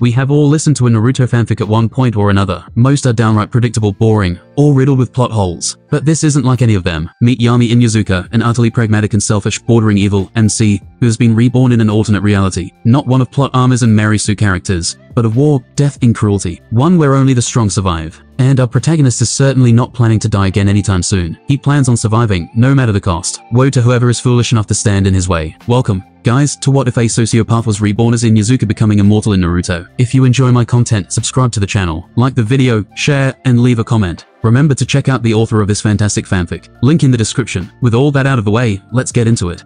We have all listened to a Naruto fanfic at one point or another. Most are downright predictable, boring, or riddled with plot holes. But this isn't like any of them. Meet Yami Inuzuka, an utterly pragmatic and selfish, bordering evil MC, who has been reborn in an alternate reality. Not one of plot armors and Mary Sue characters, but of war, death, and cruelty. One where only the strong survive. And our protagonist is certainly not planning to die again anytime soon. He plans on surviving, no matter the cost. Woe to whoever is foolish enough to stand in his way. Welcome, guys, to What If a Sociopath Was Reborn as Inuzuka Becoming Immortal in Naruto. If you enjoy my content, subscribe to the channel, like the video, share, and leave a comment. Remember to check out the author of this fantastic fanfic. Link in the description. With all that out of the way, let's get into it.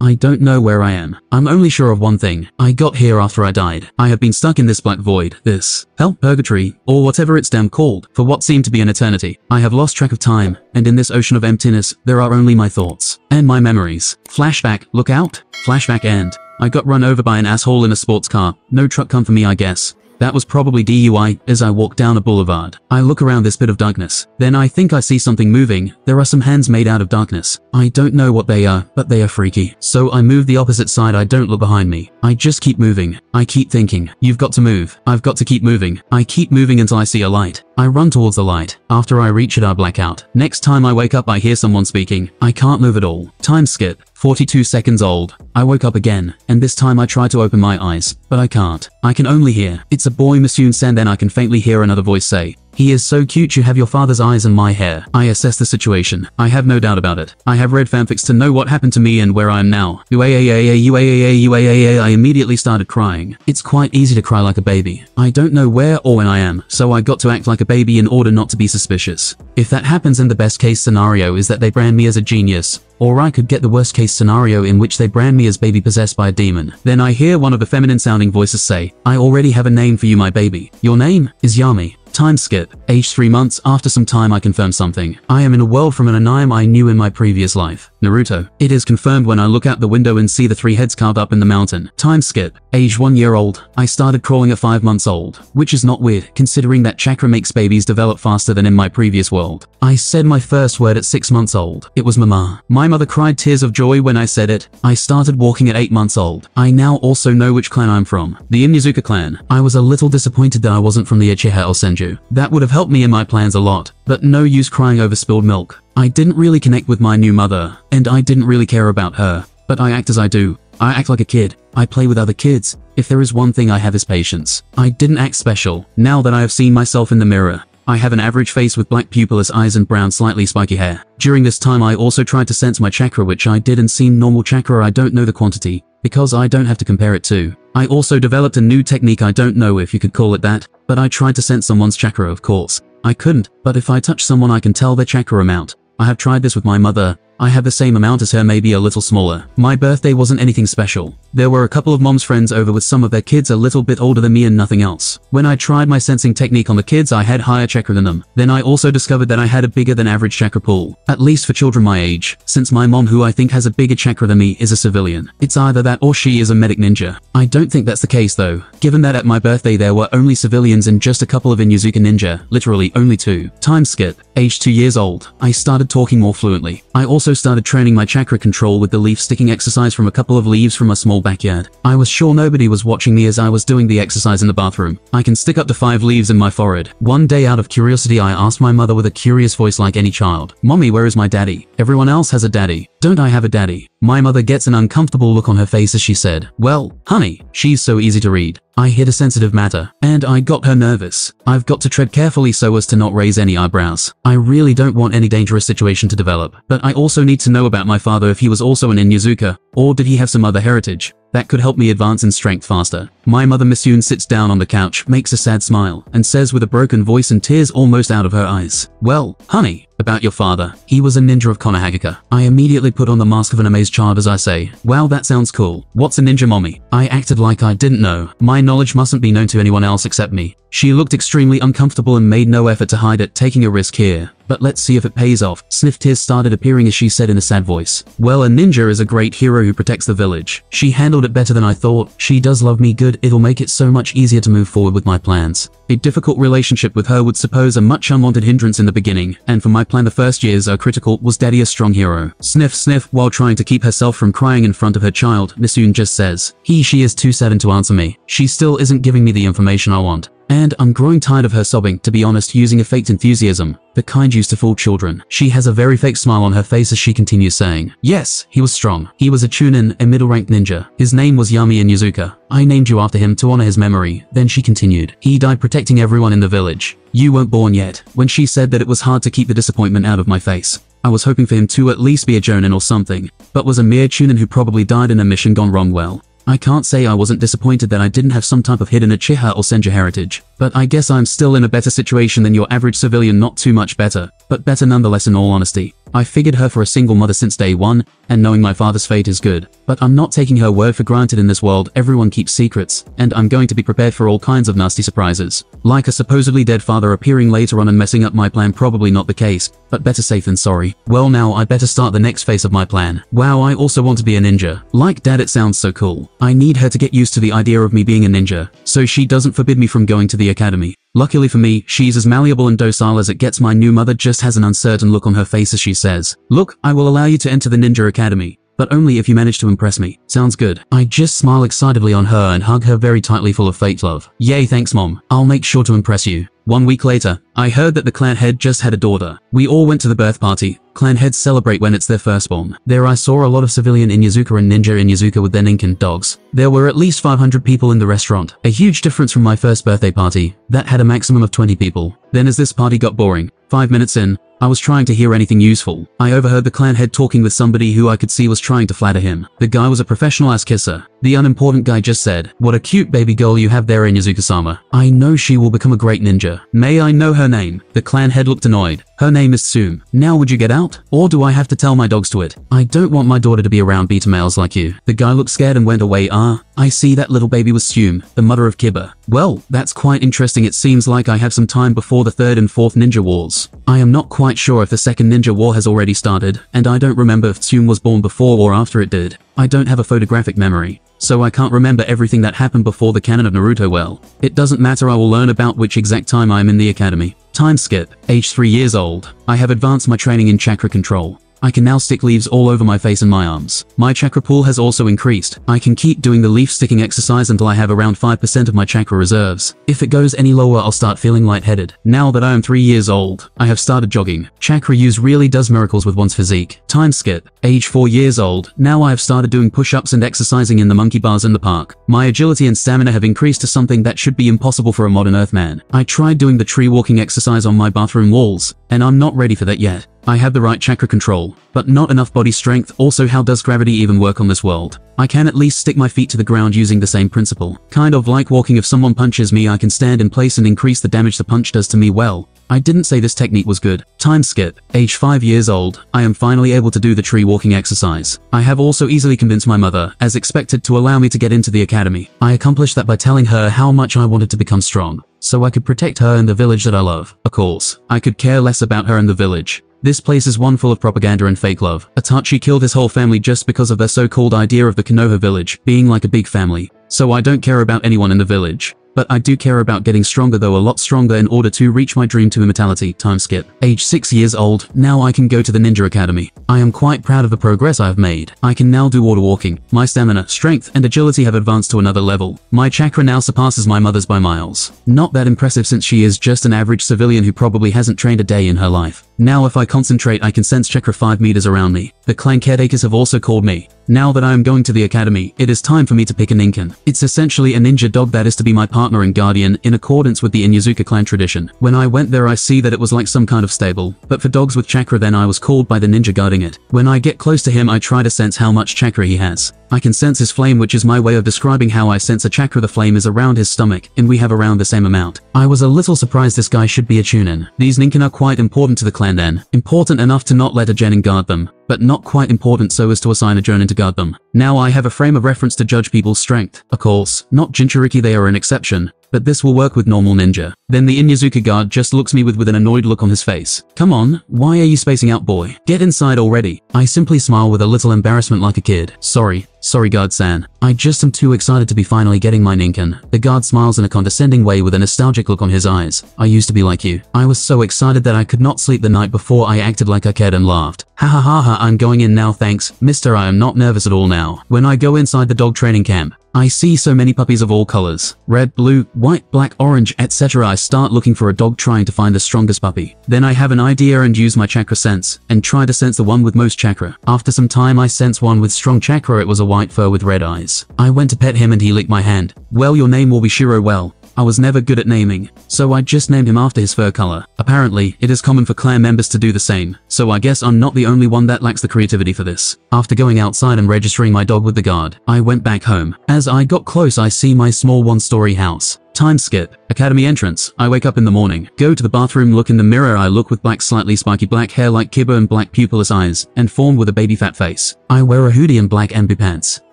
I don't know where I am. I'm only sure of one thing. I got here after I died. I have been stuck in this black void, this hell purgatory, or whatever it's damn called, for what seemed to be an eternity. I have lost track of time, and in this ocean of emptiness, there are only my thoughts. And my memories. Flashback, look out. Flashback end. I got run over by an asshole in a sports car. No truck come for me I guess. That was probably DUI as I walk down a boulevard. I look around this bit of darkness. Then I think I see something moving. There are some hands made out of darkness. I don't know what they are, but they are freaky. So I move the opposite side I don't look behind me. I just keep moving. I keep thinking, you've got to move. I've got to keep moving. I keep moving until I see a light. I run towards the light. After I reach it I black out. Next time I wake up I hear someone speaking. I can't move at all. Time skip. 42 seconds old. I woke up again, and this time I try to open my eyes, but I can't. I can only hear, it's a boy Masoon-san then I can faintly hear another voice say, he is so cute you have your father's eyes and my hair. I assess the situation. I have no doubt about it. I have read fanfics to know what happened to me and where I am now. I immediately started crying. It's quite easy to cry like a baby. I don't know where or when I am, so I got to act like a baby in order not to be suspicious. If that happens then the best case scenario is that they brand me as a genius, or I could get the worst case scenario in which they brand me as baby possessed by a demon. Then I hear one of the feminine sounding voices say, I already have a name for you my baby. Your name is Yami. Time skip. Age 3 months after some time I confirm something. I am in a world from an anime I knew in my previous life. Naruto. It is confirmed when I look out the window and see the three heads carved up in the mountain. Time skip. Age 1 year old. I started crawling at 5 months old. Which is not weird, considering that chakra makes babies develop faster than in my previous world. I said my first word at 6 months old. It was mama. My mother cried tears of joy when I said it. I started walking at 8 months old. I now also know which clan I'm from. The Inuzuka clan. I was a little disappointed that I wasn't from the Uchiha El Senju. That would have helped me in my plans a lot, but no use crying over spilled milk. I didn't really connect with my new mother, and I didn't really care about her, but I act as I do. I act like a kid. I play with other kids. If there is one thing I have is patience. I didn't act special. Now that I have seen myself in the mirror, I have an average face with black pupilless eyes and brown slightly spiky hair. During this time I also tried to sense my chakra which I did and seen normal chakra I don't know the quantity, because I don't have to compare it to. I also developed a new technique I don't know if you could call it that, but I tried to sense someone's chakra of course. I couldn't, but if I touch someone I can tell their chakra amount. I have tried this with my mother, I have the same amount as her maybe a little smaller. My birthday wasn't anything special. There were a couple of mom's friends over with some of their kids a little bit older than me and nothing else. When I tried my sensing technique on the kids I had higher chakra than them. Then I also discovered that I had a bigger than average chakra pool. At least for children my age, since my mom who I think has a bigger chakra than me is a civilian. It's either that or she is a medic ninja. I don't think that's the case though, given that at my birthday there were only civilians and just a couple of Inuzuka ninja, literally only two. Time skip. Age 2 years old. I started talking more fluently. I also started training my chakra control with the leaf sticking exercise from a couple of leaves from a small backyard. I was sure nobody was watching me as I was doing the exercise in the bathroom. I can stick up to five leaves in my forehead. One day out of curiosity I asked my mother with a curious voice like any child, Mommy where is my daddy? Everyone else has a daddy. Don't I have a daddy? My mother gets an uncomfortable look on her face as she said, Well, honey, she's so easy to read. I hit a sensitive matter, and I got her nervous. I've got to tread carefully so as to not raise any eyebrows. I really don't want any dangerous situation to develop, but I also need to know about my father if he was also an Inuzuka, or did he have some other heritage? That could help me advance in strength faster. My mother Misoon sits down on the couch, makes a sad smile, and says with a broken voice and tears almost out of her eyes, Well, honey, About your father. He was a ninja of Konohagaka. I immediately put on the mask of an amazed child as I say, wow that sounds cool. What's a ninja mommy? I acted like I didn't know. My knowledge mustn't be known to anyone else except me. She looked extremely uncomfortable and made no effort to hide it, taking a risk here. But let's see if it pays off. Sniff tears started appearing as she said in a sad voice. Well, a ninja is a great hero who protects the village. She handled it better than I thought. She does love me good. It'll make it so much easier to move forward with my plans. A difficult relationship with her would suppose a much unwanted hindrance in the beginning, and for my plan the first years are critical. Was daddy a strong hero? Sniff sniff while trying to keep herself from crying in front of her child, Misoon just says. He she is too saddened to answer me. She still isn't giving me the information I want. And I'm growing tired of her sobbing, to be honest, using a faked enthusiasm, the kind used to fool children. She has a very fake smile on her face as she continues saying, Yes, he was strong. He was a Chunin, a middle-ranked ninja. His name was Yami Inuzuka. I named you after him to honor his memory. Then she continued, He died protecting everyone in the village. You weren't born yet. When she said that it was hard to keep the disappointment out of my face. I was hoping for him to at least be a Jonin or something, but was a mere Chunin who probably died in a mission gone wrong well. I can't say I wasn't disappointed that I didn't have some type of hidden Uchiha or Senju heritage, but I guess I'm still in a better situation than your average civilian not too much better, but better nonetheless in all honesty. I figured her for a single mother since day one, and knowing my father's fate is good. But I'm not taking her word for granted in this world, everyone keeps secrets, and I'm going to be prepared for all kinds of nasty surprises. Like a supposedly dead father appearing later on and messing up my plan probably not the case, but better safe than sorry. Well now I better start the next phase of my plan. Wow I also want to be a ninja. Like dad it sounds so cool. I need her to get used to the idea of me being a ninja, so she doesn't forbid me from going to the academy. Luckily for me, she's as malleable and docile as it gets my new mother just has an uncertain look on her face as she says, Look, I will allow you to enter the Ninja Academy, but only if you manage to impress me. Sounds good. I just smile excitedly on her and hug her very tightly full of fake love. Yay thanks mom. I'll make sure to impress you. One week later, I heard that the clan head just had a daughter. We all went to the birth party. Clan heads celebrate when it's their firstborn. There I saw a lot of civilian Inuzuka and ninja Inuzuka with their Ninken dogs. There were at least 500 people in the restaurant. A huge difference from my first birthday party. That had a maximum of 20 people. Then as this party got boring, five minutes in, I was trying to hear anything useful. I overheard the clan head talking with somebody who I could see was trying to flatter him. The guy was a professional ass kisser. The unimportant guy just said, what a cute baby girl you have there Inuzuka-sama. I know she will become a great ninja. May I know her name? The clan head looked annoyed. Her name is Tsume. Now would you get out? Or do I have to tell my dogs to it? I don't want my daughter to be around beta males like you. The guy looked scared and went away. Ah, I see that little baby was Tsume, the mother of Kiba. Well, that's quite interesting. It seems like I have some time before the third and fourth ninja wars. I am not quite sure if the second ninja war has already started, and I don't remember if Tsume was born before or after it did. I don't have a photographic memory, so I can't remember everything that happened before the canon of Naruto well. It doesn't matter I will learn about which exact time I am in the academy. Time skip, age 3 years old. I have advanced my training in chakra control. I can now stick leaves all over my face and my arms. My chakra pool has also increased. I can keep doing the leaf sticking exercise until I have around 5% of my chakra reserves. If it goes any lower I'll start feeling lightheaded. Now that I am 3 years old, I have started jogging. Chakra use really does miracles with one's physique. Time skip. Age 4 years old. Now I have started doing push-ups and exercising in the monkey bars in the park. My agility and stamina have increased to something that should be impossible for a modern earthman. I tried doing the tree walking exercise on my bathroom walls, and I'm not ready for that yet. I have the right chakra control, but not enough body strength. Also, how does gravity even work on this world? I can at least stick my feet to the ground using the same principle. Kind of like walking if someone punches me I can stand in place and increase the damage the punch does to me well. I didn't say this technique was good. Time skip. Age 5 years old, I am finally able to do the tree walking exercise. I have also easily convinced my mother, as expected, to allow me to get into the academy. I accomplished that by telling her how much I wanted to become strong, so I could protect her and the village that I love. Of course, I could care less about her and the village. This place is one full of propaganda and fake love. Itachi killed his whole family just because of their so-called idea of the Konoha village being like a big family. So I don't care about anyone in the village. But I do care about getting stronger though a lot stronger in order to reach my dream to immortality. Time skip. Age 6 years old, now I can go to the Ninja Academy. I am quite proud of the progress I have made. I can now do water walking. My stamina, strength, and agility have advanced to another level. My chakra now surpasses my mother's by miles. Not that impressive since she is just an average civilian who probably hasn't trained a day in her life. Now if I concentrate I can sense chakra 5 meters around me. The clan caretakers have also called me. Now that I am going to the academy, it is time for me to pick a Ninken. It's essentially a ninja dog that is to be my partner and guardian in accordance with the Inuzuka clan tradition. When I went there I see that it was like some kind of stable, but for dogs with chakra then I was called by the ninja guarding it. When I get close to him I try to sense how much chakra he has. I can sense his flame which is my way of describing how I sense a chakra the flame is around his stomach and we have around the same amount. I was a little surprised this guy should be a Chunin. These Ninken are quite important to the clan then. Important enough to not let a Genin guard them, but not quite important so as to assign a Jonin to guard them. Now I have a frame of reference to judge people's strength. Of course, not Jinchuriki they are an exception, but this will work with normal ninja. Then the Inuzuka guard just looks me with with an annoyed look on his face. Come on, why are you spacing out boy? Get inside already. I simply smile with a little embarrassment like a kid. Sorry, sorry guard-san. I just am too excited to be finally getting my Ninken. The guard smiles in a condescending way with a nostalgic look on his eyes. I used to be like you. I was so excited that I could not sleep the night before I acted like I cared and laughed. Ha ha ha ha I'm going in now thanks, mister I am not nervous at all now. When I go inside the dog training camp, I see so many puppies of all colors. Red, blue, white, black, orange, etc. I start looking for a dog trying to find the strongest puppy. Then I have an idea and use my chakra sense, and try to sense the one with most chakra. After some time I sense one with strong chakra it was a white fur with red eyes. I went to pet him and he licked my hand. Well your name will be Shiro well. I was never good at naming, so I just named him after his fur color. Apparently, it is common for clan members to do the same, so I guess I'm not the only one that lacks the creativity for this. After going outside and registering my dog with the guard, I went back home. As I got close I see my small one-story house. Time skip. Academy entrance. I wake up in the morning. Go to the bathroom, look in the mirror. I look with black, slightly spiky black hair like Kiba and black pupilless eyes, and formed with a baby fat face. I wear a hoodie and black ambi pants,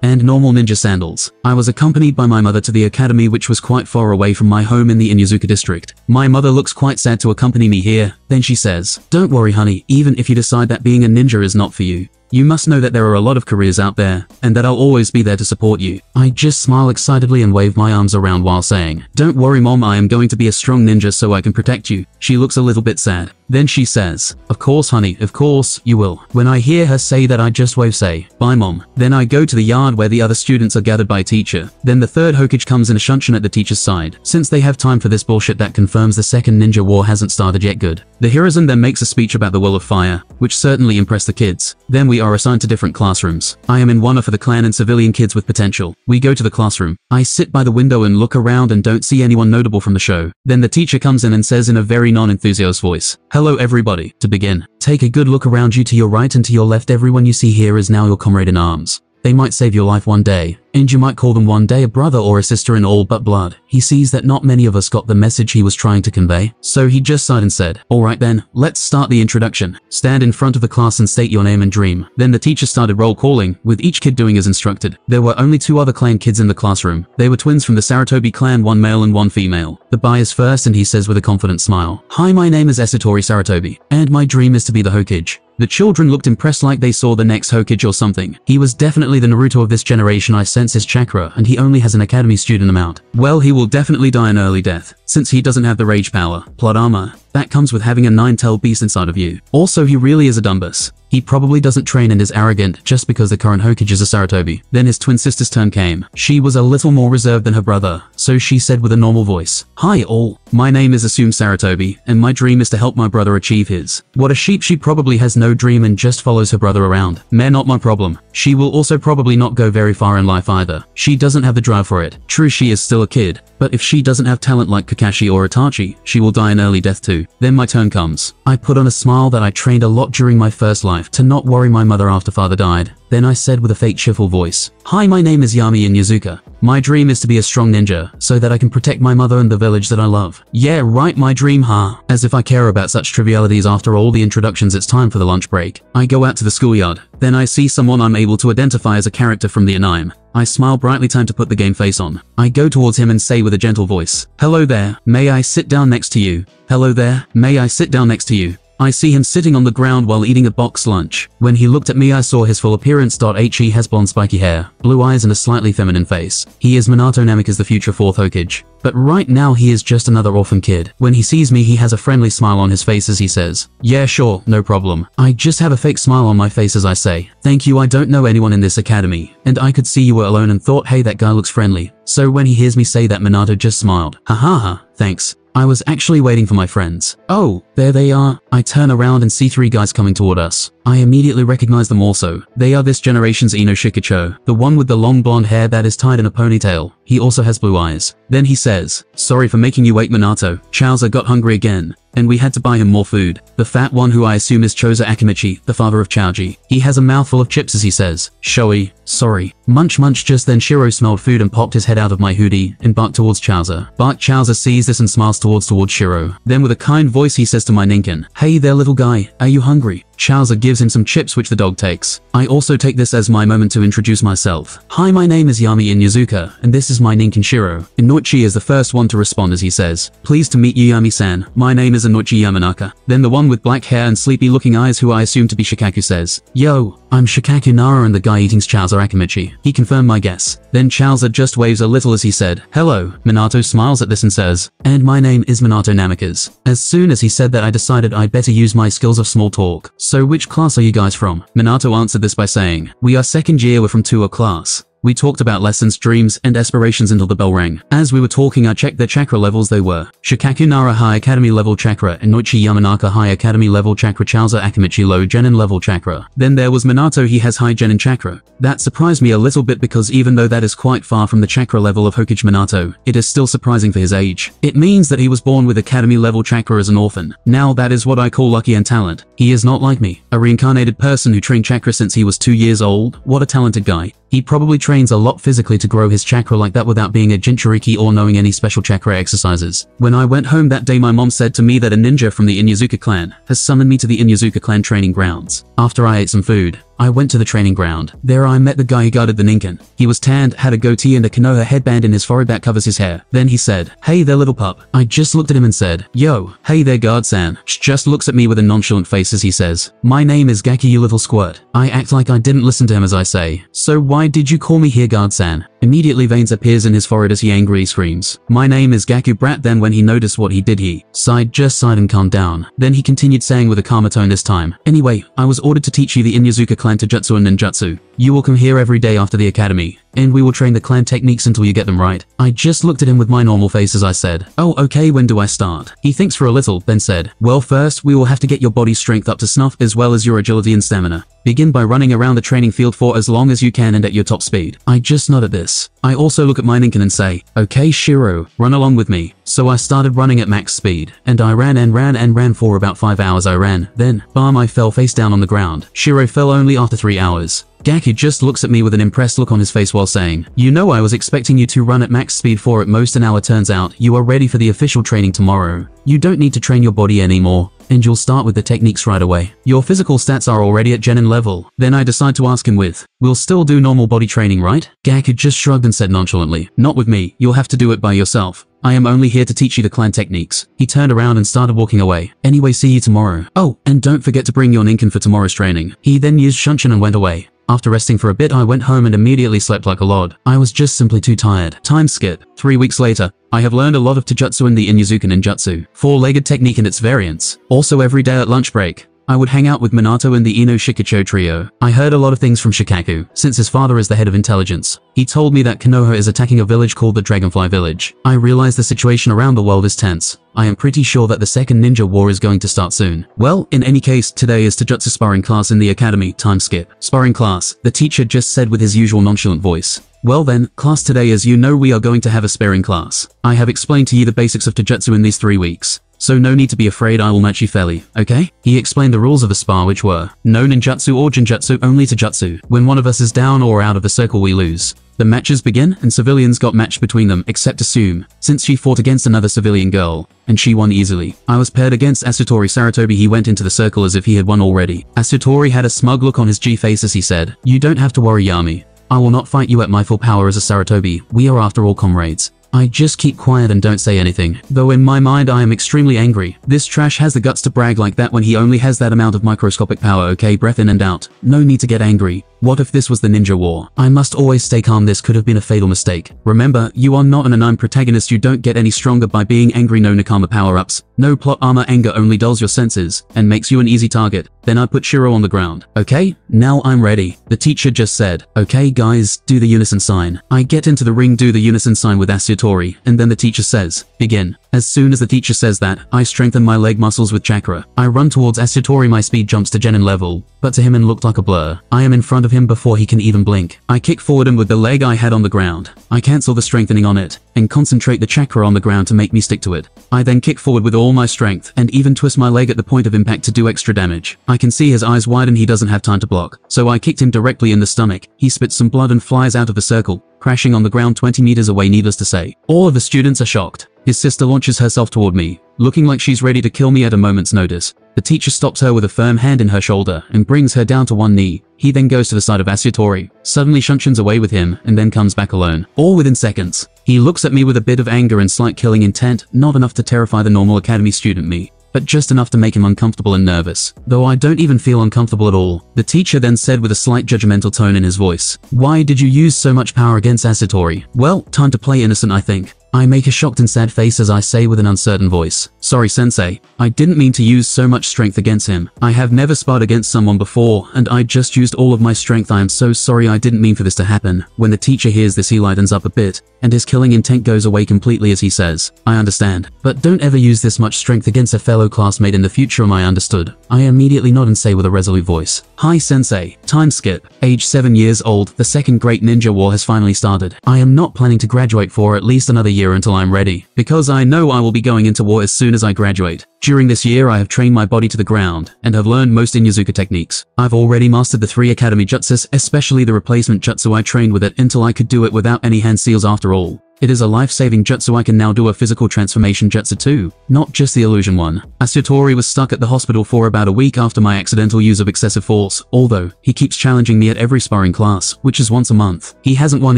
and normal ninja sandals. I was accompanied by my mother to the academy which was quite far away from my home in the Inuzuka district. My mother looks quite sad to accompany me here, then she says, Don't worry honey, even if you decide that being a ninja is not for you, you must know that there are a lot of careers out there, and that I'll always be there to support you. I just smile excitedly and wave my arms around while saying, Don't worry mom I am going to be a strong ninja so I can protect you. She looks a little bit sad. Then she says, Of course honey, of course, you will. When I hear her say that I just wave say, Bye mom. Then I go to the yard where the other students are gathered by teacher. Then the third Hokage comes in a shunshin at the teacher's side. Since they have time for this bullshit that confirms the second ninja war hasn't started yet good. The Hiruzen then makes a speech about the will of fire, which certainly impressed the kids. Then we are assigned to different classrooms. I am in one for the clan and civilian kids with potential. We go to the classroom. I sit by the window and look around and don't see anyone notable from the show. Then the teacher comes in and says in a very non-enthusiast voice, Hello everybody. To begin, take a good look around you to your right and to your left everyone you see here is now your comrade in arms. They might save your life one day, and you might call them one day a brother or a sister in all but blood. He sees that not many of us got the message he was trying to convey, so he just sighed and said, Alright then, let's start the introduction. Stand in front of the class and state your name and dream. Then the teacher started roll calling, with each kid doing as instructed. There were only two other clan kids in the classroom. They were twins from the Sarutobi clan, one male and one female. The boy is first and he says with a confident smile, Hi my name is Asutori Sarutobi, and my dream is to be the Hokage. The children looked impressed like they saw the next Hokage or something. He was definitely the Naruto of this generation I sense his chakra and he only has an academy student amount. Well he will definitely die an early death, since he doesn't have the rage power, plot armor, that comes with having a nine-tailed beast inside of you. Also he really is a dumbus. He probably doesn't train and is arrogant just because the current Hokage is a Sarutobi. Then his twin sister's turn came. She was a little more reserved than her brother, so she said with a normal voice, Hi all, my name is Assume Sarutobi, and my dream is to help my brother achieve his. What a sheep she probably has no dream and just follows her brother around. Meh not my problem. She will also probably not go very far in life either. She doesn't have the drive for it. True she is still a kid, but if she doesn't have talent like Kakashi or Itachi, she will die an early death too. Then my turn comes. I put on a smile that I trained a lot during my first life to not worry my mother after father died. Then I said with a fake cheerful voice, Hi my name is Yami Inuzuka. My dream is to be a strong ninja, so that I can protect my mother and the village that I love. Yeah, right my dream, huh? As if I care about such trivialities after all the introductions it's time for the lunch break. I go out to the schoolyard. Then I see someone I'm able to identify as a character from the anime. I smile brightly time to put the game face on. I go towards him and say with a gentle voice, Hello there, may I sit down next to you? Hello there, may I sit down next to you? I see him sitting on the ground while eating a box lunch. When he looked at me I saw his full appearance. He has blonde spiky hair, blue eyes and a slightly feminine face. He is Minato Namikaze the future fourth Hokage. But right now he is just another orphan kid. When he sees me he has a friendly smile on his face as he says, Yeah sure, no problem. I just have a fake smile on my face as I say, Thank you I don't know anyone in this academy. And I could see you were alone and thought hey that guy looks friendly. So when he hears me say that Minato just smiled. Ha ha ha, thanks. I was actually waiting for my friends. Oh, there they are. I turn around and see three guys coming toward us. I immediately recognize them also. They are this generation's Ino Shikacho, the one with the long blonde hair that is tied in a ponytail. He also has blue eyes. Then he says, Sorry for making you wait Minato. Choza got hungry again. And we had to buy him more food. The fat one who I assume is Choza Akimichi, the father of Choji. He has a mouthful of chips as he says, Shoei, sorry. Munch munch just then Shiro smelled food and popped his head out of my hoodie and barked towards Choza. Bark Choza sees this and smiles towards towards Shiro. Then with a kind voice he says to my Ninken, Hey there little guy, are you hungry? Choza gives him some chips which the dog takes. I also take this as my moment to introduce myself. Hi my name is Yami Inuzuka, and this is my Ninken Shiro. Inoichi is the first one to respond as he says, Pleased to meet you Yami-san, my name is Inoichi Yamanaka. Then the one with black hair and sleepy looking eyes who I assume to be Shikaku says, Yo, I'm Shikaku Nara and the guy eating's Choza Akimichi. He confirmed my guess. Then Choza just waves a little as he said, Hello. Minato smiles at this and says, And my name is Minato Namikaze. As soon as he said that I decided I'd better use my skills of small talk. So which class are you guys from? Minato answered this by saying, We are second year we're from Tua class. We talked about lessons, dreams, and aspirations until the bell rang. As we were talking I checked their chakra levels they were. Shikaku Nara High Academy level chakra and Noichi Yamanaka High Academy level chakra Choza Akimichi low Genin level chakra. Then there was Minato he has high Genin chakra. That surprised me a little bit because even though that is quite far from the chakra level of Hokage Minato, it is still surprising for his age. It means that he was born with academy level chakra as an orphan. Now that is what I call lucky and talent. He is not like me, a reincarnated person who trained chakra since he was two years old. What a talented guy. He probably trains a lot physically to grow his chakra like that without being a Jinchuriki or knowing any special chakra exercises. When I went home that day my mom said to me that a ninja from the Inuzuka clan has summoned me to the Inuzuka clan training grounds. After I ate some food, I went to the training ground. There I met the guy who guarded the Ninken. He was tanned, had a goatee and a Konoha headband in his forehead that covers his hair. Then he said, Hey there little pup. I just looked at him and said, Yo, hey there guard-san. Just looks at me with a nonchalant face as he says, My name is Gaki you little squirt. I act like I didn't listen to him as I say, So why did you call me here guard-san? Immediately veins appears in his forehead as he angrily screams. My name is Gaku Brat then when he noticed what he did he sighed just sighed and calmed down. Then he continued saying with a calmer tone this time. Anyway, I was ordered to teach you the Inuzuka clan Taijutsu and Ninjutsu. You will come here every day after the academy, and we will train the clan techniques until you get them right. I just looked at him with my normal face as I said, Oh okay when do I start? He thinks for a little, then said, Well first we will have to get your body strength up to snuff as well as your agility and stamina. Begin by running around the training field for as long as you can and at your top speed. I just nod at this. I also look at my Ninken and say, okay Shiro, run along with me. So I started running at max speed, and I ran and ran and ran for about 5 hours I ran. Then, bam I fell face down on the ground. Shiro fell only after 3 hours. Gaki just looks at me with an impressed look on his face while saying, You know I was expecting you to run at max speed for at most an hour turns out you are ready for the official training tomorrow. You don't need to train your body anymore and you'll start with the techniques right away. Your physical stats are already at Genin level. Then I decide to ask him with, we'll still do normal body training right? Gaku just shrugged and said nonchalantly, not with me, you'll have to do it by yourself. I am only here to teach you the clan techniques. He turned around and started walking away. Anyway, see you tomorrow. Oh, and don't forget to bring your Ninken for tomorrow's training. He then used Shunshin and went away. After resting for a bit I went home and immediately slept like a lord. I was just simply too tired. Time skip. Three weeks later, I have learned a lot of Taijutsu in the Inuzuka Ninjutsu, four-legged technique and its variants. Also every day at lunch break, I would hang out with Minato and the Ino Shikacho trio. I heard a lot of things from Shikaku, since his father is the head of intelligence. He told me that Konoha is attacking a village called the Dragonfly Village. I realize the situation around the world is tense. I am pretty sure that the second ninja war is going to start soon. Well, in any case, today is Taijutsu sparring class in the academy, time skip. Sparring class, the teacher just said with his usual nonchalant voice. Well then, class today as you know we are going to have a sparring class. I have explained to you the basics of Taijutsu in these three weeks. So no need to be afraid I will match you fairly, okay? He explained the rules of a spar which were, no ninjutsu or genjutsu, only taijutsu. When one of us is down or out of the circle we lose. The matches begin and civilians got matched between them except Assume, since she fought against another civilian girl, and she won easily. I was paired against Asutori Sarutobi he went into the circle as if he had won already. Asutori had a smug look on his G face as he said, You don't have to worry Yami. I will not fight you at my full power as a Sarutobi, we are after all comrades. I just keep quiet and don't say anything, though in my mind I am extremely angry. This trash has the guts to brag like that when he only has that amount of microscopic power okay breath in and out. No need to get angry. What if this was the ninja war? I must always stay calm this could have been a fatal mistake. Remember, you are not an anime protagonist you don't get any stronger by being angry no Nakama power-ups. No plot armor anger only dulls your senses, and makes you an easy target. Then I put Shiro on the ground. Okay, now I'm ready. The teacher just said, okay guys, do the unison sign. I get into the ring do the unison sign with Asutori Asutori, and then the teacher says, begin. As soon as the teacher says that, I strengthen my leg muscles with chakra. I run towards Asutori my speed jumps to Genin level, but to him it looked like a blur. I am in front of him before he can even blink. I kick forward and with the leg I had on the ground, I cancel the strengthening on it, and concentrate the chakra on the ground to make me stick to it. I then kick forward with all my strength, and even twist my leg at the point of impact to do extra damage. I can see his eyes widen he doesn't have time to block, so I kicked him directly in the stomach. He spits some blood and flies out of the circle, crashing on the ground 20 meters away needless to say. All of the students are shocked. His sister launches herself toward me, looking like she's ready to kill me at a moment's notice. The teacher stops her with a firm hand in her shoulder and brings her down to one knee. He then goes to the side of Asutori, suddenly shunshuns away with him and then comes back alone, all within seconds. He looks at me with a bit of anger and slight killing intent, not enough to terrify the normal academy student me but just enough to make him uncomfortable and nervous. Though I don't even feel uncomfortable at all. The teacher then said with a slight judgmental tone in his voice, Why did you use so much power against Asutori? Well, time to play innocent I think. I make a shocked and sad face as I say with an uncertain voice. Sorry sensei, I didn't mean to use so much strength against him. I have never sparred against someone before, and I just used all of my strength I am so sorry I didn't mean for this to happen. When the teacher hears this he lightens up a bit, and his killing intent goes away completely as he says, I understand. But don't ever use this much strength against a fellow classmate in the future am I understood. I immediately nod and say with a resolute voice, Hi sensei, time skip. Age 7 years old, the second great ninja war has finally started. I am not planning to graduate for at least another year year until I'm ready, because I know I will be going into war as soon as I graduate. During this year I have trained my body to the ground, and have learned most Inuzuka techniques. I've already mastered the three academy jutsus, especially the replacement jutsu I trained with it until I could do it without any hand seals after all. It is a life-saving jutsu I can now do a physical transformation jutsu too, not just the illusion one. Asutori was stuck at the hospital for about a week after my accidental use of excessive force, although, he keeps challenging me at every sparring class, which is once a month. He hasn't won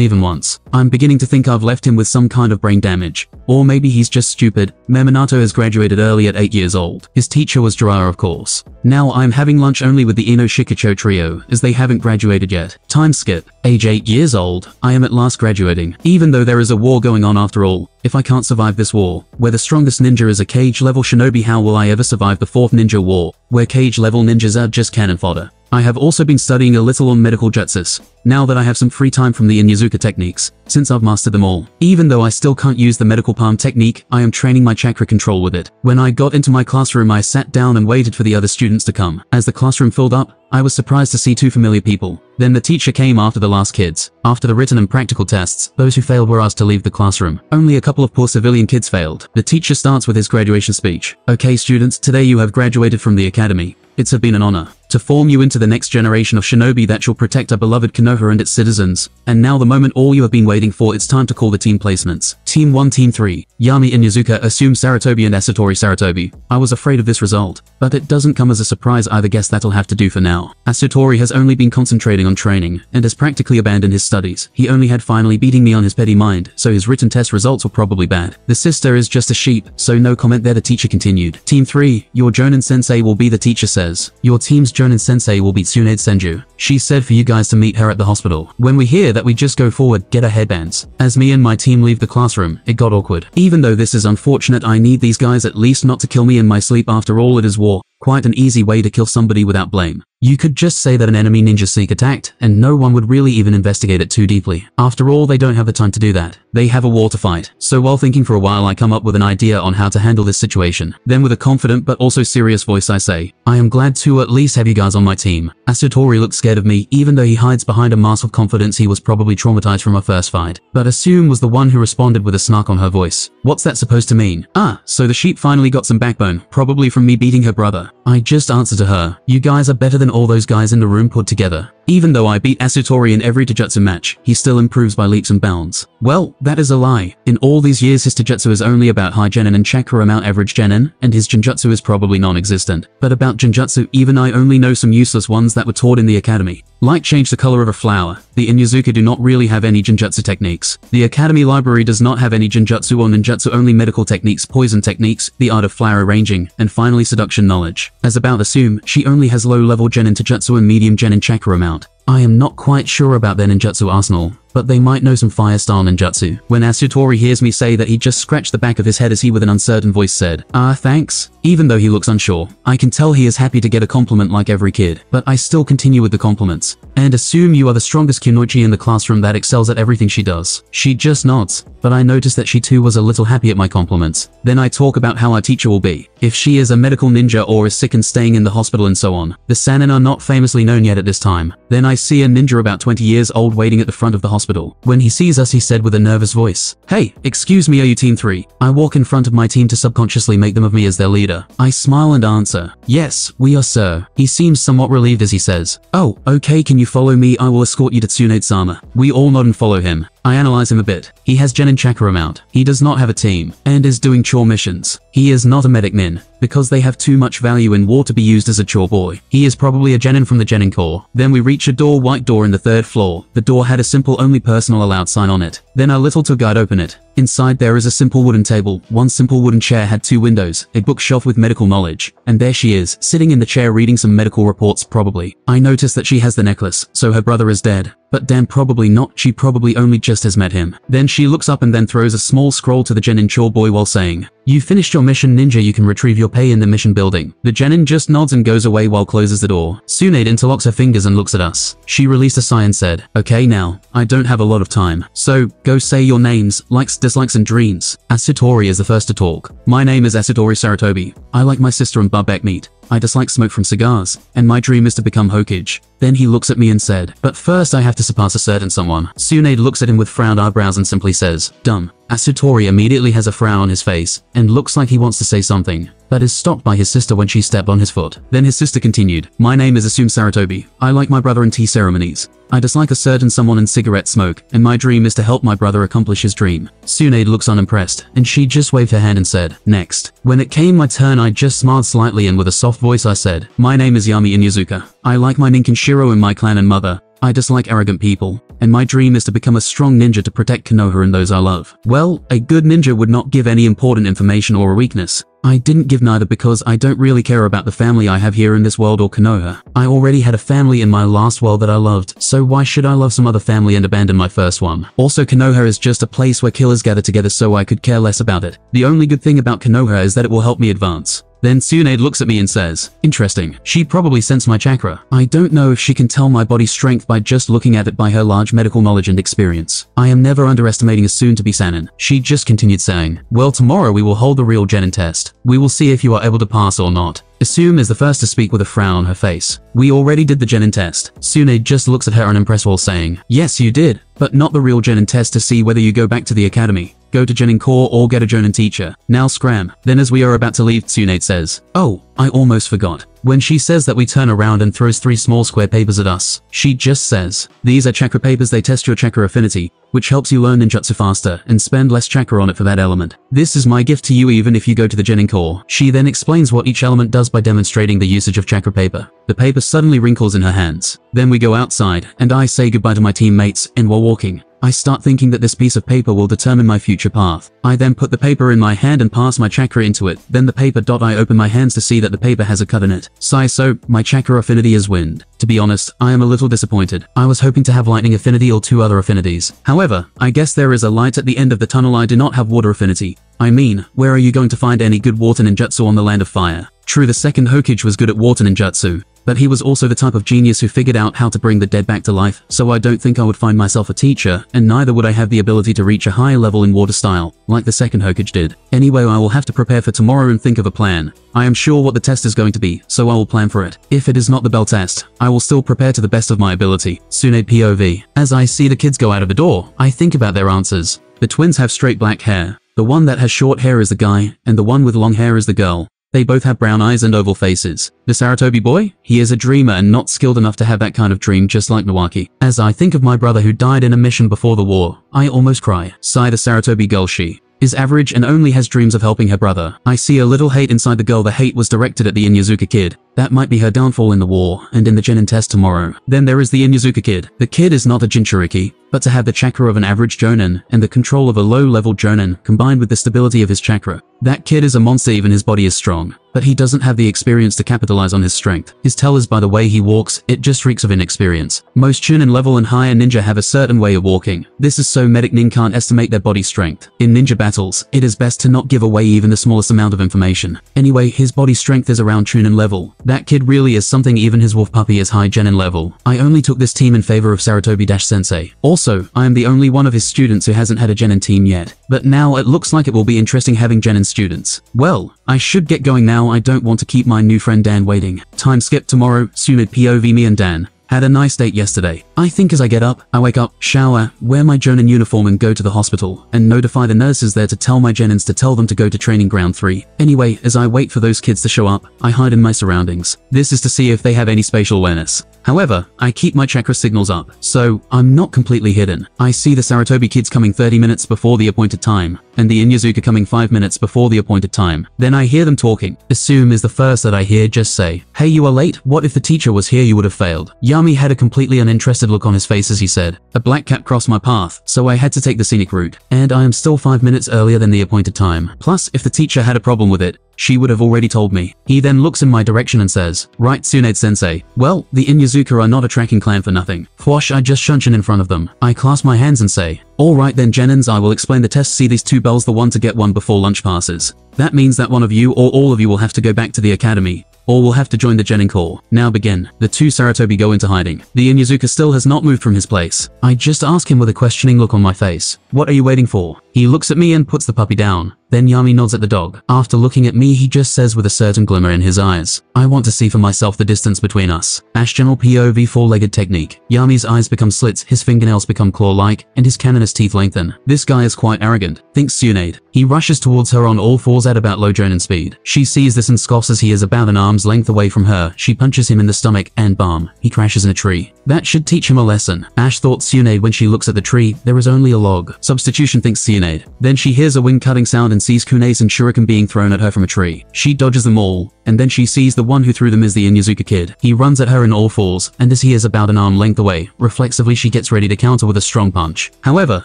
even once. I'm beginning to think I've left him with some kind of brain damage. Or maybe he's just stupid. Meminato has graduated early at 8 years old. His teacher was Jiraiya of course. Now I'm having lunch only with the Ino Shikacho trio, as they haven't graduated yet. Time skip. Age 8 years old, I am at last graduating. Even though there is a war going on after all, if I can't survive this war, where the strongest ninja is a Kage level shinobi how will I ever survive the fourth ninja war, where Kage level ninjas are just cannon fodder? I have also been studying a little on medical jutsus, now that I have some free time from the Inuzuka techniques, since I've mastered them all. Even though I still can't use the medical palm technique, I am training my chakra control with it. When I got into my classroom I sat down and waited for the other students to come. As the classroom filled up, I was surprised to see two familiar people. Then the teacher came after the last kids. After the written and practical tests, those who failed were asked to leave the classroom. Only a couple of poor civilian kids failed. The teacher starts with his graduation speech. Okay students, today you have graduated from the academy. It's have been an honor to form you into the next generation of shinobi that shall protect our beloved Konoha and its citizens. And now the moment all you have been waiting for, it's time to call the team placements. Team 1 Team 3. Yami Inuzuka assume Sarutobi and Asutori Sarutobi. I was afraid of this result, but it doesn't come as a surprise either guess that'll have to do for now. Asutori has only been concentrating on training, and has practically abandoned his studies. He only had finally beating me on his petty mind, so his written test results were probably bad. The sister is just a sheep, so no comment there the teacher continued. Team 3. Your Jonin sensei will be the teacher says. Your team's Jonin sensei will be Tsunade Senju. She said for you guys to meet her at the hospital. When we hear that we just go forward, get our headbands. As me and my team leave the classroom, it got awkward. Even though this is unfortunate I need these guys at least not to kill me in my sleep after all it is war. Quite an easy way to kill somebody without blame. You could just say that an enemy ninja sneak attacked, and no one would really even investigate it too deeply. After all, they don't have the time to do that. They have a war to fight. So while thinking for a while I come up with an idea on how to handle this situation. Then with a confident but also serious voice I say, I am glad to at least have you guys on my team. Asutori looks scared of me even though he hides behind a mask of confidence he was probably traumatized from our first fight. But Assume was the one who responded with a snark on her voice. What's that supposed to mean? Ah, so the sheep finally got some backbone, probably from me beating her brother. I just answer to her, you guys are better than all those guys in the room put together. Even though I beat Asutori in every Taijutsu match, he still improves by leaps and bounds. Well, that is a lie. In all these years his Taijutsu is only about high Genin and Chakra amount average Genin, and his Genjutsu is probably non-existent. But about Genjutsu, even I only know some useless ones that were taught in the academy. Like change the color of a flower, the Inuzuka do not really have any Genjutsu techniques. The Academy Library does not have any Genjutsu or Ninjutsu only medical techniques, poison techniques, the art of flower arranging, and finally seduction knowledge. As about Assume, she only has low-level Genin Taijutsu and medium Genin Chakra amount. I am not quite sure about their ninjutsu arsenal, but they might know some fire-style ninjutsu. When Asutori hears me say that he just scratched the back of his head as he with an uncertain voice said, Ah, thanks. Even though he looks unsure, I can tell he is happy to get a compliment like every kid, but I still continue with the compliments, and assume you are the strongest Kunoichi in the classroom that excels at everything she does. She just nods, but I notice that she too was a little happy at my compliments. Then I talk about how our teacher will be, if she is a medical ninja or is sick and staying in the hospital and so on. The Sannin are not famously known yet at this time. Then I see a ninja about 20 years old waiting at the front of the hospital. When he sees us he said with a nervous voice, Hey, excuse me are you team 3? I walk in front of my team to subconsciously make them of me as their leader. I smile and answer, Yes, we are sir. He seems somewhat relieved as he says, Oh, okay can you follow me I will escort you to Tsunade-sama. We all nod and follow him. I analyze him a bit. He has Genin Chakra amount. He does not have a team, and is doing chore missions. He is not a medic nin, because they have too much value in war to be used as a chore boy. He is probably a Genin from the Genin Corps. Then we reach a door white door in the third floor. The door had a simple only personal allowed sign on it. Then our little tour guide open it. Inside there is a simple wooden table. One simple wooden chair had two windows, a bookshelf with medical knowledge. And there she is, sitting in the chair reading some medical reports probably. I notice that she has the necklace, so her brother is dead. But damn probably not, she probably only just has met him. Then she looks up and then throws a small scroll to the Genin Chore boy while saying, You finished your mission ninja you can retrieve your pay in the mission building. The Genin just nods and goes away while closes the door. Tsunade interlocks her fingers and looks at us. She released a sigh and said, Okay now, I don't have a lot of time. So, go say your names, likes, dislikes and dreams. Asutori is the first to talk. My name is Asutori Sarutobi. I like my sister and barbecue meat. I dislike smoke from cigars, and my dream is to become Hokage. Then he looks at me and said, but first I have to surpass a certain someone. Tsunade looks at him with frowned eyebrows and simply says, dumb. Asutori immediately has a frown on his face, and looks like he wants to say something, but is stopped by his sister when she stepped on his foot. Then his sister continued, My name is Assume Sarutobi. I like my brother in tea ceremonies. I dislike a certain someone in cigarette smoke, and my dream is to help my brother accomplish his dream. Tsunade looks unimpressed, and she just waved her hand and said, Next. When it came my turn I just smiled slightly and with a soft voice I said, My name is Yami Inuzuka. I like my Ninkenshiro and my clan and mother. I dislike arrogant people, and my dream is to become a strong ninja to protect Konoha and those I love. Well, a good ninja would not give any important information or a weakness. I didn't give neither because I don't really care about the family I have here in this world or Konoha. I already had a family in my last world that I loved, so why should I love some other family and abandon my first one? Also Konoha is just a place where killers gather together so I could care less about it. The only good thing about Konoha is that it will help me advance. Then Tsunade looks at me and says, Interesting. She probably sensed my chakra. I don't know if she can tell my body strength by just looking at it by her large medical knowledge and experience. I am never underestimating a soon-to-be Sannin. She just continued saying, Well tomorrow we will hold the real Genin test. We will see if you are able to pass or not. Assume is the first to speak with a frown on her face. We already did the Genin test. Tsunade just looks at her unimpressed while saying, Yes you did, but not the real Genin test to see whether you go back to the academy go to Genin Corps or get a Jonin teacher. Now scram. Then as we are about to leave Tsunade says, Oh, I almost forgot. When she says that we turn around and throws three small square papers at us, she just says, These are chakra papers they test your chakra affinity, which helps you learn ninjutsu faster and spend less chakra on it for that element. This is my gift to you even if you go to the Genin Corps. She then explains what each element does by demonstrating the usage of chakra paper. The paper suddenly wrinkles in her hands. Then we go outside, and I say goodbye to my teammates, and while walking, I start thinking that this piece of paper will determine my future path. I then put the paper in my hand and pass my chakra into it, then the paper I open my hands to see that the paper has a cut in it. Sigh so, my chakra affinity is wind. To be honest, I am a little disappointed. I was hoping to have lightning affinity or two other affinities. However, I guess there is a light at the end of the tunnel I do not have water affinity. I mean, where are you going to find any good water ninjutsu on the land of fire? True the second Hokage was good at water ninjutsu, but he was also the type of genius who figured out how to bring the dead back to life, so I don't think I would find myself a teacher, and neither would I have the ability to reach a higher level in water style, like the second Hokage did. Anyway, I will have to prepare for tomorrow and think of a plan. I am sure what the test is going to be, so I will plan for it. If it is not the bell test, I will still prepare to the best of my ability. Tsunade POV. As I see the kids go out of the door, I think about their answers. The twins have straight black hair. The one that has short hair is the guy, and the one with long hair is the girl. They both have brown eyes and oval faces. The Sarutobi boy? He is a dreamer and not skilled enough to have that kind of dream just like Nawaki. As I think of my brother who died in a mission before the war, I almost cry. Sigh the Sarutobi girl she is average and only has dreams of helping her brother. I see a little hate inside the girl the hate was directed at the Inuzuka kid. That might be her downfall in the war and in the Genin test tomorrow. Then there is the Inuzuka kid. The kid is not a Jinchuriki, but to have the chakra of an average Jonin and the control of a low-level Jonin combined with the stability of his chakra. That kid is a monster even his body is strong but he doesn't have the experience to capitalize on his strength. His tell is by the way he walks, it just reeks of inexperience. Most Chunin level and higher ninja have a certain way of walking. This is so medic nin can't estimate their body strength. In ninja battles, it is best to not give away even the smallest amount of information. Anyway, his body strength is around Chunin level. That kid really is something even his wolf puppy is high Genin level. I only took this team in favor of Sarutobi-sensei. Also, I am the only one of his students who hasn't had a Genin team yet. But now it looks like it will be interesting having Genin students. Well, I should get going now I don't want to keep my new friend Dan waiting. Time skip tomorrow, at POV me and Dan. Had a nice date yesterday. I think as I get up, I wake up, shower, wear my Jonin uniform and go to the hospital, and notify the nurses there to tell my Genins to tell them to go to training ground 3. Anyway, as I wait for those kids to show up, I hide in my surroundings. This is to see if they have any spatial awareness. However, I keep my chakra signals up, so I'm not completely hidden. I see the Sarutobi kids coming 30 minutes before the appointed time, and the Inuzuka coming 5 minutes before the appointed time. Then I hear them talking. Assume is the first that I hear just say, Hey you are late, what if the teacher was here you would have failed. Yami had a completely uninterested look on his face as he said, A black cat crossed my path, so I had to take the scenic route, and I am still 5 minutes earlier than the appointed time. Plus, if the teacher had a problem with it, she would have already told me. He then looks in my direction and says, Right Tsunade-sensei. Well, the Inuzuka are not a tracking clan for nothing. Quash I just shunshin in front of them. I clasp my hands and say, Alright then Genins I will explain the test see these two bells the one to get one before lunch passes. That means that one of you or all of you will have to go back to the academy or will have to join the Genin Corps. Now begin. The two Sarutobi go into hiding. The Inuzuka still has not moved from his place. I just ask him with a questioning look on my face. What are you waiting for? He looks at me and puts the puppy down. Then Yami nods at the dog. After looking at me he just says with a certain glimmer in his eyes, I want to see for myself the distance between us. Ash General POV four-legged technique. Yami's eyes become slits, his fingernails become claw-like, and his canonous teeth lengthen. This guy is quite arrogant, thinks Tsunade. He rushes towards her on all fours at about low jonin speed. She sees this and scoffs as he is about an arm's length away from her. She punches him in the stomach and bam, he crashes in a tree. That should teach him a lesson. Ash thought Tsunade when she looks at the tree, there is only a log. Substitution thinks Tsunade. Then she hears a wing cutting sound and sees kunai and shuriken being thrown at her from a tree. She dodges them all, and then she sees the one who threw them is the Inuzuka kid. He runs at her in all fours, and as he is about an arm length away, reflexively she gets ready to counter with a strong punch. However,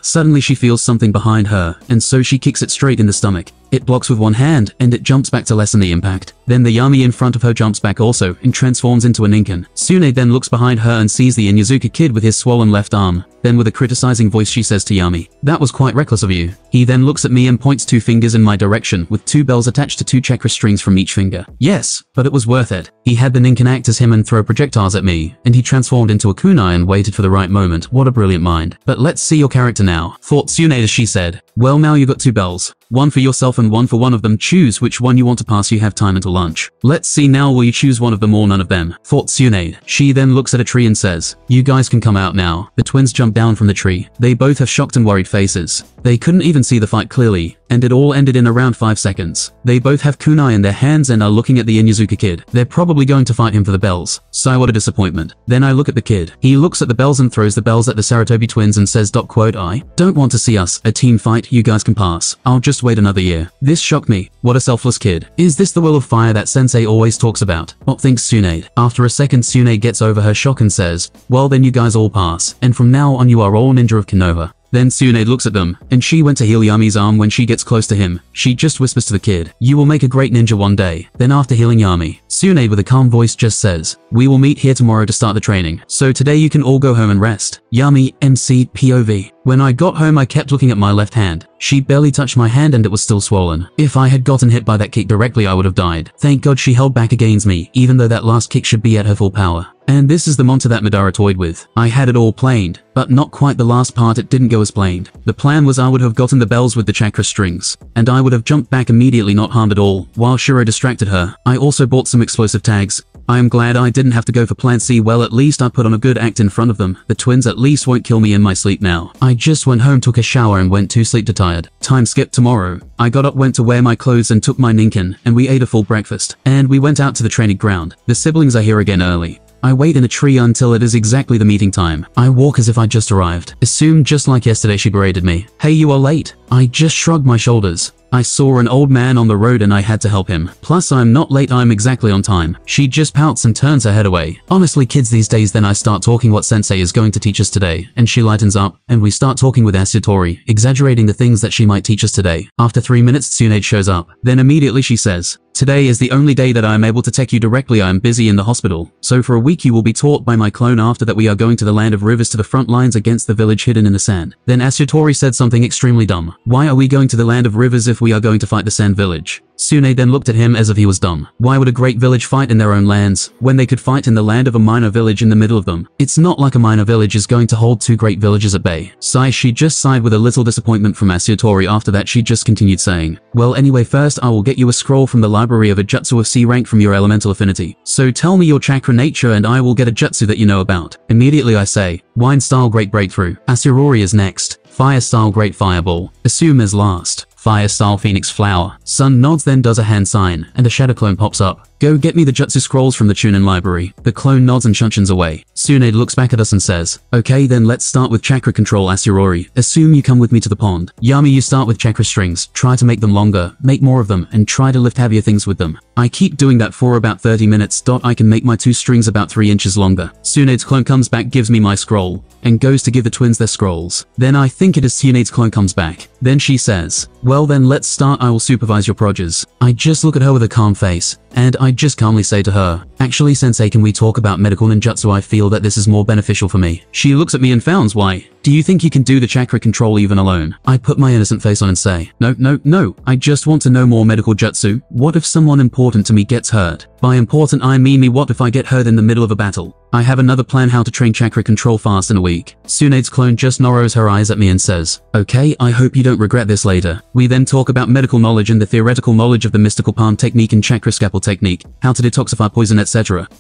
suddenly she feels something behind her, and so she kicks it straight in the stomach. It blocks with one hand, and it jumps back to lessen the impact. Then the Yami in front of her jumps back also, and transforms into a Ninken. Sune then looks behind her and sees the Inuzuka kid with his swollen left arm. Then with a criticizing voice she says to Yami, that was quite reckless of you. He then looks at me and points two fingers in my direction, with two bells attached to two chakra strings from each finger. Yes, but it was worth it. He had the Ninken act as him and throw projectiles at me, and he transformed into a kunai and waited for the right moment. What a brilliant mind. But let's see your character now. Thought Sune as she said, well now you got two bells. One for yourself and one for one of them. Choose which one you want to pass you have time until lunch. Let's see now will you choose one of them or none of them. Thought Tsunade. She then looks at a tree and says, you guys can come out now. The twins jump down from the tree. They both have shocked and worried faces. They couldn't even see the fight clearly, and it all ended in around 5 seconds. They both have kunai in their hands and are looking at the Inuzuka kid. They're probably going to fight him for the bells. So what a disappointment. Then I look at the kid. He looks at the bells and throws the bells at the Sarutobi twins and says quote I don't want to see us, a team fight, you guys can pass. I'll just wait another year. This shocked me. What a selfless kid. Is this the will of fire that sensei always talks about? What thinks Tsunade? After a second Tsunade gets over her shock and says, well then you guys all pass, and from now on you are all ninja of Konoha. Then Tsunade looks at them, and she went to heal Yami's arm when she gets close to him. She just whispers to the kid, you will make a great ninja one day. Then after healing Yami, Tsunade with a calm voice just says, we will meet here tomorrow to start the training. So today you can all go home and rest. Yami, MC, POV. When I got home I kept looking at my left hand. She barely touched my hand and it was still swollen. If I had gotten hit by that kick directly I would have died. Thank god she held back against me, even though that last kick should be at her full power. And this is the monster that Madara toyed with. I had it all planned, but not quite the last part it didn't go as planned. The plan was I would have gotten the bells with the chakra strings, and I would have jumped back immediately not harmed at all, while Shiro distracted her. I also bought some explosive tags, I am glad I didn't have to go for plan C well at least I put on a good act in front of them. The twins at least won't kill me in my sleep now. I just went home took a shower and went to sleep to tired. Time skip tomorrow. I got up went to wear my clothes and took my Ninken and we ate a full breakfast. And we went out to the training ground. The siblings are here again early. I wait in a tree until it is exactly the meeting time. I walk as if I just arrived. Assume just like yesterday she berated me. Hey, you are late. I just shrugged my shoulders. I saw an old man on the road and I had to help him. Plus I'm not late I'm exactly on time. She just pouts and turns her head away. Honestly kids these days then I start talking what sensei is going to teach us today and she lightens up and we start talking with Asutori, exaggerating the things that she might teach us today. After three minutes Tsunade shows up. Then immediately she says, Today is the only day that I am able to take you directly I am busy in the hospital. So for a week you will be taught by my clone after that we are going to the land of rivers to the front lines against the village hidden in the sand. Then Asutori said something extremely dumb. Why are we going to the land of rivers if we are going to fight the sand village? Sune then looked at him as if he was dumb. Why would a great village fight in their own lands, when they could fight in the land of a minor village in the middle of them? It's not like a minor village is going to hold two great villages at bay. Sigh she just sighed with a little disappointment from Asutori after that she just continued saying, Well anyway first I will get you a scroll from the library of a jutsu of C rank from your elemental affinity. So tell me your chakra nature and I will get a jutsu that you know about. Immediately I say, Wind style great breakthrough. Asutori is next. Fire style great fireball. Assume is last. Fire style phoenix flower. Sun nods then does a hand sign, and a shadow clone pops up. Go get me the Jutsu scrolls from the Chunin library. The clone nods and shunshins away. Tsunade looks back at us and says, Okay then let's start with chakra control Asutori. Assume you come with me to the pond. Yami you start with chakra strings. Try to make them longer, make more of them, and try to lift heavier things with them. I keep doing that for about 30 minutes. Dot I can make my two strings about 3 inches longer. Tsunade's clone comes back gives me my scroll, and goes to give the twins their scrolls. Then I think it is Tsunade's clone comes back. Then she says, Well then let's start I will supervise your proges. I just look at her with a calm face, and I just calmly say to her, Actually sensei can we talk about medical ninjutsu I feel that this is more beneficial for me. She looks at me and frowns why. Do you think you can do the chakra control even alone? I put my innocent face on and say, No, no, no, I just want to know more medical jutsu. What if someone important to me gets hurt? By important I mean me what if I get hurt in the middle of a battle? I have another plan how to train chakra control fast in a week. Tsunade's clone just narrows her eyes at me and says, Okay, I hope you don't regret this later. We then talk about medical knowledge and the theoretical knowledge of the mystical palm technique and chakra scalpel technique, how to detoxify poison etc.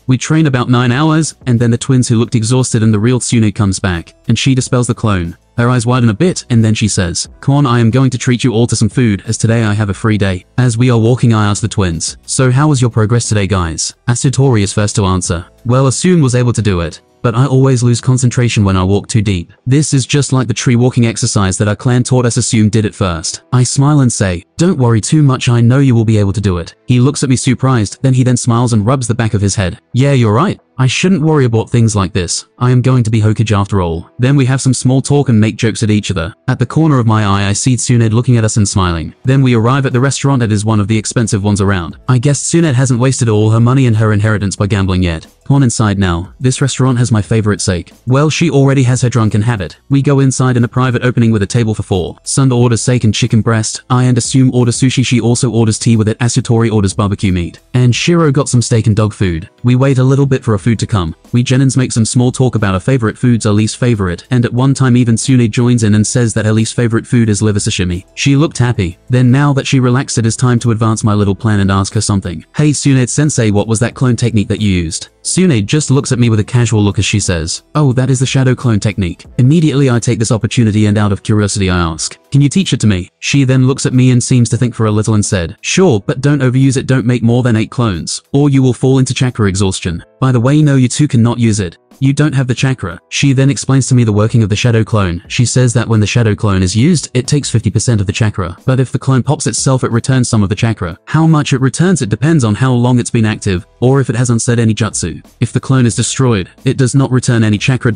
We train about 9 hours, and then the twins who looked exhausted and the real Tsunade comes back, and she dispels the clone. Her eyes widen a bit, and then she says, on, I am going to treat you all to some food, as today I have a free day. As we are walking I ask the twins, So how was your progress today guys? As Asutori is first to answer. Well Asun was able to do it, but I always lose concentration when I walk too deep. This is just like the tree walking exercise that our clan taught us assume did it first. I smile and say, don't worry too much I know you will be able to do it. He looks at me surprised, then he then smiles and rubs the back of his head. Yeah, you're right. I shouldn't worry about things like this. I am going to be Hokage after all. Then we have some small talk and make jokes at each other. At the corner of my eye I see Tsunade looking at us and smiling. Then we arrive at the restaurant that is one of the expensive ones around. I guess Tsunade hasn't wasted all her money and her inheritance by gambling yet. Come on inside now. This restaurant has my favorite sake. Well, she already has her drunken habit. We go inside in a private opening with a table for four. Sun orders sake and chicken breast. I and Assume order sushi. She also orders tea with it. Asutori orders barbecue meat. And Shiro got some steak and dog food. We wait a little bit for a food to come. We Genins make some small talk about our favorite foods, our least favorite, and at one time even Sune joins in and says that her least favorite food is liver sashimi. She looked happy. Then now that she relaxed it is time to advance my little plan and ask her something. Hey Tsunade sensei what was that clone technique that you used? Tsunade just looks at me with a casual look as she says, Oh that is the shadow clone technique. Immediately I take this opportunity and out of curiosity I ask, Can you teach it to me? She then looks at me and seems to think for a little and said, Sure, but don't overuse it don't make more than 8 clones, or you will fall into chakra exhaustion. By the way no you two cannot use it. You don't have the chakra. She then explains to me the working of the shadow clone. She says that when the shadow clone is used, it takes 50% of the chakra. But if the clone pops itself, it returns some of the chakra. How much it returns it depends on how long it's been active, or if it has unsaid any jutsu. If the clone is destroyed, it does not return any chakra.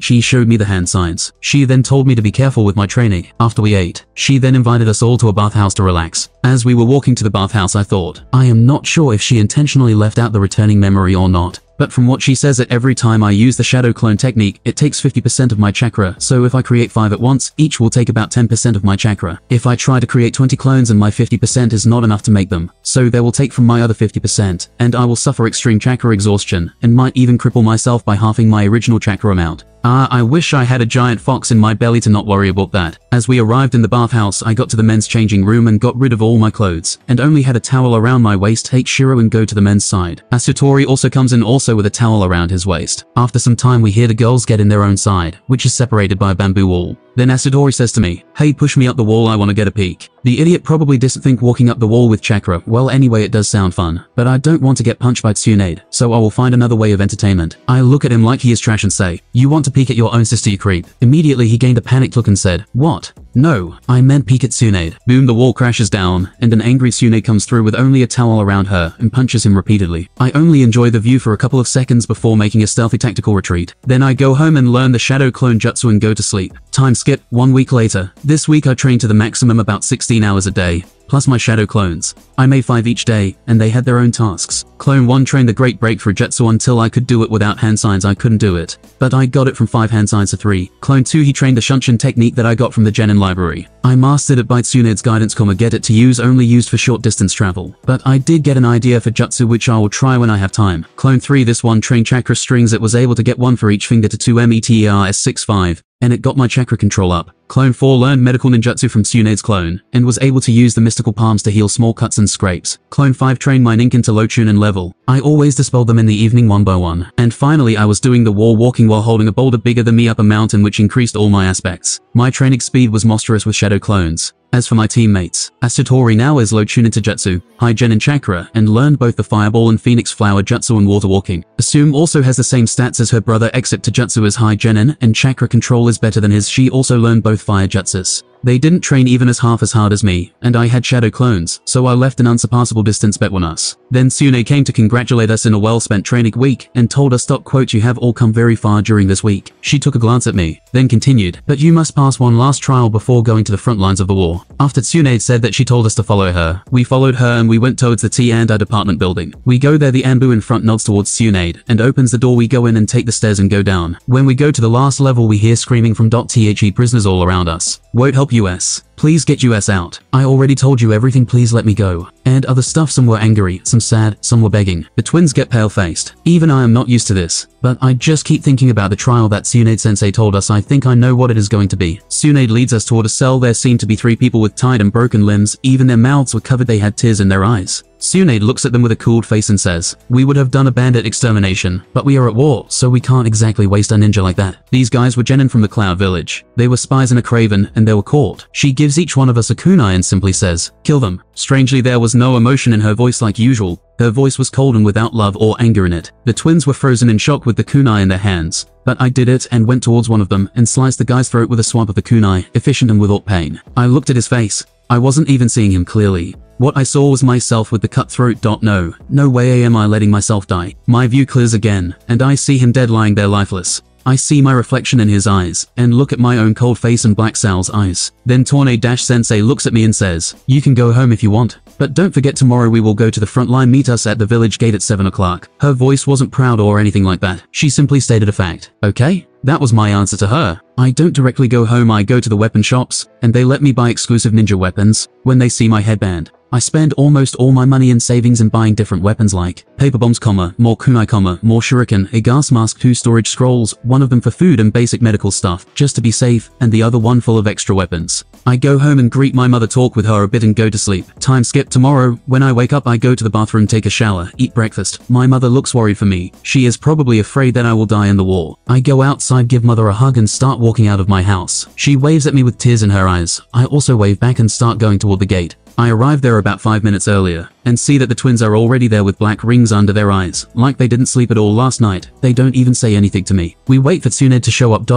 She showed me the hand signs. She then told me to be careful with my training. After we ate, she then invited us all to a bathhouse to relax. As we were walking to the bathhouse I thought, I am not sure if she intentionally left out the returning memory or not. But from what she says that every time I use the shadow clone technique, it takes 50% of my chakra, so if I create 5 at once, each will take about 10% of my chakra. If I try to create 20 clones and my 50% is not enough to make them, so they will take from my other 50%, and I will suffer extreme chakra exhaustion, and might even cripple myself by halving my original chakra amount. Ah, I wish I had a giant fox in my belly to not worry about that. As we arrived in the bathhouse, I got to the men's changing room and got rid of all my clothes, and only had a towel around my waist. Take Shiro and go to the men's side. Asutori also comes in also with a towel around his waist. After some time we hear the girls get in their own side, which is separated by a bamboo wall. Then Asutori says to me, hey push me up the wall I wanna get a peek. The idiot probably doesn't think walking up the wall with chakra, well anyway it does sound fun, but I don't want to get punched by Tsunade, so I will find another way of entertainment. I look at him like he is trash and say, you want to peek at your own sister you creep. Immediately he gained a panicked look and said, what? No, I meant peek at. Boom the wall crashes down, and an angry Tsunade comes through with only a towel around her and punches him repeatedly. I only enjoy the view for a couple of seconds before making a stealthy tactical retreat. Then I go home and learn the Shadow Clone Jutsu and go to sleep. Time skip, one week later. This week I train to the maximum about 16 hours a day plus my shadow clones. I made 5 each day, and they had their own tasks. Clone 1 trained the Great Breakthrough Jutsu until I could do it without hand signs I couldn't do it, but I got it from 5 hand signs to 3. Clone 2 he trained the Shunshin technique that I got from the Genin library. I mastered it by Tsunade's guidance comma get it to use only used for short distance travel, but I did get an idea for Jutsu which I will try when I have time. Clone 3 this one trained chakra strings it was able to get one for each finger to 2 METERS 65, and it got my chakra control up. Clone 4 learned medical ninjutsu from Tsunade's clone, and was able to use the mystical palms to heal small cuts and scrapes. Clone 5 trained my Ninken to low Chunin level. I always dispelled them in the evening one by one. And finally I was doing the wall walking while holding a boulder bigger than me up a mountain which increased all my aspects. My training speed was monstrous with shadow clones. As for my teammates, Asutori now is low Chunin to Jutsu, High Genin Chakra, and learned both the Fireball and Phoenix Flower Jutsu and Water Walking. Assume also has the same stats as her brother except to Jutsu as High Genin, and Chakra control is better than his she also learned both Fire Jutsus. They didn't train even as half as hard as me, and I had shadow clones, so I left an unsurpassable distance between us. Then Sune came to congratulate us in a well-spent training week and told us quote you have all come very far during this week. She took a glance at me, then continued, but you must pass one last trial before going to the front lines of the war. After Tsunade said that she told us to follow her, we followed her and we went towards the T and our department building. We go there the Anbu in front nods towards Tsunade and opens the door we go in and take the stairs and go down. When we go to the last level we hear screaming from .THE prisoners all around us. Won't help US. Please get US out. I already told you everything please let me go. And other stuff some were angry, some sad, some were begging. The twins get pale-faced. Even I am not used to this. But I just keep thinking about the trial that Tsunade sensei told us I think I know what it is going to be. Tsunade leads us toward a cell there seemed to be three people with tied and broken limbs, even their mouths were covered they had tears in their eyes. Tsunade looks at them with a cooled face and says, We would have done a bandit extermination, but we are at war, so we can't exactly waste a ninja like that. These guys were Genin from the Cloud Village. They were spies and a Craven, and they were caught. She gives each one of us a kunai and simply says, Kill them. Strangely there was no emotion in her voice like usual. Her voice was cold and without love or anger in it. The twins were frozen in shock with the kunai in their hands. But I did it and went towards one of them and sliced the guy's throat with a swab of the kunai, efficient and without pain. I looked at his face. I wasn't even seeing him clearly. What I saw was myself with the cut throat. No, no way am I letting myself die. My view clears again, and I see him dead lying there lifeless. I see my reflection in his eyes, and look at my own cold face and Black Sal's eyes. Then Tsunade-sensei looks at me and says, You can go home if you want. But don't forget tomorrow we will go to the front line meet us at the village gate at 7 o'clock. Her voice wasn't proud or anything like that. She simply stated a fact. Okay? That was my answer to her. I don't directly go home I go to the weapon shops, and they let me buy exclusive ninja weapons when they see my headband. I spend almost all my money in savings in buying different weapons like paper bombs, comma, more kunai, comma, more shuriken, a gas mask, two storage scrolls, one of them for food and basic medical stuff, just to be safe, and the other one full of extra weapons. I go home and greet my mother, talk with her a bit and go to sleep. Time skip tomorrow. When I wake up, I go to the bathroom, take a shower, eat breakfast. My mother looks worried for me. She is probably afraid that I will die in the war. I go outside, give mother a hug and start walking out of my house. She waves at me with tears in her eyes. I also wave back and start going toward the gate. I arrive there about 5 minutes earlier, and see that the twins are already there with black rings under their eyes, like they didn't sleep at all last night. They don't even say anything to me. We wait for Tsunade to show up.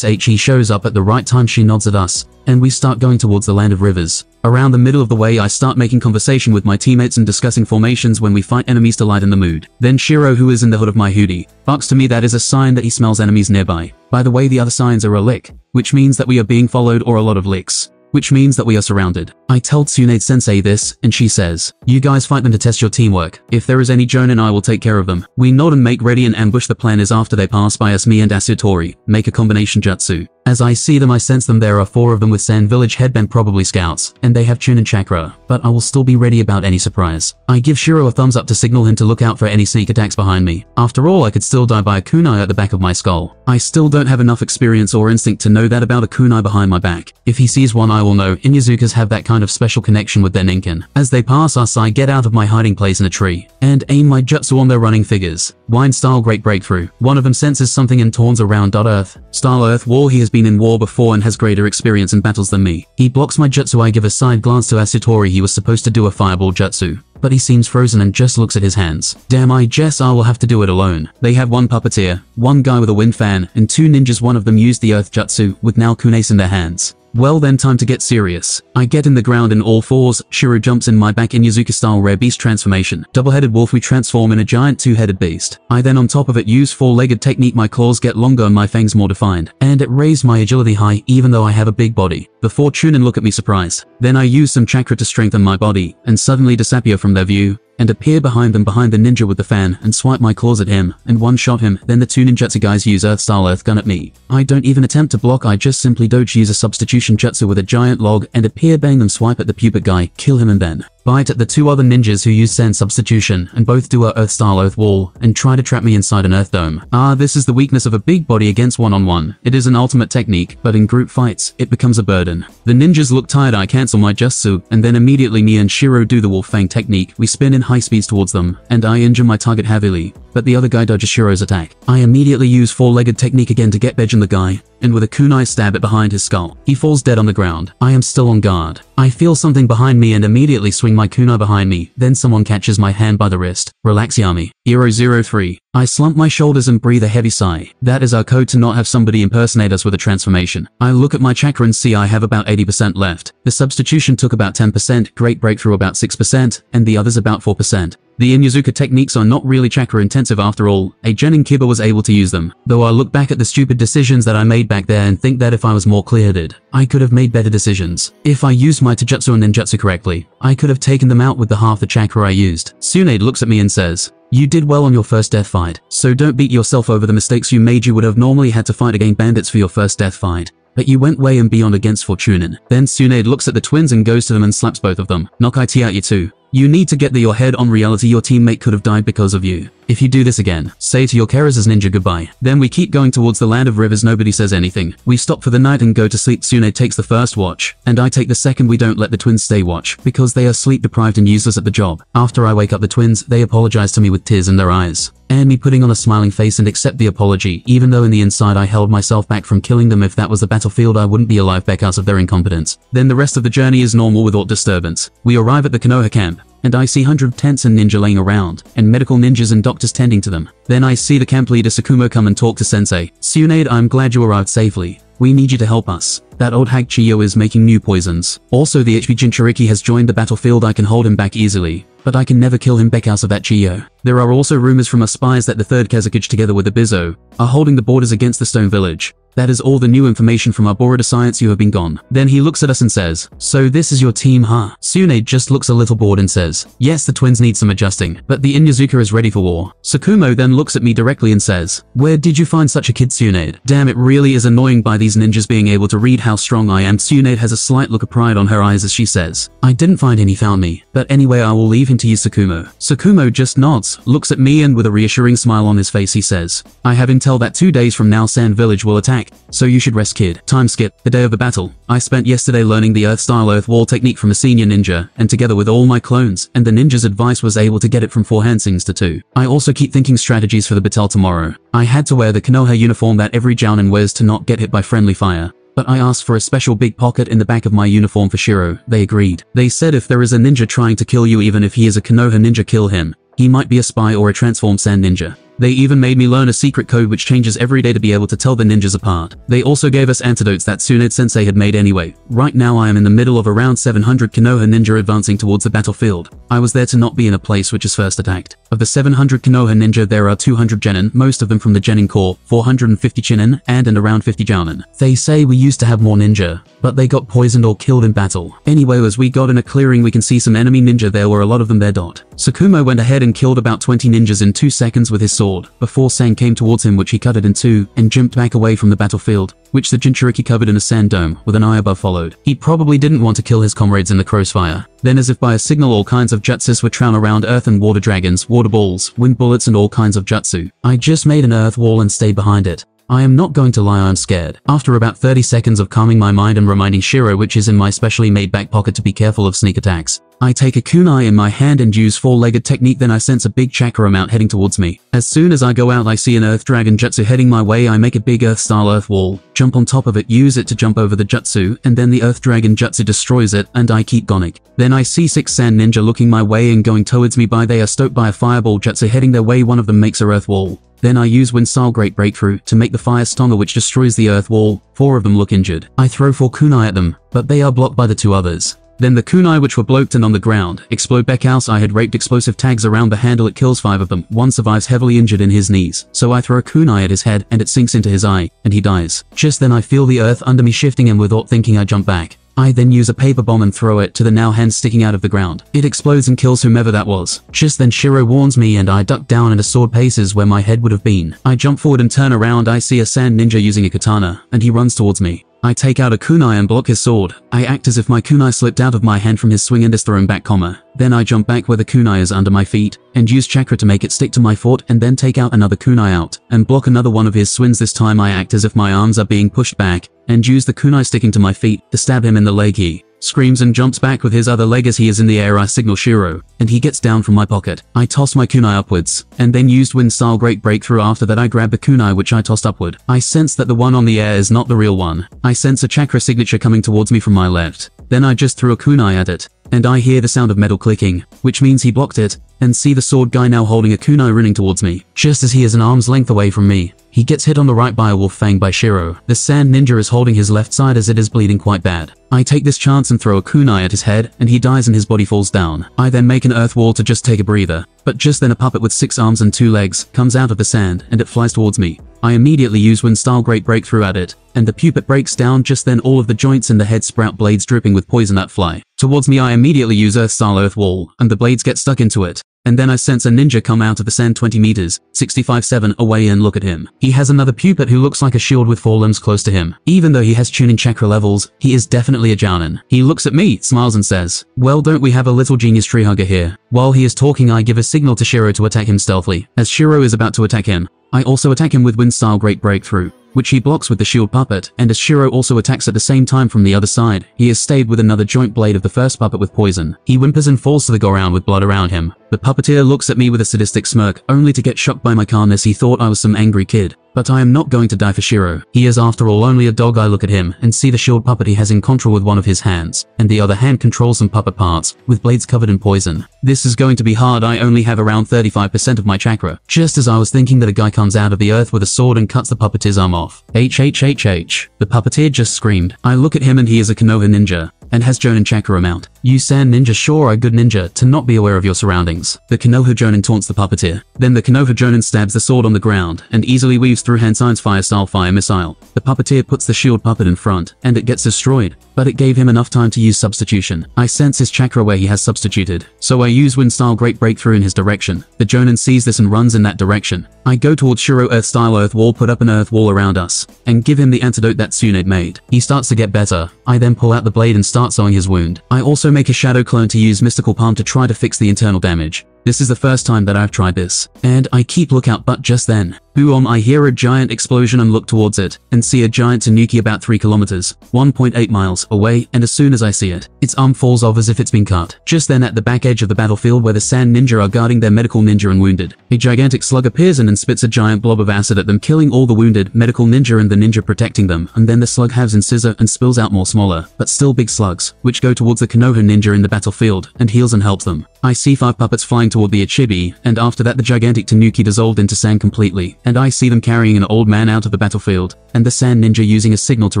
She shows up at the right time she nods at us, and we start going towards the land of rivers. Around the middle of the way I start making conversation with my teammates and discussing formations when we fight enemies to lighten the mood. Then Shiro who is in the hood of my hoodie, barks to me that is a sign that he smells enemies nearby. By the way the other signs are a lick, which means that we are being followed or a lot of licks which means that we are surrounded. I tell Tsunade sensei this, and she says, you guys fight them to test your teamwork. If there is any Jonin I will take care of them. We nod and make ready and ambush the plan is after they pass by us me and Asutori, make a combination jutsu. As I see them I sense them there are four of them with Sand Village headband probably scouts, and they have Chunin Chakra, but I will still be ready about any surprise. I give Shiro a thumbs up to signal him to look out for any sneak attacks behind me. After all I could still die by a kunai at the back of my skull. I still don't have enough experience or instinct to know that about a kunai behind my back. If he sees one I will know, Inuzukas have that kind of special connection with their Ninken. As they pass us I get out of my hiding place in a tree, and aim my jutsu on their running figures. Wind style great breakthrough. One of them senses something and turns around. Earth. Style Earth War he is has been in war before and has greater experience in battles than me. He blocks my jutsu I give a side glance to Asutori he was supposed to do a fireball jutsu but he seems frozen and just looks at his hands. Damn I guess I will have to do it alone. They have one puppeteer, one guy with a wind fan, and two ninjas one of them used the earth jutsu with now kunai in their hands. Well then time to get serious. I get in the ground in all fours, Shiro jumps in my back Inuzuka style rare beast transformation. Double-headed wolf we transform in a giant two-headed beast. I then on top of it use four-legged technique my claws get longer and my fangs more defined. And it raised my agility high even though I have a big body. Before Chunin look at me surprised. Then I use some chakra to strengthen my body, and suddenly disappear from their view and appear behind them behind the ninja with the fan and swipe my claws at him and one-shot him. Then the two ninjutsu guys use Earth-style Earth gun at me. I don't even attempt to block I just simply dodge use a substitution jutsu with a giant log and appear bang them swipe at the pubic guy, kill him and then bite at the two other ninjas who use Zen substitution and both do a Earth-style Earth wall and try to trap me inside an Earth dome. Ah, this is the weakness of a big body against one-on-one. -on -one. It is an ultimate technique, but in group fights, it becomes a burden. The ninjas look tired I cancel my jutsu, and then immediately me and Shiro do the wolf fang technique. We spin in high speeds towards them, and I injure my target heavily but the other guy dodges Shiro's attack. I immediately use four-legged technique again to get Bedge on the guy, and with a kunai stab it behind his skull. He falls dead on the ground. I am still on guard. I feel something behind me and immediately swing my kunai behind me, then someone catches my hand by the wrist. Relax Yami. Hero 03. I slump my shoulders and breathe a heavy sigh. That is our code to not have somebody impersonate us with a transformation. I look at my chakra and see I have about 80% left. The substitution took about 10%, great breakthrough about 6%, and the others about 4%. The Inuzuka techniques are not really chakra intensive after all, a Genin Kiba was able to use them, though I look back at the stupid decisions that I made back there and think that if I was more clear-headed, I could have made better decisions. If I used my Taijutsu and Ninjutsu correctly, I could have taken them out with the half the chakra I used. Tsunade looks at me and says, you did well on your first death fight, so don't beat yourself over the mistakes you made you would have normally had to fight against bandits for your first death fight. But you went way and beyond against Fortunin. Then Tsunade looks at the twins and goes to them and slaps both of them. Knock IT out you too. You need to get the your head on reality your teammate could have died because of you. If you do this again, say to your Keras ninja goodbye. Then we keep going towards the land of rivers nobody says anything. We stop for the night and go to sleep Tsune takes the first watch, and I take the second we don't let the twins stay watch, because they are sleep deprived and useless at the job. After I wake up the twins, they apologize to me with tears in their eyes and me putting on a smiling face and accept the apology, even though in the inside I held myself back from killing them if that was the battlefield I wouldn't be alive because of their incompetence. Then the rest of the journey is normal without disturbance. We arrive at the Konoha camp, and I see hundred tents and ninja laying around, and medical ninjas and doctors tending to them. Then I see the camp leader Sakumo come and talk to Sensei. Tsunade I'm glad you arrived safely. We need you to help us. That old hag Chiyo is making new poisons. Also the HP Jinchuriki has joined the battlefield I can hold him back easily. But I can never kill him because of that Chiyo. There are also rumors from our spies that the third Kazekage together with the Bizo are holding the borders against the Stone Village. That is all the new information from our Borada Science you have been gone. Then he looks at us and says, So this is your team huh? Tsunade just looks a little bored and says, Yes the twins need some adjusting, but the Inuzuka is ready for war. Sakumo then looks at me directly and says, Where did you find such a kid Tsunade? Damn it really is annoying by these ninjas being able to read how strong I am. Tsunade has a slight look of pride on her eyes as she says, I didn't find any found me, but anyway I will leave him to you Sakumo. Sakumo just nods, looks at me and with a reassuring smile on his face he says, I have intel that two days from now Sand Village will attack, so you should rest kid. Time skip, the day of the battle. I spent yesterday learning the Earth-style Earth Wall technique from a senior ninja, and together with all my clones, and the ninja's advice was able to get it from 4 Hansings to 2. I also keep thinking strategies for the battle tomorrow. I had to wear the Konoha uniform that every Jounin wears to not get hit by friendly fire. But I asked for a special big pocket in the back of my uniform for Shiro. They agreed. They said if there is a ninja trying to kill you even if he is a Konoha ninja kill him. He might be a spy or a transformed sand ninja. They even made me learn a secret code which changes every day to be able to tell the ninjas apart. They also gave us antidotes that Tsunade sensei had made anyway. Right now I am in the middle of around 700 Konoha ninja advancing towards the battlefield. I was there to not be in a place which is first attacked. Of the 700 Konoha ninja there are 200 Genin, most of them from the Genin Corps, 450 Chunin, and and around 50 Jounin. They say we used to have more ninja, but they got poisoned or killed in battle. Anyway as we got in a clearing we can see some enemy ninja there were a lot of them there dot. Sakumo went ahead and killed about 20 ninjas in 2 seconds with his sword, before Sang came towards him which he cut it in two, and jumped back away from the battlefield, which the Jinchuriki covered in a sand dome, with an eye above followed. He probably didn't want to kill his comrades in the crossfire. Then as if by a signal all kinds of jutsus were thrown around earth and water dragons, water balls, wind bullets and all kinds of jutsu. I just made an earth wall and stayed behind it. I am not going to lie I'm scared. After about 30 seconds of calming my mind and reminding Shiro which is in my specially made back pocket to be careful of sneak attacks, I take a kunai in my hand and use four-legged technique then I sense a big chakra amount heading towards me. As soon as I go out I see an earth dragon jutsu heading my way I make a big earth-style earth wall, jump on top of it use it to jump over the jutsu and then the earth dragon jutsu destroys it and I keep gonic. Then I see six sand ninja looking my way and going towards me by they are stoked by a fireball jutsu heading their way one of them makes a earth wall. Then I use Wind Style Great Breakthrough to make the Fire Stonga which destroys the earth wall, four of them look injured. I throw four kunai at them, but they are blocked by the two others. Then the kunai which were blocked and on the ground, explode Beckhouse I had raped explosive tags around the handle it kills five of them, one survives heavily injured in his knees, so I throw a kunai at his head and it sinks into his eye, and he dies. Just then I feel the earth under me shifting and without thinking I jump back. I then use a paper bomb and throw it to the now hand sticking out of the ground. It explodes and kills whomever that was. Just then Shiro warns me and I duck down and a sword paces where my head would have been. I jump forward and turn around I see a sand ninja using a katana, and he runs towards me. I take out a kunai and block his sword. I act as if my kunai slipped out of my hand from his swing and is thrown back comma. Then I jump back where the kunai is under my feet, and use chakra to make it stick to my foot and then take out another kunai out, and block another one of his swings this time I act as if my arms are being pushed back, and use the kunai sticking to my feet to stab him in the leg he screams and jumps back with his other leg as he is in the air I signal Shiro, and he gets down from my pocket. I toss my kunai upwards, and then used wind style great breakthrough after that I grab the kunai which I tossed upward. I sense that the one on the air is not the real one. I sense a chakra signature coming towards me from my left. Then I just threw a kunai at it, and I hear the sound of metal clicking, which means he blocked it, and see the sword guy now holding a kunai running towards me, just as he is an arm's length away from me. He gets hit on the right by a wolf fang by Shiro. The sand ninja is holding his left side as it is bleeding quite bad. I take this chance and throw a kunai at his head, and he dies and his body falls down. I then make an earth wall to just take a breather. But just then a puppet with six arms and two legs comes out of the sand, and it flies towards me. I immediately use Wind Style Great Breakthrough at it, and the puppet breaks down just then all of the joints in the head sprout blades dripping with poison that fly. Towards me I immediately use Earth Style Earth Wall, and the blades get stuck into it. And then I sense a ninja come out of the sand 20 meters, 65-7 away and look at him. He has another puppet who looks like a shield with four limbs close to him. Even though he has tuning chakra levels, he is definitely a Jounin. He looks at me, smiles and says, well don't we have a little genius tree hugger here. While he is talking I give a signal to Shiro to attack him stealthily. As Shiro is about to attack him, I also attack him with Wind Style Great Breakthrough which he blocks with the shield puppet, and as Shiro also attacks at the same time from the other side, he is stabbed with another joint blade of the first puppet with poison. He whimpers and falls to the ground with blood around him. The puppeteer looks at me with a sadistic smirk, only to get shocked by my calmness he thought I was some angry kid. But I am not going to die for Shiro. He is after all only a dog I look at him and see the shield puppet he has in control with one of his hands, and the other hand controls some puppet parts, with blades covered in poison. This is going to be hard I only have around 35% of my chakra. Just as I was thinking that a guy comes out of the earth with a sword and cuts the puppeteer's arm off. HHHH. The puppeteer just screamed. I look at him and he is a Konoha ninja and has Jonin chakra amount. You sand ninja sure are good ninja to not be aware of your surroundings. The Konoha Jonin taunts the puppeteer. Then the Konoha Jonin stabs the sword on the ground and easily weaves through Hansein's fire style fire missile. The puppeteer puts the shield puppet in front and it gets destroyed, but it gave him enough time to use substitution. I sense his chakra where he has substituted, so I use wind style great breakthrough in his direction. The Jonin sees this and runs in that direction. I go towards Shiro Earth style earth wall put up an earth wall around us and give him the antidote that Tsunade made. He starts to get better. I then pull out the blade and start sewing his wound. I also make a shadow clone to use mystical palm to try to fix the internal damage. This is the first time that I've tried this, and I keep lookout but just then, boom I hear a giant explosion and look towards it, and see a giant tanuki about 3 kilometers, 1.8 miles, away, and as soon as I see it, its arm falls off as if it's been cut. Just then at the back edge of the battlefield where the sand ninja are guarding their medical ninja and wounded, a gigantic slug appears in and spits a giant blob of acid at them killing all the wounded, medical ninja and the ninja protecting them, and then the slug halves in scissor and spills out more smaller, but still big slugs, which go towards the Konoha ninja in the battlefield, and heals and helps them. I see five puppets flying toward the Ichibi, and after that the gigantic Tanuki dissolved into sand completely, and I see them carrying an old man out of the battlefield, and the sand ninja using a signal to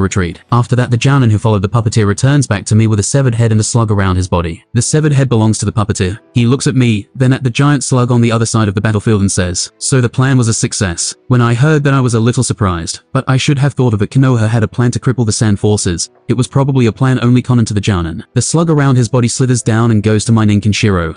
retreat. After that the Jounin who followed the puppeteer returns back to me with a severed head and a slug around his body. The severed head belongs to the puppeteer. He looks at me, then at the giant slug on the other side of the battlefield and says, So the plan was a success. When I heard that I was a little surprised, but I should have thought of it Konoha had a plan to cripple the sand forces. It was probably a plan only common to the Jounin. The slug around his body slithers down and goes to my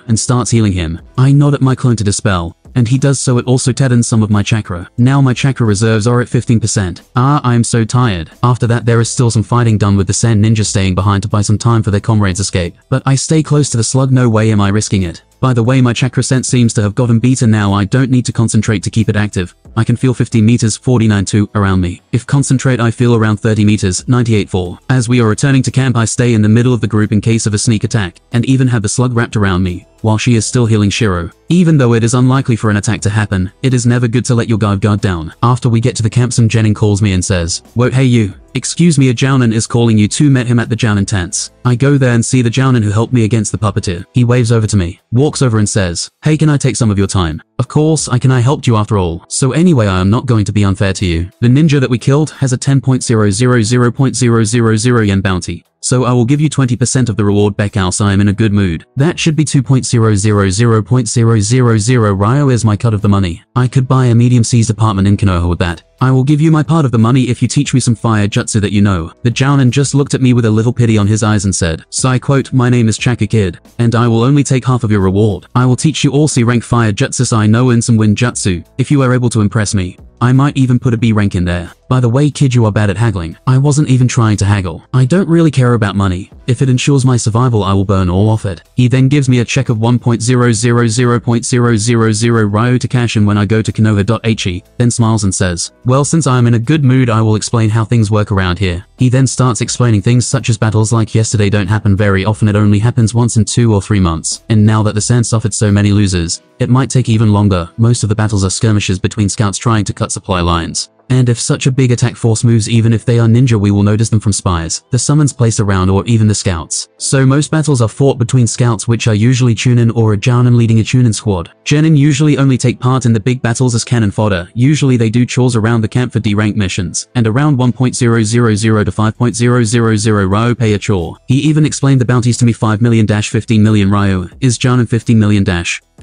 And starts healing him. I nod at my clone to dispel, and he does so it also deadens some of my chakra. Now my chakra reserves are at 15%. Ah, I am so tired. After that there is still some fighting done with the Sand Ninja staying behind to buy some time for their comrades' escape. But I stay close to the slug no way am I risking it. By the way my chakra sense seems to have gotten beaten now I don't need to concentrate to keep it active. I can feel 15 meters 49.2 around me. If concentrate I feel around 30 meters 98 4. As we are returning to camp I stay in the middle of the group in case of a sneak attack, and even have the slug wrapped around me, while she is still healing Shiro. Even though it is unlikely for an attack to happen, it is never good to let your guard guard down. After we get to the camp some Genin calls me and says, Whoa hey you, excuse me a Jounin is calling you two met him at the Jounin tents. I go there and see the Jounin who helped me against the puppeteer. He waves over to me, walks over and says, Hey can I take some of your time? Of course, I can I helped you after all. So anyway I am not going to be unfair to you. The ninja that we killed has a 10.000.000 yen bounty. So I will give you 20% of the reward back else I am in a good mood. That should be 2.000.000 Ryo is my cut of the money. I could buy a medium-sized apartment in Konoha with that. I will give you my part of the money if you teach me some fire jutsu that you know. The Jounin just looked at me with a little pity on his eyes and said, Sai quote, my name is Chaka Kid, and I will only take half of your reward. I will teach you all C rank fire jutsu I know and some wind jutsu, if you are able to impress me. I might even put a B rank in there. By the way kid you are bad at haggling. I wasn't even trying to haggle. I don't really care about money. If it ensures my survival I will burn all of it. He then gives me a check of 1.000.000 Ryo to cash in when I go to Konoha.he, then smiles and says, Well since I am in a good mood I will explain how things work around here. He then starts explaining things such as battles like yesterday don't happen very often it only happens once in two or three months. And now that the Sand suffered so many losers, it might take even longer. Most of the battles are skirmishes between scouts trying to cut supply lines. And if such a big attack force moves even if they are ninja we will notice them from spies, the summons placed around or even the scouts. So most battles are fought between scouts which are usually Chunin or a Jounin leading a Chunin squad. Genin usually only take part in the big battles as cannon fodder, usually they do chores around the camp for D-rank missions, and around 1.000 to 5.000 Ryo pay a chore. He even explained the bounties to me 5 million 15 million Ryo, is Jounin 15 million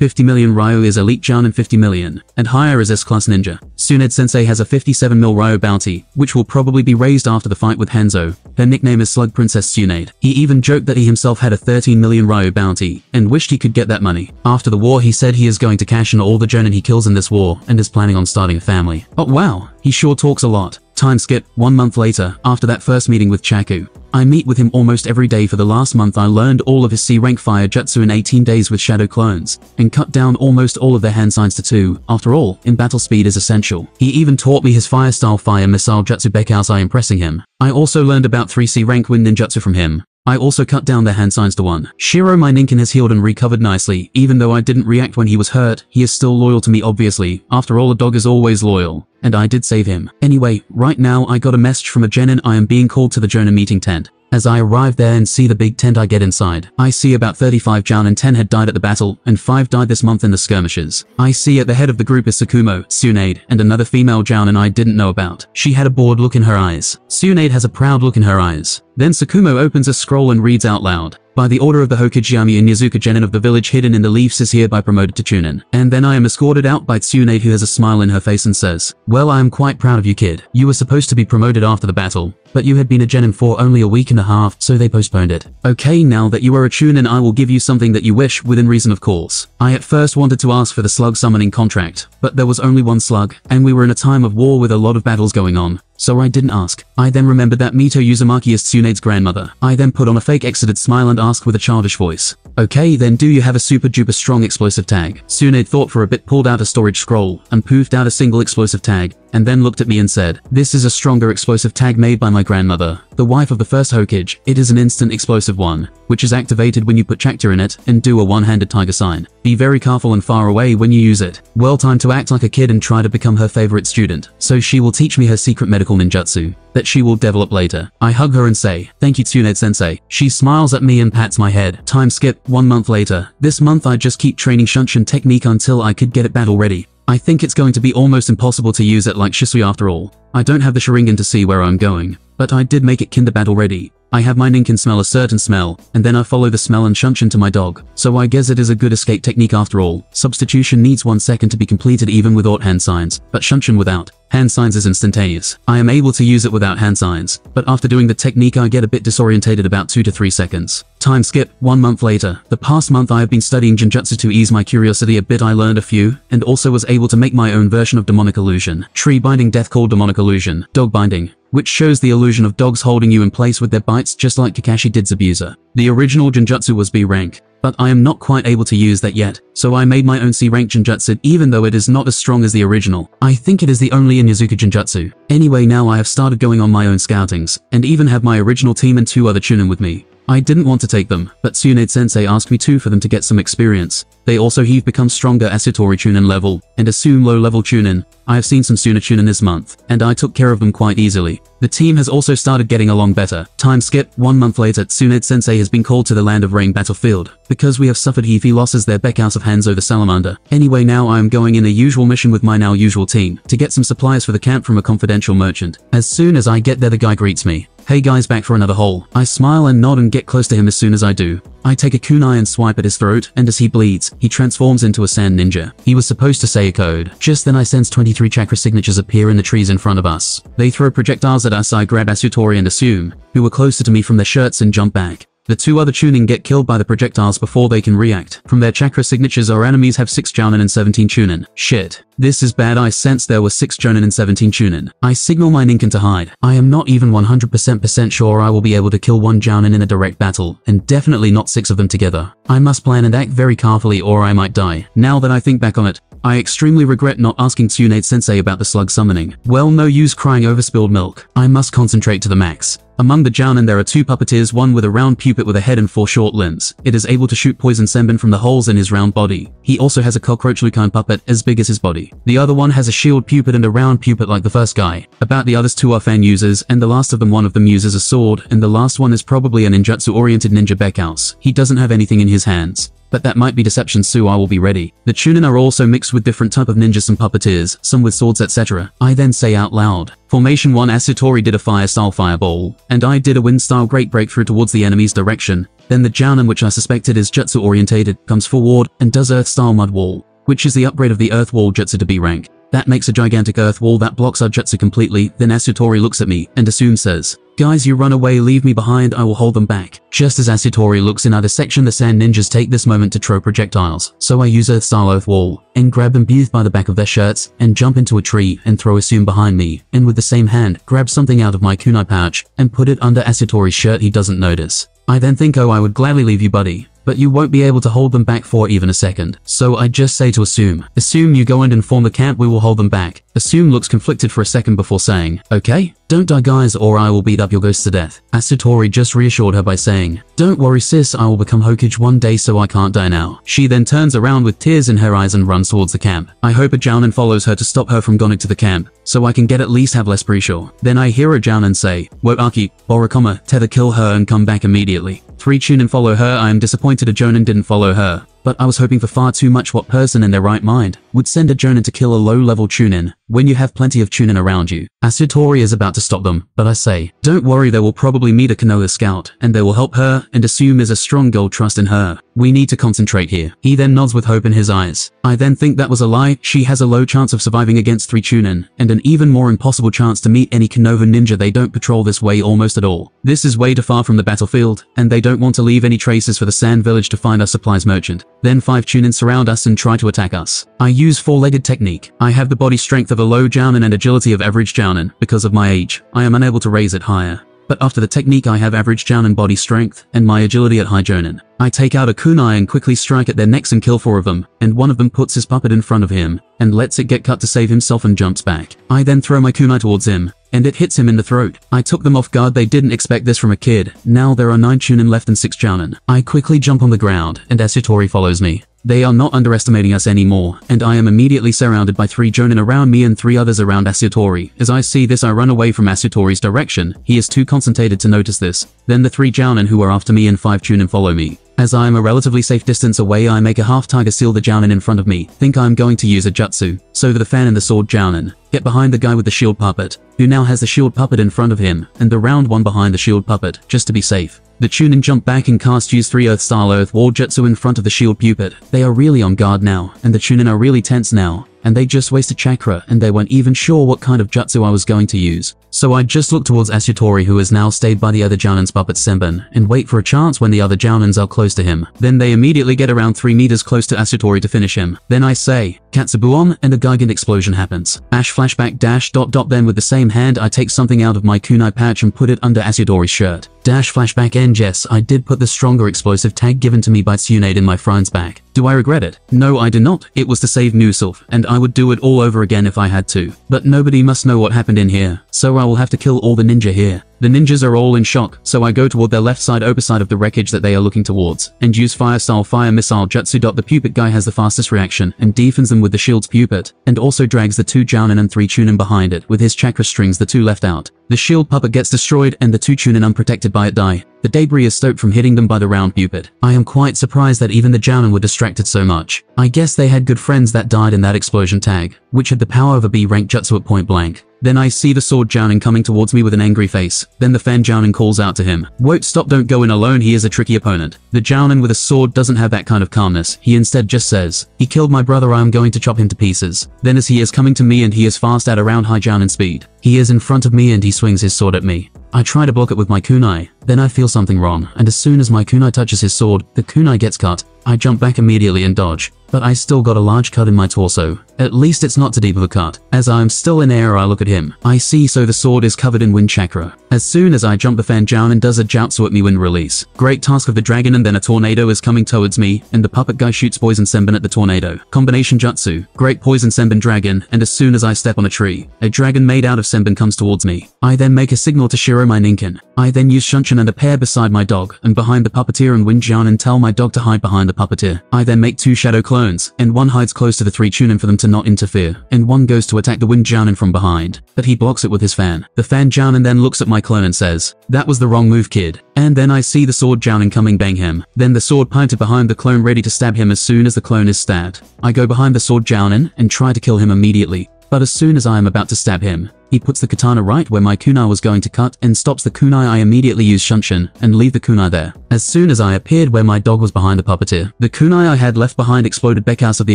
50 million Ryo is Elite Jounin 50 million, and higher is S-Class Ninja. Tsunade Sensei has a 57 mil Ryo bounty, which will probably be raised after the fight with Hanzo. Her nickname is Slug Princess Tsunade. He even joked that he himself had a 13 million Ryo bounty, and wished he could get that money. After the war he said he is going to cash in all the Jonin he kills in this war, and is planning on starting a family. Oh wow, he sure talks a lot. Time skip, one month later, after that first meeting with Chaku. I meet with him almost every day for the last month I learned all of his C-rank fire jutsu in 18 days with shadow clones, and cut down almost all of their hand signs to 2. After all, in battle speed is essential. He even taught me his fire style fire missile jutsu Bekausai impressing him. I also learned about 3 C-rank wind ninjutsu from him. I also cut down their hand signs to 1. Shiro my Ninken has healed and recovered nicely, even though I didn't react when he was hurt, he is still loyal to me obviously, after all a dog is always loyal. And I did save him. Anyway, right now I got a message from a Genin I am being called to the Jonah meeting tent. As I arrive there and see the big tent I get inside, I see about 35 Joun and 10 had died at the battle, and 5 died this month in the skirmishes. I see at the head of the group is Sakumo, Tsunade, and another female Jown and I didn't know about. She had a bored look in her eyes. Tsunade has a proud look in her eyes. Then Sakumo opens a scroll and reads out loud. By the order of the Hokage Inuzuka Genin of the village hidden in the leaves is hereby promoted to Chunin. And then I am escorted out by Tsunade who has a smile in her face and says, Well I am quite proud of you kid. You were supposed to be promoted after the battle, but you had been a Genin for only a week and a half, so they postponed it. Okay now that you are a Chunin I will give you something that you wish, within reason of course. I at first wanted to ask for the slug summoning contract, but there was only one slug, and we were in a time of war with a lot of battles going on so I didn't ask. I then remembered that Mito Uzumaki is Tsunade's grandmother. I then put on a fake exited smile and asked with a childish voice. Okay then do you have a super duper strong explosive tag? Tsunade thought for a bit pulled out a storage scroll and poofed out a single explosive tag and then looked at me and said, This is a stronger explosive tag made by my grandmother, the wife of the first Hokage. It is an instant explosive one, which is activated when you put chakra in it and do a one-handed tiger sign. Be very careful and far away when you use it. Well time to act like a kid and try to become her favorite student, so she will teach me her secret medical ninjutsu that she will develop later. I hug her and say, thank you Tsunade sensei. She smiles at me and pats my head. Time skip, one month later. This month I just keep training Shunshin technique until I could get it battle ready. I think it's going to be almost impossible to use it like Shisui after all. I don't have the Sharingan to see where I'm going, but I did make it Kinder battle ready. I have my Ninken smell a certain smell, and then I follow the smell and shunshin to my dog. So I guess it is a good escape technique after all. Substitution needs one second to be completed even without hand signs, but shunshin without. Hand signs is instantaneous. I am able to use it without hand signs, but after doing the technique I get a bit disorientated about 2 to 3 seconds. Time skip, one month later. The past month I have been studying Genjutsu to ease my curiosity a bit I learned a few, and also was able to make my own version of demonic illusion. Tree binding death called demonic illusion. Dog binding which shows the illusion of dogs holding you in place with their bites just like Kakashi did's abuser. The original Genjutsu was B rank, but I am not quite able to use that yet, so I made my own C-rank Genjutsu even though it is not as strong as the original. I think it is the only Inuzuka Genjutsu. Anyway now I have started going on my own scoutings, and even have my original team and two other Chunin with me. I didn't want to take them, but Tsunade-sensei asked me to for them to get some experience. They also have become stronger Asutori Chunin level, and assume low-level Chunin. I have seen some Suna Chunin this month, and I took care of them quite easily. The team has also started getting along better. Time skip, one month later Tsunade-sensei has been called to the Land of Rain battlefield, because we have suffered heavy losses there back out of hands over Salamander. Anyway now I am going in a usual mission with my now usual team, to get some supplies for the camp from a confidential merchant. As soon as I get there the guy greets me. Hey guys back for another hole. I smile and nod and get close to him as soon as I do. I take a kunai and swipe at his throat, and as he bleeds, he transforms into a sand ninja. He was supposed to say a code. Just then I sense 23 chakra signatures appear in the trees in front of us. They throw projectiles at us I grab Asutori and Assume, who were closer to me from their shirts and jump back. The two other Chunin get killed by the projectiles before they can react. From their chakra signatures our enemies have 6 Jounin and 17 Chunin. Shit. This is bad I sense there were 6 Jounin and 17 Chunin. I signal my Ninken to hide. I am not even 100% sure I will be able to kill one Jounin in a direct battle, and definitely not 6 of them together. I must plan and act very carefully or I might die. Now that I think back on it, I extremely regret not asking Tsunade sensei about the slug summoning. Well no use crying over spilled milk. I must concentrate to the max. Among the Jounin there are two puppeteers one with a round pupet with a head and four short limbs. It is able to shoot poison senbon from the holes in his round body. He also has a cockroach Lucine puppet as big as his body. The other one has a shield pupet and a round pupet like the first guy. About the others two are fan users and the last of them one of them uses a sword and the last one is probably a ninjutsu oriented ninja Beckhouse. He doesn't have anything in his hands but that might be deception so I will be ready. The Chunin are also mixed with different type of ninjas and puppeteers, some with swords etc. I then say out loud, Formation 1 Asutori did a fire-style fireball, and I did a wind-style great breakthrough towards the enemy's direction. Then the Jounin which I suspected is jutsu-orientated, comes forward and does earth-style mud wall, which is the upgrade of the earth wall jutsu to B rank. That makes a gigantic earth wall that blocks our jutsu completely, then Asutori looks at me, and Assume says, Guys you run away leave me behind I will hold them back. Just as Asutori looks in other section the sand ninjas take this moment to throw projectiles, so I use Earth Style Earth Wall, and grab them both by the back of their shirts, and jump into a tree and throw Assume behind me, and with the same hand grab something out of my kunai pouch, and put it under Asutori's shirt he doesn't notice. I then think oh I would gladly leave you buddy, but you won't be able to hold them back for even a second. So I just say to Assume, Assume you go and inform the camp we will hold them back. Assume looks conflicted for a second before saying, okay, don't die guys or I will beat up your ghosts to death. Asutori just reassured her by saying, don't worry sis I will become Hokage one day so I can't die now. She then turns around with tears in her eyes and runs towards the camp. I hope a Jounin follows her to stop her from going to the camp, so I can get at least have less pre-sure. Then I hear a Jounin say, Wo Aki, Borakoma, tether kill her and come back immediately. Three Chunin follow her I am disappointed a Jounin didn't follow her, but I was hoping for far too much what person in their right mind would send a Jounin to kill a low-level Chunin when you have plenty of Chunin around you. Asutori is about to stop them, but I say, don't worry they will probably meet a Konoha scout, and they will help her and assume is a strong girl trust in her. We need to concentrate here. He then nods with hope in his eyes. I then think that was a lie, she has a low chance of surviving against three Chunin, and an even more impossible chance to meet any Konoha ninja they don't patrol this way almost at all. This is way too far from the battlefield, and they don't want to leave any traces for the sand village to find our supplies merchant. Then five Chunin surround us and try to attack us. I use four-legged technique. I have the body strength of a low Jounin and agility of average Jounin. Because of my age, I am unable to raise it higher. But after the technique I have average Jounin body strength, and my agility at high Jounin. I take out a kunai and quickly strike at their necks and kill four of them, and one of them puts his puppet in front of him, and lets it get cut to save himself and jumps back. I then throw my kunai towards him, and it hits him in the throat. I took them off guard they didn't expect this from a kid. Now there are 9 Chunin left and 6 Jounin. I quickly jump on the ground, and Asutori follows me. They are not underestimating us anymore, and I am immediately surrounded by three Jounin around me and three others around Asutori. As I see this I run away from Asutori's direction, he is too concentrated to notice this. Then the three Jounin who are after me and five Chunin follow me. As I am a relatively safe distance away I make a half tiger seal the Jounin in front of me, think I am going to use a jutsu, so the fan and the sword Jounin, get behind the guy with the shield puppet, who now has the shield puppet in front of him, and the round one behind the shield puppet, just to be safe. The Chunin jump back and cast use 3 Earth style Earth Wall Jutsu in front of the shield puppet. They are really on guard now, and the Chunin are really tense now, and they just wasted chakra and they weren't even sure what kind of jutsu I was going to use. So I just look towards Asutori who is now stayed by the other Jounin's puppet Senbon and wait for a chance when the other Jounins are close to him. Then they immediately get around 3 meters close to Asutori to finish him. Then I say, Katsubuon and a Gigant explosion happens. Ash flashback dash dot dot then with the same hand I take something out of my kunai pouch and put it under Asutori's shirt. Dash flashback end And yes, I did put the stronger explosive tag given to me by Tsunade in my friend's back. Do I regret it? No I do not. It was to save Newself, and I would do it all over again if I had to. But nobody must know what happened in here, so I will have to kill all the ninja here. The ninjas are all in shock, so I go toward their left side opposite of the wreckage that they are looking towards, and use fire style fire missile jutsu. The pupit guy has the fastest reaction, and defends them with the shield's pupit, and also drags the two Jounin and three Chunin behind it with his chakra strings the two left out. The shield puppet gets destroyed and the two Chunin unprotected by it die. The debris is stoked from hitting them by the round pupit. I am quite surprised that even the Jounin were distracted so much. I guess they had good friends that died in that explosion tag, which had the power of a B-rank jutsu at point blank. Then I see the sword Jounin coming towards me with an angry face. Then the fan Jounin calls out to him. Won't stop don't go in alone he is a tricky opponent. The Jounin with a sword doesn't have that kind of calmness. He instead just says, he killed my brother I am going to chop him to pieces. Then as he is coming to me and he is fast at around high Jounin speed. He is in front of me and he swings his sword at me. I try to block it with my kunai, then I feel something wrong, and as soon as my kunai touches his sword, the kunai gets cut. I jump back immediately and dodge, but I still got a large cut in my torso. At least it's not too deep of a cut. As I am still in air I look at him. I see so the sword is covered in wind chakra. As soon as I jump the fan Jounin does a jutsu at me wind release. Great task of the dragon and then a tornado is coming towards me and the puppet guy shoots poison senbon at the tornado. Combination jutsu. Great poison senbon dragon and as soon as I step on a tree, a dragon made out of senbon comes towards me. I then make a signal to Shiro my Ninken. I then use Shunshin and a pair beside my dog and behind the puppeteer and wind Jounin and tell my dog to hide behind the puppeteer. I then make two shadow clones and one hides close to the three Chunin for them to not interfere and one goes to attack the wind Jounin from behind, but he blocks it with his fan. The fan Jounin then looks at my clone and says, that was the wrong move kid. And then I see the sword Jounin coming bang him. Then the sword pointed behind the clone ready to stab him as soon as the clone is stabbed. I go behind the sword Jounin and try to kill him immediately. But as soon as I am about to stab him, he puts the katana right where my kunai was going to cut and stops the kunai I immediately use Shunshin and leave the kunai there. As soon as I appeared where my dog was behind the puppeteer, the kunai I had left behind exploded because of the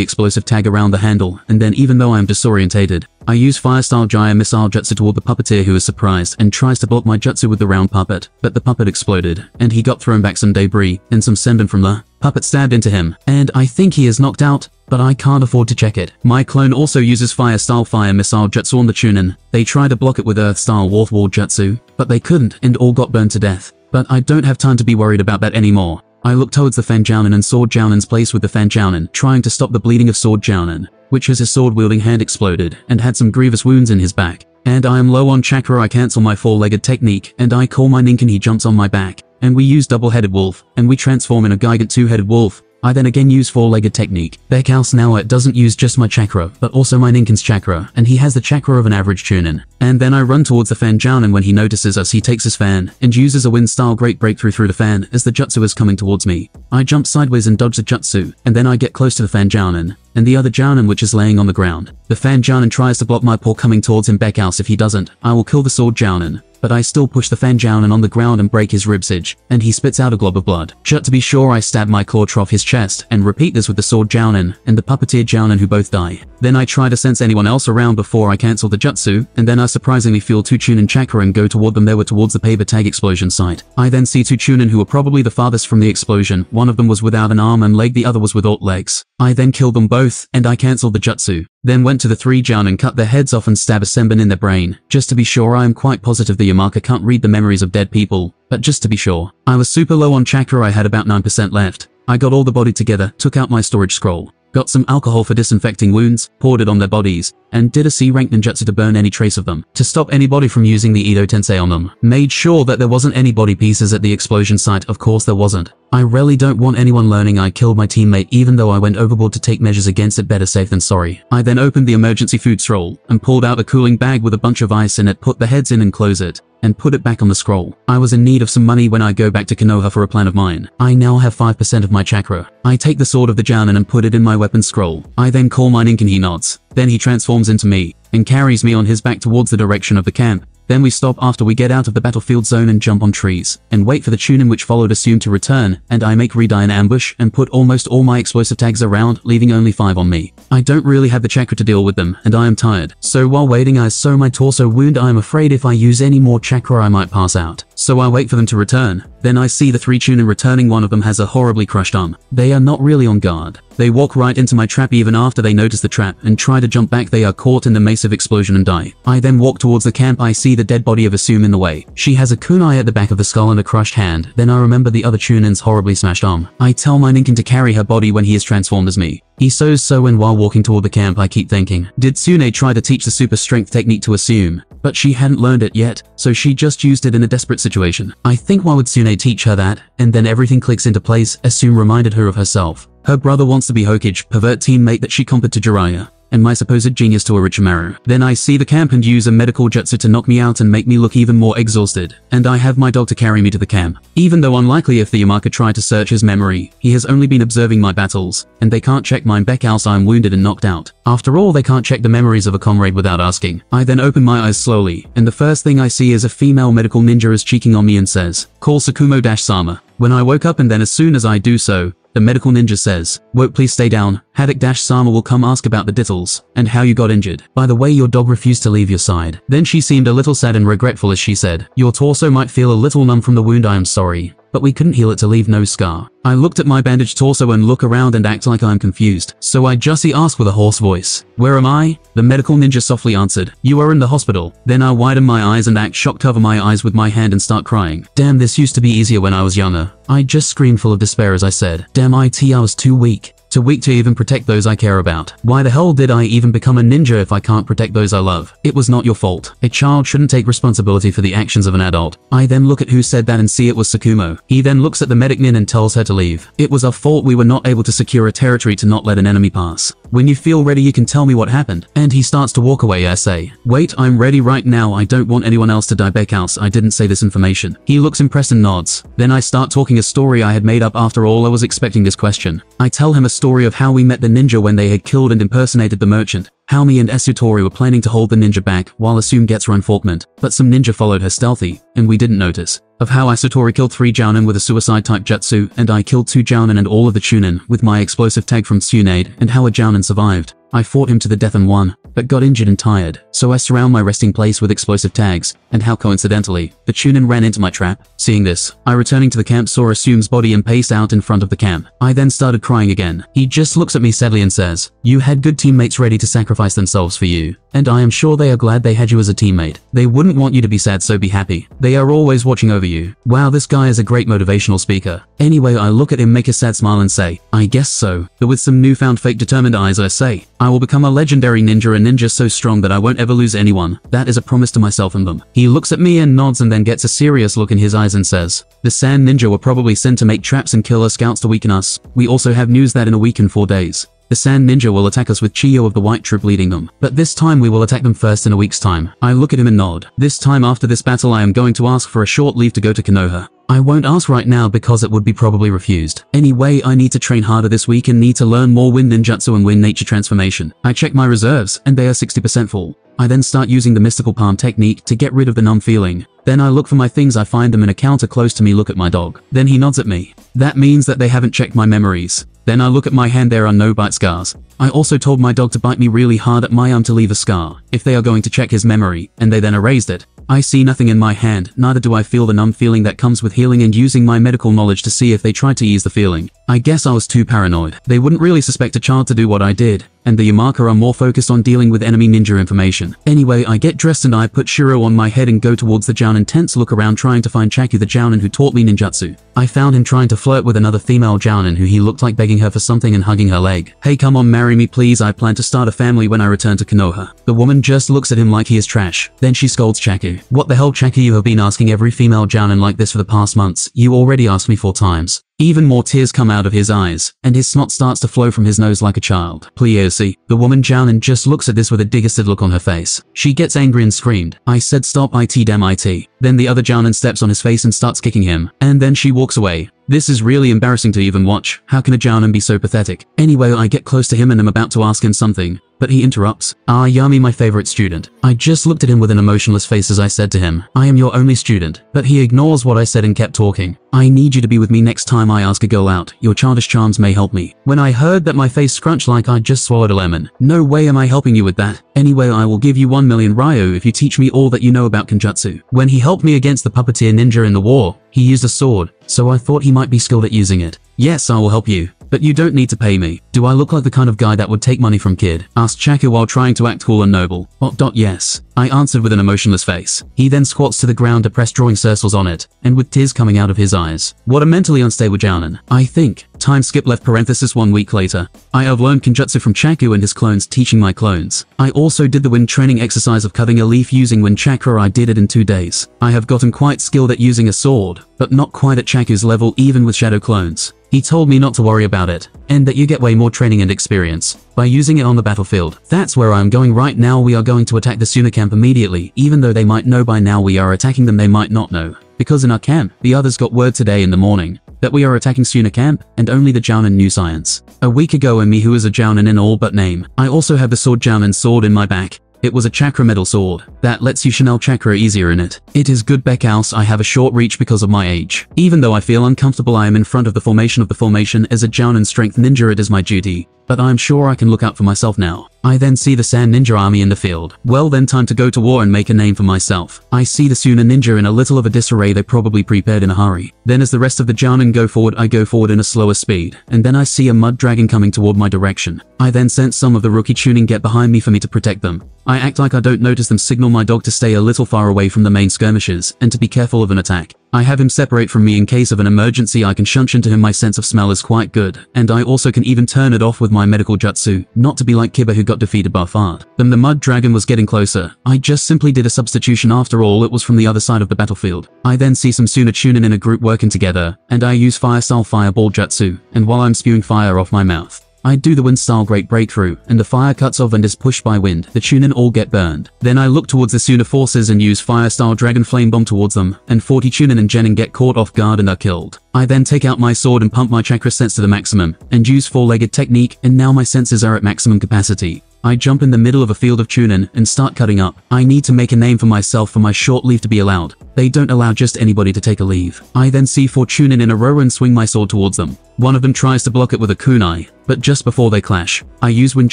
explosive tag around the handle and then even though I am disorientated, I use Fire-style Jaya missile jutsu toward the puppeteer who is surprised and tries to block my jutsu with the round puppet, but the puppet exploded, and he got thrown back some debris and some senbon from the puppet stabbed into him, and I think he is knocked out, but I can't afford to check it. My clone also uses Fire-style Fire Missile Jutsu on the Chunin. They try to block it with Earth-style Wall Jutsu, but they couldn't and all got burned to death. But I don't have time to be worried about that anymore. I look towards the Fan Jounin and Sword Jounin's place with the Fan Jounin, trying to stop the bleeding of Sword Jounin which as his sword-wielding hand exploded and had some grievous wounds in his back. And I am low on chakra I cancel my four-legged technique and I call my Ninken he jumps on my back. And we use double-headed wolf, and we transform in a Gigant two-headed wolf, I then again use four-legged technique. Beckhouse now doesn't use just my chakra, but also my Ninken's chakra, and he has the chakra of an average Chunin. And then I run towards the fan Jounin when he notices us he takes his fan, and uses a wind-style great breakthrough through the fan as the jutsu is coming towards me. I jump sideways and dodge the jutsu, and then I get close to the fan Jounin, and the other Jounin which is laying on the ground. The fan Jounin tries to block my paw coming towards him Beckhouse if he doesn't, I will kill the sword Jounin but I still push the fan Jounin on the ground and break his ribsage, and he spits out a glob of blood. Just to be sure I stab my claw off his chest, and repeat this with the sword Jounin and the puppeteer Jounin who both die. Then I try to sense anyone else around before I cancel the jutsu, and then I surprisingly feel two Chunin chakra and go toward them they were towards the paper tag explosion site. I then see two Chunin who were probably the farthest from the explosion, one of them was without an arm and leg the other was without legs. I then killed them both, and I cancelled the jutsu. Then went to the three Jounin and cut their heads off and stab a Senbon in their brain. Just to be sure I am quite positive the Yamanaka can't read the memories of dead people, but just to be sure. I was super low on chakra I had about 9% left. I got all the body together, took out my storage scroll, got some alcohol for disinfecting wounds, poured it on their bodies, and did a C-rank ninjutsu to burn any trace of them, to stop anybody from using the Edo Tensei on them. Made sure that there wasn't any body pieces at the explosion site, of course there wasn't. I really don't want anyone learning I killed my teammate even though I went overboard to take measures against it better safe than sorry. I then opened the emergency food scroll, and pulled out a cooling bag with a bunch of ice in it put the heads in and close it and put it back on the scroll. I was in need of some money when I go back to Konoha for a plan of mine. I now have 5% of my chakra. I take the sword of the Jounin and put it in my weapon scroll. I then call my Ninken he nods. Then he transforms into me, and carries me on his back towards the direction of the camp. Then we stop after we get out of the battlefield zone and jump on trees, and wait for the Chunin which followed assume to return, and I make Redai an ambush and put almost all my explosive tags around, leaving only 5 on me. I don't really have the chakra to deal with them, and I am tired. So while waiting I sew my torso wound I am afraid if I use any more chakra I might pass out. So I wait for them to return, Then I see the three Chunin returning one of them has a horribly crushed arm. They are not really on guard. They walk right into my trap even after they notice the trap and try to jump back they are caught in the massive explosion and die. I then walk towards the camp I see the dead body of Assume in the way. She has a kunai at the back of the skull and a crushed hand. Then I remember the other Chunin's horribly smashed arm. I tell my Ninken to carry her body when he is transformed as me. He says so and while walking toward the camp I keep thinking, did Sune try to teach the super strength technique to Assume? But she hadn't learned it yet, so she just used it in a desperate situation. I think why would Sune teach her that? And then everything clicks into place, Assume reminded her of herself. Her brother wants to be Hokage, pervert teammate that she compared to Jiraiya and my supposed genius to Orochimaru. Then I see the camp and use a medical jutsu to knock me out and make me look even more exhausted, and I have my dog to carry me to the camp. Even though unlikely if the Yamanaka tried to search his memory, he has only been observing my battles, and they can't check mine back else I'm wounded and knocked out. After all, they can't check the memories of a comrade without asking. I then open my eyes slowly, and the first thing I see is a female medical ninja is cheeking on me and says, call Sakumo-sama. When I woke up and then as soon as I do so, the medical ninja says, Woke please stay down, Hatake-sama will come ask about the dittles, and how you got injured. By the way your dog refused to leave your side. Then she seemed a little sad and regretful as she said, Your torso might feel a little numb from the wound I am sorry but we couldn't heal it to leave no scar. I looked at my bandaged torso and look around and act like I'm confused, so I just ask with a hoarse voice, Where am I? The medical ninja softly answered, You are in the hospital. Then I widen my eyes and act shocked cover my eyes with my hand and start crying. Damn this used to be easier when I was younger. I just screamed full of despair as I said, Damn it I was too weak too weak to even protect those I care about. Why the hell did I even become a ninja if I can't protect those I love? It was not your fault. A child shouldn't take responsibility for the actions of an adult. I then look at who said that and see it was Sakumo. He then looks at the medic nin and tells her to leave. It was our fault we were not able to secure a territory to not let an enemy pass. When you feel ready you can tell me what happened. And he starts to walk away I say, wait I'm ready right now I don't want anyone else to die back else I didn't say this information. He looks impressed and nods. Then I start talking a story I had made up after all I was expecting this question. I tell him a story of how we met the ninja when they had killed and impersonated the merchant, how me and Asutori were planning to hold the ninja back while Assume gets reinforcement, but some ninja followed her stealthy, and we didn't notice. Of how Asutori killed three Jounin with a suicide-type jutsu, and I killed two Jounin and all of the Chunin with my explosive tag from Tsunade, and how a Jounin survived. I fought him to the death and won, but got injured and tired, so I surround my resting place with explosive tags, and how coincidentally, the Chunin ran into my trap. Seeing this, I returning to the camp saw Assume's body and paced out in front of the camp. I then started crying again. He just looks at me sadly and says, You had good teammates ready to sacrifice themselves for you, and I am sure they are glad they had you as a teammate. They wouldn't want you to be sad so be happy. They are always watching over you. Wow this guy is a great motivational speaker. Anyway I look at him make a sad smile and say, I guess so, but with some newfound fake determined eyes I say, I will become a legendary ninja a ninja so strong that I won't ever lose anyone. That is a promise to myself and them. He looks at me and nods and then gets a serious look in his eyes and says, The Sand Ninja were probably sent to make traps and kill our scouts to weaken us. We also have news that in a week and four days, the Sand Ninja will attack us with Chiyo of the White Troop leading them. But this time we will attack them first in a week's time. I look at him and nod. This time after this battle I am going to ask for a short leave to go to Konoha. I won't ask right now because it would be probably refused. Anyway, I need to train harder this week and need to learn more wind ninjutsu and wind nature transformation. I check my reserves, and they are 60% full. I then start using the mystical palm technique to get rid of the numb feeling. Then I look for my things I find them in a counter close to me look at my dog. Then he nods at me. That means that they haven't checked my memories. Then I look at my hand there are no bite scars. I also told my dog to bite me really hard at my arm to leave a scar, if they are going to check his memory, and they then erased it. I see nothing in my hand, neither do I feel the numb feeling that comes with healing and using my medical knowledge to see if they tried to ease the feeling. I guess I was too paranoid. They wouldn't really suspect a child to do what I did, and the Yamanaka are more focused on dealing with enemy ninja information. Anyway, I get dressed and I put Shiro on my head and go towards the Jounin tense look around trying to find Chaku the Jounin who taught me ninjutsu. I found him trying to flirt with another female Jounin who he looked like begging her for something and hugging her leg. Hey come on marry me please I plan to start a family when I return to Konoha. The woman just looks at him like he is trash. Then she scolds Chaku. What the hell Chaku you have been asking every female Jounin like this for the past months. You already asked me four times. Even more tears come out of his eyes, and his snot starts to flow from his nose like a child. Please, the woman Jounin just looks at this with a disgusted look on her face. She gets angry and screamed, I said stop it damn it. Then the other Jounin steps on his face and starts kicking him, and then she walks away. This is really embarrassing to even watch. How can a Jounin be so pathetic? Anyway, I get close to him and am about to ask him something, but he interrupts. Ah, Yami my favorite student. I just looked at him with an emotionless face as I said to him, I am your only student. But he ignores what I said and kept talking. I need you to be with me next time I ask a girl out. Your childish charms may help me. When I heard that my face scrunched like I just swallowed a lemon. No way am I helping you with that. Anyway, I will give you 1 million Ryo if you teach me all that you know about Kenjutsu. When he helped me against the puppeteer ninja in the war, he used a sword, so I thought he might be skilled at using it. Yes, I will help you. But you don't need to pay me. Do I look like the kind of guy that would take money from kid? Asked Chaku while trying to act cool and noble. Dot dot yes. I answered with an emotionless face. He then squats to the ground to press drawing circles on it, and with tears coming out of his eyes. What a mentally unstable Jounin. I think. Time skip left parenthesis one week later. I have learned Kenjutsu from Chaku and his clones teaching my clones. I also did the wind training exercise of cutting a leaf using wind chakra I did it in two days. I have gotten quite skilled at using a sword, but not quite at Chaku's level even with shadow clones. He told me not to worry about it, and that you get way more training and experience by using it on the battlefield. That's where I'm going right now we are going to attack the Suna camp immediately, even though they might know by now we are attacking them they might not know. Because in our camp, the others got word today in the morning that we are attacking Suna camp, and only the Jounin knew science. A week ago and me who is a Jounin in all but name. I also have the sword Jounin sword in my back, it was a chakra metal sword that lets you channel chakra easier in it. It is good because I have a short reach because of my age. Even though I feel uncomfortable I am in front of the formation of the formation as a Jounin strength ninja it is my duty but I'm sure I can look out for myself now. I then see the Sand Ninja army in the field. Well then time to go to war and make a name for myself. I see the Suna Ninja in a little of a disarray they probably prepared in a hurry. Then as the rest of the Jounin go forward I go forward in a slower speed, and then I see a mud dragon coming toward my direction. I then sense some of the rookie tuning get behind me for me to protect them. I act like I don't notice them signal my dog to stay a little far away from the main skirmishes, and to be careful of an attack. I have him separate from me in case of an emergency I can shunch into him my sense of smell is quite good, and I also can even turn it off with my medical jutsu, not to be like Kiba who got defeated by Fard. Then the mud dragon was getting closer, I just simply did a substitution after all it was from the other side of the battlefield. I then see some Suna Chunin in a group working together, and I use fire style fireball jutsu, and while I'm spewing fire off my mouth, I do the wind style great breakthrough, and the fire cuts off and is pushed by wind. The Chunin all get burned. Then I look towards the Suna forces and use fire style dragon flame bomb towards them, and 40 Chunin and Genin get caught off guard and are killed. I then take out my sword and pump my chakra sense to the maximum, and use four-legged technique, and now my senses are at maximum capacity. I jump in the middle of a field of Chunin and start cutting up. I need to make a name for myself for my short leave to be allowed. They don't allow just anybody to take a leave. I then see four Chunin in a row and swing my sword towards them. One of them tries to block it with a kunai, but just before they clash, I use wind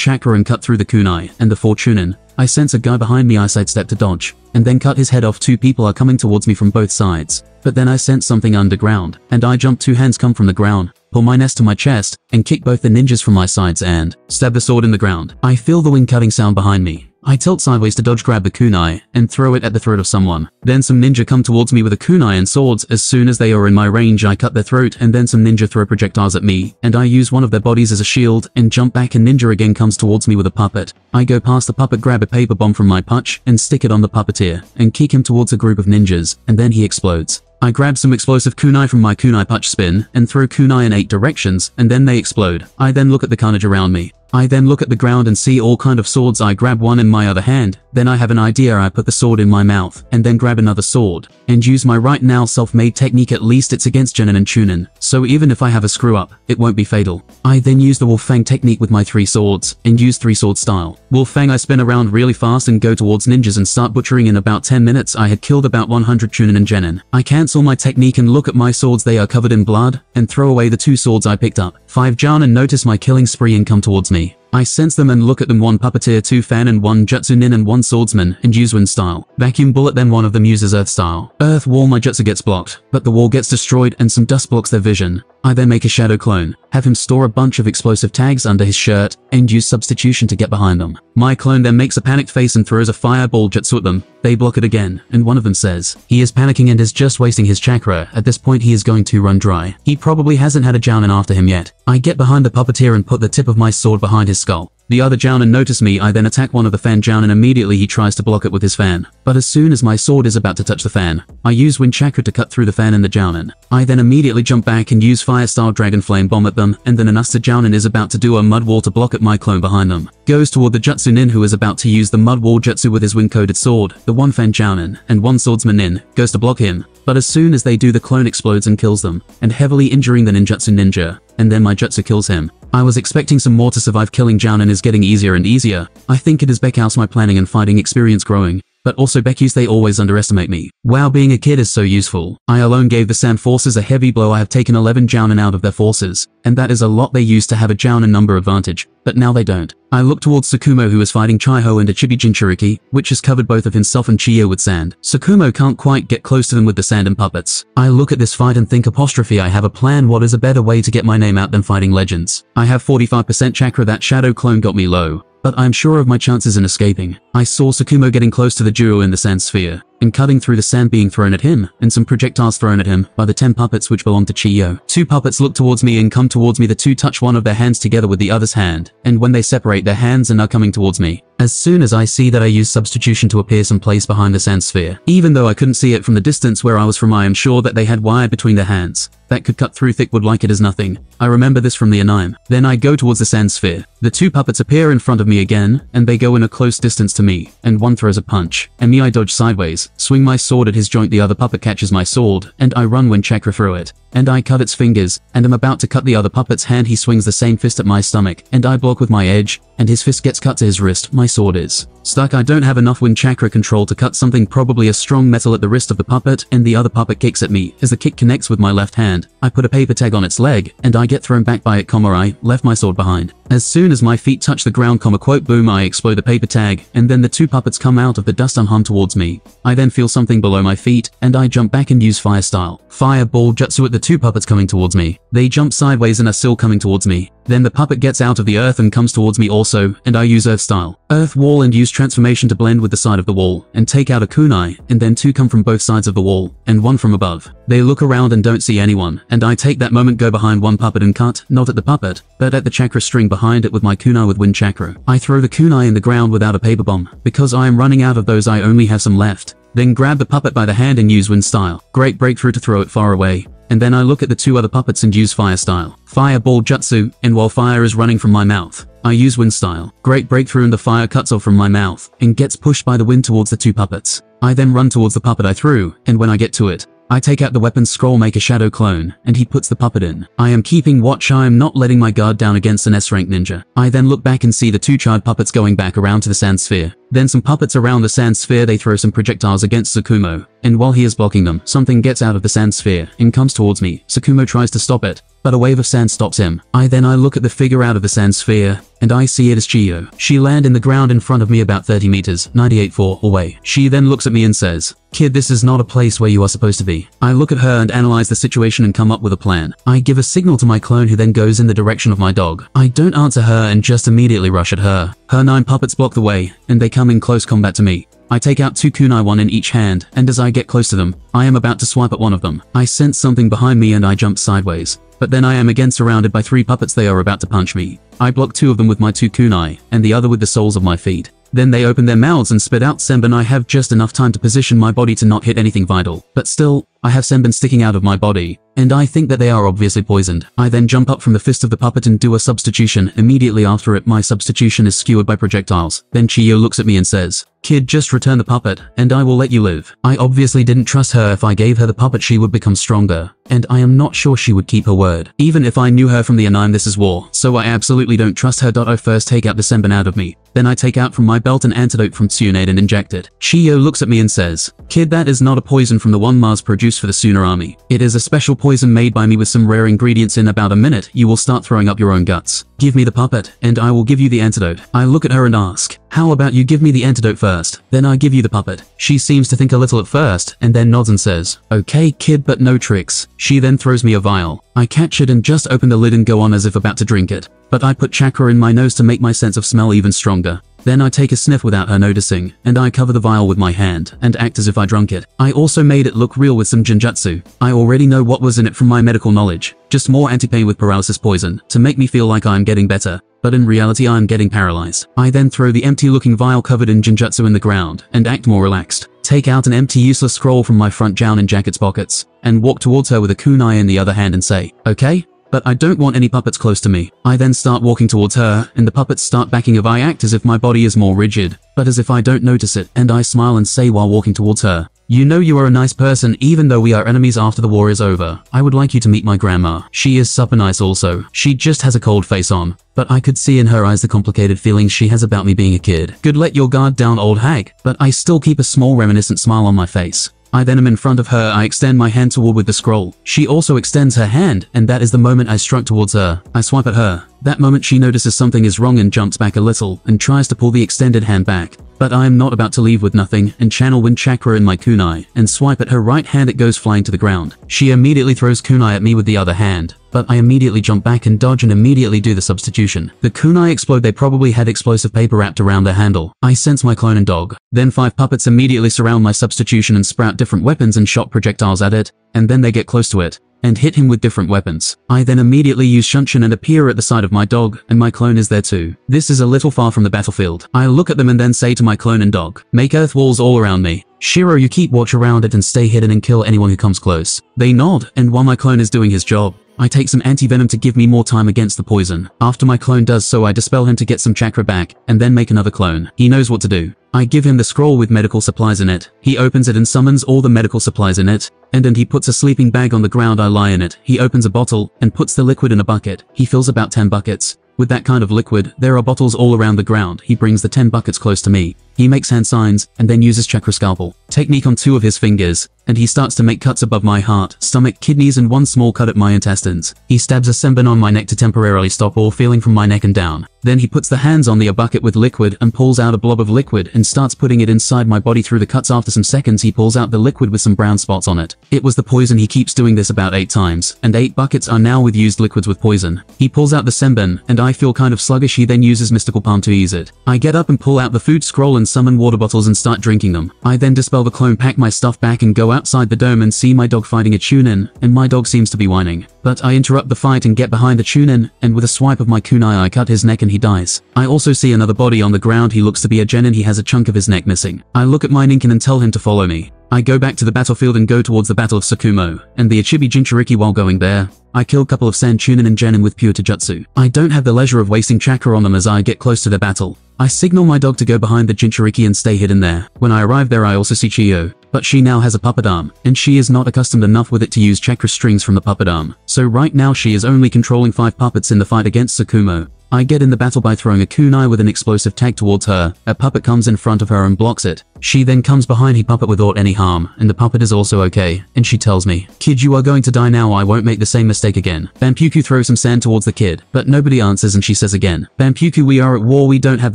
chakra and cut through the kunai and the four Chunin. I sense a guy behind me I sidestep to dodge, and then cut his head off two people are coming towards me from both sides. But then I sense something underground, and I jump two hands come from the ground, pull my nest to my chest, and kick both the ninjas from my sides and stab the sword in the ground. I feel the wind cutting sound behind me. I tilt sideways to dodge grab the kunai and throw it at the throat of someone. Then some ninja come towards me with a kunai and swords. As soon as they are in my range, I cut their throat and then some ninja throw projectiles at me, and I use one of their bodies as a shield and jump back and ninja again comes towards me with a puppet. I go past the puppet, grab a paper bomb from my punch and stick it on the puppeteer and kick him towards a group of ninjas, and then he explodes. I grab some explosive kunai from my kunai punch spin and throw kunai in 8 directions and then they explode. I then look at the carnage around me. I then look at the ground and see all kind of swords I grab one in my other hand, then I have an idea I put the sword in my mouth, and then grab another sword, and use my right now self-made technique at least it's against Genin and Chunin, so even if I have a screw up, it won't be fatal. I then use the Wolf Fang technique with my three swords, and use three sword style. Wolf Fang I spin around really fast and go towards ninjas and start butchering in about 10 minutes I had killed about 100 Chunin and Genin. I cancel my technique and look at my swords they are covered in blood, and throw away the two swords I picked up. 5 Jounin notice my killing spree and come towards me. I sense them and look at them one puppeteer, two fan and one jutsu nin and one swordsman, and use wind style. Vacuum bullet then one of them uses earth style. Earth wall my jutsu gets blocked, but the wall gets destroyed and some dust blocks their vision. I then make a shadow clone, have him store a bunch of explosive tags under his shirt, and use substitution to get behind them. My clone then makes a panicked face and throws a fireball jutsu at them. They block it again, and one of them says, he is panicking and is just wasting his chakra, at this point he is going to run dry. He probably hasn't had a Jounin after him yet. I get behind the puppeteer and put the tip of my sword behind his skull. The other Jounin notice me, I then attack one of the fan Jounin immediately he tries to block it with his fan. But as soon as my sword is about to touch the fan, I use Wind Chakra to cut through the fan and the Jounin. I then immediately jump back and use Fire Style Dragon Flame Bomb at them, and then Anusta Jounin is about to do a Mud Wall to block at my clone behind them. Goes toward the Jutsu Nin who is about to use the Mud Wall Jutsu with his wind-coated sword. The one fan Jounin, and one Swordsman Nin, goes to block him. But as soon as they do the clone explodes and kills them, and heavily injuring the ninjutsu ninja, and then my jutsu kills him. I was expecting some more to survive killing and is getting easier and easier. I think it is because my planning and fighting experience growing. But also Becky's they always underestimate me. Wow being a kid is so useful. I alone gave the Sand forces a heavy blow I have taken 11 Jounin out of their forces, and that is a lot they used to have a Jounin number advantage, but now they don't. I look towards Tsukumo who is fighting Chiyo and Ichibi Jinchuriki, which has covered both of himself and Chiyo with sand. Tsukumo can't quite get close to them with the sand and puppets. I look at this fight and think apostrophe I have a plan what is a better way to get my name out than fighting legends. I have 45% chakra that shadow clone got me low, but I'm sure of my chances in escaping. I saw Tsukumo getting close to the duo in the sand sphere, and cutting through the sand being thrown at him, and some projectiles thrown at him by the 10 puppets which belong to Chiyo. Two puppets look towards me and come towards me the two touch one of their hands together with the other's hand, and when they separate their hands and are coming towards me. As soon as I see that I use substitution to appear someplace behind the sand sphere. Even though I couldn't see it from the distance where I was from I am sure that they had wire between their hands that could cut through thick wood like it is nothing. I remember this from the anime. Then I go towards the sand sphere. The two puppets appear in front of me again, and they go in a close distance to me, and one throws a punch, and me I dodge sideways, swing my sword at his joint the other puppet catches my sword, and I run when chakra through it, and I cut its fingers, and am about to cut the other puppet's hand he swings the same fist at my stomach, and I block with my edge, and his fist gets cut to his wrist, my sword is. Stuck I don't have enough wind chakra control to cut something probably a strong metal at the wrist of the puppet, and the other puppet kicks at me, as the kick connects with my left hand, I put a paper tag on its leg, and I get thrown back by it comma I left my sword behind. As soon as my feet touch the ground comma quote boom I explode the paper tag, and then the two puppets come out of the dust unharmed towards me. I then feel something below my feet, and I jump back and use fire style. Fireball jutsu at the two puppets coming towards me. They jump sideways and are still coming towards me. Then the puppet gets out of the earth and comes towards me also, and I use earth style. Earth wall and use transformation to blend with the side of the wall, and take out a kunai, and then two come from both sides of the wall, and one from above. They look around and don't see anyone, and I take that moment go behind one puppet and cut, not at the puppet, but at the chakra string behind it with my kunai with wind chakra. I throw the kunai in the ground without a paper bomb. Because I am running out of those I only have some left. Then grab the puppet by the hand and use wind style. Great breakthrough to throw it far away and then I look at the two other puppets and use fire style. Fireball jutsu, and while fire is running from my mouth, I use wind style. Great breakthrough and the fire cuts off from my mouth, and gets pushed by the wind towards the two puppets. I then run towards the puppet I threw, and when I get to it, I take out the weapon scroll make a shadow clone, and he puts the puppet in. I am keeping watch I am not letting my guard down against an S-rank ninja. I then look back and see the two charred puppets going back around to the sand sphere. Then some puppets around the sand sphere they throw some projectiles against Tsukumo, and while he is blocking them, something gets out of the sand sphere and comes towards me. Tsukumo tries to stop it, but a wave of sand stops him. I then I look at the figure out of the sand sphere, and I see it as Chiyo. She land in the ground in front of me about 30 meters, 98.4 away. She then looks at me and says, Kid this is not a place where you are supposed to be. I look at her and analyze the situation and come up with a plan. I give a signal to my clone who then goes in the direction of my dog. I don't answer her and just immediately rush at her. Her nine puppets block the way, and they come in close combat to me. I take out two kunai one in each hand, and as I get close to them, I am about to swipe at one of them. I sense something behind me and I jump sideways. But then I am again surrounded by three puppets they are about to punch me. I block two of them with my two kunai, and the other with the soles of my feet. Then they open their mouths and spit out Senbon I have just enough time to position my body to not hit anything vital. But still, I have Senbon sticking out of my body, and I think that they are obviously poisoned. I then jump up from the fist of the puppet and do a substitution. Immediately after it my substitution is skewered by projectiles. Then Chiyo looks at me and says, Kid just return the puppet, and I will let you live. I obviously didn't trust her if I gave her the puppet she would become stronger, and I am not sure she would keep her word. Even if I knew her from the anime this is war, so I absolutely don't trust her. I first take out the Senbon out of me, then I take out from my belt an antidote from Tsunade and inject it. Chiyo looks at me and says, Kid that is not a poison from the one Mars produced for the army. It is a special poison made by me with some rare ingredients in about a minute you will start throwing up your own guts. Give me the puppet, and I will give you the antidote. I look at her and ask, how about you give me the antidote first, then I give you the puppet. She seems to think a little at first, and then nods and says, okay kid but no tricks. She then throws me a vial. I catch it and just open the lid and go on as if about to drink it. But I put chakra in my nose to make my sense of smell even stronger. Then I take a sniff without her noticing, and I cover the vial with my hand, and act as if I drunk it. I also made it look real with some genjutsu. I already know what was in it from my medical knowledge. Just more anti-pain with paralysis poison, to make me feel like I'm getting better. But in reality I'm getting paralyzed. I then throw the empty-looking vial covered in genjutsu in the ground, and act more relaxed. Take out an empty useless scroll from my front Jounin jacket's pockets, and walk towards her with a kunai in the other hand and say, okay? But I don't want any puppets close to me. I then start walking towards her, and the puppets start backing of I act as if my body is more rigid, but as if I don't notice it, and I smile and say while walking towards her, You know you are a nice person even though we are enemies after the war is over. I would like you to meet my grandma. She is super nice also. She just has a cold face on. But I could see in her eyes the complicated feelings she has about me being a kid. Good let your guard down old hag. But I still keep a small reminiscent smile on my face. I then am in front of her, I extend my hand toward with the scroll. She also extends her hand, and that is the moment I struck towards her. I swipe at her. That moment she notices something is wrong and jumps back a little, and tries to pull the extended hand back. But I am not about to leave with nothing, and channel wind chakra in my kunai, and swipe at her right hand it goes flying to the ground. She immediately throws kunai at me with the other hand, but I immediately jump back and dodge and immediately do the substitution. The kunai explode they probably had explosive paper wrapped around their handle. I sense my clone and dog. Then five puppets immediately surround my substitution and sprout different weapons and shot projectiles at it, and then they get close to it and hit him with different weapons. I then immediately use Shunshin and appear at the side of my dog, and my clone is there too. This is a little far from the battlefield. I look at them and then say to my clone and dog, make earth walls all around me. Shiro you keep watch around it and stay hidden and kill anyone who comes close. They nod, and while my clone is doing his job, I take some anti-venom to give me more time against the poison. After my clone does so I dispel him to get some chakra back, and then make another clone. He knows what to do. I give him the scroll with medical supplies in it. He opens it and summons all the medical supplies in it, and then he puts a sleeping bag on the ground I lie in it. He opens a bottle, and puts the liquid in a bucket. He fills about 10 buckets. With that kind of liquid, there are bottles all around the ground. He brings the 10 buckets close to me. He makes hand signs, and then uses chakra scalpel. Technique on two of his fingers, and he starts to make cuts above my heart, stomach, kidneys and one small cut at my intestines. He stabs a senbon on my neck to temporarily stop all feeling from my neck and down. Then he puts the hands on the bucket with liquid and pulls out a blob of liquid and starts putting it inside my body through the cuts after some seconds he pulls out the liquid with some brown spots on it. It was the poison he keeps doing this about 8 times, and 8 buckets are now with used liquids with poison. He pulls out the senbon, and I feel kind of sluggish he then uses mystical palm to ease it. I get up and pull out the food scroll and summon water bottles and start drinking them. I then dispel the clone pack my stuff back and go outside the dome and see my dog fighting a chunin, and my dog seems to be whining. But I interrupt the fight and get behind the chunin, and with a swipe of my kunai I cut his neck and he dies. I also see another body on the ground he looks to be a genin he has a chunk of his neck missing. I look at my Ninken and tell him to follow me. I go back to the battlefield and go towards the Battle of Tsukumo, and the Ichibi Jinchuriki while going there. I kill a couple of Sand Chunin and Genin with pure Taijutsu. I don't have the leisure of wasting chakra on them as I get close to the battle. I signal my dog to go behind the Jinchuriki and stay hidden there. When I arrive there I also see Chiyo, but she now has a puppet arm, and she is not accustomed enough with it to use chakra strings from the puppet arm. So right now she is only controlling 5 puppets in the fight against Tsukumo. I get in the battle by throwing a kunai with an explosive tag towards her. A puppet comes in front of her and blocks it. She then comes behind he puppet without any harm, and the puppet is also okay, and she tells me, Kid you are going to die now I won't make the same mistake again. Bunpuku throws some sand towards the kid, but nobody answers and she says again, Bunpuku we are at war we don't have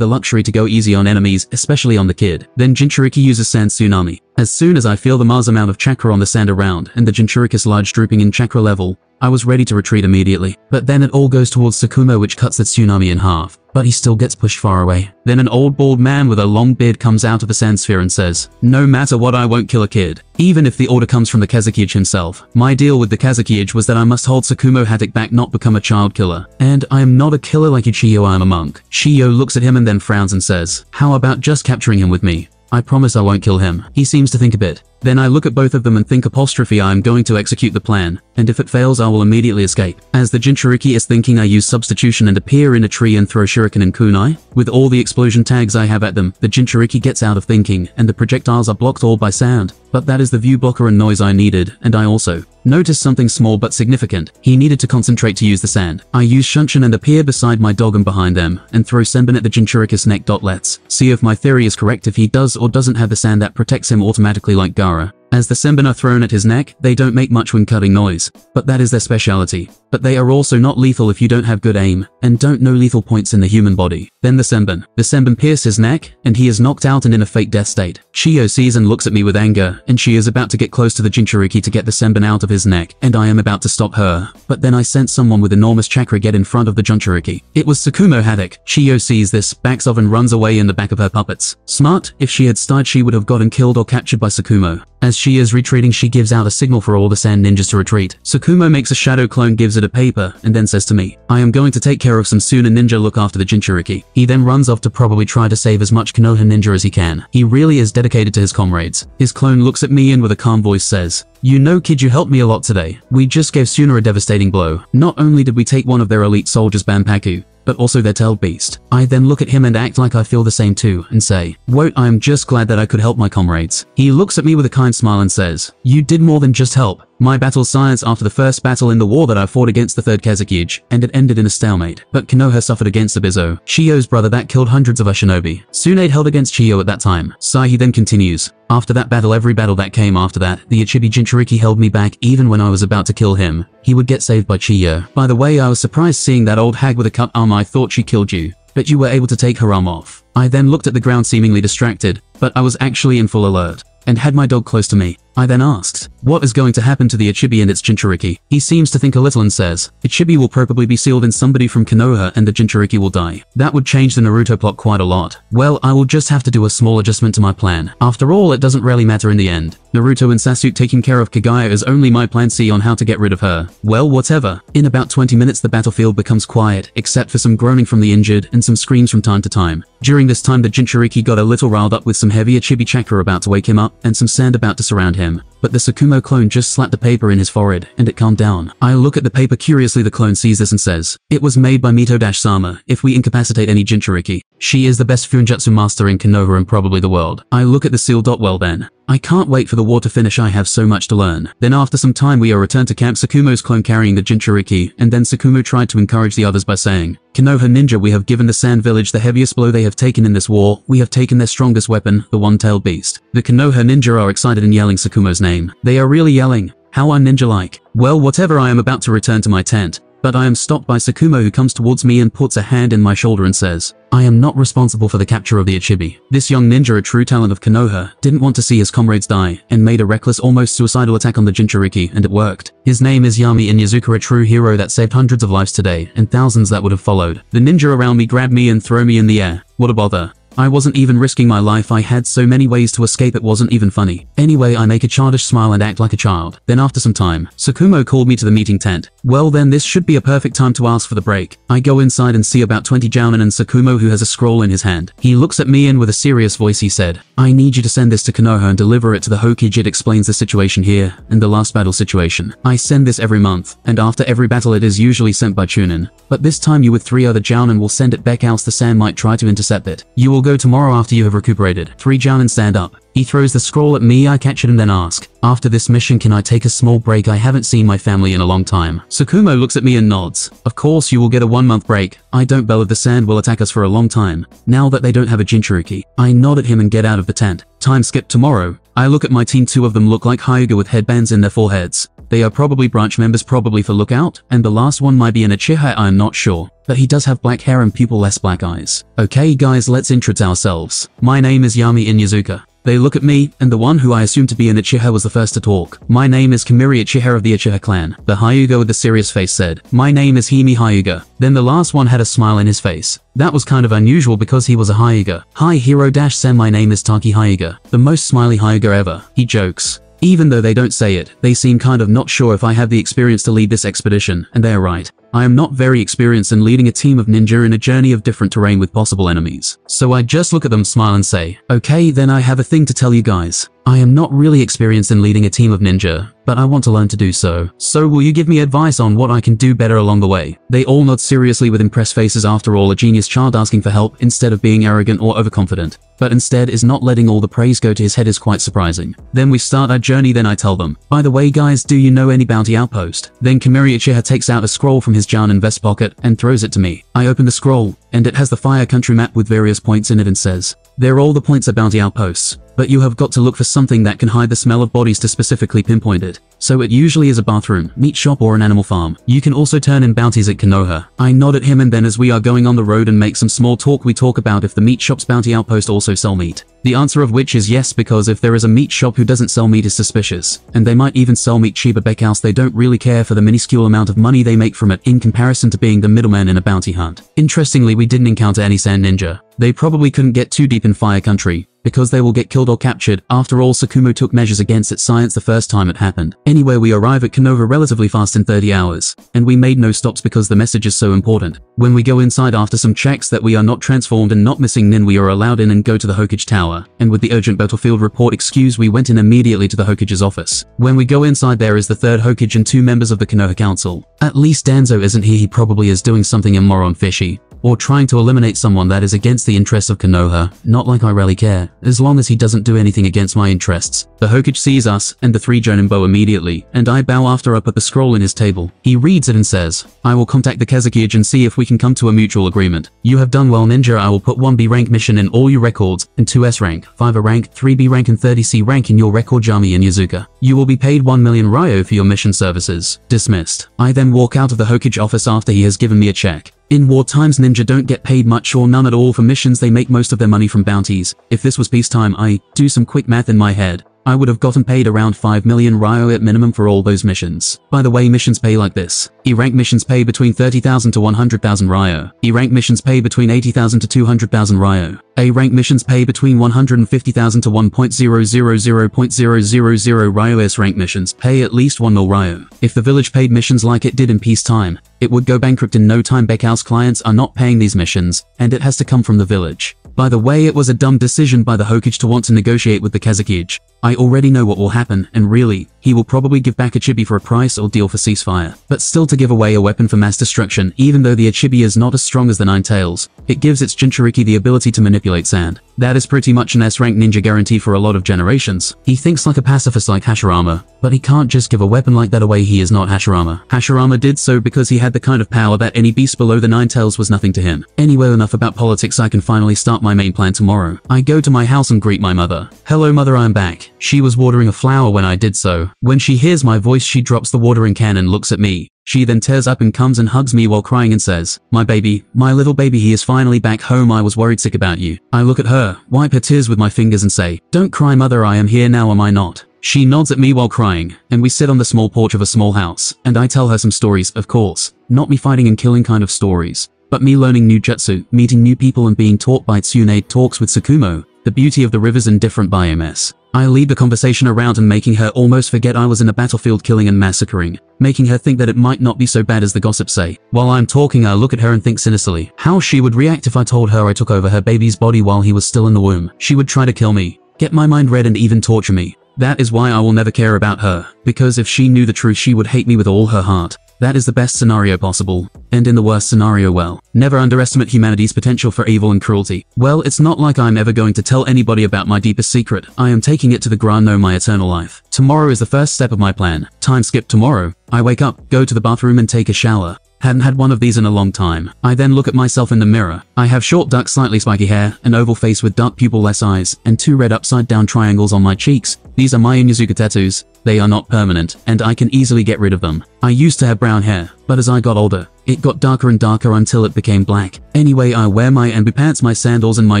the luxury to go easy on enemies, especially on the kid. Then Jinchuriki uses sand tsunami. As soon as I feel the Mars amount of chakra on the sand around, and the Jinchurikis large drooping in chakra level, I was ready to retreat immediately, but then it all goes towards Sakumo which cuts the tsunami in half, but he still gets pushed far away. Then an old bald man with a long beard comes out of the sand sphere and says, No matter what I won't kill a kid. Even if the order comes from the Kazekage himself. My deal with the Kazekage was that I must hold Sakumo Hatake back not become a child killer. And I am not a killer like Ichiyo I am a monk. Chiyo looks at him and then frowns and says, How about just capturing him with me? I promise I won't kill him. He seems to think a bit. Then I look at both of them and think apostrophe I am going to execute the plan, and if it fails I will immediately escape. As the Jinchuriki is thinking I use substitution and appear in a tree and throw shuriken and kunai, with all the explosion tags I have at them, the Jinchuriki gets out of thinking, and the projectiles are blocked all by sound. But that is the view blocker and noise I needed, and I also noticed something small but significant. He needed to concentrate to use the sand. I use Shunshin and appear beside my dog and behind them, and throw Senbon at the Jinchurikis neck. Let's see if my theory is correct if he does or doesn't have the sand that protects him automatically like Gaara. As the Senbon are thrown at his neck, they don't make much when cutting noise, but that is their speciality. But they are also not lethal if you don't have good aim, and don't know lethal points in the human body. Then the Senbon. The Senbon pierce his neck, and he is knocked out and in a fake death state. Chiyo sees and looks at me with anger, and she is about to get close to the Jinchuriki to get the Senbon out of his neck, and I am about to stop her. But then I sense someone with enormous chakra get in front of the Jinchuriki. It was Tsukumo Hatake. Chiyo sees this, backs off and runs away in the back of her puppets. Smart, if she had started she would have gotten killed or captured by Tsukumo. As she is retreating she gives out a signal for all the sand ninjas to retreat. Tsukumo makes a shadow clone gives it a paper, and then says to me, I am going to take care of some Suna ninja look after the Jinchuriki. He then runs off to probably try to save as much Konoha ninja as he can. He really is dedicated to his comrades. His clone looks at me and with a calm voice says, You know kid you helped me a lot today. We just gave Suna a devastating blow. Not only did we take one of their elite soldiers Bunpuku, but also their tailed beast. I then look at him and act like I feel the same too, and say, Wote I am just glad that I could help my comrades. He looks at me with a kind smile and says, You did more than just help. My battle science after the first battle in the war that I fought against the third Kazakh and it ended in a stalemate. But Konoha suffered against Ebizo, Chiyo's brother that killed hundreds of our shinobi. Tsunade held against Chiyo at that time. Sahi then continues, after that battle every battle that came after that, the Ichibi Jinchuriki held me back even when I was about to kill him. He would get saved by Chiyo. By the way, I was surprised seeing that old hag with a cut arm um, I thought she killed you. But you were able to take her arm off. I then looked at the ground seemingly distracted, but I was actually in full alert and had my dog close to me. I then asked, what is going to happen to the Ichibi and its Jinchuriki? He seems to think a little and says, Ichibi will probably be sealed in somebody from Konoha and the Jinchuriki will die. That would change the Naruto plot quite a lot. Well, I will just have to do a small adjustment to my plan. After all, it doesn't really matter in the end. Naruto and Sasuke taking care of Kaguya is only my plan C on how to get rid of her. Well, whatever. In about 20 minutes the battlefield becomes quiet, except for some groaning from the injured and some screams from time to time. During this time the Jinchuriki got a little riled up with some heavy Ichibi chakra about to wake him up and some sand about to surround him him. But the Tsukumo clone just slapped the paper in his forehead, and it calmed down. I look at the paper curiously the clone sees this and says, It was made by Mito-sama. If we incapacitate any Jinchuriki, she is the best Fuinjutsu master in Konoha and probably the world. I look at the seal. Well then. I can't wait for the war to finish I have so much to learn. Then after some time we are returned to Camp Tsukumo's clone carrying the Jinchuriki, and then Tsukumo tried to encourage the others by saying, Konoha Ninja we have given the Sand Village the heaviest blow they have taken in this war, we have taken their strongest weapon, the one-tailed beast. The Konoha Ninja are excited and yelling Tsukumo's name. They are really yelling. How un-ninja-like. Well whatever I am about to return to my tent, but I am stopped by Tsukumo who comes towards me and puts a hand in my shoulder and says, I am not responsible for the capture of the Ichibi. This young ninja, a true talent of Konoha, didn't want to see his comrades die and made a reckless, almost suicidal attack on the Jinchuriki, and it worked. His name is Yami Inuzuka, a true hero that saved hundreds of lives today and thousands that would have followed. The ninja around me grab me and throw me in the air. What a bother. I wasn't even risking my life I had so many ways to escape it wasn't even funny. Anyway I make a childish smile and act like a child. Then after some time, Tsukumo called me to the meeting tent. Well then this should be a perfect time to ask for the break. I go inside and see about 20 Jounin and Tsukumo who has a scroll in his hand. He looks at me and with a serious voice he said, I need you to send this to Konoha and deliver it to the Hokage it explains the situation here, and the last battle situation. I send this every month, and after every battle it is usually sent by Chunin. But this time you with three other Jounin will send it back else the Sand might try to intercept it. You will go tomorrow after you have recuperated. Three Jounin stand up. He throws the scroll at me, I catch it and then ask, after this mission can I take a small break I haven't seen my family in a long time. Tsukumo looks at me and nods. Of course you will get a one month break. I don't believe the sand will attack us for a long time. Now that they don't have a Jinchuriki. I nod at him and get out of the tent. Time skip tomorrow. I look at my team two of them look like Hyuga with headbands in their foreheads. They are probably branch members probably for Lookout, and the last one might be an Uchiha I am not sure, but he does have black hair and pupil-less black eyes. Okay guys let's introduce ourselves. My name is Yami Inuzuka. They look at me, and the one who I assume to be an Uchiha was the first to talk. My name is Kamiri Uchiha of the Uchiha clan. The Hyuga with the serious face said, My name is Hime Hyuga. Then the last one had a smile in his face. That was kind of unusual because he was a Hyuga. Hi Hero Dash Sen my name is Taki Hyuga. The most smiley Hyuga ever. He jokes. Even though they don't say it, they seem kind of not sure if I have the experience to lead this expedition, and they are right. I am not very experienced in leading a team of ninja in a journey of different terrain with possible enemies. So I just look at them smile and say, okay then I have a thing to tell you guys. I am not really experienced in leading a team of ninja, but I want to learn to do so. So will you give me advice on what I can do better along the way? They all nod seriously with impressed faces after all a genius child asking for help instead of being arrogant or overconfident. But instead is not letting all the praise go to his head is quite surprising. Then we start our journey then I tell them, by the way guys do you know any bounty outpost? Then Kamiri Uchiha takes out a scroll from his Jounin vest pocket and throws it to me. I open the scroll, and it has the fire country map with various points in it and says, they're all the points are bounty outposts, but you have got to look for something that can hide the smell of bodies to specifically pinpoint it. So it usually is a bathroom, meat shop or an animal farm. You can also turn in bounties at Konoha. I nod at him and then as we are going on the road and make some small talk we talk about if the meat shop's bounty outpost also sell meat. The answer of which is yes because if there is a meat shop who doesn't sell meat is suspicious, and they might even sell meat cheaper because they don't really care for the minuscule amount of money they make from it in comparison to being the middleman in a bounty hunt. Interestingly we didn't encounter any sand ninja, They probably couldn't get too deep in fire country, because they will get killed or captured. After all, Sakumo took measures against its science the first time it happened. Anyway, we arrive at Konoha relatively fast in 30 hours, and we made no stops because the message is so important. When we go inside after some checks that we are not transformed and not missing then we are allowed in and go to the Hokage Tower, and with the urgent battlefield report excuse we went in immediately to the Hokage's office. When we go inside there is the third Hokage and two members of the Konoha Council. At least Danzo isn't here he probably is doing something immoral and fishy or trying to eliminate someone that is against the interests of Konoha, not like I really care, as long as he doesn't do anything against my interests. The Hokage sees us and the three Jonin bow immediately, and I bow after up at the scroll in his table. He reads it and says, I will contact the Kazekage and see if we can come to a mutual agreement. You have done well ninja I will put 1 B rank mission in all your records, and 2 S rank, 5 A rank, 3 B rank and 30 C rank in your record Yami Inuzuka. You will be paid 1 million Ryo for your mission services. Dismissed. I then walk out of the Hokage office after he has given me a check. In war times ninja don't get paid much or none at all for missions they make most of their money from bounties. If this was peacetime I do some quick math in my head. I would have gotten paid around 5 million Ryo at minimum for all those missions. By the way, missions pay like this. E-rank missions pay between 30,000 to 100,000 Ryo. E-rank missions pay between 80,000 to 200,000 Ryo. A-rank missions pay between 150,000 to 1.000.000 Ryo S-rank missions pay at least 1 mil Ryo. If the village paid missions like it did in peacetime, it would go bankrupt in no time Baekhouse clients are not paying these missions, and it has to come from the village. By the way, it was a dumb decision by the Hokage to want to negotiate with the Kazekage. I already know what will happen, and really, he will probably give back a chibi for a price or deal for ceasefire. But still to give away a weapon for mass destruction, even though the Ichibi is not as strong as the Nine Tails, it gives its Jinchuriki the ability to manipulate sand. That is pretty much an S-rank ninja guarantee for a lot of generations. He thinks like a pacifist like Hashirama, but he can't just give a weapon like that away he is not Hashirama. Hashirama did so because he had the kind of power that any beast below the Nine Tails was nothing to him. Anyway enough about politics I can finally start my main plan tomorrow. I go to my house and greet my mother. Hello mother I am back. She was watering a flower when I did so. When she hears my voice she drops the watering can and looks at me. She then tears up and comes and hugs me while crying and says, My baby, my little baby he is finally back home I was worried sick about you. I look at her, wipe her tears with my fingers and say, Don't cry mother I am here now am I not? She nods at me while crying, and we sit on the small porch of a small house, and I tell her some stories, of course. Not me fighting and killing kind of stories, but me learning new jutsu, meeting new people and being taught by Tsunade talks with Sakumo, the beauty of the rivers and different biomes. I lead the conversation around and making her almost forget I was in a battlefield killing and massacring, making her think that it might not be so bad as the gossips say. While I'm talking I look at her and think sinisterly, how she would react if I told her I took over her baby's body while he was still in the womb. She would try to kill me, get my mind read and even torture me. That is why I will never care about her, because if she knew the truth she would hate me with all her heart. That is the best scenario possible. And in the worst scenario well, never underestimate humanity's potential for evil and cruelty. Well, it's not like I'm ever going to tell anybody about my deepest secret. I am taking it to the know my eternal life. Tomorrow is the first step of my plan. Time skip tomorrow. I wake up, go to the bathroom and take a shower. Hadn't had one of these in a long time. I then look at myself in the mirror. I have short dark slightly spiky hair, an oval face with dark pupil-less eyes, and two red upside down triangles on my cheeks. These are my Inuzuka tattoos. They are not permanent, and I can easily get rid of them. I used to have brown hair, but as I got older, it got darker and darker until it became black. Anyway I wear my Anbu pants, my sandals and my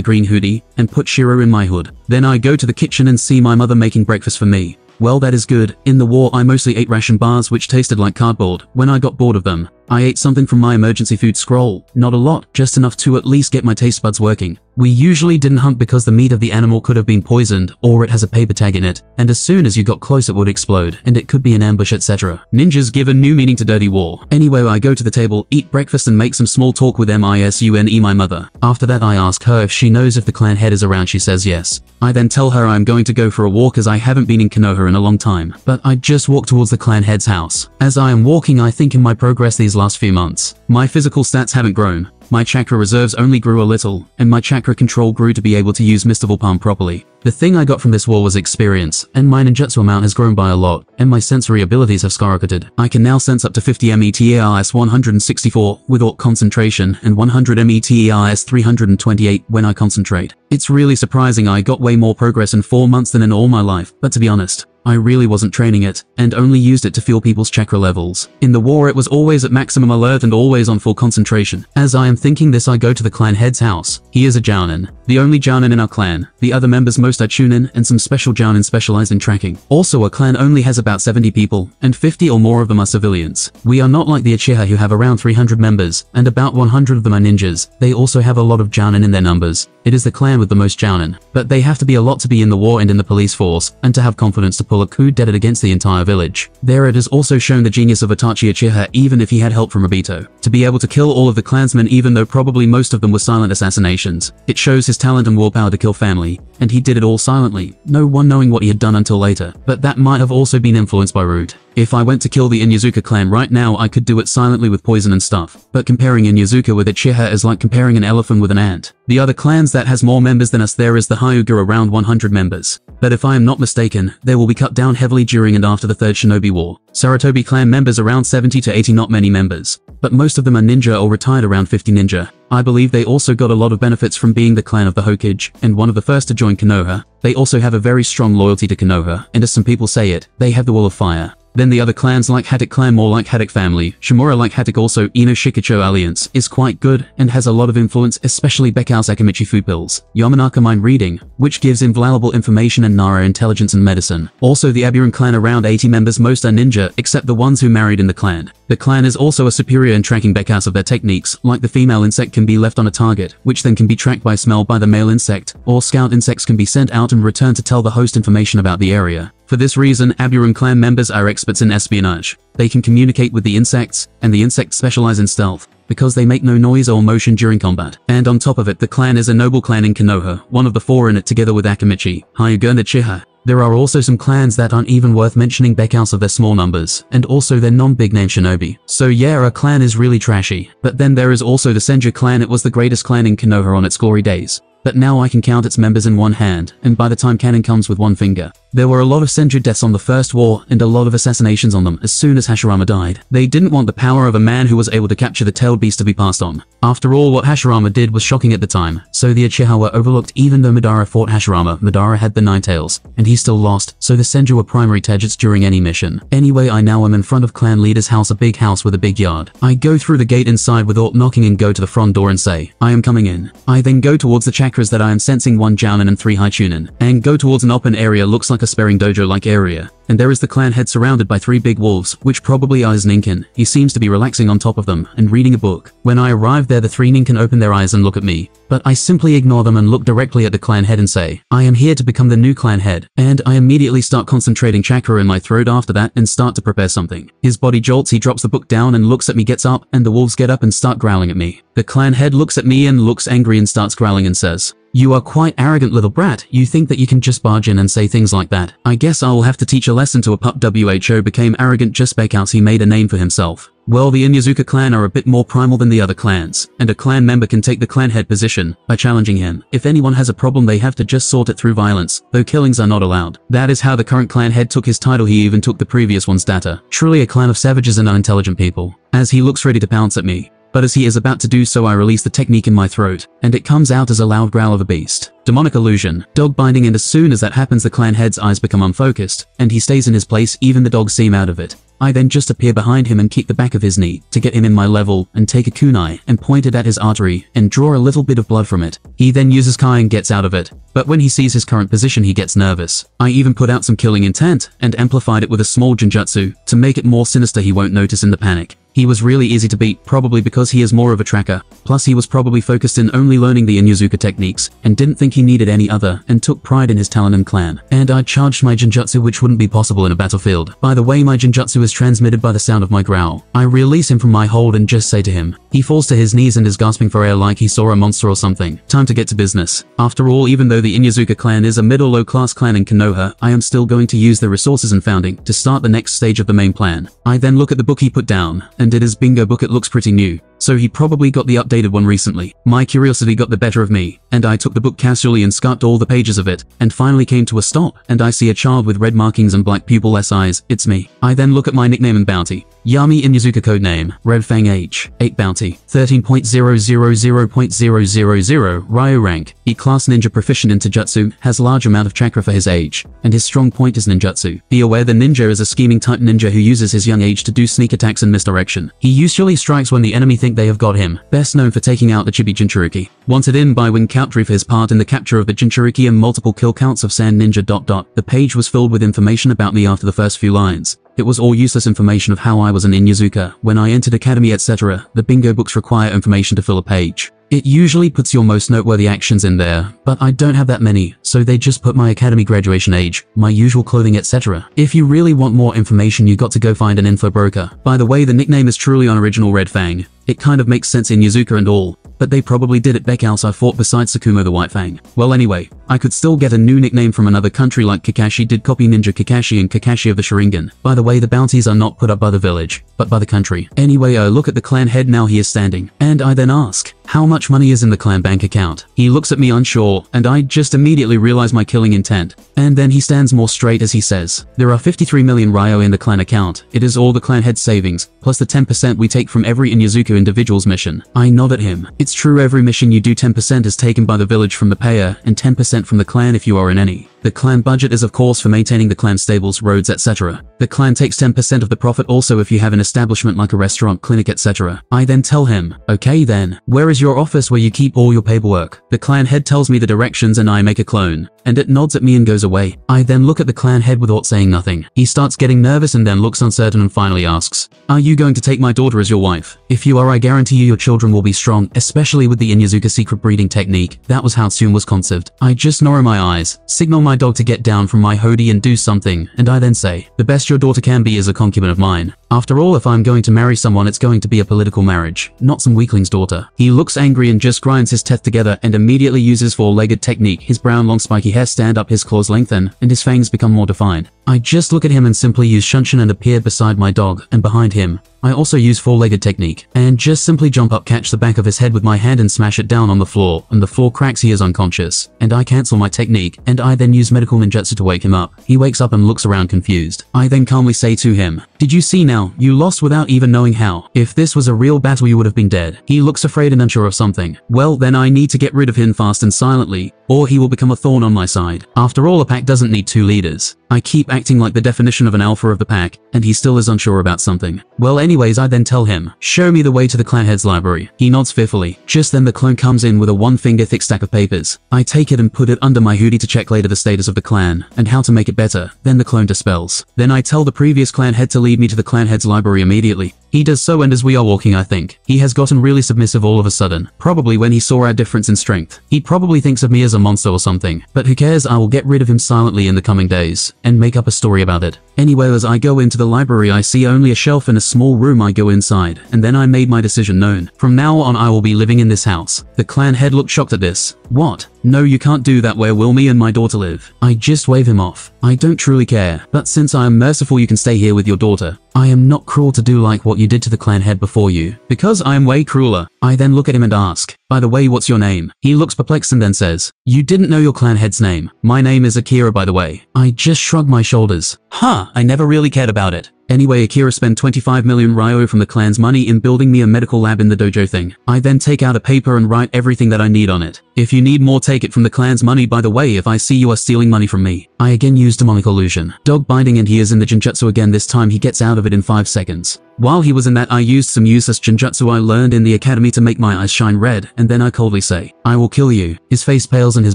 green hoodie, and put Shiro in my hood. Then I go to the kitchen and see my mother making breakfast for me. Well that is good. In the war I mostly ate ration bars which tasted like cardboard. When I got bored of them, I ate something from my emergency food scroll. Not a lot, just enough to at least get my taste buds working. We usually didn't hunt because the meat of the animal could have been poisoned, or it has a paper tag in it, and as soon as you got close it would explode, and it could be an ambush etc. Ninjas give a new meaning to dirty war. Anyway I go to the table, eat breakfast and make some small talk with MISUNE my mother. After that I ask her if she knows if the clan head is around she says yes. I then tell her I'm going to go for a walk as I haven't been in Konoha in a long time, but I just walk towards the clan head's house. As I am walking I think in my progress these last few months. My physical stats haven't grown, my chakra reserves only grew a little, and my chakra control grew to be able to use Mystical Palm properly. The thing I got from this war was experience, and my ninjutsu amount has grown by a lot, and my sensory abilities have skyrocketed. I can now sense up to 50 METARS 164 without concentration and 100 METARS 328 when I concentrate. It's really surprising I got way more progress in 4 months than in all my life, but to be honest, I really wasn't training it, and only used it to feel people's chakra levels. In the war it was always at maximum alert and always on full concentration. As I am thinking this I go to the clan head's house. He is a Jounin, the only Jounin in our clan. The other members most are Chunin and some special Jounin specialize in tracking. Also our clan only has about 70 people, and 50 or more of them are civilians. We are not like the Uchiha who have around 300 members, and about 100 of them are ninjas. They also have a lot of Jounin in their numbers. It is the clan with the most Jounin, but they have to be a lot to be in the war and in the police force, and to have confidence to pull a coup d'etat against the entire village. There it has also shown the genius of Itachi Uchiha even if he had help from Obito. To be able to kill all of the clansmen even though probably most of them were silent assassinations. It shows his talent and willpower to kill family, and he did it all silently, no one knowing what he had done until later, but that might have also been influenced by Root. If I went to kill the Inuzuka clan right now I could do it silently with poison and stuff, but comparing Inuzuka with Uchiha is like comparing an elephant with an ant. The other clans that has more members than us there is the Hyuga around 100 members. But if I am not mistaken, there will be cut down heavily during and after the Third Shinobi War. Sarutobi clan members around 70 to 80 not many members, but most of them are ninja or retired around 50 ninja. I believe they also got a lot of benefits from being the clan of the Hokage, and one of the first to join Konoha. They also have a very strong loyalty to Konoha, and as some people say it, they have the Wall of Fire. Then the other clans like Hatake clan more like Hatake family, Shimura like Hatake also Ino Shikacho alliance is quite good and has a lot of influence especially Bekau's Akimichi food pills, Yamanaka mind reading, which gives invaluable information and Nara intelligence and medicine. Also the Aburame clan around 80 members most are ninja except the ones who married in the clan. The clan is also a superior in tracking Bekaus of their techniques, like the female insect can be left on a target, which then can be tracked by smell by the male insect, or scout insects can be sent out and return to tell the host information about the area. For this reason, Aburame clan members are experts in espionage. They can communicate with the insects, and the insects specialize in stealth, because they make no noise or motion during combat. And on top of it, the clan is a noble clan in Konoha, one of the four in it together with Akimichi, Hyuga and Uchiha. There are also some clans that aren't even worth mentioning because of their small numbers, and also their non-big name shinobi. So yeah, a clan is really trashy. But then there is also the Senju clan it was the greatest clan in Konoha on its glory days. But now I can count its members in one hand, and by the time canon comes with one finger. There were a lot of Senju deaths on the First War, and a lot of assassinations on them as soon as Hashirama died. They didn't want the power of a man who was able to capture the tailed beast to be passed on. After all, what Hashirama did was shocking at the time, so the Uchiha were overlooked even though Madara fought Hashirama, Madara had the Nine Tails, and he still lost, so the Senju were primary targets during any mission. Anyway, I now am in front of clan leader's house a big house with a big yard. I go through the gate inside without knocking and go to the front door and say, I am coming in. I then go towards the chakras that I am sensing one Jounin and three High Chunin, and go towards an open area looks like a sparring dojo like area and there is the clan head surrounded by three big wolves, which probably are his Ninken. He seems to be relaxing on top of them and reading a book. When I arrive there the three Ninken open their eyes and look at me, but I simply ignore them and look directly at the clan head and say, I am here to become the new clan head, and I immediately start concentrating chakra in my throat after that and start to prepare something. His body jolts, he drops the book down and looks at me gets up, and the wolves get up and start growling at me. The clan head looks at me and looks angry and starts growling and says, you are quite arrogant little brat, you think that you can just barge in and say things like that. I guess I'll have to teach a lesson to a pup WHO became arrogant just because he made a name for himself. Well, the Inuzuka clan are a bit more primal than the other clans, and a clan member can take the clan head position by challenging him. If anyone has a problem they have to just sort it through violence, though killings are not allowed. That is how the current clan head took his title he even took the previous one's data. Truly a clan of savages and unintelligent people. As he looks ready to pounce at me, but as he is about to do so I release the technique in my throat, and it comes out as a loud growl of a beast. Demonic illusion, dog binding and as soon as that happens the clan head's eyes become unfocused, and he stays in his place even the dogs seem out of it. I then just appear behind him and kick the back of his knee to get him in my level and take a kunai and point it at his artery and draw a little bit of blood from it. He then uses kai and gets out of it, but when he sees his current position he gets nervous. I even put out some killing intent and amplified it with a small genjutsu, to make it more sinister he won't notice in the panic. He was really easy to beat, probably because he is more of a tracker, plus he was probably focused in only learning the Inuzuka techniques, and didn't think he needed any other, and took pride in his talent and clan. And I charged my Genjutsu which wouldn't be possible in a battlefield. By the way my Genjutsu is transmitted by the sound of my growl. I release him from my hold and just say to him. He falls to his knees and is gasping for air like he saw a monster or something. Time to get to business. After all, even though the Inuzuka clan is a middle low class clan in Konoha, I am still going to use the resources and founding to start the next stage of the main plan. I then look at the book he put down, and it is bingo book it looks pretty new. So he probably got the updated one recently. My curiosity got the better of me, and I took the book casually and scupped all the pages of it, and finally came to a stop, and I see a child with red markings and black pupil-less eyes, it's me. I then look at my nickname and bounty. Yami Inuzuka code name, Red Fang H, 8 bounty, 13.000.000, Ryo rank, E-class ninja proficient in Taijutsu, has large amount of chakra for his age, and his strong point is ninjutsu. Be aware the ninja is a scheming type ninja who uses his young age to do sneak attacks and misdirection. He usually strikes when the enemy think they have got him, best known for taking out the Ichibi Jinchuriki. Wanted in by Wind Country for his part in the capture of the Jinchuriki and multiple kill counts of Sand Ninja. Dot dot. The page was filled with information about me after the first few lines. It was all useless information of how I was an Inuzuka, when I entered academy etc. The bingo books require information to fill a page. It usually puts your most noteworthy actions in there, but I don't have that many, so they just put my academy graduation age, my usual clothing etc. If you really want more information you got to go find an info broker. By the way the nickname is truly unoriginal Red Fang. It kind of makes sense Inuzuka and all, but they probably did it back else I fought besides Sakumo the White Fang. Well anyway, I could still get a new nickname from another country like Kakashi did copy Ninja Kakashi and Kakashi of the Sharingan. By the way the bounties are not put up by the village, but by the country. Anyway I look at the clan head now he is standing, and I then ask, how much money is in the clan bank account? He looks at me unsure, and I just immediately realize my killing intent. And then he stands more straight as he says, there are 53 million Ryo in the clan account. It is all the clan head savings, plus the 10% we take from every Inuzuka individual's mission. I nod at him. It's true every mission you do 10% is taken by the village from the payer, and 10% from the clan if you are in any. The clan budget is of course for maintaining the clan stables, roads, etc. The clan takes 10% of the profit also if you have an establishment like a restaurant, clinic, etc. I then tell him, okay then, where is your office where you keep all your paperwork? The clan head tells me the directions and I make a clone, and it nods at me and goes away. I then look at the clan head without saying nothing. He starts getting nervous and then looks uncertain and finally asks, are you going to take my daughter as your wife? If you are I guarantee you your children will be strong, especially with the Inuzuka secret breeding technique. That was how Tsume was conceived. I just narrow my eyes, signal my dog to get down from my hoodie and do something, and I then say, the best your daughter can be is a concubine of mine. After all if I'm going to marry someone it's going to be a political marriage, not some weakling's daughter. He looks angry and just grinds his teeth together and immediately uses four-legged technique. His brown long spiky hair stand up his claws lengthen, and his fangs become more defined. I just look at him and simply use Shunshin and appear beside my dog, and behind him, I also use four-legged technique, and just simply jump up catch the back of his head with my hand and smash it down on the floor, and the floor cracks he is unconscious, and I cancel my technique, and I then use medical ninjutsu to wake him up. He wakes up and looks around confused. I then calmly say to him, did you see now, you lost without even knowing how. If this was a real battle you would have been dead. He looks afraid and unsure of something. Well then I need to get rid of him fast and silently, or he will become a thorn on my side. After all a pack doesn't need two leaders. I keep acting like the definition of an alpha of the pack, and he still is unsure about something. Well anyways I then tell him, show me the way to the clan head's library. He nods fearfully. Just then the clone comes in with a one finger thick stack of papers. I take it and put it under my hoodie to check later the status of the clan, and how to make it better. Then the clone dispels. Then I tell the previous clan head to lead me to the clan head's library immediately. He does so and as we are walking I think, he has gotten really submissive all of a sudden, probably when he saw our difference in strength. He probably thinks of me as a monster or something, but who cares I will get rid of him silently in the coming days, and make up a story about it. Anyway as I go into the library I see only a shelf in a small room I go inside, and then I made my decision known. From now on I will be living in this house. The clan head looked shocked at this. What? No you can't do that where will me and my daughter live. I just wave him off. I don't truly care, but since I am merciful you can stay here with your daughter. I am not cruel to do like what you did to the clan head before you, because I am way crueler. I then look at him and ask, by the way what's your name? He looks perplexed and then says, you didn't know your clan head's name. My name is Akira by the way. I just shrug my shoulders. Huh, I never really cared about it. Anyway, Akira spent 25 million Ryo from the clan's money in building me a medical lab in the dojo thing. I then take out a paper and write everything that I need on it. If you need more take it from the clan's money by the way if I see you are stealing money from me. I again use demonic illusion. Dog binding and he is in the Genjutsu again this time he gets out of it in 5 seconds. While he was in that I used some useless Genjutsu I learned in the academy to make my eyes shine red, and then I coldly say, I will kill you. His face pales and his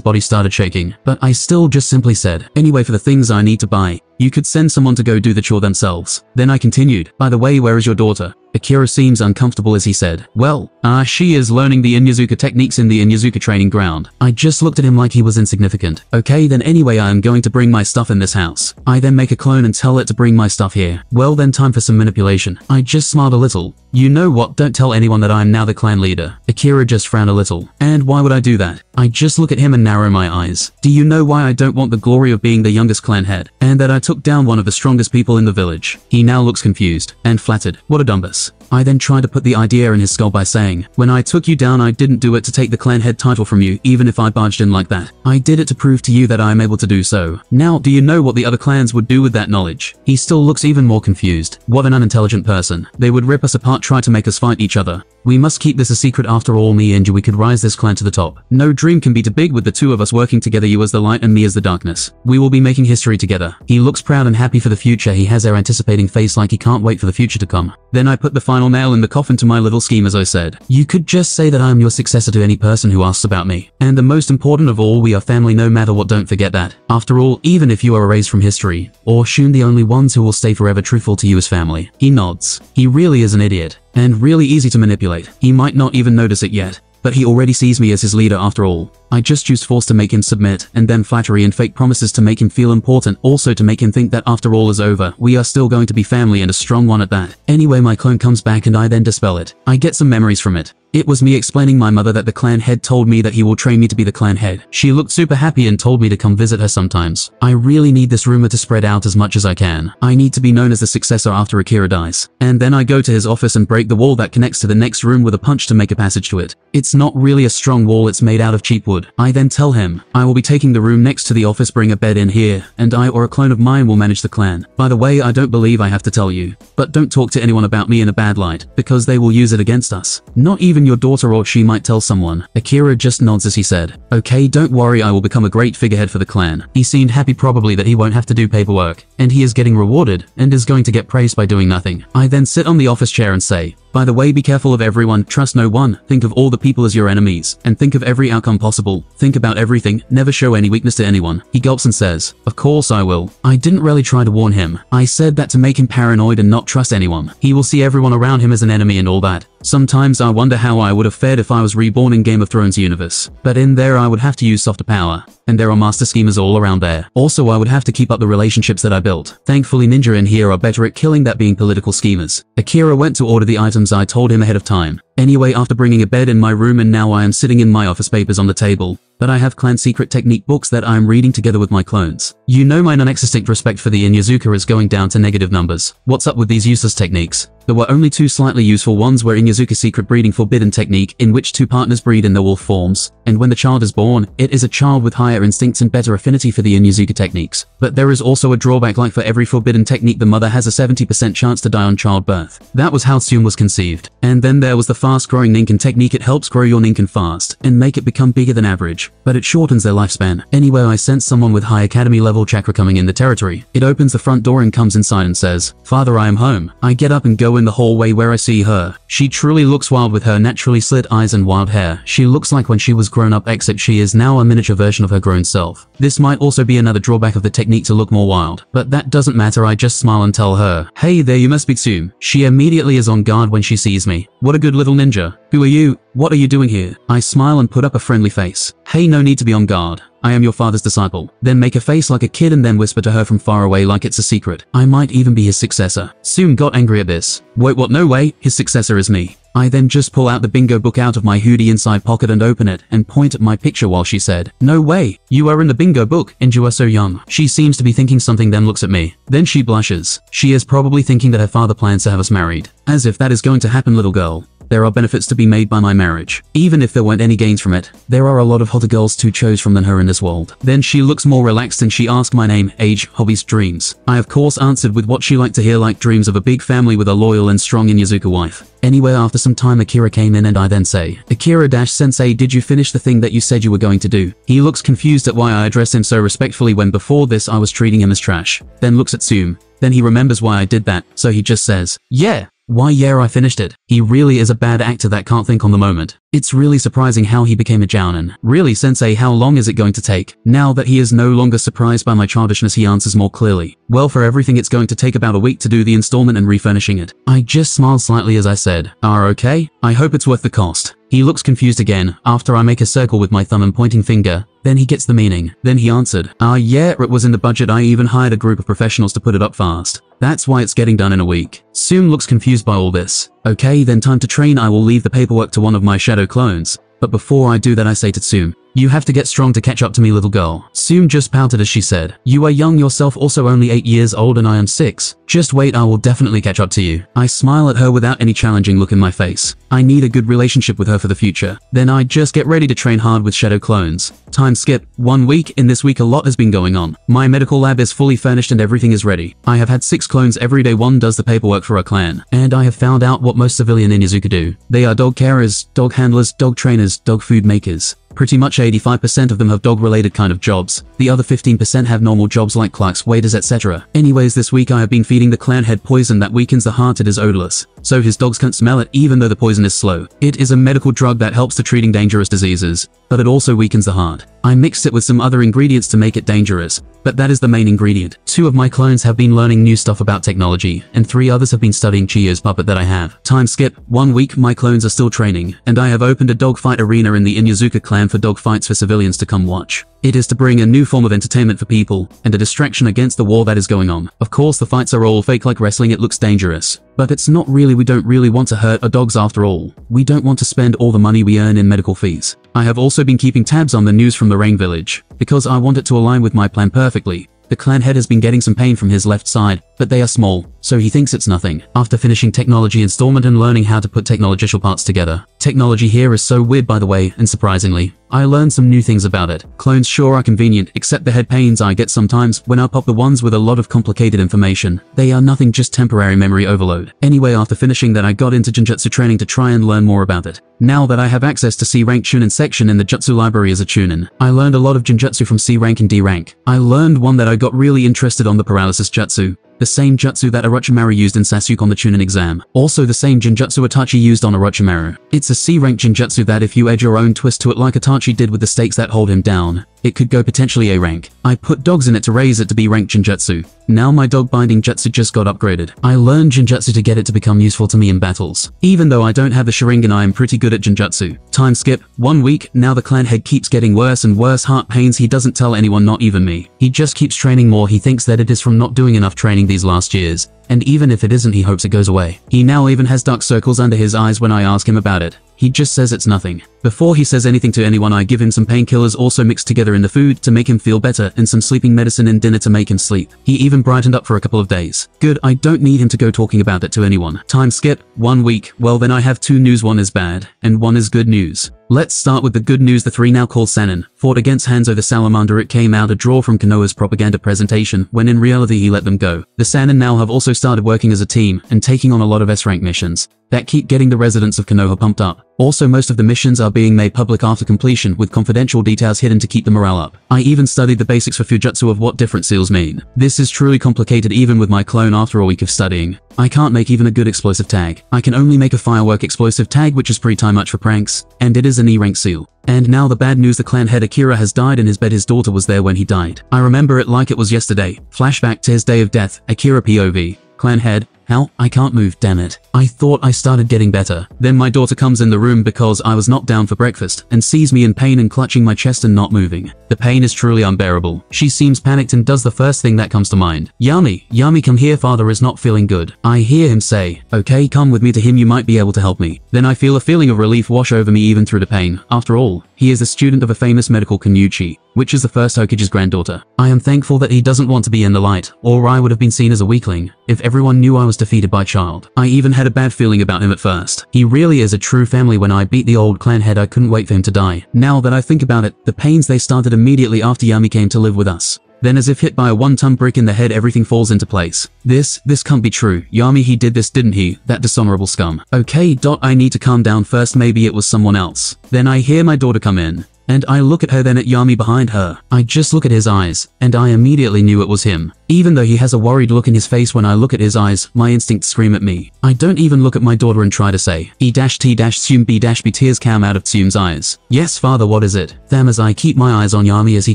body started shaking, but I still just simply said, anyway for the things I need to buy, you could send someone to go do the chore themselves. Then I continued, by the way where is your daughter? Akira seems uncomfortable as he said, Well, ah, uh, she is learning the Inuzuka techniques in the Inuzuka training ground. I just looked at him like he was insignificant. Okay then anyway I am going to bring my stuff in this house. I then make a clone and tell it to bring my stuff here. Well then time for some manipulation. I just smiled a little. You know what, don't tell anyone that I am now the clan leader. Akira just frowned a little. And why would I do that? I just look at him and narrow my eyes. Do you know why I don't want the glory of being the youngest clan head? And that I took down one of the strongest people in the village. He now looks confused and flattered. What a dumbus. I then try to put the idea in his skull by saying, when I took you down I didn't do it to take the clan head title from you even if I barged in like that. I did it to prove to you that I am able to do so. Now, do you know what the other clans would do with that knowledge? He still looks even more confused. What an unintelligent person. They would rip us apart try to make us fight each other. We must keep this a secret after all me and you we could rise this clan to the top. No dream can be too big with the two of us working together you as the light and me as the darkness. We will be making history together. He looks proud and happy for the future he has their anticipating face like he can't wait for the future to come. Then I put the final nail in the coffin to my little scheme as I said. You could just say that I am your successor to any person who asks about me. And the most important of all we are family no matter what don't forget that. After all, even if you are erased from history, or Shun the only ones who will stay forever truthful to you as family. He nods. He really is an idiot and really easy to manipulate. He might not even notice it yet, but he already sees me as his leader after all. I just use force to make him submit, and then flattery and fake promises to make him feel important, also to make him think that after all is over, we are still going to be family and a strong one at that. Anyway my clone comes back and I then dispel it. I get some memories from it. It was me explaining my mother that the clan head told me that he will train me to be the clan head. She looked super happy and told me to come visit her sometimes. I really need this rumor to spread out as much as I can. I need to be known as the successor after Akira dies. And then I go to his office and break the wall that connects to the next room with a punch to make a passage to it. It's not really a strong wall it's made out of cheap wood. I then tell him, I will be taking the room next to the office bring a bed in here, and I or a clone of mine will manage the clan. By the way I don't believe I have to tell you. But don't talk to anyone about me in a bad light, because they will use it against us. Not even your daughter or she might tell someone. Akira just nods as he said, Okay don't worry I will become a great figurehead for the clan. He seemed happy probably that he won't have to do paperwork, and he is getting rewarded, and is going to get praised by doing nothing. I then sit on the office chair and say, by the way be careful of everyone, trust no one, think of all the people as your enemies, and think of every outcome possible. Think about everything, never show any weakness to anyone. He gulps and says, of course I will. I didn't really try to warn him. I said that to make him paranoid and not trust anyone. He will see everyone around him as an enemy and all that. Sometimes I wonder how I would have fared if I was reborn in Game of Thrones universe. But in there I would have to use softer power and there are master schemers all around there. Also I would have to keep up the relationships that I built. Thankfully Ninja in here are better at killing that being political schemers. Akira went to order the items I told him ahead of time. Anyway after bringing a bed in my room and now I am sitting in my office papers on the table, but I have clan secret technique books that I am reading together with my clones. You know my non-existent respect for the Inuzuka is going down to negative numbers. What's up with these useless techniques? There were only two slightly useful ones were Inuzuka secret breeding forbidden technique in which two partners breed in their wolf forms, and when the child is born, it is a child with higher instincts and better affinity for the Inuzuka techniques. But there is also a drawback like for every forbidden technique the mother has a 70% chance to die on childbirth. That was how Tsume was conceived. And then there was the fast-growing Ninken technique it helps grow your Ninken fast, and make it become bigger than average, but it shortens their lifespan. Anyway I sense someone with high academy level chakra coming in the territory. It opens the front door and comes inside and says, Father I am home. I get up and go in the hallway where I see her. She truly looks wild with her naturally slit eyes and wild hair. She looks like when she was grown up except she is now a miniature version of her grown self. This might also be another drawback of the technique to look more wild. But that doesn't matter I just smile and tell her, Hey there you must be Tsume. She immediately is on guard when she sees me. What a good little ninja. Who are you? What are you doing here? I smile and put up a friendly face. Hey no need to be on guard. I am your father's disciple. Then make a face like a kid and then whisper to her from far away like it's a secret. I might even be his successor. Tsume got angry at this. Wait what no way, his successor is me. I then just pull out the bingo book out of my hoodie inside pocket and open it and point at my picture while she said, No way, you are in the bingo book and you are so young. She seems to be thinking something then looks at me. Then she blushes. She is probably thinking that her father plans to have us married. As if that is going to happen little girl. There are benefits to be made by my marriage. Even if there weren't any gains from it, there are a lot of hotter girls to choose from than her in this world. Then she looks more relaxed and she asked my name, age, hobbies, dreams. I of course answered with what she liked to hear like dreams of a big family with a loyal and strong Inuzuka wife. Anyway after some time Akira came in and I then say, Akira-sensei did you finish the thing that you said you were going to do? He looks confused at why I address him so respectfully when before this I was treating him as trash. Then looks at Tsume. Then he remembers why I did that, so he just says, yeah, why yeah I finished it. He really is a bad actor that can't think on the moment. It's really surprising how he became a jounin. Really sensei how long is it going to take? Now that he is no longer surprised by my childishness he answers more clearly. Well for everything it's going to take about a week to do the installment and refurnishing it. I just smiled slightly as I said, are okay? I hope it's worth the cost. He looks confused again, after I make a circle with my thumb and pointing finger, then he gets the meaning. Then he answered, ah yeah, it was in the budget I even hired a group of professionals to put it up fast. That's why it's getting done in a week. Tsume looks confused by all this. Okay, then time to train I will leave the paperwork to one of my shadow clones. But before I do that I say to Tsume, You have to get strong to catch up to me little girl. Tsume just pouted as she said, You are young yourself also only 8 years old and I am 6. Just wait I will definitely catch up to you. I smile at her without any challenging look in my face. I need a good relationship with her for the future. Then I just get ready to train hard with shadow clones. Time skip. One week. In this week a lot has been going on. My medical lab is fully furnished and everything is ready. I have had 6 clones every day one does the paperwork for our clan. And I have found out what most civilian Inuzuka do. They are dog carers, dog handlers, dog trainers, dog food makers. Pretty much 85% of them have dog-related kind of jobs. The other 15% have normal jobs like clerks, waiters, etc. Anyways, this week I have been feeding the clan head poison that weakens the heart. It is odorless, so his dogs can't smell it even though the poison is slow. It is a medical drug that helps to treating dangerous diseases, but it also weakens the heart. I mixed it with some other ingredients to make it dangerous, but that is the main ingredient. Two of my clones have been learning new stuff about technology, and three others have been studying Chiyo's puppet that I have. Time skip. One week my clones are still training, and I have opened a dogfight arena in the Inuzuka clan for dog fights for civilians to come watch. It is to bring a new form of entertainment for people, and a distraction against the war that is going on. Of course the fights are all fake like wrestling it looks dangerous. But it's not really we don't really want to hurt our dogs after all. We don't want to spend all the money we earn in medical fees. I have also been keeping tabs on the news from the Rain Village, because I want it to align with my plan perfectly. The clan head has been getting some pain from his left side, but they are small, so he thinks it's nothing. After finishing technology installment and learning how to put technological parts together. Technology here is so weird by the way, and surprisingly, I learned some new things about it. Clones sure are convenient, except the head pains I get sometimes when I pop the ones with a lot of complicated information. They are nothing just temporary memory overload. Anyway, after finishing that I got into Genjutsu training to try and learn more about it. Now that I have access to C rank Chunin section in the Jutsu library as a Chunin, I learned a lot of Genjutsu from C rank and D rank. I learned one that I got really interested on the paralysis Jutsu, the same jutsu that Orochimaru used in Sasuke on the Chunin exam. Also the same genjutsu Itachi used on Orochimaru. It's a C-rank genjutsu that if you add your own twist to it like Itachi did with the stakes that hold him down, it could go potentially A rank. I put dogs in it to raise it to be ranked Genjutsu. Now my dog binding jutsu just got upgraded. I learned Genjutsu to get it to become useful to me in battles. Even though I don't have the Sharingan I am pretty good at Genjutsu. Time skip. One week, now the clan head keeps getting worse and worse heart pains he doesn't tell anyone not even me. He just keeps training more he thinks that it is from not doing enough training these last years and even if it isn't he hopes it goes away. He now even has dark circles under his eyes when I ask him about it. He just says it's nothing. Before he says anything to anyone I give him some painkillers also mixed together in the food to make him feel better and some sleeping medicine and dinner to make him sleep. He even brightened up for a couple of days. Good, I don't need him to go talking about it to anyone. Time skip, one week, well then I have two news one is bad, and one is good news. Let's start with the good news the three now called Sannin fought against Hanzo the Salamander it came out a draw from Konoha's propaganda presentation when in reality he let them go. The Sannin now have also started working as a team and taking on a lot of S-rank missions that keep getting the residents of Konoha pumped up. Also most of the missions are being made public after completion with confidential details hidden to keep the morale up. I even studied the basics for Fuinjutsu of what different seals mean. This is truly complicated even with my clone after a week of studying. I can't make even a good explosive tag. I can only make a firework explosive tag which is pretty much for pranks, and it is an E-rank seal. And now the bad news the clan head Akira has died in his bed his daughter was there when he died. I remember it like it was yesterday. Flashback to his day of death, Akira POV. Clan head, how? I can't move, damn it. I thought I started getting better. Then my daughter comes in the room because I was knocked down for breakfast and sees me in pain and clutching my chest and not moving. The pain is truly unbearable. She seems panicked and does the first thing that comes to mind. Yami, Yami come here father is not feeling good. I hear him say, okay come with me to him you might be able to help me. Then I feel a feeling of relief wash over me even through the pain. After all, he is a student of a famous medical Kunoichi, which is the first Hokage's granddaughter. I am thankful that he doesn't want to be in the light, or I would have been seen as a weakling, if everyone knew I was defeated by child. I even had a bad feeling about him at first. He really is a true family when I beat the old clan head I couldn't wait for him to die. Now that I think about it, the pains they started immediately after Yami came to live with us. Then as if hit by a one-ton brick in the head everything falls into place. This, this can't be true. Yami he did this didn't he? That dishonorable scum. Okay dot I need to calm down first maybe it was someone else. Then I hear my daughter come in. And I look at her then at Yami behind her. I just look at his eyes, and I immediately knew it was him. Even though he has a worried look in his face when I look at his eyes, my instincts scream at me. I don't even look at my daughter and try to say, E-T-Tsum B-B tears come out of Tsume's eyes. Yes father what is it? Them as I keep my eyes on Yami as he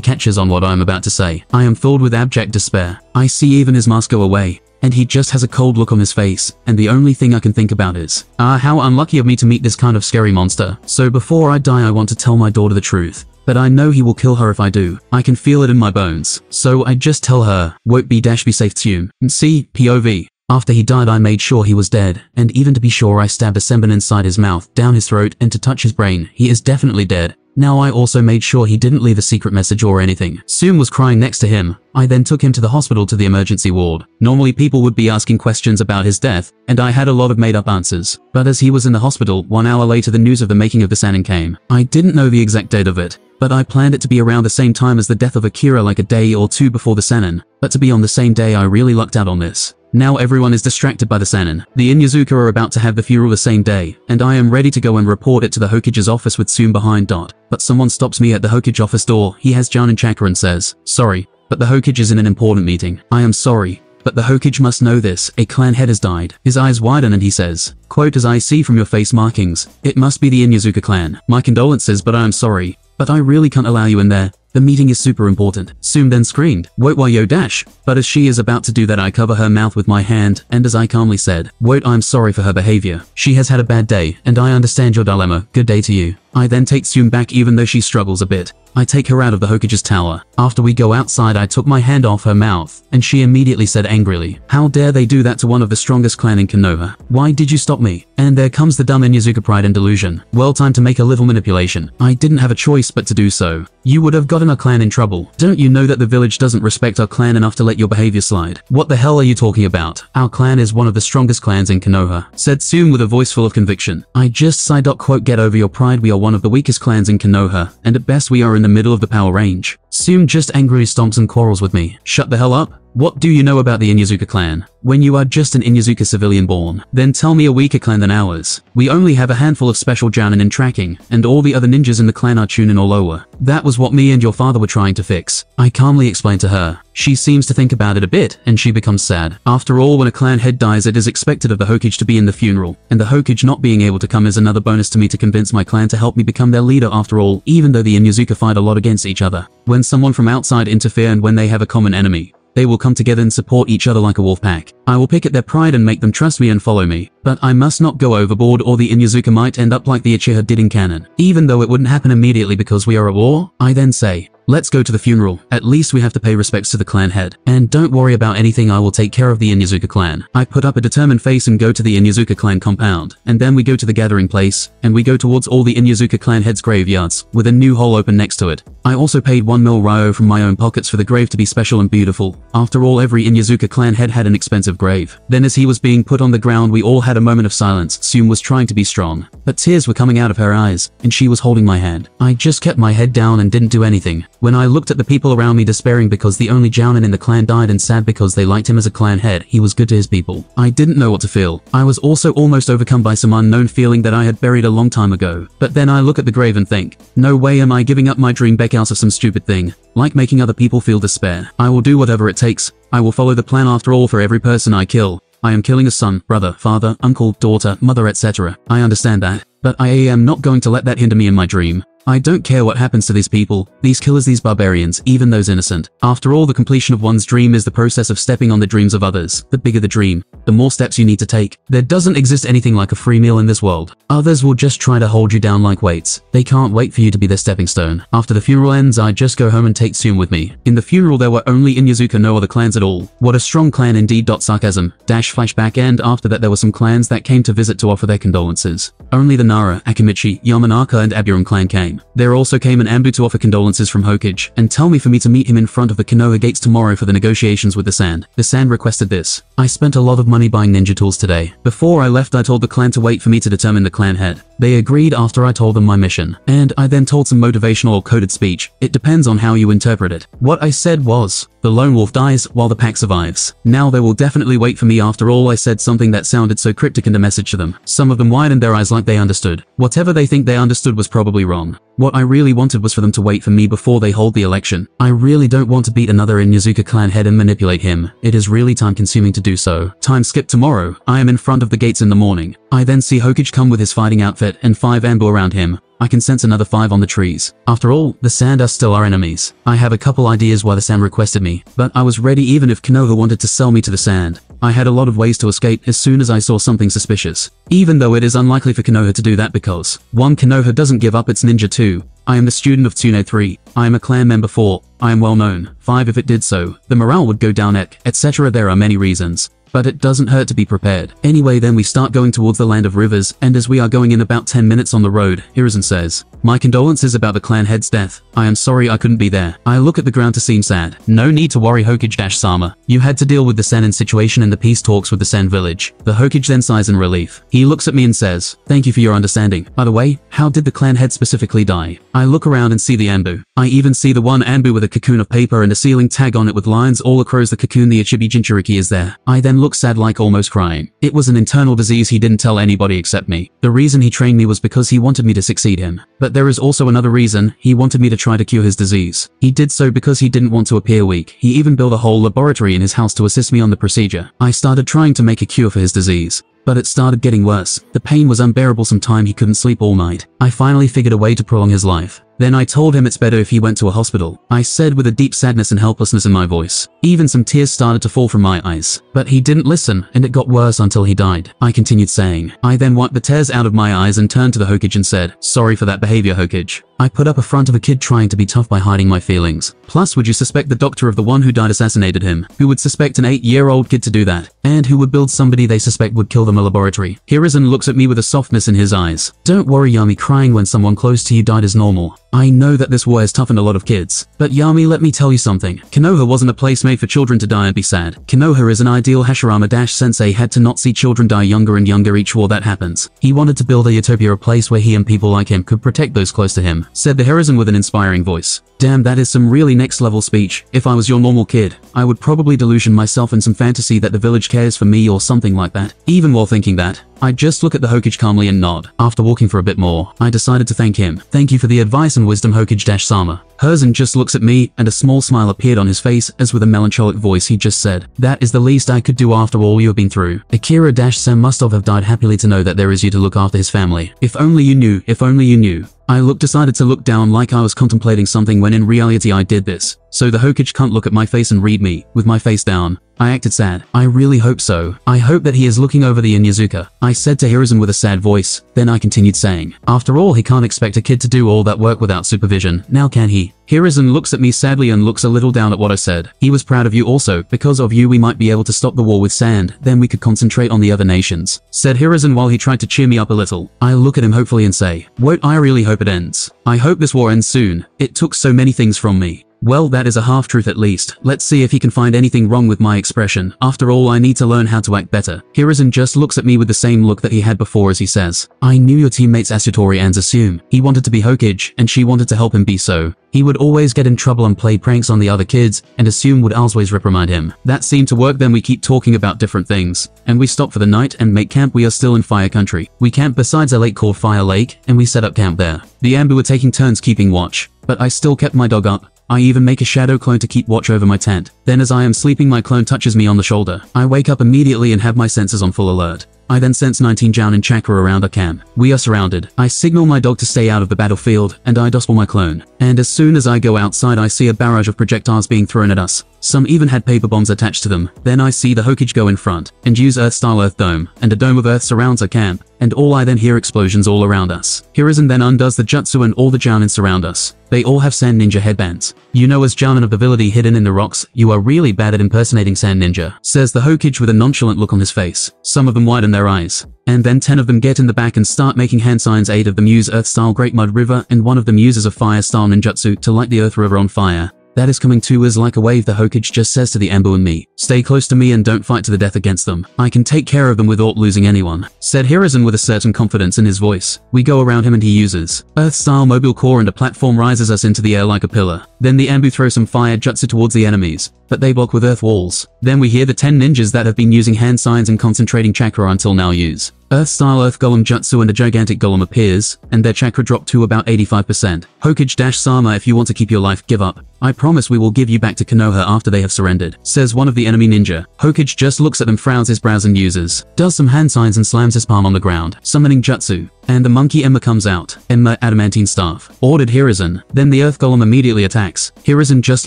catches on what I am about to say. I am filled with abject despair. I see even his mask go away, and he just has a cold look on his face, and the only thing I can think about is, ah how unlucky of me to meet this kind of scary monster. So before I die I want to tell my daughter the truth. But I know he will kill her if I do. I can feel it in my bones. So I just tell her, won't be dash be safe Tsume. See, POV. After he died I made sure he was dead, and even to be sure I stabbed a senbon inside his mouth, down his throat, and to touch his brain, he is definitely dead. Now I also made sure he didn't leave a secret message or anything. Tsume was crying next to him. I then took him to the hospital to the emergency ward. Normally people would be asking questions about his death, and I had a lot of made up answers. But as he was in the hospital, one hour later the news of the making of the Sannin came. I didn't know the exact date of it, but I planned it to be around the same time as the death of Akira like a day or two before the Sannin. But to be on the same day I really lucked out on this. Now everyone is distracted by the Sannin. The Inuzuka are about to have the funeral the same day, and I am ready to go and report it to the Hokage's office with Tsume behind Dot. But someone stops me at the Hokage office door, he has Junin Chakra and says, Sorry, but the Hokage is in an important meeting. I am sorry, but the Hokage must know this, a clan head has died. His eyes widen and he says, quote as I see from your face markings, it must be the Inuzuka clan. My condolences but I am sorry, but I really can't allow you in there. The meeting is super important. Tsume then screamed, Wait while yo dash. But as she is about to do that I cover her mouth with my hand, and as I calmly said, Wait I'm sorry for her behavior. She has had a bad day, and I understand your dilemma. Good day to you. I then take Tsume back even though she struggles a bit. I take her out of the Hokage's tower. After we go outside I took my hand off her mouth, and she immediately said angrily, How dare they do that to one of the strongest clan in Konoha? Why did you stop me? And there comes the dumb Inuzuka pride and delusion. Well time to make a little manipulation. I didn't have a choice but to do so. You would have our clan in trouble. Don't you know that the village doesn't respect our clan enough to let your behavior slide? What the hell are you talking about? Our clan is one of the strongest clans in Konoha, said Tsume with a voice full of conviction. I just sighed. Quote, get over your pride we are one of the weakest clans in Konoha, and at best we are in the middle of the power range. Tsume just angrily stomps and quarrels with me. Shut the hell up. What do you know about the Inuzuka clan? When you are just an Inuzuka civilian born, then tell me a weaker clan than ours. We only have a handful of special Jounin in tracking, and all the other ninjas in the clan are Chunin or lower. That was what me and your father were trying to fix. I calmly explained to her. She seems to think about it a bit, and she becomes sad. After all, when a clan head dies it is expected of the Hokage to be in the funeral, and the Hokage not being able to come is another bonus to me to convince my clan to help me become their leader after all, even though the Inuzuka fight a lot against each other. When someone from outside interfere and when they have a common enemy, they will come together and support each other like a wolf pack. I will pick at their pride and make them trust me and follow me. But I must not go overboard or the Inuzuka might end up like the Uchiha did in canon. Even though it wouldn't happen immediately because we are at war, I then say, Let's go to the funeral. At least we have to pay respects to the clan head. And don't worry about anything I will take care of the Inuzuka clan. I put up a determined face and go to the Inuzuka clan compound. And then we go to the gathering place, and we go towards all the Inuzuka clan heads graveyards, with a new hole open next to it. I also paid 1 mil ryo from my own pockets for the grave to be special and beautiful. After all every Inuzuka clan head had an expensive grave. Then as he was being put on the ground we all had a moment of silence. Tsume was trying to be strong, but tears were coming out of her eyes, and she was holding my hand. I just kept my head down and didn't do anything. When I looked at the people around me despairing because the only Jounin in the clan died and sad because they liked him as a clan head, he was good to his people. I didn't know what to feel. I was also almost overcome by some unknown feeling that I had buried a long time ago. But then I look at the grave and think, no way am I giving up my dream because of some stupid thing, like making other people feel despair. I will do whatever it takes. I will follow the plan after all for every person I kill. I am killing a son, brother, father, uncle, daughter, mother, etc. I understand that. But I am not going to let that hinder me in my dream. I don't care what happens to these people, these killers, these barbarians, even those innocent. After all, the completion of one's dream is the process of stepping on the dreams of others. The bigger the dream, the more steps you need to take. There doesn't exist anything like a free meal in this world. Others will just try to hold you down like weights. They can't wait for you to be their stepping stone. After the funeral ends, I just go home and take Tsume with me. In the funeral, there were only Inuzuka, no other clans at all. What a strong clan indeed. Sarcasm. Dash flashback and after that there were some clans that came to visit to offer their condolences. Only the Nara, Akimichi, Yamanaka and Aburame clan came. There also came an Anbu to offer condolences from Hokage, and tell me for me to meet him in front of the Konoha gates tomorrow for the negotiations with the Sand. The Sand requested this. I spent a lot of money buying ninja tools today. Before I left I told the clan to wait for me to determine the clan head. They agreed after I told them my mission. And I then told some motivational or coded speech. It depends on how you interpret it. What I said was, the lone wolf dies while the pack survives. Now they will definitely wait for me after all I said something that sounded so cryptic in the message to them. Some of them widened their eyes like they understood. Whatever they think they understood was probably wrong. What I really wanted was for them to wait for me before they hold the election. I really don't want to beat another Inuzuka clan head and manipulate him. It is really time consuming to do so. Time skip tomorrow. I am in front of the gates in the morning. I then see Hokage come with his fighting outfit and five Anbu around him. I can sense another five on the trees. After all, the Sand are still our enemies. I have a couple ideas why the Sand requested me, but I was ready even if Konoha wanted to sell me to the Sand. I had a lot of ways to escape as soon as I saw something suspicious. Even though it is unlikely for Konoha to do that because 1. Konoha doesn't give up its ninja 2. I am the student of Tsune 3. I am a clan member 4. I am well known. 5 if it did so, the morale would go down ek, etc. There are many reasons. But it doesn't hurt to be prepared. Anyway then we start going towards the land of rivers, and as we are going in about 10 minutes on the road, Hiruzen says, My condolences about the clan head's death. I am sorry I couldn't be there. I look at the ground to seem sad. No need to worry Hokage-sama. You had to deal with the Sannin situation and the peace talks with the Sen village. The Hokage then sighs in relief. He looks at me and says, Thank you for your understanding. By the way, how did the clan head specifically die? I look around and see the Anbu. I even see the one Anbu with a cocoon of paper and a sealing tag on it with lines all across the cocoon the Ichibi Jinchuriki is there. I then look sad like almost crying. It was an internal disease he didn't tell anybody except me. The reason he trained me was because he wanted me to succeed him. But there is also another reason, he wanted me to try to cure his disease. He did so because he didn't want to appear weak. He even built a whole laboratory in his house to assist me on the procedure. I started trying to make a cure for his disease. But it started getting worse. The pain was unbearable some time he couldn't sleep all night. I finally figured a way to prolong his life. Then I told him it's better if he went to a hospital. I said with a deep sadness and helplessness in my voice. Even some tears started to fall from my eyes. But he didn't listen, and it got worse until he died. I continued saying. I then wiped the tears out of my eyes and turned to the Hokage and said, Sorry for that behavior, Hokage. I put up a front of a kid trying to be tough by hiding my feelings. Plus, would you suspect the doctor of the one who died assassinated him? Who would suspect an 8-year-old kid to do that? And who would build somebody they suspect would kill them a laboratory? Hiruzen looks at me with a softness in his eyes. Don't worry Yami crying when someone close to you died is normal. I know that this war has toughened a lot of kids. But Yami let me tell you something. Konoha wasn't a place made for children to die and be sad. Konoha is an ideal Hashirama-sensei had to not see children die younger and younger each war that happens. He wanted to build a utopia a place where he and people like him could protect those close to him, said the Hiruzen with an inspiring voice. Damn that is some really next level speech. If I was your normal kid, I would probably delusion myself in some fantasy that the village cares for me or something like that. Even while thinking that, I just look at the Hokage calmly and nod. After walking for a bit more, I decided to thank him. Thank you for the advice and wisdom Hokage-sama. Hiruzen just looks at me, and a small smile appeared on his face as with a melancholic voice he just said, That is the least I could do after all you have been through. Akira-Sen must have died happily to know that there is you to look after his family. If only you knew, if only you knew. I look decided to look down like I was contemplating something when in reality I did this. So the Hokage can't look at my face and read me, with my face down. I acted sad. I really hope so. I hope that he is looking over the Inuzuka. I said to Hiruzen with a sad voice. Then I continued saying, After all he can't expect a kid to do all that work without supervision, now can he? Hiruzen looks at me sadly and looks a little down at what I said. He was proud of you also, because of you we might be able to stop the war with sand, then we could concentrate on the other nations. Said Hiruzen while he tried to cheer me up a little. I look at him hopefully and say, Won't I really hope it ends. I hope this war ends soon. It took so many things from me. Well, that is a half-truth at least. Let's see if he can find anything wrong with my expression. After all, I need to learn how to act better. Hiruzen just looks at me with the same look that he had before as he says, I knew your teammates Asutori and Assume. He wanted to be Hokage, and she wanted to help him be so. He would always get in trouble and play pranks on the other kids, and Assume would always reprimand him. That seemed to work then we keep talking about different things. And we stop for the night and make camp we are still in Fire Country. We camp besides a lake called Fire Lake, and we set up camp there. The Anbu were taking turns keeping watch. But I still kept my dog up, I even make a shadow clone to keep watch over my tent. Then as I am sleeping my clone touches me on the shoulder. I wake up immediately and have my senses on full alert. I then sense 19 Jounin chakra around our camp. We are surrounded. I signal my dog to stay out of the battlefield, and I dosple my clone. And as soon as I go outside I see a barrage of projectiles being thrown at us. Some even had paper bombs attached to them. Then I see the Hokage go in front, and use Earth-style Earth Dome, and a dome of Earth surrounds our camp, and all I then hear explosions all around us. Hiruzen then undoes the jutsu and all the Jounin surround us. They all have Sand Ninja headbands. You know as Jounin of ability hidden in the rocks, you are really bad at impersonating Sand Ninja, says the Hokage with a nonchalant look on his face. Some of them widen their eyes. And then 10 of them get in the back and start making hand signs 8 of them use Earth-style Great Mud River and one of them uses a Fire-style ninjutsu to light the Earth River on fire. That is coming to us like a wave the Hokage just says to the Anbu and me. Stay close to me and don't fight to the death against them. I can take care of them without losing anyone. Said Hiruzen with a certain confidence in his voice. We go around him and he uses Earth-style mobile core and a platform rises us into the air like a pillar. Then the Anbu throws some fire jutsu towards the enemies, but they block with earth walls. Then we hear the 10 ninjas that have been using hand signs and concentrating chakra until now use. Earth-style Earth Golem Jutsu and a gigantic golem appears, and their chakra drop to about 85%. Hokage-sama if you want to keep your life, give up. I promise we will give you back to Konoha after they have surrendered, says one of the enemy ninja. Hokage just looks at them frowns his brows and uses, does some hand signs and slams his palm on the ground, summoning Jutsu. And the monkey Enma comes out, Enma adamantine staff, ordered Hiruzen. Then the Earth Golem immediately attacks. Hiruzen just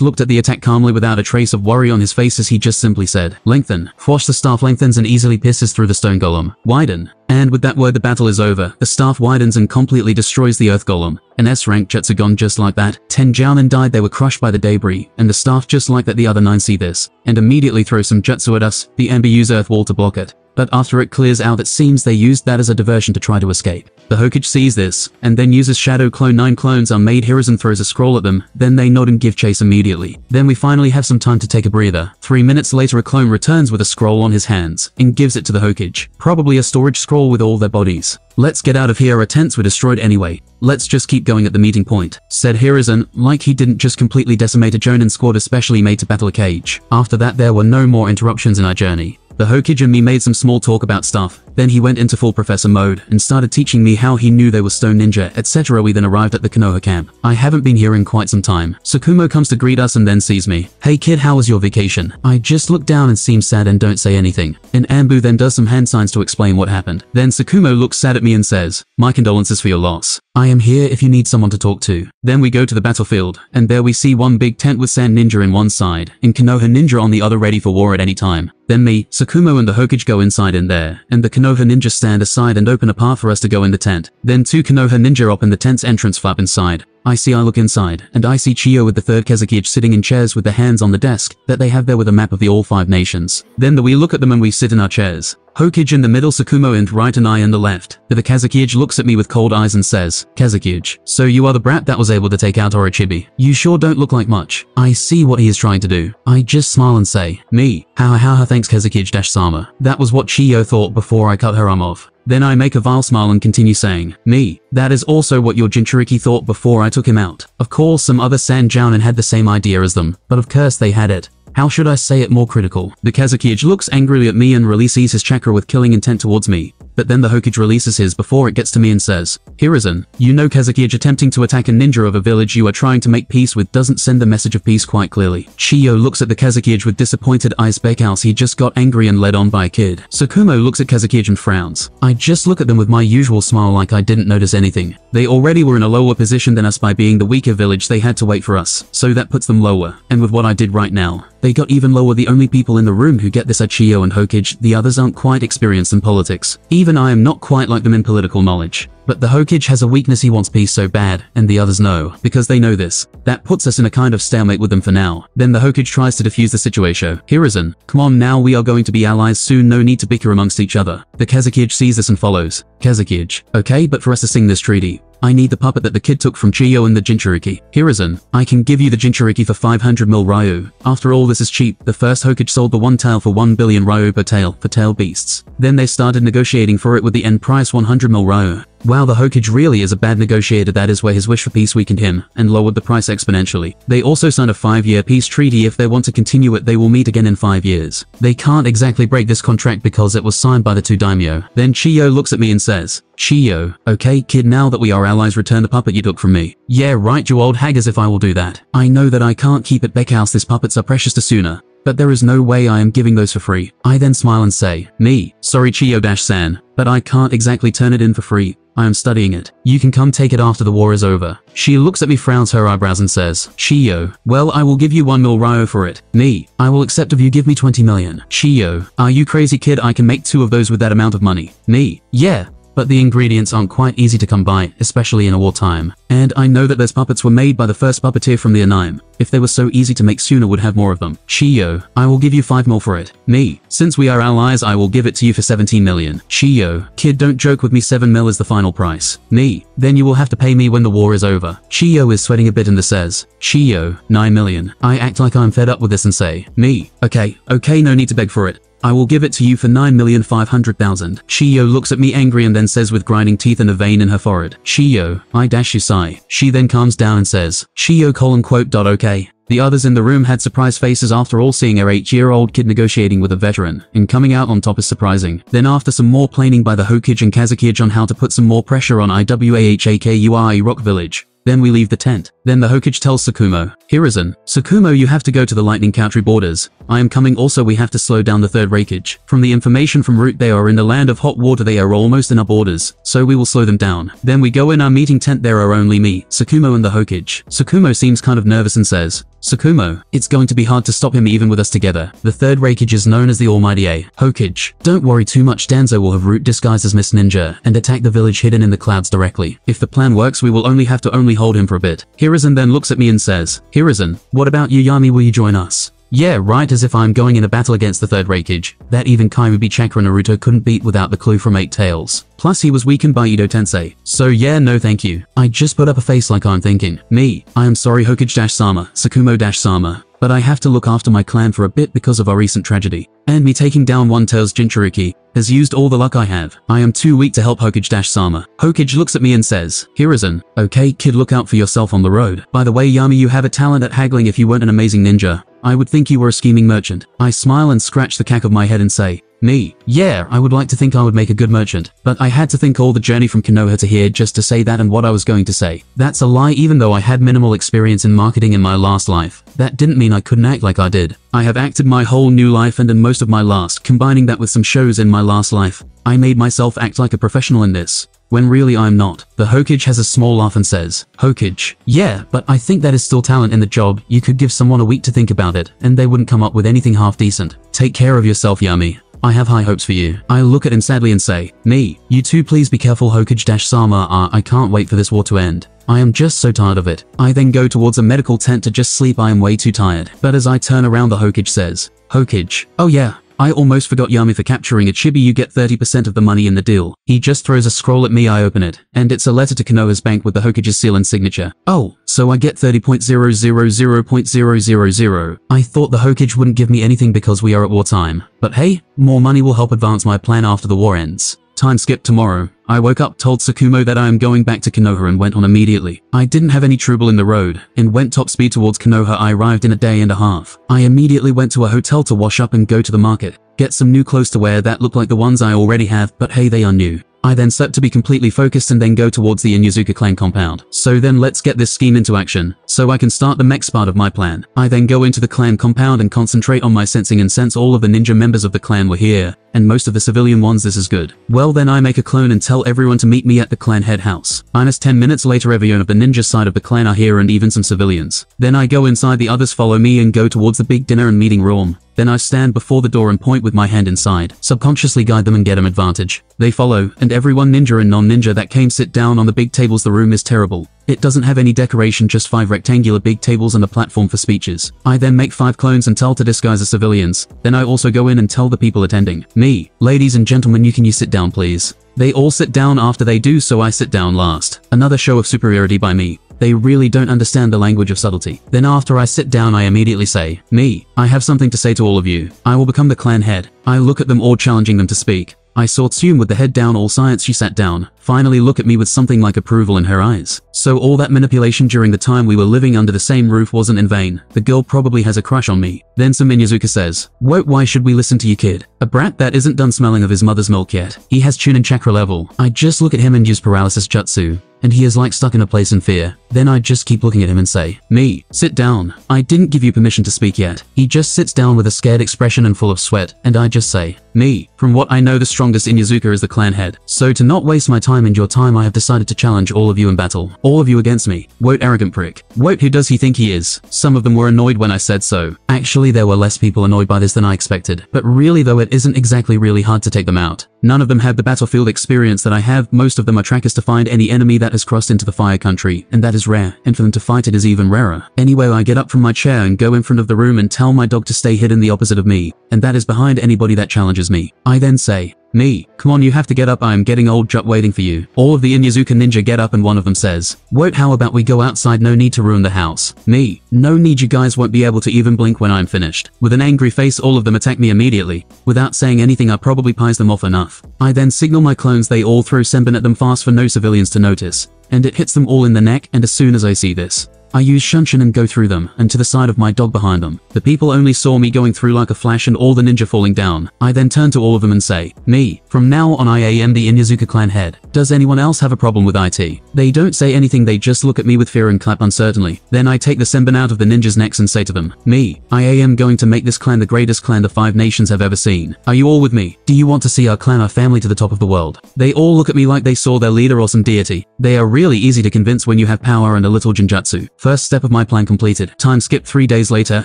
looked at the attack calmly without a trace of worry on his face as he just simply said, lengthen. Fwash the staff lengthens and easily pierces through the stone golem. Widen. And with that word the battle is over, the staff widens and completely destroys the earth golem. An S-rank jutsu gone just like that. Ten Jounin died they were crushed by the debris, and the staff just like that the other nine see this, and immediately throw some jutsu at us, the Anbu use earth wall to block it. But after it clears out it seems they used that as a diversion to try to escape. The Hokage sees this, and then uses Shadow Clone 9 clones are made Hiruzen throws a scroll at them, then they nod and give chase immediately. Then we finally have some time to take a breather. Three minutes later a clone returns with a scroll on his hands, and gives it to the Hokage. Probably a storage scroll with all their bodies. Let's get out of here our tents were destroyed anyway. Let's just keep going at the meeting point, said Hiruzen, like he didn't just completely decimate a Jonin squad especially made to battle a Kage. After that there were no more interruptions in our journey. The me made some small talk about stuff, then he went into full professor mode and started teaching me how he knew they were stone ninja, etc. We then arrived at the Konoha camp. I haven't been here in quite some time. Sakumo comes to greet us and then sees me. Hey kid, how was your vacation? I just look down and seem sad and don't say anything. And Anbu then does some hand signs to explain what happened. Then Sakumo looks sad at me and says, my condolences for your loss. I am here if you need someone to talk to. Then we go to the battlefield, and there we see one big tent with Sand Ninja in one side, and Konoha Ninja on the other ready for war at any time. Then me, Sakumo and the Hokage go inside in there, and the Konoha Ninja stand aside and open a path for us to go in the tent. Then two Konoha Ninja open the tent's entrance flap inside. I see I look inside, and I see Chiyo with the third Kazekage sitting in chairs with their hands on the desk that they have there with a map of the all five nations. Then the we look at them and we sit in our chairs. Hokage in the middle, Sakumo and right and I in the left. The Kazekage looks at me with cold eyes and says, Kazekage, so you are the brat that was able to take out Orochibi. You sure don't look like much. I see what he is trying to do. I just smile and say, me. How how how thanks Kazekage dash Sama. That was what Chiyo thought before I cut her arm off. Then I make a vile smile and continue saying, me. That is also what your Jinchuriki thought before I took him out. Of course some other Sand Jounin had the same idea as them, but of course they had it. How should I say it more critical? The Kazekage looks angrily at me and releases his chakra with killing intent towards me, but then the Hokage releases his before it gets to me and says, Hiruzen, you know Kazekage attempting to attack a ninja of a village you are trying to make peace with doesn't send the message of peace quite clearly. Chiyo looks at the Kazekage with disappointed eyes because he just got angry and led on by a kid. Sakumo looks at Kazekage and frowns. I just look at them with my usual smile like I didn't notice anything. They already were in a lower position than us by being the weaker village they had to wait for us, so that puts them lower, and with what I did right now, they got even lower the only people in the room who get this are Chiyo and Hokage, the others aren't quite experienced in politics. Even I am not quite like them in political knowledge. But the Hokage has a weakness he wants peace so bad, and the others know, because they know this. That puts us in a kind of stalemate with them for now. Then the Hokage tries to defuse the situation. Hiruzen, come on now we are going to be allies soon no need to bicker amongst each other. The Kazekage sees this and follows. Kazekage, okay but for us to sing this treaty, I need the puppet that the kid took from Chiyo and the Jinchuriki. Hiruzen, I can give you the Jinchuriki for 500 mil Ryo. After all this is cheap, the first Hokage sold the one tail for 1 billion Ryo per tail for tail beasts. Then they started negotiating for it with the end price 100 mil Ryo. Wow the Hokage really is a bad negotiator that is where his wish for peace weakened him, and lowered the price exponentially. They also signed a 5-year peace treaty if they want to continue it they will meet again in 5 years. They can't exactly break this contract because it was signed by the two daimyo. Then Chiyo looks at me and says, Chiyo, okay kid now that we are allies return the puppet you took from me. Yeah right you old hag as if I will do that. I know that I can't keep it Beckhouse this puppets are precious to Suna, but there is no way I am giving those for free. I then smile and say, me, sorry Chiyo-san, but I can't exactly turn it in for free. I am studying it. You can come take it after the war is over. She looks at me frowns her eyebrows and says, Chiyo, well I will give you 1 mil Ryo for it. Me, I will accept if you give me 20 million. Chiyo, are you crazy kid I can make two of those with that amount of money. Me, yeah, but the ingredients aren't quite easy to come by, especially in a wartime. And I know that those puppets were made by the first puppeteer from the Anime. If they were so easy to make Suna would have more of them. Chiyo, I will give you 5 mil for it. Me, since we are allies I will give it to you for 17 million. Chiyo, kid don't joke with me 7 mil is the final price. Me, then you will have to pay me when the war is over. Chiyo is sweating a bit and the says, Chiyo, 9 million. I act like I'm fed up with this and say, me, okay, okay no need to beg for it. I will give it to you for 9,500,000. Chiyo looks at me angry and then says with grinding teeth and a vein in her forehead, Chiyo, I dash you sigh. She then calms down and says, Chiyo colon quote dot okay. The others in the room had surprised faces after all seeing a 8-year-old kid negotiating with a veteran, and coming out on top is surprising. Then after some more planning by the Hokage and Kazekage on how to put some more pressure on Iwagakure Rock Village, then we leave the tent. Then the Hokage tells Sakumo, Hiruzen, Sakumo you have to go to the lightning country borders. I am coming also we have to slow down the third raikage. From the information from Root they are in the land of hot water they are almost in our borders, so we will slow them down. Then we go in our meeting tent there are only me, Sakumo and the Hokage. Sakumo seems kind of nervous and says, Sakumo, it's going to be hard to stop him even with us together. The third Raikage is known as the Almighty A. Hokage. Don't worry too much Danzo will have Root disguised as Mist Ninja and attack the village hidden in the clouds directly. If the plan works we will only have to only hold him for a bit. Hiruzen then looks at me and says, Hiruzen, what about you Yami will you join us? Yeah, right as if I'm going in a battle against the third Raikage. That even Kyuubi Chakra Naruto couldn't beat without the clue from Eight Tails. Plus he was weakened by Edo Tensei. So yeah, no thank you. I just put up a face like I'm thinking. Me, I am sorry Hokage-sama, Sakumo-sama, but I have to look after my clan for a bit because of our recent tragedy. And me taking down one Tails Jinchuriki has used all the luck I have. I am too weak to help Hokage-sama. Hokage looks at me and says, Hiruzen, okay kid look out for yourself on the road. By the way Yami you have a talent at haggling if you weren't an amazing ninja. I would think you were a scheming merchant. I smile and scratch the cack of my head and say, me. Yeah, I would like to think I would make a good merchant, but I had to think all the journey from Konoha to here just to say that and what I was going to say. That's a lie even though I had minimal experience in marketing in my last life. That didn't mean I couldn't act like I did. I have acted my whole new life and in most of my last, combining that with some shows in my last life. I made myself act like a professional in this when really I'm not. The Hokage has a small laugh and says, Hokage, yeah, but I think that is still talent in the job. You could give someone a week to think about it, and they wouldn't come up with anything half decent. Take care of yourself, Yami. I have high hopes for you. I look at him sadly and say, Me, you too please be careful Hokage-sama uh, I can't wait for this war to end. I am just so tired of it. I then go towards a medical tent to just sleep I am way too tired. But as I turn around the Hokage says, Hokage, oh yeah, I almost forgot Yami for capturing Ichibi you get 30% of the money in the deal. He just throws a scroll at me I open it, and it's a letter to Konoha's bank with the Hokage's seal and signature. Oh, so I get 30.000.000. I thought the Hokage wouldn't give me anything because we are at wartime. But hey, more money will help advance my plan after the war ends. Time skip tomorrow. I woke up told Sakumo that I am going back to Konoha and went on immediately. I didn't have any trouble in the road and went top speed towards Konoha I arrived in a day and a half. I immediately went to a hotel to wash up and go to the market. Get some new clothes to wear that look like the ones I already have but hey they are new. I then set to be completely focused and then go towards the Inuzuka clan compound. So then let's get this scheme into action, so I can start the next part of my plan. I then go into the clan compound and concentrate on my sensing and sense all of the ninja members of the clan were here, and most of the civilian ones this is good. Well then I make a clone and tell everyone to meet me at the clan head house. Minus 10 minutes later everyone of the ninja side of the clan are here and even some civilians. Then I go inside the others follow me and go towards the big dinner and meeting room. Then I stand before the door and point with my hand inside, subconsciously guide them and get them advantage. They follow, and everyone ninja and non-ninja that came sit down on the big tables the room is terrible. It doesn't have any decoration just five rectangular big tables and a platform for speeches. I then make five clones and tell to disguise as civilians. Then I also go in and tell the people attending. Me, ladies and gentlemen you can you sit down please. They all sit down after they do so I sit down last. Another show of superiority by me. They really don't understand the language of subtlety. Then after I sit down I immediately say, Me, I have something to say to all of you. I will become the clan head. I look at them all challenging them to speak. I saw Tsume with the head down all science she sat down, finally look at me with something like approval in her eyes. So all that manipulation during the time we were living under the same roof wasn't in vain. The girl probably has a crush on me. Then some Inuzuka says, What why should we listen to you kid? A brat that isn't done smelling of his mother's milk yet. He has Chunin chakra level. I just look at him and use paralysis jutsu and he is like stuck in a place in fear. Then I just keep looking at him and say, Me, sit down. I didn't give you permission to speak yet. He just sits down with a scared expression and full of sweat, and I just say, Me. From what I know the strongest Inuzuka is the clan head. So to not waste my time and your time I have decided to challenge all of you in battle. All of you against me. Wote arrogant prick. Wote who does he think he is? Some of them were annoyed when I said so. Actually there were less people annoyed by this than I expected. But really though it isn't exactly really hard to take them out. None of them have the battlefield experience that I have, most of them are trackers to find any enemy that has crossed into the fire country, and that is rare, and for them to fight it is even rarer. Anyway I get up from my chair and go in front of the room and tell my dog to stay hidden the opposite of me, and that is behind anybody that challenges me. I then say, me. Come on you have to get up I am getting old Jut waiting for you. All of the Inuzuka ninja get up and one of them says, Wote how about we go outside no need to ruin the house. Me. No need you guys won't be able to even blink when I'm finished. With an angry face all of them attack me immediately. Without saying anything I probably pies them off enough. I then signal my clones they all throw Senbon at them fast for no civilians to notice. And it hits them all in the neck and as soon as I see this, I use Shunshin and go through them, and to the side of my dog behind them. The people only saw me going through like a flash and all the ninja falling down. I then turn to all of them and say, Me, from now on I am the Inuzuka clan head. Does anyone else have a problem with IT? They don't say anything they just look at me with fear and clap uncertainly. Then I take the Senbon out of the ninjas' necks and say to them, Me, I am going to make this clan the greatest clan the five nations have ever seen. Are you all with me? Do you want to see our clan our family to the top of the world? They all look at me like they saw their leader or some deity. They are really easy to convince when you have power and a little genjutsu. First step of my plan completed. Time skip three days later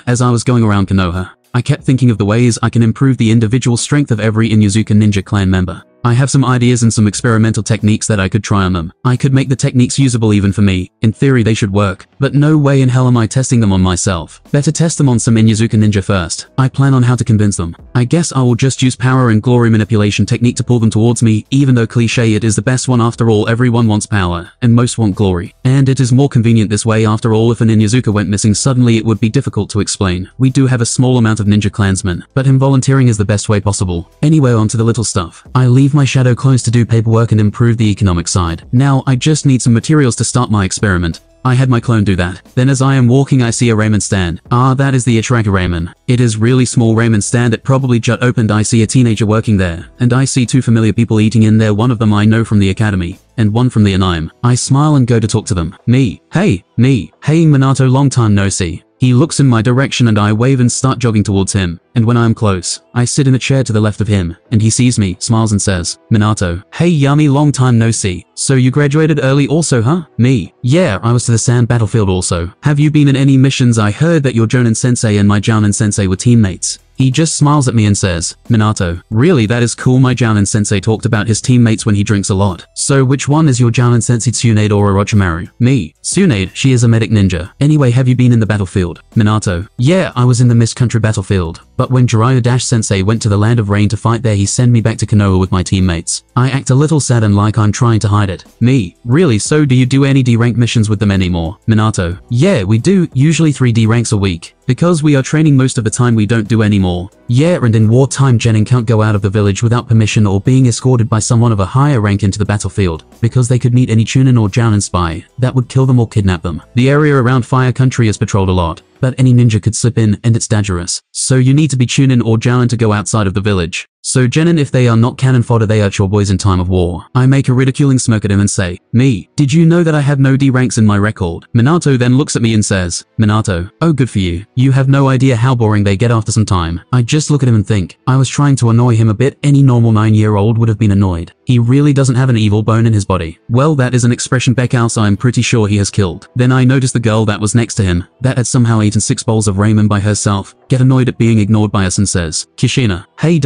as I was going around Konoha. I kept thinking of the ways I can improve the individual strength of every Inuzuka ninja clan member. I have some ideas and some experimental techniques that I could try on them. I could make the techniques usable even for me. In theory they should work, but no way in hell am I testing them on myself. Better test them on some Inuzuka ninja first. I plan on how to convince them. I guess I will just use power and glory manipulation technique to pull them towards me, even though cliche it is the best one after all everyone wants power, and most want glory. And it is more convenient this way after all if an Inuzuka went missing suddenly it would be difficult to explain. We do have a small amount of ninja clansmen, but him volunteering is the best way possible. Anyway onto the little stuff. I leave leave my shadow close to do paperwork and improve the economic side. Now, I just need some materials to start my experiment. I had my clone do that. Then as I am walking I see a ramen stand. Ah, that is the Ichiraku ramen. It is really small ramen stand that probably just opened I see a teenager working there. And I see two familiar people eating in there one of them I know from the academy. And one from the anime. I smile and go to talk to them. Me. Hey. Me. Hey Minato long time no see. He looks in my direction and I wave and start jogging towards him, and when I am close, I sit in a chair to the left of him, and he sees me, smiles and says, Minato, hey Yami long time no see. So you graduated early also huh? Me. Yeah, I was to the sand battlefield also. Have you been in any missions I heard that your Jonin sensei and my Jounin sensei were teammates. He just smiles at me and says, Minato, really that is cool my Jounin sensei talked about his teammates when he drinks a lot. So which one is your Jounin sensei Tsunade or Orochimaru? Me. Tsunade, she is a medic ninja. Anyway have you been in the battlefield? Minato. Yeah, I was in the Mist Country battlefield. But when Jiraiya Dash sensei went to the land of rain to fight there he sent me back to Konoha with my teammates. I act a little sad and like I'm trying to hide it. Me. Really so do you do any D rank missions with them anymore? Minato. Yeah, we do, usually 3 D ranks a week. Because we are training most of the time we don't do anymore. Yeah and in wartime Genin can't go out of the village without permission or being escorted by someone of a higher rank into the battlefield, because they could meet any Chunin or Jounin spy that would kill them or kidnap them. The area around Fire Country is patrolled a lot, but any ninja could slip in and it's dangerous. So you need to be Chunin or Jounin to go outside of the village. So Genin if they are not cannon fodder they are chore boys in time of war. I make a ridiculing smirk at him and say, Me, did you know that I have no D ranks in my record? Minato then looks at me and says, Minato, oh good for you. You have no idea how boring they get after some time. I just look at him and think, I was trying to annoy him a bit, any normal 9 year old would have been annoyed. He really doesn't have an evil bone in his body. Well that is an expression Beckhouse I'm pretty sure he has killed. Then I notice the girl that was next to him, that had somehow eaten 6 bowls of ramen by herself, get annoyed at being ignored by us and says, Kushina, hey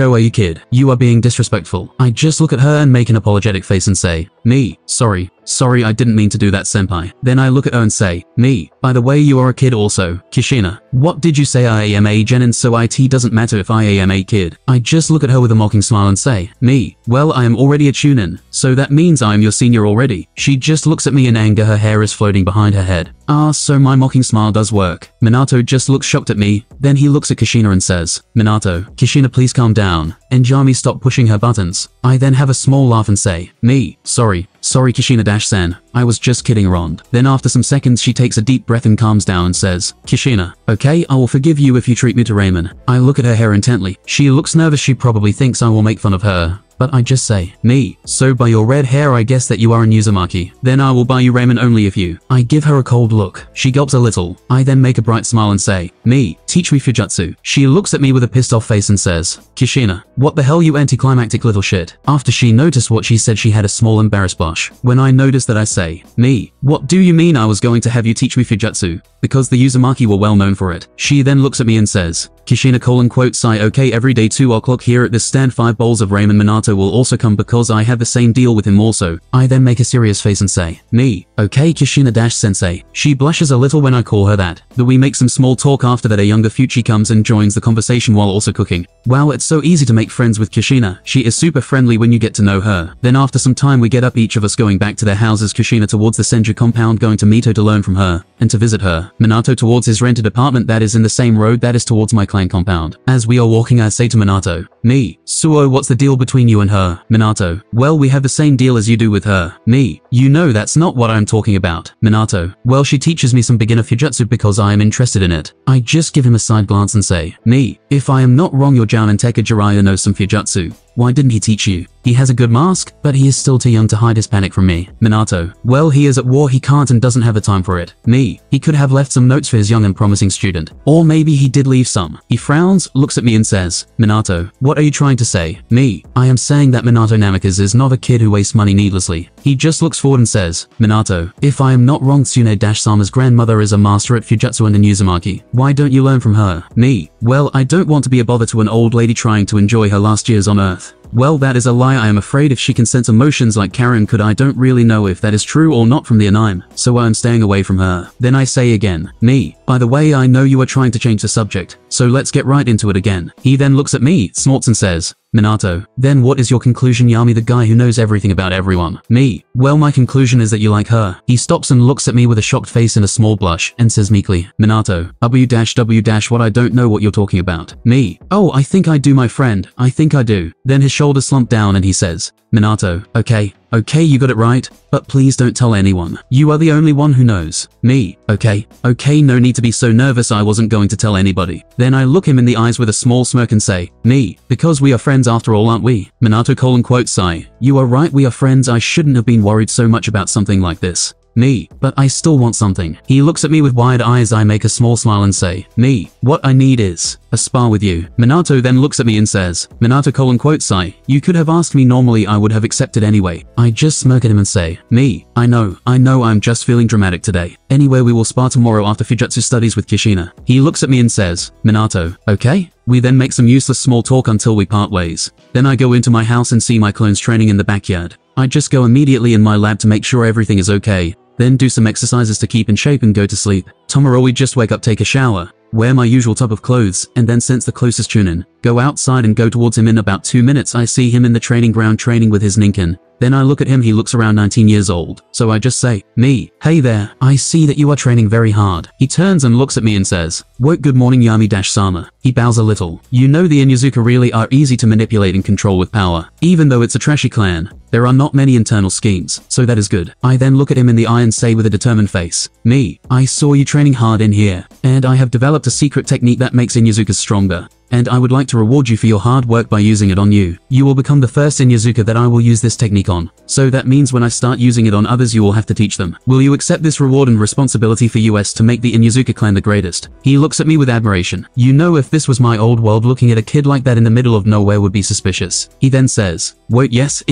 WHO are you kid? You are being disrespectful. I just look at her and make an apologetic face and say, me, sorry, sorry I didn't mean to do that senpai. Then I look at her and say, me, by the way you are a kid also, Kushina. What did you say I am a genin so it doesn't matter if I am a kid. I just look at her with a mocking smile and say, me, well I am already a chunin, so that means I am your senior already. She just looks at me in anger her hair is floating behind her head. Ah, so my mocking smile does work. Minato just looks shocked at me, then he looks at Kushina and says, Minato, Kushina please calm down, and Yami stop pushing her buttons. I then have a small laugh and say, me, sorry, sorry Kushina Dash-san, I was just kidding around. Then after some seconds she takes a deep breath and calms down and says, Kushina, okay I will forgive you if you treat me to ramen. I look at her hair intently. She looks nervous she probably thinks I will make fun of her but I just say, me. So by your red hair I guess that you are an Uzumaki. Then I will buy you ramen only if you. I give her a cold look. She gulps a little. I then make a bright smile and say, me, teach me Fuinjutsu. She looks at me with a pissed off face and says, Kushina, what the hell you anticlimactic little shit. After she noticed what she said she had a small embarrassed blush. When I notice that I say, me, what do you mean I was going to have you teach me Fuinjutsu? Because the Uzumaki were well known for it. She then looks at me and says, Kushina colon quote sigh okay every day 2 o'clock here at this stand 5 bowls of ramen Minato will also come because I have the same deal with him also. I then make a serious face and say, me, okay Kushina dash sensei. She blushes a little when I call her that. But we make some small talk after that a younger Teuchi comes and joins the conversation while also cooking. Wow it's so easy to make friends with Kushina. She is super friendly when you get to know her. Then after some time we get up each of us going back to their houses Kushina towards the Senju compound going to Mito to learn from her and to visit her. Minato towards his rented apartment that is in the same road that is towards my clan compound. As we are walking I say to Minato, me, Suo what's the deal between you and her? Minato, well we have the same deal as you do with her. Me, you know that's not what I'm talking about. Minato, well she teaches me some beginner Fuinjutsu because I am interested in it. I just give him a side glance and say, me, if I am not wrong your Jounin Tekka Jiraiya knows some Fuinjutsu. Why didn't he teach you? He has a good mask, but he is still too young to hide his panic from me. Minato. Well, he is at war he can't and doesn't have the time for it. Me. He could have left some notes for his young and promising student. Or maybe he did leave some. He frowns, looks at me and says, Minato, What are you trying to say? Me. I am saying that Minato Namikaze is not a kid who wastes money needlessly. He just looks forward and says, Minato, if I am not wrong Tsune-sama's grandmother is a master at Fuinjutsu and Inuzumaki. Why don't you learn from her? Me. Well, I don't want to be a bother to an old lady trying to enjoy her last years on Earth. Well that is a lie I am afraid if she can sense emotions like Karin could I don't really know if that is true or not from the anime, so I'm staying away from her. Then I say again, me, by the way I know you are trying to change the subject, so let's get right into it again. He then looks at me, snorts and says, Minato, then what is your conclusion Yami the guy who knows everything about everyone? Me, well my conclusion is that you like her. He stops and looks at me with a shocked face and a small blush, and says meekly, Minato, W dash W dash what I don't know what you're talking about. Me, oh I think I do my friend, I think I do. Then his shoulders slump down and he says, Minato, okay, okay you got it right, but please don't tell anyone. You are the only one who knows. Me, okay, okay no need to be so nervous I wasn't going to tell anybody. Then I look him in the eyes with a small smirk and say, me, because we are friends after all aren't we? Minato colon quote sigh, you are right we are friends I shouldn't have been worried so much about something like this. Me, but I still want something. He looks at me with wide eyes I make a small smile and say, me, what I need is, a spar with you. Minato then looks at me and says, Minato colon quote you could have asked me normally I would have accepted anyway. I just smirk at him and say, me, I know, I know I'm just feeling dramatic today. Anyway we will spar tomorrow after Fuinjutsu studies with Kushina. He looks at me and says, Minato, okay? We then make some useless small talk until we part ways. Then I go into my house and see my clones training in the backyard. I just go immediately in my lab to make sure everything is okay, then do some exercises to keep in shape and go to sleep. Tomorrow we just wake up take a shower, wear my usual tub of clothes, and then sense the closest Chunin. Go outside and go towards him in about 2 minutes I see him in the training ground training with his Ninken. Then I look at him he looks around 19 years old, so I just say, me, hey there, I see that you are training very hard. He turns and looks at me and says, woke good morning Yami-sama. He bows a little. You know the Inuzuka really are easy to manipulate and control with power. Even though it's a trashy clan, there are not many internal schemes, so that is good. I then look at him in the eye and say with a determined face, me, I saw you training hard in here, and I have developed a secret technique that makes Inuzukas stronger and I would like to reward you for your hard work by using it on you. You will become the first Inuzuka that I will use this technique on. So that means when I start using it on others you will have to teach them. Will you accept this reward and responsibility for US to make the Inuzuka clan the greatest? He looks at me with admiration. You know if this was my old world looking at a kid like that in the middle of nowhere would be suspicious. He then says, wait yes,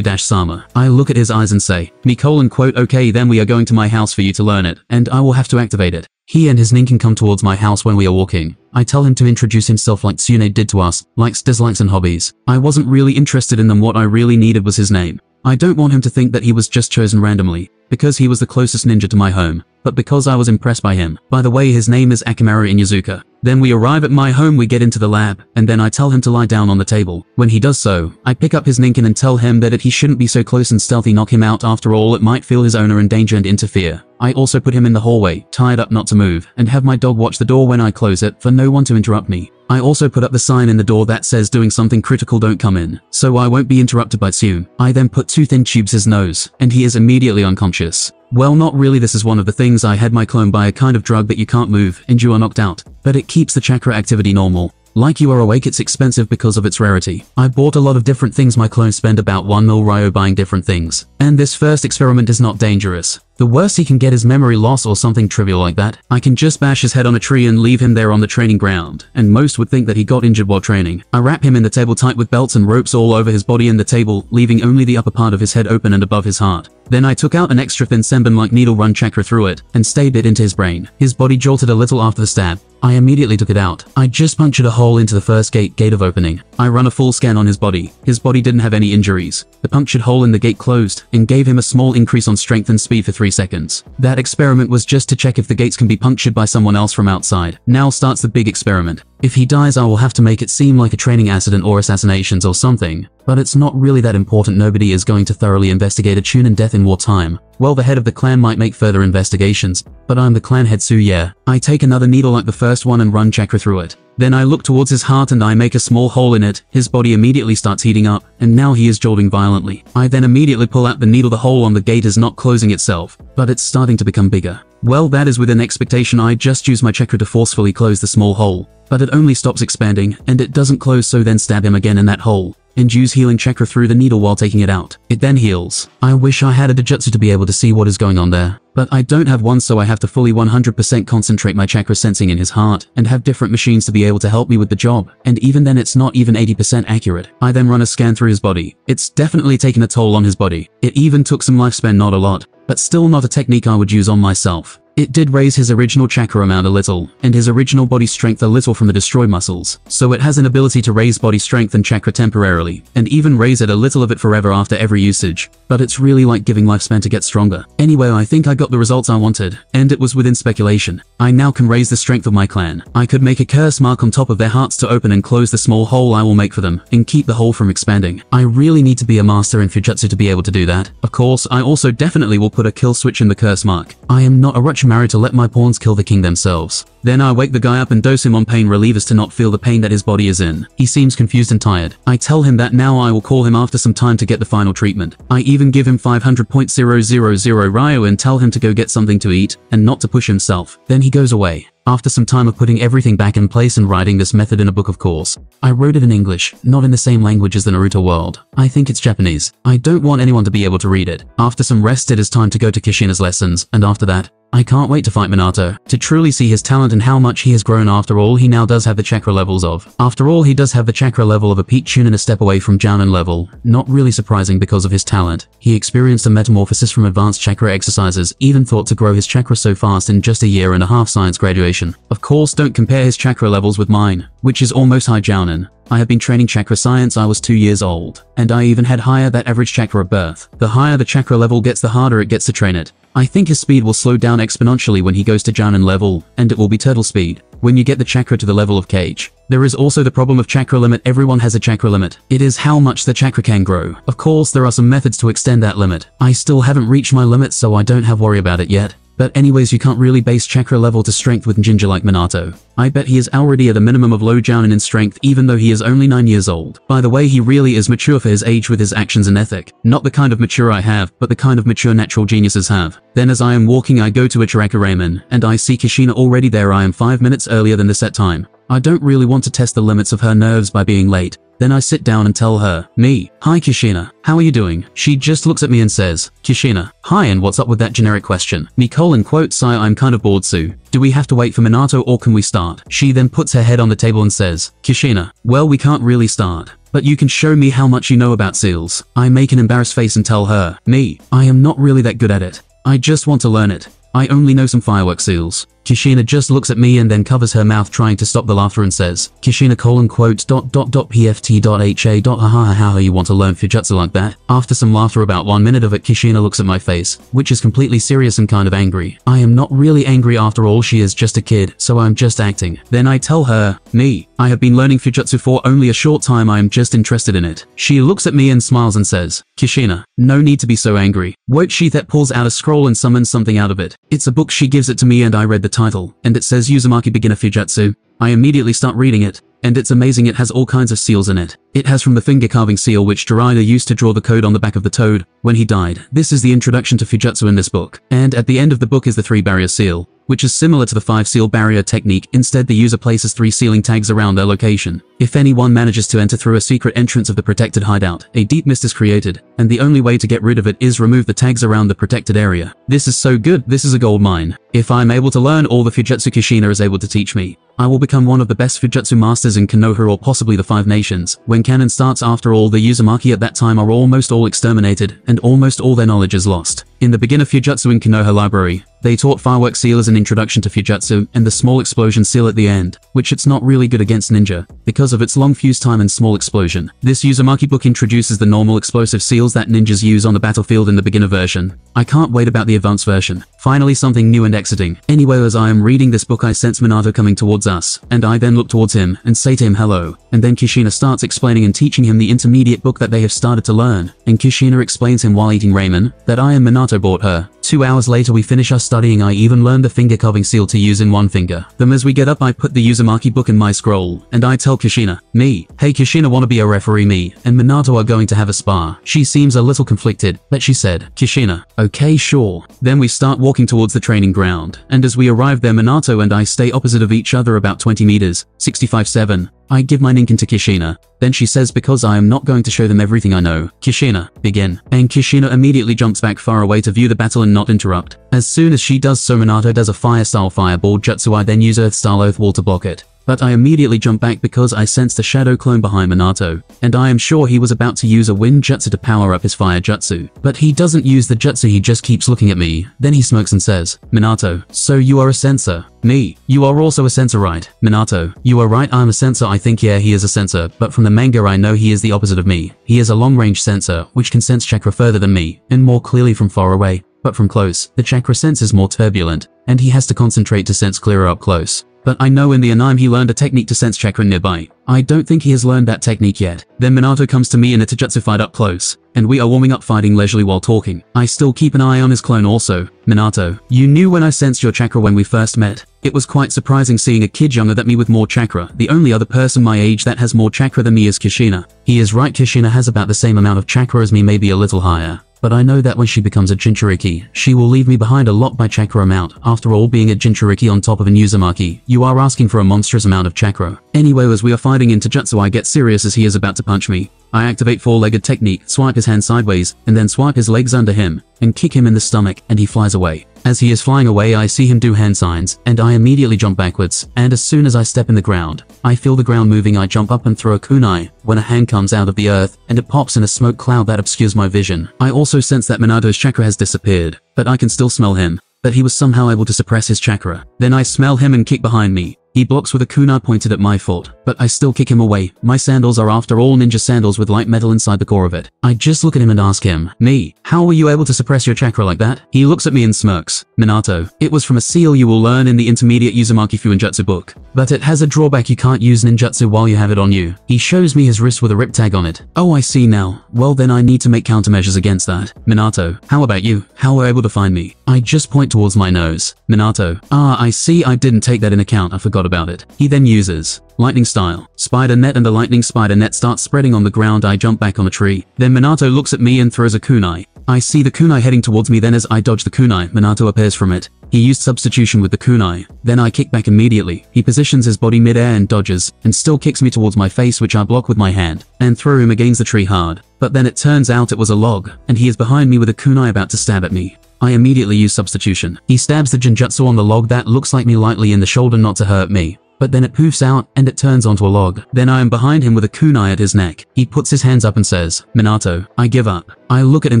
Inuzuka-sama. I look at his eyes and say, me colon quote okay then we are going to my house for you to learn it, and I will have to activate it. He and his Ninken come towards my house when we are walking. I tell him to introduce himself like Tsune did to us, likes, dislikes and hobbies. I wasn't really interested in them what I really needed was his name. I don't want him to think that he was just chosen randomly, because he was the closest ninja to my home, but because I was impressed by him. By the way his name is Akimaru Inuzuka. Then we arrive at my home we get into the lab, and then I tell him to lie down on the table. When he does so, I pick up his Ninken and tell him that he shouldn't be so close and stealthy knock him out after all it might feel his owner in danger and interfere. I also put him in the hallway, tied up not to move, and have my dog watch the door when I close it for no one to interrupt me. I also put up the sign in the door that says doing something critical don't come in, so I won't be interrupted by Tsume. I then put two thin tubes his nose, and he is immediately unconscious. Well not really this is one of the things I had my clone by a kind of drug that you can't move and you are knocked out, but it keeps the chakra activity normal. Like you are awake it's expensive because of its rarity. I bought a lot of different things my clone spend about 1 mil Ryo buying different things. And this first experiment is not dangerous. The worst he can get is memory loss or something trivial like that. I can just bash his head on a tree and leave him there on the training ground, and most would think that he got injured while training. I wrap him in the table tight with belts and ropes all over his body and the table, leaving only the upper part of his head open and above his heart. Then I took out an extra thin senbon-like needle run chakra through it, and stabbed it into his brain. His body jolted a little after the stab. I immediately took it out. I just punctured a hole into the first gate gate of opening. I run a full scan on his body. His body didn't have any injuries. The punctured hole in the gate closed, and gave him a small increase on strength and speed for 3 seconds. That experiment was just to check if the gates can be punctured by someone else from outside. Now starts the big experiment. If he dies I will have to make it seem like a training accident or assassinations or something, but it's not really that important nobody is going to thoroughly investigate a Chunin death in wartime. Well the head of the clan might make further investigations, but I'm the clan head so yeah. I take another needle like the first one and run chakra through it. Then I look towards his heart and I make a small hole in it, his body immediately starts heating up, and now he is jolting violently. I then immediately pull out the needle the hole on the gate is not closing itself, but it's starting to become bigger. Well that is within expectation I just use my chakra to forcefully close the small hole, but it only stops expanding, and it doesn't close so then stab him again in that hole. and use healing chakra through the needle while taking it out. It then heals. I wish I had a Dojutsu to be able to see what is going on there. But I don't have one so I have to fully 100% concentrate my chakra sensing in his heart and have different machines to be able to help me with the job. And even then it's not even 80% accurate. I then run a scan through his body. It's definitely taken a toll on his body. It even took some lifespan not a lot, but still not a technique I would use on myself. It did raise his original chakra amount a little, and his original body strength a little from the destroy muscles, so it has an ability to raise body strength and chakra temporarily, and even raise it a little of it forever after every usage, but it's really like giving lifespan to get stronger. Anyway, I think I got the results I wanted, and it was within speculation. I now can raise the strength of my clan. I could make a curse mark on top of their hearts to open and close the small hole I will make for them, and keep the hole from expanding. I really need to be a master in Fuinjutsu to be able to do that. Of course, I also definitely will put a kill switch in the curse mark. I am not a Married to let my pawns kill the king themselves. Then I wake the guy up and dose him on pain relievers to not feel the pain that his body is in. He seems confused and tired. I tell him that now I will call him after some time to get the final treatment. I even give him 500.000 Ryo and tell him to go get something to eat, and not to push himself. Then he goes away. After some time of putting everything back in place and writing this method in a book of course, I wrote it in English, not in the same language as the Naruto world. I think it's Japanese. I don't want anyone to be able to read it. After some rest it is time to go to Kushina's lessons, and after that, I can't wait to fight Minato, to truly see his talent and how much he has grown after all he now does have the chakra levels of. After all he does have the chakra level of a Pete Chunin a step away from Jounin level, not really surprising because of his talent. He experienced a metamorphosis from advanced chakra exercises, even thought to grow his chakra so fast in just a year and a half science graduation. Of course don't compare his chakra levels with mine, which is almost high Jounin. I have been training chakra science I was 2 years old, and I even had higher that average chakra at birth. The higher the chakra level gets the harder it gets to train it. I think his speed will slow down exponentially when he goes to Jounin level, and it will be turtle speed, when you get the chakra to the level of Kage, There is also the problem of chakra limit everyone has a chakra limit. It is how much the chakra can grow. Of course there are some methods to extend that limit. I still haven't reached my limit so I don't have worry about it yet. But anyways you can't really base chakra level to strength with ninja like Minato. I bet he is already at a minimum of low Jounin in strength even though he is only 9 years old. By the way he really is mature for his age with his actions and ethic. Not the kind of mature I have, but the kind of mature natural geniuses have. Then as I am walking I go to Ichiraku Ramen, and I see Kushina already there I am 5 minutes earlier than the set time. I don't really want to test the limits of her nerves by being late, then I sit down and tell her, me, hi Kushina, how are you doing? She just looks at me and says, Kushina, hi and what's up with that generic question? Me colon quote Sai I'm kind of bored Sue. Do we have to wait for Minato or can we start? She then puts her head on the table and says, Kushina, well we can't really start. But you can show me how much you know about seals. I make an embarrassed face and tell her, me, I am not really that good at it. I just want to learn it. I only know some firework seals. Kushina just looks at me and then covers her mouth trying to stop the laughter and says, Kushina colon quote dot dot dot pft dot ha dot ha ha how you want to learn Fuinjutsu like that? After some laughter about one minute of it Kushina looks at my face, which is completely serious and kind of angry. I am not really angry after all she is just a kid, so I'm just acting. Then I tell her, me, I have been learning Fuinjutsu for only a short time I am just interested in it. She looks at me and smiles and says, Kushina, no need to be so angry. Won't she that pulls out a scroll and summons something out of it. It's a book she gives it to me and I read the title, and it says Uzumaki Beginner Fuinjutsu. I immediately start reading it, and it's amazing it has all kinds of seals in it. It has from the finger carving seal which Jiraiya used to draw the code on the back of the toad when he died. This is the introduction to Fuinjutsu in this book. And at the end of the book is the three barrier seal, which is similar to the five seal barrier technique. Instead the user places three sealing tags around their location. If anyone manages to enter through a secret entrance of the protected hideout, a deep mist is created, and the only way to get rid of it is remove the tags around the protected area. This is so good, this is a gold mine. If I'm able to learn all the Fuinjutsu Kushina is able to teach me, I will become one of the best Fuinjutsu masters in Konoha or possibly the Five Nations. When canon starts after all the Uzumaki at that time are almost all exterminated, and almost all their knowledge is lost. In the beginner Fuinjutsu in Konoha library, they taught firework seal as an introduction to Fuinjutsu and the small explosion seal at the end, which it's not really good against ninja, because of its long fuse time and small explosion. This Uzumaki book introduces the normal explosive seals that ninjas use on the battlefield in the beginner version. I can't wait about the advanced version. Finally something new and exiting. Anyway as I am reading this book I sense Minato coming towards us, and I then look towards him and say to him hello, and then Kushina starts explaining and teaching him the intermediate book that they have started to learn, and Kushina explains him while eating ramen, that I and Minato bought her, two hours later we finish our studying I even learned the finger carving seal to use in one finger. Then as we get up I put the Uzumaki book in my scroll, and I tell Kushina, me, hey Kushina wanna be a referee me, and Minato are going to have a spar. She seems a little conflicted, but she said, Kushina, okay sure. Then we start walking towards the training ground, and as we arrive there Minato and I stay opposite of each other about 20 meters, 65-7. I give my Ninken to Kushina. Then she says because I am not going to show them everything I know. Kushina, begin. And Kushina immediately jumps back far away to view the battle and not interrupt. As soon as she does so Minato does a fire-style fireball jutsu I then use earth-style earth wall to block it. But I immediately jump back because I sensed a shadow clone behind Minato, and I am sure he was about to use a wind jutsu to power up his fire jutsu. But he doesn't use the jutsu he just keeps looking at me, then he smokes and says, Minato, so you are a sensor. Me, you are also a sensor right? Minato, you are right I'm a sensor I think yeah he is a sensor, but from the manga I know he is the opposite of me. He is a long-range sensor, which can sense chakra further than me, and more clearly from far away. But from close, the chakra sense is more turbulent, and he has to concentrate to sense clearer up close. But I know in the anime he learned a technique to sense chakra nearby. I don't think he has learned that technique yet. Then Minato comes to me in a Taijutsu fight up close, and we are warming up fighting leisurely while talking. I still keep an eye on his clone also. Minato, you knew when I sensed your chakra when we first met. It was quite surprising seeing a kid younger than me with more chakra. The only other person my age that has more chakra than me is Kushina. He is right Kushina has about the same amount of chakra as me maybe a little higher but I know that when she becomes a Jinchuriki, she will leave me behind a lot by chakra amount. After all, being a Jinchuriki on top of an Uzumaki, you are asking for a monstrous amount of chakra. Anyway, as we are fighting in Taijutsu, I get serious as he is about to punch me. I activate four-legged technique, swipe his hand sideways, and then swipe his legs under him, and kick him in the stomach, and he flies away. As he is flying away I see him do hand signs, and I immediately jump backwards, and as soon as I step in the ground, I feel the ground moving I jump up and throw a kunai, when a hand comes out of the earth, and it pops in a smoke cloud that obscures my vision. I also sense that Minato's chakra has disappeared, but I can still smell him, but he was somehow able to suppress his chakra. Then I smell him and kick behind me, he blocks with a kunai pointed at my foot, but I still kick him away. My sandals are after all ninja sandals with light metal inside the core of it. I just look at him and ask him, Me, how were you able to suppress your chakra like that? He looks at me and smirks. Minato, it was from a seal you will learn in the intermediate Uzumaki Fuinjutsu book. But it has a drawback you can't use ninjutsu while you have it on you. He shows me his wrist with a rip tag on it. Oh I see now. Well then I need to make countermeasures against that. Minato, how about you? How were able to find me? I just point towards my nose. Minato, ah I see I didn't take that in account I forgot about it. He then uses lightning style, spider net and the lightning spider net starts spreading on the ground I jump back on a tree. Then Minato looks at me and throws a kunai. I see the kunai heading towards me then as I dodge the kunai, Minato appears from it. He used substitution with the kunai. Then I kick back immediately. He positions his body mid-air and dodges, and still kicks me towards my face which I block with my hand, and throw him against the tree hard. But then it turns out it was a log, and he is behind me with a kunai about to stab at me. I immediately use substitution. He stabs the Jinjutsu on the log that looks like me lightly in the shoulder not to hurt me but then it poofs out and it turns onto a log. Then I am behind him with a kunai at his neck. He puts his hands up and says, Minato, I give up. I look at him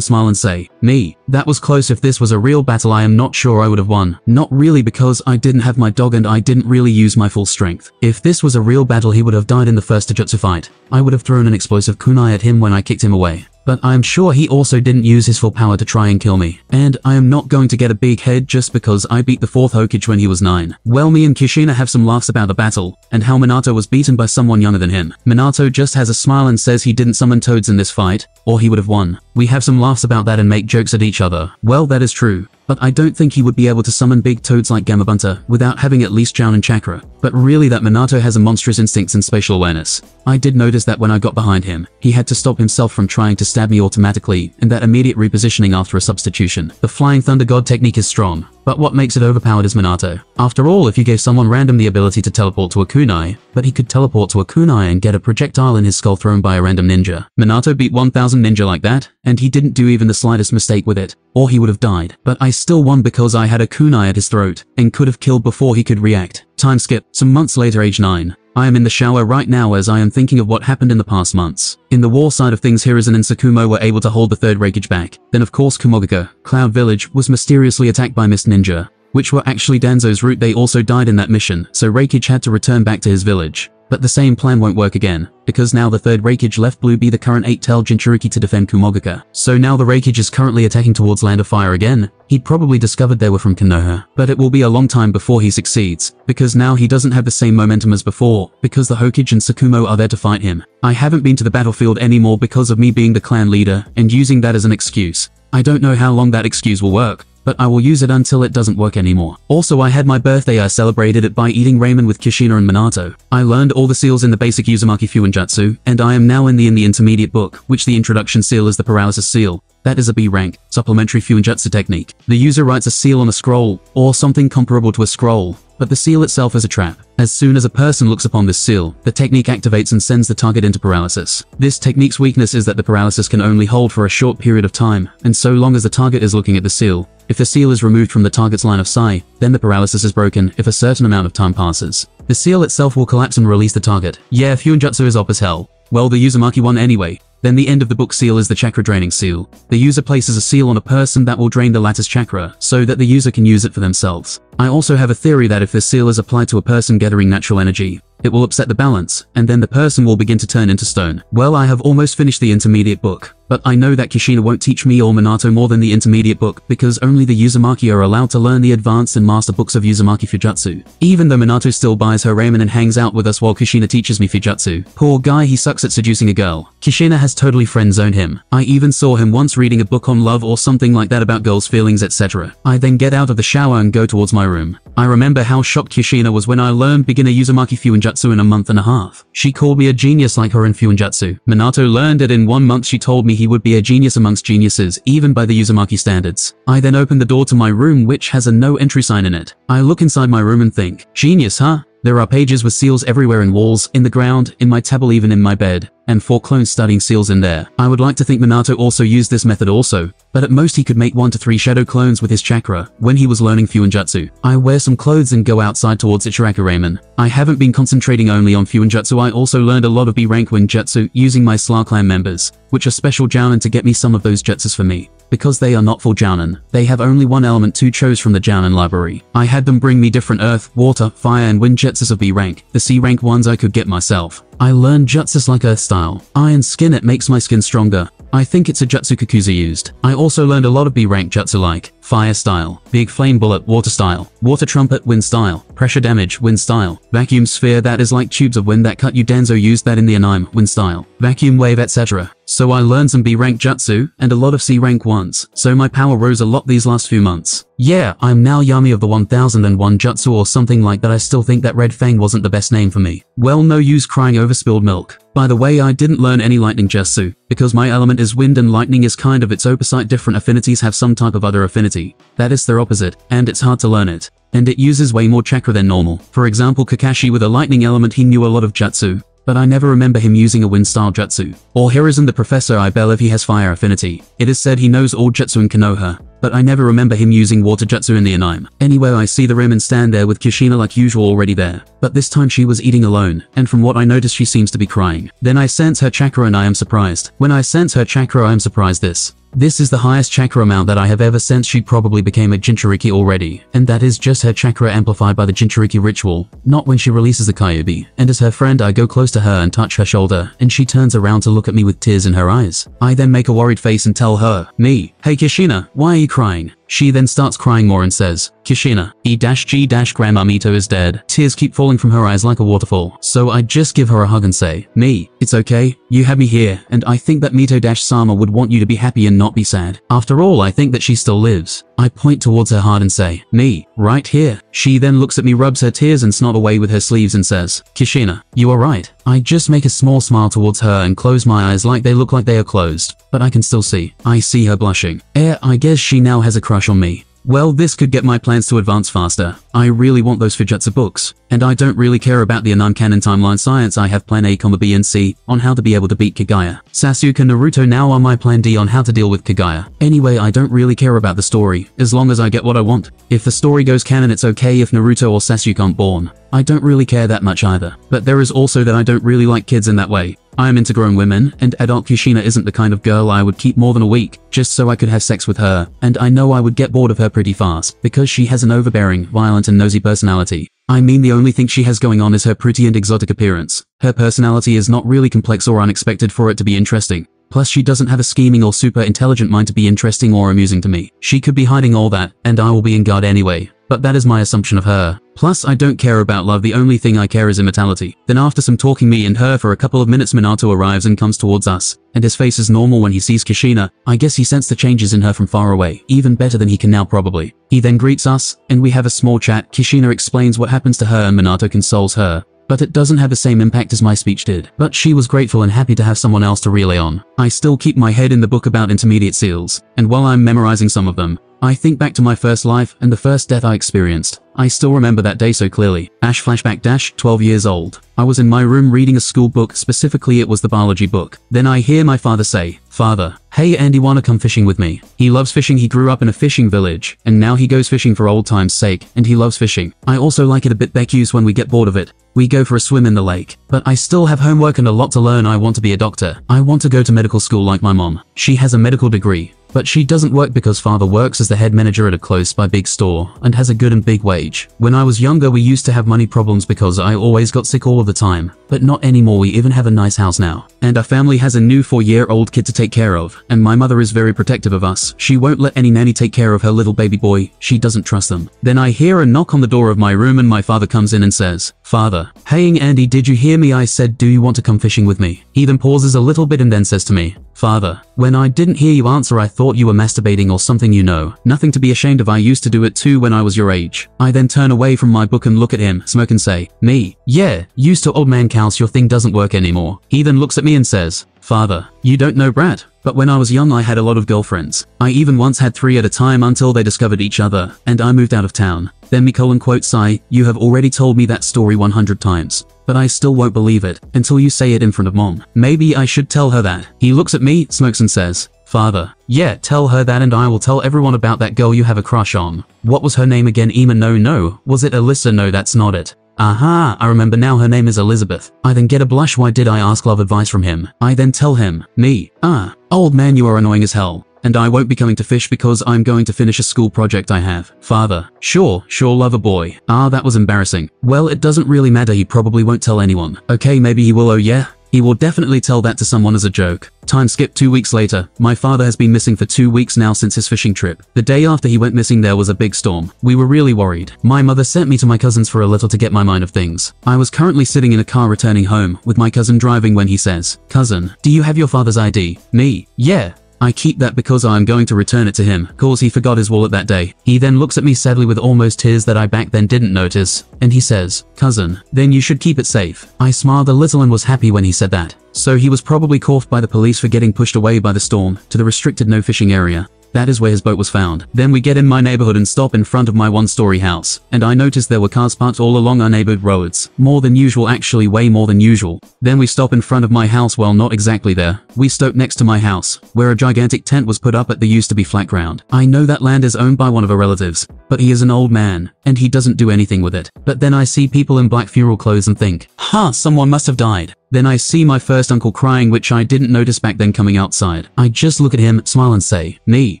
smile and say, me, that was close if this was a real battle I am not sure I would have won. Not really because I didn't have my dog and I didn't really use my full strength. If this was a real battle he would have died in the first Taijutsu fight. I would have thrown an explosive kunai at him when I kicked him away but I am sure he also didn't use his full power to try and kill me. And I am not going to get a big head just because I beat the 4th Hokage when he was 9. Well me and Kushina have some laughs about the battle, and how Minato was beaten by someone younger than him. Minato just has a smile and says he didn't summon toads in this fight, or he would have won. We have some laughs about that and make jokes at each other. Well that is true, but I don't think he would be able to summon big toads like Gamabunta without having at least Jounin Chakra. But really that Minato has a monstrous instincts and spatial awareness. I did notice that when I got behind him, he had to stop himself from trying to stab me automatically and that immediate repositioning after a substitution. The Flying Thunder God technique is strong, but what makes it overpowered is Minato. After all, if you gave someone random the ability to teleport to a kunai, but he could teleport to a kunai and get a projectile in his skull thrown by a random ninja. Minato beat 1000 ninja like that, and he didn't do even the slightest mistake with it, or he would have died. But I still won because I had a kunai at his throat, and could have killed before he could react. Time skip. Some months later age 9. I am in the shower right now as I am thinking of what happened in the past months. In the war side of things Hiruzen and Sakumo were able to hold the third Raikage back. Then of course Kumogakure, Cloud Village, was mysteriously attacked by Mist Ninja, which were actually Danzo's Root they also died in that mission, so Raikage had to return back to his village. But the same plan won't work again, because now the third Raikage left Blue B the current 8-tailed Jinchuriki to defend Kumogakure. So now the Raikage is currently attacking towards Land of Fire again. He'd probably discovered they were from Konoha. But it will be a long time before he succeeds, because now he doesn't have the same momentum as before, because the Hokage and Sakumo are there to fight him. I haven't been to the battlefield anymore because of me being the clan leader, and using that as an excuse. I don't know how long that excuse will work, but I will use it until it doesn't work anymore. Also I had my birthday I celebrated it by eating ramen with Kushina and Minato. I learned all the seals in the basic Uzumaki Fuinjutsu, and I am now in the in the intermediate book, which the introduction seal is the paralysis seal. That is a B rank, supplementary Fuinjutsu technique. The user writes a seal on a scroll, or something comparable to a scroll, but the seal itself is a trap. As soon as a person looks upon this seal, the technique activates and sends the target into paralysis. This technique's weakness is that the paralysis can only hold for a short period of time, and so long as the target is looking at the seal, if the seal is removed from the target's line of sight, then the paralysis is broken if a certain amount of time passes. The seal itself will collapse and release the target. Yeah, Fuinjutsu is up as hell. Well, the Uzumaki one anyway. Then the end of the book seal is the chakra draining seal. The user places a seal on a person that will drain the latter's chakra, so that the user can use it for themselves. I also have a theory that if this seal is applied to a person gathering natural energy, it will upset the balance, and then the person will begin to turn into stone. Well, I have almost finished the intermediate book, but I know that Kushina won't teach me or Minato more than the intermediate book because only the Uzumaki are allowed to learn the advanced and master books of Uzumaki Fuinjutsu. Even though Minato still buys her ramen and hangs out with us while Kushina teaches me Fuinjutsu. Poor guy he sucks at seducing a girl. Kushina has totally friend-zoned him. I even saw him once reading a book on love or something like that about girls' feelings etc. I then get out of the shower and go towards my room. I remember how shocked Kushina was when I learned beginner Uzumaki Fuinjutsu in a month and a half. She called me a genius like her in Fuinjutsu. Minato learned it in one month she told me he would be a genius amongst geniuses, even by the Uzumaki standards. I then open the door to my room which has a no entry sign in it. I look inside my room and think, genius huh? There are pages with seals everywhere in walls, in the ground, in my table even in my bed, and four clones studying seals in there. I would like to think Minato also used this method also, but at most he could make one to three shadow clones with his chakra when he was learning Fuinjutsu. I wear some clothes and go outside towards Ichiraku Ramen. I haven't been concentrating only on Fuinjutsu I also learned a lot of B-rank Winjutsu using my Slar clan members, which are special Jounin to get me some of those jutsus for me. Because they are not full Jounin, they have only one element to choose from the Jounin library. I had them bring me different earth, water, fire and wind jutsus of B rank. The C rank ones I could get myself. I learned jutsus like earth style. Iron skin it makes my skin stronger. I think it's a jutsu Kakuzu used. I also learned a lot of B rank jutsu like fire style, big flame bullet water style, water trumpet wind style, pressure damage wind style, vacuum sphere that is like tubes of wind that cut you Danzo used that in the anime wind style, vacuum wave etc. So I learned some B rank jutsu and a lot of C rank ones, so my power rose a lot these last few months. Yeah, I'm now Yami of the 1001 jutsu or something like that I still think that Red Fang wasn't the best name for me. Well no use crying over spilled milk. By the way I didn't learn any lightning jutsu, because my element is wind and lightning is kind of its opposite different affinities have some type of other affinity, that is their opposite, and it's hard to learn it. And it uses way more chakra than normal. For example Kakashi with a lightning element he knew a lot of jutsu, but I never remember him using a wind-style jutsu. Or Hiruzen the Professor I believe he has fire affinity. It is said he knows all jutsu in Konoha, but I never remember him using water jutsu in the anime. Anyway I see the Ramen stand there with Kushina like usual already there, but this time she was eating alone, and from what I noticed she seems to be crying. Then I sense her chakra and I am surprised. When I sense her chakra I am surprised this. This is the highest chakra amount that I have ever sensed she probably became a Jinchuriki already, and that is just her chakra amplified by the Jinchuriki ritual, not when she releases the Kyuubi. And as her friend I go close to her and touch her shoulder, and she turns around to look at me with tears in her eyes. I then make a worried face and tell her, me, hey Kushina, why are you crying? She then starts crying more and says, Kushina, E-G-Grandma Mito is dead. Tears keep falling from her eyes like a waterfall. So I just give her a hug and say, Me, it's okay, you have me here, and I think that Mito-Sama would want you to be happy and not be sad. After all, I think that she still lives. I point towards her heart and say, Me, right here. She then looks at me, rubs her tears and snot away with her sleeves and says, Kushina, you are right. I just make a small smile towards her and close my eyes like they look like they are closed, but I can still see. I see her blushing. Eh, I guess she now has a crush on me. Well, this could get my plans to advance faster. I really want those Fuinjutsu books, and I don't really care about the Anon canon timeline science I have plan A, B and C on how to be able to beat Kaguya. Sasuke and Naruto now are my plan D on how to deal with Kaguya. Anyway, I don't really care about the story, as long as I get what I want. If the story goes canon it's okay if Naruto or Sasuke aren't born. I don't really care that much either. But there is also that I don't really like kids in that way. I am into grown women, and adult Kushina isn't the kind of girl I would keep more than a week, just so I could have sex with her, and I know I would get bored of her pretty fast, because she has an overbearing, violent and nosy personality. I mean the only thing she has going on is her pretty and exotic appearance. Her personality is not really complex or unexpected for it to be interesting. Plus she doesn't have a scheming or super intelligent mind to be interesting or amusing to me. She could be hiding all that, and I will be in guard anyway. But that is my assumption of her. Plus, I don't care about love, the only thing I care is immortality. Then after some talking me and her for a couple of minutes Minato arrives and comes towards us, and his face is normal when he sees Kushina, I guess he sensed the changes in her from far away, even better than he can now probably. He then greets us, and we have a small chat. Kushina explains what happens to her and Minato consoles her. But it doesn't have the same impact as my speech did. But she was grateful and happy to have someone else to relay on. I still keep my head in the book about intermediate seals, and while I'm memorizing some of them, I think back to my first life and the first death I experienced. I still remember that day so clearly. Ash flashback dash 12 years old. I was in my room reading a school book, specifically it was the biology book. Then I hear my father say, Father, hey Andy wanna come fishing with me? He loves fishing, he grew up in a fishing village, and now he goes fishing for old time's sake, and he loves fishing. I also like it a bit Becuse when we get bored of it. We go for a swim in the lake. But I still have homework and a lot to learn I want to be a doctor. I want to go to medical school like my mom. She has a medical degree. But she doesn't work because father works as the head manager at a close by big store and has a good and big wage. When I was younger we used to have money problems because I always got sick all of the time, but not anymore we even have a nice house now. And our family has a new 4-year-old kid to take care of, and my mother is very protective of us. She won't let any nanny take care of her little baby boy, she doesn't trust them. Then I hear a knock on the door of my room and my father comes in and says, Father, heying Andy did you hear me I said do you want to come fishing with me? He then pauses a little bit and then says to me, Father, when I didn't hear you answer I thought you were masturbating or something you know. Nothing to be ashamed of I used to do it too when I was your age. I then turn away from my book and look at him, smoke and say, Me, yeah, used to old man cows your thing doesn't work anymore. He then looks at me and says, Father, you don't know Brad. But when I was young I had a lot of girlfriends. I even once had three at a time until they discovered each other, and I moved out of town. Then Mikolan quotes I, you have already told me that story 100 times. But I still won't believe it, until you say it in front of mom. Maybe I should tell her that. He looks at me, smokes and says, Father, yeah, tell her that and I will tell everyone about that girl you have a crush on. What was her name again Ema no no, was it Alyssa no that's not it. Aha, I remember now her name is Elizabeth. I then get a blush why did I ask love advice from him? I then tell him, me, ah, old man you are annoying as hell. And I won't be coming to fish because I'm going to finish a school project I have. Father, sure, sure love a boy. Ah that was embarrassing. Well it doesn't really matter he probably won't tell anyone. Okay maybe he will oh yeah? He will definitely tell that to someone as a joke. Time skip two weeks later, my father has been missing for two weeks now since his fishing trip. The day after he went missing there was a big storm. We were really worried. My mother sent me to my cousin's for a little to get my mind of things. I was currently sitting in a car returning home, with my cousin driving when he says, Cousin, do you have your father's ID? Me? Yeah. I keep that because I'm going to return it to him, cause he forgot his wallet that day. He then looks at me sadly with almost tears that I back then didn't notice, and he says, Cousin, then you should keep it safe. I smiled a little and was happy when he said that. So he was probably caught by the police for getting pushed away by the storm to the restricted no fishing area. That is where his boat was found. Then we get in my neighborhood and stop in front of my one-story house, and I notice there were cars parked all along our neighborhood roads. More than usual actually way more than usual. Then we stop in front of my house well not exactly there. We stop next to my house, where a gigantic tent was put up at the used to be flat ground. I know that land is owned by one of our relatives, but he is an old man, and he doesn't do anything with it. But then I see people in black funeral clothes and think, huh, someone must have died. Then I see my first uncle crying which I didn't notice back then coming outside. I just look at him, smile and say, me,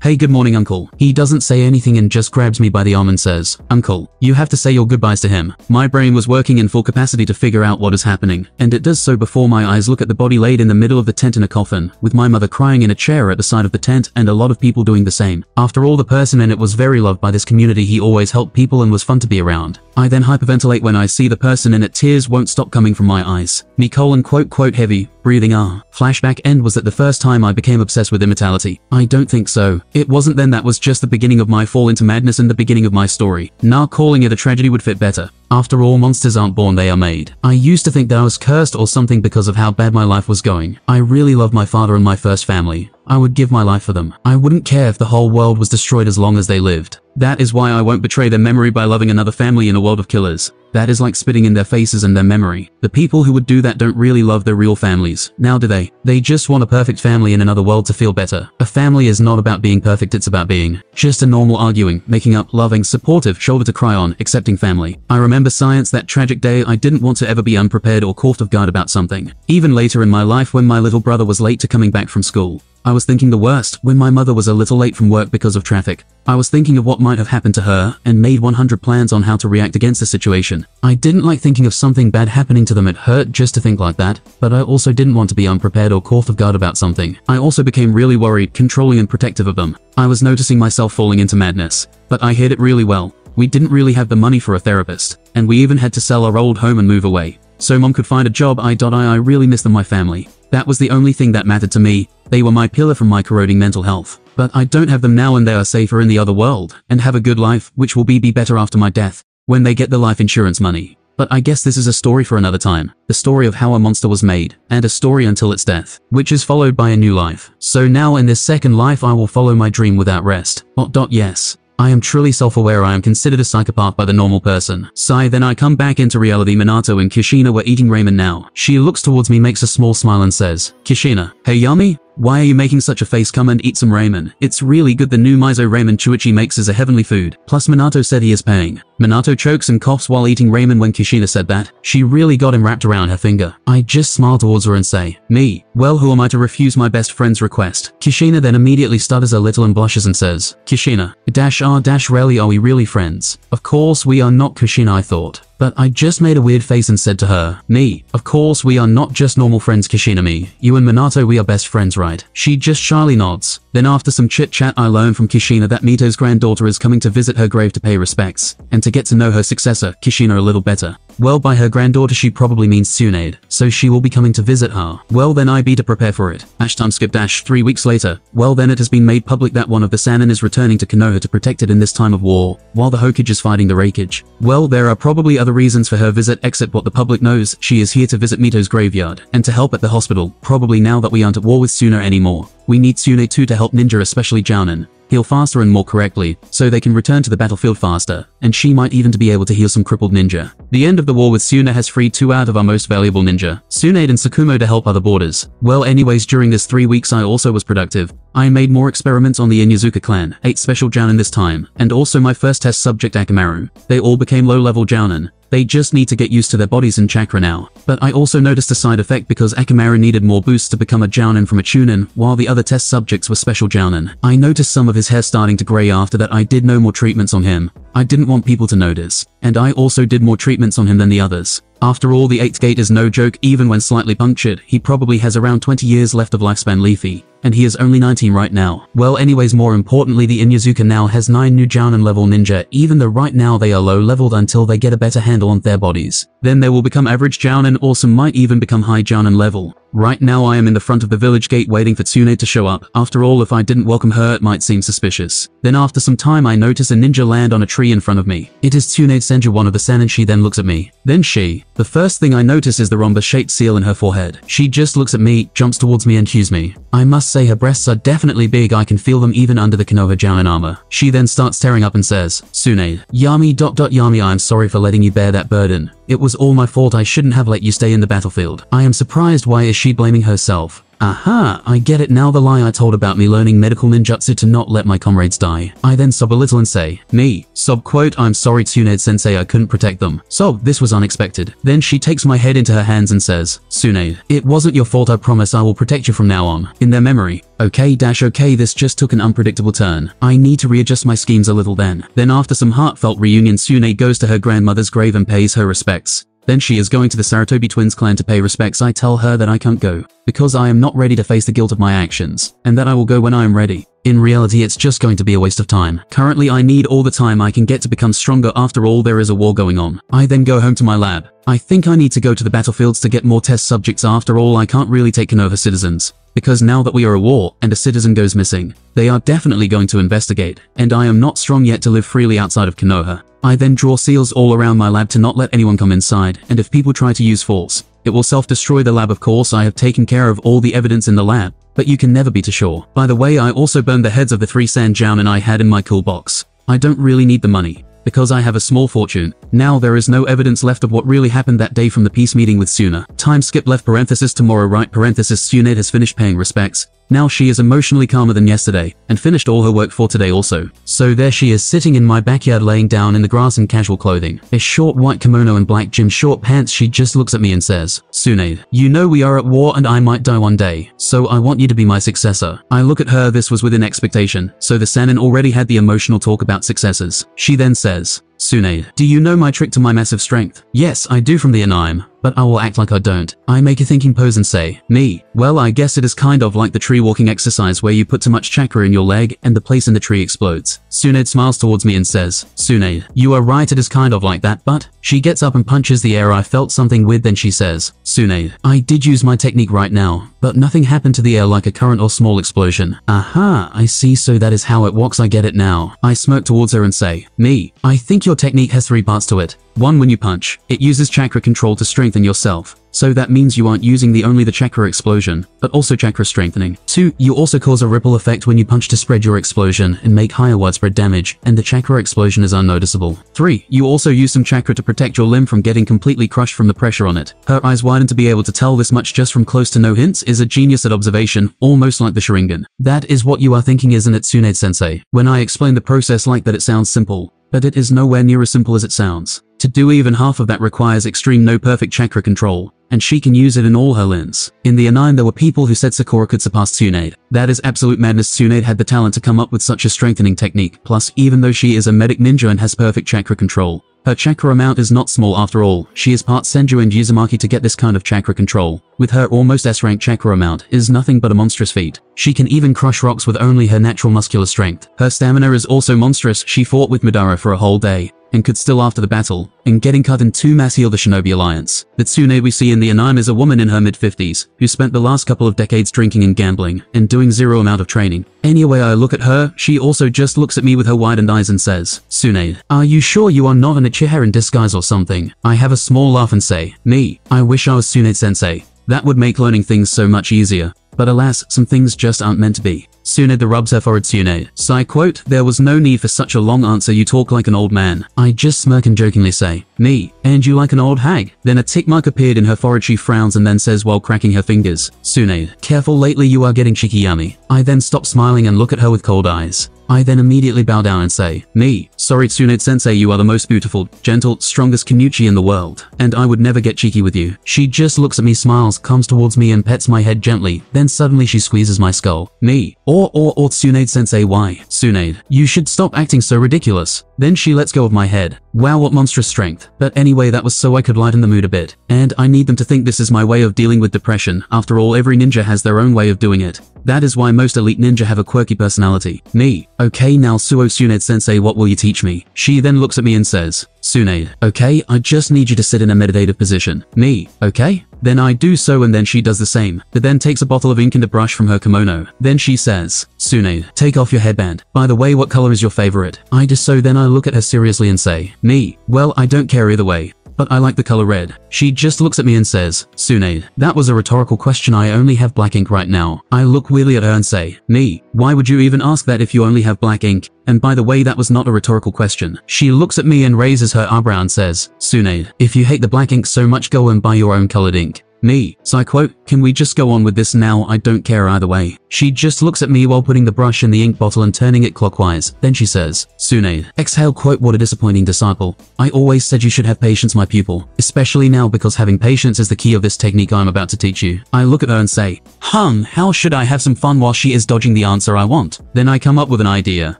hey good morning uncle. He doesn't say anything and just grabs me by the arm and says, uncle, you have to say your goodbyes to him. My brain was working in full capacity to figure out what is happening, and it does so before my eyes look at the body laid in the middle of the tent in a coffin, with my mother crying in a chair at the side of the tent and a lot of people doing the same. After all the person in it was very loved by this community he always helped people and was fun to be around. I then hyperventilate when I see the person in it tears won't stop coming from my eyes. Me colon quote quote heavy, breathing ah. Flashback end was that the first time I became obsessed with immortality. I don't think so. It wasn't then that was just the beginning of my fall into madness and the beginning of my story. Now calling it a tragedy would fit better. After all monsters aren't born they are made. I used to think that I was cursed or something because of how bad my life was going. I really love my father and my first family. I would give my life for them. I wouldn't care if the whole world was destroyed as long as they lived. That is why I won't betray their memory by loving another family in a world of killers. That is like spitting in their faces and their memory. The people who would do that don't really love their real families. Now do they? They just want a perfect family in another world to feel better. A family is not about being perfect, it's about being just a normal arguing, making up, loving, supportive, shoulder to cry on, accepting family. I remember science that tragic day I didn't want to ever be unprepared or caught off guard about something. Even later in my life when my little brother was late to coming back from school. I was thinking the worst when my mother was a little late from work because of traffic. I was thinking of what might have happened to her and made 100 plans on how to react against the situation. I didn't like thinking of something bad happening to them it hurt just to think like that, but I also didn't want to be unprepared or caught off guard about something. I also became really worried, controlling and protective of them. I was noticing myself falling into madness, but I hid it really well. We didn't really have the money for a therapist, and we even had to sell our old home and move away. So mom could find a job I. I I really miss them my family. That was the only thing that mattered to me. They were my pillar from my corroding mental health. But I don't have them now and they are safer in the other world, and have a good life, which will be be better after my death, when they get the life insurance money. But I guess this is a story for another time. The story of how a monster was made, and a story until its death, which is followed by a new life. So now in this second life I will follow my dream without rest. Dot dot yes. I am truly self-aware I am considered a psychopath by the normal person. Sigh then I come back into reality Minato and Kushina were eating ramen now. She looks towards me makes a small smile and says, Kushina, hey Yami? Why are you making such a face come and eat some ramen? It's really good the new miso ramen Teuchi makes is a heavenly food. Plus Minato said he is paying. Minato chokes and coughs while eating ramen when Kushina said that. She really got him wrapped around her finger. I just smile towards her and say, me. Well who am I to refuse my best friend's request? Kushina then immediately stutters a little and blushes and says, Kushina, dash r dash really are we really friends? Of course we are not Kushina I thought. But I just made a weird face and said to her, Me, of course we are not just normal friends Kushina me, you and Minato we are best friends right? She just shyly nods. Then after some chit chat I learn from Kushina that Mito's granddaughter is coming to visit her grave to pay respects, and to get to know her successor, Kushina a little better. Well by her granddaughter she probably means Tsunade, so she will be coming to visit her. Well then I be to prepare for it. Ash time skip dash three weeks later. Well then it has been made public that one of the Sannin is returning to Konoha to protect it in this time of war, while the Hokage is fighting the Raikage. Well there are probably other reasons for her visit except what the public knows, she is here to visit Mito's graveyard, and to help at the hospital, probably now that we aren't at war with Suna anymore. We need Tsunade too to help Ninja especially Jounin heal faster and more correctly, so they can return to the battlefield faster, and she might even to be able to heal some crippled ninja. The end of the war with Suna has freed two out of our most valuable ninja, Tsunade and Sakumo to help other borders. Well anyways during this three weeks I also was productive. I made more experiments on the Inuzuka clan, 8 special Jounin this time, and also my first test subject Akamaru. They all became low-level Jounin, they just need to get used to their bodies and chakra now. But I also noticed a side effect because Akamaru needed more boosts to become a Jounin from a Chunin, while the other test subjects were special Jounin. I noticed some of his hair starting to grey after that I did no more treatments on him. I didn't want people to notice. And I also did more treatments on him than the others. After all the 8th gate is no joke even when slightly punctured, he probably has around 20 years left of lifespan Leafy and he is only 19 right now. Well anyways more importantly the Inuzuka now has 9 new Jounin level ninja even though right now they are low leveled until they get a better handle on their bodies. Then they will become average Jounin or some might even become high Jounin level. Right now I am in the front of the village gate waiting for Tsune to show up. After all if I didn't welcome her it might seem suspicious. Then after some time I notice a ninja land on a tree in front of me. It is Tsunade Senju one of the Sen and she then looks at me. Then she. The first thing I notice is the rhombus-shaped seal in her forehead. She just looks at me, jumps towards me and cues me. I must say her breasts are definitely big I can feel them even under the Konoha Jounin armor. She then starts tearing up and says, Tsunade, Yami dot dot Yami I am sorry for letting you bear that burden. It was all my fault I shouldn't have let you stay in the battlefield. I am surprised why is she blaming herself? Aha, I get it now the lie I told about me learning medical ninjutsu to not let my comrades die. I then sob a little and say, me, sob quote, I'm sorry Tsunade sensei I couldn't protect them. Sob, this was unexpected. Then she takes my head into her hands and says, Tsunade, it wasn't your fault I promise I will protect you from now on. In their memory. Okay dash okay this just took an unpredictable turn. I need to readjust my schemes a little then. Then after some heartfelt reunion Tsunade goes to her grandmother's grave and pays her respects. Then she is going to the Sarutobi twins clan to pay respects I tell her that I can't go, because I am not ready to face the guilt of my actions, and that I will go when I am ready. In reality it's just going to be a waste of time. Currently I need all the time I can get to become stronger after all there is a war going on. I then go home to my lab. I think I need to go to the battlefields to get more test subjects after all I can't really take Konoha citizens. Because now that we are a war and a citizen goes missing, they are definitely going to investigate, and I am not strong yet to live freely outside of Konoha. I then draw seals all around my lab to not let anyone come inside, and if people try to use force, it will self-destroy the lab of course I have taken care of all the evidence in the lab, but you can never be too sure. By the way I also burned the heads of the three San and I had in my cool box. I don't really need the money, because I have a small fortune. Now there is no evidence left of what really happened that day from the peace meeting with Suna. Time skip left parenthesis tomorrow right parenthesis Tsunade has finished paying respects, now she is emotionally calmer than yesterday, and finished all her work for today also. So there she is sitting in my backyard laying down in the grass in casual clothing. A short white kimono and black gym short pants she just looks at me and says, Tsunade, you know we are at war and I might die one day, so I want you to be my successor. I look at her this was within expectation, so the Sannin already had the emotional talk about successors. She then says, Tsunade, do you know my trick to my massive strength? Yes, I do from the anime. But I will act like I don't. I make a thinking pose and say, me. Well, I guess it is kind of like the tree walking exercise where you put too much chakra in your leg and the place in the tree explodes. Tsunade smiles towards me and says, Tsunade, you are right it is kind of like that but, she gets up and punches the air I felt something with then she says, Tsunade, I did use my technique right now, but nothing happened to the air like a current or small explosion. Aha, I see so that is how it works I get it now. I smirk towards her and say, me, I think your technique has three parts to it. One when you punch, it uses chakra control to strengthen yourself. So that means you aren't using the only the chakra explosion, but also chakra strengthening. 2. You also cause a ripple effect when you punch to spread your explosion and make higher widespread damage, and the chakra explosion is unnoticeable. 3. You also use some chakra to protect your limb from getting completely crushed from the pressure on it. Her eyes widen to be able to tell this much just from close to no hints is a genius at observation, almost like the Sharingan. That is what you are thinking isn't it Tsunade-sensei? When I explain the process like that it sounds simple, but it is nowhere near as simple as it sounds. To do even half of that requires extreme no perfect chakra control, and she can use it in all her limbs. In the A9 there were people who said Sakura could surpass Tsunade. That is absolute madness Tsunade had the talent to come up with such a strengthening technique, plus even though she is a medic ninja and has perfect chakra control, her chakra amount is not small after all, she is part Senju and Uzumaki to get this kind of chakra control. With her almost S-rank chakra amount is nothing but a monstrous feat. She can even crush rocks with only her natural muscular strength. Her stamina is also monstrous, she fought with Madara for a whole day, and could still after the battle, and getting cut in two mass heal the Shinobi Alliance. The Tsune we see in the anime is a woman in her mid-50s, who spent the last couple of decades drinking and gambling, and doing zero amount of training. Anyway I look at her, she also just looks at me with her widened eyes and says, Tsunade, are you sure you are not an Uchiha in disguise or something? I have a small laugh and say, me, I wish I was Tsunade-sensei. That would make learning things so much easier. But alas, some things just aren't meant to be. Tsunade the rubs her forehead Tsunade. Sai quote, there was no need for such a long answer you talk like an old man. I just smirk and jokingly say, me, and you like an old hag? Then a tick mark appeared in her forehead she frowns and then says while cracking her fingers, Tsunade, careful lately you are getting cheeky Yami. I then stop smiling and look at her with cold eyes. I then immediately bow down and say, Me, sorry Tsunade-sensei you are the most beautiful, gentle, strongest Kunoichi in the world, and I would never get cheeky with you. She just looks at me smiles, comes towards me and pets my head gently, then suddenly she squeezes my skull. Me, or or or Tsunade-sensei why? Tsunade, you should stop acting so ridiculous. Then she lets go of my head. Wow what monstrous strength. But anyway that was so I could lighten the mood a bit. And I need them to think this is my way of dealing with depression. After all every ninja has their own way of doing it. That is why most elite ninja have a quirky personality. Me. Okay now Suo Tsunade sensei what will you teach me? She then looks at me and says, Tsunade, okay, I just need you to sit in a meditative position. Me, okay? Then I do so and then she does the same, but then takes a bottle of ink and a brush from her kimono. Then she says, Tsunade, take off your headband. By the way, what color is your favorite? I just so then I look at her seriously and say, me, well I don't care either way but I like the color red. She just looks at me and says, Tsunade, that was a rhetorical question I only have black ink right now. I look weirdly at her and say, me, why would you even ask that if you only have black ink? And by the way that was not a rhetorical question. She looks at me and raises her eyebrow and says, Tsunade, if you hate the black ink so much go and buy your own colored ink. Me. So I quote, can we just go on with this now I don't care either way. She just looks at me while putting the brush in the ink bottle and turning it clockwise. Then she says, Tsunade. Exhale quote what a disappointing disciple. I always said you should have patience my pupil. Especially now because having patience is the key of this technique I'm about to teach you. I look at her and say, Hung, how should I have some fun while she is dodging the answer I want? Then I come up with an idea.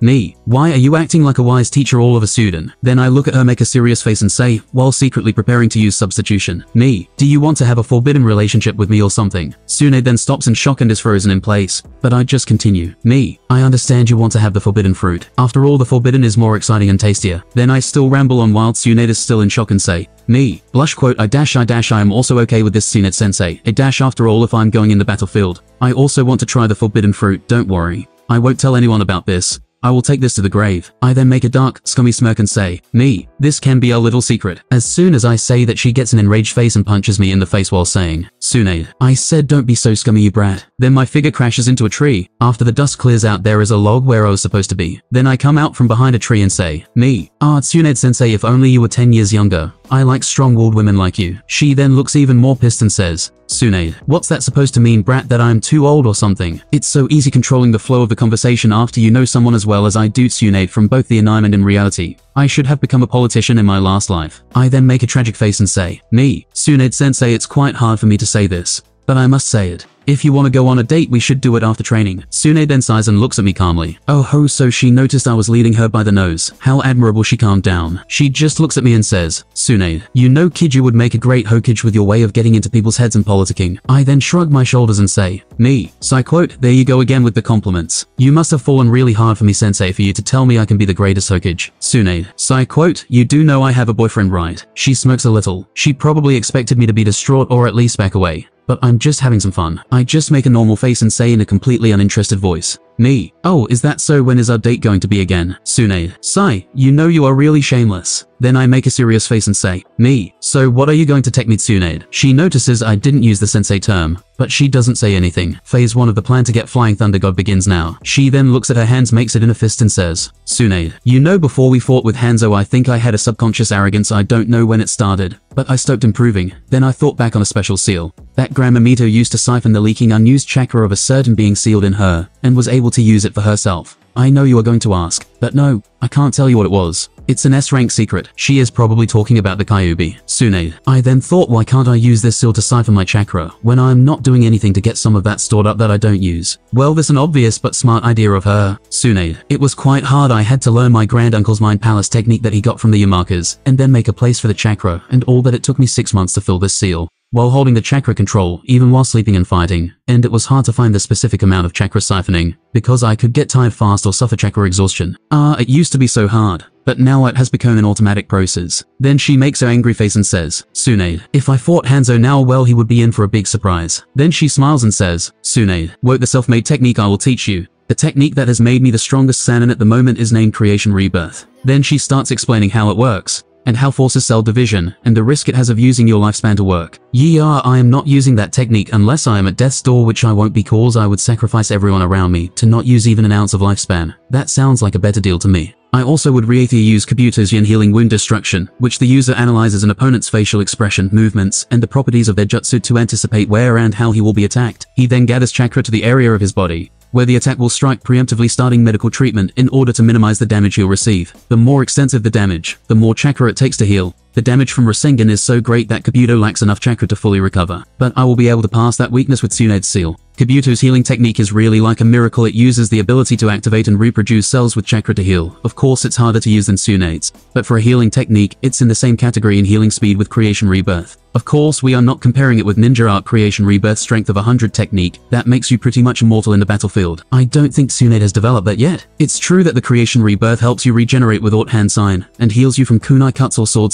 Me. Why are you acting like a wise teacher all of a sudden? Then I look at her make a serious face and say, while secretly preparing to use substitution. Me. Do you want to have a full forbidden relationship with me or something. Tsunade then stops in shock and is frozen in place, but I just continue. Me, I understand you want to have the forbidden fruit. After all, the forbidden is more exciting and tastier. Then I still ramble on while Tsunade is still in shock and say, me, blush quote I dash I dash I am also okay with this Tsunade sensei, a dash after all if I'm going in the battlefield. I also want to try the forbidden fruit, don't worry. I won't tell anyone about this. I will take this to the grave. I then make a dark, scummy smirk and say, me, this can be a little secret. As soon as I say that she gets an enraged face and punches me in the face while saying, Tsunade, I said don't be so scummy you brat. Then my figure crashes into a tree. After the dust clears out there is a log where I was supposed to be. Then I come out from behind a tree and say, me, ah Tsunade sensei if only you were 10 years younger. I like strong-willed women like you. She then looks even more pissed and says, Tsunade, what's that supposed to mean brat that I'm too old or something? It's so easy controlling the flow of the conversation after you know someone as well as I do Tsunade from both the anime and reality. I should have become a politician in my last life. I then make a tragic face and say, me, Tsunade sensei it's quite hard for me to say this, but I must say it. If you want to go on a date, we should do it after training. Sune then sighs and looks at me calmly. Oh ho, so she noticed I was leading her by the nose. How admirable she calmed down. She just looks at me and says, Sune, you know kid you would make a great Hokage with your way of getting into people's heads and politicking. I then shrug my shoulders and say, me. So I quote, there you go again with the compliments. You must have fallen really hard for me sensei for you to tell me I can be the greatest Hokage. Sune. So I quote, you do know I have a boyfriend right? She smokes a little. She probably expected me to be distraught or at least back away. But I'm just having some fun. I just make a normal face and say in a completely uninterested voice. Me. Oh, is that so when is our date going to be again? Sune. Sai, you know you are really shameless. Then I make a serious face and say, Me. So what are you going to take me Tsunade? She notices I didn't use the sensei term, but she doesn't say anything. Phase 1 of the plan to get Flying Thunder God begins now. She then looks at her hands makes it in a fist and says, Tsunade, you know before we fought with Hanzo I think I had a subconscious arrogance I don't know when it started, but I stopped improving. Then I thought back on a special seal. That Grandma Mito used to siphon the leaking unused chakra of a certain being sealed in her, and was able to use it for herself. I know you are going to ask, but no, I can't tell you what it was. It's an S-rank secret. She is probably talking about the Kyuubi. Tsunade. I then thought why can't I use this seal to cipher my chakra, when I'm not doing anything to get some of that stored up that I don't use. Well this an obvious but smart idea of her. Tsunade. It was quite hard I had to learn my granduncle's mind palace technique that he got from the Yamanakas, and then make a place for the chakra, and all that it took me six months to fill this seal while holding the chakra control even while sleeping and fighting, and it was hard to find the specific amount of chakra siphoning, because I could get tired fast or suffer chakra exhaustion. Ah, uh, it used to be so hard, but now it has become an automatic process. Then she makes her angry face and says, Tsunade, if I fought Hanzo now well he would be in for a big surprise. Then she smiles and says, Tsunade, work the self-made technique I will teach you. The technique that has made me the strongest Sannin at the moment is named Creation Rebirth. Then she starts explaining how it works and how forces cell division, and the risk it has of using your lifespan to work. Yeah, I am not using that technique unless I am at death's door which I won't because I would sacrifice everyone around me to not use even an ounce of lifespan. That sounds like a better deal to me. I also would Reathia use Kabuto's Yin Healing Wound Destruction, which the user analyzes an opponent's facial expression, movements, and the properties of their jutsu to anticipate where and how he will be attacked. He then gathers chakra to the area of his body, where the attack will strike preemptively starting medical treatment in order to minimize the damage you'll receive. The more extensive the damage, the more chakra it takes to heal. The damage from Rasengan is so great that Kabuto lacks enough chakra to fully recover, but I will be able to pass that weakness with Tsunade's seal. Kabuto's healing technique is really like a miracle it uses the ability to activate and reproduce cells with chakra to heal. Of course it's harder to use than Tsunade's, but for a healing technique, it's in the same category in healing speed with Creation Rebirth. Of course, we are not comparing it with Ninja Art Creation Rebirth Strength of 100 technique, that makes you pretty much immortal in the battlefield. I don't think Tsunade has developed that yet. It's true that the Creation Rebirth helps you regenerate with Aught Hand Sign, and heals you from kunai cuts or sword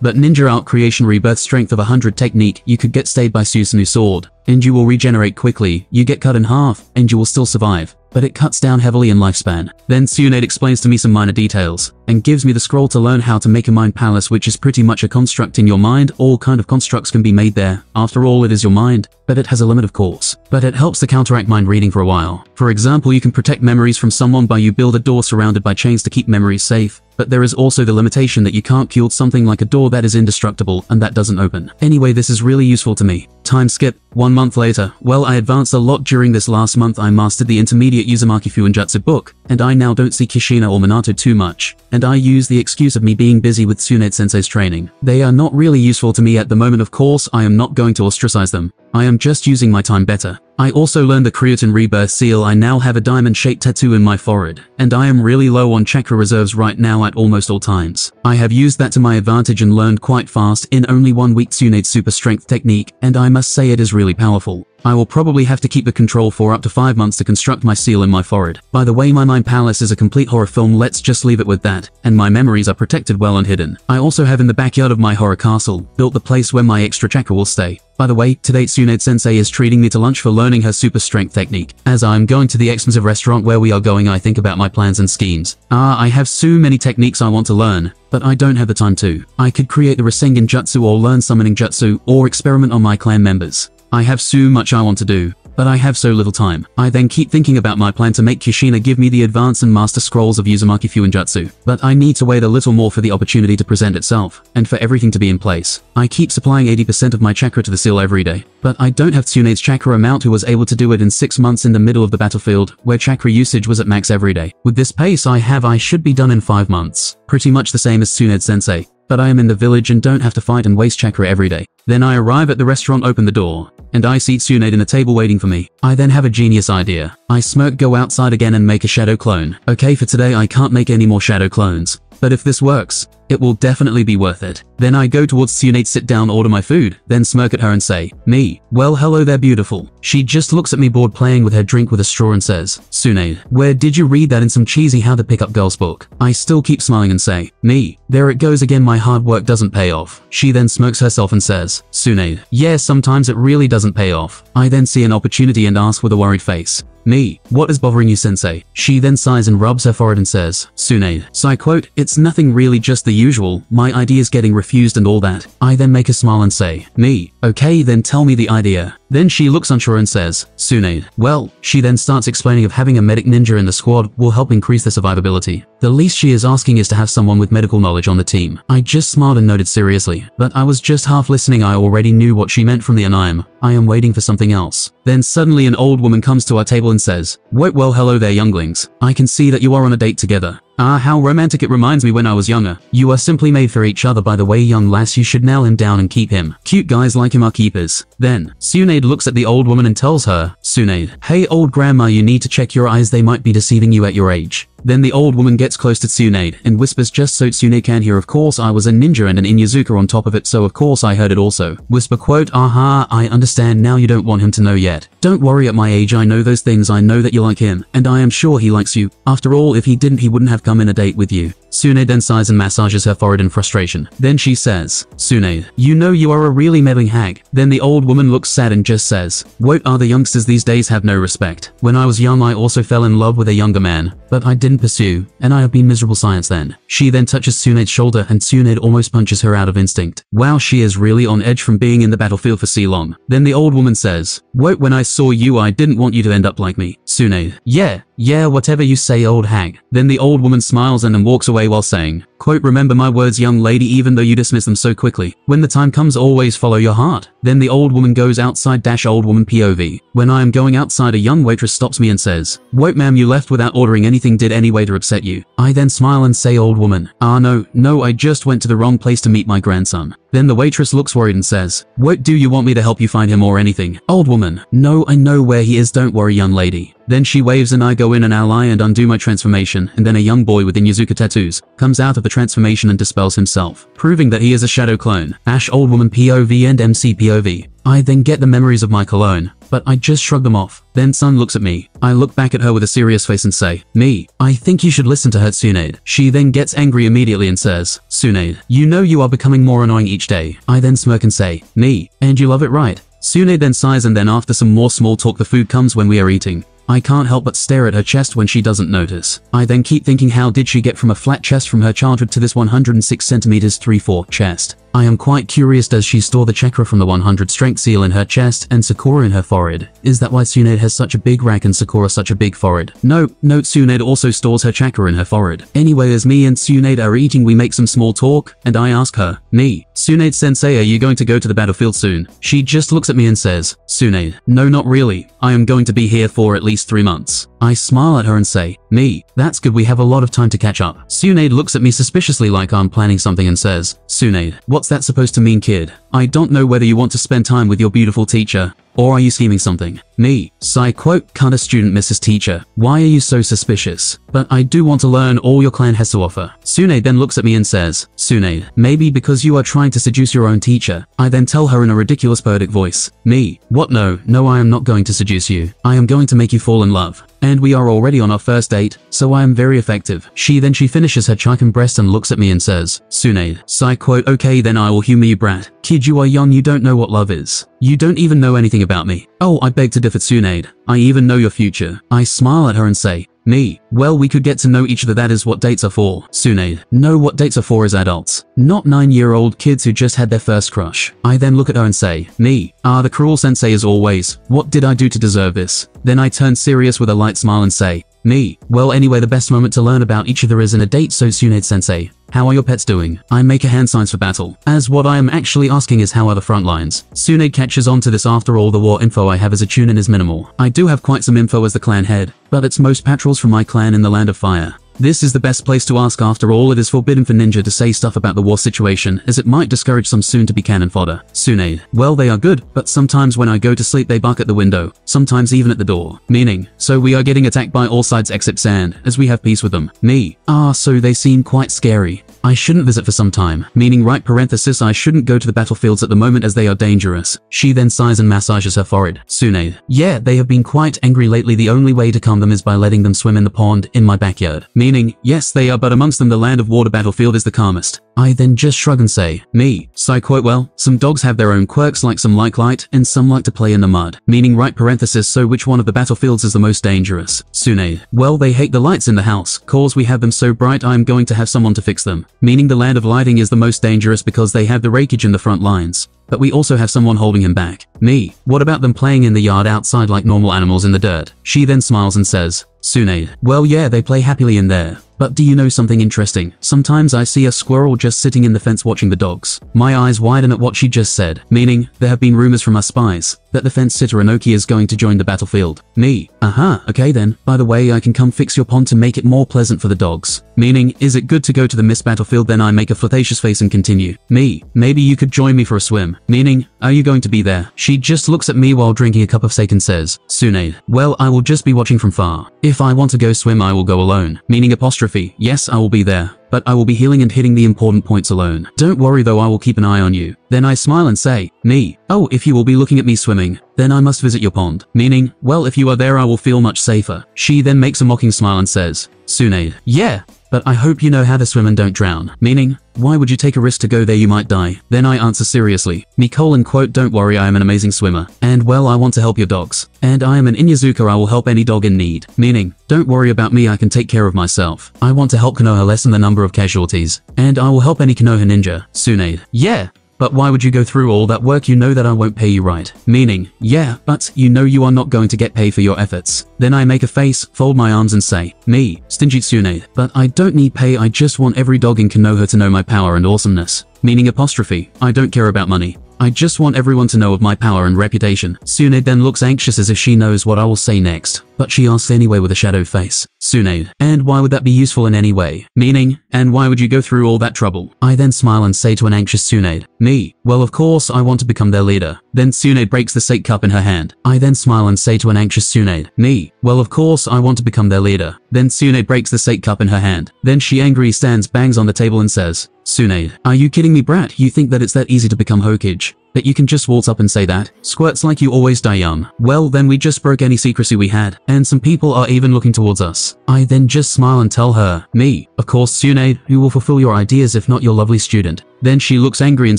But Ninja Art Creation Rebirth Strength of 100 technique, you could get stayed by Susanoo Sword, and you will regenerate quickly, you get cut in half, and you will still survive but it cuts down heavily in lifespan. Then Tsunade explains to me some minor details, and gives me the scroll to learn how to make a mind palace which is pretty much a construct in your mind, all kind of constructs can be made there, after all it is your mind, but it has a limit of course. But it helps to counteract mind reading for a while. For example, you can protect memories from someone by you build a door surrounded by chains to keep memories safe, but there is also the limitation that you can't build something like a door that is indestructible and that doesn't open. Anyway, this is really useful to me. Time skip. One month later. Well, I advanced a lot during this last month I mastered the intermediate Uzumaki Fuinjutsu book, and I now don't see Kushina or Minato too much, and I use the excuse of me being busy with Tsunade Sensei's training. They are not really useful to me at the moment of course I am not going to ostracize them. I am just using my time better. I also learned the Creation Rebirth seal I now have a diamond-shaped tattoo in my forehead, and I am really low on chakra reserves right now at almost all times. I have used that to my advantage and learned quite fast in only one week Tsunade super strength technique, and I must say it is really powerful. I will probably have to keep the control for up to 5 months to construct my seal in my forehead. By the way my mind palace is a complete horror film let's just leave it with that, and my memories are protected well and hidden. I also have in the backyard of my horror castle, built the place where my extra chakra will stay. By the way, today Tsunade Sensei is treating me to lunch for learning her super strength technique. As I'm going to the expensive restaurant where we are going I think about my plans and schemes. Ah, I have so many techniques I want to learn, but I don't have the time to. I could create the Rasengan Jutsu or learn summoning Jutsu or experiment on my clan members. I have so much I want to do, but I have so little time. I then keep thinking about my plan to make Kushina give me the advance and Master Scrolls of Uzumaki Fuinjutsu, but I need to wait a little more for the opportunity to present itself, and for everything to be in place. I keep supplying 80% of my chakra to the seal every day, but I don't have Tsunade's chakra amount who was able to do it in 6 months in the middle of the battlefield, where chakra usage was at max every day. With this pace I have I should be done in 5 months, pretty much the same as Tsunade Sensei. But I am in the village and don't have to fight and waste chakra every day. Then I arrive at the restaurant open the door, and I see Tsunade in a table waiting for me. I then have a genius idea. I smirk go outside again and make a shadow clone. Okay for today I can't make any more shadow clones. But if this works, it will definitely be worth it. Then I go towards Tsunade sit down order my food, then smirk at her and say, me, well hello there beautiful. She just looks at me bored playing with her drink with a straw and says, Tsunade, where did you read that in some cheesy how to pick up girls book? I still keep smiling and say, me, there it goes again my hard work doesn't pay off. She then smirks herself and says, Tsunade, yeah sometimes it really doesn't pay off. I then see an opportunity and ask with a worried face, me, what is bothering you sensei? She then sighs and rubs her forehead and says, Tsunade. So I quote, it's nothing really just the usual, my idea's getting refused and all that. I then make a smile and say, me, okay then tell me the idea. Then she looks unsure and says, Tsunade. Well, she then starts explaining of having a medic ninja in the squad will help increase the survivability. The least she is asking is to have someone with medical knowledge on the team. I just smiled and noted seriously, but I was just half listening I already knew what she meant from the anime. I am waiting for something else. Then suddenly an old woman comes to our table and says, Wait well hello there younglings. I can see that you are on a date together. Ah, how romantic it reminds me when I was younger. You are simply made for each other by the way young lass you should nail him down and keep him. Cute guys like him are keepers. Then, Tsunade looks at the old woman and tells her, Tsunade, hey old grandma you need to check your eyes they might be deceiving you at your age. Then the old woman gets close to Tsunade and whispers just so Tsunade can hear of course I was a ninja and an Inuzuka on top of it so of course I heard it also. Whisper quote aha I understand now you don't want him to know yet. Don't worry at my age I know those things I know that you like him and I am sure he likes you. After all if he didn't he wouldn't have come in a date with you. Tsunade then sighs and massages her forehead in frustration. Then she says, Tsunade, you know you are a really meddling hag. Then the old woman looks sad and just says, What are the youngsters these days have no respect. When I was young I also fell in love with a younger man, but I didn't pursue, and I have been miserable science then. She then touches Tsunade's shoulder and Tsunade almost punches her out of instinct. Wow she is really on edge from being in the battlefield for so long. Then the old woman says, What when I saw you I didn't want you to end up like me. Tsunade, yeah, yeah, whatever you say old hag. Then the old woman smiles and walks away while saying, quote, remember my words young lady even though you dismiss them so quickly. When the time comes always follow your heart. Then the old woman goes outside dash old woman POV. When I am going outside a young waitress stops me and says, wait ma'am you left without ordering anything did any waiter upset you? I then smile and say old woman, ah no, no I just went to the wrong place to meet my grandson. Then the waitress looks worried and says, What do you want me to help you find him or anything? Old woman, no I know where he is don't worry young lady. Then she waves and I go in and ally and undo my transformation and then a young boy with Inuzuka tattoos comes out of the transformation and dispels himself, proving that he is a shadow clone. Ash old woman POV and MC POV. I then get the memories of my cologne, but I just shrug them off. Then Sun looks at me. I look back at her with a serious face and say, Me, I think you should listen to her Tsunade. She then gets angry immediately and says, Tsunade, you know you are becoming more annoying each day. I then smirk and say, Me, and you love it right. Tsunade then sighs and then after some more small talk the food comes when we are eating. I can't help but stare at her chest when she doesn't notice. I then keep thinking how did she get from a flat chest from her childhood to this 106 centimeters 3-4 chest. I am quite curious does she store the chakra from the 100 strength seal in her chest and Sakura in her forehead? Is that why Tsunade has such a big rack and Sakura such a big forehead? No, no Tsunade also stores her chakra in her forehead. Anyway as me and Tsunade are eating we make some small talk and I ask her, me, Tsunade sensei are you going to go to the battlefield soon? She just looks at me and says, Tsunade, no not really, I am going to be here for at least three months. I smile at her and say, me, that's good we have a lot of time to catch up. Tsunade looks at me suspiciously like I'm planning something and says, Tsunade, what's that supposed to mean kid? I don't know whether you want to spend time with your beautiful teacher, or are you scheming something? Me, Psy quote, cut a student Mrs. Teacher, why are you so suspicious? But I do want to learn all your clan has to offer. Tsunade then looks at me and says, Tsunade, maybe because you are trying to seduce your own teacher. I then tell her in a ridiculous poetic voice, me, what no, no I am not going to seduce you. I am going to make you fall in love. And we are already on our first date, so I am very effective. She then she finishes her chicken breast and looks at me and says, Tsunade, Psy quote, okay then I will humor you brat. Kid you are young you don't know what love is. You don't even know anything about me. Oh I beg to differ Tsunade, I even know your future. I smile at her and say, me. Well, we could get to know each other that is what dates are for. Tsunade. Know what dates are for as adults. Not nine-year-old kids who just had their first crush. I then look at her and say, me. Ah, the cruel sensei as always. What did I do to deserve this? Then I turn serious with a light smile and say, me. Well anyway the best moment to learn about each other is in a date so Tsunade sensei. How are your pets doing? I make a hand signs for battle, as what I am actually asking is how are the front lines? Tsunade catches on to this after all the war info I have as a Chunin is minimal. I do have quite some info as the clan head, but it's most patrols from my clan in the Land of Fire. This is the best place to ask after all it is forbidden for Ninja to say stuff about the war situation as it might discourage some soon-to-be cannon fodder. Tsunade. Well they are good, but sometimes when I go to sleep they bark at the window, sometimes even at the door. Meaning, so we are getting attacked by all sides except sand, as we have peace with them. Me. Ah, so they seem quite scary. I shouldn't visit for some time, meaning right parenthesis I shouldn't go to the battlefields at the moment as they are dangerous. She then sighs and massages her forehead. Tsunade. Yeah, they have been quite angry lately the only way to calm them is by letting them swim in the pond in my backyard. Meaning, yes they are but amongst them the land of water battlefield is the calmest. I then just shrug and say, me. So quote well, some dogs have their own quirks like some like light and some like to play in the mud. Meaning right parenthesis so which one of the battlefields is the most dangerous? Tsunade. Well they hate the lights in the house, cause we have them so bright I am going to have someone to fix them meaning the land of lighting is the most dangerous because they have the Raikage in the front lines. But we also have someone holding him back. Me. What about them playing in the yard outside like normal animals in the dirt? She then smiles and says, Tsunade. Well yeah, they play happily in there. But do you know something interesting? Sometimes I see a squirrel just sitting in the fence watching the dogs. My eyes widen at what she just said, meaning, there have been rumors from our spies, that the fence sitter Onoki is going to join the battlefield. Me. Aha, uh -huh, okay then. By the way, I can come fix your pond to make it more pleasant for the dogs. Meaning, is it good to go to the mist battlefield then I make a flirtatious face and continue. Me. Maybe you could join me for a swim. Meaning, are you going to be there? She just looks at me while drinking a cup of sake and says, Tsunade. Well, I will just be watching from far. If I want to go swim I will go alone. Meaning apostrophe, yes I will be there but I will be healing and hitting the important points alone. Don't worry though I will keep an eye on you. Then I smile and say, me, oh if you will be looking at me swimming, then I must visit your pond. Meaning, well if you are there I will feel much safer. She then makes a mocking smile and says, Tsunade, yeah, but I hope you know how to swim and don't drown. Meaning, why would you take a risk to go there you might die? Then I answer seriously. Me colon quote don't worry I am an amazing swimmer. And well I want to help your dogs. And I am an Inuzuka I will help any dog in need. Meaning, don't worry about me I can take care of myself. I want to help Konoha lessen the number of casualties. And I will help any Konoha ninja. Tsunade. Yeah, but why would you go through all that work you know that I won't pay you right? Meaning, yeah, but you know you are not going to get paid for your efforts. Then I make a face, fold my arms and say, me, Stingy Tsune, but I don't need pay I just want every dog in Konoha to know my power and awesomeness. Meaning apostrophe, I don't care about money. I just want everyone to know of my power and reputation. Tsunade then looks anxious as if she knows what I will say next, but she asks anyway with a shadow face. Tsunade, and why would that be useful in any way? Meaning, and why would you go through all that trouble? I then smile and say to an anxious Tsunade, me, well of course I want to become their leader. Then Tsunade breaks the sake cup in her hand. I then smile and say to an anxious Tsunade, me, well of course I want to become their leader. Then Tsunade breaks the sake cup in her hand. Then she angrily stands bangs on the table and says, Tsunade, are you kidding me brat? You think that it's that easy to become Hokage? That you can just waltz up and say that? Squirts like you always die young. Well, then we just broke any secrecy we had, and some people are even looking towards us. I then just smile and tell her, me, of course Tsunade, who will fulfill your ideas if not your lovely student. Then she looks angry and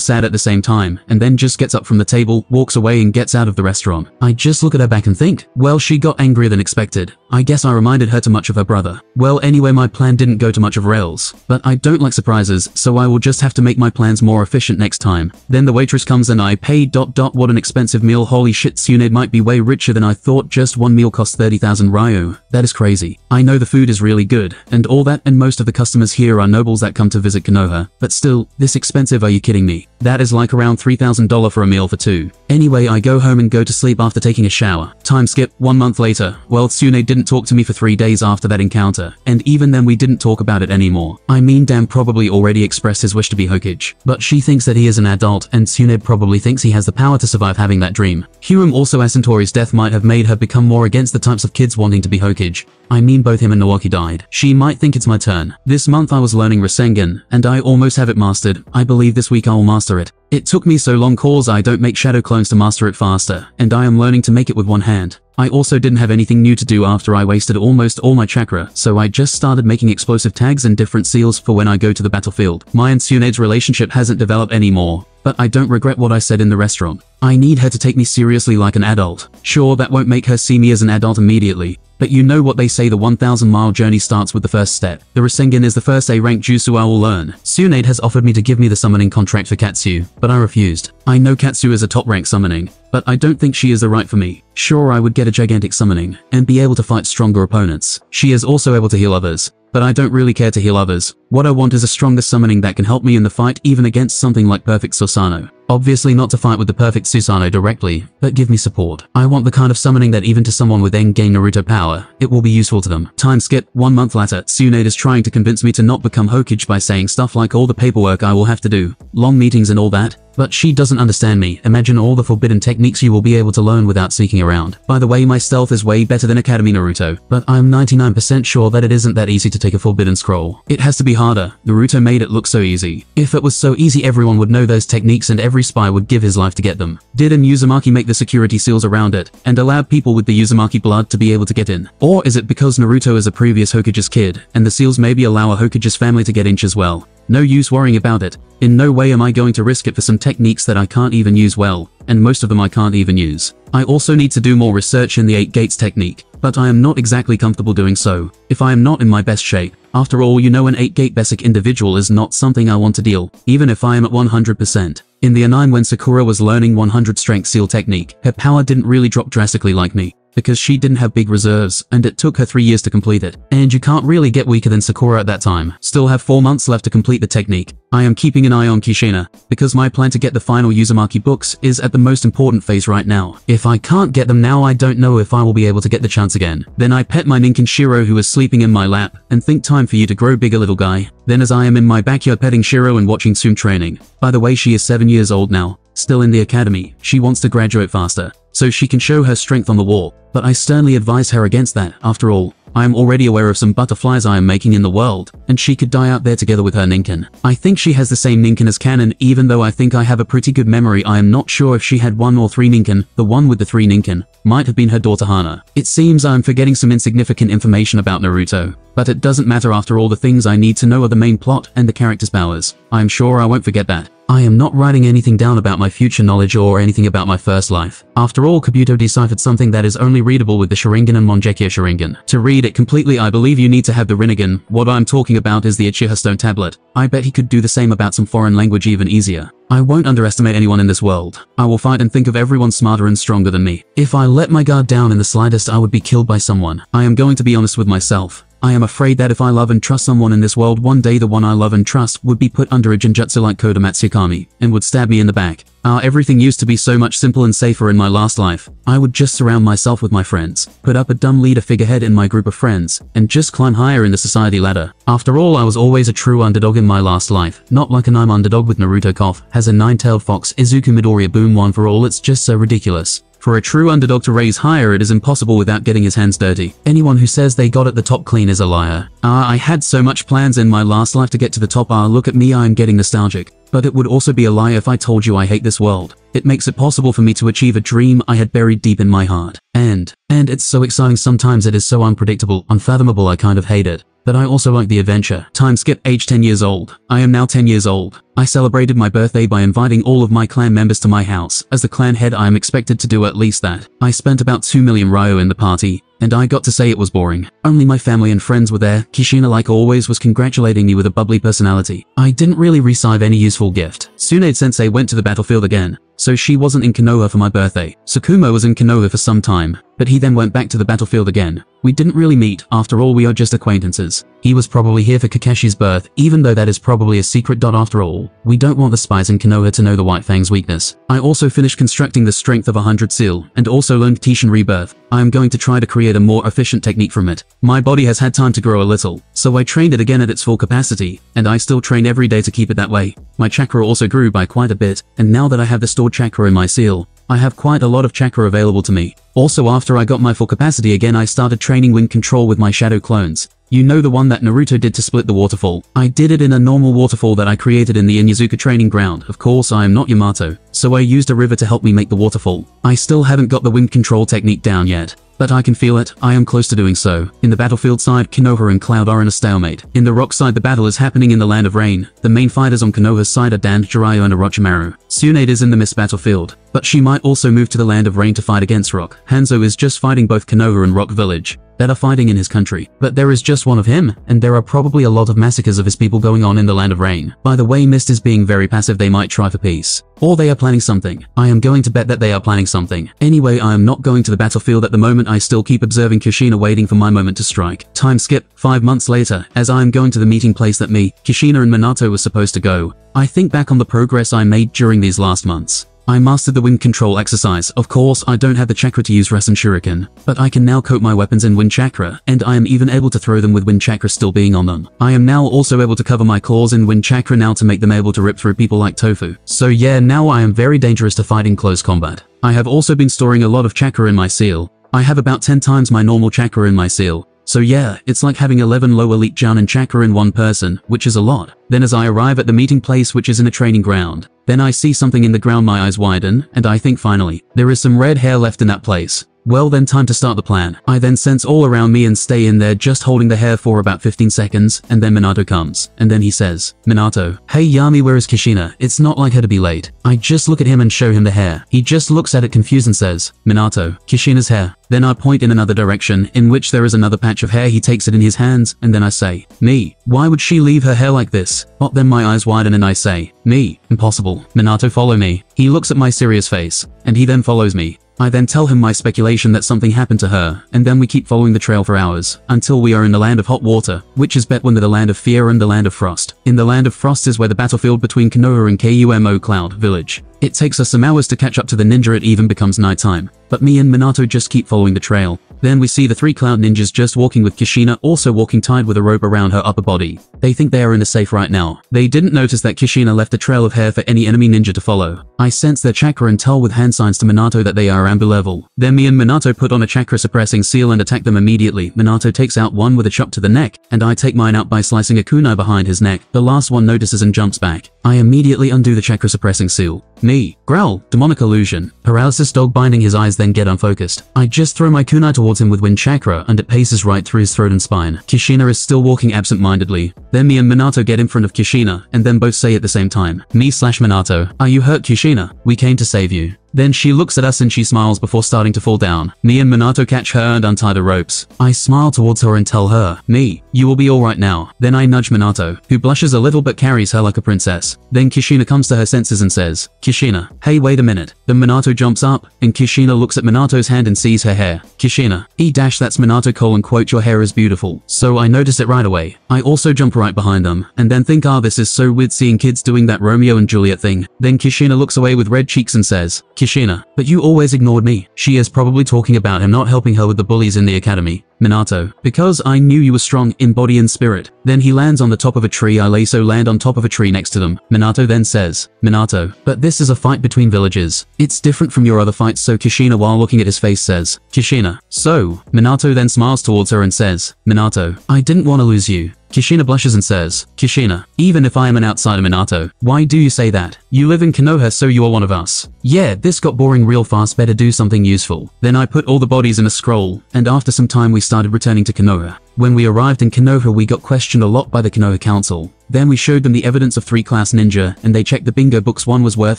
sad at the same time, and then just gets up from the table, walks away and gets out of the restaurant. I just look at her back and think, well she got angrier than expected. I guess I reminded her too much of her brother. Well anyway my plan didn't go to much of rails, but I don't like surprises, so I will just have to make my plans more efficient next time. Then the waitress comes and I pay dot dot what an expensive meal holy shit Tsunade might be way richer than I thought just one meal cost 30,000 ryo. That is crazy. I know the food is really good, and all that and most of the customers here are nobles that come to visit Konoha, but still, this expensive are you kidding me? That is like around $3,000 for a meal for two. Anyway, I go home and go to sleep after taking a shower. Time skip, one month later. Well, Tsune didn't talk to me for three days after that encounter, and even then we didn't talk about it anymore. I mean Dan probably already expressed his wish to be Hokage, but she thinks that he is an adult and Tsune probably thinks he has the power to survive having that dream. Hurum also as Centauri's death might have made her become more against the types of kids wanting to be Hokage. I mean both him and Nawaki died. She might think it's my turn. This month I was learning Rasengan, and I almost have it mastered. Believe this week I will master it. It took me so long cause I don't make shadow clones to master it faster, and I am learning to make it with one hand. I also didn't have anything new to do after I wasted almost all my chakra, so I just started making explosive tags and different seals for when I go to the battlefield. My and Tsunade's relationship hasn't developed anymore, but I don't regret what I said in the restaurant. I need her to take me seriously like an adult. Sure, that won't make her see me as an adult immediately, but you know what they say the 1000 mile journey starts with the first step. The Rasengan is the first A-rank jutsu I will learn. Tsunade has offered me to give me the summoning contract for Katsuyu, but I refused. I know Katsuyu is a top rank summoning, but I don't think she is the right for me. Sure, I would get a gigantic summoning, and be able to fight stronger opponents. She is also able to heal others, but I don't really care to heal others. What I want is a stronger summoning that can help me in the fight even against something like Perfect Susanoo. Obviously not to fight with the perfect Susanoo directly, but give me support. I want the kind of summoning that even to someone with Endgame Naruto power, it will be useful to them. Time skip, one month later, Tsunade is trying to convince me to not become Hokage by saying stuff like all the paperwork I will have to do, long meetings and all that, but she doesn't understand me. Imagine all the forbidden techniques you will be able to learn without seeking around. By the way, my stealth is way better than Academy Naruto, but I'm 99% sure that it isn't that easy to take a forbidden scroll. It has to be harder. Naruto made it look so easy. If it was so easy everyone would know those techniques and every spy would give his life to get them. Didn't Uzumaki make the security seals around it, and allowed people with the Uzumaki blood to be able to get in? Or is it because Naruto is a previous Hokage's kid, and the seals maybe allow a Hokage's family to get inch as well? No use worrying about it. In no way am I going to risk it for some techniques that I can't even use well, and most of them I can't even use. I also need to do more research in the 8 gates technique, but I am not exactly comfortable doing so, if I am not in my best shape. After all, you know an 8 gate basic individual is not something I want to deal, even if I am at 100%. In the A9 when Sakura was learning 100 strength seal technique, her power didn't really drop drastically like me because she didn't have big reserves, and it took her three years to complete it. And you can't really get weaker than Sakura at that time. Still have four months left to complete the technique. I am keeping an eye on Kushina, because my plan to get the final Uzumaki books is at the most important phase right now. If I can't get them now I don't know if I will be able to get the chance again. Then I pet my Ninken Shiro who is sleeping in my lap, and think time for you to grow bigger little guy. Then as I am in my backyard petting Shiro and watching Tsume training. By the way she is 7 years old now, still in the academy, she wants to graduate faster so she can show her strength on the wall, but I sternly advise her against that, after all, I am already aware of some butterflies I am making in the world, and she could die out there together with her Ninken. I think she has the same Ninken as canon even though I think I have a pretty good memory. I am not sure if she had one or three Ninken, the one with the three Ninken, might have been her daughter Hana. It seems I am forgetting some insignificant information about Naruto, but it doesn't matter after all the things I need to know are the main plot and the character's powers. I am sure I won't forget that. I am not writing anything down about my future knowledge or anything about my first life. After all, Kabuto deciphered something that is only readable with the Sharingan and Mangekyo Sharingan. To read it completely I believe you need to have the Rinnegan, what I'm talking about is the Uchiha Stone Tablet. I bet he could do the same about some foreign language even easier. I won't underestimate anyone in this world. I will fight and think of everyone smarter and stronger than me. If I let my guard down in the slightest I would be killed by someone. I am going to be honest with myself. I am afraid that if I love and trust someone in this world one day the one I love and trust would be put under a genjutsu like Kotoamatsukami, and would stab me in the back. Ah, everything used to be so much simple and safer in my last life. I would just surround myself with my friends, put up a dumb leader figurehead in my group of friends, and just climb higher in the society ladder. After all, I was always a true underdog in my last life, not like an I'm underdog with Naruto Koth, has a nine-tailed fox, Izuku Midoriya boom one for all it's just so ridiculous. For a true underdog to raise higher it is impossible without getting his hands dirty. Anyone who says they got at the top clean is a liar. Ah, I had so much plans in my last life to get to the top ah look at me I am getting nostalgic. But it would also be a lie if I told you I hate this world. It makes it possible for me to achieve a dream I had buried deep in my heart. And, and it's so exciting sometimes it is so unpredictable, unfathomable I kind of hate it. But I also like the adventure. Time skip age 10 years old. I am now 10 years old. I celebrated my birthday by inviting all of my clan members to my house. As the clan head I am expected to do at least that. I spent about 2 million ryo in the party, and I got to say it was boring. Only my family and friends were there. Kushina like always was congratulating me with a bubbly personality. I didn't really receive any useful gift. Tsunade sensei went to the battlefield again, so she wasn't in Konoha for my birthday. Sakumo was in Konoha for some time, but he then went back to the battlefield again. We didn't really meet, after all we are just acquaintances. He was probably here for Kakashi's birth, even though that is probably a secret after all. We don't want the spies in Konoha to know the White Fang's weakness. I also finished constructing the strength of a hundred seal, and also learned Kishin Rebirth. I am going to try to create a more efficient technique from it. My body has had time to grow a little, so I trained it again at its full capacity, and I still train every day to keep it that way. My chakra also grew by quite a bit, and now that I have the stored chakra in my seal, I have quite a lot of chakra available to me. Also after I got my full capacity again I started training wind control with my shadow clones. You know the one that Naruto did to split the waterfall. I did it in a normal waterfall that I created in the Inuzuka training ground. Of course I am not Yamato, so I used a river to help me make the waterfall. I still haven't got the wind control technique down yet. But I can feel it, I am close to doing so. In the battlefield side, Konoha and Cloud are in a stalemate. In the rock side, the battle is happening in the Land of Rain. The main fighters on Konoha's side are Dan, Jiraiya and Orochimaru. Tsunade is in the mist battlefield, but she might also move to the Land of Rain to fight against Rock. Hanzo is just fighting both Konoha and Rock Village. that are fighting in his country. But there is just one of him, and there are probably a lot of massacres of his people going on in the land of rain. By the way Mist is being very passive they might try for peace. Or they are planning something. I am going to bet that they are planning something. Anyway I am not going to the battlefield at the moment I still keep observing Kushina waiting for my moment to strike. Time skip, 5 months later, as I am going to the meeting place that me, Kushina and Minato were supposed to go. I think back on the progress I made during these last months. I mastered the wind control exercise. Of course, I don't have the chakra to use Rasen Shuriken, but I can now coat my weapons in wind chakra, and I am even able to throw them with wind chakra still being on them. I am now also able to cover my claws in wind chakra now to make them able to rip through people like tofu. So yeah, now I am very dangerous to fight in close combat. I have also been storing a lot of chakra in my seal. I have about 10 times my normal chakra in my seal, so yeah, it's like having 11 low elite Jounin chakra in one person, which is a lot. Then as I arrive at the meeting place which is in a training ground, then I see something in the ground my eyes widen, and I think finally, there is some red hair left in that place. Well then time to start the plan. I then sense all around me and stay in there just holding the hair for about 15 seconds, and then Minato comes. And then he says, Minato, hey Yami where is Kushina? It's not like her to be late. I just look at him and show him the hair. He just looks at it confused and says, Minato, Kushina's hair. Then I point in another direction, in which there is another patch of hair he takes it in his hands, and then I say, Me, why would she leave her hair like this? But then my eyes widen and I say, Me, impossible. Minato follow me. He looks at my serious face, and he then follows me. I then tell him my speculation that something happened to her, and then we keep following the trail for hours, until we are in the land of hot water, which is Between the land of fear and the land of frost. In the land of frost is where the battlefield between Konoha and Kumo Cloud Village. It takes us some hours to catch up to the ninja it even becomes nighttime, but me and Minato just keep following the trail. Then we see the three cloud ninjas just walking with Kushina also walking tied with a rope around her upper body. They think they are in a safe right now. They didn't notice that Kushina left a trail of hair for any enemy ninja to follow. I sense their chakra and tell with hand signs to Minato that they are Anbu level. Then me and Minato put on a chakra suppressing seal and attack them immediately. Minato takes out one with a chop to the neck, and I take mine out by slicing a kunai behind his neck. The last one notices and jumps back. I immediately undo the chakra suppressing seal. Me. Growl. Demonic illusion. Paralysis dog binding his eyes then get unfocused. I just throw my kunai towards him with wind chakra and it paces right through his throat and spine. Kushina is still walking absent-mindedly. Then me and Minato get in front of Kushina and then both say at the same time. Me slash Minato. Are you hurt Kushina? We came to save you. Then she looks at us and she smiles before starting to fall down. Me and Minato catch her and untie the ropes. I smile towards her and tell her, me, you will be alright now. Then I nudge Minato, who blushes a little but carries her like a princess. Then Kushina comes to her senses and says, Kushina, hey wait a minute. Then Minato jumps up, and Kushina looks at Minato's hand and sees her hair. Kushina, E dash that's Minato colon quote your hair is beautiful. So I notice it right away. I also jump right behind them, and then think ah this is so weird seeing kids doing that Romeo and Juliet thing. Then Kushina looks away with red cheeks and says, Kushina, but you always ignored me. She is probably talking about him not helping her with the bullies in the academy. Minato, because I knew you were strong in body and spirit. Then he lands on the top of a tree I lay so land on top of a tree next to them. Minato then says, Minato, but this is a fight between villages. It's different from your other fights so Kushina while looking at his face says, Kushina. So, Minato then smiles towards her and says, Minato, I didn't want to lose you. Kushina blushes and says, Kushina, even if I am an outsider Minato, why do you say that? You live in Konoha so you are one of us. Yeah, this got boring real fast better do something useful. Then I put all the bodies in a scroll, and after some time we started returning to Konoha. When we arrived in Konoha we got questioned a lot by the Konoha Council. Then we showed them the evidence of 3 class ninja, and they checked the bingo books one was worth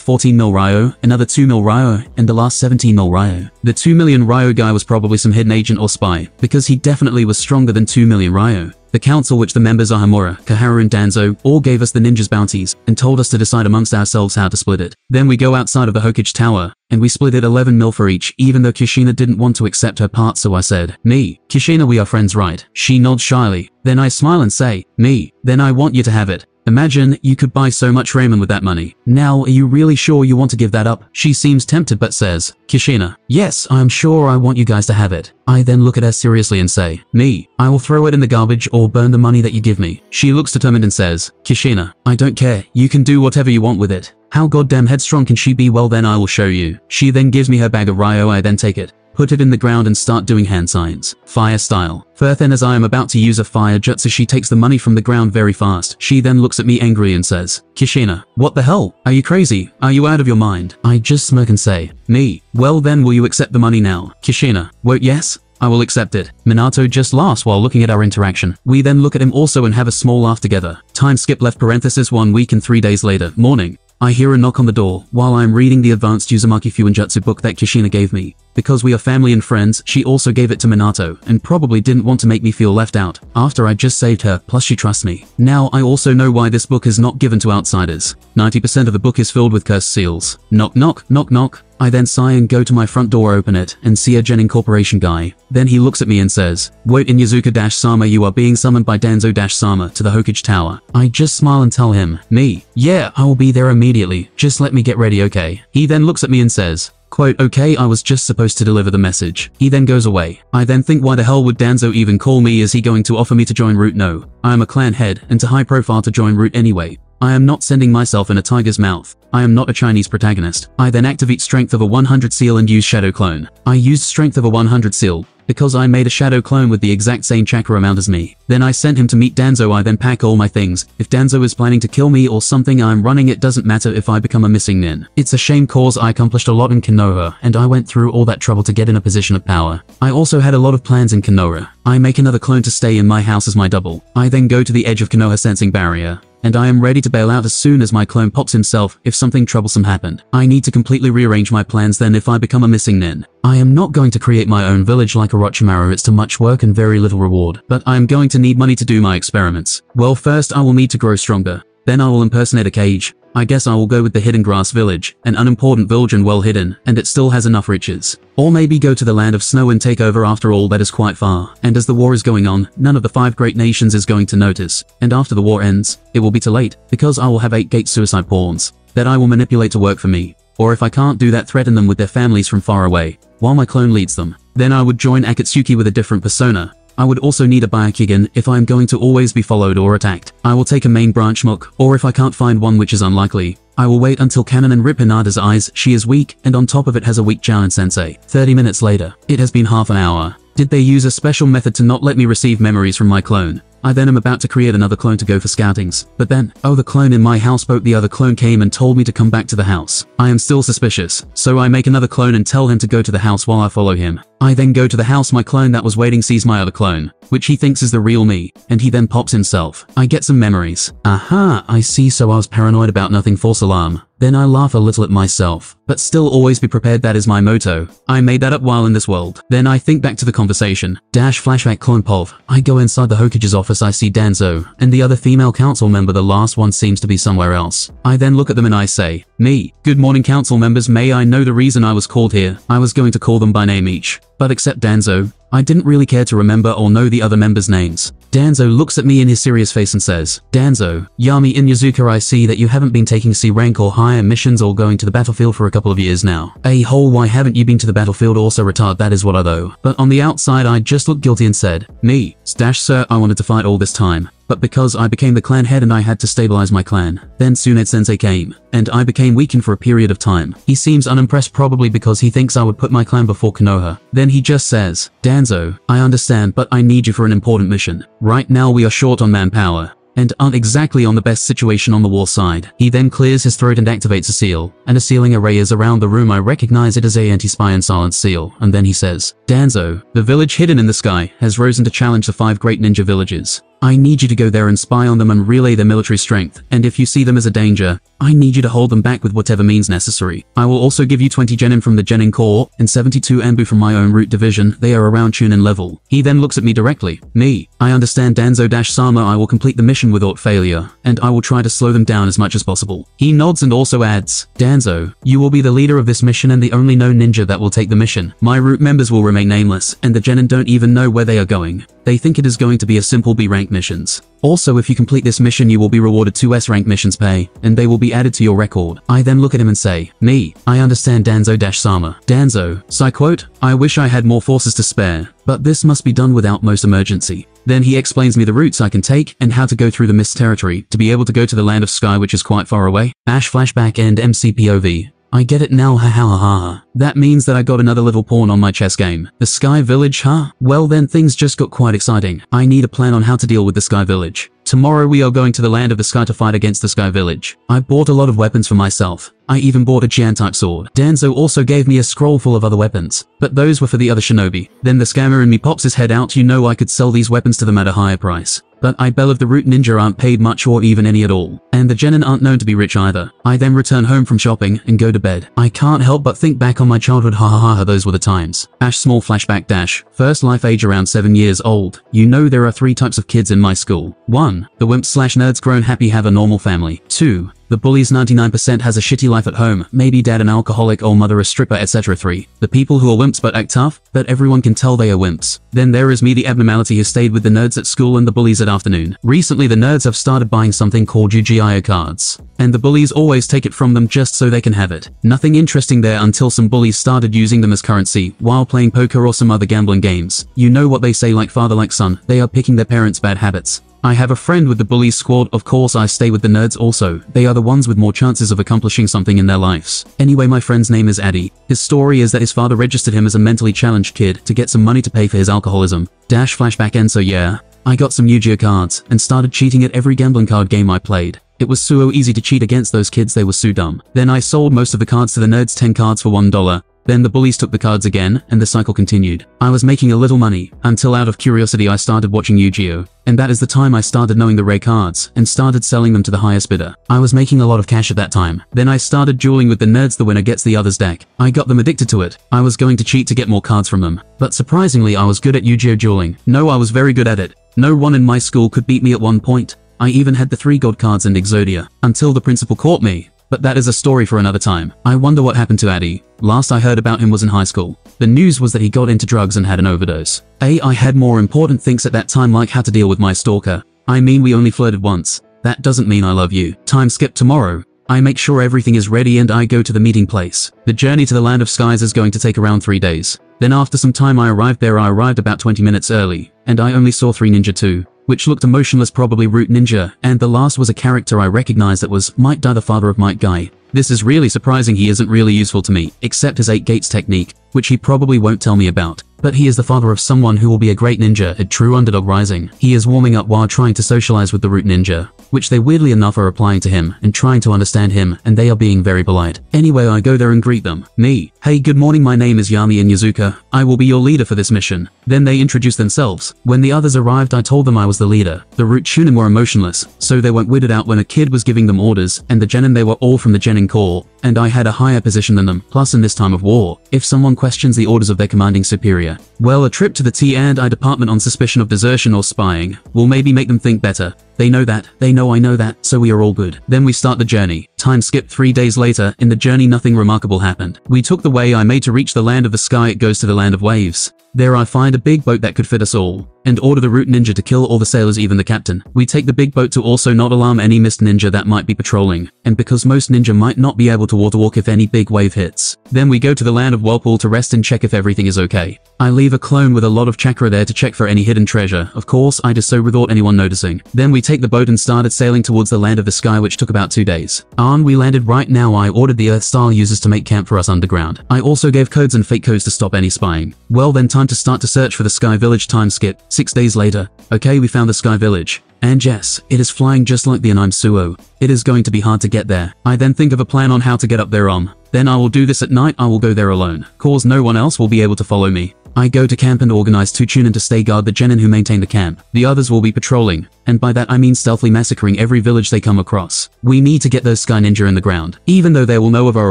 14 mil Ryo, another 2 mil Ryo, and the last 17 mil Ryo. The 2 million Ryo guy was probably some hidden agent or spy, because he definitely was stronger than 2 million Ryo. The council which the members are Homura, Koharu and Danzo all gave us the ninjas bounties and told us to decide amongst ourselves how to split it. Then we go outside of the Hokage Tower and we split it 11 mil for each even though Kushina didn't want to accept her part so I said, me, Kushina we are friends right? She nods shyly. Then I smile and say, me, then I want you to have it. Imagine, you could buy so much ramen with that money. Now, are you really sure you want to give that up? She seems tempted but says, Kushina, yes, I am sure I want you guys to have it. I then look at her seriously and say, me, I will throw it in the garbage or burn the money that you give me. She looks determined and says, Kushina, I don't care, you can do whatever you want with it. How goddamn headstrong can she be well then I will show you. She then gives me her bag of Ryo I then take it put it in the ground and start doing hand signs. Fire style. Furthen as I am about to use a fire jutsu she takes the money from the ground very fast. She then looks at me angry and says, Kushina, what the hell? Are you crazy? Are you out of your mind? I just smirk and say, me. Well then will you accept the money now? Kushina, vote yes? I will accept it. Minato just laughs while looking at our interaction. We then look at him also and have a small laugh together. Time skip left parenthesis one week and three days later, morning. I hear a knock on the door while I am reading the advanced Uzumaki Fuinjutsu book that Kushina gave me. Because we are family and friends, she also gave it to Minato, and probably didn't want to make me feel left out, after I just saved her, plus she trusts me. Now I also know why this book is not given to outsiders. 90% of the book is filled with cursed seals. Knock knock, knock knock. I then sigh and go to my front door open it, and see a Genin Corporation guy. Then he looks at me and says, Wait Inuzuka-sama you are being summoned by Danzo-sama to the Hokage Tower. I just smile and tell him, Me, yeah, I will be there immediately, just let me get ready okay. He then looks at me and says, Quote, okay, I was just supposed to deliver the message. He then goes away. I then think why the hell would Danzo even call me? Is he going to offer me to join Root? No. I am a clan head and too high profile to join Root anyway. I am not sending myself in a tiger's mouth. I am not a Chinese protagonist. I then activate Strength of a 100 seal and use Shadow Clone. I used Strength of a 100 seal, because I made a shadow clone with the exact same chakra amount as me. Then I sent him to meet Danzo I then pack all my things. If Danzo is planning to kill me or something I'm running it doesn't matter if I become a missing nin. It's a shame cause I accomplished a lot in Konoha and I went through all that trouble to get in a position of power. I also had a lot of plans in Konoha. I make another clone to stay in my house as my double. I then go to the edge of Konoha sensing barrier and I am ready to bail out as soon as my clone pops himself if something troublesome happened. I need to completely rearrange my plans then if I become a missing nin. I am not going to create my own village like Orochimaru it's too much work and very little reward, but I am going to need money to do my experiments. Well first I will need to grow stronger. Then I will impersonate a Kage. I guess I will go with the Hidden Grass Village, an unimportant village and well hidden, and it still has enough riches. Or maybe go to the land of snow and take over after all that is quite far, and as the war is going on, none of the five great nations is going to notice, and after the war ends, it will be too late, because I will have eight gate suicide pawns, that I will manipulate to work for me. Or if I can't do that threaten them with their families from far away, while my clone leads them. Then I would join Akatsuki with a different persona, I would also need a Byakugan if I am going to always be followed or attacked. I will take a main branch mook, or if I can't find one which is unlikely, I will wait until canon and rip Hinata's eyes, she is weak, and on top of it has a weak Jounin sensei. 30 minutes later. It has been half an hour. Did they use a special method to not let me receive memories from my clone? I then am about to create another clone to go for scoutings, but then, oh the clone in my houseboat the other clone came and told me to come back to the house. I am still suspicious, so I make another clone and tell him to go to the house while I follow him. I then go to the house my clone that was waiting sees my other clone, which he thinks is the real me, and he then pops himself. I get some memories. Aha, I see so I was paranoid about nothing false alarm. Then I laugh a little at myself, but still always be prepared that is my motto. I made that up while in this world. Then I think back to the conversation. Dash flashback clone pov. I go inside the Hokage's office I see Danzo, and the other female council member the last one seems to be somewhere else. I then look at them and I say, me, good morning council members may I know the reason I was called here. I was going to call them by name each. But except Danzo, I didn't really care to remember or know the other members' names. Danzo looks at me in his serious face and says, Danzo, Yami Inuzuka I see that you haven't been taking C rank or higher missions or going to the battlefield for a couple of years now. A hole why haven't you been to the battlefield also retard that is what I though. But on the outside I just looked guilty and said, me, stash sir I wanted to fight all this time but because I became the clan head and I had to stabilize my clan. Then Tsunade Sensei came, and I became weakened for a period of time. He seems unimpressed probably because he thinks I would put my clan before Konoha. Then he just says, Danzo, I understand but I need you for an important mission. Right now we are short on manpower and aren't exactly on the best situation on the war side. He then clears his throat and activates a seal, and a sealing array is around the room I recognize it as a anti-spy and silent seal, and then he says, Danzo, the village hidden in the sky has risen to challenge the five great ninja villages. I need you to go there and spy on them and relay their military strength, and if you see them as a danger, I need you to hold them back with whatever means necessary. I will also give you 20 Genin from the Genin Corps, and 72 Anbu from my own root division, they are around Chunin level. He then looks at me directly. Me. I understand Danzo-sama I will complete the mission without failure, and I will try to slow them down as much as possible. He nods and also adds, Danzo, you will be the leader of this mission and the only known ninja that will take the mission. My root members will remain nameless, and the Genin don't even know where they are going. They think it is going to be a simple B rank missions. Also if you complete this mission you will be rewarded 2 S rank missions pay, and they will be added to your record. I then look at him and say, me, I understand Danzo-sama. Danzo, so I quote, I wish I had more forces to spare, but this must be done without most emergency. Then he explains me the routes I can take and how to go through the mist territory to be able to go to the land of sky which is quite far away. Ash flashback and MCPOV. I get it now ha ha ha ha. That means that I got another little pawn on my chess game. The Sky Village, huh? Well then things just got quite exciting. I need a plan on how to deal with the Sky Village. Tomorrow we are going to the land of the sky to fight against the Sky Village. I bought a lot of weapons for myself. I even bought a Jian-type sword. Danzo also gave me a scroll full of other weapons, but those were for the other shinobi. Then the scammer in me pops his head out you know I could sell these weapons to them at a higher price. But I believe the Root Ninja aren't paid much or even any at all. And the Genin aren't known to be rich either. I then return home from shopping and go to bed. I can't help but think back on my childhood ha ha ha ha those were the times. Ash small flashback dash. First life age around 7 years old. You know there are three types of kids in my school. 1. The wimps slash nerds grown happy have a normal family. 2. The bullies 99% has a shitty life at home, maybe dad an alcoholic or mother a stripper etc. 3. The people who are wimps but act tough, but everyone can tell they are wimps. Then there is me the abnormality who stayed with the nerds at school and the bullies at afternoon. Recently the nerds have started buying something called Yu-Gi-Oh cards. And the bullies always take it from them just so they can have it. Nothing interesting there until some bullies started using them as currency while playing poker or some other gambling games. You know what they say like father like son, they are picking their parents' bad habits. I have a friend with the bullies squad, of course I stay with the nerds also, they are the ones with more chances of accomplishing something in their lives. Anyway my friend's name is Addy. His story is that his father registered him as a mentally challenged kid to get some money to pay for his alcoholism. Dash flashback and so yeah, I got some Yu-Gi-Oh cards and started cheating at every gambling card game I played. It was so easy to cheat against those kids they were so dumb. Then I sold most of the cards to the nerds 10 cards for $1, then the bullies took the cards again, and the cycle continued. I was making a little money, until out of curiosity I started watching Yu-Gi-Oh! And that is the time I started knowing the rare cards, and started selling them to the highest bidder. I was making a lot of cash at that time. Then I started dueling with the nerds the winner gets the other's deck. I got them addicted to it. I was going to cheat to get more cards from them. But surprisingly I was good at Yu-Gi-Oh! dueling. No I was very good at it. No one in my school could beat me at one point. I even had the three god cards and Exodia. Until the principal caught me. But that is a story for another time. I wonder what happened to Addy. Last I heard about him was in high school. The news was that he got into drugs and had an overdose. A. I had more important things at that time like how to deal with my stalker. I mean we only flirted once. That doesn't mean I love you. Time skip tomorrow. I make sure everything is ready and I go to the meeting place. The journey to the land of skies is going to take around three days. Then after some time I arrived there I arrived about 20 minutes early, and I only saw 3 Ninja 2 which looked emotionless probably Root Ninja, and the last was a character I recognized that was Might Duy the father of Might Guy. This is really surprising he isn't really useful to me, except his 8 gates technique, which he probably won't tell me about. But he is the father of someone who will be a great ninja at True Underdog Rising. He is warming up while trying to socialize with the Root Ninja, which they weirdly enough are applying to him and trying to understand him and they are being very polite. Anyway I go there and greet them. Me. Hey good morning my name is Yami Inuzuka. I will be your leader for this mission. Then they introduced themselves. When the others arrived I told them I was the leader. The Root Chunin were emotionless, so they weren't weirded out when a kid was giving them orders and the Genin they were all from the Genin Corps and I had a higher position than them, plus in this time of war, if someone questions the orders of their commanding superior, well a trip to the T&I department on suspicion of desertion or spying will maybe make them think better. They know that, they know I know that, so we are all good. Then we start the journey. Time skip three days later, in the journey nothing remarkable happened. We took the way I made to reach the land of the sky it goes to the land of waves. There I find a big boat that could fit us all, and order the root ninja to kill all the sailors even the captain. We take the big boat to also not alarm any mist ninja that might be patrolling, and because most ninja might not be able to water walk if any big wave hits. Then we go to the land of Whirlpool to rest and check if everything is okay. I leave a clone with a lot of chakra there to check for any hidden treasure, of course I did so without anyone noticing. Then we take the boat and started sailing towards the land of the sky which took about two days. On we landed right now I ordered the Earth Style users to make camp for us underground. I also gave codes and fake codes to stop any spying. Well then time to start to search for the Sky Village time skip. Six days later. Okay we found the Sky Village. And yes, it is flying just like the Anime Suo. It is going to be hard to get there. I then think of a plan on how to get up there on. Then I will do this at night I will go there alone. Cause no one else will be able to follow me. I go to camp and organize two Chunin to stay guard the Genin who maintain the camp. The others will be patrolling, and by that I mean stealthily massacring every village they come across. We need to get those Sky Ninja in the ground, even though they will know of our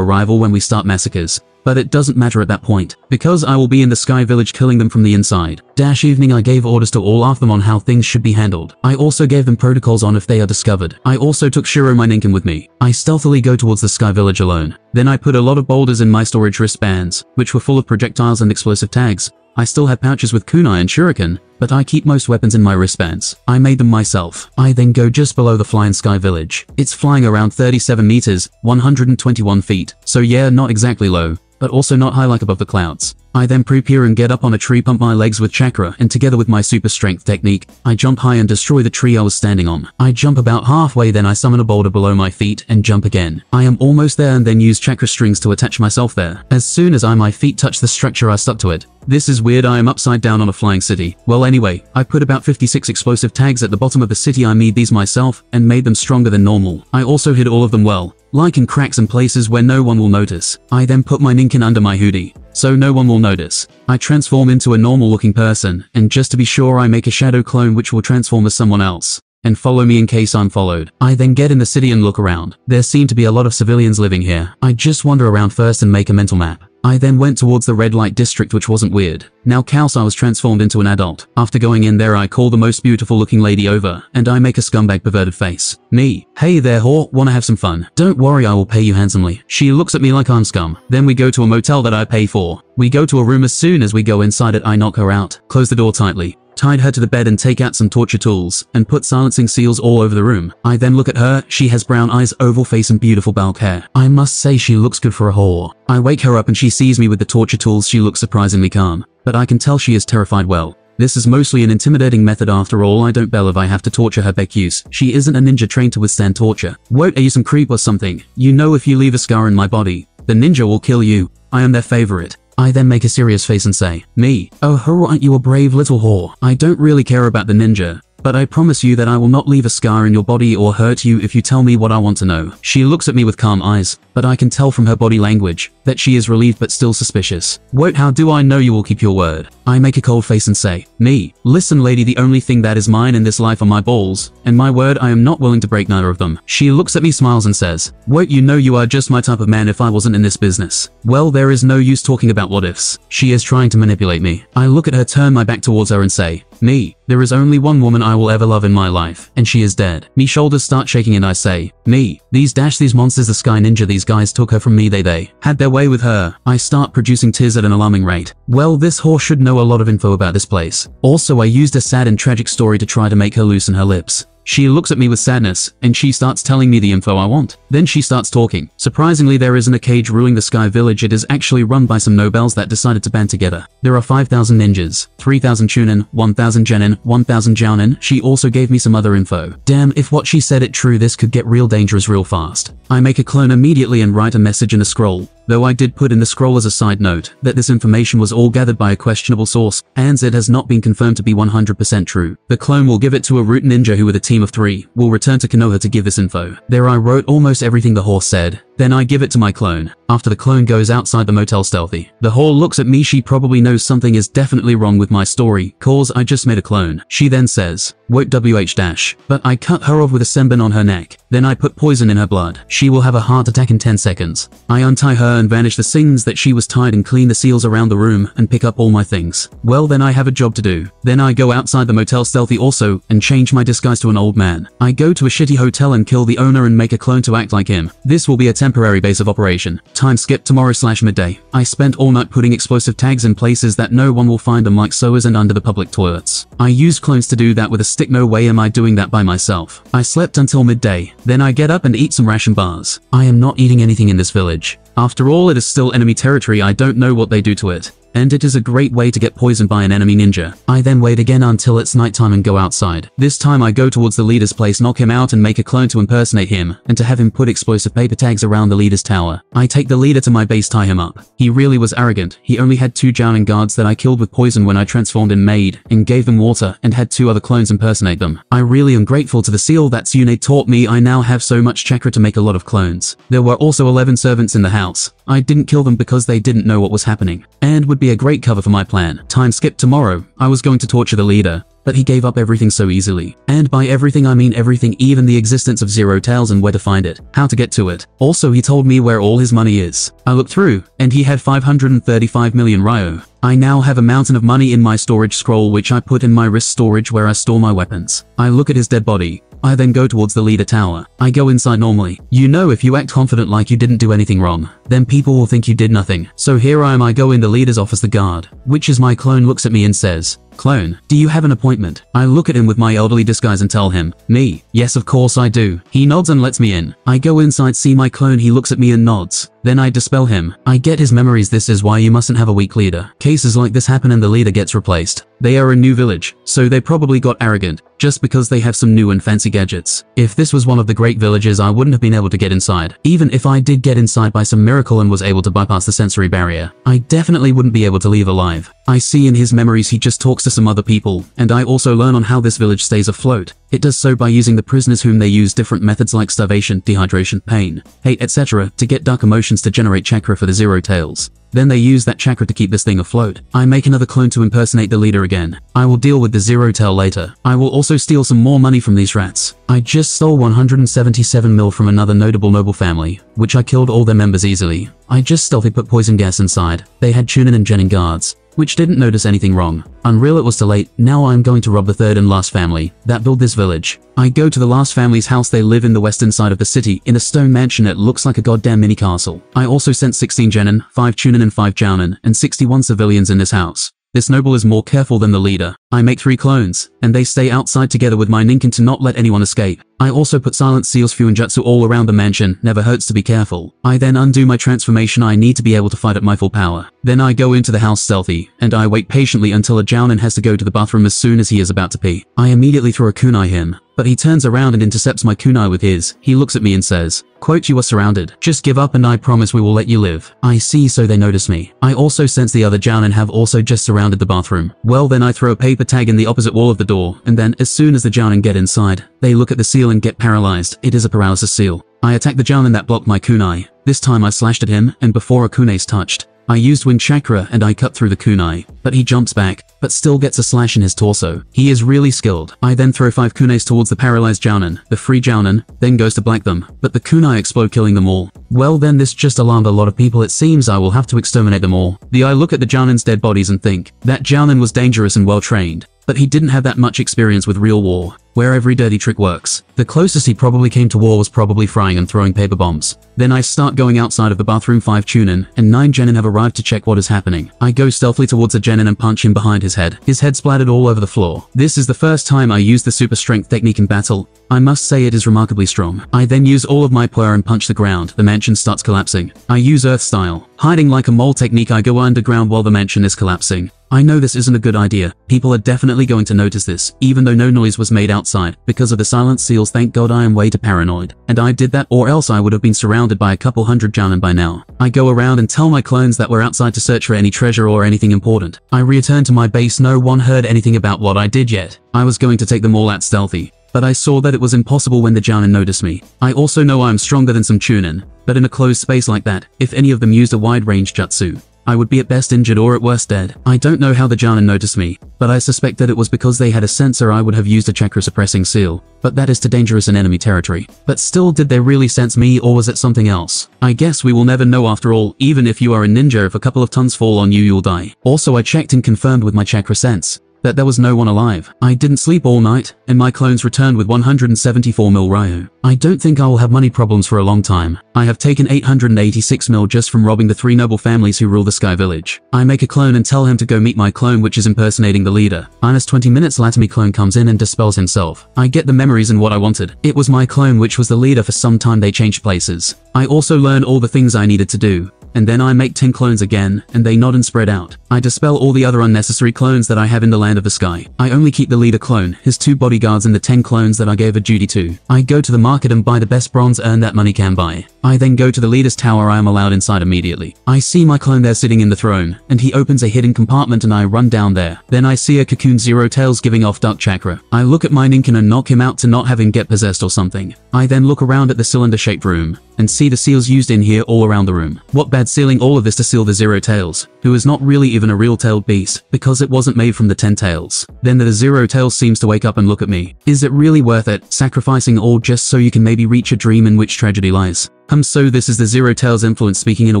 arrival when we start massacres. But it doesn't matter at that point, because I will be in the Sky Village killing them from the inside. Dash evening I gave orders to all of them on how things should be handled. I also gave them protocols on if they are discovered. I also took Shiro my Ninken with me. I stealthily go towards the Sky Village alone. Then I put a lot of boulders in my storage wristbands, which were full of projectiles and explosive tags. I still have pouches with kunai and shuriken, but I keep most weapons in my wristbands. I made them myself. I then go just below the Flying Sky Village. It's flying around 37 meters, 121 feet, so yeah, not exactly low, but also not high like above the clouds. I then prepare and get up on a tree pump my legs with chakra and together with my super strength technique, I jump high and destroy the tree I was standing on. I jump about halfway then I summon a boulder below my feet and jump again. I am almost there and then use chakra strings to attach myself there. As soon as I my feet touch the structure I stuck to it. This is weird I am upside down on a flying city. Well anyway, I put about 56 explosive tags at the bottom of the city I made these myself and made them stronger than normal. I also hid all of them well, like in cracks and places where no one will notice. I then put my Ninken under my hoodie. so no one will notice. I transform into a normal looking person, and just to be sure I make a shadow clone which will transform as someone else and follow me in case I'm followed. I then get in the city and look around. There seem to be a lot of civilians living here. I just wander around first and make a mental map. I then went towards the red light district which wasn't weird. Now Kaos I was transformed into an adult. After going in there I call the most beautiful looking lady over, and I make a scumbag perverted face. Me. Hey there whore, wanna have some fun? Don't worry I will pay you handsomely. She looks at me like I'm scum. Then we go to a motel that I pay for. We go to a room as soon as we go inside it I knock her out. Close the door tightly tied her to the bed and take out some torture tools, and put silencing seals all over the room. I then look at her, she has brown eyes, oval face and beautiful bulk hair. I must say she looks good for a whore. I wake her up and she sees me with the torture tools she looks surprisingly calm, but I can tell she is terrified well. This is mostly an intimidating method after all I don't bell if I have to torture her use. She isn't a ninja trained to withstand torture. What are you some creep or something? You know if you leave a scar in my body, the ninja will kill you. I am their favorite. I then make a serious face and say, Me, oh who aren't you a brave little whore? I don't really care about the ninja, but I promise you that I will not leave a scar in your body or hurt you if you tell me what I want to know. She looks at me with calm eyes, but I can tell from her body language that she is relieved but still suspicious. What how do I know you will keep your word? I make a cold face and say, Me, listen lady the only thing that is mine in this life are my balls, and my word I am not willing to break neither of them. She looks at me smiles and says, Won't you know you are just my type of man if I wasn't in this business? Well there is no use talking about what ifs. She is trying to manipulate me. I look at her turn my back towards her and say, Me, there is only one woman I will ever love in my life, and she is dead. Me shoulders start shaking and I say, Me, these dash these monsters the sky ninja these guys took her from me they they. Had their way with her. I start producing tears at an alarming rate. Well this whore should know a lot of info about this place. Also I used a sad and tragic story to try to make her loosen her lips. She looks at me with sadness, and she starts telling me the info I want. Then she starts talking. Surprisingly, there isn't a Kage ruling the Sky Village, it is actually run by some nobles that decided to band together. There are 5,000 ninjas, 3,000 chunin, 1,000 genin, 1,000 jounin. She also gave me some other info. Damn, if what she said it true, this could get real dangerous real fast. I make a clone immediately and write a message in a scroll though I did put in the scroll as a side note that this information was all gathered by a questionable source, and it has not been confirmed to be 100% true. The clone will give it to a root ninja who with a team of three will return to Konoha to give this info. There I wrote almost everything the horse said, then I give it to my clone. After the clone goes outside the motel stealthy. The whore looks at me she probably knows something is definitely wrong with my story, cause I just made a clone. She then says, wait WH dash. But I cut her off with a senbon on her neck. Then I put poison in her blood. She will have a heart attack in 10 seconds. I untie her and vanish the scenes that she was tied and clean the seals around the room and pick up all my things. Well then I have a job to do. Then I go outside the motel stealthy also and change my disguise to an old man. I go to a shitty hotel and kill the owner and make a clone to act like him. This will be a temporary base of operation. Time skip tomorrow slash midday. I spent all night putting explosive tags in places that no one will find them like sewers and under the public toilets. I used clones to do that with a stick no way am I doing that by myself. I slept until midday. Then I get up and eat some ration bars. I am not eating anything in this village. After all it is still enemy territory I don't know what they do to it and it is a great way to get poisoned by an enemy ninja. I then wait again until it's nighttime and go outside. This time I go towards the leader's place knock him out and make a clone to impersonate him, and to have him put explosive paper tags around the leader's tower. I take the leader to my base tie him up. He really was arrogant. He only had two Jounin guards that I killed with poison when I transformed in maid, and gave them water, and had two other clones impersonate them. I really am grateful to the seal that Tsune taught me I now have so much chakra to make a lot of clones. There were also 11 servants in the house. I didn't kill them because they didn't know what was happening, and would be a great cover for my plan. Time skip tomorrow, I was going to torture the leader, but he gave up everything so easily. And by everything I mean everything even the existence of Zero Tails and where to find it, how to get to it. Also he told me where all his money is. I looked through, and he had 535 million Ryo. I now have a mountain of money in my storage scroll which I put in my wrist storage where I store my weapons. I look at his dead body, I then go towards the leader tower. I go inside normally. You know if you act confident like you didn't do anything wrong, then people will think you did nothing. So here I am I go in the leader's office the guard, which is my clone looks at me and says, Clone, do you have an appointment? I look at him with my elderly disguise and tell him, me, yes of course I do. He nods and lets me in. I go inside see my clone he looks at me and nods. Then I dispel him. I get his memories this is why you mustn't have a weak leader. Cases like this happen and the leader gets replaced. They are a new village, so they probably got arrogant, just because they have some new and fancy gadgets. If this was one of the great villages I wouldn't have been able to get inside. Even if I did get inside by some miracle and was able to bypass the sensory barrier, I definitely wouldn't be able to leave alive. I see in his memories he just talks to some other people, and I also learn on how this village stays afloat. It does so by using the prisoners whom they use different methods like starvation, dehydration, pain, hate, etc. to get dark emotions instructions to generate chakra for the Zero Tails. Then they use that chakra to keep this thing afloat. I make another clone to impersonate the leader again. I will deal with the Zero Tail later. I will also steal some more money from these rats. I just stole 177 mil from another notable noble family, which I killed all their members easily. I just stealthy put poison gas inside. They had Chunin and Genin guards which didn't notice anything wrong. Unreal it was too late, now I'm going to rob the third and last family that built this village. I go to the last family's house they live in the western side of the city, in a stone mansion it looks like a goddamn mini castle. I also sent 16 Genin, 5 Chunin and 5 Jounin, and 61 civilians in this house. This noble is more careful than the leader. I make three clones, and they stay outside together with my Ninken to not let anyone escape. I also put silent seals Fuinjutsu all around the mansion, never hurts to be careful. I then undo my transformation I need to be able to fight at my full power. Then I go into the house stealthy, and I wait patiently until a Jounin has to go to the bathroom as soon as he is about to pee. I immediately throw a kunai him, but he turns around and intercepts my kunai with his. He looks at me and says, quote you are surrounded. Just give up and I promise we will let you live. I see so they notice me. I also sense the other Jounin have also just surrounded the bathroom. Well then I throw a paper tag in the opposite wall of the door, and then as soon as the Jounin get inside, they look at the seal and get paralyzed. It is a paralysis seal. I attack the Jounin that blocked my kunai. This time I slashed at him, and before a kunai's touched, I used Wind Chakra and I cut through the kunai, but he jumps back, but still gets a slash in his torso. He is really skilled. I then throw 5 kunais towards the paralyzed Jounin, the free Jounin, then goes to black them, but the kunai explode killing them all. Well then this just alarmed a lot of people it seems I will have to exterminate them all. The I look at the Jounin's dead bodies and think, that Jounin was dangerous and well trained, but he didn't have that much experience with real war, where every dirty trick works. The closest he probably came to war was probably frying and throwing paper bombs. Then I start going outside of the bathroom 5 Chunin, and 9 Genin have arrived to check what is happening. I go stealthily towards a Genin and punch him behind his head. His head splattered all over the floor. This is the first time I use the super strength technique in battle. I must say it is remarkably strong. I then use all of my power and punch the ground. The mansion starts collapsing. I use earth style. Hiding like a mole technique I go underground while the mansion is collapsing. I know this isn't a good idea. People are definitely going to notice this, even though no noise was made outside. Because of the silent seals thank god I am way too paranoid. And I did that or else I would have been surrounded by a couple hundred Jounin by now. I go around and tell my clones that we're outside to search for any treasure or anything important. I return to my base no one heard anything about what I did yet. I was going to take them all out stealthy. But I saw that it was impossible when the Jounin noticed me. I also know I am stronger than some Chunin, but in a closed space like that, if any of them used a wide-range jutsu, I would be at best injured or at worst dead. I don't know how the Jounin noticed me, but I suspect that it was because they had a sensor I would have used a chakra suppressing seal, but that is too dangerous in enemy territory. But still did they really sense me or was it something else? I guess we will never know after all, even if you are a ninja if a couple of tons fall on you you'll die. Also I checked and confirmed with my chakra sense, that there was no one alive. I didn't sleep all night, and my clones returned with 174 mil Ryo. I don't think I will have money problems for a long time. I have taken 886 mil just from robbing the three noble families who rule the Sky Village. I make a clone and tell him to go meet my clone which is impersonating the leader. Minus 20 minutes later clone comes in and dispels himself. I get the memories and what I wanted. It was my clone which was the leader for some time they changed places. I also learn all the things I needed to do and then I make 10 clones again, and they nod and spread out. I dispel all the other unnecessary clones that I have in the land of the sky. I only keep the leader clone, his two bodyguards and the 10 clones that I gave a duty to. I go to the market and buy the best bronze urn that money can buy. I then go to the leader's tower I am allowed inside immediately. I see my clone there sitting in the throne, and he opens a hidden compartment and I run down there. Then I see a cocoon zero tails giving off dark chakra. I look at my Ninken and knock him out to not have him get possessed or something. I then look around at the cylinder-shaped room, and see the seals used in here all around the room. What bad sealing all of this to seal the Zero Tails, who is not really even a real-tailed beast, because it wasn't made from the Ten Tails. Then the Zero Tails seems to wake up and look at me. Is it really worth it, sacrificing all just so you can maybe reach a dream in which tragedy lies? Um so this is the Zero Tails influence speaking in a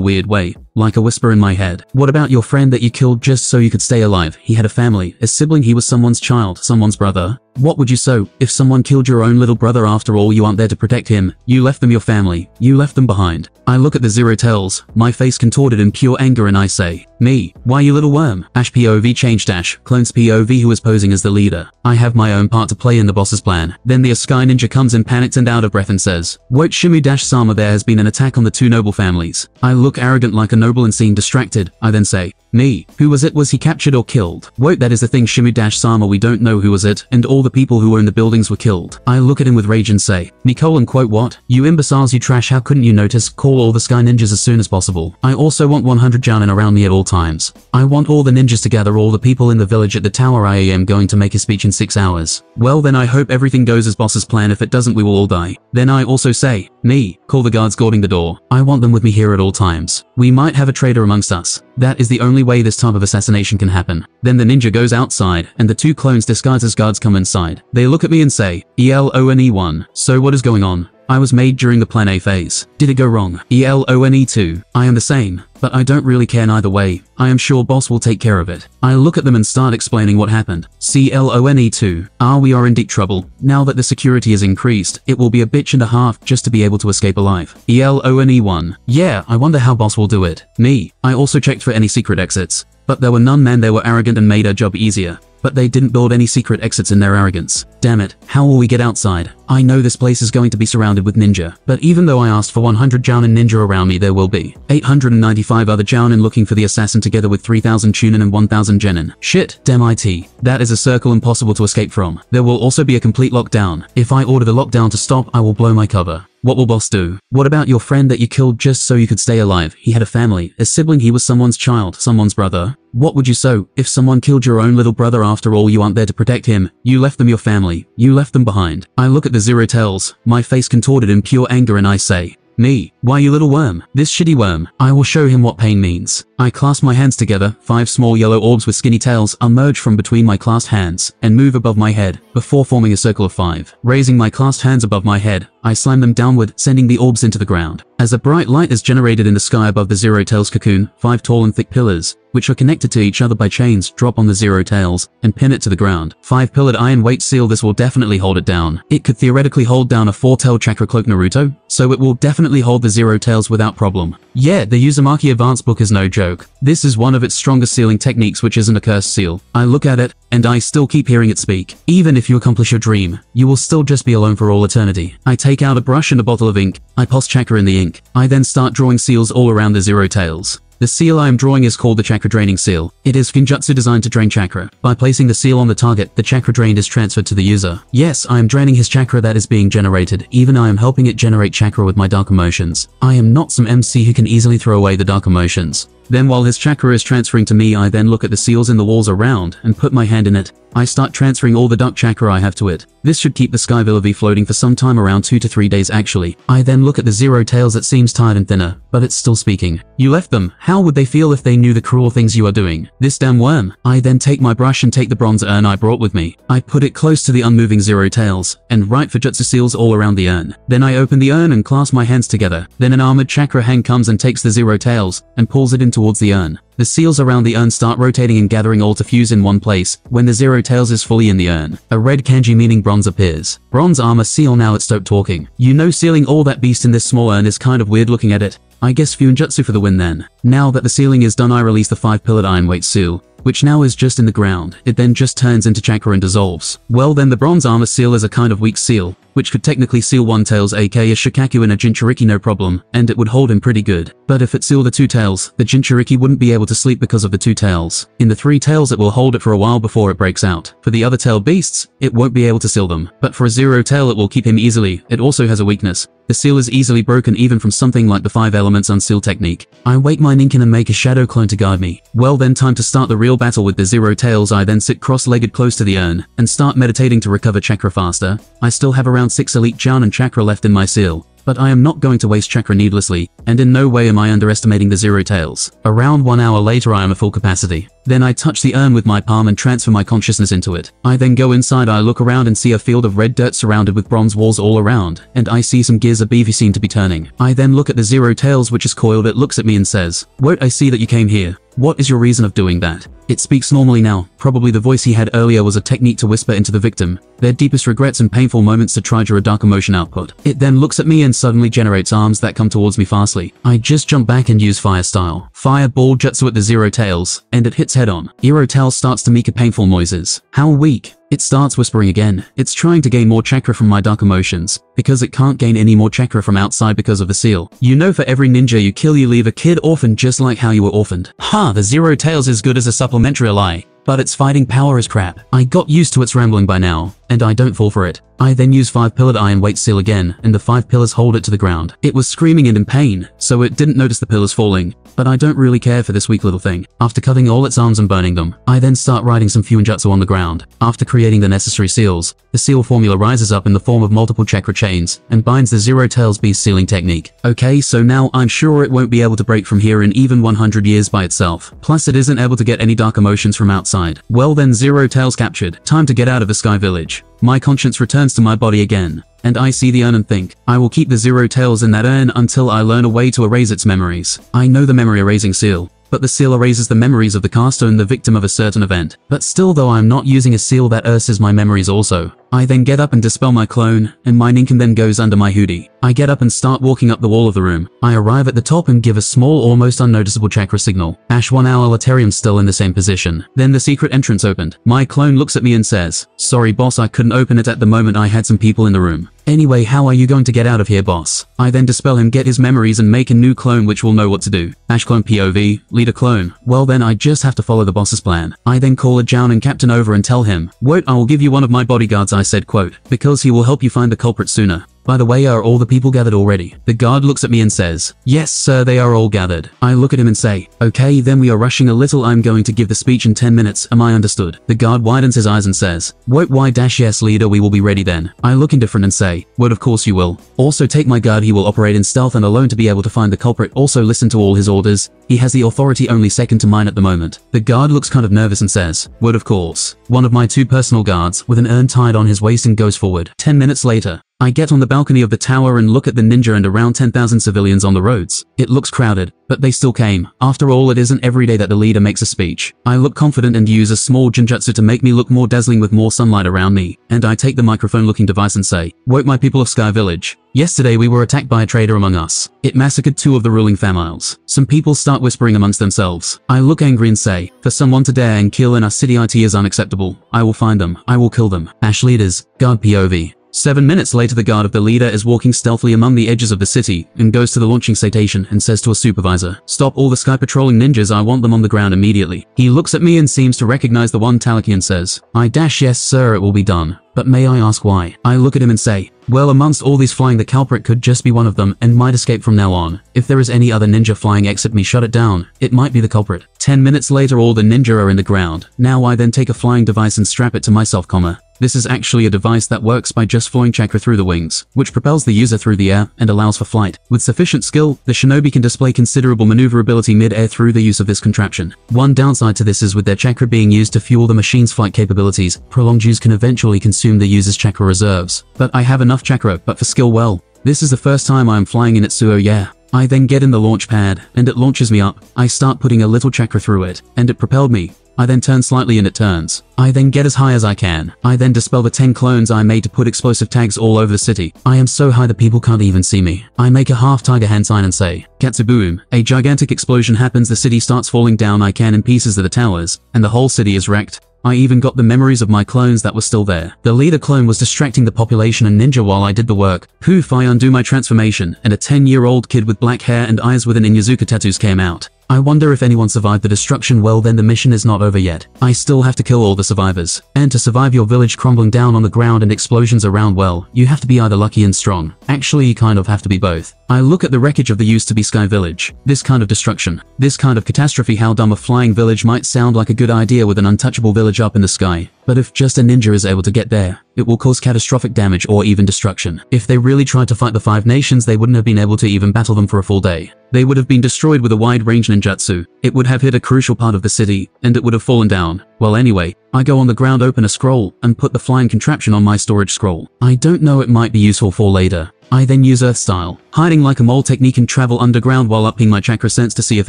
weird way, like a whisper in my head. What about your friend that you killed just so you could stay alive? He had a family, a sibling he was someone's child, someone's brother. What would you say if someone killed your own little brother after all you aren't there to protect him? You left them your family, you left them behind. I look at the Zero Tails, my face contorted in pure anger and I say, me, why you little worm? Ash POV change dash, clones POV who is posing as the leader. I have my own part to play in the boss's plan. Then the Sky Ninja comes in panicked and out of breath and says, Wote Shimu dash Sama there has been an attack on the two noble families. I look arrogant like a noble and seem distracted. I then say, me. Who was it? Was he captured or killed? Wote that is the thing Shimu dash Sama we don't know who was it, and all the people who in the buildings were killed. I look at him with rage and say, Nicole and quote what? You imbeciles you trash how couldn't you notice? Call all the Sky Ninjas as soon as possible. I also want 100 Jounin around me at all times. I want all the ninjas to gather all the people in the village at the tower I am going to make a speech in 6 hours. Well then I hope everything goes as boss's plan if it doesn't we will all die. Then I also say, Me, call the guards guarding the door. I want them with me here at all times. We might have a traitor amongst us. That is the only way this type of assassination can happen. Then the ninja goes outside, and the two clones disguised as guards come inside. They look at me and say, ELONE1. So what is going on? I was made during the Plan A phase. Did it go wrong? ELONE2. I am the same, but I don't really care neither way. I am sure boss will take care of it. I look at them and start explaining what happened. CLONE2. Ah, we are in deep trouble. Now that the security is increased, it will be a bitch and a half just to be able to escape alive. ELONE1. Yeah, I wonder how boss will do it. Me. I also checked for any secret exits. But there were none man they were arrogant and made our job easier. But they didn't build any secret exits in their arrogance. Damn it, how will we get outside? I know this place is going to be surrounded with ninja, but even though I asked for 100 Jounin ninja around me there will be 895 other Jounin looking for the assassin together with 3000 Chunin and 1000 Genin. Shit, damn IT. That is a circle impossible to escape from. There will also be a complete lockdown. If I order the lockdown to stop, I will blow my cover. What will boss do? What about your friend that you killed just so you could stay alive? He had a family, a sibling, he was someone's child, someone's brother. What would you so? If someone killed your own little brother after all you aren't there to protect him, you left them your family, you left them behind. I look at the zero tails, my face contorted in pure anger and I say, me, why you little worm, this shitty worm, I will show him what pain means. I clasp my hands together, five small yellow orbs with skinny tails emerge from between my clasped hands and move above my head, before forming a circle of five. Raising my clasped hands above my head, I slam them downward, sending the orbs into the ground. As a bright light is generated in the sky above the Zero Tails cocoon, five tall and thick pillars, which are connected to each other by chains, drop on the Zero Tails and pin it to the ground. Five pillared iron weight seal this will definitely hold it down. It could theoretically hold down a four-tailed chakra cloak Naruto, so it will definitely hold the Zero Tails without problem. Yeah, the Uzumaki Advanced book is no joke. This is one of its strongest sealing techniques which isn't a cursed seal. I look at it, and I still keep hearing it speak. Even if you accomplish your dream, you will still just be alone for all eternity. I take out a brush and a bottle of ink. I pulse chakra in the ink. I then start drawing seals all around the Zero Tails. The seal I am drawing is called the Chakra Draining Seal. It is Genjutsu designed to drain chakra. By placing the seal on the target, the chakra drained is transferred to the user. Yes, I am draining his chakra that is being generated, even I am helping it generate chakra with my dark emotions. I am not some MC who can easily throw away the dark emotions. Then while his chakra is transferring to me I then look at the seals in the walls around and put my hand in it. I start transferring all the dark chakra I have to it. This should keep the Sky Village floating for some time around 2 to 3 days actually. I then look at the zero tails that seems tired and thinner, but it's still speaking. You left them, how would they feel if they knew the cruel things you are doing? This damn worm. I then take my brush and take the bronze urn I brought with me. I put it close to the unmoving zero tails, and write Fuinjutsu seals all around the urn. Then I open the urn and clasp my hands together. Then an armored chakra hand comes and takes the zero tails, and pulls it in towards the urn. The seals around the urn start rotating and gathering all to fuse in one place. When the Zero Tails is fully in the urn, a red kanji meaning bronze appears. Bronze armor seal now it's stopped talking. You know sealing all that beast in this small urn is kind of weird looking at it. I guess Fuinjutsu for the win then. Now that the sealing is done I release the 5-pillared iron weight seal, which now is just in the ground. It then just turns into chakra and dissolves. Well then the bronze armor seal is a kind of weak seal, which could technically seal one tails aka a Shukaku and a Jinchuriki no problem, and it would hold him pretty good. But if it sealed the two tails, the Jinchuriki wouldn't be able to sleep because of the two tails. In the three tails it will hold it for a while before it breaks out. For the other tail beasts, it won't be able to seal them. But for a zero tail it will keep him easily, it also has a weakness. The seal is easily broken even from something like the 5 elements unseal technique. I wake my Ninken and make a shadow clone to guard me. Well then time to start the real battle with the zero tails I then sit cross-legged close to the urn, and start meditating to recover chakra faster. I still have around 6 elite Jhan and chakra left in my seal. But I am not going to waste chakra needlessly, and in no way am I underestimating the zero tails. Around one hour later I am at full capacity. Then I touch the urn with my palm and transfer my consciousness into it. I then go inside I look around and see a field of red dirt surrounded with bronze walls all around, and I see some gears of beefy seem to be turning. I then look at the zero tails which is coiled it looks at me and says, Won't I see that you came here? What is your reason of doing that? It speaks normally now. Probably the voice he had earlier was a technique to whisper into the victim, their deepest regrets and painful moments to try to a dark emotion output. It then looks at me and suddenly generates arms that come towards me fastly. I just jump back and use fire style. Fireball jutsu at the zero tails, and it hits head on. Zero tails starts to make a painful noises. How weak. It starts whispering again. It's trying to gain more chakra from my dark emotions, because it can't gain any more chakra from outside because of the seal. You know for every ninja you kill you leave a kid orphaned just like how you were orphaned. Ha, the Zero Tails as good as a supplementary ally, but its fighting power is crap. I got used to its rambling by now, and I don't fall for it. I then use 5 pillared iron weight seal again, and the 5 pillars hold it to the ground. It was screaming and in pain, so it didn't notice the pillars falling, but I don't really care for this weak little thing. After cutting all its arms and burning them, I then start writing some Fuinjutsu on the ground. After creating the necessary seals, the seal formula rises up in the form of multiple chakra chains, and binds the Zero Tails Beast sealing technique. Okay, so now I'm sure it won't be able to break from here in even 100 years by itself. Plus it isn't able to get any dark emotions from outside. Well then Zero Tails captured. Time to get out of the Sky Village. My conscience returns to my body again, and I see the urn and think, I will keep the Zero Tails in that urn until I learn a way to erase its memories. I know the memory erasing seal, but the seal erases the memories of the caster and the victim of a certain event. But still though I am not using a seal that erases my memories also. I then get up and dispel my clone, and my Ninken then goes under my hoodie. I get up and start walking up the wall of the room. I arrive at the top and give a small, almost unnoticeable chakra signal. Ash 1 hour Laterium still in the same position. Then the secret entrance opened. My clone looks at me and says, Sorry boss I couldn't open it at the moment I had some people in the room. Anyway, how are you going to get out of here, boss? I then dispel him, get his memories, and make a new clone which will know what to do. Ash clone POV, leader clone. Well then I just have to follow the boss's plan. I then call a Jounin captain over and tell him, Wait, I will give you one of my bodyguards I said quote, because he will help you find the culprit sooner. By the way, are all the people gathered already? The guard looks at me and says, Yes, sir, they are all gathered. I look at him and say, Okay, then we are rushing a little. I'm going to give the speech in 10 minutes. Am I understood? The guard widens his eyes and says, Wait, why dash yes, leader, we will be ready then. I look indifferent and say, What of course you will. Also take my guard, he will operate in stealth and alone to be able to find the culprit. Also listen to all his orders. He has the authority only second to mine at the moment. The guard looks kind of nervous and says, Word of course. One of my two personal guards, with an urn tied on his waist and goes forward. 10 minutes later, I get on the balcony of the tower and look at the ninja and around 10,000 civilians on the roads. It looks crowded, but they still came. After all, it isn't every day that the leader makes a speech. I look confident and use a small genjutsu to make me look more dazzling with more sunlight around me, and I take the microphone-looking device and say, Woke my people of Sky Village. Yesterday we were attacked by a traitor among us. It massacred two of the ruling families. Some people start whispering amongst themselves. I look angry and say, for someone to dare and kill in our city IT is unacceptable. I will find them. I will kill them. Ash leaders, guard POV. Seven minutes later the guard of the leader is walking stealthily among the edges of the city and goes to the launching station and says to a supervisor, Stop all the sky patrolling ninjas I want them on the ground immediately. He looks at me and seems to recognize the one Talaki and says, I dash yes sir it will be done. But may I ask why? I look at him and say, well, amongst all these flying the culprit could just be one of them and might escape from now on. If there is any other ninja flying except me shut it down, it might be the culprit. Ten minutes later all the ninja are in the ground. Now I then take a flying device and strap it to myself, comma. This is actually a device that works by just flowing chakra through the wings, which propels the user through the air and allows for flight. With sufficient skill, the shinobi can display considerable maneuverability mid-air through the use of this contraption. One downside to this is with their chakra being used to fuel the machine's flight capabilities, prolonged use can eventually consume the user's chakra reserves. But I have enough chakra, but for skill well. This is the first time I am flying in Itsuo yeah. I then get in the launch pad, and it launches me up. I start putting a little chakra through it, and it propelled me. I then turn slightly and it turns. I then get as high as I can. I then dispel the 10 clones I made to put explosive tags all over the city. I am so high that people can't even see me. I make a half tiger hand sign and say, Katsuboom. A gigantic explosion happens the city starts falling down I can in pieces of the towers, and the whole city is wrecked. I even got the memories of my clones that were still there. The leader clone was distracting the population and ninja while I did the work. Poof, I undo my transformation, and a 10-year-old kid with black hair and eyes with an Inuzuka tattoos came out. I wonder if anyone survived the destruction well then the mission is not over yet. I still have to kill all the survivors. And to survive your village crumbling down on the ground and explosions around well, you have to be either lucky and strong. Actually you kind of have to be both. I look at the wreckage of the used to be Sky Village. This kind of destruction. This kind of catastrophe how dumb a flying village might sound like a good idea with an untouchable village up in the sky. But if just a ninja is able to get there, it will cause catastrophic damage or even destruction. If they really tried to fight the Five Nations, they wouldn't have been able to even battle them for a full day. They would have been destroyed with a wide-range ninjutsu. It would have hit a crucial part of the city, and it would have fallen down. Well anyway, I go on the ground open a scroll, and put the flying contraption on my storage scroll. I don't know it might be useful for later. I then use Earth Style, hiding like a mole technique and travel underground while upping my chakra sense to see if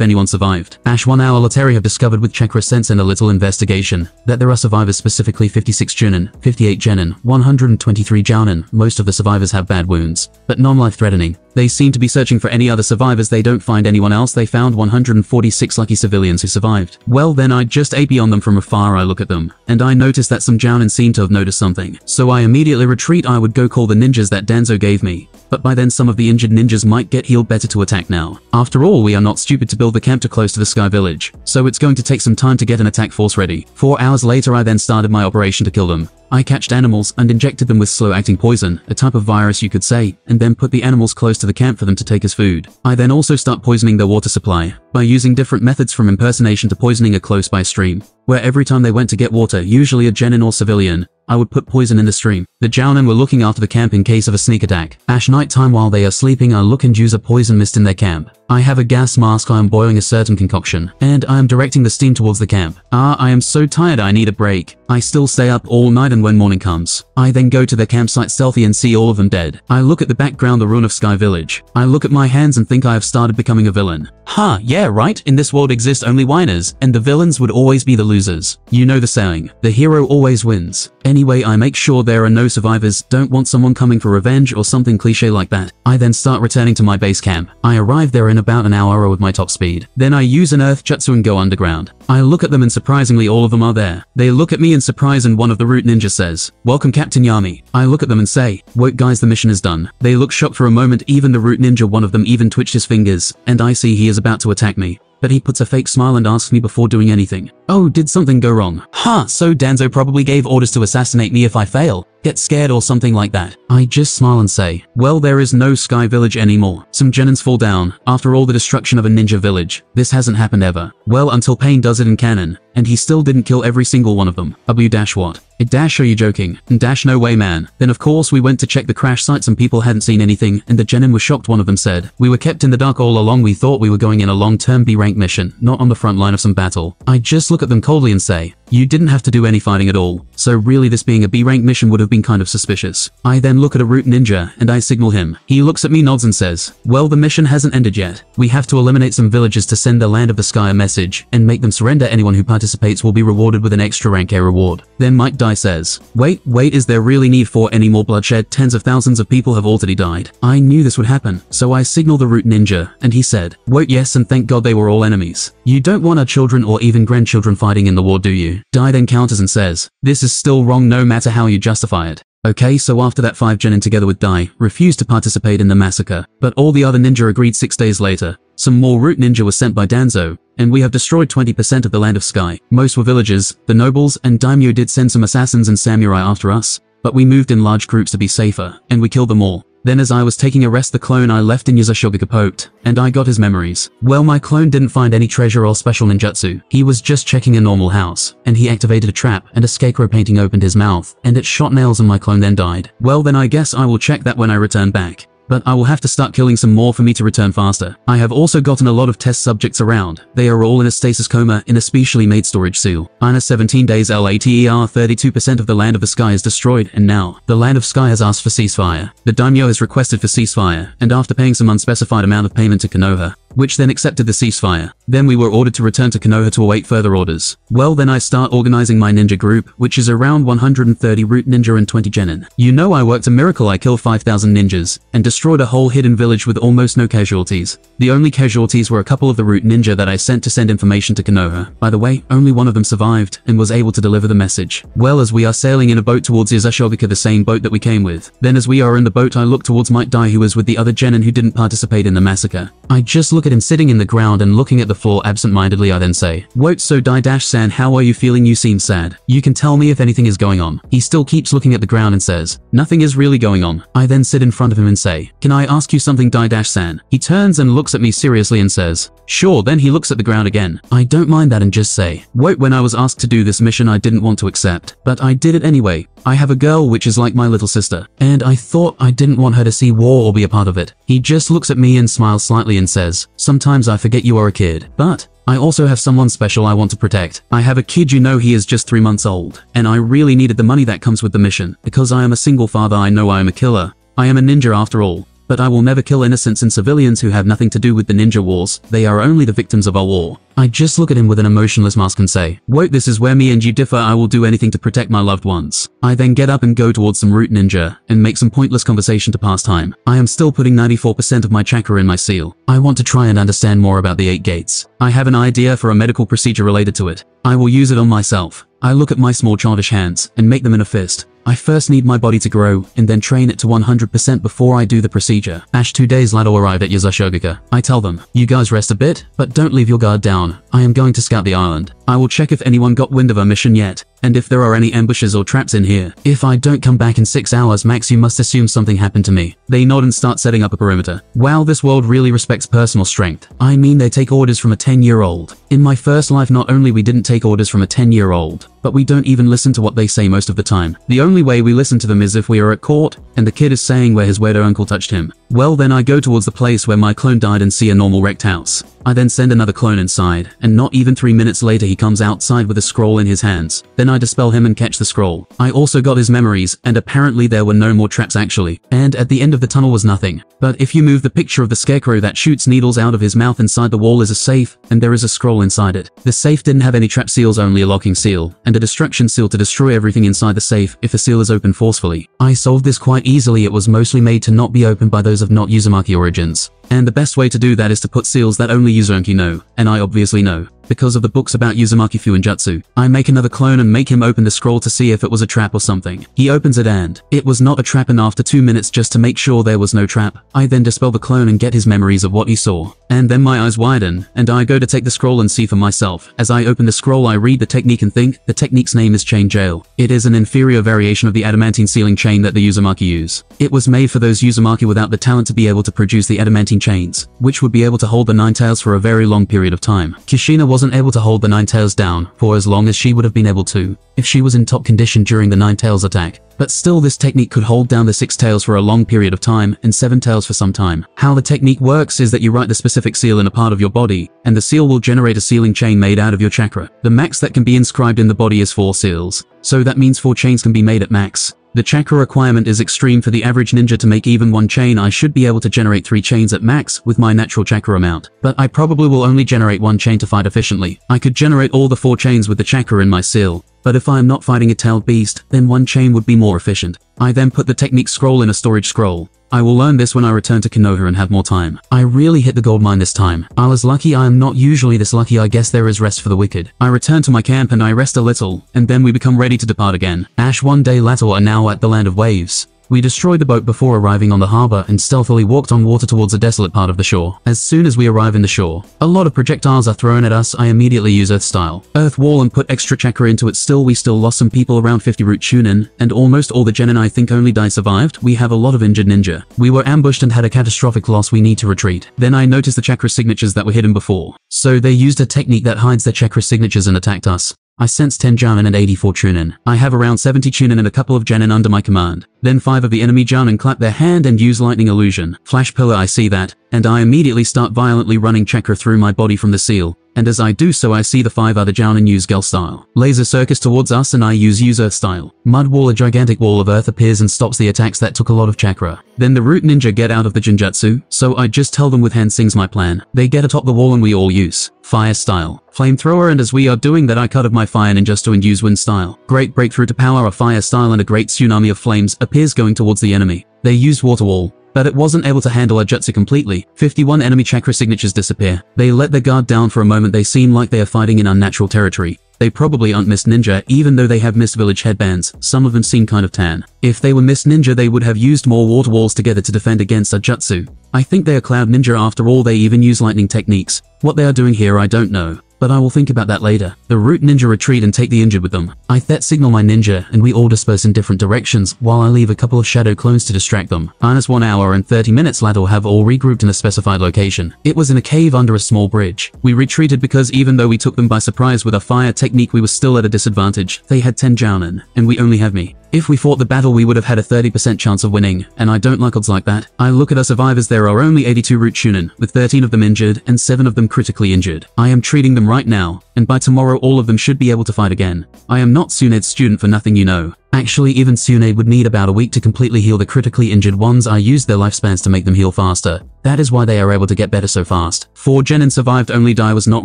anyone survived. Ash 1 hour Lateri have discovered with chakra sense and a little investigation that there are survivors specifically 56 Junin, 58 Genin, 123 Jounin. Most of the survivors have bad wounds, but non-life threatening. They seem to be searching for any other survivors. They don't find anyone else. They found 146 lucky civilians who survived. Well then I just AP on them from afar. I look at them, and I notice that some Jounin seem to have noticed something. So I immediately retreat. I would go call the ninjas that Danzo gave me, but by then some of the injured ninjas might get healed better to attack now. After all, we are not stupid to build the camp too close to the Sky Village, so it's going to take some time to get an attack force ready. Four hours later I then started my operation to kill them. I catched animals and injected them with slow-acting poison, a type of virus you could say, and then put the animals close to the camp for them to take as food. I then also start poisoning their water supply, by using different methods from impersonation to poisoning a close-by stream, where every time they went to get water, usually a genin or civilian, I would put poison in the stream. The Jounin were looking after the camp in case of a sneak attack. Ash night time while they are sleeping I look and use a poison mist in their camp. I have a gas mask I am boiling a certain concoction, and I am directing the steam towards the camp. Ah, I am so tired I need a break. I still stay up all night and when morning comes, I then go to the campsite stealthy and see all of them dead. I look at the background the ruin of Sky Village. I look at my hands and think I have started becoming a villain. Huh, yeah right, in this world exist only winners, and the villains would always be the losers. You know the saying, the hero always wins. Anyway, I make sure there are no survivors, don't want someone coming for revenge or something cliche like that. I then start returning to my base camp. I arrive there in about an hour with my top speed. Then I use an earth jutsu and go underground. I look at them and surprisingly all of them are there. They look at me in surprise and one of the root ninjas says, Welcome Captain Yami. I look at them and say, Wait guys the mission is done. They look shocked for a moment even the root ninja one of them even twitched his fingers, and I see he is about to attack me but he puts a fake smile and asks me before doing anything. Oh, did something go wrong? Huh, so Danzo probably gave orders to assassinate me if I fail get scared or something like that. I just smile and say, well there is no Sky Village anymore. Some Genins fall down, after all the destruction of a ninja village. This hasn't happened ever. Well until Pain does it in canon, and he still didn't kill every single one of them. W dash what? It dash are you joking? And dash no way man. Then of course we went to check the crash site some people hadn't seen anything and the Genin was shocked one of them said. We were kept in the dark all along we thought we were going in a long-term B-rank mission, not on the front line of some battle. I just look at them coldly and say, you didn't have to do any fighting at all, so really this being a B-rank mission would have been kind of suspicious. I then look at a root ninja, and I signal him. He looks at me nods and says, well the mission hasn't ended yet. We have to eliminate some villagers to send the Land of the Sky a message, and make them surrender anyone who participates will be rewarded with an extra rank A reward. Then Might Dai says, wait, wait is there really need for any more bloodshed? Tens of thousands of people have already died. I knew this would happen, so I signal the root ninja, and he said, wait yes and thank god they were all enemies. You don't want our children or even grandchildren fighting in the war do you? Dai then counters and says, this is still wrong no matter how you justify it. Okay, so after that 5 Genin together with Dai refused to participate in the massacre, but all the other ninja agreed 6 days later. Some more root ninja was sent by Danzo, and we have destroyed 20% of the land of sky. Most were villagers, the nobles, and daimyo did send some assassins and samurai after us, but we moved in large groups to be safer, and we killed them all. Then as I was taking a rest the clone I left in Yuzashogaka poked, and I got his memories. Well my clone didn't find any treasure or special ninjutsu. He was just checking a normal house, and he activated a trap and a scarecrow painting opened his mouth, and it shot nails and my clone then died. Well then I guess I will check that when I return back but I will have to start killing some more for me to return faster. I have also gotten a lot of test subjects around. They are all in a stasis coma in a specially made storage seal. Minus 17 days LATER 32% of the land of the sky is destroyed and now, the land of sky has asked for ceasefire. The daimyo has requested for ceasefire, and after paying some unspecified amount of payment to Konoha, which then accepted the ceasefire. Then we were ordered to return to Konoha to await further orders. Well then I start organizing my ninja group, which is around 130 root ninja and 20 genin. You know I worked a miracle I killed 5000 ninjas, and destroyed a whole hidden village with almost no casualties. The only casualties were a couple of the root ninja that I sent to send information to Konoha. By the way, only one of them survived, and was able to deliver the message. Well as we are sailing in a boat towards Yuzashogaka the same boat that we came with. Then as we are in the boat I look towards Might Dai who was with the other genin who didn't participate in the massacre. I just look look at him sitting in the ground and looking at the floor absent-mindedly I then say, Wait so Dai Dash San how are you feeling you seem sad. You can tell me if anything is going on. He still keeps looking at the ground and says, Nothing is really going on. I then sit in front of him and say, Can I ask you something Dai Dash San? He turns and looks at me seriously and says, Sure then he looks at the ground again. I don't mind that and just say, Wait when I was asked to do this mission I didn't want to accept, but I did it anyway. I have a girl which is like my little sister, and I thought I didn't want her to see war or be a part of it. He just looks at me and smiles slightly and says, sometimes I forget you are a kid, but I also have someone special I want to protect. I have a kid you know he is just 3 months old, and I really needed the money that comes with the mission. Because I am a single father I know I am a killer. I am a ninja after all. But I will never kill innocents and civilians who have nothing to do with the ninja wars, they are only the victims of our war. I just look at him with an emotionless mask and say, Wait this is where me and you differ I will do anything to protect my loved ones. I then get up and go towards some root ninja, and make some pointless conversation to pass time. I am still putting 94% of my chakra in my seal. I want to try and understand more about the 8 gates. I have an idea for a medical procedure related to it. I will use it on myself. I look at my small childish hands, and make them in a fist. I first need my body to grow, and then train it to 100% before I do the procedure. Ash two days later arrive at Yuzashogaka. I tell them, you guys rest a bit, but don't leave your guard down. I am going to scout the island. I will check if anyone got wind of our mission yet, and if there are any ambushes or traps in here. If I don't come back in 6 hours max you must assume something happened to me. They nod and start setting up a perimeter. Wow this world really respects personal strength. I mean they take orders from a 10 year old. In my first life not only we didn't take orders from a 10 year old, but we don't even listen to what they say most of the time. The only way we listen to them is if we are at court, and the kid is saying where his weirdo uncle touched him. Well then I go towards the place where my clone died and see a normal wrecked house. I then send another clone inside, and not even three minutes later he comes outside with a scroll in his hands. Then I dispel him and catch the scroll. I also got his memories, and apparently there were no more traps actually. And at the end of the tunnel was nothing. But if you move the picture of the scarecrow that shoots needles out of his mouth inside the wall is a safe, and there is a scroll inside it. The safe didn't have any trap seals only a locking seal, and a destruction seal to destroy everything inside the safe if the seal is opened forcefully. I solved this quite easily it was mostly made to not be opened by those of not Uzumaki origins. And the best way to do that is to put seals that only Uzumaki know, and I obviously know because of the books about Uzumaki Fuinjutsu. I make another clone and make him open the scroll to see if it was a trap or something. He opens it and it was not a trap and after two minutes just to make sure there was no trap, I then dispel the clone and get his memories of what he saw. And then my eyes widen, and I go to take the scroll and see for myself. As I open the scroll I read the technique and think, the technique's name is Chain Jail. It is an inferior variation of the adamantine sealing chain that the Uzumaki use. It was made for those Uzumaki without the talent to be able to produce the adamantine chains, which would be able to hold the Nine Tails for a very long period of time. Kushina wasn't able to hold the Nine Tails down for as long as she would have been able to if she was in top condition during the Nine Tails attack. But still this technique could hold down the six tails for a long period of time and seven tails for some time. How the technique works is that you write the specific seal in a part of your body, and the seal will generate a sealing chain made out of your chakra. The max that can be inscribed in the body is four seals, so that means four chains can be made at max. The chakra requirement is extreme for the average ninja to make even one chain I should be able to generate three chains at max with my natural chakra amount. But I probably will only generate one chain to fight efficiently. I could generate all the four chains with the chakra in my seal, but if I am not fighting a tailed beast, then one chain would be more efficient. I then put the technique scroll in a storage scroll. I will learn this when I return to Konoha and have more time. I really hit the gold mine this time. I was lucky I am not usually this lucky I guess there is rest for the wicked. I return to my camp and I rest a little, and then we become ready to depart again. Ash one day later are now at the land of waves. We destroyed the boat before arriving on the harbor and stealthily walked on water towards a desolate part of the shore. As soon as we arrive in the shore, a lot of projectiles are thrown at us. I immediately use Earth Style. Earth Wall and put extra chakra into it still we still lost some people around 50 root Chunin, and almost all the genin I think only Dai survived. We have a lot of injured ninja. We were ambushed and had a catastrophic loss we need to retreat. Then I noticed the chakra signatures that were hidden before. So they used a technique that hides their chakra signatures and attacked us. I sense 10 Jounin and 84 Chunin. I have around 70 Chunin and a couple of Genin under my command. Then 5 of the enemy Jounin clap their hand and use lightning illusion. Flash pillar I see that, and I immediately start violently running chakra through my body from the seal and as I do so I see the five other Jounin use Gel style. Laser circus towards us and I use use Earth style. Mud wall a gigantic wall of earth appears and stops the attacks that took a lot of chakra. Then the root ninja get out of the genjutsu, so I just tell them with hand sings my plan. They get atop the wall and we all use fire style. Flamethrower and as we are doing that I cut of my fire ninja to induce wind style. Great breakthrough to power a fire style and a great tsunami of flames appears going towards the enemy. They use water wall, but it wasn't able to handle a jutsu completely. 51 enemy chakra signatures disappear. They let their guard down for a moment they seem like they are fighting in unnatural territory. They probably aren't Mist Ninja even though they have Mist Village headbands, some of them seem kind of tan. If they were Mist Ninja they would have used more water walls together to defend against a jutsu. I think they are Cloud Ninja after all they even use lightning techniques. What they are doing here I don't know but I will think about that later. The root ninja retreat and take the injured with them. I that signal my ninja and we all disperse in different directions while I leave a couple of shadow clones to distract them. Minus 1 hour and 30 minutes later have all regrouped in a specified location. It was in a cave under a small bridge. We retreated because even though we took them by surprise with a fire technique we were still at a disadvantage. They had 10 Jounin, and we only have me. If we fought the battle we would have had a 30% chance of winning, and I don't like odds like that. I look at our survivors there are only 82 root Chunin, with 13 of them injured and 7 of them critically injured. I am treating them right now, and by tomorrow all of them should be able to fight again. I am not Tsunade's student for nothing you know. Actually even Tsunade would need about a week to completely heal the critically injured ones I used their lifespans to make them heal faster. That is why they are able to get better so fast. 4 Genin survived only Dai was not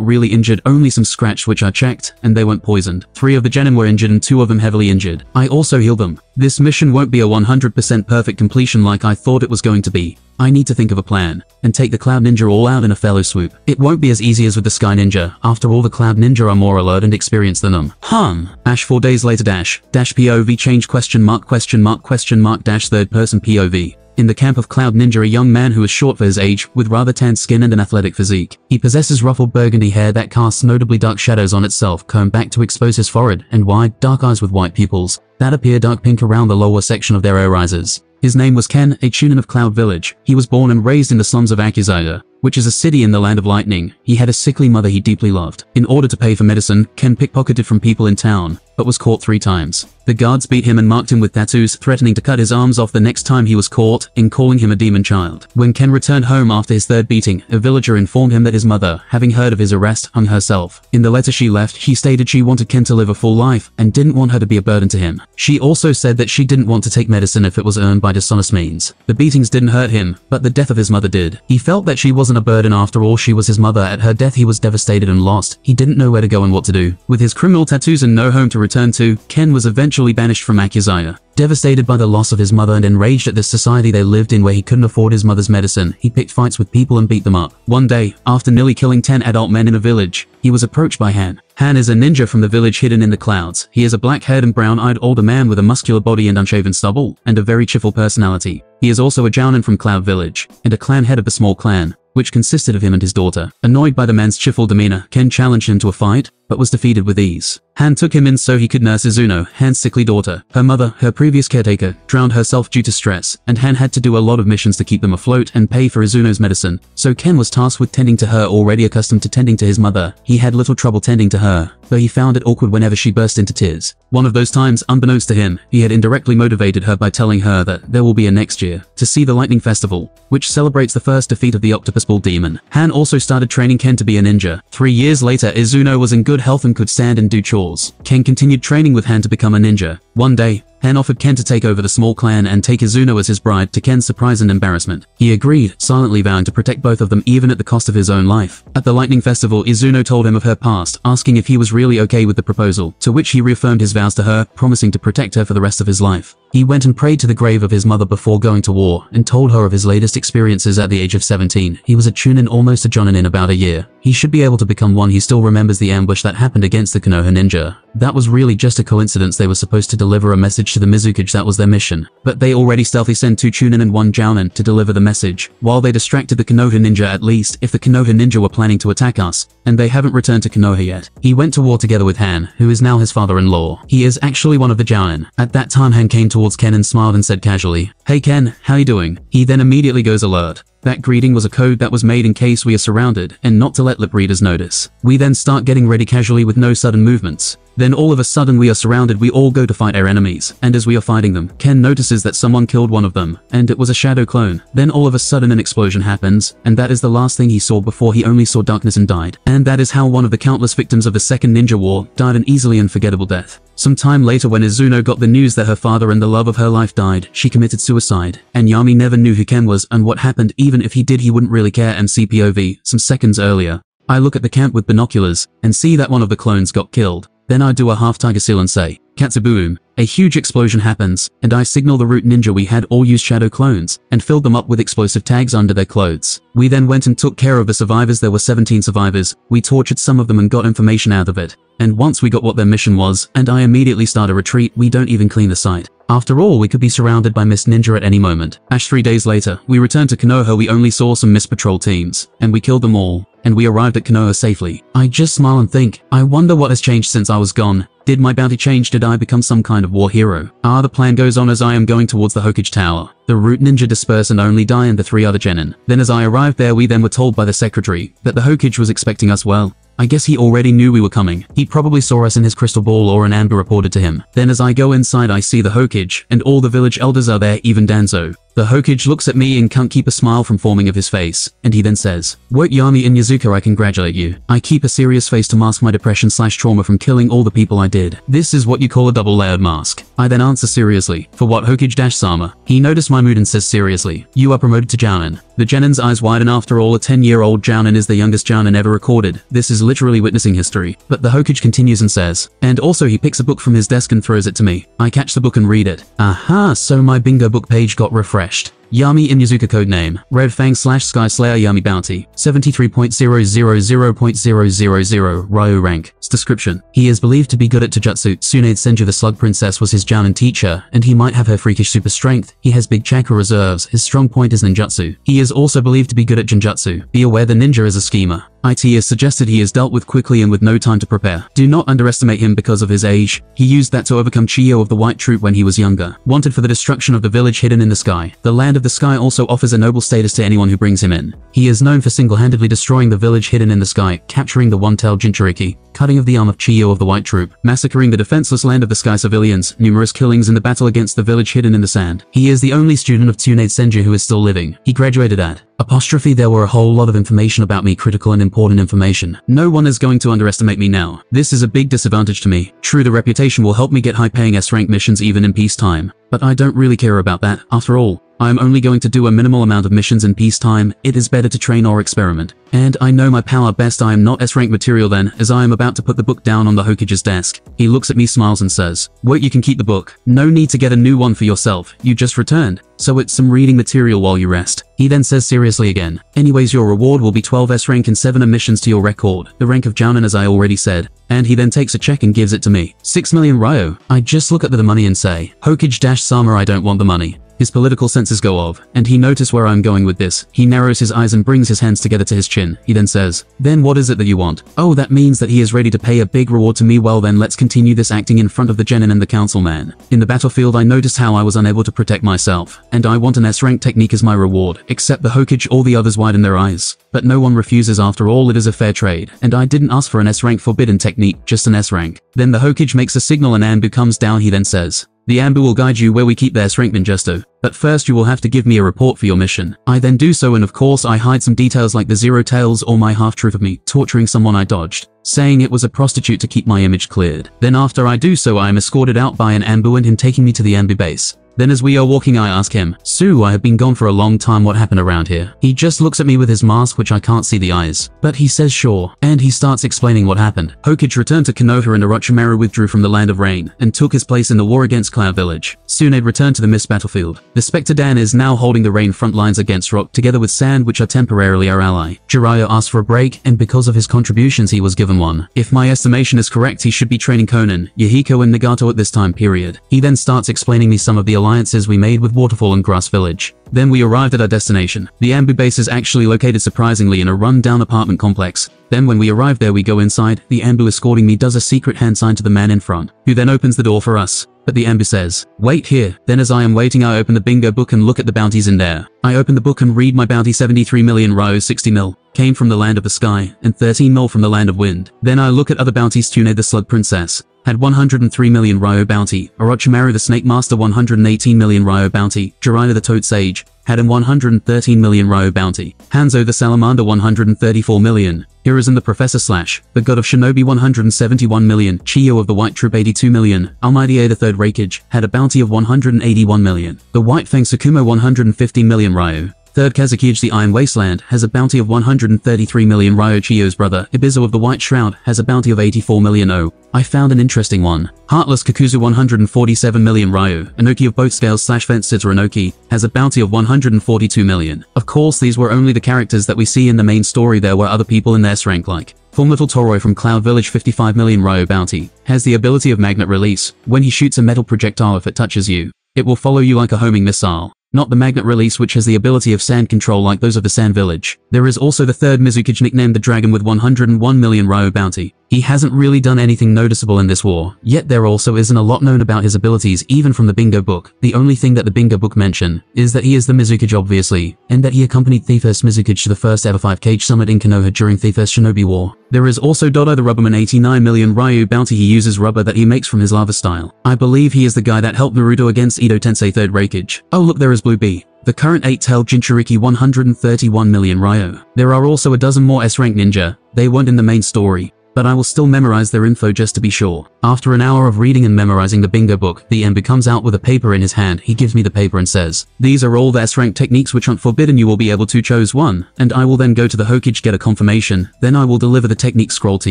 really injured only some scratch which I checked and they weren't poisoned. 3 of the Genin were injured and 2 of them heavily injured. I also healed them. This mission won't be a 100% perfect completion like I thought it was going to be. I need to think of a plan, and take the Cloud Ninja all out in a fellow swoop. It won't be as easy as with the Sky Ninja, after all the Cloud Ninja are more alert and experienced than them. Hum. Ash 4 days later dash, dash POV change question mark question mark question mark dash third person POV. In the camp of Cloud Ninja a young man who is short for his age, with rather tanned skin and an athletic physique. He possesses ruffled burgundy hair that casts notably dark shadows on itself combed back to expose his forehead, and wide, dark eyes with white pupils, that appear dark pink around the lower section of their irises. His name was Ken, a Chunin of Cloud Village. He was born and raised in the slums of Akuzaya, which is a city in the land of lightning. He had a sickly mother he deeply loved. In order to pay for medicine, Ken pickpocketed from people in town, but was caught three times. The guards beat him and marked him with tattoos, threatening to cut his arms off the next time he was caught, in calling him a demon child. When Ken returned home after his third beating, a villager informed him that his mother, having heard of his arrest, hung herself. In the letter she left, she stated she wanted Ken to live a full life, and didn't want her to be a burden to him. She also said that she didn't want to take medicine if it was earned by dishonest means. The beatings didn't hurt him, but the death of his mother did. He felt that she wasn't a burden after all she was his mother at her death he was devastated and lost. He didn't know where to go and what to do. With his criminal tattoos and no home to return to, Ken was eventually banished from Akuzaya. Devastated by the loss of his mother and enraged at the society they lived in where he couldn't afford his mother's medicine, he picked fights with people and beat them up. One day, after nearly killing 10 adult men in a village, he was approached by Han. Han is a ninja from the village hidden in the clouds. He is a black-haired and brown-eyed older man with a muscular body and unshaven stubble, and a very cheerful personality. He is also a Jounin from Cloud Village, and a clan head of a small clan, which consisted of him and his daughter. Annoyed by the man's cheerful demeanor, Ken challenged him to a fight, but was defeated with ease. Han took him in so he could nurse Izuno, Han's sickly daughter. Her mother, her previous caretaker, drowned herself due to stress, and Han had to do a lot of missions to keep them afloat and pay for Izuno's medicine. So Ken was tasked with tending to her already accustomed to tending to his mother. He had little trouble tending to her, though he found it awkward whenever she burst into tears. One of those times, unbeknownst to him, he had indirectly motivated her by telling her that there will be a next year, to see the Lightning Festival, which celebrates the first defeat of the Octopus Ball Demon. Han also started training Ken to be a ninja. Three years later, Izuno was in good health and could stand and do chores. Ken continued training with Han to become a ninja. One day, Han offered Ken to take over the small clan and take Izuno as his bride to Ken's surprise and embarrassment. He agreed, silently vowing to protect both of them even at the cost of his own life. At the Lightning Festival, Izuno told him of her past, asking if he was really okay with the proposal, to which he reaffirmed his vows to her, promising to protect her for the rest of his life. He went and prayed to the grave of his mother before going to war, and told her of his latest experiences at the age of 17. He was a Chunin almost a Jonin in about a year. He should be able to become one he still remembers the ambush that happened against the Konoha ninja. That was really just a coincidence they were supposed to deliver a message to the Mizukage that was their mission. But they already stealthy sent two Chunin and one Jounin to deliver the message, while they distracted the Konoha ninja at least if the Konoha ninja were planning to attack us, and they haven't returned to Konoha yet. He went to war together with Han, who is now his father-in-law. He is actually one of the Jounin. At that time Han came towards Ken and smiled and said casually, Hey Ken, how you doing? He then immediately goes alert. That greeting was a code that was made in case we are surrounded and not to let lip readers notice. We then start getting ready casually with no sudden movements. Then all of a sudden we are surrounded we all go to fight our enemies, and as we are fighting them, Ken notices that someone killed one of them, and it was a shadow clone. Then all of a sudden an explosion happens, and that is the last thing he saw before he only saw darkness and died. And that is how one of the countless victims of the second ninja war died an easily unforgettable death. Some time later when Izuno got the news that her father and the love of her life died, she committed suicide, and Yami never knew who Ken was and what happened even if he did he wouldn't really care and CPOV, some seconds earlier. I look at the camp with binoculars, and see that one of the clones got killed. Then I do a half tiger seal and say, Katsuboom. A huge explosion happens, and I signal the root ninja we had all use shadow clones, and filled them up with explosive tags under their clothes. We then went and took care of the survivors there were 17 survivors, we tortured some of them and got information out of it. And once we got what their mission was, and I immediately start a retreat, we don't even clean the site. After all, we could be surrounded by Mist Ninja at any moment. Ash three days later, we returned to Konoha we only saw some Mist Patrol teams, and we killed them all, and we arrived at Konoha safely. I just smile and think, I wonder what has changed since I was gone. Did my bounty change? Did I become some kind of war hero? Ah, the plan goes on as I am going towards the Hokage Tower. The root ninja disperse and only Dai and the three other genin. Then as I arrived there we then were told by the secretary that the Hokage was expecting us well. I guess he already knew we were coming. He probably saw us in his crystal ball or an amber reported to him. Then as I go inside I see the Hokage, and all the village elders are there even Danzo. The Hokage looks at me and can't keep a smile from forming of his face, and he then says, Work Yami Inuzuka I congratulate you. I keep a serious face to mask my depression slash trauma from killing all the people I did. This is what you call a double layered mask. I then answer seriously, for what Hokage dash Sama. He noticed my mood and says seriously, you are promoted to Jounin. The Genin's eyes widen after all a 10 year old Jounin is the youngest Jounin ever recorded. This is literally witnessing history. But the Hokage continues and says, and also he picks a book from his desk and throws it to me. I catch the book and read it. Aha, so my bingo book page got refreshed. Yami Inuzuka codename, Red Fang slash Sky Slayer Yami Bounty, 73.000.000 Ryo rank. Description. He is believed to be good at Taijutsu. Tsunade Senju the Slug Princess was his Jounin teacher, and he might have her freakish super strength. He has big chakra reserves. His strong point is ninjutsu. He is also believed to be good at genjutsu. Be aware the ninja is a schemer. IT has suggested he is dealt with quickly and with no time to prepare. Do not underestimate him because of his age. He used that to overcome Chiyo of the White Troop when he was younger. Wanted for the destruction of the village hidden in the sky. The land of the sky also offers a noble status to anyone who brings him in. He is known for single-handedly destroying the village hidden in the sky, capturing the one-tailed Jinchuriki, cutting of the arm of Chiyo of the White Troop, massacring the defenseless land of the sky civilians, numerous killings in the battle against the village hidden in the sand. He is the only student of Tsunade Senju who is still living. He graduated at Apostrophe there were a whole lot of information about me critical and important information. No one is going to underestimate me now. This is a big disadvantage to me. True the reputation will help me get high paying S rank missions even in peacetime. But I don't really care about that, after all. I am only going to do a minimal amount of missions in peacetime, it is better to train or experiment. And I know my power best I am not S-rank material then, as I am about to put the book down on the Hokage's desk. He looks at me smiles and says, Wait you can keep the book. No need to get a new one for yourself, you just returned. So it's some reading material while you rest. He then says seriously again, Anyways your reward will be 12 S-rank and 7 emissions to your record, the rank of Jounin as I already said. And he then takes a check and gives it to me. 6 million Ryo. I just look at the money and say, Hokage-sama I don't want the money. His political senses go off, and he notices where I'm going with this. He narrows his eyes and brings his hands together to his chin. He then says, Then what is it that you want? Oh, that means that he is ready to pay a big reward to me. Well then let's continue this acting in front of the Genin and the councilman. In the battlefield I noticed how I was unable to protect myself, and I want an S-rank technique as my reward, except the Hokage all the others widen their eyes. But no one refuses after all it is a fair trade, and I didn't ask for an S-rank forbidden technique, just an S-rank. Then the Hokage makes a signal and Anbu comes down he then says, the Anbu will guide you where we keep their strength Ninjutsu, but first you will have to give me a report for your mission. I then do so and of course I hide some details like the zero tails or my half-truth of me torturing someone I dodged, saying it was a prostitute to keep my image cleared. Then after I do so I am escorted out by an Anbu and him taking me to the Anbu base. Then as we are walking I ask him, Sue I have been gone for a long time what happened around here? He just looks at me with his mask which I can't see the eyes. But he says sure, and he starts explaining what happened. Hokage returned to Konoha and Orochimaru withdrew from the Land of Rain, and took his place in the war against Cloud Village. Tsunade returned to the Mist battlefield. The Spectre Dan is now holding the Rain front lines against Rock together with Sand which are temporarily our ally. Jiraiya asked for a break, and because of his contributions he was given one. If my estimation is correct he should be training Konan, Yahiko and Nagato at this time period. He then starts explaining me some of the alliances we made with Waterfall and Grass Village. Then we arrived at our destination. The Anbu base is actually located surprisingly in a run-down apartment complex. Then when we arrive there we go inside, the Anbu escorting me does a secret hand sign to the man in front, who then opens the door for us. But the Anbu says, wait here. Then as I am waiting I open the bingo book and look at the bounties in there. I open the book and read my bounty 73 million Ryo 60 mil, came from the land of the sky, and 13 mil from the land of wind. Then I look at other bounties Tune the Slug Princess, had 103 million Ryo bounty, Orochimaru the Snake Master 118 million Ryo bounty, Jiraiya the Toad Sage, had an 113 million Ryo bounty, Hanzo the Salamander 134 million, Hiruzen the Professor Slash, the God of Shinobi 171 million, Chiyo of the White Troop 82 million, Almighty A the Third Raikage, had a bounty of 181 million, the White Fang Sakumo 150 million Ryo, Third Kazekage the Iron Wasteland has a bounty of 133 million Ryo Chiyo's brother, Ebizo of the White Shroud, has a bounty of 84 million O. I found an interesting one. Heartless Kakuzu 147 million Ryo, Inoki of both scales slash fence Inoki, has a bounty of 142 million. Of course these were only the characters that we see in the main story there were other people in their rank like. Form Little Toroi from Cloud Village 55 million Ryo bounty, has the ability of magnet release. When he shoots a metal projectile if it touches you, it will follow you like a homing missile not the magnet release which has the ability of sand control like those of the Sand Village. There is also the third Mizukage nicknamed the Dragon with 101 million Ryo bounty. He hasn't really done anything noticeable in this war, yet there also isn't a lot known about his abilities even from the bingo book. The only thing that the bingo book mention is that he is the Mizukage obviously, and that he accompanied Thephis Mizukage to the first ever 5 Kage summit in Konoha during Thephis Shinobi War. There is also Dodo the Rubberman 89 million Ryo bounty he uses rubber that he makes from his lava style. I believe he is the guy that helped Naruto against Edo Tensei 3rd Raikage. Oh look there is Blue B. The current 8-tailed Jinchuriki 131 million Ryo. There are also a dozen more S-rank ninja, they weren't in the main story, but I will still memorize their info just to be sure. After an hour of reading and memorizing the bingo book, the Anbu comes out with a paper in his hand. He gives me the paper and says, These are all the S-rank techniques which aren't forbidden. You will be able to choose one, and I will then go to the Hokage get a confirmation. Then I will deliver the technique scroll to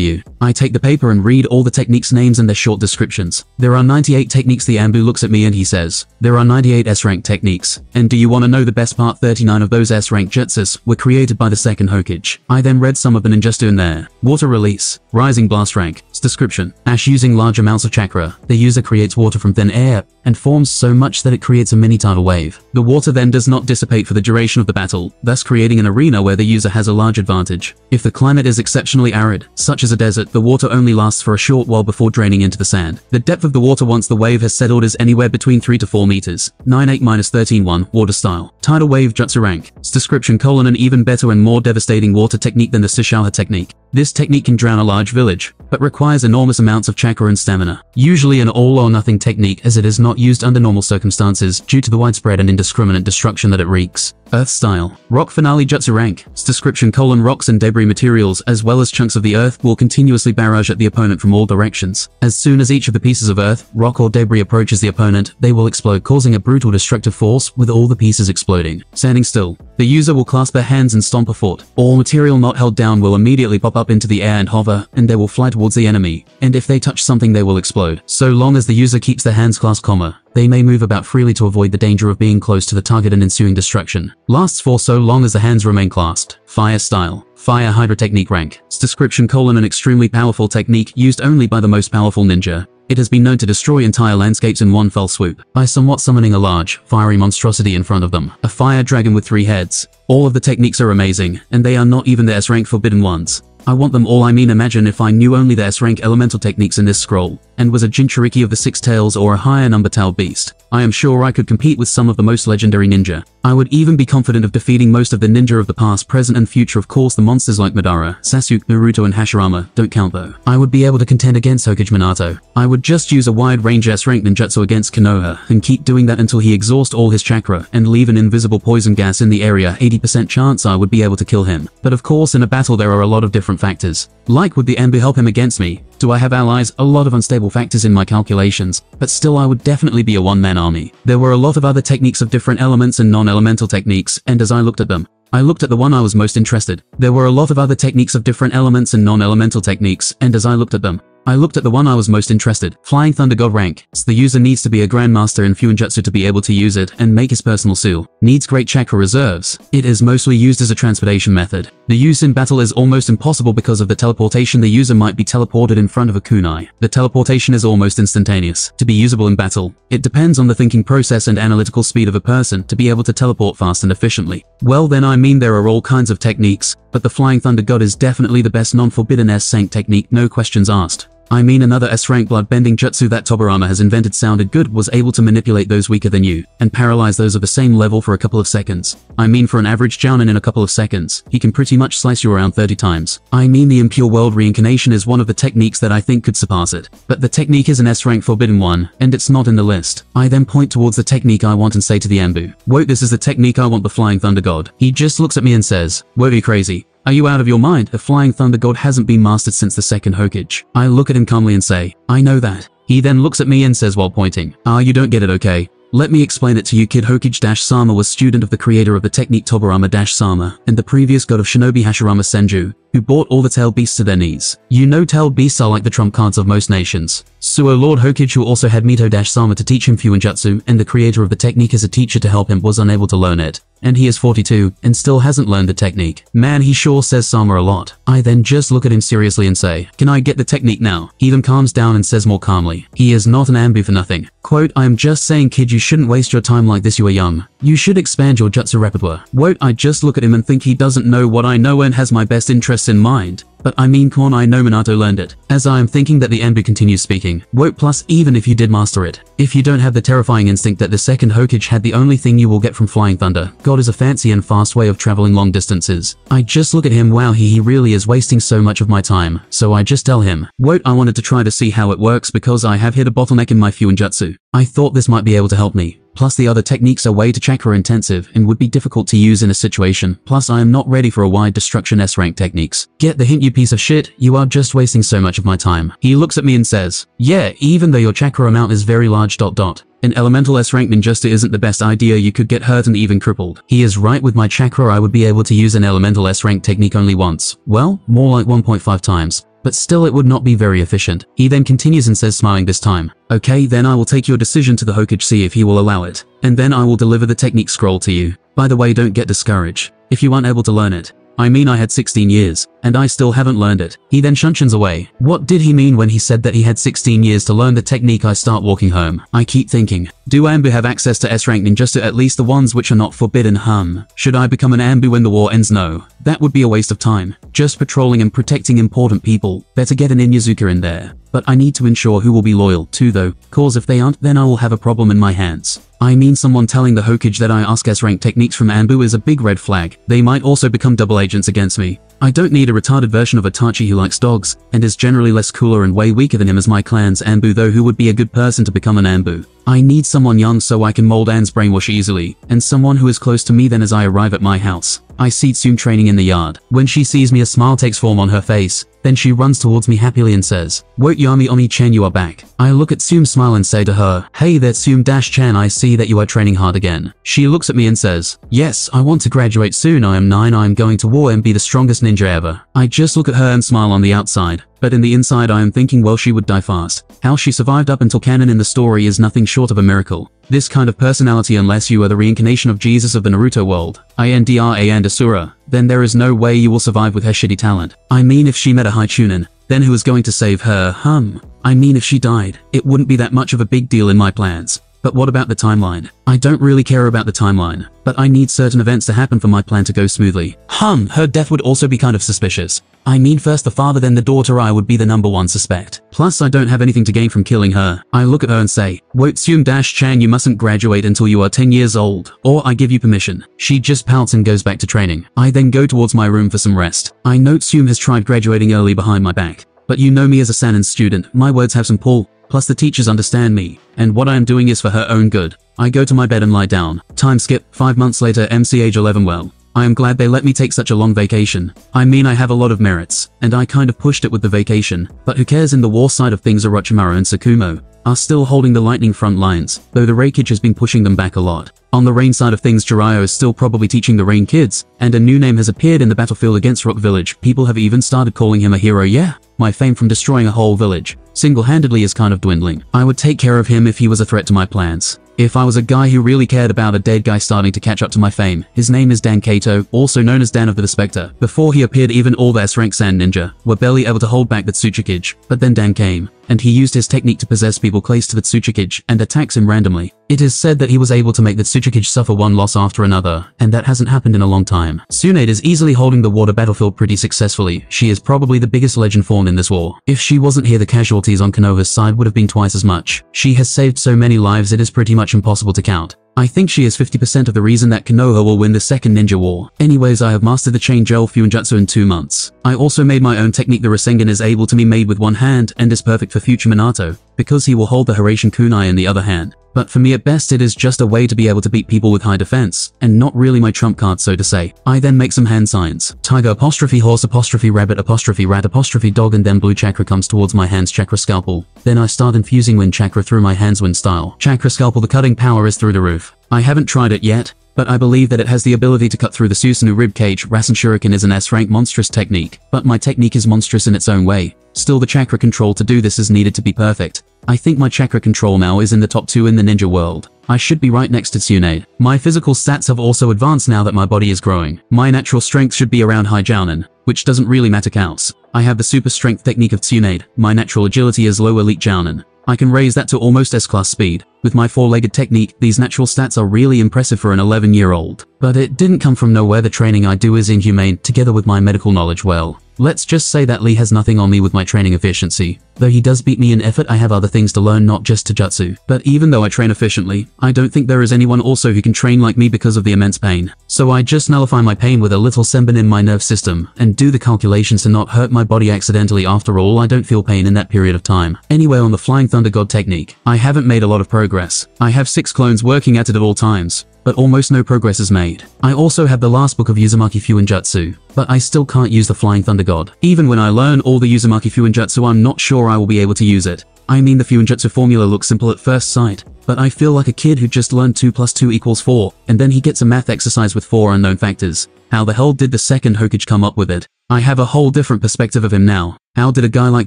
you. I take the paper and read all the techniques names and their short descriptions. There are 98 techniques. The Anbu looks at me and he says, There are 98 S-rank techniques. And do you want to know the best part? 39 of those S-rank jutsus were created by the second Hokage. I then read some of the ninjutsu in there. Water release, Rising Blast Rank. Description. Ash using large amounts of chakra. The user creates water from thin air and forms so much that it creates a mini tidal wave. The water then does not dissipate for the duration of the battle, thus creating an arena where the user has a large advantage. If the climate is exceptionally arid, such as a desert, the water only lasts for a short while before draining into the sand. The depth of the water once the wave has settled is anywhere between 3 to 4 meters. 9-8-13-1 Water Style. Tidal Wave Jutsu Rank. Description colon an even better and more devastating water technique than the Shishalha technique. This technique can drown a large village, but requires enormous amounts of chakra and stamina. Usually an all-or-nothing technique as it is not used under normal circumstances due to the widespread and indiscriminate destruction that it wreaks. Earth style. Rock finale jutsu rank. Description colon rocks and debris materials as well as chunks of the earth will continuously barrage at the opponent from all directions. As soon as each of the pieces of earth, rock or debris approaches the opponent, they will explode causing a brutal destructive force with all the pieces exploding. Standing still. The user will clasp their hands and stomp a fort. All material not held down will immediately pop up into the air and hover, and they will fly towards the enemy. And if they touch something they will explode. So long as the user keeps their hands clasped comma, they may move about freely to avoid the danger of being close to the target and ensuing destruction. Lasts for so long as the hands remain clasped. Fire style. Fire Hydra Technique rank. Description colon an extremely powerful technique used only by the most powerful ninja. It has been known to destroy entire landscapes in one fell swoop by somewhat summoning a large, fiery monstrosity in front of them. A fire dragon with three heads. All of the techniques are amazing, and they are not even the S-rank forbidden ones. I want them all I mean imagine if I knew only the S-rank elemental techniques in this scroll, and was a Jinchuriki of the Six Tails or a higher number tail beast. I am sure I could compete with some of the most legendary ninja. I would even be confident of defeating most of the ninja of the past, present and future of course the monsters like Madara, Sasuke, Naruto and Hashirama don't count though. I would be able to contend against Hokage Minato. I would just use a wide range S-rank ninjutsu against Konoha and keep doing that until he exhausts all his chakra and leave an invisible poison gas in the area 80% chance I would be able to kill him. But of course in a battle there are a lot of different factors. Like would the Anbu help him against me? Do I have allies? A lot of unstable factors in my calculations, but still I would definitely be a one-man army. There were a lot of other techniques of different elements and non-elemental techniques, and as I looked at them, I looked at the one I was most interested. There were a lot of other techniques of different elements and non-elemental techniques, and as I looked at them, I looked at the one I was most interested, Flying Thunder God rank. So the user needs to be a Grandmaster in Fuinjutsu to be able to use it and make his personal seal. Needs great chakra reserves. It is mostly used as a transportation method. The use in battle is almost impossible because of the teleportation the user might be teleported in front of a kunai. The teleportation is almost instantaneous. To be usable in battle, it depends on the thinking process and analytical speed of a person to be able to teleport fast and efficiently. Well then I mean there are all kinds of techniques, but the Flying Thunder God is definitely the best non-forbidden S-rank technique no questions asked. I mean another S-rank blood-bending jutsu that Tobirama has invented sounded good was able to manipulate those weaker than you, and paralyze those of the same level for a couple of seconds. I mean for an average Jounin in a couple of seconds, he can pretty much slice you around 30 times. I mean the impure world reincarnation is one of the techniques that I think could surpass it. But the technique is an S-rank forbidden one, and it's not in the list. I then point towards the technique I want and say to the Anbu, Whoa this is the technique I want the Flying Thunder God. He just looks at me and says, Whoa you crazy. Are you out of your mind? The Flying Thunder God hasn't been mastered since the second Hokage. I look at him calmly and say, I know that. He then looks at me and says while pointing, Ah you don't get it okay. Let me explain it to you kid Hokage-sama was student of the creator of the technique Tobirama-sama, and the previous god of shinobi Hashirama Senju, who brought all the tail beasts to their knees. You know tail beasts are like the trump cards of most nations. Suo Lord who also had Mito-sama to teach him Fuinjutsu and the creator of the technique as a teacher to help him was unable to learn it. And he is 42 and still hasn't learned the technique. Man he sure says Sama a lot. I then just look at him seriously and say, can I get the technique now? He then calms down and says more calmly, he is not an Anbu for nothing. Quote, I am just saying kid you shouldn't waste your time like this you are young. You should expand your jutsu repertoire. Quote, I just look at him and think he doesn't know what I know and has my best interests in mind. But I mean Korn I know Minato learned it. As I am thinking that the Anbu continues speaking. Woke plus even if you did master it. If you don't have the terrifying instinct that the second Hokage had the only thing you will get from Flying Thunder. God is a fancy and fast way of traveling long distances. I just look at him wow he, he really is wasting so much of my time. So I just tell him. Wote I wanted to try to see how it works because I have hit a bottleneck in my Fuinjutsu. I thought this might be able to help me. Plus the other techniques are way too chakra intensive and would be difficult to use in a situation. Plus I am not ready for a wide destruction S rank techniques. Get the hint you piece of shit, you are just wasting so much of my time. He looks at me and says, yeah, even though your chakra amount is very large dot dot. An elemental S-rank ninjutsu isn't the best idea you could get hurt and even crippled. He is right with my chakra I would be able to use an elemental S-rank technique only once. Well, more like 1.5 times. But still it would not be very efficient. He then continues and says smiling this time. Okay then I will take your decision to the Hokage if he will allow it. And then I will deliver the technique scroll to you. By the way don't get discouraged. If you aren't able to learn it, I mean I had 16 years, and I still haven't learned it. He then shunshins away. What did he mean when he said that he had 16 years to learn the technique I start walking home? I keep thinking, do Anbu have access to S-rank ninjutsu at least the ones which are not forbidden hum? Should I become an Anbu when the war ends? No. That would be a waste of time. Just patrolling and protecting important people. Better get an Inuzuka in there. But I need to ensure who will be loyal too though, cause if they aren't then I will have a problem in my hands. I mean someone telling the Hokage that I ask S-rank techniques from Anbu is a big red flag. They might also become double agents against me. I don't need a retarded version of Itachi who likes dogs, and is generally less cooler and way weaker than him as my clan's Anbu though who would be a good person to become an Anbu. I need someone young so I can mold Anne's brainwash easily, and someone who is close to me then as I arrive at my house. I see Tsume training in the yard. When she sees me a smile takes form on her face, then she runs towards me happily and says, Wote Yami Oni-chan you are back. I look at Tsume smile and say to her, Hey there Tsume-chan I see that you are training hard again. She looks at me and says, Yes, I want to graduate soon I am 9 I am going to war and be the strongest ninja ever. I just look at her and smile on the outside. But in the inside I am thinking well she would die fast. How she survived up until canon in the story is nothing short of a miracle. This kind of personality unless you are the reincarnation of Jesus of the Naruto world, Indra and Asura, then there is no way you will survive with her shitty talent. I mean if she met a high chunin, then who is going to save her, hum? I mean if she died, it wouldn't be that much of a big deal in my plans. But what about the timeline? I don't really care about the timeline, but I need certain events to happen for my plan to go smoothly. Hum, her death would also be kind of suspicious. I mean first the father then the daughter I would be the number one suspect. Plus I don't have anything to gain from killing her. I look at her and say, Wotsum Dash Chang you mustn't graduate until you are 10 years old, or I give you permission. She just pouts and goes back to training. I then go towards my room for some rest. I note Tsum has tried graduating early behind my back. But you know me as a Sannin student, my words have some pull. Plus the teachers understand me, and what I am doing is for her own good. I go to my bed and lie down. Time skip, 5 months later MC age 11 well. I am glad they let me take such a long vacation. I mean I have a lot of merits, and I kind of pushed it with the vacation, but who cares in the war side of things Orochimaru and Sakumo are still holding the lightning front lines, though the Raikage has been pushing them back a lot. On the rain side of things Jiraiya is still probably teaching the rain kids, and a new name has appeared in the battlefield against Rock Village. People have even started calling him a hero yeah. My fame from destroying a whole village, single-handedly is kind of dwindling. I would take care of him if he was a threat to my plans. If I was a guy who really cared about a dead guy starting to catch up to my fame, his name is Dan Kato, also known as Dan of the Spectre. Before he appeared even all the S-rank Sand Ninja were barely able to hold back the Tsuchikage, but then Dan came, and he used his technique to possess people close to the Tsuchikage and attacks him randomly. It is said that he was able to make the Tsuchikage suffer one loss after another, and that hasn't happened in a long time. Tsunade is easily holding the water battlefield pretty successfully. She is probably the biggest legend formed in this war. If she wasn't here the casualties on Konoha's side would have been twice as much. She has saved so many lives it is pretty much impossible to count. I think she is 50% of the reason that Konoha will win the second ninja war. Anyways, I have mastered the chain gel Fuinjutsu in two months. I also made my own technique the Rasengan is able to be made with one hand and is perfect for future Minato, because he will hold the Horatian kunai in the other hand. But for me at best it is just a way to be able to beat people with high defense, and not really my trump card so to say. I then make some hand signs. Tiger apostrophe horse apostrophe rabbit apostrophe rat apostrophe dog and then blue chakra comes towards my hands chakra scalpel. Then I start infusing wind chakra through my hands wind style. Chakra scalpel the cutting power is through the roof. I haven't tried it yet, but I believe that it has the ability to cut through the Susanoo ribcage. Rasen Shuriken is an S-rank monstrous technique, but my technique is monstrous in its own way. Still the chakra control to do this is needed to be perfect. I think my chakra control now is in the top 2 in the ninja world. I should be right next to Tsunade. My physical stats have also advanced now that my body is growing. My natural strength should be around high Jounin, which doesn't really matter counts. I have the super strength technique of Tsunade. My natural agility is low elite Jounin. I can raise that to almost S-class speed. With my four-legged technique, these natural stats are really impressive for an 11-year-old. But it didn't come from nowhere the training I do is inhumane, together with my medical knowledge well. Let's just say that Lee has nothing on me with my training efficiency. Though he does beat me in effort I have other things to learn not just Taijutsu. But even though I train efficiently, I don't think there is anyone also who can train like me because of the immense pain. So I just nullify my pain with a little senbon in my nerve system, and do the calculations to not hurt my body accidentally after all I don't feel pain in that period of time. Anyway on the Flying Thunder God technique, I haven't made a lot of progress. I have six clones working at it at all times, but almost no progress is made. I also have the last book of Uzumaki Fuinjutsu, but I still can't use the Flying Thunder God. Even when I learn all the Uzumaki Fuinjutsu I'm not sure I will be able to use it. I mean the Fuinjutsu formula looks simple at first sight, but I feel like a kid who just learned 2 plus 2 equals 4, and then he gets a math exercise with 4 unknown factors. How the hell did the second Hokage come up with it? I have a whole different perspective of him now. How did a guy like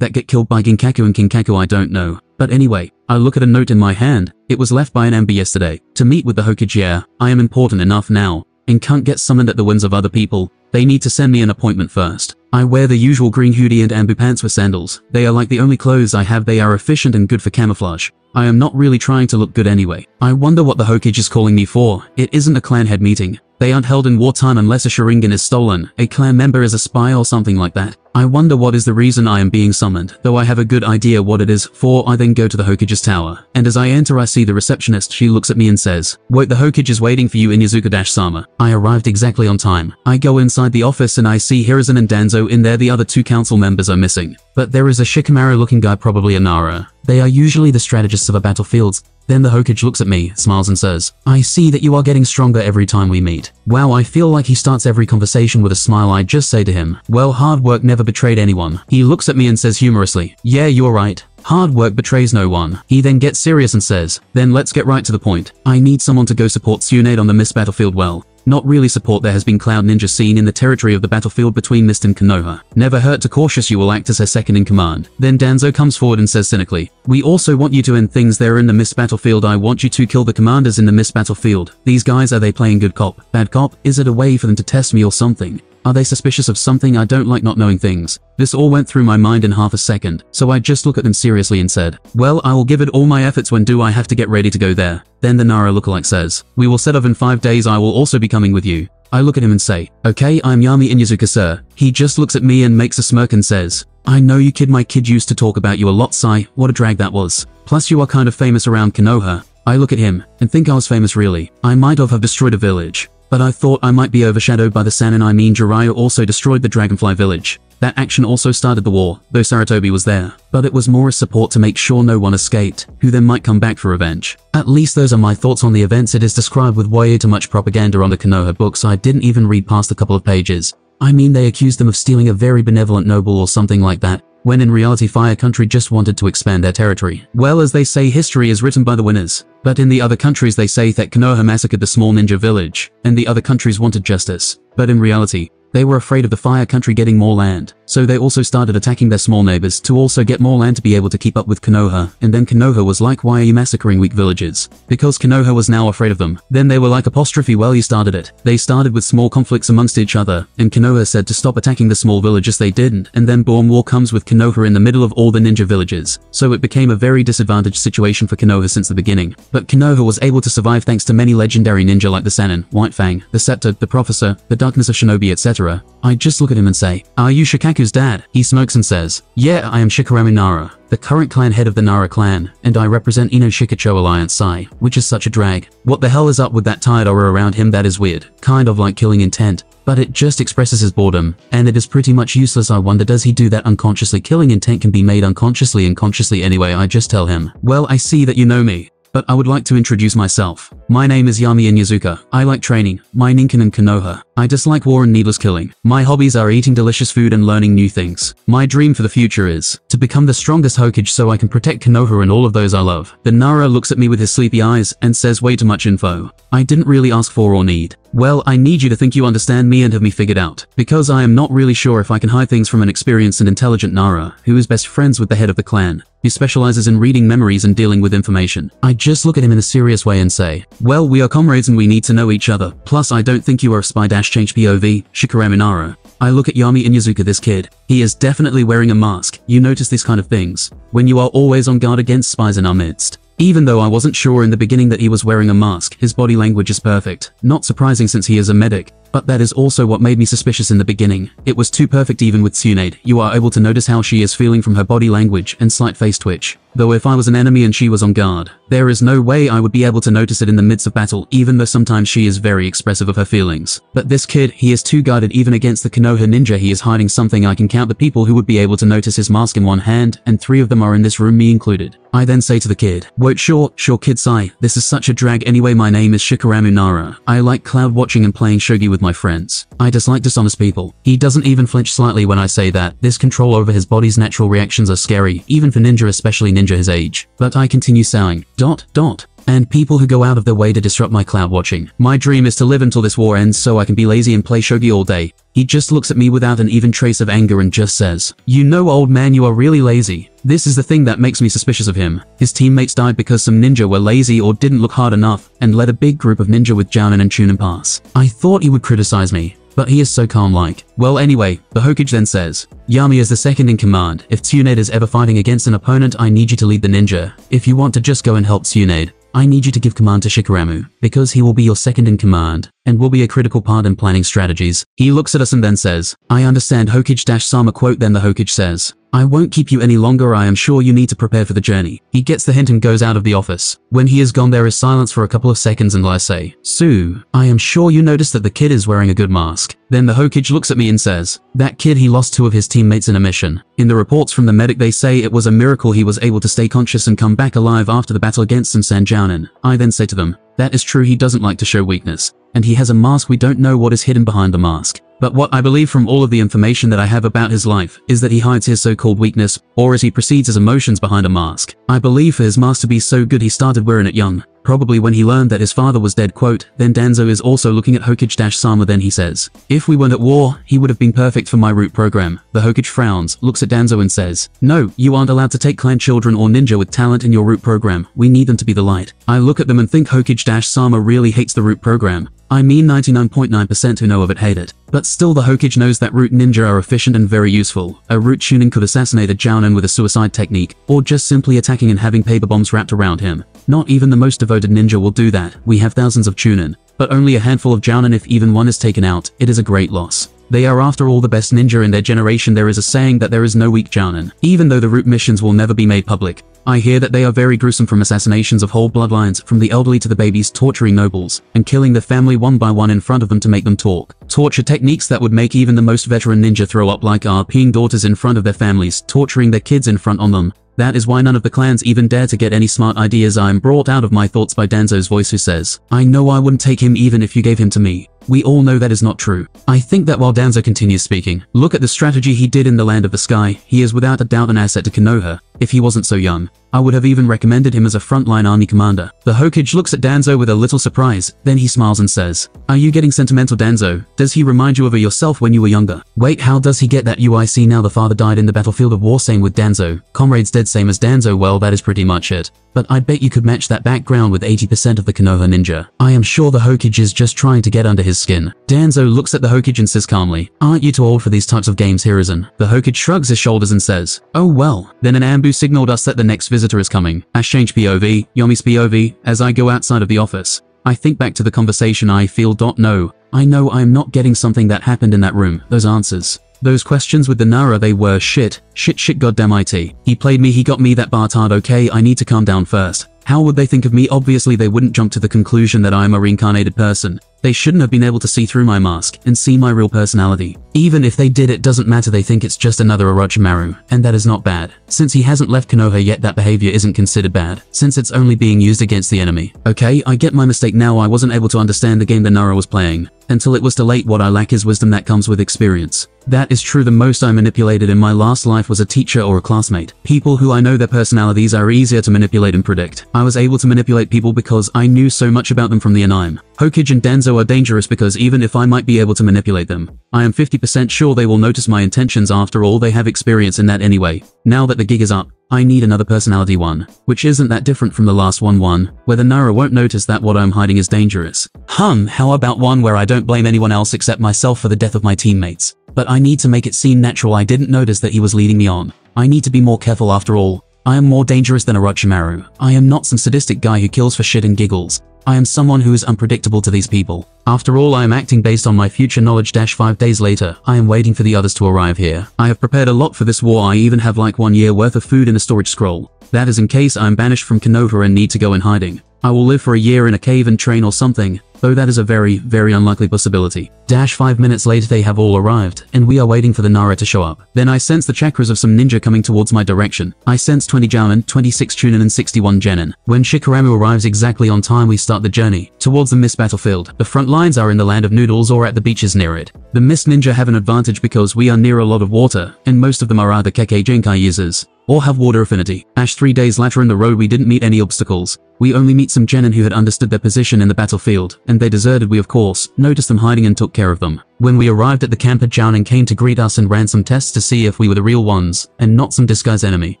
that get killed by Ginkaku and Kinkaku I don't know. But anyway, I look at a note in my hand, it was left by an Ember yesterday. To meet with the Hokage I am important enough now, and can't get summoned at the whims of other people. They need to send me an appointment first. I wear the usual green hoodie and Anbu pants with sandals. They are like the only clothes I have they are efficient and good for camouflage. I am not really trying to look good anyway. I wonder what the Hokage is calling me for. It isn't a clan head meeting. They aren't held in wartime unless a Sharingan is stolen, a clan member is a spy or something like that. I wonder what is the reason I am being summoned, though I have a good idea what it is, for I then go to the Hokage's tower, and as I enter I see the receptionist, she looks at me and says, Wait the Hokage is waiting for you Inuzuka-sama. I arrived exactly on time. I go inside the office and I see Hiruzen and Danzo in there the other two council members are missing. But there is a Shikamaru looking guy probably a Nara. They are usually the strategists of a battlefield, then the Hokage looks at me, smiles and says, I see that you are getting stronger every time we meet. Wow, I feel like he starts every conversation with a smile I just say to him, well hard work never betrayed anyone. He looks at me and says humorously, yeah you're right. Hard work betrays no one. He then gets serious and says, then let's get right to the point. I need someone to go support Tsunade on the Mist battlefield well. Not really support there has been Cloud Ninja seen in the territory of the battlefield between Mist and Konoha. Never hurt to cautious you will act as her second in command. Then Danzo comes forward and says cynically, We also want you to end things there in the Mist battlefield I want you to kill the commanders in the Mist battlefield. These guys are they playing good cop, bad cop? Is it a way for them to test me or something? Are they suspicious of something I don't like not knowing things? This all went through my mind in half a second, so I just look at them seriously and said, Well, I will give it all my efforts when do I have to get ready to go there. Then the Nara lookalike says, We will set off in five days I will also be coming with you. I look at him and say, Okay, I'm Yami Inuzuka sir. He just looks at me and makes a smirk and says, I know you kid my kid used to talk about you a lot Sai, what a drag that was. Plus you are kind of famous around Konoha. I look at him, and think I was famous really. I might have have destroyed a village. But I thought I might be overshadowed by the San and I mean Jiraiya also destroyed the Dragonfly village. That action also started the war, though Sarutobi was there. But it was more as support to make sure no one escaped, who then might come back for revenge. At least those are my thoughts on the events it is described with way too much propaganda on the Konoha books I didn't even read past a couple of pages. I mean they accused them of stealing a very benevolent noble or something like that, when in reality Fire Country just wanted to expand their territory. Well as they say history is written by the winners. But in the other countries they say that Konoha massacred the small ninja village, and the other countries wanted justice. But in reality, they were afraid of the Fire Country getting more land, so they also started attacking their small neighbors to also get more land to be able to keep up with Konoha, and then Konoha was like why are you massacring weak villages? Because Konoha was now afraid of them. Then they were like apostrophe well you started it. They started with small conflicts amongst each other, and Konoha said to stop attacking the small villages they didn't, and then boom war comes with Konoha in the middle of all the ninja villages. So it became a very disadvantaged situation for Konoha since the beginning. But Konoha was able to survive thanks to many legendary ninja like the Sannin, White Fang, the Scepter, the Professor, the Darkness of Shinobi etc. I just look at him and say, Are you Shikaku's dad? He smokes and says, Yeah, I am Shikaramu Nara, the current clan head of the Nara clan, and I represent Ino Shikacho Alliance Sai, which is such a drag. What the hell is up with that tired aura around him that is weird, kind of like killing intent, but it just expresses his boredom, and it is pretty much useless I wonder does he do that unconsciously killing intent can be made unconsciously and consciously anyway I just tell him, well I see that you know me, but I would like to introduce myself. My name is Yami Inuzuka. I like training, my Ninken and Konoha. I dislike war and needless killing. My hobbies are eating delicious food and learning new things. My dream for the future is to become the strongest Hokage so I can protect Konoha and all of those I love. The Nara looks at me with his sleepy eyes and says way too much info. I didn't really ask for or need. Well, I need you to think you understand me and have me figured out, because I am not really sure if I can hide things from an experienced and intelligent Nara, who is best friends with the head of the clan, who specializes in reading memories and dealing with information. I just look at him in a serious way and say, well, we are comrades and we need to know each other, plus I don't think you are a spy dash change POV, Shikaramu Nara. I look at Yami Inuzuka this kid. He is definitely wearing a mask. You notice these kind of things. When you are always on guard against spies in our midst. Even though I wasn't sure in the beginning that he was wearing a mask, his body language is perfect. Not surprising since he is a medic. But that is also what made me suspicious in the beginning. It was too perfect even with Tsunade. You are able to notice how she is feeling from her body language and slight face twitch. Though if I was an enemy and she was on guard, there is no way I would be able to notice it in the midst of battle even though sometimes she is very expressive of her feelings. But this kid, he is too guarded even against the Konoha ninja he is hiding something I can count the people who would be able to notice his mask in one hand and three of them are in this room me included. I then say to the kid, wait sure, sure kid Sai, this is such a drag anyway my name is Shikaramu Nara. I like cloud watching and playing shogi with my friends. I dislike dishonest people. He doesn't even flinch slightly when I say that. This control over his body's natural reactions are scary, even for ninja especially ninja his age. But I continue saying, dot, dot, and people who go out of their way to disrupt my cloud watching. My dream is to live until this war ends so I can be lazy and play shogi all day. He just looks at me without an even trace of anger and just says, You know old man you are really lazy. This is the thing that makes me suspicious of him. His teammates died because some ninja were lazy or didn't look hard enough and let a big group of ninja with Jounin and Chunin pass. I thought he would criticize me, but he is so calm like. Well anyway, the Hokage then says, Yami is the second in command. If Tsunade is ever fighting against an opponent, I need you to lead the ninja. If you want to just go and help Tsunade, I need you to give command to Shikaramu, because he will be your second in command, and will be a critical part in planning strategies. He looks at us and then says, I understand Hokage-sama quote then the Hokage says, I won't keep you any longer I am sure you need to prepare for the journey. He gets the hint and goes out of the office. When he is gone there is silence for a couple of seconds and I say, Sue, I am sure you noticed that the kid is wearing a good mask. Then the Hokage looks at me and says, that kid he lost two of his teammates in a mission. In the reports from the medic they say it was a miracle he was able to stay conscious and come back alive after the battle against San. I then say to them, that is true he doesn't like to show weakness. And he has a mask we don't know what is hidden behind the mask. But what I believe from all of the information that I have about his life is that he hides his so-called weakness, or as he proceeds his emotions behind a mask. I believe for his mask to be so good he started wearing it young, probably when he learned that his father was dead quote, then Danzo is also looking at Hokage-sama then he says, if we weren't at war, he would have been perfect for my root program. The Hokage frowns, looks at Danzo and says, no, you aren't allowed to take clan children or ninja with talent in your root program, we need them to be the light. I look at them and think Hokage-sama really hates the root program. I mean 99.9% who know of it hate it. But still the Hokage knows that Root Ninja are efficient and very useful. A Root Chunin could assassinate a Jounin with a suicide technique, or just simply attacking and having paper bombs wrapped around him. Not even the most devoted ninja will do that. We have thousands of Chunin, but only a handful of Jounin if even one is taken out, it is a great loss. They are after all the best ninja in their generation there is a saying that there is no weak Jounin. Even though the root missions will never be made public, I hear that they are very gruesome from assassinations of whole bloodlines, from the elderly to the babies torturing nobles, and killing the family one by one in front of them to make them talk. Torture techniques that would make even the most veteran ninja throw up like RPing daughters in front of their families, torturing their kids in front on them, that is why none of the clans even dare to get any smart ideas I am brought out of my thoughts by Danzo's voice who says, I know I wouldn't take him even if you gave him to me. We all know that is not true. I think that while Danzo continues speaking, look at the strategy he did in the Land of the Sky, he is without a doubt an asset to Konoha, if he wasn't so young. I would have even recommended him as a frontline army commander. The Hokage looks at Danzo with a little surprise, then he smiles and says, Are you getting sentimental Danzo? Does he remind you of yourself when you were younger? Wait, how does he get that UIC now the father died in the battlefield of war same with Danzo? Comrades dead same as Danzo well that is pretty much it. But I bet you could match that background with 80% of the Konoha ninja. I am sure the Hokage is just trying to get under his skin. Danzo looks at the Hokage and says calmly, Aren't you too old for these types of games Hiruzen? The Hokage shrugs his shoulders and says, Oh well. Then an signaled us that the next visitor is coming. As change POV, Yami's POV, as I go outside of the office. I think back to the conversation I feel. No, I know I am not getting something that happened in that room, those answers. Those questions with the Nara they were shit, shit shit goddamn IT. He played me he got me that Bartard okay I need to calm down first. How would they think of me obviously they wouldn't jump to the conclusion that I am a reincarnated person. They shouldn't have been able to see through my mask and see my real personality. Even if they did it doesn't matter they think it's just another Orochimaru, and that is not bad. Since he hasn't left Konoha yet that behavior isn't considered bad, since it's only being used against the enemy. Okay, I get my mistake now I wasn't able to understand the game that Nara was playing. Until it was too late what I lack is wisdom that comes with experience. That is true the most I manipulated in my last life was a teacher or a classmate. People who I know their personalities are easier to manipulate and predict. I was able to manipulate people because I knew so much about them from the anime. Hokage and Danzo are dangerous because even if I might be able to manipulate them, I am 50% sure they will notice my intentions after all they have experience in that anyway. Now that the gig is up, I need another personality one, which isn't that different from the last one one, where the Nara won't notice that what I'm hiding is dangerous. Hum, how about one where I don't blame anyone else except myself for the death of my teammates? But I need to make it seem natural I didn't notice that he was leading me on. I need to be more careful after all. I am more dangerous than Orochimaru. I am not some sadistic guy who kills for shit and giggles. I am someone who is unpredictable to these people. After all, I am acting based on my future knowledge dash 5 days later, I am waiting for the others to arrive here. I have prepared a lot for this war, I even have like one year worth of food in a storage scroll. That is in case I am banished from Konoha and need to go in hiding. I will live for a year in a cave and train or something, though that is a very, very unlikely possibility. Dash 5 minutes later they have all arrived, and we are waiting for the Nara to show up. Then I sense the chakras of some ninja coming towards my direction. I sense 20 Jounin, 26 Chunin and 61 Genin. When Shikaramu arrives exactly on time we start the journey, towards the Mist battlefield. The front lines are in the land of noodles or at the beaches near it. The Mist ninja have an advantage because we are near a lot of water, and most of them are either Kekkei Genkai users, or have water affinity. Ash three days later in the road we didn't meet any obstacles. We only meet some genin who had understood their position in the battlefield, and they deserted we of course, noticed them hiding and took care of them. When we arrived at the camp, Jounin came to greet us and ran some tests to see if we were the real ones, and not some disguised enemy.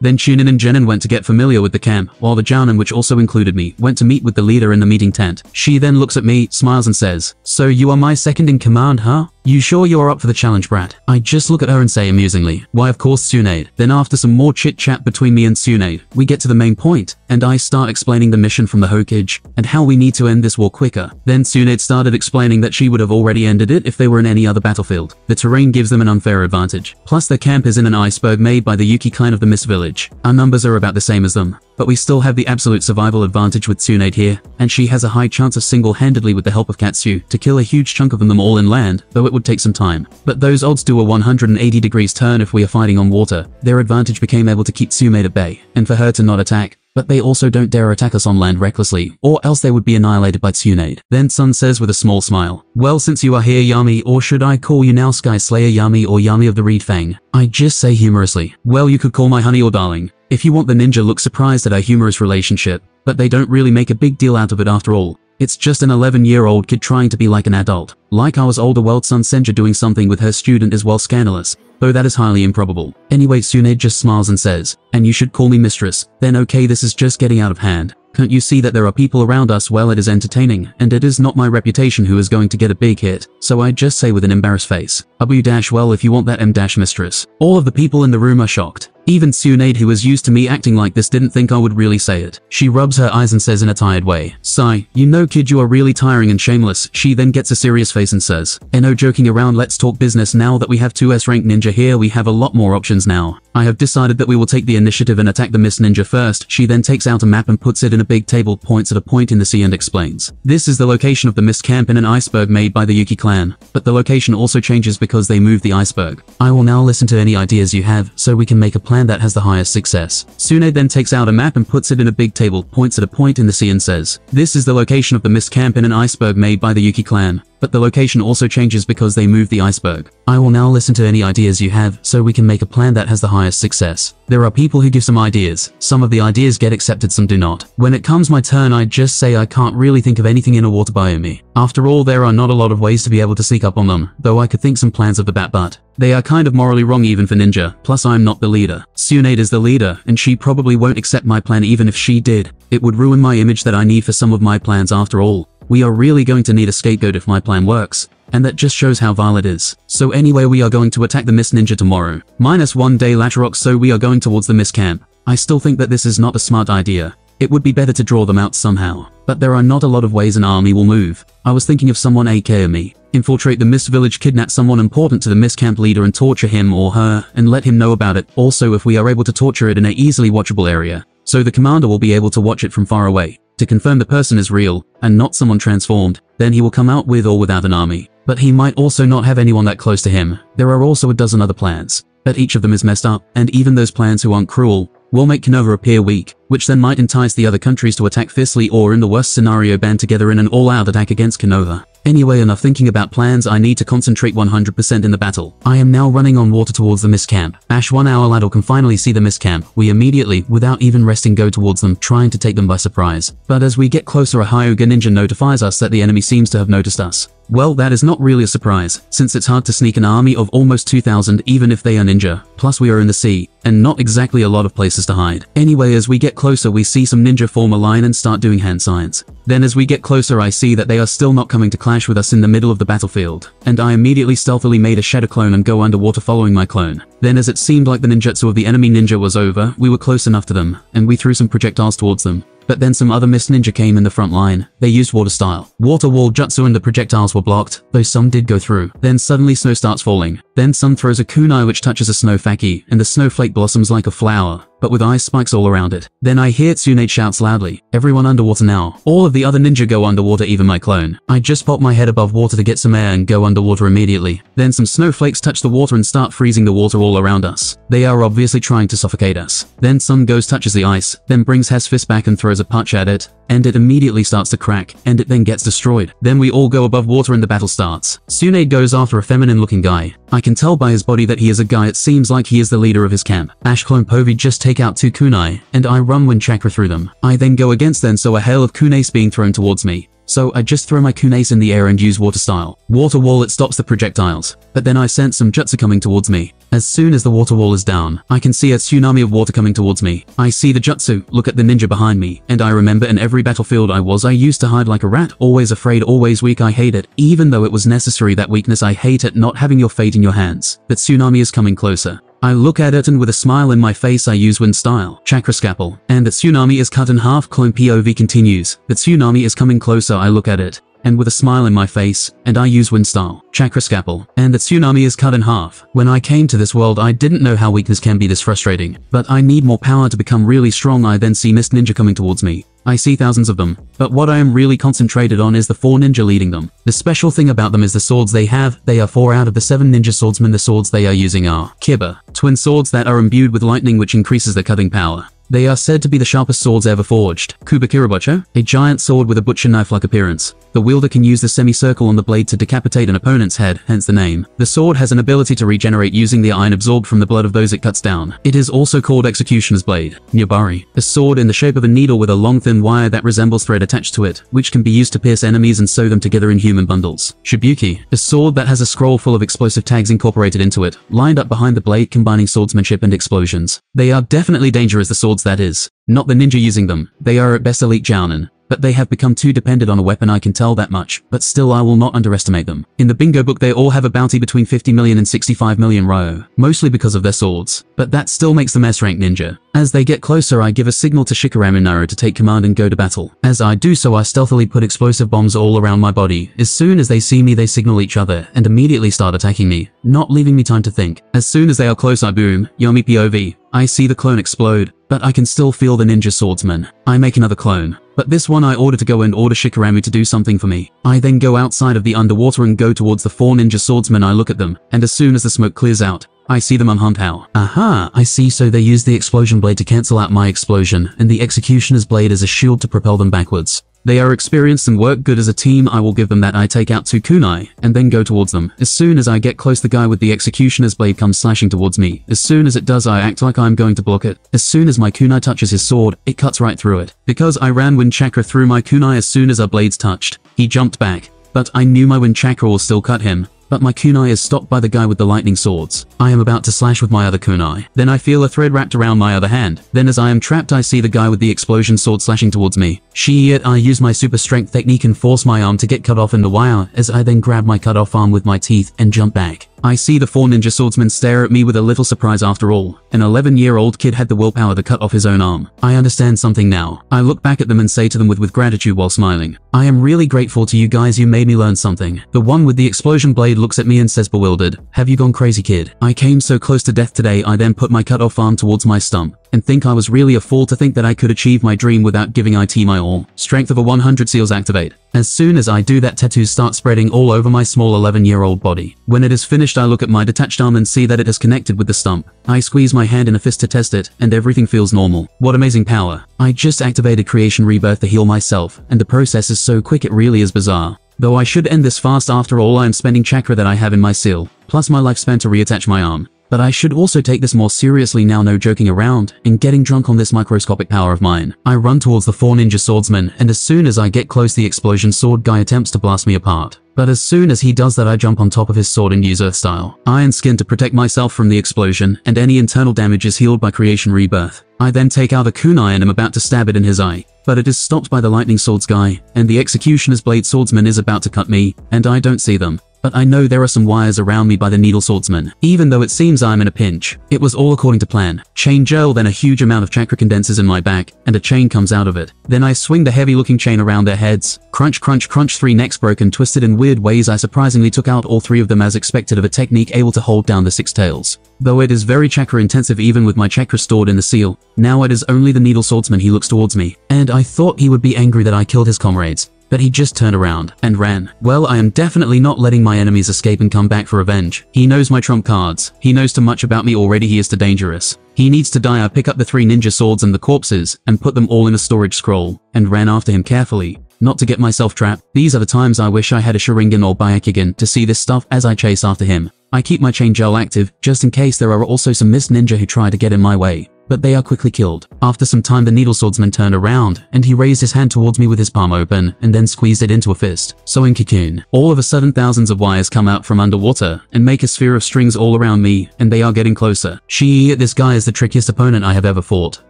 Then Chunin and Genin went to get familiar with the camp, while the Jounin, which also included me, went to meet with the leader in the meeting tent. She then looks at me, smiles and says, So you are my second in command, huh? You sure you are up for the challenge, brat? I just look at her and say amusingly, why of course Tsunade. Then after some more chit-chat between me and Tsunade, we get to the main point, and I start explaining the mission from the Hokage, and how we need to end this war quicker. Then Tsunade started explaining that she would have already ended it if they were in any other battlefield. The terrain gives them an unfair advantage. Plus their camp is in an iceberg made by the Yuki clan of the Mist Village. Our numbers are about the same as them, but we still have the absolute survival advantage with Tsunade here, and she has a high chance of single-handedly with the help of Katsu to kill a huge chunk of them all in land, though it would take some time. But those odds do a 180 degrees turn if we are fighting on water. Their advantage became able to keep Tsunade at bay, and for her to not attack, but they also don't dare attack us on land recklessly, or else they would be annihilated by Tsunade. Then Sun says with a small smile, Well since you are here Yami, or should I call you now Sky Slayer Yami or Yami of the Red Fang? I just say humorously, well you could call my honey or darling. If you want the ninja look surprised at our humorous relationship, but they don't really make a big deal out of it after all. It's just an 11-year-old kid trying to be like an adult. Like ours older world son Senja doing something with her student is well scandalous, though that is highly improbable. Anyway Tsunade just smiles and says, and you should call me mistress. Then okay this is just getting out of hand. Can't you see that there are people around us well it is entertaining, and it is not my reputation who is going to get a big hit, so I just say with an embarrassed face, W dash well if you want that M dash mistress. All of the people in the room are shocked. Even Tsunade who was used to me acting like this didn't think I would really say it. She rubs her eyes and says in a tired way, Sigh, you know kid you are really tiring and shameless. She then gets a serious face and says, Eh no joking around let's talk business now that we have 2S rank ninja here we have a lot more options now. I have decided that we will take the initiative and attack the Mist Ninja first. She then takes out a map and puts it in a big table, points at a point in the sea and explains. This is the location of the Mist camp in an iceberg made by the Yuki clan, but the location also changes because they move the iceberg. I will now listen to any ideas you have, so we can make a plan that has the highest success. Tsunade then takes out a map and puts it in a big table, points at a point in the sea and says, This is the location of the Mist camp in an iceberg made by the Yuki clan but the location also changes because they move the iceberg. I will now listen to any ideas you have, so we can make a plan that has the highest success. There are people who give some ideas. Some of the ideas get accepted, some do not. When it comes my turn, I just say I can't really think of anything in a water biome. After all, there are not a lot of ways to be able to sneak up on them, though I could think some plans of the bat butt. They are kind of morally wrong even for Ninja, plus I'm not the leader. Tsunade is the leader, and she probably won't accept my plan even if she did. It would ruin my image that I need for some of my plans after all. We are really going to need a scapegoat if my plan works, and that just shows how vile it is. So anyway we are going to attack the Mist Ninja tomorrow. Minus one day Laterox so we are going towards the Mist camp. I still think that this is not a smart idea. It would be better to draw them out somehow. But there are not a lot of ways an army will move. I was thinking of someone aka me. Infiltrate the Mist village, kidnap someone important to the Mist camp leader and torture him or her, and let him know about it. Also if we are able to torture it in a easily watchable area. So the commander will be able to watch it from far away to confirm the person is real and not someone transformed, then he will come out with or without an army. But he might also not have anyone that close to him. There are also a dozen other plans, but each of them is messed up, and even those plans who aren't cruel will make Konoha appear weak, which then might entice the other countries to attack fiercely or in the worst scenario band together in an all-out attack against Konoha. Anyway enough thinking about plans I need to concentrate 100% in the battle. I am now running on water towards the Mist camp. Ash 1 hour ladder can finally see the Mist camp. We immediately, without even resting go towards them, trying to take them by surprise. But as we get closer a Hyuga ninja notifies us that the enemy seems to have noticed us. Well, that is not really a surprise, since it's hard to sneak an army of almost 2,000 even if they are ninja, plus we are in the sea, and not exactly a lot of places to hide. Anyway, as we get closer we see some ninja form a line and start doing hand signs. Then as we get closer I see that they are still not coming to clash with us in the middle of the battlefield, and I immediately stealthily made a shadow clone and go underwater following my clone. Then as it seemed like the ninjutsu of the enemy ninja was over, we were close enough to them, and we threw some projectiles towards them. But then some other mist ninja came in the front line. They used water style. Water wall jutsu and the projectiles were blocked, though some did go through. Then suddenly snow starts falling. Then Sun throws a kunai which touches a snow faki, and the snowflake blossoms like a flower but with ice spikes all around it. Then I hear Tsunade shouts loudly, everyone underwater now. All of the other ninja go underwater even my clone. I just pop my head above water to get some air and go underwater immediately. Then some snowflakes touch the water and start freezing the water all around us. They are obviously trying to suffocate us. Then Sun goes touches the ice, then brings his fist back and throws a punch at it, and it immediately starts to crack, and it then gets destroyed. Then we all go above water and the battle starts. Tsunade goes after a feminine looking guy. I can tell by his body that he is a guy it seems like he is the leader of his camp. Ash Clone Povey just take out two kunai, and I run when chakra through them. I then go against them so a hail of kunais being thrown towards me. So I just throw my kunais in the air and use water style. Water wall it stops the projectiles, but then I sense some jutsu coming towards me. As soon as the water wall is down, I can see a tsunami of water coming towards me. I see the jutsu, look at the ninja behind me, and I remember in every battlefield I was I used to hide like a rat, always afraid, always weak, I hate it. Even though it was necessary that weakness I hate it not having your fate in your hands. But tsunami is coming closer. I look at it and with a smile in my face I use wind style, chakra scalpel, and the tsunami is cut in half clone POV continues. The tsunami is coming closer I look at it, and with a smile in my face, and I use wind style, chakra scalpel, and the tsunami is cut in half. When I came to this world I didn't know how weakness can be this frustrating, but I need more power to become really strong I then see Mist Ninja coming towards me. I see thousands of them, but what I am really concentrated on is the four ninja leading them. The special thing about them is the swords they have, they are four out of the seven ninja swordsmen the swords they are using are Kiba, twin swords that are imbued with lightning which increases their cutting power. They are said to be the sharpest swords ever forged. Kubikiribocho, a giant sword with a butcher knife-like appearance. The wielder can use the semicircle on the blade to decapitate an opponent's head, hence the name. The sword has an ability to regenerate using the iron absorbed from the blood of those it cuts down. It is also called Executioner's Blade. Nuibari, a sword in the shape of a needle with a long thin wire that resembles thread attached to it, which can be used to pierce enemies and sew them together in human bundles. Shibuki, a sword that has a scroll full of explosive tags incorporated into it, lined up behind the blade combining swordsmanship and explosions. They are definitely dangerous the swords that is. Not the ninja using them, they are at best elite jounin but they have become too dependent on a weapon I can tell that much, but still I will not underestimate them. In the bingo book they all have a bounty between 50 million and 65 million ryo, mostly because of their swords, but that still makes them S-rank ninja. As they get closer I give a signal to Shikaramu Nara to take command and go to battle. As I do so I stealthily put explosive bombs all around my body. As soon as they see me they signal each other and immediately start attacking me, not leaving me time to think. As soon as they are close I boom, Yami POV. I see the clone explode, but I can still feel the ninja swordsman. I make another clone, but this one I order to go and order Shikaramu to do something for me. I then go outside of the underwater and go towards the four ninja swordsmen I look at them, and as soon as the smoke clears out, I see them unhunt how. Aha, I see so they use the explosion blade to cancel out my explosion, and the executioner's blade as a shield to propel them backwards. They are experienced and work good as a team I will give them that I take out two kunai, and then go towards them. As soon as I get close the guy with the executioner's blade comes slashing towards me. As soon as it does I act like I'm going to block it. As soon as my kunai touches his sword, it cuts right through it. Because I ran wind chakra through my kunai as soon as our blades touched. He jumped back. But I knew my wind chakra will still cut him, but my kunai is stopped by the guy with the lightning swords. I am about to slash with my other kunai. Then I feel a thread wrapped around my other hand. Then as I am trapped I see the guy with the explosion sword slashing towards me. She yet I use my super strength technique and force my arm to get cut off in the wire as I then grab my cut off arm with my teeth and jump back. I see the four ninja swordsmen stare at me with a little surprise after all. An 11-year-old kid had the willpower to cut off his own arm. I understand something now. I look back at them and say to them with, with gratitude while smiling. I am really grateful to you guys you made me learn something. The one with the explosion blade looks at me and says bewildered, have you gone crazy kid? I came so close to death today I then put my cut off arm towards my stump and think I was really a fool to think that I could achieve my dream without giving IT my all. Strength of a 100 seals activate. As soon as I do that tattoos start spreading all over my small 11 year old body. When it is finished I look at my detached arm and see that it has connected with the stump. I squeeze my hand in a fist to test it and everything feels normal. What amazing power. I just activated creation rebirth to heal myself and the process is so quick it really is bizarre. Though I should end this fast after all I am spending chakra that I have in my seal, plus my lifespan to reattach my arm. But I should also take this more seriously now no joking around and getting drunk on this microscopic power of mine. I run towards the four ninja swordsmen and as soon as I get close the explosion sword guy attempts to blast me apart. But as soon as he does that I jump on top of his sword and use Earth style. Iron skin to protect myself from the explosion and any internal damage is healed by creation rebirth. I then take out a kunai and am about to stab it in his eye. But it is stopped by the lightning swords guy and the executioner's blade swordsman is about to cut me and I don't see them. But I know there are some wires around me by the needle swordsman, even though it seems I'm in a pinch. It was all according to plan. Chain jail then a huge amount of chakra condenses in my back, and a chain comes out of it. Then I swing the heavy looking chain around their heads. Crunch crunch crunch three necks broken twisted in weird ways I surprisingly took out all three of them as expected of a technique able to hold down the six tails. Though it is very chakra intensive even with my chakra stored in the seal, now it is only the needle swordsman he looks towards me, and I thought he would be angry that I killed his comrades but he just turned around and ran. Well, I am definitely not letting my enemies escape and come back for revenge. He knows my trump cards. He knows too much about me already he is too dangerous. He needs to die I pick up the three ninja swords and the corpses and put them all in a storage scroll and ran after him carefully. Not to get myself trapped, these are the times I wish I had a Sharingan or Byakugan to see this stuff as I chase after him. I keep my chain jail active, just in case there are also some missed ninja who try to get in my way but they are quickly killed. After some time the needle swordsman turned around, and he raised his hand towards me with his palm open, and then squeezed it into a fist. So in Cocoon, all of a sudden thousands of wires come out from underwater, and make a sphere of strings all around me, and they are getting closer. She, this guy is the trickiest opponent I have ever fought.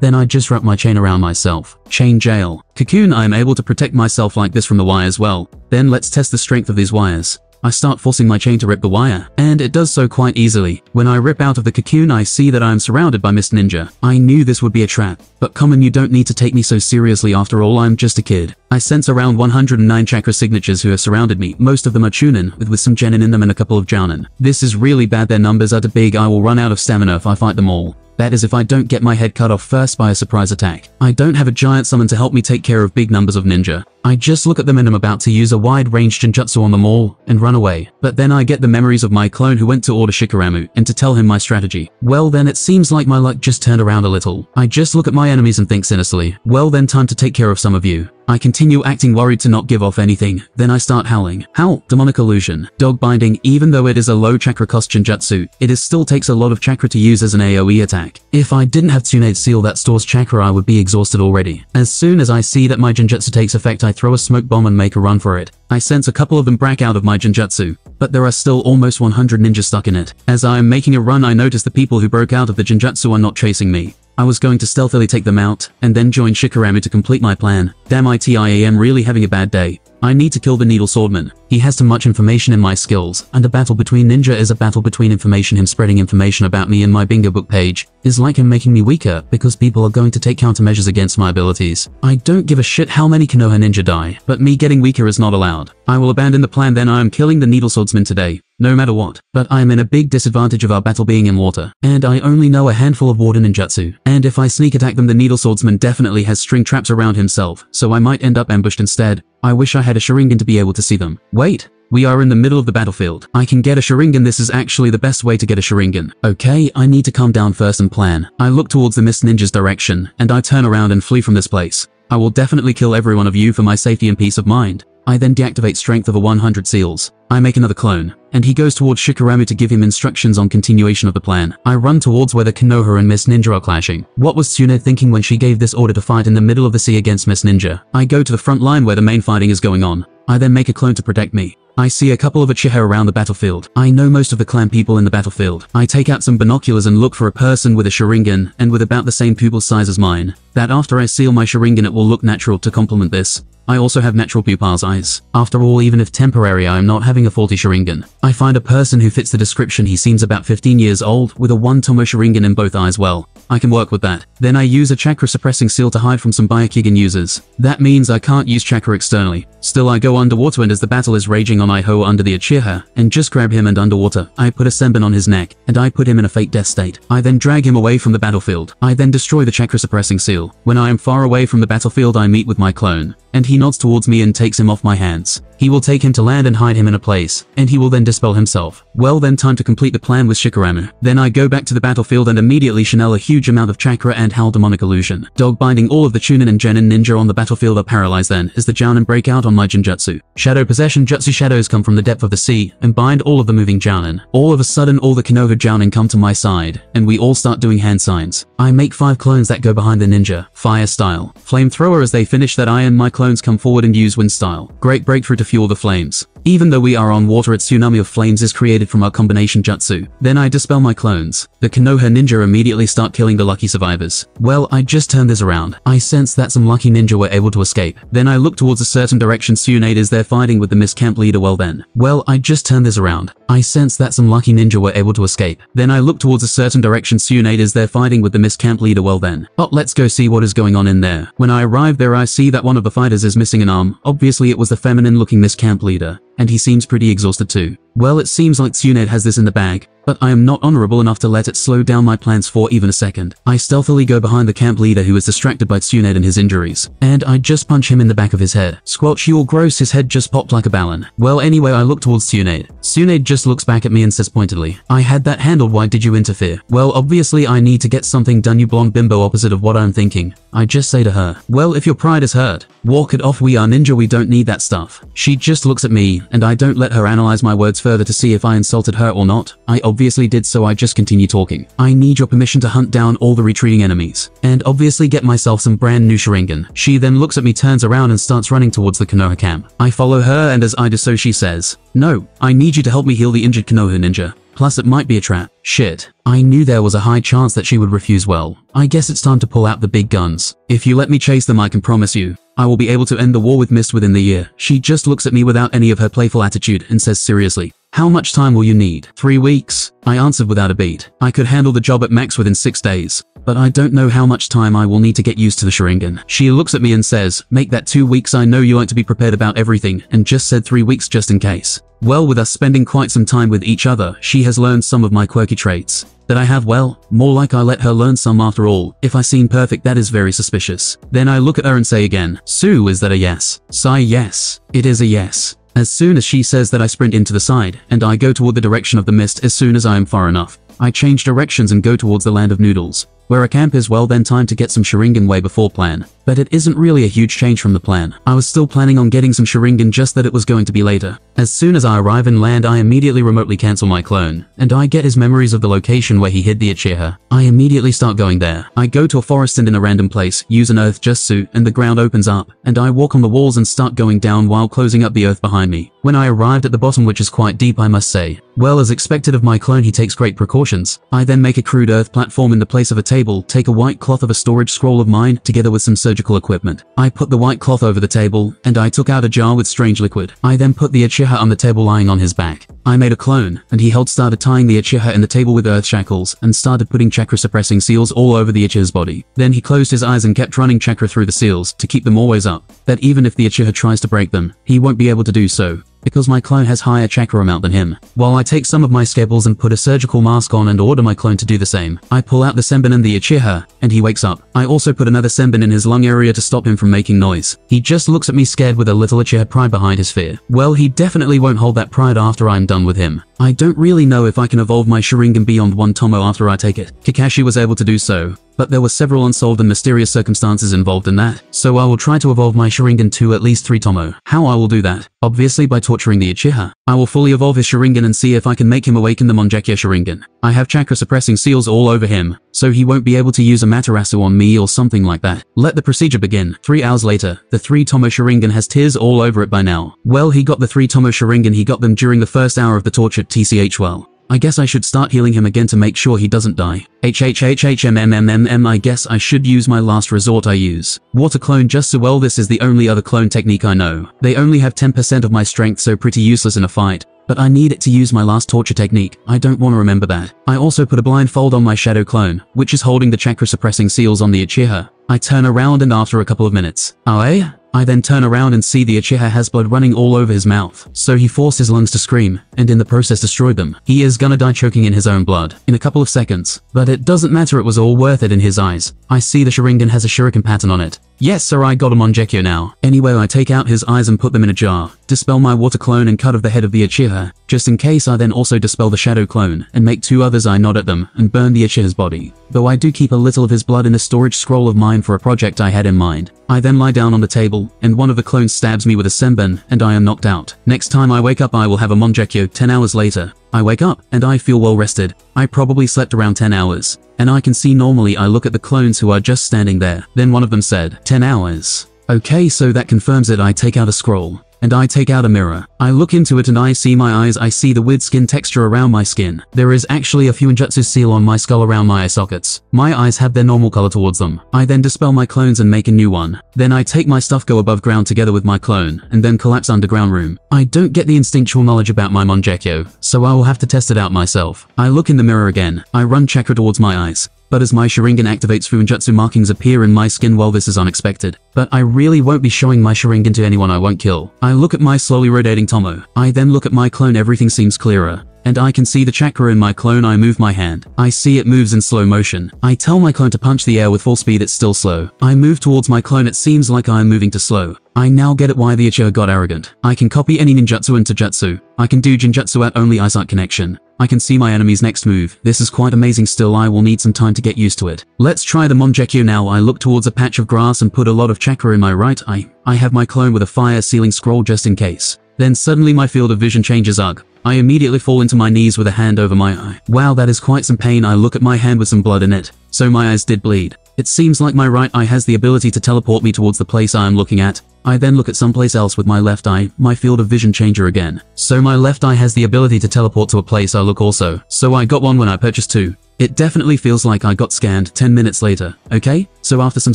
Then I just wrap my chain around myself. Chain jail. Cocoon I am able to protect myself like this from the wires well. Then let's test the strength of these wires. I start forcing my chain to rip the wire, and it does so quite easily. When I rip out of the cocoon I see that I am surrounded by Mist Ninja. I knew this would be a trap, but common you don't need to take me so seriously after all I'm just a kid. I sense around 109 chakra signatures who have surrounded me, most of them are Chunin, with, with some Genin in them and a couple of Jounin. This is really bad their numbers are too big I will run out of stamina if I fight them all. That is if I don't get my head cut off first by a surprise attack. I don't have a giant summon to help me take care of big numbers of ninja. I just look at them and I'm about to use a wide-range genjutsu on them all and run away. But then I get the memories of my clone who went to order Shikaramu and to tell him my strategy. Well then it seems like my luck just turned around a little. I just look at my enemies and think sinisterly, well then time to take care of some of you. I continue acting worried to not give off anything, then I start howling. Howl, demonic illusion, dog binding, even though it is a low chakra cost genjutsu, it is still takes a lot of chakra to use as an AoE attack. If I didn't have Tsunade seal that stores chakra I would be exhausted already. As soon as I see that my genjutsu takes effect I throw a smoke bomb and make a run for it. I sense a couple of them break out of my genjutsu, but there are still almost 100 ninjas stuck in it. As I am making a run I notice the people who broke out of the genjutsu are not chasing me. I was going to stealthily take them out, and then join Shikaramu to complete my plan. Damn it I am really having a bad day. I need to kill the Needle Swordman. He has too much information in my skills, and a battle between ninja is a battle between information him spreading information about me in my bingo book page is like him making me weaker because people are going to take countermeasures against my abilities. I don't give a shit how many Konoha ninja die, but me getting weaker is not allowed. I will abandon the plan then I am killing the Needle Swordsman today, no matter what. But I am in a big disadvantage of our battle being in water, and I only know a handful of water ninjutsu. And if I sneak attack them the Needle Swordsman definitely has string traps around himself, so I might end up ambushed instead. I wish I had a Sharingan to be able to see them. Wait, we are in the middle of the battlefield. I can get a Sharingan this is actually the best way to get a Sharingan. Okay, I need to calm down first and plan. I look towards the Mist Ninja's direction, and I turn around and flee from this place. I will definitely kill every one of you for my safety and peace of mind. I then deactivate strength of a 100 seals. I make another clone, and he goes towards Shikaramu to give him instructions on continuation of the plan. I run towards where the Konoha and Mist Ninja are clashing. What was Tsune thinking when she gave this order to fight in the middle of the sea against Mist Ninja? I go to the front line where the main fighting is going on. I then make a clone to protect me. I see a couple of Uchiha around the battlefield. I know most of the clan people in the battlefield. I take out some binoculars and look for a person with a Sharingan and with about the same pupil size as mine. That after I seal my Sharingan it will look natural to complement this. I also have natural pupil's eyes. After all, even if temporary, I am not having a faulty Sharingan. I find a person who fits the description he seems about 15 years old with a 1 Tomo Sharingan in both eyes well. I can work with that. Then I use a chakra suppressing seal to hide from some Byakugan users. That means I can't use chakra externally. Still I go underwater and as the battle is raging on Iho under the Uchiha, and just grab him and underwater, I put a Senbon on his neck, and I put him in a fate death state. I then drag him away from the battlefield. I then destroy the chakra suppressing seal. When I am far away from the battlefield I meet with my clone, and he nods towards me and takes him off my hands. He will take him to land and hide him in a place, and he will then dispel himself. Well then time to complete the plan with Shikaramu. Then I go back to the battlefield and immediately Chanel a huge amount of chakra and Howl demonic illusion. Dog binding all of the Chunin and Genin ninja on the battlefield are paralyzed then, as the Jounin break out on my Genjutsu. Shadow possession Jutsu shadows come from the depth of the sea, and bind all of the moving Jounin. All of a sudden all the Konoha Jounin come to my side, and we all start doing hand signs. I make five clones that go behind the ninja, fire style. Flamethrower as they finish that iron my clones come forward and use wind style. Great breakthrough to fuel the flames. Even though we are on water, a tsunami of flames is created from our combination jutsu. Then I dispel my clones. The Konoha ninja immediately start killing the lucky survivors. Well, I just turned this around. I sense that some lucky ninja were able to escape. Then I look towards a certain direction Tsunade is there fighting with the Mist Camp leader well then. Well, I just turned this around. I sense that some lucky ninja were able to escape. Then I look towards a certain direction Tsunade is there fighting with the Mist Camp leader well then. But let's go see what is going on in there. When I arrive there I see that one of the fighters is missing an arm. Obviously it was the feminine looking Mist Camp leader and he seems pretty exhausted too. Well, it seems like Tsunade has this in the bag, but I am not honorable enough to let it slow down my plans for even a second. I stealthily go behind the camp leader who is distracted by Tsunade and his injuries, and I just punch him in the back of his head. Squelch you all gross, his head just popped like a balloon. Well, anyway, I look towards Tsunade. Tsunade just looks back at me and says pointedly, I had that handled, why did you interfere? Well, obviously I need to get something done you blonde bimbo opposite of what I'm thinking. I just say to her, well, if your pride is hurt, walk it off we are ninja we don't need that stuff. She just looks at me, and I don't let her analyze my words further to see if I insulted her or not. I obviously did so I just continue talking. I need your permission to hunt down all the retreating enemies, and obviously get myself some brand new Sharingan. She then looks at me turns around and starts running towards the Konoha camp. I follow her and as I do so she says, No, I need you to help me heal the injured Konoha ninja. Plus it might be a trap. Shit. I knew there was a high chance that she would refuse well. I guess it's time to pull out the big guns. If you let me chase them I can promise you, I will be able to end the war with Mist within the year. She just looks at me without any of her playful attitude and says seriously, how much time will you need? Three weeks? I answered without a beat. I could handle the job at max within six days. But I don't know how much time I will need to get used to the Sharingan. She looks at me and says, make that two weeks I know you like to be prepared about everything and just said three weeks just in case. Well with us spending quite some time with each other, she has learned some of my quirky traits. That I have well, more like I let her learn some after all. If I seem perfect that is very suspicious. Then I look at her and say again, Sue is that a yes? Sigh yes. It is a yes. As soon as she says that I sprint into the side, and I go toward the direction of the mist as soon as I am far enough. I change directions and go towards the land of noodles, where a camp is well then time to get some Sharingan way before plan. But it isn't really a huge change from the plan. I was still planning on getting some Sharingan just that it was going to be later. As soon as I arrive in land I immediately remotely cancel my clone, and I get his memories of the location where he hid the Uchiha. I immediately start going there. I go to a forest and in a random place, use an earth just jutsu, and the ground opens up, and I walk on the walls and start going down while closing up the earth behind me. When I arrived at the bottom which is quite deep I must say, well as expected of my clone he takes great precautions. I then make a crude earth platform in the place of a table, take a white cloth of a storage scroll of mine, together with some surgical equipment. I put the white cloth over the table, and I took out a jar with strange liquid. I then put the Uchiha on the table lying on his back. I made a clone, and he held started tying the Uchiha in the table with earth shackles, and started putting chakra suppressing seals all over the Uchiha's body. Then he closed his eyes and kept running chakra through the seals, to keep them always up, that even if the Uchiha tries to break them, he won't be able to do so, because my clone has higher chakra amount than him. While I take some of my scalpels and put a surgical mask on and order my clone to do the same, I pull out the Senbon and the Uchiha, and he wakes up. I also put another Senbon in his lung area to stop him from making noise. He just looks at me scared with a little Uchiha pride behind his fear. Well, he definitely won't hold that pride after I'm done with him. I don't really know if I can evolve my Sharingan beyond one Tomo after I take it. Kakashi was able to do so, but there were several unsolved and mysterious circumstances involved in that, so I will try to evolve my Sharingan to at least 3 Tomo. How I will do that? Obviously by torturing the Uchiha. I will fully evolve his Sharingan and see if I can make him awaken the Mangekyo Sharingan. I have chakra suppressing seals all over him, so he won't be able to use Amaterasu on me or something like that. Let the procedure begin. Three hours later, the 3 Tomo Sharingan has tears all over it by now. Well he got the 3 Tomo Sharingan he got them during the first hour of the torture TCH well. I guess I should start healing him again to make sure he doesn't die. HHHHMMMMM I guess I should use my last resort I use. Water clone just so well this is the only other clone technique I know. They only have 10% of my strength so pretty useless in a fight. But I need it to use my last torture technique. I don't want to remember that. I also put a blindfold on my shadow clone, which is holding the chakra suppressing seals on the Uchiha. I turn around and after a couple of minutes, Aye? I then turn around and see the Uchiha has blood running all over his mouth, so he forced his lungs to scream, and in the process destroyed them. He is gonna die choking in his own blood, in a couple of seconds. But it doesn't matter it was all worth it in his eyes. I see the Sharingan has a shuriken pattern on it. Yes sir I got him on Jekyo now. Anyway I take out his eyes and put them in a jar, dispel my water clone and cut off the head of the Uchiha, just in case I then also dispel the shadow clone, and make two others I nod at them, and burn the Uchiha's body. Though I do keep a little of his blood in a storage scroll of mine for a project I had in mind. I then lie down on the table, and one of the clones stabs me with a senbon, and I am knocked out. Next time I wake up I will have a Mangekyo 10 hours later. I wake up, and I feel well rested. I probably slept around 10 hours. And I can see normally I look at the clones who are just standing there. Then one of them said, 10 hours. Okay so that confirms it I take out a scroll. And I take out a mirror. I look into it and I see my eyes, I see the weird skin texture around my skin. There is actually a Fuinjutsu seal on my skull around my eye sockets. My eyes have their normal color towards them. I then dispel my clones and make a new one. Then I take my stuff go above ground together with my clone, and then collapse underground room. I don't get the instinctual knowledge about my Mangekyo, so I will have to test it out myself. I look in the mirror again. I run chakra towards my eyes but as my Sharingan activates Fuinjutsu markings appear in my skin well this is unexpected. But I really won't be showing my Sharingan to anyone I won't kill. I look at my slowly rotating Tomo. I then look at my clone everything seems clearer. And I can see the chakra in my clone I move my hand. I see it moves in slow motion. I tell my clone to punch the air with full speed it's still slow. I move towards my clone it seems like I am moving to slow. I now get it why the Uchiha got arrogant. I can copy any ninjutsu into jutsu. I can do genjutsu at only eyesight connection. I can see my enemy's next move. This is quite amazing still I will need some time to get used to it. Let's try the Mangekyo now. I look towards a patch of grass and put a lot of chakra in my right eye. I have my clone with a fire sealing scroll just in case. Then suddenly my field of vision changes ugh. I immediately fall into my knees with a hand over my eye. Wow that is quite some pain I look at my hand with some blood in it. So my eyes did bleed. It seems like my right eye has the ability to teleport me towards the place I am looking at. I then look at someplace else with my left eye, my field of vision changer again. So my left eye has the ability to teleport to a place I look also. So I got one when I purchased two. It definitely feels like I got scanned 10 minutes later, okay? So after some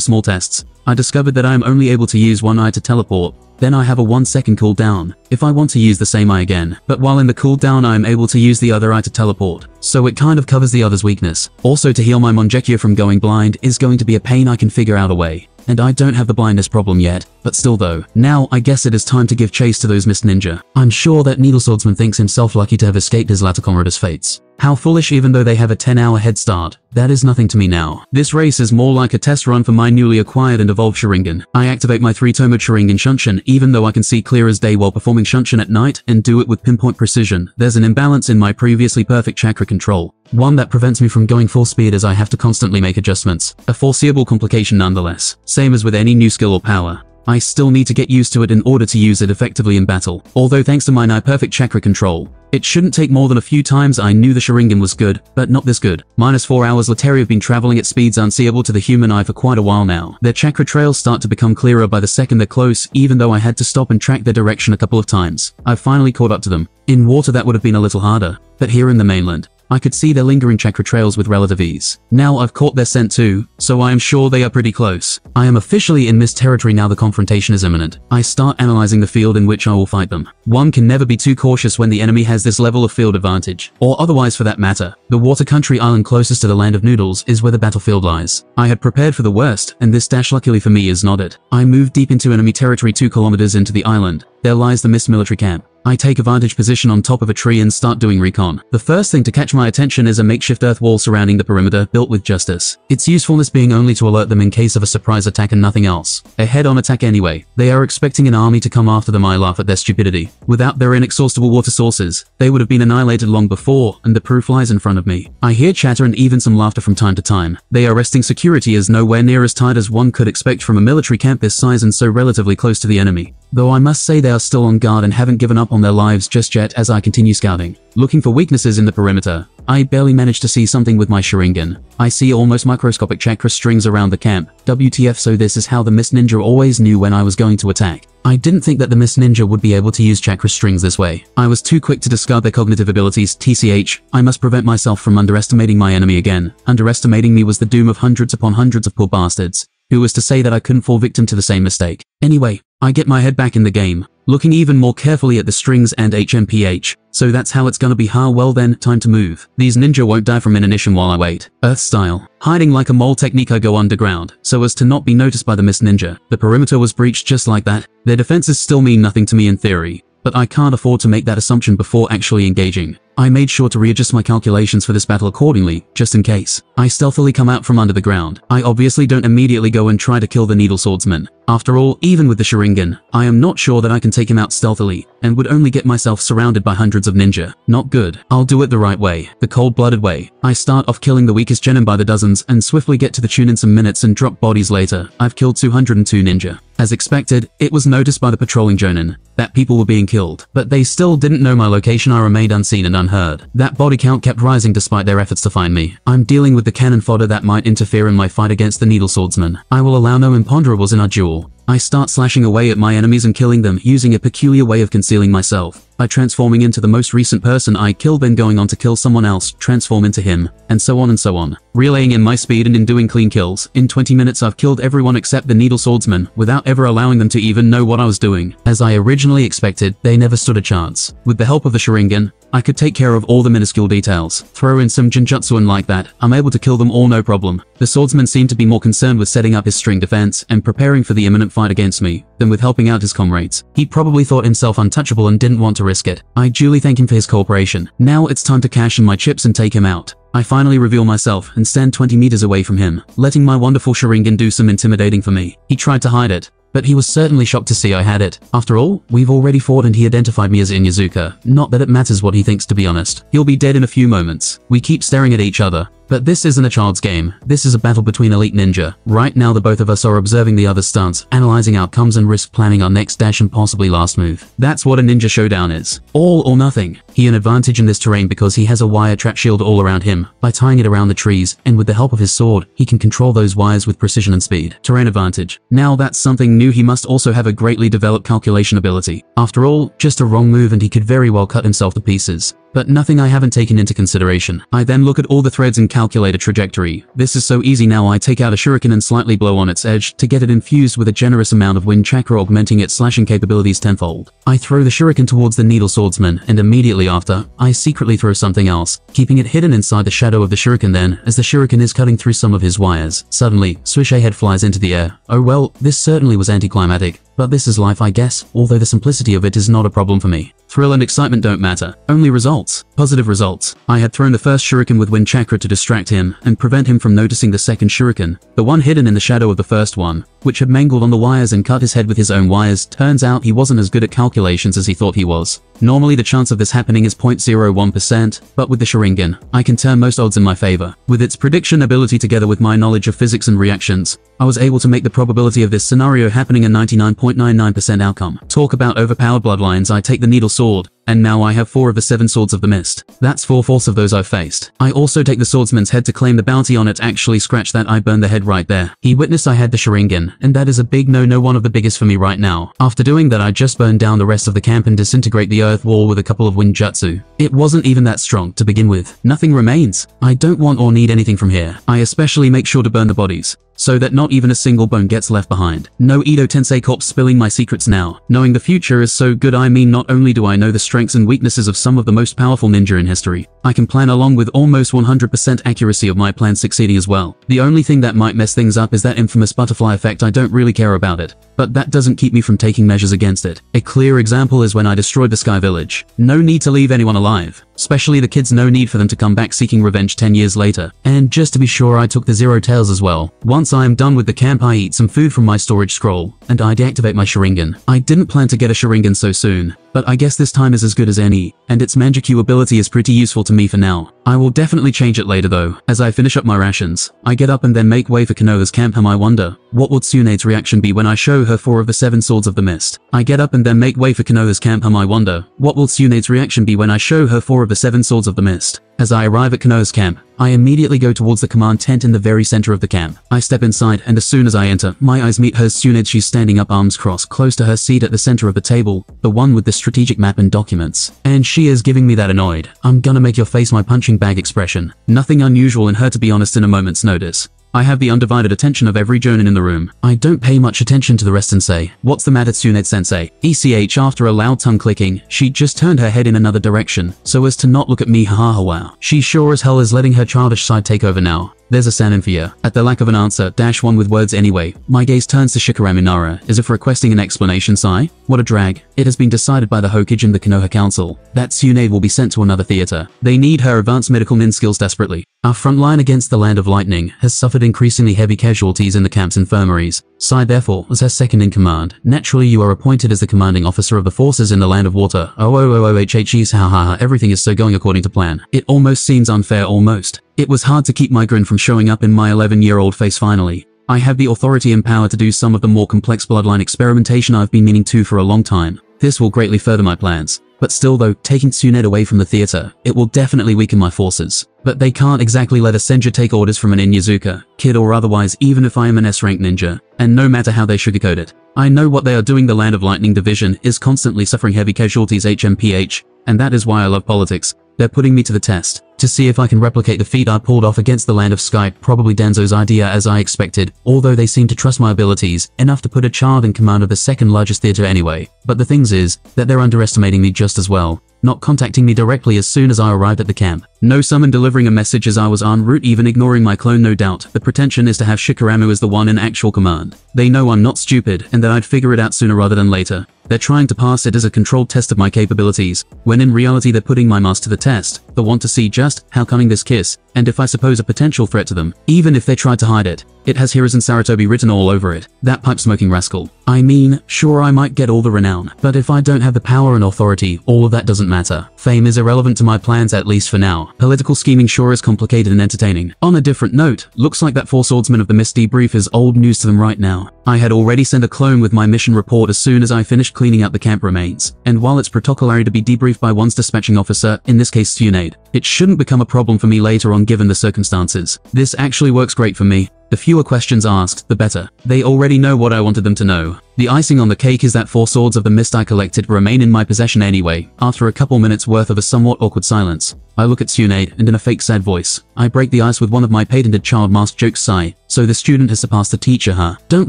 small tests, I discovered that I am only able to use one eye to teleport, then I have a 1 second cooldown, if I want to use the same eye again. But while in the cooldown I am able to use the other eye to teleport, so it kind of covers the other's weakness. Also to heal my Mangekyo from going blind is going to be a pain I can figure out a way and I don't have the blindness problem yet, but still though. Now, I guess it is time to give chase to those Mist Ninja. I'm sure that Needle Swordsman thinks himself lucky to have escaped his latter comrade's fates. How foolish even though they have a 10 hour head start. That is nothing to me now. This race is more like a test run for my newly acquired and evolved Sharingan. I activate my 3-tomed Sharingan Shunshin even though I can see clear as day while performing Shunshin at night and do it with pinpoint precision. There's an imbalance in my previously perfect chakra control. One that prevents me from going full speed as I have to constantly make adjustments. A foreseeable complication nonetheless. Same as with any new skill or power. I still need to get used to it in order to use it effectively in battle. Although thanks to my now perfect chakra control, it shouldn't take more than a few times I knew the Sharingan was good, but not this good. Minus 4 hours Lateri have been traveling at speeds unseeable to the human eye for quite a while now. Their chakra trails start to become clearer by the second they're close, even though I had to stop and track their direction a couple of times. I've finally caught up to them. In water that would have been a little harder, but here in the mainland, I could see their lingering chakra trails with relative ease. Now I've caught their scent too, so I am sure they are pretty close. I am officially in Mist territory now the confrontation is imminent. I start analyzing the field in which I will fight them. One can never be too cautious when the enemy has this level of field advantage, or otherwise for that matter. The water country island closest to the land of noodles is where the battlefield lies. I had prepared for the worst, and this dash luckily for me is not it. I move deep into enemy territory 2 kilometers into the island. There lies the Mist military camp. I take a vantage position on top of a tree and start doing recon. The first thing to catch my attention is a makeshift earth wall surrounding the perimeter, built with justice. Its usefulness being only to alert them in case of a surprise attack and nothing else. A head-on attack anyway. They are expecting an army to come after them I laugh at their stupidity. Without their inexhaustible water sources, they would have been annihilated long before, and the proof lies in front of me. I hear chatter and even some laughter from time to time. They are resting security is nowhere near as tight as one could expect from a military camp this size and so relatively close to the enemy. Though I must say they are still on guard and haven't given up on their lives just yet as I continue scouting. Looking for weaknesses in the perimeter, I barely manage to see something with my Sharingan. I see almost microscopic chakra strings around the camp. WTF so this is how the Mist Ninja always knew when I was going to attack. I didn't think that the Mist Ninja would be able to use chakra strings this way. I was too quick to discard their cognitive abilities, TCH. I must prevent myself from underestimating my enemy again. Underestimating me was the doom of hundreds upon hundreds of poor bastards. Who was to say that I couldn't fall victim to the same mistake? Anyway, I get my head back in the game, looking even more carefully at the strings and HMPH. So that's how it's gonna be how well then, time to move. These ninja won't die from inanition while I wait. Earth style. Hiding like a mole technique I go underground, so as to not be noticed by the Mist Ninja. The perimeter was breached just like that. Their defenses still mean nothing to me in theory, but I can't afford to make that assumption before actually engaging. I made sure to readjust my calculations for this battle accordingly, just in case. I stealthily come out from under the ground. I obviously don't immediately go and try to kill the Needle Swordsman. After all, even with the Sharingan, I am not sure that I can take him out stealthily, and would only get myself surrounded by hundreds of ninja. Not good. I'll do it the right way, the cold-blooded way. I start off killing the weakest genin by the dozens and swiftly get to the tune in some minutes and drop bodies later. I've killed 202 ninja. As expected, it was noticed by the patrolling Jonin that people were being killed, but they still didn't know my location I remained unseen and unheard. That body count kept rising despite their efforts to find me. I'm dealing with the cannon fodder that might interfere in my fight against the Needle Swordsman. I will allow no imponderables in our duel. I start slashing away at my enemies and killing them using a peculiar way of concealing myself by transforming into the most recent person I kill then going on to kill someone else, transform into him, and so on and so on. Relaying in my speed and in doing clean kills, in 20 minutes I've killed everyone except the Needle Swordsman, without ever allowing them to even know what I was doing. As I originally expected, they never stood a chance. With the help of the Sharingan, I could take care of all the minuscule details. Throw in some Genjutsu and like that, I'm able to kill them all no problem. The swordsman seemed to be more concerned with setting up his string defense and preparing for the imminent fight against me, than with helping out his comrades. He probably thought himself untouchable and didn't want to risk it. I duly thank him for his cooperation. Now it's time to cash in my chips and take him out. I finally reveal myself and stand 20 meters away from him, letting my wonderful Sharingan do some intimidating for me. He tried to hide it, but he was certainly shocked to see I had it. After all, we've already fought and he identified me as Inuzuka. Not that it matters what he thinks to be honest. He'll be dead in a few moments. We keep staring at each other. But this isn't a child's game. This is a battle between elite ninja. Right now the both of us are observing the other's stance, analyzing outcomes and risk planning our next dash and possibly last move. That's what a ninja showdown is. All or nothing. He an advantage in this terrain because he has a wire trap shield all around him. By tying it around the trees, and with the help of his sword, he can control those wires with precision and speed. Terrain advantage. Now that's something new he must also have a greatly developed calculation ability. After all, just a wrong move and he could very well cut himself to pieces but nothing I haven't taken into consideration. I then look at all the threads and calculate a trajectory. This is so easy now I take out a shuriken and slightly blow on its edge to get it infused with a generous amount of wind chakra augmenting its slashing capabilities tenfold. I throw the shuriken towards the needle swordsman and immediately after, I secretly throw something else, keeping it hidden inside the shadow of the shuriken then, as the shuriken is cutting through some of his wires. Suddenly, Swish head flies into the air. Oh well, this certainly was anticlimactic. But this is life I guess, although the simplicity of it is not a problem for me. Thrill and excitement don't matter, only results. Positive results. I had thrown the first shuriken with wind chakra to distract him and prevent him from noticing the second shuriken, the one hidden in the shadow of the first one, which had mangled on the wires and cut his head with his own wires. Turns out he wasn't as good at calculations as he thought he was. Normally the chance of this happening is 0.01%, but with the Sharingan, I can turn most odds in my favor. With its prediction ability together with my knowledge of physics and reactions, I was able to make the probability of this scenario happening a 99.99% outcome. Talk about overpowered bloodlines I take the needle sword, and now I have four of the seven swords of the mist. That's four-fourths of those I've faced. I also take the swordsman's head to claim the bounty on it actually scratch that I burn the head right there. He witnessed I had the Sharingan, and that is a big no-no one of the biggest for me right now. After doing that I just burned down the rest of the camp and disintegrate the earth wall with a couple of wind jutsu. It wasn't even that strong to begin with. Nothing remains. I don't want or need anything from here. I especially make sure to burn the bodies so that not even a single bone gets left behind. No Edo Tensei corpse spilling my secrets now. Knowing the future is so good I mean not only do I know the strengths and weaknesses of some of the most powerful ninja in history, I can plan along with almost 100% accuracy of my plan succeeding as well. The only thing that might mess things up is that infamous butterfly effect I don't really care about it, but that doesn't keep me from taking measures against it. A clear example is when I destroyed the Sky Village. No need to leave anyone alive. Especially the kids no need for them to come back seeking revenge 10 years later. And just to be sure I took the Zero Tails as well. Once I am done with the camp I eat some food from my storage scroll, and I deactivate my Sharingan. I didn't plan to get a Sharingan so soon, but I guess this time is as good as any, and its Mangekyo ability is pretty useful to me for now. I will definitely change it later though. As I finish up my rations, I get up and then make way for Konoha's camp and I wonder, what would Tsunade's reaction be when I show her four of the seven swords of the mist? I get up and then make way for Konoha's camp and I wonder, what will Tsunade's reaction be when I show her four of the seven swords of the mist? As I arrive at Konoha's camp, I immediately go towards the command tent in the very center of the camp. I step inside and as soon as I enter, my eyes meet hers Tsunade she's standing up arms crossed close to her seat at the center of the table, the one with the strategic map and documents. And she is giving me that annoyed, I'm gonna make your face my punching bag expression. Nothing unusual in her to be honest in a moment's notice. I have the undivided attention of every Jonin in the room. I don't pay much attention to the rest and say, what's the matter Tsunade-sensei? ECH after a loud tongue clicking, she just turned her head in another direction, so as to not look at me ha wow. She sure as hell is letting her childish side take over now. There's a Sannin fear. At the lack of an answer, dash one with words anyway, my gaze turns to Shikaramu Nara, as if requesting an explanation sigh. What a drag. It has been decided by the Hokage and the Konoha Council that Tsunade will be sent to another theater. They need her advanced medical nin skills desperately. Our front line against the Land of Lightning has suffered increasingly heavy casualties in the camp's infirmaries. Sai therefore was her second in command. Naturally you are appointed as the commanding officer of the forces in the Land of Water. Oh oh oh oh hh's ha ha ha everything is so going according to plan. It almost seems unfair almost. It was hard to keep my grin from showing up in my 11-year-old face finally. I have the authority and power to do some of the more complex bloodline experimentation I've been meaning to for a long time. This will greatly further my plans. But still though, taking Tsunade away from the theater, it will definitely weaken my forces. But they can't exactly let a Senju take orders from an Inuzuka, kid or otherwise even if I am an S-rank ninja, and no matter how they sugarcoat it, I know what they are doing the Land of Lightning division is constantly suffering heavy casualties HMPH, and that is why I love politics. They're putting me to the test, to see if I can replicate the feat I pulled off against the Land of Sky, probably Danzo's idea as I expected, although they seem to trust my abilities, enough to put a child in command of the second largest theater anyway. But the things is, that they're underestimating me just as well not contacting me directly as soon as I arrived at the camp. No summon delivering a message as I was en route even ignoring my clone no doubt. The pretension is to have Shikaramu as the one in actual command. They know I'm not stupid and that I'd figure it out sooner rather than later. They're trying to pass it as a controlled test of my capabilities, when in reality they're putting my mask to the test. They want to see just how cunning this kiss, and if I suppose a potential threat to them, even if they tried to hide it. It has Hiruzen Sarutobi written all over it, that pipe-smoking rascal. I mean, sure I might get all the renown, but if I don't have the power and authority, all of that doesn't matter. Fame is irrelevant to my plans at least for now. Political scheming sure is complicated and entertaining. On a different note, looks like that Four Swordsman of the Mist debrief is old news to them right now. I had already sent a clone with my mission report as soon as I finished cleaning out the camp remains, and while it's protocolary to be debriefed by one's dispatching officer, in this case Tsunade, it shouldn't become a problem for me later on given the circumstances. This actually works great for me. The fewer questions asked, the better. They already know what I wanted them to know. The icing on the cake is that four swords of the mist I collected remain in my possession anyway, after a couple minutes worth of a somewhat awkward silence. I look at Tsunade, and in a fake sad voice, I break the ice with one of my patented child mask jokes sigh. So the student has surpassed the teacher, huh? Don't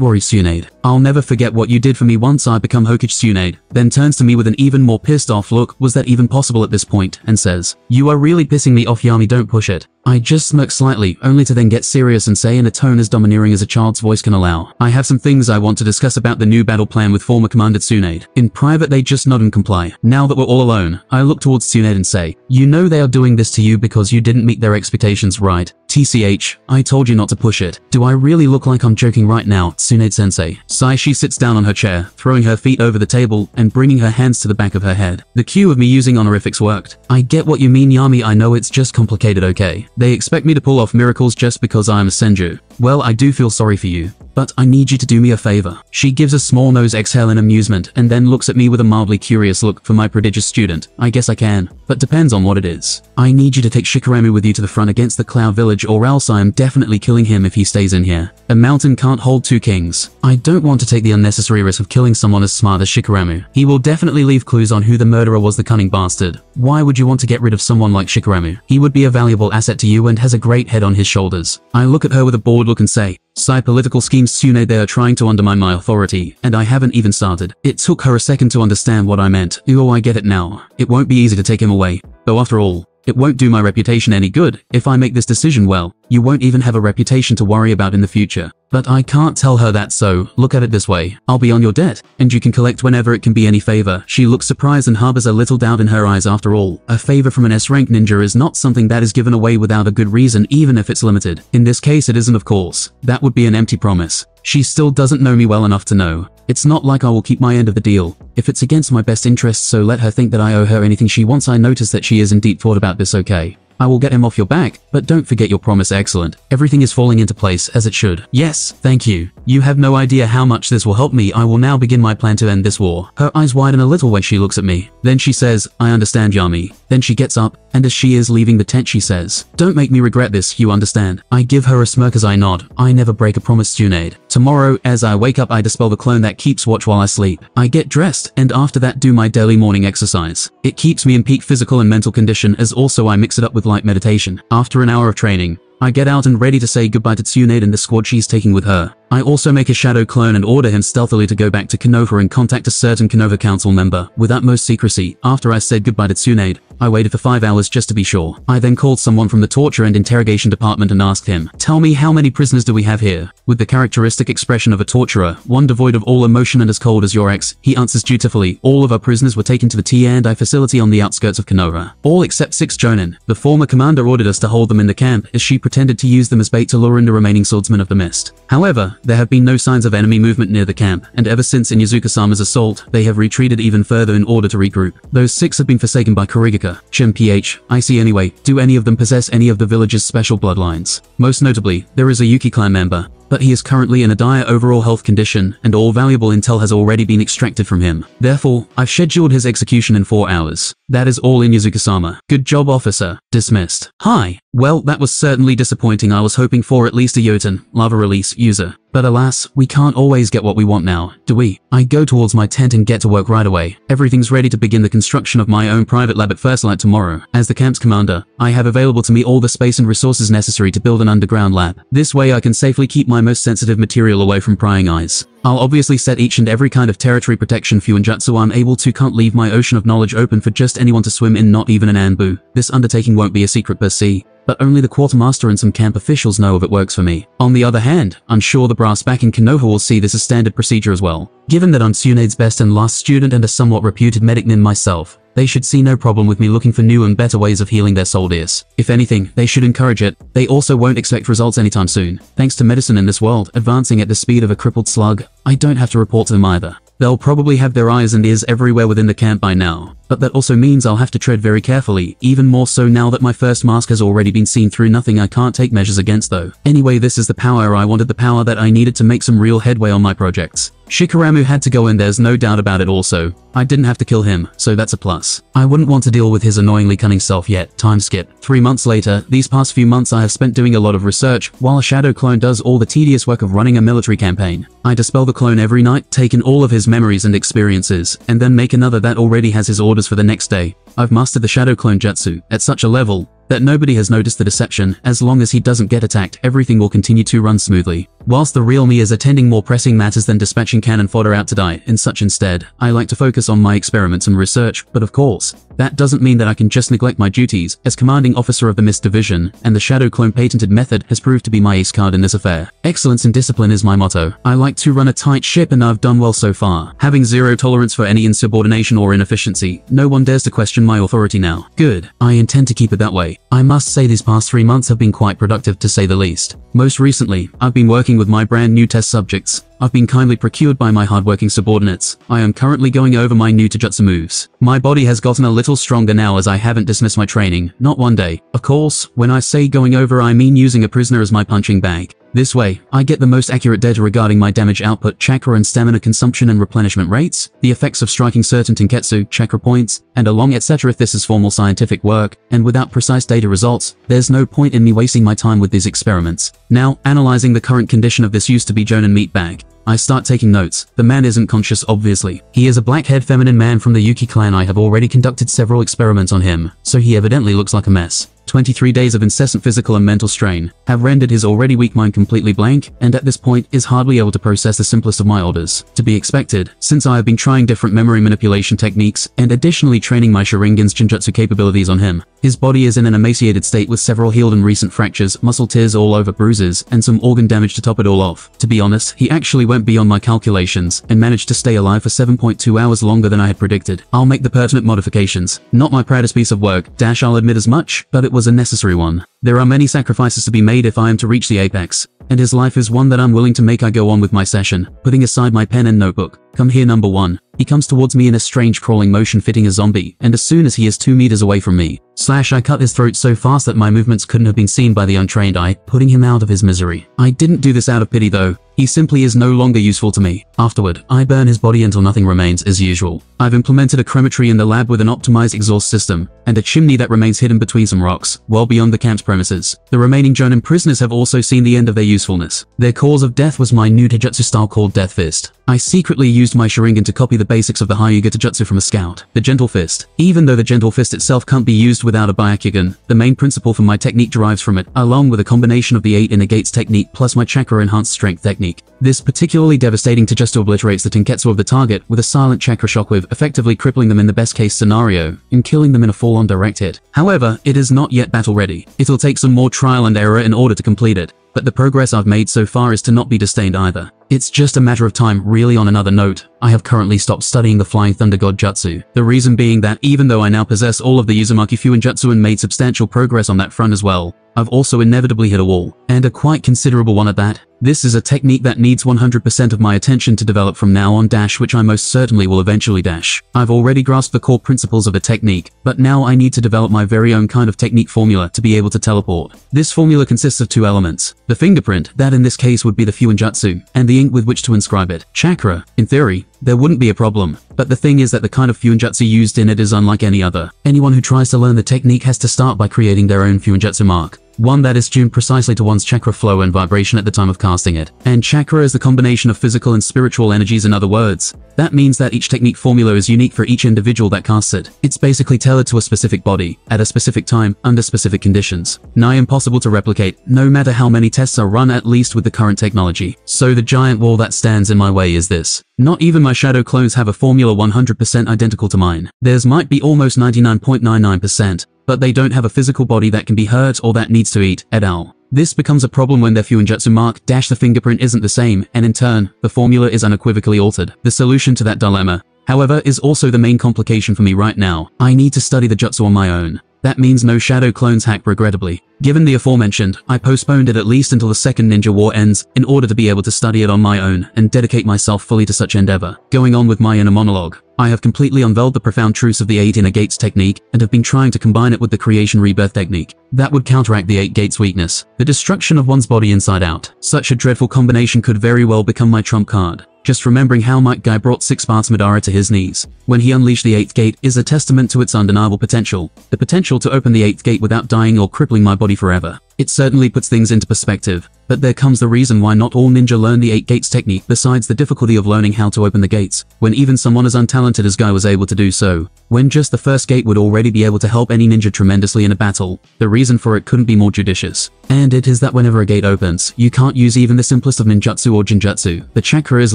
worry, Tsunade. I'll never forget what you did for me once I become Hokage Tsunade. Then turns to me with an even more pissed off look, was that even possible at this point, and says, You are really pissing me off Yami don't push it. I just smirk slightly, only to then get serious and say in a tone as domineering as a child's voice can allow. I have some things I want to discuss about the new battle plan with former Commander Tsunade. In private they just nod and comply. Now that we're all alone, I look towards Tsunade and say, You know they are doing this to you because you didn't meet their expectations right. TCH, I told you not to push it. Do I really look like I'm joking right now, Tsunade-sensei? Saishi sits down on her chair, throwing her feet over the table and bringing her hands to the back of her head. The cue of me using honorifics worked. I get what you mean Yami I know it's just complicated okay. They expect me to pull off miracles just because I am a Senju. Well I do feel sorry for you. But I need you to do me a favor. She gives a small nose exhale in amusement and then looks at me with a mildly curious look for my prodigious student. I guess I can, but depends on what it is. I need you to take Shikaramu with you to the front against the Cloud Village or else I am definitely killing him if he stays in here. A mountain can't hold two kings. I don't want to take the unnecessary risk of killing someone as smart as Shikaramu. He will definitely leave clues on who the murderer was the cunning bastard. Why would you want to get rid of someone like Shikaramu? He would be a valuable asset to you and has a great head on his shoulders. I look at her with a bored look and say, Psy political schemes Sune they are trying to undermine my authority, and I haven't even started. It took her a second to understand what I meant. Oh I get it now. It won't be easy to take him away. Though after all, it won't do my reputation any good if I make this decision well. You won't even have a reputation to worry about in the future. But I can't tell her that so, look at it this way. I'll be on your debt, and you can collect whenever it can be any favor. She looks surprised and harbors a little doubt in her eyes after all. A favor from an S-rank ninja is not something that is given away without a good reason even if it's limited. In this case it isn't of course. That would be an empty promise. She still doesn't know me well enough to know. It's not like I will keep my end of the deal. If it's against my best interests so let her think that I owe her anything she wants I notice that she is indeed thought about this okay. I will get him off your back, but don't forget your promise excellent. Everything is falling into place as it should. Yes, thank you. You have no idea how much this will help me. I will now begin my plan to end this war. Her eyes widen a little when she looks at me. Then she says, I understand Yami. Then she gets up, and as she is leaving the tent she says, Don't make me regret this, you understand. I give her a smirk as I nod. I never break a promise, Tsunade. Tomorrow, as I wake up I dispel the clone that keeps watch while I sleep. I get dressed, and after that do my daily morning exercise. It keeps me in peak physical and mental condition as also I mix it up with light meditation. After an hour of training, I get out and ready to say goodbye to Tsunade and the squad she's taking with her. I also make a shadow clone and order him stealthily to go back to Konoha and contact a certain Konoha council member with utmost secrecy. After I said goodbye to Tsunade, I waited for five hours just to be sure. I then called someone from the torture and interrogation department and asked him, tell me how many prisoners do we have here? With the characteristic expression of a torturer, one devoid of all emotion and as cold as your ex, he answers dutifully, all of our prisoners were taken to the T&I facility on the outskirts of Konoha. All except six Jonin. The former commander ordered us to hold them in the camp as she pretended to use them as bait to lure in the remaining swordsmen of the mist. However, there have been no signs of enemy movement near the camp, and ever since Inuzuka-sama's assault, they have retreated even further in order to regroup. Those six have been forsaken by Kirigakure, Shin PH, I see anyway, do any of them possess any of the village's special bloodlines? Most notably, there is a Yuki clan member, but he is currently in a dire overall health condition and all valuable intel has already been extracted from him. Therefore, I've scheduled his execution in four hours. That is all Inuzuka-sama. Good job, officer. Dismissed. Hi. Well, that was certainly disappointing. I was hoping for at least a Yoton, lava release, user. But alas, we can't always get what we want now, do we? I go towards my tent and get to work right away. Everything's ready to begin the construction of my own private lab at First Light tomorrow. As the camp's commander, I have available to me all the space and resources necessary to build an underground lab. This way I can safely keep my most sensitive material away from prying eyes. I'll obviously set each and every kind of territory protection for Fuinjutsu I'm able to can't leave my ocean of knowledge open for just anyone to swim in not even an Anbu. This undertaking won't be a secret per se, but only the quartermaster and some camp officials know if it works for me. On the other hand, I'm sure the brass back in Konoha will see this as standard procedure as well. Given that I'm Tsunade's best and last student and a somewhat reputed medic nin myself, they should see no problem with me looking for new and better ways of healing their soldiers. If anything, they should encourage it. They also won't expect results anytime soon. Thanks to medicine in this world advancing at the speed of a crippled slug, I don't have to report to them either. They'll probably have their eyes and ears everywhere within the camp by now. But that also means I'll have to tread very carefully, even more so now that my first mask has already been seen through nothing I can't take measures against though. Anyway this is the power I wanted the power that I needed to make some real headway on my projects. Shikaramu had to go in there's no doubt about it also. I didn't have to kill him, so that's a plus. I wouldn't want to deal with his annoyingly cunning self yet. Time skip. Three months later, these past few months I have spent doing a lot of research, while a shadow clone does all the tedious work of running a military campaign. I dispel the clone every night, take in all of his memories and experiences, and then make another that already has his for the next day. I've mastered the shadow clone jutsu at such a level that nobody has noticed the deception, as long as he doesn't get attacked everything will continue to run smoothly. Whilst the real me is attending more pressing matters than dispatching cannon fodder out to die in such instead, I like to focus on my experiments and research, but of course, that doesn't mean that I can just neglect my duties as commanding officer of the Mist Division, and the Shadow Clone patented method has proved to be my ace card in this affair. Excellence and discipline is my motto. I like to run a tight ship and I've done well so far. Having zero tolerance for any insubordination or inefficiency, no one dares to question my authority now. Good. I intend to keep it that way. I must say these past three months have been quite productive to say the least. Most recently, I've been working with my brand new test subjects, I've been kindly procured by my hardworking subordinates. I am currently going over my new Taijutsu moves. My body has gotten a little stronger now as I haven't dismissed my training, not one day. Of course, when I say going over I mean using a prisoner as my punching bag. This way, I get the most accurate data regarding my damage output, chakra and stamina consumption and replenishment rates, the effects of striking certain tenketsu, chakra points, and along etc. If this is formal scientific work, and without precise data results, there's no point in me wasting my time with these experiments. Now, analyzing the current condition of this used to be Jonin meat bag. I start taking notes. The man isn't conscious obviously. He is a black-haired feminine man from the Yuki clan I have already conducted several experiments on him, so he evidently looks like a mess. 23 days of incessant physical and mental strain have rendered his already weak mind completely blank, and at this point is hardly able to process the simplest of my orders. To be expected, since I have been trying different memory manipulation techniques and additionally training my Sharingan's Genjutsu capabilities on him. His body is in an emaciated state with several healed and recent fractures, muscle tears all over bruises, and some organ damage to top it all off. To be honest, he actually went beyond my calculations and managed to stay alive for 7.2 hours longer than I had predicted. I'll make the pertinent modifications. Not my proudest piece of work, dash I'll admit as much, but it was a necessary one. There are many sacrifices to be made if I am to reach the apex, and his life is one that I'm willing to make I go on with my session, putting aside my pen and notebook. Come here number one. He comes towards me in a strange crawling motion fitting a zombie, and as soon as he is two meters away from me, slash I cut his throat so fast that my movements couldn't have been seen by the untrained eye, putting him out of his misery. I didn't do this out of pity though, he simply is no longer useful to me. Afterward, I burn his body until nothing remains as usual. I've implemented a crematory in the lab with an optimized exhaust system, and a chimney that remains hidden between some rocks, well beyond the camp's premises. The remaining Jonin prisoners have also seen the end of their usefulness. Their cause of death was my new Taijutsu style called Death Fist. I secretly used my Sharingan to copy the basics of the Hyuga Taijutsu from a scout, the Gentle Fist. Even though the Gentle Fist itself can't be used without a Byakugan, the main principle for my technique derives from it, along with a combination of the 8 inner gates technique plus my chakra enhanced strength technique. This particularly devastating to just obliterates the Tenketsu of the target with a silent chakra shockwave effectively crippling them in the best case scenario, and killing them in a full-on direct hit. However, it is not yet battle ready. It'll take some more trial and error in order to complete it but the progress I've made so far is to not be disdained either. It's just a matter of time really on another note, I have currently stopped studying the Flying Thunder God Jutsu. The reason being that even though I now possess all of the Uzumaki Fuin Jutsu and made substantial progress on that front as well, I've also inevitably hit a wall. And a quite considerable one at that. This is a technique that needs 100% of my attention to develop from now on dash which I most certainly will eventually dash. I've already grasped the core principles of a technique, but now I need to develop my very own kind of technique formula to be able to teleport. This formula consists of two elements. The fingerprint, that in this case would be the Fuinjutsu, and the ink with which to inscribe it. Chakra, in theory, there wouldn't be a problem. But the thing is that the kind of Fuinjutsu used in it is unlike any other. Anyone who tries to learn the technique has to start by creating their own Fuinjutsu mark one that is tuned precisely to one's chakra flow and vibration at the time of casting it. And chakra is the combination of physical and spiritual energies in other words. That means that each technique formula is unique for each individual that casts it. It's basically tailored to a specific body, at a specific time, under specific conditions. Nigh impossible to replicate, no matter how many tests are run at least with the current technology. So the giant wall that stands in my way is this. Not even my shadow clones have a formula 100% identical to mine. Theirs might be almost 99.99%, but they don't have a physical body that can be hurt or that needs to eat, et al. This becomes a problem when their Fuinjutsu mark dash the fingerprint isn't the same, and in turn, the formula is unequivocally altered. The solution to that dilemma, however, is also the main complication for me right now. I need to study the jutsu on my own. That means no Shadow Clones hack regrettably. Given the aforementioned, I postponed it at least until the second Ninja War ends in order to be able to study it on my own and dedicate myself fully to such endeavor. Going on with my inner monologue, I have completely unveiled the profound truths of the 8 inner gates technique and have been trying to combine it with the creation rebirth technique. That would counteract the 8 gates weakness, the destruction of one's body inside out. Such a dreadful combination could very well become my trump card. Just remembering how Might Guy brought Six Paths Madara to his knees when he unleashed the Eighth Gate is a testament to its undeniable potential. The potential to open the Eighth Gate without dying or crippling my body forever. It certainly puts things into perspective, but there comes the reason why not all ninja learn the 8 gates technique besides the difficulty of learning how to open the gates, when even someone as untalented as Guy was able to do so, when just the first gate would already be able to help any ninja tremendously in a battle, the reason for it couldn't be more judicious. And it is that whenever a gate opens, you can't use even the simplest of ninjutsu or genjutsu. The chakra is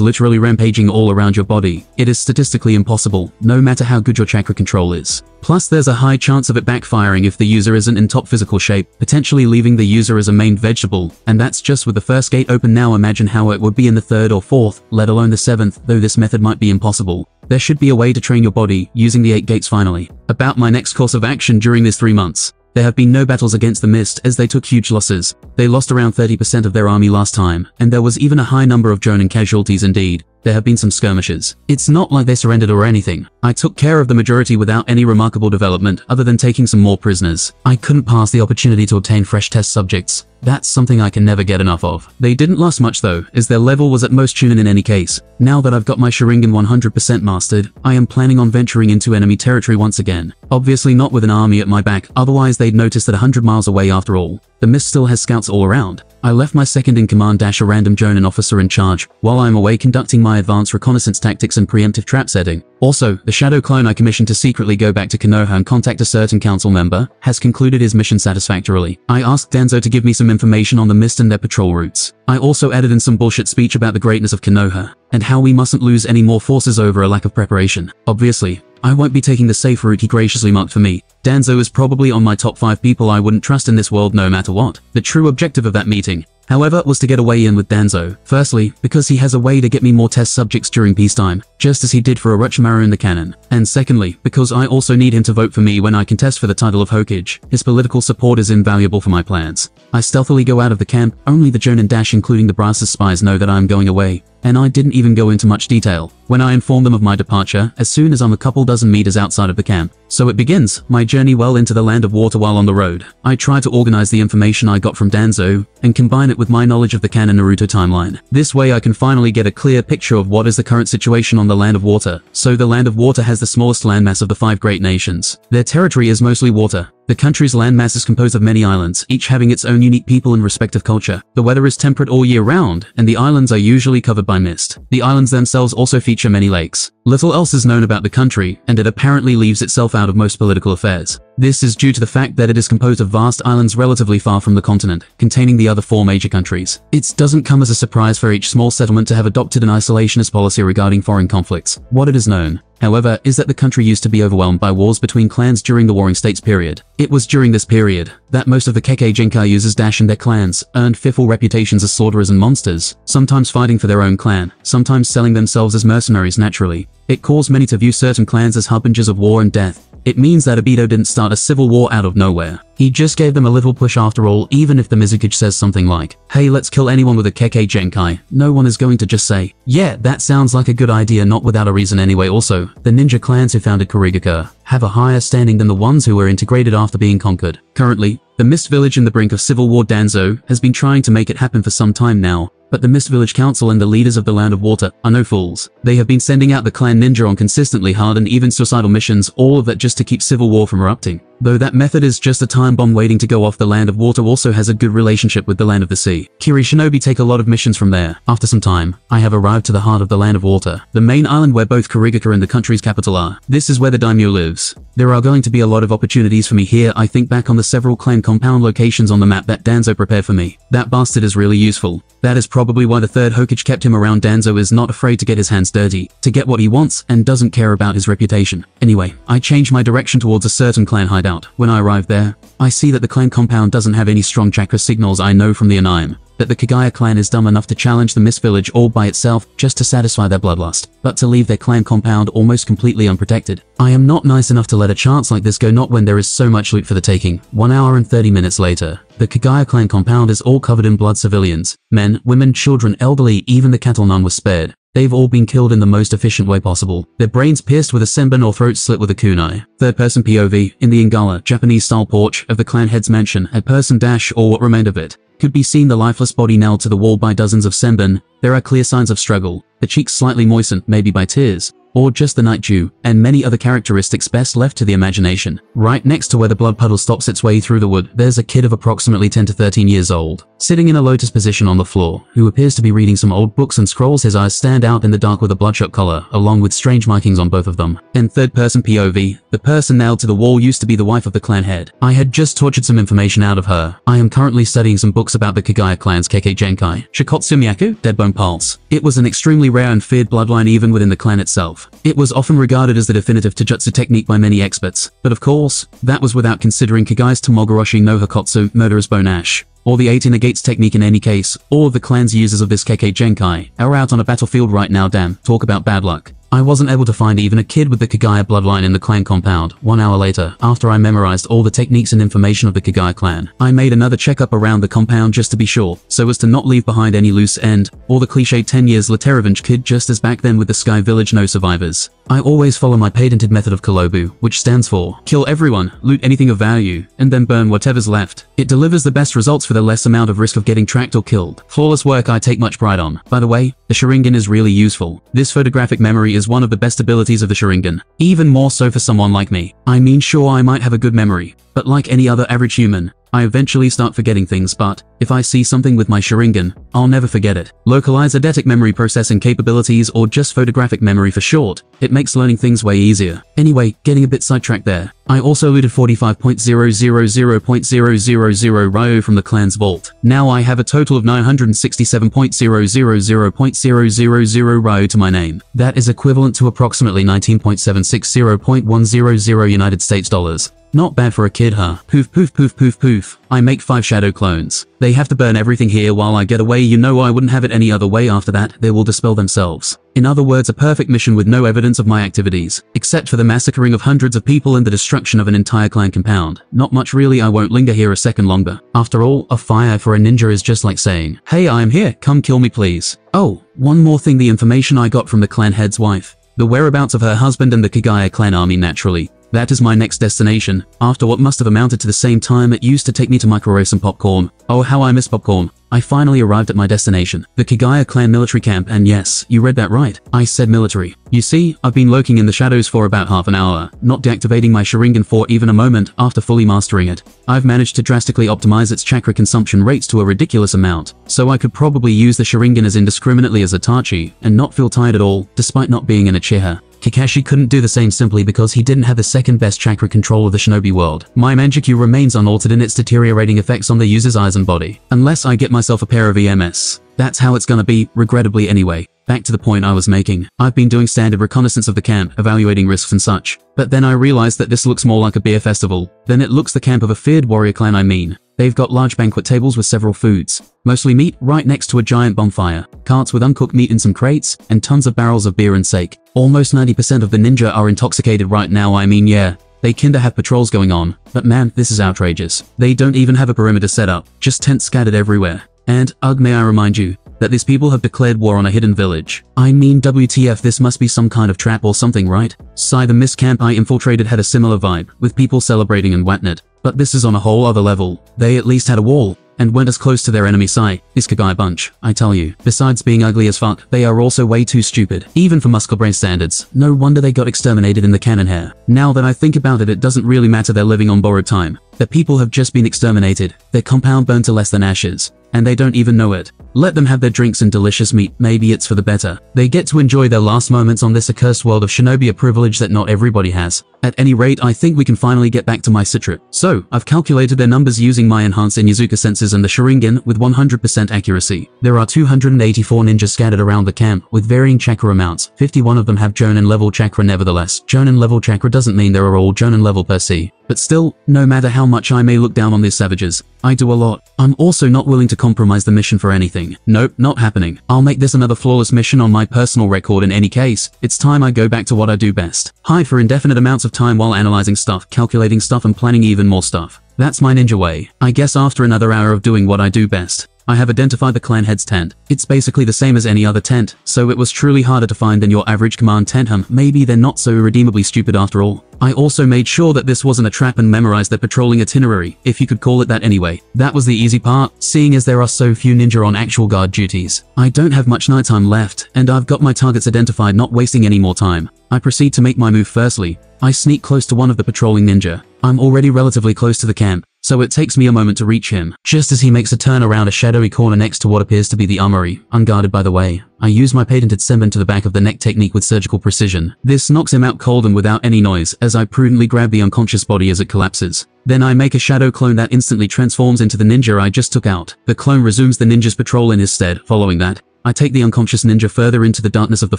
literally rampaging all around your body. It is statistically impossible, no matter how good your chakra control is. Plus there's a high chance of it backfiring if the user isn't in top physical shape, potentially leaving the user as a maimed vegetable, and that's just with the first gate open now imagine how it would be in the third or fourth, let alone the seventh, though this method might be impossible. There should be a way to train your body, using the 8 gates finally. About my next course of action during this 3 months. There have been no battles against the Mist as they took huge losses. They lost around 30% of their army last time, and there was even a high number of Jonin casualties indeed. There have been some skirmishes. It's not like they surrendered or anything. I took care of the majority without any remarkable development other than taking some more prisoners. I couldn't pass the opportunity to obtain fresh test subjects. That's something I can never get enough of. They didn't last much though, as their level was at most Chunin in any case. Now that I've got my Sharingan 100% mastered, I am planning on venturing into enemy territory once again. Obviously not with an army at my back, otherwise they'd notice that 100 miles away after all. The Mist still has scouts all around. I left my second-in-command a random Jonin officer in charge, while I am away conducting my advanced reconnaissance tactics and preemptive trap setting. Also, the shadow clone I commissioned to secretly go back to Konoha and contact a certain council member, has concluded his mission satisfactorily. I asked Danzo to give me some information on the mist and their patrol routes. I also added in some bullshit speech about the greatness of Konoha, and how we mustn't lose any more forces over a lack of preparation. Obviously, I won't be taking the safe route he graciously marked for me. Danzo is probably on my top 5 people I wouldn't trust in this world no matter what. The true objective of that meeting, however, was to get away in with Danzo. Firstly, because he has a way to get me more test subjects during peacetime, just as he did for Orochimaru in the canon. And secondly, because I also need him to vote for me when I contest for the title of Hokage. His political support is invaluable for my plans. I stealthily go out of the camp, only the Jonin Dash including the Brass's spies know that I am going away and I didn't even go into much detail when I informed them of my departure as soon as I'm a couple dozen meters outside of the camp. So it begins, my journey well into the land of water while on the road. I try to organize the information I got from Danzo and combine it with my knowledge of the canon Naruto timeline. This way I can finally get a clear picture of what is the current situation on the land of water. So the land of water has the smallest landmass of the five great nations. Their territory is mostly water, the country's landmass is composed of many islands, each having its own unique people and respective culture. The weather is temperate all year round, and the islands are usually covered by mist. The islands themselves also feature many lakes. Little else is known about the country, and it apparently leaves itself out of most political affairs. This is due to the fact that it is composed of vast islands relatively far from the continent, containing the other four major countries. It doesn't come as a surprise for each small settlement to have adopted an isolationist policy regarding foreign conflicts. What it is known, however, is that the country used to be overwhelmed by wars between clans during the Warring States period. It was during this period that most of the Kekkei Genkai users Dash and their clans earned fearful reputations as slaughterers and monsters, sometimes fighting for their own clan, sometimes selling themselves as mercenaries naturally. It caused many to view certain clans as harbingers of war and death. It means that Obito didn't start a civil war out of nowhere. He just gave them a little push after all, even if the Mizukage says something like, hey let's kill anyone with a Kekkei Genkai, no one is going to just say, yeah, that sounds like a good idea not without a reason anyway also, the ninja clans who founded Kirigakure have a higher standing than the ones who were integrated after being conquered. Currently, the Mist Village in the brink of civil war Danzo has been trying to make it happen for some time now, but the Mist Village Council and the leaders of the Land of Water are no fools. They have been sending out the clan ninja on consistently hard and even suicidal missions, all of that just to keep civil war from erupting. Though that method is just a time bomb waiting to go off the Land of Water also has a good relationship with the Land of the Sea. Kiri Shinobi take a lot of missions from there. After some time, I have arrived to the heart of the Land of Water, the main island where both Kirigakure and the country's capital are. This is where the daimyo lives. There are going to be a lot of opportunities for me here I think back on the several clan compound locations on the map that Danzo prepared for me. That bastard is really useful. That is probably why the third Hokage kept him around Danzo is not afraid to get his hands dirty, to get what he wants, and doesn't care about his reputation. Anyway, I change my direction towards a certain clan hideout. When I arrive there, I see that the clan compound doesn't have any strong chakra signals I know from the anime that the Kagaya clan is dumb enough to challenge the Mist Village all by itself just to satisfy their bloodlust, but to leave their clan compound almost completely unprotected. I am not nice enough to let a chance like this go not when there is so much loot for the taking. One hour and 30 minutes later, the Kagaya clan compound is all covered in blood civilians. Men, women, children, elderly, even the cattle none was spared. They've all been killed in the most efficient way possible. Their brains pierced with a senbon or throats slit with a kunai. Third person POV, in the engawa, Japanese-style porch of the clan head's mansion, a person dash or what remained of it could be seen the lifeless body nailed to the wall by dozens of senbon. There are clear signs of struggle, the cheeks slightly moistened maybe by tears, or just the night dew, and many other characteristics best left to the imagination. Right next to where the blood puddle stops its way through the wood, there's a kid of approximately 10 to 13 years old, sitting in a lotus position on the floor, who appears to be reading some old books and scrolls his eyes stand out in the dark with a bloodshot color, along with strange markings on both of them. In third-person POV, the person nailed to the wall used to be the wife of the clan head. I had just tortured some information out of her. I am currently studying some books about the Kagaya clan's Kekkei Genkai, Shikotsu Myaku, Deadbone Pulse. It was an extremely rare and feared bloodline even within the clan itself. It was often regarded as the definitive Taijutsu technique by many experts, but of course, that was without considering Kagaya's Tamogoroshi no Hakotsu, Murderous Bone Ash, or the 18 negates technique in any case, all the clan's users of this Kekkei Genkai are out on a battlefield right now damn, talk about bad luck. I wasn't able to find even a kid with the Kagaya bloodline in the clan compound. One hour later, after I memorized all the techniques and information of the Kagaya clan, I made another checkup around the compound just to be sure, so as to not leave behind any loose end, or the cliche 10 years later revenge kid just as back then with the Sky Village no survivors. I always follow my patented method of Kolobu, which stands for kill everyone, loot anything of value, and then burn whatever's left. It delivers the best results for the less amount of risk of getting tracked or killed. Flawless work I take much pride on. By the way, the Sharingan is really useful. This photographic memory is one of the best abilities of the Sharingan. Even more so for someone like me. I mean sure I might have a good memory, but like any other average human, I eventually start forgetting things but, if I see something with my Sharingan, I'll never forget it. Localize eidetic memory processing capabilities or just photographic memory for short, it makes learning things way easier. Anyway, getting a bit sidetracked there. I also looted 45.000.000 Ryo from the clan's vault. Now I have a total of 967.000.000 Ryo to my name. That is equivalent to approximately 19.760.100 United States dollars. Not bad for a kid, huh? Poof poof poof poof poof. I make five shadow clones. They have to burn everything here while I get away you know I wouldn't have it any other way after that, they will dispel themselves. In other words a perfect mission with no evidence of my activities, except for the massacring of hundreds of people and the destruction of an entire clan compound. Not much really I won't linger here a second longer. After all, a fire for a ninja is just like saying, hey I am here, come kill me please. Oh, one more thing the information I got from the clan head's wife. The whereabouts of her husband and the Kagaya clan army naturally. That is my next destination, after what must have amounted to the same time it used to take me to microwave some popcorn. Oh how I miss popcorn. I finally arrived at my destination, the Kagaya clan military camp and yes, you read that right, I said military. You see, I've been lurking in the shadows for about half an hour, not deactivating my Sharingan for even a moment after fully mastering it. I've managed to drastically optimize its chakra consumption rates to a ridiculous amount, so I could probably use the Sharingan as indiscriminately as Itachi and not feel tired at all, despite not being an Uchiha. Kakashi couldn't do the same simply because he didn't have the second best chakra control of the shinobi world. My Mangekyo remains unaltered in its deteriorating effects on the user's eyes and body. Unless I get myself a pair of EMS. That's how it's gonna be, regrettably anyway. Back to the point I was making. I've been doing standard reconnaissance of the camp, evaluating risks and such. But then I realized that this looks more like a beer festival than it looks the camp of a feared warrior clan I mean. They've got large banquet tables with several foods, mostly meat, right next to a giant bonfire, carts with uncooked meat in some crates, and tons of barrels of beer and sake. Almost 90% of the ninja are intoxicated right now I mean yeah, they kinda have patrols going on, but man, this is outrageous. They don't even have a perimeter set up, just tents scattered everywhere. And, ugh may I remind you, that these people have declared war on a hidden village. I mean WTF this must be some kind of trap or something right? Sigh the mist camp I infiltrated had a similar vibe, with people celebrating and whatnot. But this is on a whole other level. They at least had a wall, and went as close to their enemy side, this Kagai bunch, I tell you. Besides being ugly as fuck, they are also way too stupid, even for muscle brain standards. No wonder they got exterminated in the canon hair. Now that I think about it it doesn't really matter they're living on borrowed time. The people have just been exterminated, their compound burned to less than ashes, and they don't even know it. Let them have their drinks and delicious meat, maybe it's for the better. They get to enjoy their last moments on this accursed world of shinobi a privilege that not everybody has. At any rate, I think we can finally get back to my Citrit. So, I've calculated their numbers using my enhanced Inuzuka senses and the Sharingan with 100% accuracy. There are 284 ninjas scattered around the camp, with varying chakra amounts. 51 of them have Jonin level chakra nevertheless. Jonin level chakra doesn't mean they are all Jonin level per se. But still, no matter how much I may look down on these savages, I do a lot. I'm also not willing to compromise the mission for anything. Nope, not happening. I'll make this another flawless mission on my personal record in any case. It's time I go back to what I do best. Hide for indefinite amounts of time while analyzing stuff, calculating stuff and planning even more stuff. That's my ninja way. I guess after another hour of doing what I do best, I have identified the clan head's tent. It's basically the same as any other tent, so it was truly harder to find than your average command tent hum. Maybe they're not so irredeemably stupid after all. I also made sure that this wasn't a trap and memorized their patrolling itinerary, if you could call it that anyway. That was the easy part, seeing as there are so few ninja on actual guard duties. I don't have much nighttime left, and I've got my targets identified not wasting any more time. I proceed to make my move firstly. I sneak close to one of the patrolling ninja. I'm already relatively close to the camp, so it takes me a moment to reach him. Just as he makes a turn around a shadowy corner next to what appears to be the armory, unguarded by the way, I use my patented Senbon to the back of the neck technique with surgical precision. This knocks him out cold and without any noise, as I prudently grab the unconscious body as it collapses. Then I make a shadow clone that instantly transforms into the ninja I just took out. The clone resumes the ninja's patrol in his stead. Following that, I take the unconscious ninja further into the darkness of the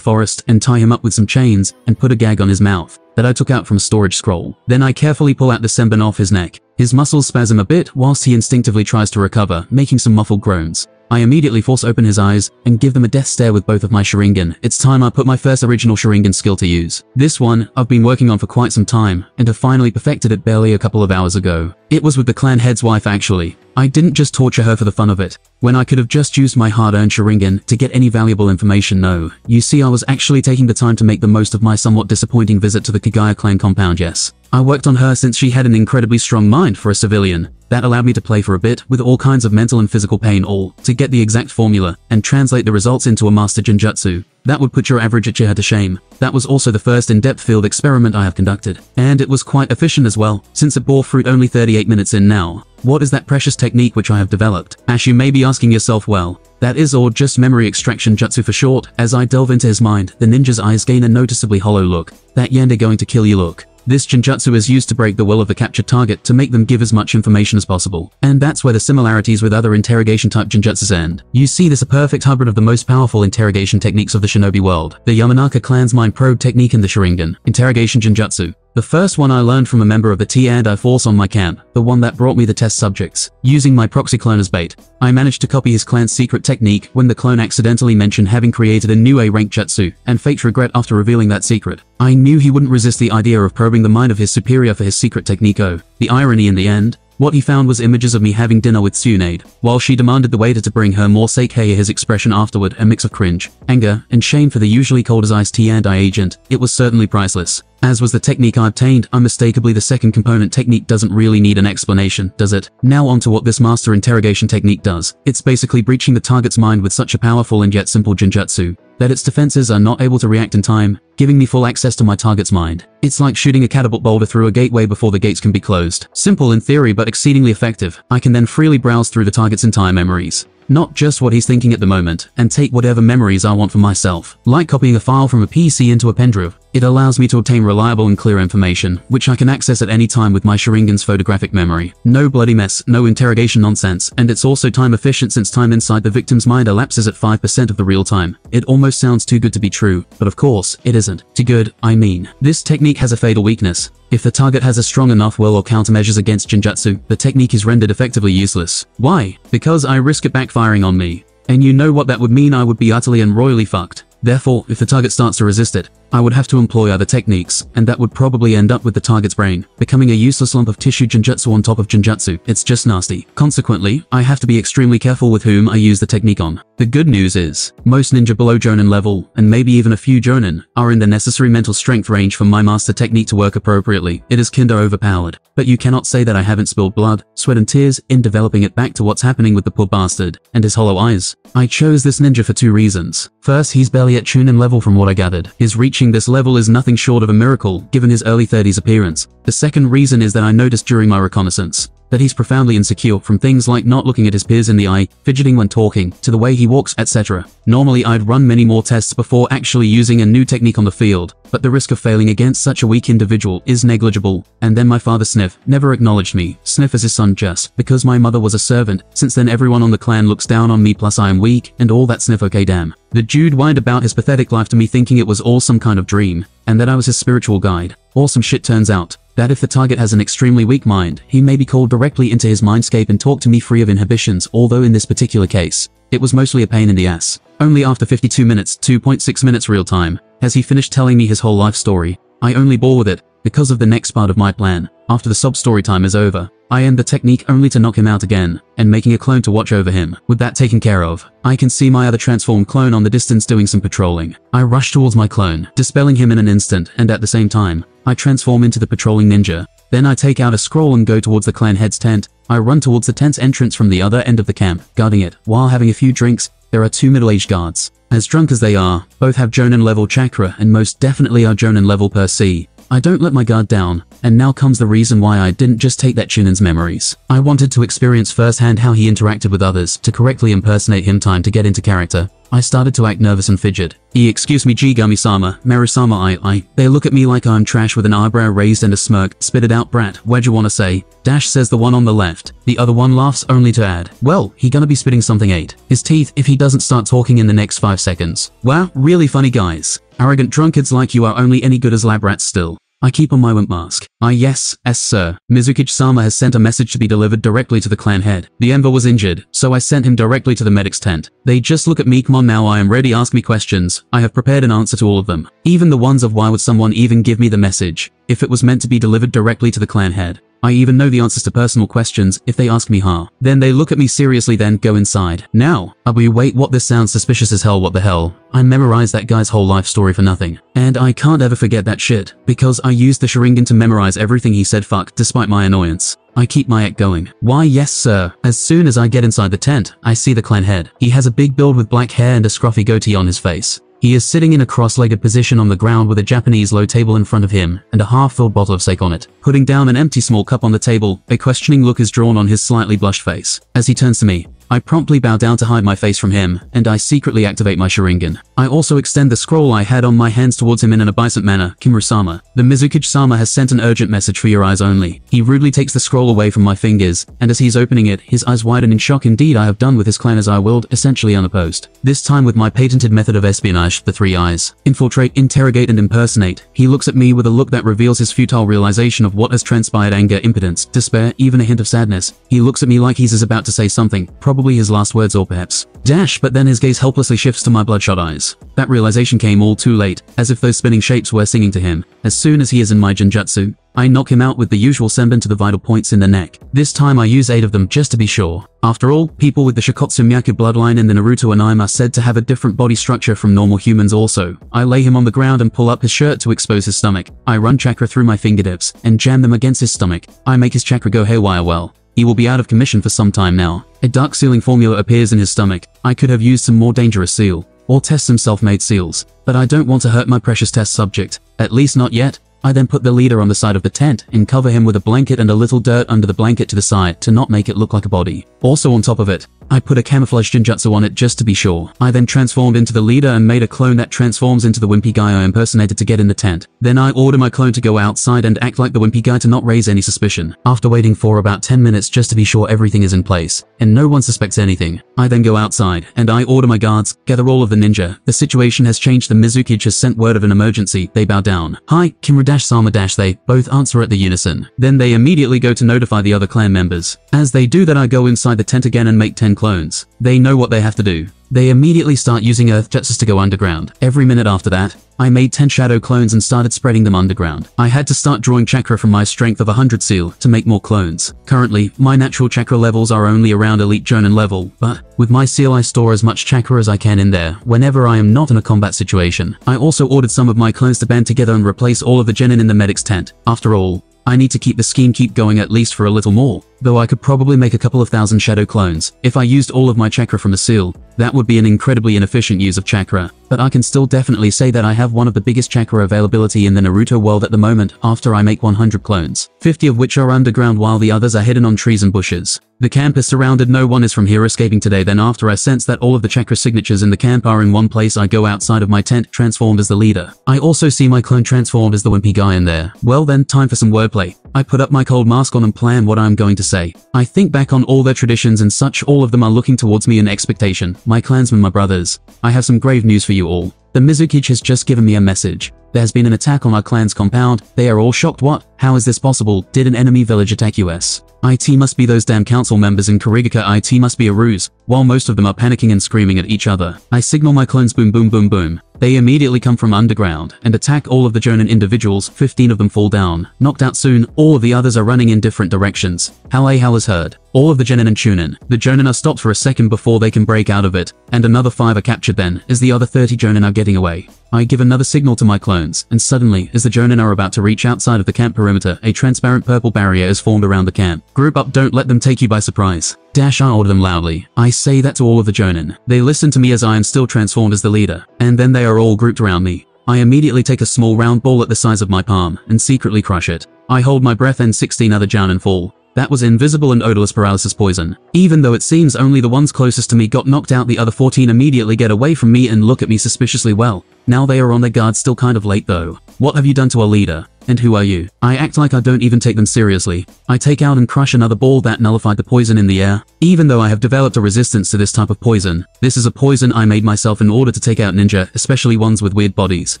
forest and tie him up with some chains and put a gag on his mouth that I took out from a storage scroll. Then I carefully pull out the Senbon off his neck. His muscles spasm a bit whilst he instinctively tries to recover, making some muffled groans. I immediately force open his eyes and give them a death stare with both of my Sharingan. It's time I put my first original Sharingan skill to use. This one, I've been working on for quite some time and have finally perfected it barely a couple of hours ago. It was with the clan head's wife actually. I didn't just torture her for the fun of it, when I could have just used my hard-earned Sharingan to get any valuable information no. You see I was actually taking the time to make the most of my somewhat disappointing visit to the Kagaya clan compound yes. I worked on her since she had an incredibly strong mind for a civilian. That allowed me to play for a bit with all kinds of mental and physical pain all to get the exact formula and translate the results into a master genjutsu. That would put your average Uchiha to shame. That was also the first in-depth field experiment I have conducted. And it was quite efficient as well, since it bore fruit only 38 minutes in now. What is that precious technique which I have developed? As you may be asking yourself well, that is or just memory extraction jutsu for short. As I delve into his mind, the ninja's eyes gain a noticeably hollow look. That yanda going to kill you look. This genjutsu is used to break the will of the captured target to make them give as much information as possible. And that's where the similarities with other interrogation type genjutsus end. You see this a perfect hybrid of the most powerful interrogation techniques of the shinobi world. The Yamanaka clan's mind probe technique and the Sharingan. Interrogation genjutsu. The first one I learned from a member of the T&I force on my camp, the one that brought me the test subjects. Using my proxy clone as bait, I managed to copy his clan's secret technique when the clone accidentally mentioned having created a new A-rank jutsu, and faked regret after revealing that secret. I knew he wouldn't resist the idea of probing the mind of his superior for his secret technique oh. The irony in the end, what he found was images of me having dinner with Tsunade. While she demanded the waiter to bring her more sake his expression afterward a mix of cringe, anger, and shame for the usually cold as ice T&I agent, it was certainly priceless. As was the technique I obtained, unmistakably the second component technique doesn't really need an explanation, does it? Now onto what this master interrogation technique does. It's basically breaching the target's mind with such a powerful and yet simple genjutsu that its defenses are not able to react in time, giving me full access to my target's mind. It's like shooting a catapult boulder through a gateway before the gates can be closed. Simple in theory but exceedingly effective. I can then freely browse through the target's entire memories not just what he's thinking at the moment, and take whatever memories I want for myself. Like copying a file from a PC into a pen drive, It allows me to obtain reliable and clear information, which I can access at any time with my Sharingan's photographic memory. No bloody mess, no interrogation nonsense, and it's also time efficient since time inside the victim's mind elapses at 5% of the real time. It almost sounds too good to be true, but of course, it isn't. Too good, I mean. This technique has a fatal weakness. If the target has a strong enough will or countermeasures against Genjutsu, the technique is rendered effectively useless. Why? Because I risk it backfiring on me. And you know what that would mean I would be utterly and royally fucked. Therefore, if the target starts to resist it, I would have to employ other techniques, and that would probably end up with the target's brain, becoming a useless lump of tissue genjutsu on top of genjutsu. It's just nasty. Consequently, I have to be extremely careful with whom I use the technique on. The good news is, most ninja below Jonin level, and maybe even a few Jonin, are in the necessary mental strength range for my master technique to work appropriately. It is kinda overpowered. But you cannot say that I haven't spilled blood, sweat and tears in developing it back to what's happening with the poor bastard, and his hollow eyes. I chose this ninja for two reasons. First, he's barely at Chunin level from what I gathered. His reaching this level is nothing short of a miracle, given his early 30s appearance. The second reason is that I noticed during my reconnaissance that he's profoundly insecure from things like not looking at his peers in the eye, fidgeting when talking, to the way he walks, etc. Normally I'd run many more tests before actually using a new technique on the field, but the risk of failing against such a weak individual is negligible. And then my father Sniff never acknowledged me, Sniff as his son just because my mother was a servant, since then everyone on the clan looks down on me plus I am weak, and all that Sniff okay damn. The Jude whined about his pathetic life to me thinking it was all some kind of dream, and that I was his spiritual guide. Awesome shit turns out that if the target has an extremely weak mind, he may be called directly into his mindscape and talk to me free of inhibitions, although in this particular case, it was mostly a pain in the ass. Only after 52 minutes, 2.6 minutes real time, has he finished telling me his whole life story. I only bore with it, because of the next part of my plan. After the sob story time is over, I end the technique only to knock him out again, and making a clone to watch over him. With that taken care of, I can see my other transformed clone on the distance doing some patrolling. I rush towards my clone, dispelling him in an instant, and at the same time, I transform into the patrolling ninja. Then I take out a scroll and go towards the clan head's tent. I run towards the tent's entrance from the other end of the camp, guarding it. While having a few drinks, there are two middle-aged guards. As drunk as they are, both have Jonin level chakra and most definitely are Jonin level per se. I don't let my guard down, and now comes the reason why I didn't just take that Chunin's memories. I wanted to experience firsthand how he interacted with others to correctly impersonate him time to get into character. I started to act nervous and fidget. E excuse me Jigami-sama, Meru-sama I, I. They look at me like I'm trash with an eyebrow raised and a smirk. Spit it out brat, what'd you wanna say? Dash says the one on the left. The other one laughs only to add. Well, he gonna be spitting something eight. His teeth if he doesn't start talking in the next five seconds. Wow, really funny guys. Arrogant drunkards like you are only any good as lab rats still. I keep on my wimp mask. Ah yes, yes sir. Mizukage-sama has sent a message to be delivered directly to the clan head. The Ember was injured, so I sent him directly to the medic's tent. They just look at me come on now I am ready ask me questions. I have prepared an answer to all of them. Even the ones of why would someone even give me the message, if it was meant to be delivered directly to the clan head. I even know the answers to personal questions if they ask me ha. Then they look at me seriously then go inside. Now, I'll be wait what this sounds suspicious as hell what the hell. I memorized that guy's whole life story for nothing. And I can't ever forget that shit, because I used the Sharingan to memorize everything he said fuck despite my annoyance. I keep my act going. Why yes sir. As soon as I get inside the tent, I see the clan head. He has a big build with black hair and a scruffy goatee on his face. He is sitting in a cross-legged position on the ground with a Japanese low table in front of him and a half-filled bottle of sake on it. Putting down an empty small cup on the table, a questioning look is drawn on his slightly blushed face. As he turns to me, I promptly bow down to hide my face from him, and I secretly activate my Sharingan. I also extend the scroll I had on my hands towards him in an obeisant manner, Kimura-sama. The Mizukage-sama has sent an urgent message for your eyes only. He rudely takes the scroll away from my fingers, and as he's opening it, his eyes widen in shock indeed I have done with his clan as I willed, essentially unopposed. This time with my patented method of espionage, the three eyes. Infiltrate, interrogate and impersonate. He looks at me with a look that reveals his futile realization of what has transpired anger, impotence, despair, even a hint of sadness. He looks at me like he's about to say something, probably his last words or perhaps dash but then his gaze helplessly shifts to my bloodshot eyes. That realization came all too late, as if those spinning shapes were singing to him. As soon as he is in my genjutsu, I knock him out with the usual senbon to the vital points in the neck. This time I use eight of them just to be sure. After all, people with the Shikotsu Myaku bloodline in the Naruto anime are said to have a different body structure from normal humans also. I lay him on the ground and pull up his shirt to expose his stomach. I run chakra through my fingertips and jam them against his stomach. I make his chakra go haywire well. He will be out of commission for some time now. A dark sealing formula appears in his stomach. I could have used some more dangerous seal, or test some self-made seals, but I don't want to hurt my precious test subject, at least not yet. I then put the leader on the side of the tent and cover him with a blanket and a little dirt under the blanket to the side to not make it look like a body. Also on top of it, I put a camouflage Genjutsu on it just to be sure. I then transformed into the leader and made a clone that transforms into the wimpy guy I impersonated to get in the tent. Then I order my clone to go outside and act like the wimpy guy to not raise any suspicion. After waiting for about 10 minutes just to be sure everything is in place, and no one suspects anything, I then go outside, and I order my guards, gather all of the ninja. The situation has changed the Mizukage has sent word of an emergency, they bow down. Hi, Kimura dash Sama dash they, both answer at the unison. Then they immediately go to notify the other clan members. As they do that I go inside the tent again and make 10 clones. They know what they have to do. They immediately start using earth jutsus to go underground. Every minute after that, I made 10 shadow clones and started spreading them underground. I had to start drawing chakra from my strength of 100 seal to make more clones. Currently, my natural chakra levels are only around elite jonin level, but with my seal I store as much chakra as I can in there whenever I am not in a combat situation. I also ordered some of my clones to band together and replace all of the genin in the medic's tent. After all, I need to keep the scheme keep going at least for a little more, though I could probably make a couple of thousand shadow clones. If I used all of my chakra from a seal, that would be an incredibly inefficient use of chakra, but I can still definitely say that I have one of the biggest chakra availability in the Naruto world at the moment after I make 100 clones, 50 of which are underground while the others are hidden on trees and bushes. The camp is surrounded no one is from here escaping today then after I sense that all of the chakra signatures in the camp are in one place I go outside of my tent transformed as the leader. I also see my clone transformed as the wimpy guy in there. Well then time for some wordplay. I put up my cold mask on and plan what I'm going to say. I think back on all their traditions and such all of them are looking towards me in expectation. My clansmen my brothers. I have some grave news for you all. The Mizukage has just given me a message. There has been an attack on our clan's compound. They are all shocked what? How is this possible? Did an enemy village attack us? IT must be those damn council members in Kirigakure IT must be a ruse, while most of them are panicking and screaming at each other. I signal my clones boom boom boom boom. They immediately come from underground and attack all of the Jonin individuals, 15 of them fall down. Knocked out soon, all of the others are running in different directions. Hale Hal is heard. All of the Genin and Chunin. The Jonin are stopped for a second before they can break out of it, and another 5 are captured then, as the other 30 Jonin are getting away. I give another signal to my clones, and suddenly, as the Jonin are about to reach outside of the camp perimeter, a transparent purple barrier is formed around the camp. Group up don't let them take you by surprise. Dash I order them loudly. I say that to all of the Jonin. They listen to me as I am still transformed as the leader, and then they are all grouped around me. I immediately take a small round ball at the size of my palm, and secretly crush it. I hold my breath and 16 other Jounin fall. That was invisible and odorless paralysis poison. Even though it seems only the ones closest to me got knocked out the other 14 immediately get away from me and look at me suspiciously well. Now they are on their guard still kind of late though. What have you done to a leader? And who are you? I act like I don't even take them seriously. I take out and crush another ball that nullified the poison in the air. Even though I have developed a resistance to this type of poison, this is a poison I made myself in order to take out ninja, especially ones with weird bodies.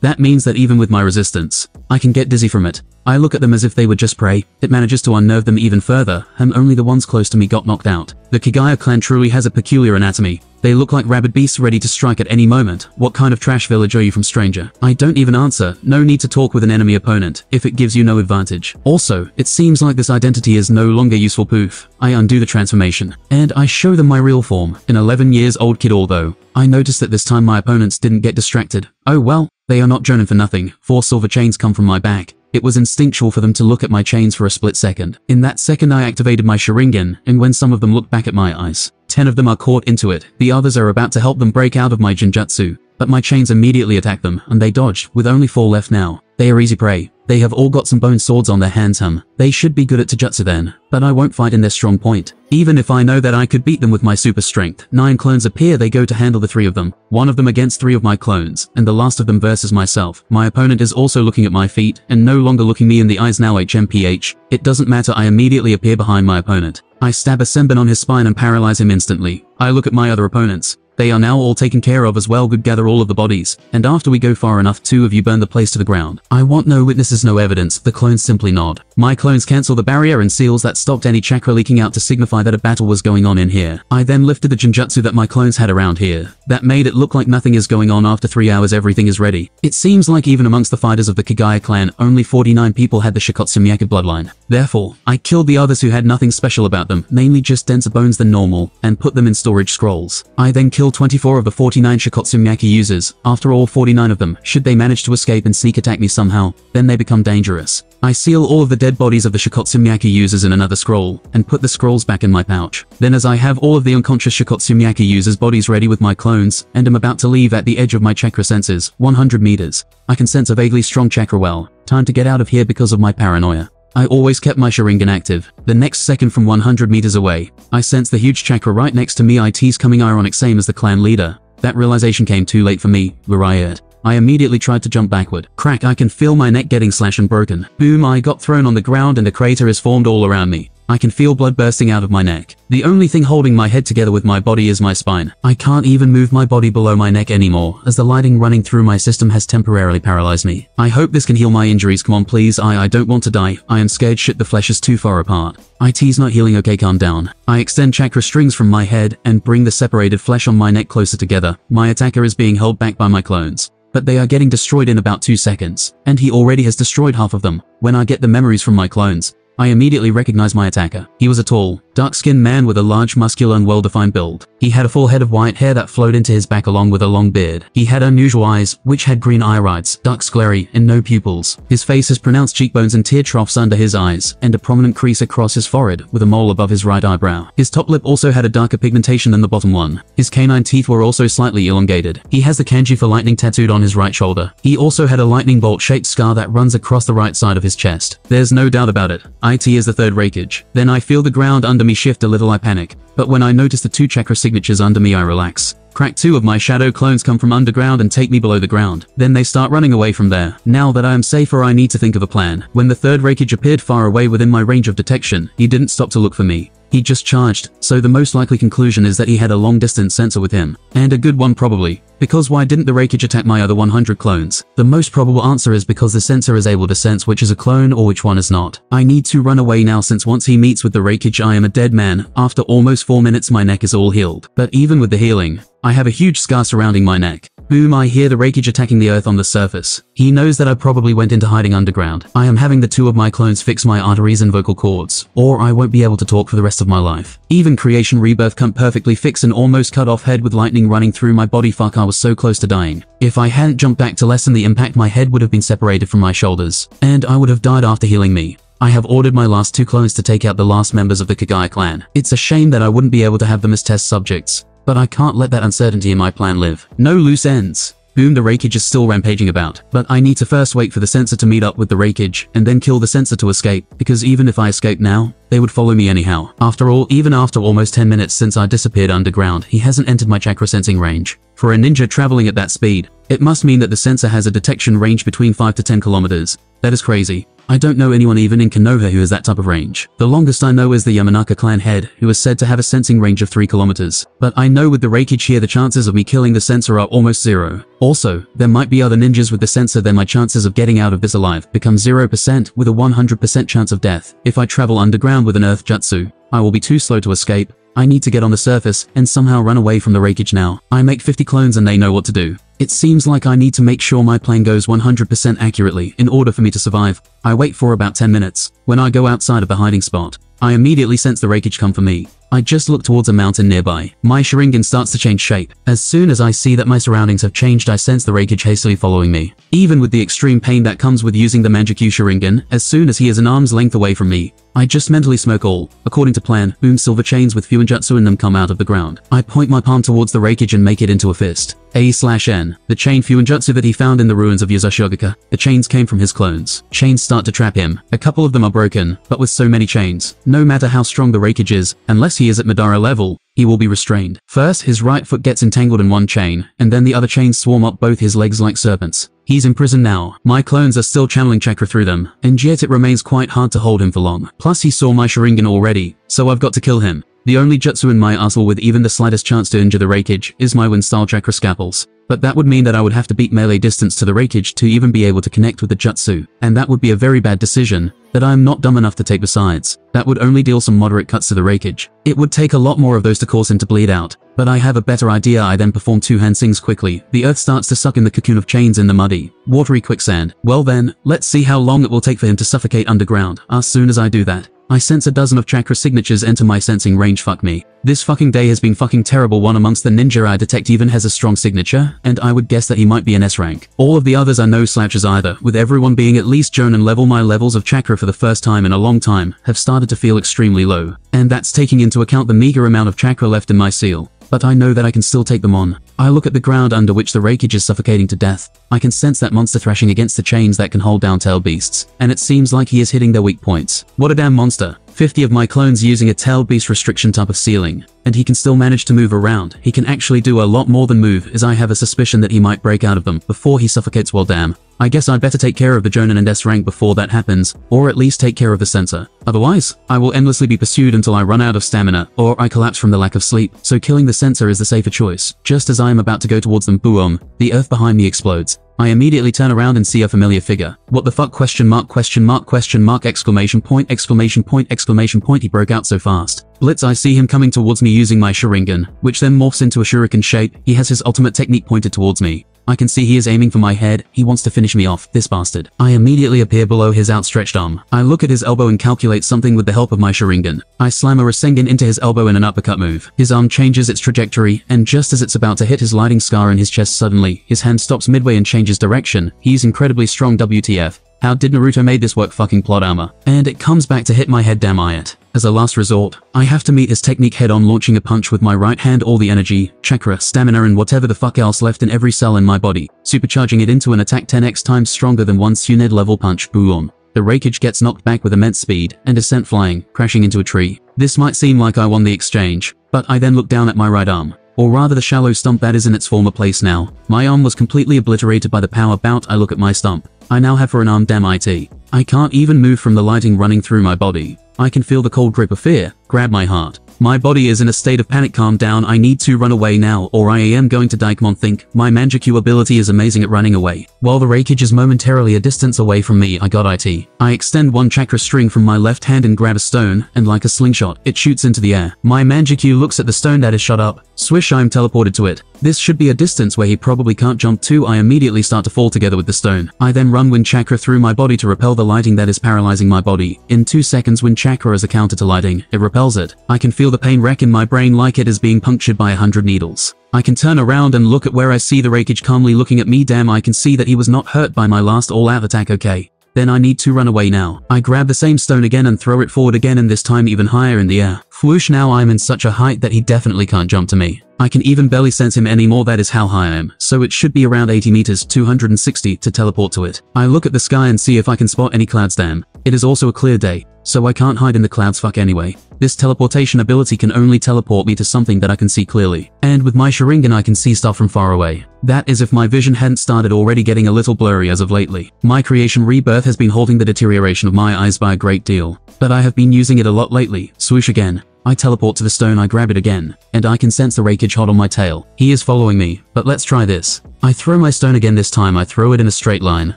That means that even with my resistance, I can get dizzy from it. I look at them as if they were just prey. It manages to unnerve them even further, and only the ones close to me got knocked out. The Kigaya clan truly has a peculiar anatomy. They look like rabid beasts ready to strike at any moment. What kind of trash village are you from stranger? I don't even answer. No need to talk with an enemy opponent, if it gives you no advantage. Also, it seems like this identity is no longer useful poof. I undo the transformation, and I show them my real form. An 11 years old kid although. I notice that this time my opponents didn't get distracted. Oh well, they are not jonin for nothing. Four silver chains come from my back. It was instinctual for them to look at my chains for a split second. In that second I activated my Sharingan, and when some of them looked back at my eyes, ten of them are caught into it. The others are about to help them break out of my Genjutsu, but my chains immediately attack them, and they dodge, with only four left now. They are easy prey. They have all got some bone swords on their hands hum. They should be good at Taijutsu then, but I won't fight in their strong point. Even if I know that I could beat them with my super strength, nine clones appear they go to handle the three of them, one of them against three of my clones, and the last of them versus myself. My opponent is also looking at my feet, and no longer looking me in the eyes now HMPH. It doesn't matter I immediately appear behind my opponent. I stab a Senbon on his spine and paralyze him instantly. I look at my other opponents. They are now all taken care of as well good gather all of the bodies, and after we go far enough two of you burn the place to the ground. I want no witnesses no evidence, the clones simply nod. My clones cancel the barrier and seals that stopped any chakra leaking out to signify that a battle was going on in here. I then lifted the Genjutsu that my clones had around here. That made it look like nothing is going on after three hours everything is ready. It seems like even amongst the fighters of the Kagaya clan, only 49 people had the Shikotsu Myaku bloodline. Therefore, I killed the others who had nothing special about them, mainly just denser bones than normal, and put them in storage scrolls. I then killed 24 of the 49 Shikotsu Myaku users. After all 49 of them, should they manage to escape and seek attack me somehow, then they become dangerous. I seal all of the dead bodies of the Shikotsu Myaku users in another scroll, and put the scrolls back in my pouch. Then as I have all of the unconscious Shikotsu Myaku users' bodies ready with my clones, and am about to leave at the edge of my chakra senses, 100 meters, I can sense a vaguely strong chakra well. Time to get out of here because of my paranoia. I always kept my Sharingan active. The next second from 100 meters away, I sensed the huge chakra right next to me IT's coming ironic same as the clan leader. That realization came too late for me, Riot. I immediately tried to jump backward. Crack I can feel my neck getting slashed and broken. Boom I got thrown on the ground and a crater is formed all around me. I can feel blood bursting out of my neck. The only thing holding my head together with my body is my spine. I can't even move my body below my neck anymore, as the lighting running through my system has temporarily paralyzed me. I hope this can heal my injuries come on please I I don't want to die, I am scared shit the flesh is too far apart. IT's not healing okay calm down. I extend chakra strings from my head and bring the separated flesh on my neck closer together. My attacker is being held back by my clones but they are getting destroyed in about 2 seconds, and he already has destroyed half of them. When I get the memories from my clones, I immediately recognized my attacker. He was a tall, dark-skinned man with a large muscular and well-defined build. He had a full head of white hair that flowed into his back along with a long beard. He had unusual eyes, which had green irides, dark sclery, and no pupils. His face has pronounced cheekbones and tear troughs under his eyes, and a prominent crease across his forehead with a mole above his right eyebrow. His top lip also had a darker pigmentation than the bottom one. His canine teeth were also slightly elongated. He has the kanji for lightning tattooed on his right shoulder. He also had a lightning bolt-shaped scar that runs across the right side of his chest. There's no doubt about it. IT is the third Raikage. Then I feel the ground under me shift a little I panic. But when I notice the two chakra signatures under me I relax. Crack two of my shadow clones come from underground and take me below the ground. Then they start running away from there. Now that I am safer I need to think of a plan. When the third Raikage appeared far away within my range of detection, he didn't stop to look for me. He just charged, so the most likely conclusion is that he had a long-distance sensor with him. And a good one probably. Because why didn't the Raikage attack my other 100 clones? The most probable answer is because the sensor is able to sense which is a clone or which one is not. I need to run away now since once he meets with the Raikage I am a dead man. After almost 4 minutes my neck is all healed. But even with the healing, I have a huge scar surrounding my neck. Boom I hear the Raikage attacking the earth on the surface. He knows that I probably went into hiding underground. I am having the two of my clones fix my arteries and vocal cords, or I won't be able to talk for the rest of my life. Even Creation Rebirth can't perfectly fix an almost cut off head with lightning running through my body fuck I was so close to dying. If I hadn't jumped back to lessen the impact my head would have been separated from my shoulders, and I would have died after healing me. I have ordered my last two clones to take out the last members of the Kagai clan. It's a shame that I wouldn't be able to have them as test subjects, but I can't let that uncertainty in my plan live. No loose ends. Boom the Raikage is still rampaging about, but I need to first wait for the sensor to meet up with the Raikage, and then kill the sensor to escape, because even if I escape now, they would follow me anyhow. After all, even after almost 10 minutes since I disappeared underground, he hasn't entered my chakra sensing range. For a ninja traveling at that speed, it must mean that the sensor has a detection range between 5 to 10 kilometers. That is crazy. I don't know anyone even in Konoha who has that type of range. The longest I know is the Yamanaka clan head, who is said to have a sensing range of 3 kilometers. But I know with the Raikage here the chances of me killing the sensor are almost zero. Also, there might be other ninjas with the sensor then my chances of getting out of this alive become 0% with a 100% chance of death. If I travel underground with an earth jutsu, I will be too slow to escape. I need to get on the surface and somehow run away from the Raikage now. I make 50 clones and they know what to do. It seems like I need to make sure my plan goes 100% accurately in order for me to survive. I wait for about 10 minutes. When I go outside of the hiding spot, I immediately sense the Raikage come for me. I just look towards a mountain nearby. My Sharingan starts to change shape. As soon as I see that my surroundings have changed I sense the Raikage hastily following me. Even with the extreme pain that comes with using the Mangekyo Sharingan, as soon as he is an arm's length away from me, I just mentally smoke all. According to plan, boom silver chains with Fuinjutsu in them come out of the ground. I point my palm towards the Raikage and make it into a fist. A slash N. The chain Fuinjutsu that he found in the ruins of Uzushiogakure. The chains came from his clones. Chains start to trap him. A couple of them are broken, but with so many chains, no matter how strong the Raikage is, unless he is at Madara level, he will be restrained. First, his right foot gets entangled in one chain, and then the other chains swarm up both his legs like serpents. He's in prison now. My clones are still channeling chakra through them, and yet it remains quite hard to hold him for long. Plus he saw my Sharingan already, so I've got to kill him. The only jutsu in my arsenal with even the slightest chance to injure the Raikage is my wind-style chakra scalpels. But that would mean that I would have to beat melee distance to the Raikage to even be able to connect with the jutsu, and that would be a very bad decision, that I am not dumb enough to take besides. That would only deal some moderate cuts to the Raikage. It would take a lot more of those to cause him to bleed out. But I have a better idea I then perform two hand sings quickly. The earth starts to suck in the cocoon of chains in the muddy, watery quicksand. Well then, let's see how long it will take for him to suffocate underground. As soon as I do that, I sense a dozen of chakra signatures enter my sensing range fuck me. This fucking day has been fucking terrible one amongst the ninja I detect even has a strong signature, and I would guess that he might be an S rank. All of the others are no slouches either, with everyone being at least Jonin level my levels of chakra for the first time in a long time have started to feel extremely low. And that's taking into account the meager amount of chakra left in my seal. But I know that I can still take them on. I look at the ground under which the Raikage is suffocating to death. I can sense that monster thrashing against the chains that can hold down tail beasts, and it seems like he is hitting their weak points. What a damn monster. 50 of my clones using a tail beast restriction type of ceiling, and he can still manage to move around. He can actually do a lot more than move as I have a suspicion that he might break out of them before he suffocates well damn. I guess I'd better take care of the Jonin and S rank before that happens, or at least take care of the sensor. Otherwise, I will endlessly be pursued until I run out of stamina, or I collapse from the lack of sleep, so killing the sensor is the safer choice. Just as I am about to go towards them boom, the earth behind me explodes. I immediately turn around and see a familiar figure. What the fuck question mark question mark question mark exclamation point exclamation point exclamation point he broke out so fast. Blitz I see him coming towards me using my Sharingan, which then morphs into a shuriken shape. He has his ultimate technique pointed towards me. I can see he is aiming for my head, he wants to finish me off, this bastard. I immediately appear below his outstretched arm. I look at his elbow and calculate something with the help of my Sharingan. I slam a Rasengan into his elbow in an uppercut move. His arm changes its trajectory, and just as it's about to hit his lighting scar in his chest suddenly, his hand stops midway and changes direction. He's incredibly strong WTF. How did Naruto made this work fucking plot armor? And it comes back to hit my head damn I it. As a last resort, I have to meet his technique head-on launching a punch with my right hand all the energy, chakra, stamina and whatever the fuck else left in every cell in my body, supercharging it into an attack 10x times stronger than one Tsunade level punch boom. The Raikage gets knocked back with immense speed and is sent flying, crashing into a tree. This might seem like I won the exchange, but I then look down at my right arm, or rather the shallow stump that is in its former place now. My arm was completely obliterated by the power bout I look at my stump. I now have for an arm damn IT. I can't even move from the lighting running through my body. I can feel the cold grip of fear grab my heart. My body is in a state of panic calm down I need to run away now or I am going to die think, my Mangekyo ability is amazing at running away. While the Raikage is momentarily a distance away from me I got IT. I extend one chakra string from my left hand and grab a stone, and like a slingshot, it shoots into the air. My Mangekyo looks at the stone that is shot up. Swish I'm teleported to it. This should be a distance where he probably can't jump to I immediately start to fall together with the stone. I then run wind chakra through my body to repel the lighting that is paralyzing my body. In two seconds wind chakra is a counter to lighting, it repels it. I can feel the pain wreck in my brain like it is being punctured by a hundred needles. I can turn around and look at where I see the Raikage calmly looking at me damn I can see that he was not hurt by my last all-out attack okay. Then I need to run away now. I grab the same stone again and throw it forward again and this time even higher in the air. Whoosh now I'm in such a height that he definitely can't jump to me. I can even barely sense him anymore that is how high I am, so it should be around 80 meters 260 to teleport to it. I look at the sky and see if I can spot any clouds damn. It is also a clear day, so I can't hide in the clouds fuck anyway. This teleportation ability can only teleport me to something that I can see clearly. And with my Sharingan I can see stuff from far away. That is if my vision hadn't started already getting a little blurry as of lately. My creation rebirth has been holding the deterioration of my eyes by a great deal. But I have been using it a lot lately. Swoosh again. I teleport to the stone I grab it again, and I can sense the Raikage hot on my tail. He is following me, but let's try this. I throw my stone again this time I throw it in a straight line,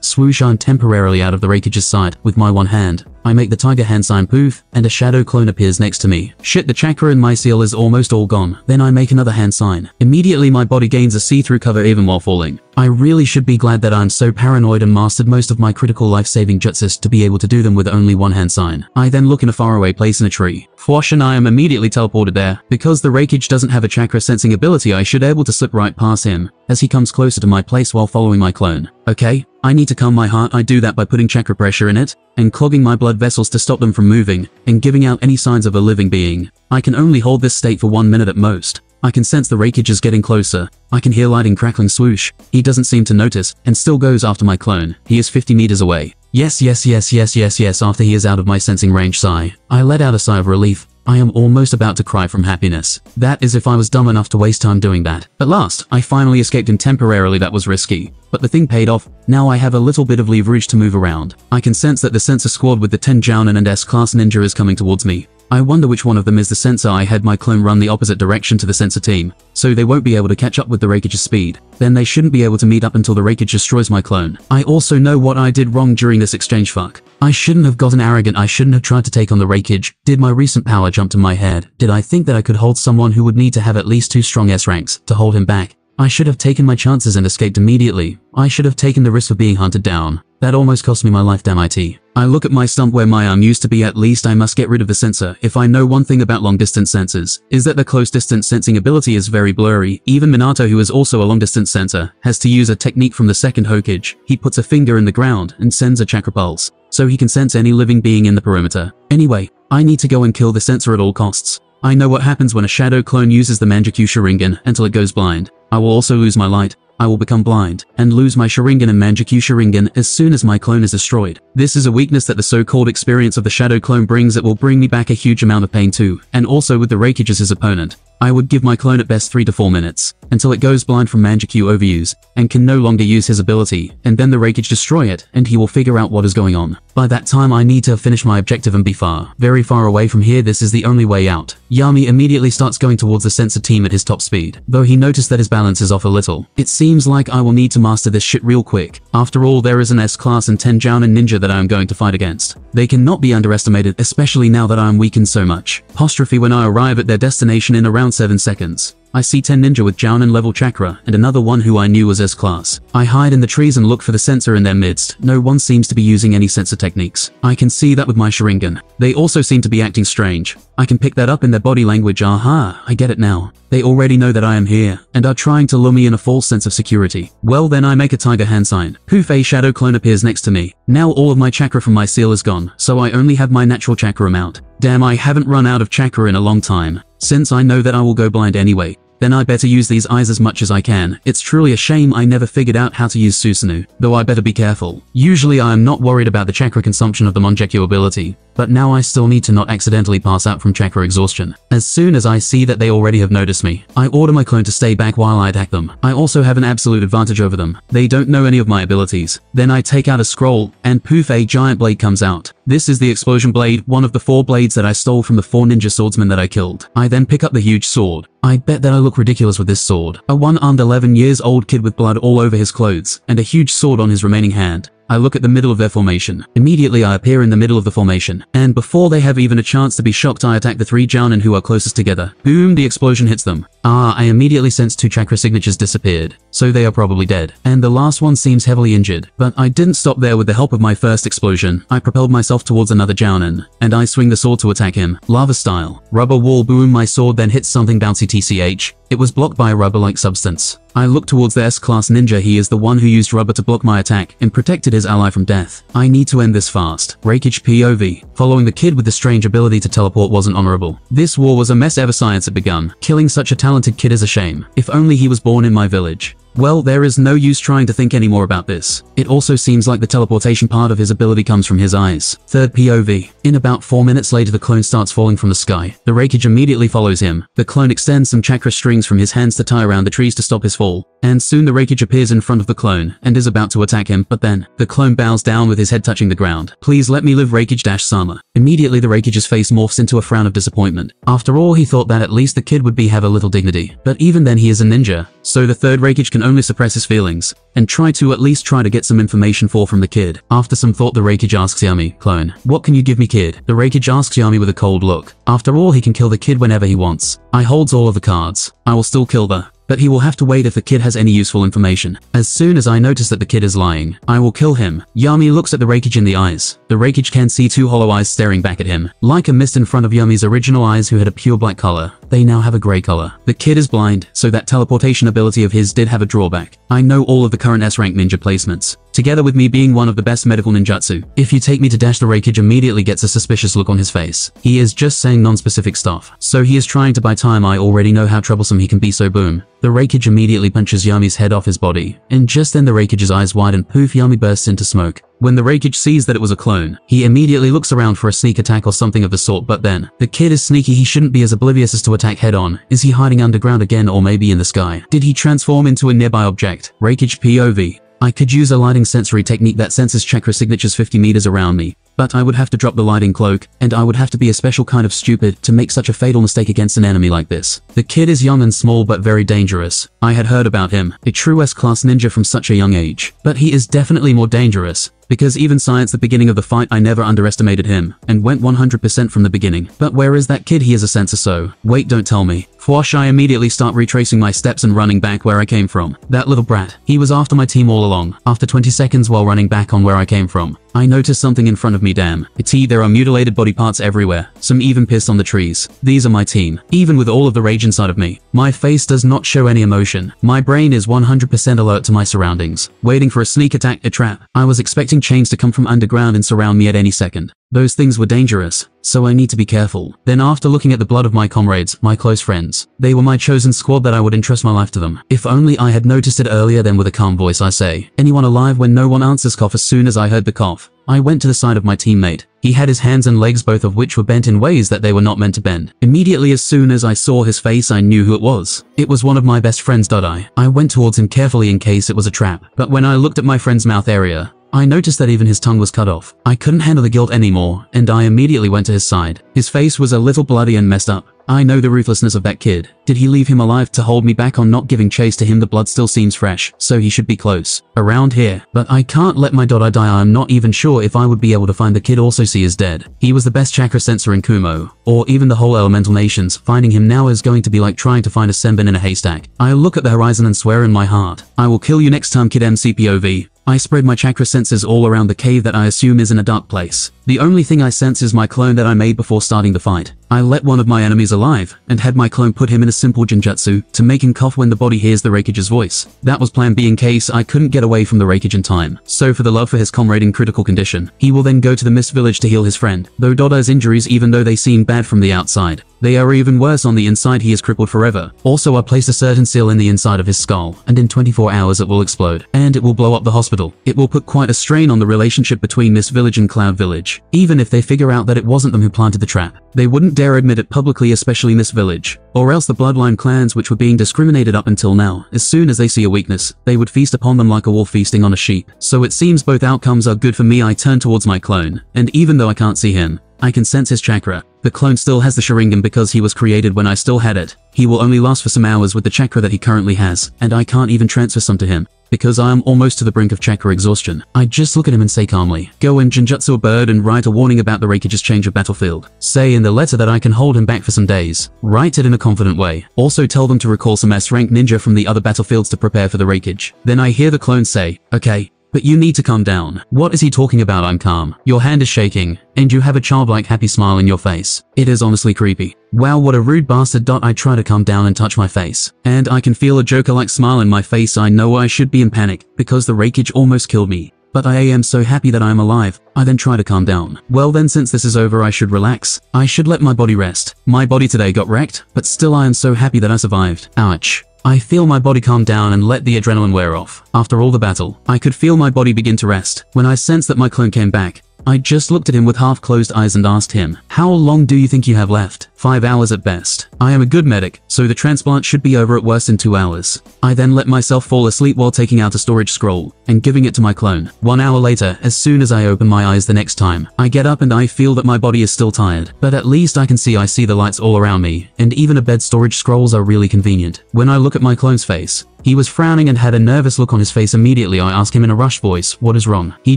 swoosh I'm temporarily out of the Raikage's sight with my one hand. I make the tiger hand sign poof, and a shadow clone appears next to me. Shit the chakra in my seal is almost all gone. Then I make another hand sign. Immediately my body gains a see-through cover even while falling. I really should be glad that I'm so paranoid and mastered most of my critical life-saving jutsus to be able to do them with only one hand sign. I then look in a faraway place in a tree. Fwash and I am immediately teleported there. Because the Raikage doesn't have a chakra sensing ability I should able to slip right past him, as he comes closer to my place while following my clone. Okay, I need to calm my heart I do that by putting chakra pressure in it, and clogging my blood vessels to stop them from moving, and giving out any signs of a living being. I can only hold this state for one minute at most. I can sense the Raikage is getting closer. I can hear lighting crackling swoosh. He doesn't seem to notice, and still goes after my clone. He is 50 meters away. Yes yes yes yes yes yes after he is out of my sensing range sigh. I let out a sigh of relief. I am almost about to cry from happiness. That is if I was dumb enough to waste time doing that. At last, I finally escaped and temporarily that was risky. But the thing paid off. Now I have a little bit of leverage to move around. I can sense that the sensor squad with the 10 Jounin and S-class ninja is coming towards me. I wonder which one of them is the sensor I had my clone run the opposite direction to the sensor team, so they won't be able to catch up with the Raikage's speed. Then they shouldn't be able to meet up until the Raikage destroys my clone. I also know what I did wrong during this exchange fuck. I shouldn't have gotten arrogant, I shouldn't have tried to take on the Raikage. Did my recent power jump to my head? Did I think that I could hold someone who would need to have at least two strong S ranks to hold him back? I should have taken my chances and escaped immediately. I should have taken the risk of being hunted down. That almost cost me my life damn IT. I look at my stump where my arm used to be at least I must get rid of the sensor. If I know one thing about long distance sensors, is that the close distance sensing ability is very blurry. Even Minato who is also a long distance sensor, has to use a technique from the second Hokage. He puts a finger in the ground and sends a chakra pulse, so he can sense any living being in the perimeter. Anyway, I need to go and kill the sensor at all costs. I know what happens when a shadow clone uses the Mangekyo Sharingan until it goes blind. I will also lose my light, I will become blind, and lose my Sharingan and Mangekyo Sharingan as soon as my clone is destroyed. This is a weakness that the so-called experience of the Shadow clone brings that will bring me back a huge amount of pain too, and also with the Raikage as his opponent. I would give my clone at best 3 to 4 minutes, until it goes blind from Mangekyo overuse, and can no longer use his ability, and then the Raikage destroy it, and he will figure out what is going on. By that time I need to finish my objective and be far, very far away from here this is the only way out. Yami immediately starts going towards the sensor team at his top speed, though he noticed that his balance is off a little. It seems like I will need to master this shit real quick. After all there is an S-class and 10 Jounin ninja that I am going to fight against. They cannot be underestimated especially now that I am weakened so much. Apostrophe when I arrive at their destination in around 7 seconds. I see 10 ninja with Jounin level chakra and another one who I knew was S-class. I hide in the trees and look for the sensor in their midst. No one seems to be using any sensor techniques. I can see that with my Sharingan. They also seem to be acting strange. I can pick that up in their body language. Aha, I get it now. They already know that I am here, and are trying to lure me in a false sense of security. Well then I make a tiger hand sign. A shadow clone appears next to me. Now all of my chakra from my seal is gone, so I only have my natural chakra amount. Damn I haven't run out of chakra in a long time. Since I know that I will go blind anyway, then I better use these eyes as much as I can. It's truly a shame I never figured out how to use Susanoo, though I better be careful. Usually I am not worried about the chakra consumption of the Mangekyo ability, but now I still need to not accidentally pass out from chakra exhaustion. As soon as I see that they already have noticed me, I order my clone to stay back while I attack them. I also have an absolute advantage over them. They don't know any of my abilities. Then I take out a scroll, and poof a giant blade comes out. This is the explosion blade, one of the four blades that I stole from the four ninja swordsmen that I killed. I then pick up the huge sword. I bet that I look ridiculous with this sword. A one-armed 11 years old kid with blood all over his clothes, and a huge sword on his remaining hand. I look at the middle of their formation. Immediately I appear in the middle of the formation, and before they have even a chance to be shocked I attack the three Jounin who are closest together. Boom, the explosion hits them. Ah, I immediately sense two chakra signatures disappeared, so they are probably dead. And the last one seems heavily injured. But I didn't stop there with the help of my first explosion. I propelled myself towards another Jounin, and I swing the sword to attack him, lava style. Rubber wall boom my sword then hits something bouncy tch. It was blocked by a rubber-like substance. I look towards the S-class ninja he is the one who used rubber to block my attack and protected his ally from death. I need to end this fast. Raikage POV. Following the kid with the strange ability to teleport wasn't honorable. This war was a mess ever science had begun. Killing such a talented kid is a shame. If only he was born in my village. Well, there is no use trying to think any more about this. It also seems like the teleportation part of his ability comes from his eyes. Third POV. In about 4 minutes later the clone starts falling from the sky. The Raikage immediately follows him. The clone extends some chakra strings from his hands to tie around the trees to stop his fall. And soon the Raikage appears in front of the clone and is about to attack him, but then, the clone bows down with his head touching the ground. Please let me live Raikage-sama. Immediately the Raikage's face morphs into a frown of disappointment. After all he thought that at least the kid would be have a little dignity. But even then he is a ninja, so the third Raikage can only suppress his feelings, and try to at least try to get some information for from the kid. After some thought the Raikage asks Yami, clone, what can you give me kid? The Raikage asks Yami with a cold look. After all he can kill the kid whenever he wants. I holds all of the cards. I will still kill the but he will have to wait if the kid has any useful information. As soon as I notice that the kid is lying, I will kill him. Yami looks at the Raikage in the eyes. The Raikage can see two hollow eyes staring back at him. Like a mist in front of Yami's original eyes who had a pure black color, they now have a gray color. The kid is blind, so that teleportation ability of his did have a drawback. I know all of the current S-rank ninja placements, together with me being one of the best medical ninjutsu. If you take me to Dash the Raikage immediately gets a suspicious look on his face. He is just saying non-specific stuff. So he is trying to buy time I already know how troublesome he can be so boom. The Raikage immediately punches Yami's head off his body, and just then the Raikage's eyes widen poof Yami bursts into smoke. When the Raikage sees that it was a clone, he immediately looks around for a sneak attack or something of the sort but then, the kid is sneaky he shouldn't be as oblivious as to attack head on. Is he hiding underground again or maybe in the sky? Did he transform into a nearby object? Raikage POV. I could use a lighting sensory technique that senses chakra signatures 50 meters around me, but I would have to drop the lighting cloak, and I would have to be a special kind of stupid to make such a fatal mistake against an enemy like this. The kid is young and small but very dangerous. I had heard about him, a true S-class ninja from such a young age. But he is definitely more dangerous, because even science the beginning of the fight I never underestimated him, and went 100% from the beginning. But where is that kid he is a sensor so? Wait don't tell me. Fwash I immediately start retracing my steps and running back where I came from. That little brat, he was after my team all along, after 20 seconds while running back on where I came from. I noticed something in front of me damn. It's he there are mutilated body parts everywhere, some even pissed on the trees. These are my team. Even with all of the rage inside of me, my face does not show any emotion. My brain is 100% alert to my surroundings, waiting for a sneak attack, a trap. I was expecting chains to come from underground and surround me at any second. Those things were dangerous, so I need to be careful. Then after looking at the blood of my comrades, my close friends, they were my chosen squad that I would entrust my life to them. If only I had noticed it earlier then with a calm voice I say, anyone alive when no one answers cough as soon as I heard the cough. I went to the side of my teammate. He had his hands and legs both of which were bent in ways that they were not meant to bend. Immediately as soon as I saw his face I knew who it was. It was one of my best friends I. I went towards him carefully in case it was a trap. But when I looked at my friend's mouth area, I noticed that even his tongue was cut off. I couldn't handle the guilt anymore, and I immediately went to his side. His face was a little bloody and messed up. I know the ruthlessness of that kid. Did he leave him alive to hold me back on not giving chase to him? The blood still seems fresh, so he should be close. Around here. But I can't let my daughter die. I'm not even sure if I would be able to find the kid also see is dead. He was the best chakra sensor in Kumo, or even the whole elemental nations. Finding him now is going to be like trying to find a Senbon in a haystack. I look at the horizon and swear in my heart. I will kill you next time kid MCPOV. I spread my chakra sensors all around the cave that I assume is in a dark place. The only thing I sense is my clone that I made before starting the fight. I let one of my enemies alive, and had my clone put him in a simple genjutsu to make him cough when the body hears the Raikage's voice. That was plan B in case I couldn't get away from the Raikage in time. So for the love for his comrade in critical condition, he will then go to the Mist Village to heal his friend. Though Doda's injuries even though they seem bad from the outside, they are even worse on the inside he is crippled forever. Also I placed a certain seal in the inside of his skull, and in 24 hours it will explode. And it will blow up the hospital. It will put quite a strain on the relationship between Mist Village and Cloud Village. Even if they figure out that it wasn't them who planted the trap. They wouldn't dare admit it publicly especially in this Village. Or else the bloodline clans which were being discriminated up until now, as soon as they see a weakness, they would feast upon them like a wolf feasting on a sheep. So it seems both outcomes are good for me I turn towards my clone, and even though I can't see him, I can sense his chakra. The clone still has the Sharingan because he was created when I still had it. He will only last for some hours with the chakra that he currently has, and I can't even transfer some to him because I am almost to the brink of chakra exhaustion. I just look at him and say calmly, go and Genjutsu a bird and write a warning about the Raikage's change of battlefield. Say in the letter that I can hold him back for some days. Write it in a confident way. Also tell them to recall some S-rank ninja from the other battlefields to prepare for the Raikage. Then I hear the clone say, okay, but you need to calm down. What is he talking about? I'm calm. Your hand is shaking, and you have a childlike happy smile in your face. It is honestly creepy. Wow, what a rude bastard. I try to calm down and touch my face. And I can feel a Joker-like smile in my face. I know I should be in panic, because the Raikage almost killed me. But I am so happy that I am alive. I then try to calm down. Well then since this is over I should relax. I should let my body rest. My body today got wrecked, but still I am so happy that I survived. Ouch. I feel my body calm down and let the adrenaline wear off. After all the battle, I could feel my body begin to rest. When I sensed that my clone came back, I just looked at him with half-closed eyes and asked him, how long do you think you have left? Five hours at best. I am a good medic, so the transplant should be over at worst in two hours. I then let myself fall asleep while taking out a storage scroll and giving it to my clone. One hour later, as soon as I open my eyes the next time, I get up and I feel that my body is still tired. But at least I can see I see the lights all around me, and even a bed storage scrolls are really convenient. When I look at my clone's face, he was frowning and had a nervous look on his face immediately I asked him in a rushed voice, what is wrong? He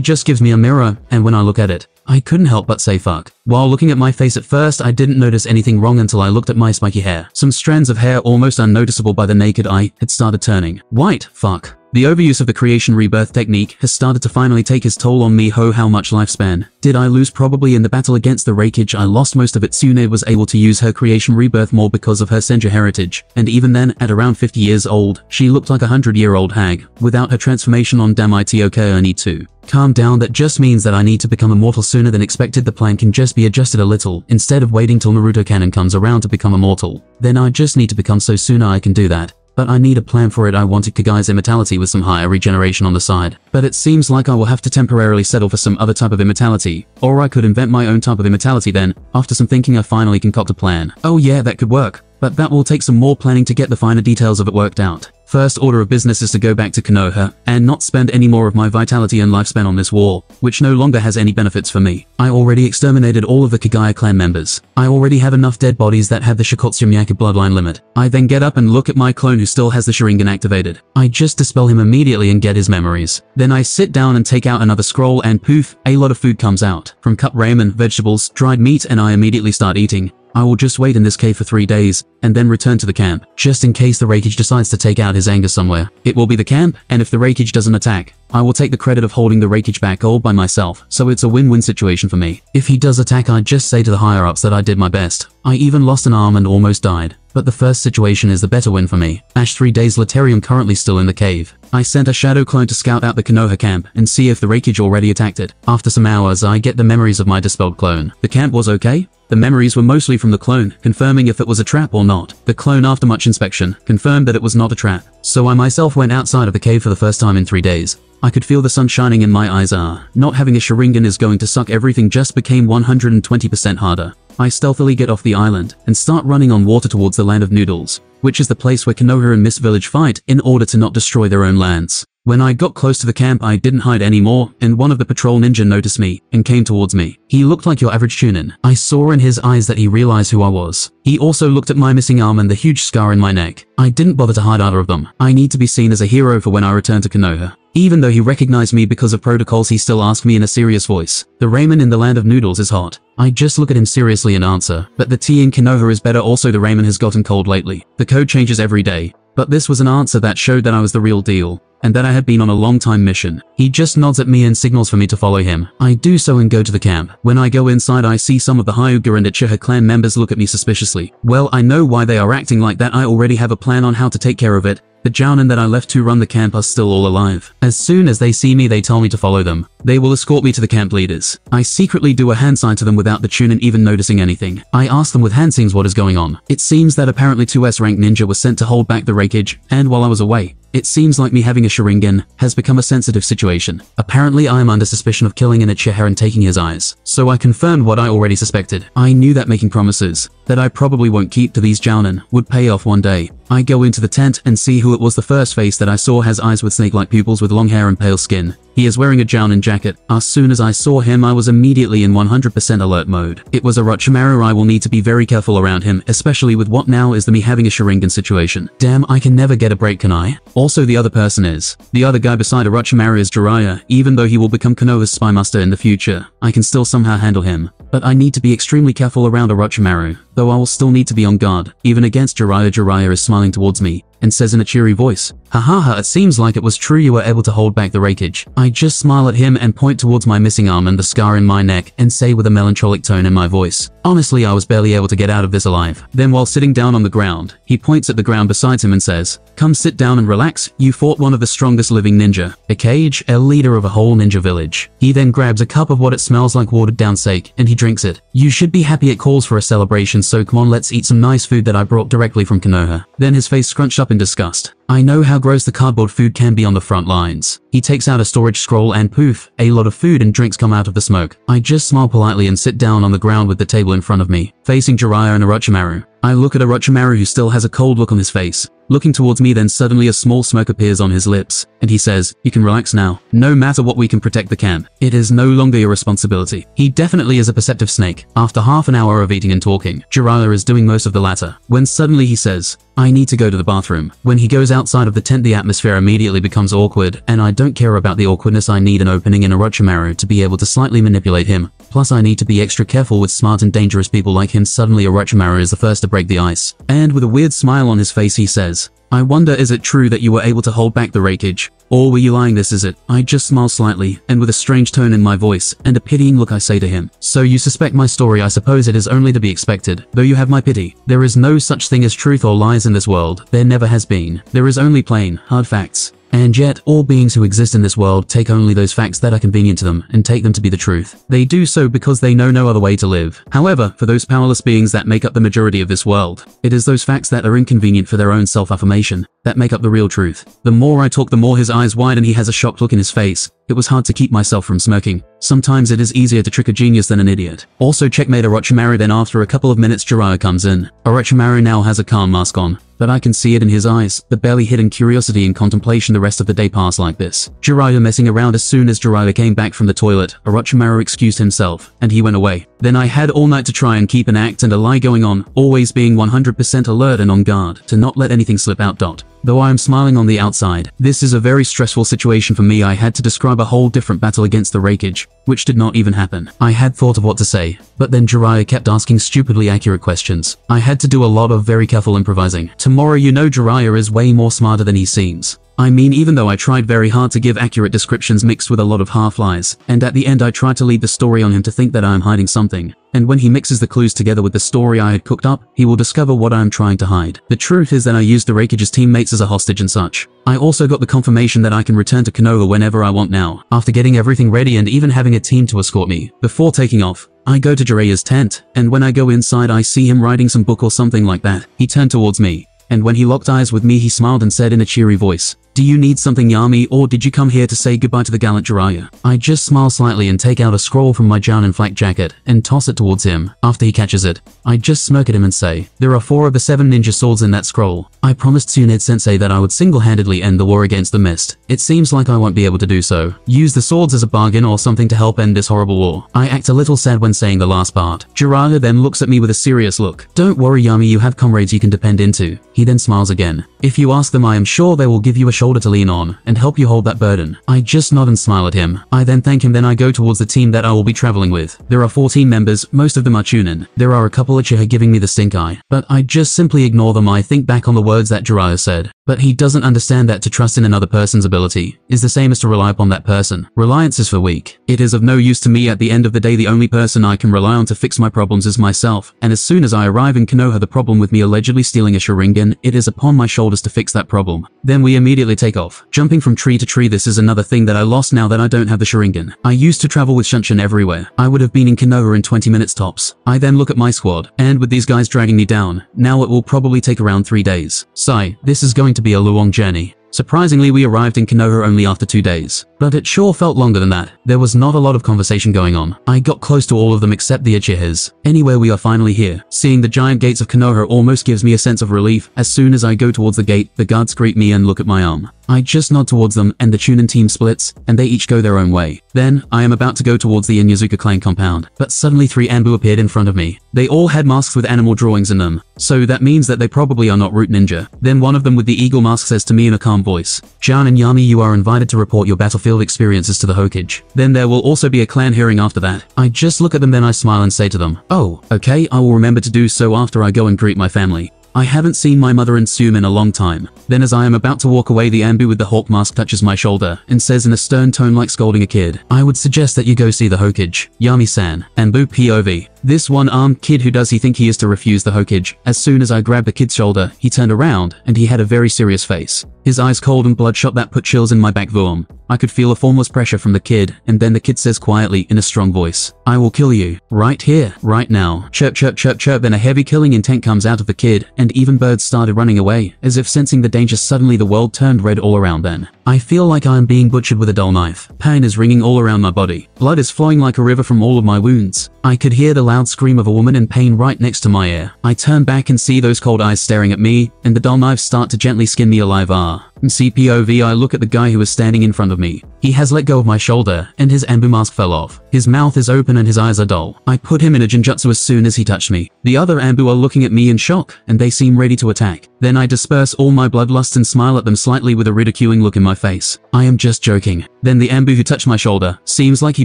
just gives me a mirror, and when I look at it, I couldn't help but say fuck. While looking at my face at first, I didn't notice anything wrong until I looked at my spiky hair. Some strands of hair almost unnoticeable by the naked eye had started turning white. Fuck. The overuse of the creation rebirth technique has started to finally take its toll on me ho how much lifespan. Did I lose probably in the battle against the Raikage I lost most of it Tsune was able to use her creation rebirth more because of her Senju heritage, and even then, at around 50 years old, she looked like a 100 year old hag, without her transformation on Damaitioka Ernie too. Calm down that just means that I need to become immortal sooner than expected the plan can just be adjusted a little, instead of waiting till Naruto canon comes around to become immortal. Then I just need to become so sooner I can do that but I need a plan for it I wanted Kagai's immortality with some higher regeneration on the side. But it seems like I will have to temporarily settle for some other type of immortality, or I could invent my own type of immortality then, after some thinking I finally concoct a plan. Oh yeah, that could work. But that will take some more planning to get the finer details of it worked out. First order of business is to go back to Konoha and not spend any more of my vitality and lifespan on this war, which no longer has any benefits for me. I already exterminated all of the Kaguya clan members. I already have enough dead bodies that have the Shikotsumyaku bloodline limit. I then get up and look at my clone who still has the Sharingan activated. I just dispel him immediately and get his memories. Then I sit down and take out another scroll and poof, a lot of food comes out. From cup ramen, vegetables, dried meat and I immediately start eating. I will just wait in this cave for three days, and then return to the camp, just in case the Raikage decides to take out his anger somewhere. It will be the camp, and if the Raikage doesn't attack, I will take the credit of holding the Raikage back all by myself, so it's a win-win situation for me. If he does attack I'd just say to the higher-ups that I did my best. I even lost an arm and almost died. But the first situation is the better win for me. Ash 3 days Laterium currently still in the cave. I sent a shadow clone to scout out the Konoha camp and see if the Raikage already attacked it. After some hours, I get the memories of my dispelled clone. The camp was okay, the memories were mostly from the clone, confirming if it was a trap or not. The clone after much inspection, confirmed that it was not a trap. So I myself went outside of the cave for the first time in three days. I could feel the sun shining in my eyes ah. Not having a Sharingan is going to suck everything just became 120% harder. I stealthily get off the island and start running on water towards the land of noodles, which is the place where Konoha and Mist Village fight in order to not destroy their own lands. When I got close to the camp I didn't hide anymore and one of the patrol ninja noticed me and came towards me. He looked like your average Chunin. I saw in his eyes that he realized who I was. He also looked at my missing arm and the huge scar in my neck. I didn't bother to hide either of them. I need to be seen as a hero for when I return to Konoha. Even though he recognized me because of protocols he still asked me in a serious voice. The ramen in the land of noodles is hot. I just look at him seriously and answer, but the tea in Konoha is better also the ramen has gotten cold lately. The code changes every day. But this was an answer that showed that I was the real deal and that I had been on a long time mission. He just nods at me and signals for me to follow him. I do so and go to the camp. When I go inside I see some of the Hyuga and Uchiha clan members look at me suspiciously. Well, I know why they are acting like that I already have a plan on how to take care of it, the Jounin that I left to run the camp are still all alive. As soon as they see me they tell me to follow them. They will escort me to the camp leaders. I secretly do a hand sign to them without the Chunin even noticing anything. I ask them with hand signs what is going on. It seems that apparently 2S rank ninja was sent to hold back the Raikage, and while I was away, it seems like me having a Sharingan has become a sensitive situation. Apparently I am under suspicion of killing an Uchiha and taking his eyes. So I confirmed what I already suspected. I knew that making promises that I probably won't keep to these Jounin would pay off one day. I go into the tent and see who it was the first face that I saw has eyes with snake-like pupils with long hair and pale skin. He is wearing a Jounin jacket. As soon as I saw him I was immediately in 100% alert mode. It was a Orochimaru I will need to be very careful around him, especially with what now is the me having a Sharingan situation. Damn, I can never get a break can I? Also the other person is. The other guy beside Orochimaru is Jiraiya, even though he will become Konoha's spy master in the future. I can still somehow handle him. But I need to be extremely careful around Orochimaru, though I will still need to be on guard. Even against Jiraiya Jiraiya is smiling towards me, and says in a cheery voice, Hahaha, it seems like it was true you were able to hold back the Raikage. I just smile at him and point towards my missing arm and the scar in my neck and say with a melancholic tone in my voice, Honestly, I was barely able to get out of this alive. Then while sitting down on the ground, he points at the ground beside him and says, Come sit down and relax, you fought one of the strongest living ninja. A Kage, a leader of a whole ninja village. He then grabs a cup of what it smells like watered down sake, and he drinks it. You should be happy it calls for a celebration so come on let's eat some nice food that I brought directly from Konoha. Then his face scrunched up in disgust. I know how gross the cardboard food can be on the front lines. He takes out a storage scroll and poof, a lot of food and drinks come out of the smoke. I just smile politely and sit down on the ground with the table in front of me, facing Jiraiya and Orochimaru. I look at Orochimaru who still has a cold look on his face. Looking towards me then suddenly a small smoke appears on his lips, and he says, you can relax now. No matter what we can protect the camp. It is no longer your responsibility. He definitely is a perceptive snake. After half an hour of eating and talking, Jiraiya is doing most of the latter, when suddenly he says, I need to go to the bathroom. When he goes outside of the tent the atmosphere immediately becomes awkward, and I don't care about the awkwardness I need an opening in Orochimaru to be able to slightly manipulate him. Plus I need to be extra careful with smart and dangerous people like him suddenly Orochimaru is the first to break the ice. And with a weird smile on his face he says, I wonder is it true that you were able to hold back the Raikage? Or were you lying this is it? I just smile slightly, and with a strange tone in my voice, and a pitying look I say to him. So you suspect my story I suppose it is only to be expected, though you have my pity. There is no such thing as truth or lies in this world. There never has been. There is only plain, hard facts. And yet, all beings who exist in this world take only those facts that are convenient to them and take them to be the truth. They do so because they know no other way to live. However, for those powerless beings that make up the majority of this world, it is those facts that are inconvenient for their own self-affirmation that make up the real truth. The more I talk the more his eyes widen and he has a shocked look in his face. It was hard to keep myself from smirking. Sometimes it is easier to trick a genius than an idiot. Also checkmate Orochimaru then after a couple of minutes Jiraiya comes in. Orochimaru now has a calm mask on but I can see it in his eyes, the barely hidden curiosity and contemplation the rest of the day passed like this. Jiraiya messing around as soon as Jiraiya came back from the toilet, Orochimaru excused himself, and he went away. Then I had all night to try and keep an act and a lie going on, always being 100% alert and on guard, to not let anything slip out. Dot. Though I am smiling on the outside, this is a very stressful situation for me I had to describe a whole different battle against the Raikage, which did not even happen. I had thought of what to say, but then Jiraiya kept asking stupidly accurate questions. I had to do a lot of very careful improvising. Tomorrow you know Jiraiya is way more smarter than he seems. I mean even though I tried very hard to give accurate descriptions mixed with a lot of half-lies, and at the end I tried to lead the story on him to think that I am hiding something, and when he mixes the clues together with the story I had cooked up, he will discover what I am trying to hide. The truth is that I used the Raikage's teammates as a hostage and such. I also got the confirmation that I can return to Konoha whenever I want now, after getting everything ready and even having a team to escort me. Before taking off, I go to Jiraiya's tent, and when I go inside I see him writing some book or something like that. He turned towards me, and when he locked eyes with me he smiled and said in a cheery voice, do you need something Yami or did you come here to say goodbye to the gallant Jiraiya? I just smile slightly and take out a scroll from my Jounin flak jacket and toss it towards him. After he catches it, I just smirk at him and say, there are four of the seven ninja swords in that scroll. I promised Tsunade sensei that I would single-handedly end the war against the mist. It seems like I won't be able to do so. Use the swords as a bargain or something to help end this horrible war. I act a little sad when saying the last part. Jiraiya then looks at me with a serious look. Don't worry Yami you have comrades you can depend into. He then smiles again. If you ask them I am sure they will give you a shoulder to lean on and help you hold that burden. I just nod and smile at him. I then thank him then I go towards the team that I will be traveling with. There are 14 members, most of them are Chunin. There are a couple of Uchiha giving me the stink eye, but I just simply ignore them I think back on the words that Jiraiya said. But he doesn't understand that to trust in another person's ability is the same as to rely upon that person. Reliance is for weak. It is of no use to me at the end of the day the only person I can rely on to fix my problems is myself, and as soon as I arrive in Konoha the problem with me allegedly stealing a Sharingan, it is upon my shoulders to fix that problem. Then we immediately take off. Jumping from tree to tree this is another thing that I lost now that I don't have the Sharingan. I used to travel with Shunshin everywhere. I would have been in Konoha in 20 minutes tops. I then look at my squad, and with these guys dragging me down, now it will probably take around 3 days. Sigh, this is going to be a long journey. Surprisingly, we arrived in Konoha only after two days. But it sure felt longer than that. There was not a lot of conversation going on. I got close to all of them except the Uchihas. Anyway, we are finally here. Seeing the giant gates of Konoha almost gives me a sense of relief. As soon as I go towards the gate, the guards greet me and look at my arm. I just nod towards them and the Chunin team splits, and they each go their own way. Then, I am about to go towards the Inuzuka clan compound, but suddenly three Anbu appeared in front of me. They all had masks with animal drawings in them, so that means that they probably are not root ninja. Then one of them with the eagle mask says to me in a calm voice, Jan and Yami you are invited to report your battlefield experiences to the Hokage. Then there will also be a clan hearing after that. I just look at them then I smile and say to them, oh, okay I will remember to do so after I go and greet my family. I haven't seen my mother and Sum in a long time. Then as I am about to walk away the Anbu with the hawk mask touches my shoulder and says in a stern tone like scolding a kid, I would suggest that you go see the Hokage, Yami-san, Anbu POV. This one-armed kid who does he think he is to refuse the Hokage? As soon as I grabbed the kid's shoulder, he turned around and he had a very serious face. His eyes cold and bloodshot that put chills in my back vorm. I could feel a formless pressure from the kid, and then the kid says quietly in a strong voice, I will kill you. Right here, right now. Chirp chirp chirp chirp then a heavy killing intent comes out of the kid, and even birds started running away, as if sensing the danger suddenly the world turned red all around then. I feel like I am being butchered with a dull knife. Pain is ringing all around my body. Blood is flowing like a river from all of my wounds. I could hear the loud scream of a woman in pain right next to my ear. I turn back and see those cold eyes staring at me, and the dull knives start to gently skin me alive ah. In CPOV I look at the guy who is standing in front of me. He has let go of my shoulder, and his Anbu mask fell off. His mouth is open and his eyes are dull. I put him in a Genjutsu as soon as he touched me. The other Anbu are looking at me in shock, and they seem ready to attack. Then I disperse all my bloodlust and smile at them slightly with a ridiculing look in my face. I am just joking. Then the Anbu who touched my shoulder seems like he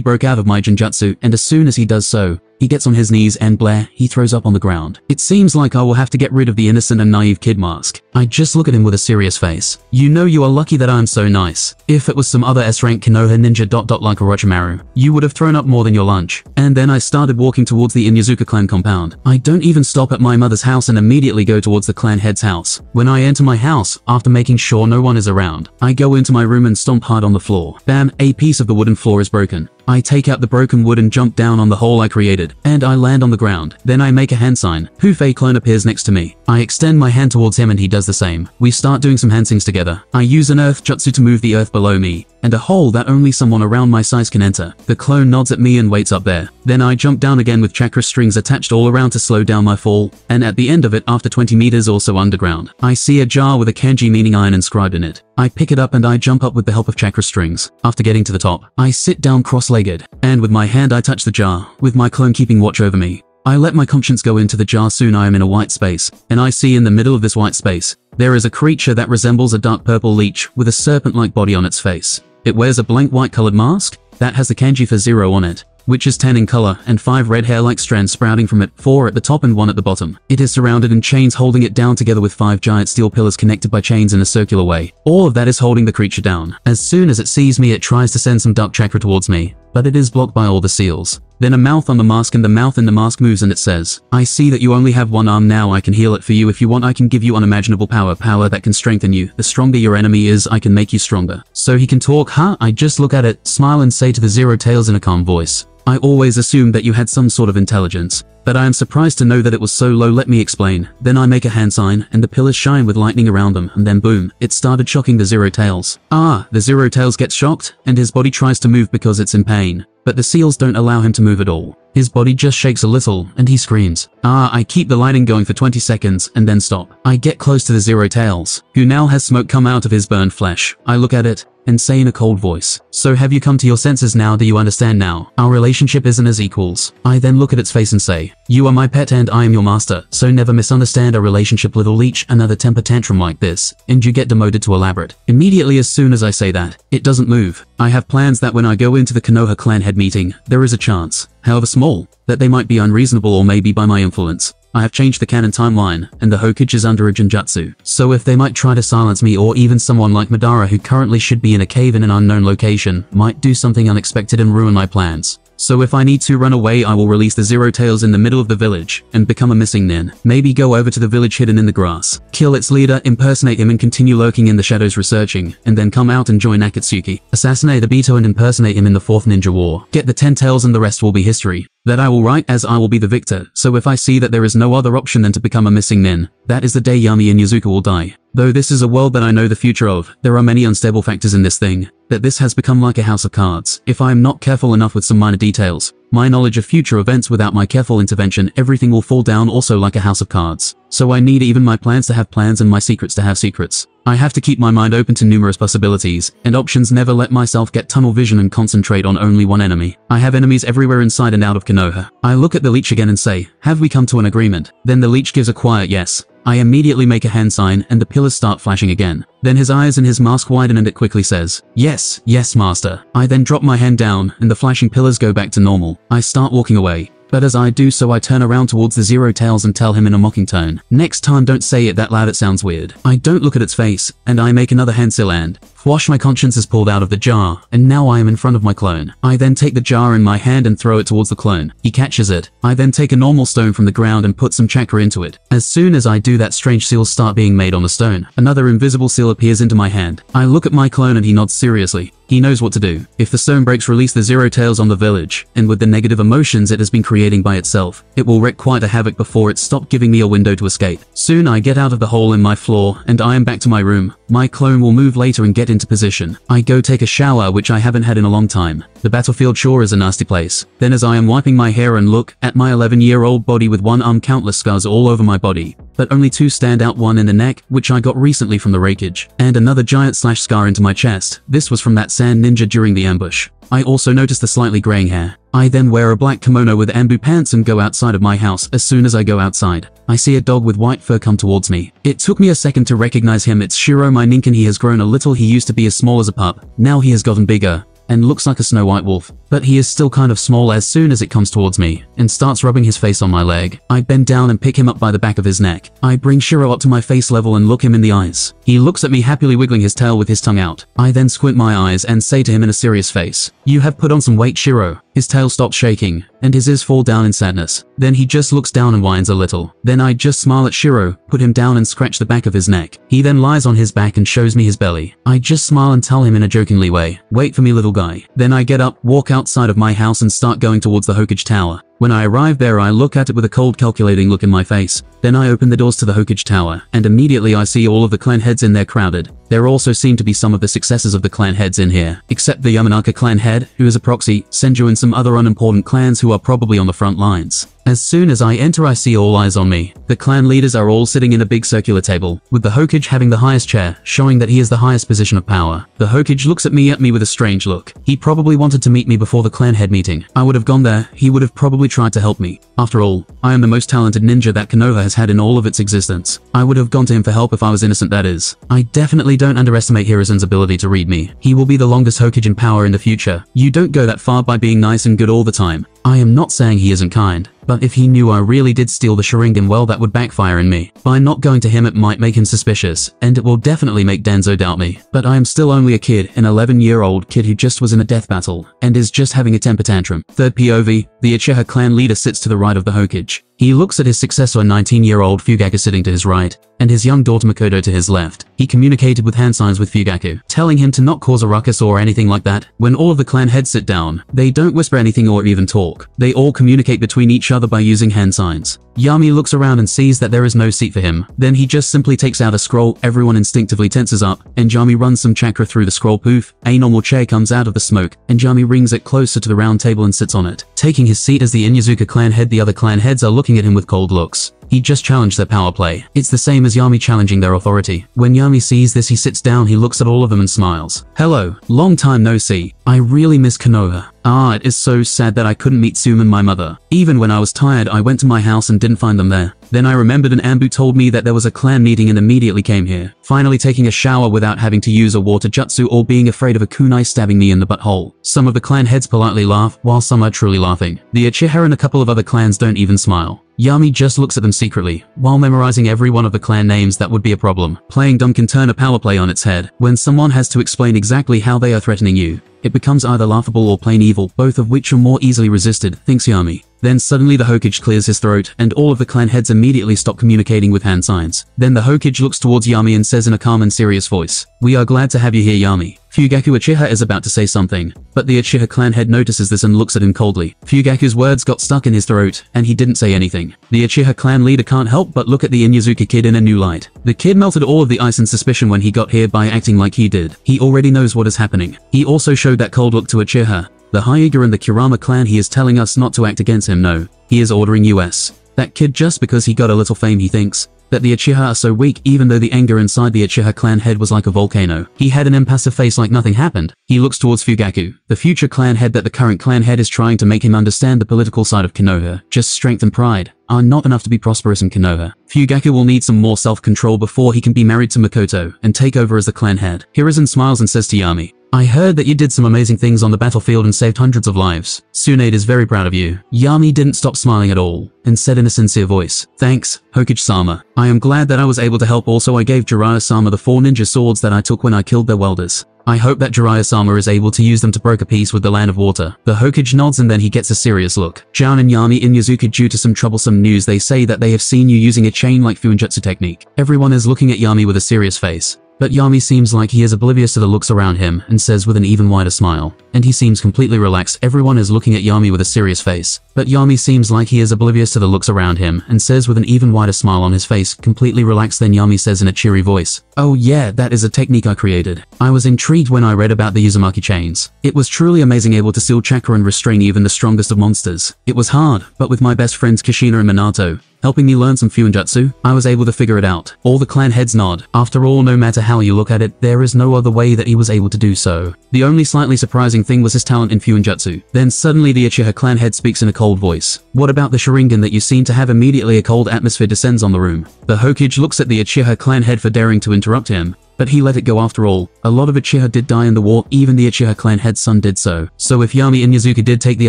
broke out of my Genjutsu, and as soon as he does so, he gets on his knees and Blair, he throws up on the ground. It seems like I will have to get rid of the innocent and naive kid mask. I just look at him with a serious face. You know you are lucky that I am so nice. If it was some other S-rank Konoha ninja dot dot like Orochimaru, you would have thrown up more than your lunch. And then I started walking towards the Inuzuka clan compound. I don't even stop at my mother's house and immediately go towards the clan head's house. When I enter my house, after making sure no one is around, I go into my room and stomp hard on the floor. Bam, a piece of the wooden floor is broken. I take out the broken wood and jump down on the hole I created, and I land on the ground. Then I make a hand sign. Hufei clone appears next to me. I extend my hand towards him and he does the same. We start doing some hand sings together. I use an earth jutsu to move the earth below me, and a hole that only someone around my size can enter. The clone nods at me and waits up there. Then I jump down again with chakra strings attached all around to slow down my fall, and at the end of it after 20 meters or so underground, I see a jar with a kanji meaning iron inscribed in it. I pick it up and I jump up with the help of chakra strings. After getting to the top, I sit down cross-legged, and with my hand I touch the jar, with my clone keeping watch over me. I let my conscience go into the jar soon I am in a white space, and I see in the middle of this white space, there is a creature that resembles a dark purple leech with a serpent-like body on its face. It wears a blank white colored mask that has the kanji for zero on it. which is tan in color, and five red hair-like strands sprouting from it, four at the top and one at the bottom. It is surrounded in chains holding it down together with five giant steel pillars connected by chains in a circular way. All of that is holding the creature down. As soon as it sees me, it tries to send some duck chakra towards me, but it is blocked by all the seals. Then a mouth on the mask and the mouth in the mask moves and it says, I see that you only have one arm now I can heal it for you if you want I can give you unimaginable power, power that can strengthen you. The stronger your enemy is, I can make you stronger. So he can talk, huh? I just look at it, smile and say to the Zero Tails in a calm voice. I always assumed that you had some sort of intelligence, but I am surprised to know that it was so low let me explain. Then I make a hand sign, and the pillars shine with lightning around them, and then boom, it started shocking the Zero Tails. Ah, the Zero Tails gets shocked, and his body tries to move because it's in pain, but the seals don't allow him to move at all. His body just shakes a little, and he screams. Ah, I keep the lighting going for 20 seconds, and then stop. I get close to the Zero Tails, who now has smoke come out of his burned flesh. I look at it, and say in a cold voice, So have you come to your senses now do you understand now? Our relationship isn't as equals. I then look at its face and say, You are my pet and I am your master, so never misunderstand a relationship little leech another temper tantrum like this, and you get demoted to elaborate. Immediately as soon as I say that, it doesn't move. I have plans that when I go into the Konoha clan meeting, there is a chance, however small, that they might be unreasonable or maybe by my influence. I have changed the canon timeline, and the Hokage is under a Genjutsu. So if they might try to silence me or even someone like Madara who currently should be in a cave in an unknown location, might do something unexpected and ruin my plans. So if I need to run away I will release the Zero Tails in the middle of the village, and become a missing nin. Maybe go over to the village hidden in the grass, kill its leader, impersonate him and continue lurking in the shadows researching, and then come out and join Akatsuki. Assassinate Obito and impersonate him in the fourth ninja war. Get the ten tails and the rest will be history. That I will write as I will be the victor, so if I see that there is no other option than to become a missing nin, that is the day Yami Inuzuka will die. Though this is a world that I know the future of, there are many unstable factors in this thing, that this has become like a house of cards. If I am not careful enough with some minor details, my knowledge of future events without my careful intervention, everything will fall down also like a house of cards. So I need even my plans to have plans and my secrets to have secrets. I have to keep my mind open to numerous possibilities, and options never let myself get tunnel vision and concentrate on only one enemy. I have enemies everywhere inside and out of Konoha. I look at the leech again and say, have we come to an agreement? Then the leech gives a quiet yes. I immediately make a hand sign and the pillars start flashing again. Then his eyes and his mask widen and it quickly says, Yes, yes master. I then drop my hand down and the flashing pillars go back to normal. I start walking away. But as I do so I turn around towards the Zero Tails and tell him in a mocking tone, Next time don't say it that loud it sounds weird. I don't look at its face, and I make another hand seal and, Wash my conscience is pulled out of the jar, and now I am in front of my clone. I then take the jar in my hand and throw it towards the clone. He catches it. I then take a normal stone from the ground and put some chakra into it. As soon as I do that strange seals start being made on the stone. Another invisible seal appears into my hand. I look at my clone and he nods seriously. He knows what to do. If the stone breaks release the zero tails on the village, and with the negative emotions it has been creating by itself, it will wreak quite a havoc before it stopped giving me a window to escape. Soon I get out of the hole in my floor, and I am back to my room. My clone will move later and get into position. I go take a shower which I haven't had in a long time. The battlefield sure is a nasty place. Then as I am wiping my hair and look at my 11 year old body with one arm countless scars all over my body, but only two stand out one in the neck, which I got recently from the Raikage, and another giant slash scar into my chest. This was from that sand ninja during the ambush. I also notice the slightly graying hair. I then wear a black kimono with Anbu pants and go outside of my house. As soon as I go outside, I see a dog with white fur come towards me. It took me a second to recognize him. It's Shiro my Ninken. He has grown a little. He used to be as small as a pup. Now he has gotten bigger and looks like a snow white wolf, but he is still kind of small as soon as it comes towards me, and starts rubbing his face on my leg. I bend down and pick him up by the back of his neck. I bring Shiro up to my face level and look him in the eyes. He looks at me happily wiggling his tail with his tongue out. I then squint my eyes and say to him in a serious face, You have put on some weight Shiro. His tail stops shaking, and his ears fall down in sadness. Then he just looks down and whines a little. Then I just smile at Shiro, put him down and scratch the back of his neck. He then lies on his back and shows me his belly. I just smile and tell him in a jokingly way, wait for me little guy. Then I get up, walk outside of my house and start going towards the Hokage Tower. When I arrive there I look at it with a cold calculating look in my face. Then I open the doors to the Hokage Tower, and immediately I see all of the clan heads in there crowded. There also seem to be some of the successors of the clan heads in here, except the Yamanaka clan head, who is a proxy, Senju and some other unimportant clans who are probably on the front lines. As soon as I enter I see all eyes on me. The clan leaders are all sitting in a big circular table, with the Hokage having the highest chair, showing that he is the highest position of power. The Hokage looks at me at me with a strange look. He probably wanted to meet me before the clan head meeting. I would have gone there, he would have probably tried to help me. After all, I am the most talented ninja that Konoha has had in all of its existence. I would have gone to him for help if I was innocent that is. I definitely don't underestimate Hiruzen's ability to read me. He will be the longest Hokage in power in the future. You don't go that far by being nice and good all the time. I am not saying he isn't kind, but if he knew I really did steal the Sharingan well that would backfire in me. By not going to him it might make him suspicious, and it will definitely make Danzo doubt me. But I am still only a kid, an 11 year old kid who just was in a death battle, and is just having a temper tantrum. Third POV, the Uchiha clan leader sits to the right of the Hokage. He looks at his successor 19-year-old Fugaku sitting to his right, and his young daughter Mikoto to his left. He communicated with hand signs with Fugaku, telling him to not cause a ruckus or anything like that. When all of the clan heads sit down, they don't whisper anything or even talk. They all communicate between each other by using hand signs. Yami looks around and sees that there is no seat for him. Then he just simply takes out a scroll, everyone instinctively tenses up, and Yami runs some chakra through the scroll poof. A normal chair comes out of the smoke, and Yami rings it closer to the round table and sits on it. Taking his seat as the Inuzuka clan head the other clan heads are looking at him with cold looks. He just challenged their power play. It's the same as Yami challenging their authority. When Yami sees this he sits down he looks at all of them and smiles. Hello, long time no see. I really miss Konoha. Ah, it is so sad that I couldn't meet Tsume and my mother. Even when I was tired I went to my house and didn't find them there. Then I remembered an Anbu told me that there was a clan meeting and immediately came here. Finally taking a shower without having to use a water jutsu or being afraid of a kunai stabbing me in the butthole. Some of the clan heads politely laugh, while some are truly laughing. The Uchiha and a couple of other clans don't even smile. Yami just looks at them secretly, while memorizing every one of the clan names that would be a problem. Playing dumb can turn a power play on its head, when someone has to explain exactly how they are threatening you. It becomes either laughable or plain evil, both of which are more easily resisted, thinks Yami. Then suddenly the Hokage clears his throat, and all of the clan heads immediately stop communicating with hand signs. Then the Hokage looks towards Yami and says in a calm and serious voice, We are glad to have you here Yami. Fugaku Uchiha is about to say something, but the Uchiha clan head notices this and looks at him coldly. Fugaku's words got stuck in his throat, and he didn't say anything. The Uchiha clan leader can't help but look at the Inuzuka kid in a new light. The kid melted all of the ice and suspicion when he got here by acting like he did. He already knows what is happening. He also showed that cold look to Uchiha, the Hyuga and the Kurama clan he is telling us not to act against him no, he is ordering US. That kid just because he got a little fame he thinks that the Uchiha are so weak even though the anger inside the Uchiha clan head was like a volcano. He had an impassive face like nothing happened. He looks towards Fugaku, the future clan head that the current clan head is trying to make him understand the political side of Konoha. Just strength and pride are not enough to be prosperous in Konoha. Fugaku will need some more self-control before he can be married to Mikoto and take over as the clan head. Hiruzen smiles and says to Yami, I heard that you did some amazing things on the battlefield and saved hundreds of lives. Tsunade is very proud of you. Yami didn't stop smiling at all, and said in a sincere voice, Thanks, Hokage-sama. I am glad that I was able to help also I gave Jiraiya-sama the four ninja swords that I took when I killed their welders. I hope that Jiraiya-sama is able to use them to broker peace with the Land of Water. The Hokage nods and then he gets a serious look. Jian and Yami Inuzuka due to some troublesome news they say that they have seen you using a chain-like Fuinjutsu technique. Everyone is looking at Yami with a serious face. But Yami seems like he is oblivious to the looks around him and says with an even wider smile. And he seems completely relaxed. Everyone is looking at Yami with a serious face. But Yami seems like he is oblivious to the looks around him and says with an even wider smile on his face, completely relaxed then Yami says in a cheery voice, Oh yeah, that is a technique I created. I was intrigued when I read about the Uzumaki chains. It was truly amazing able to seal chakra and restrain even the strongest of monsters. It was hard, but with my best friends Kushina and Minato, helping me learn some Fuinjutsu, I was able to figure it out. All the clan heads nod. After all, no matter how you look at it, there is no other way that he was able to do so. The only slightly surprising thing was his talent in Fuinjutsu. Then suddenly the Uchiha clan head speaks in a cold voice. What about the Sharingan that you seem to have immediately a cold atmosphere descends on the room? The Hokage looks at the Uchiha clan head for daring to interrupt him, but he let it go after all. A lot of Uchiha did die in the war, even the Uchiha clan head's son did so. So if Yami Inuzuka did take the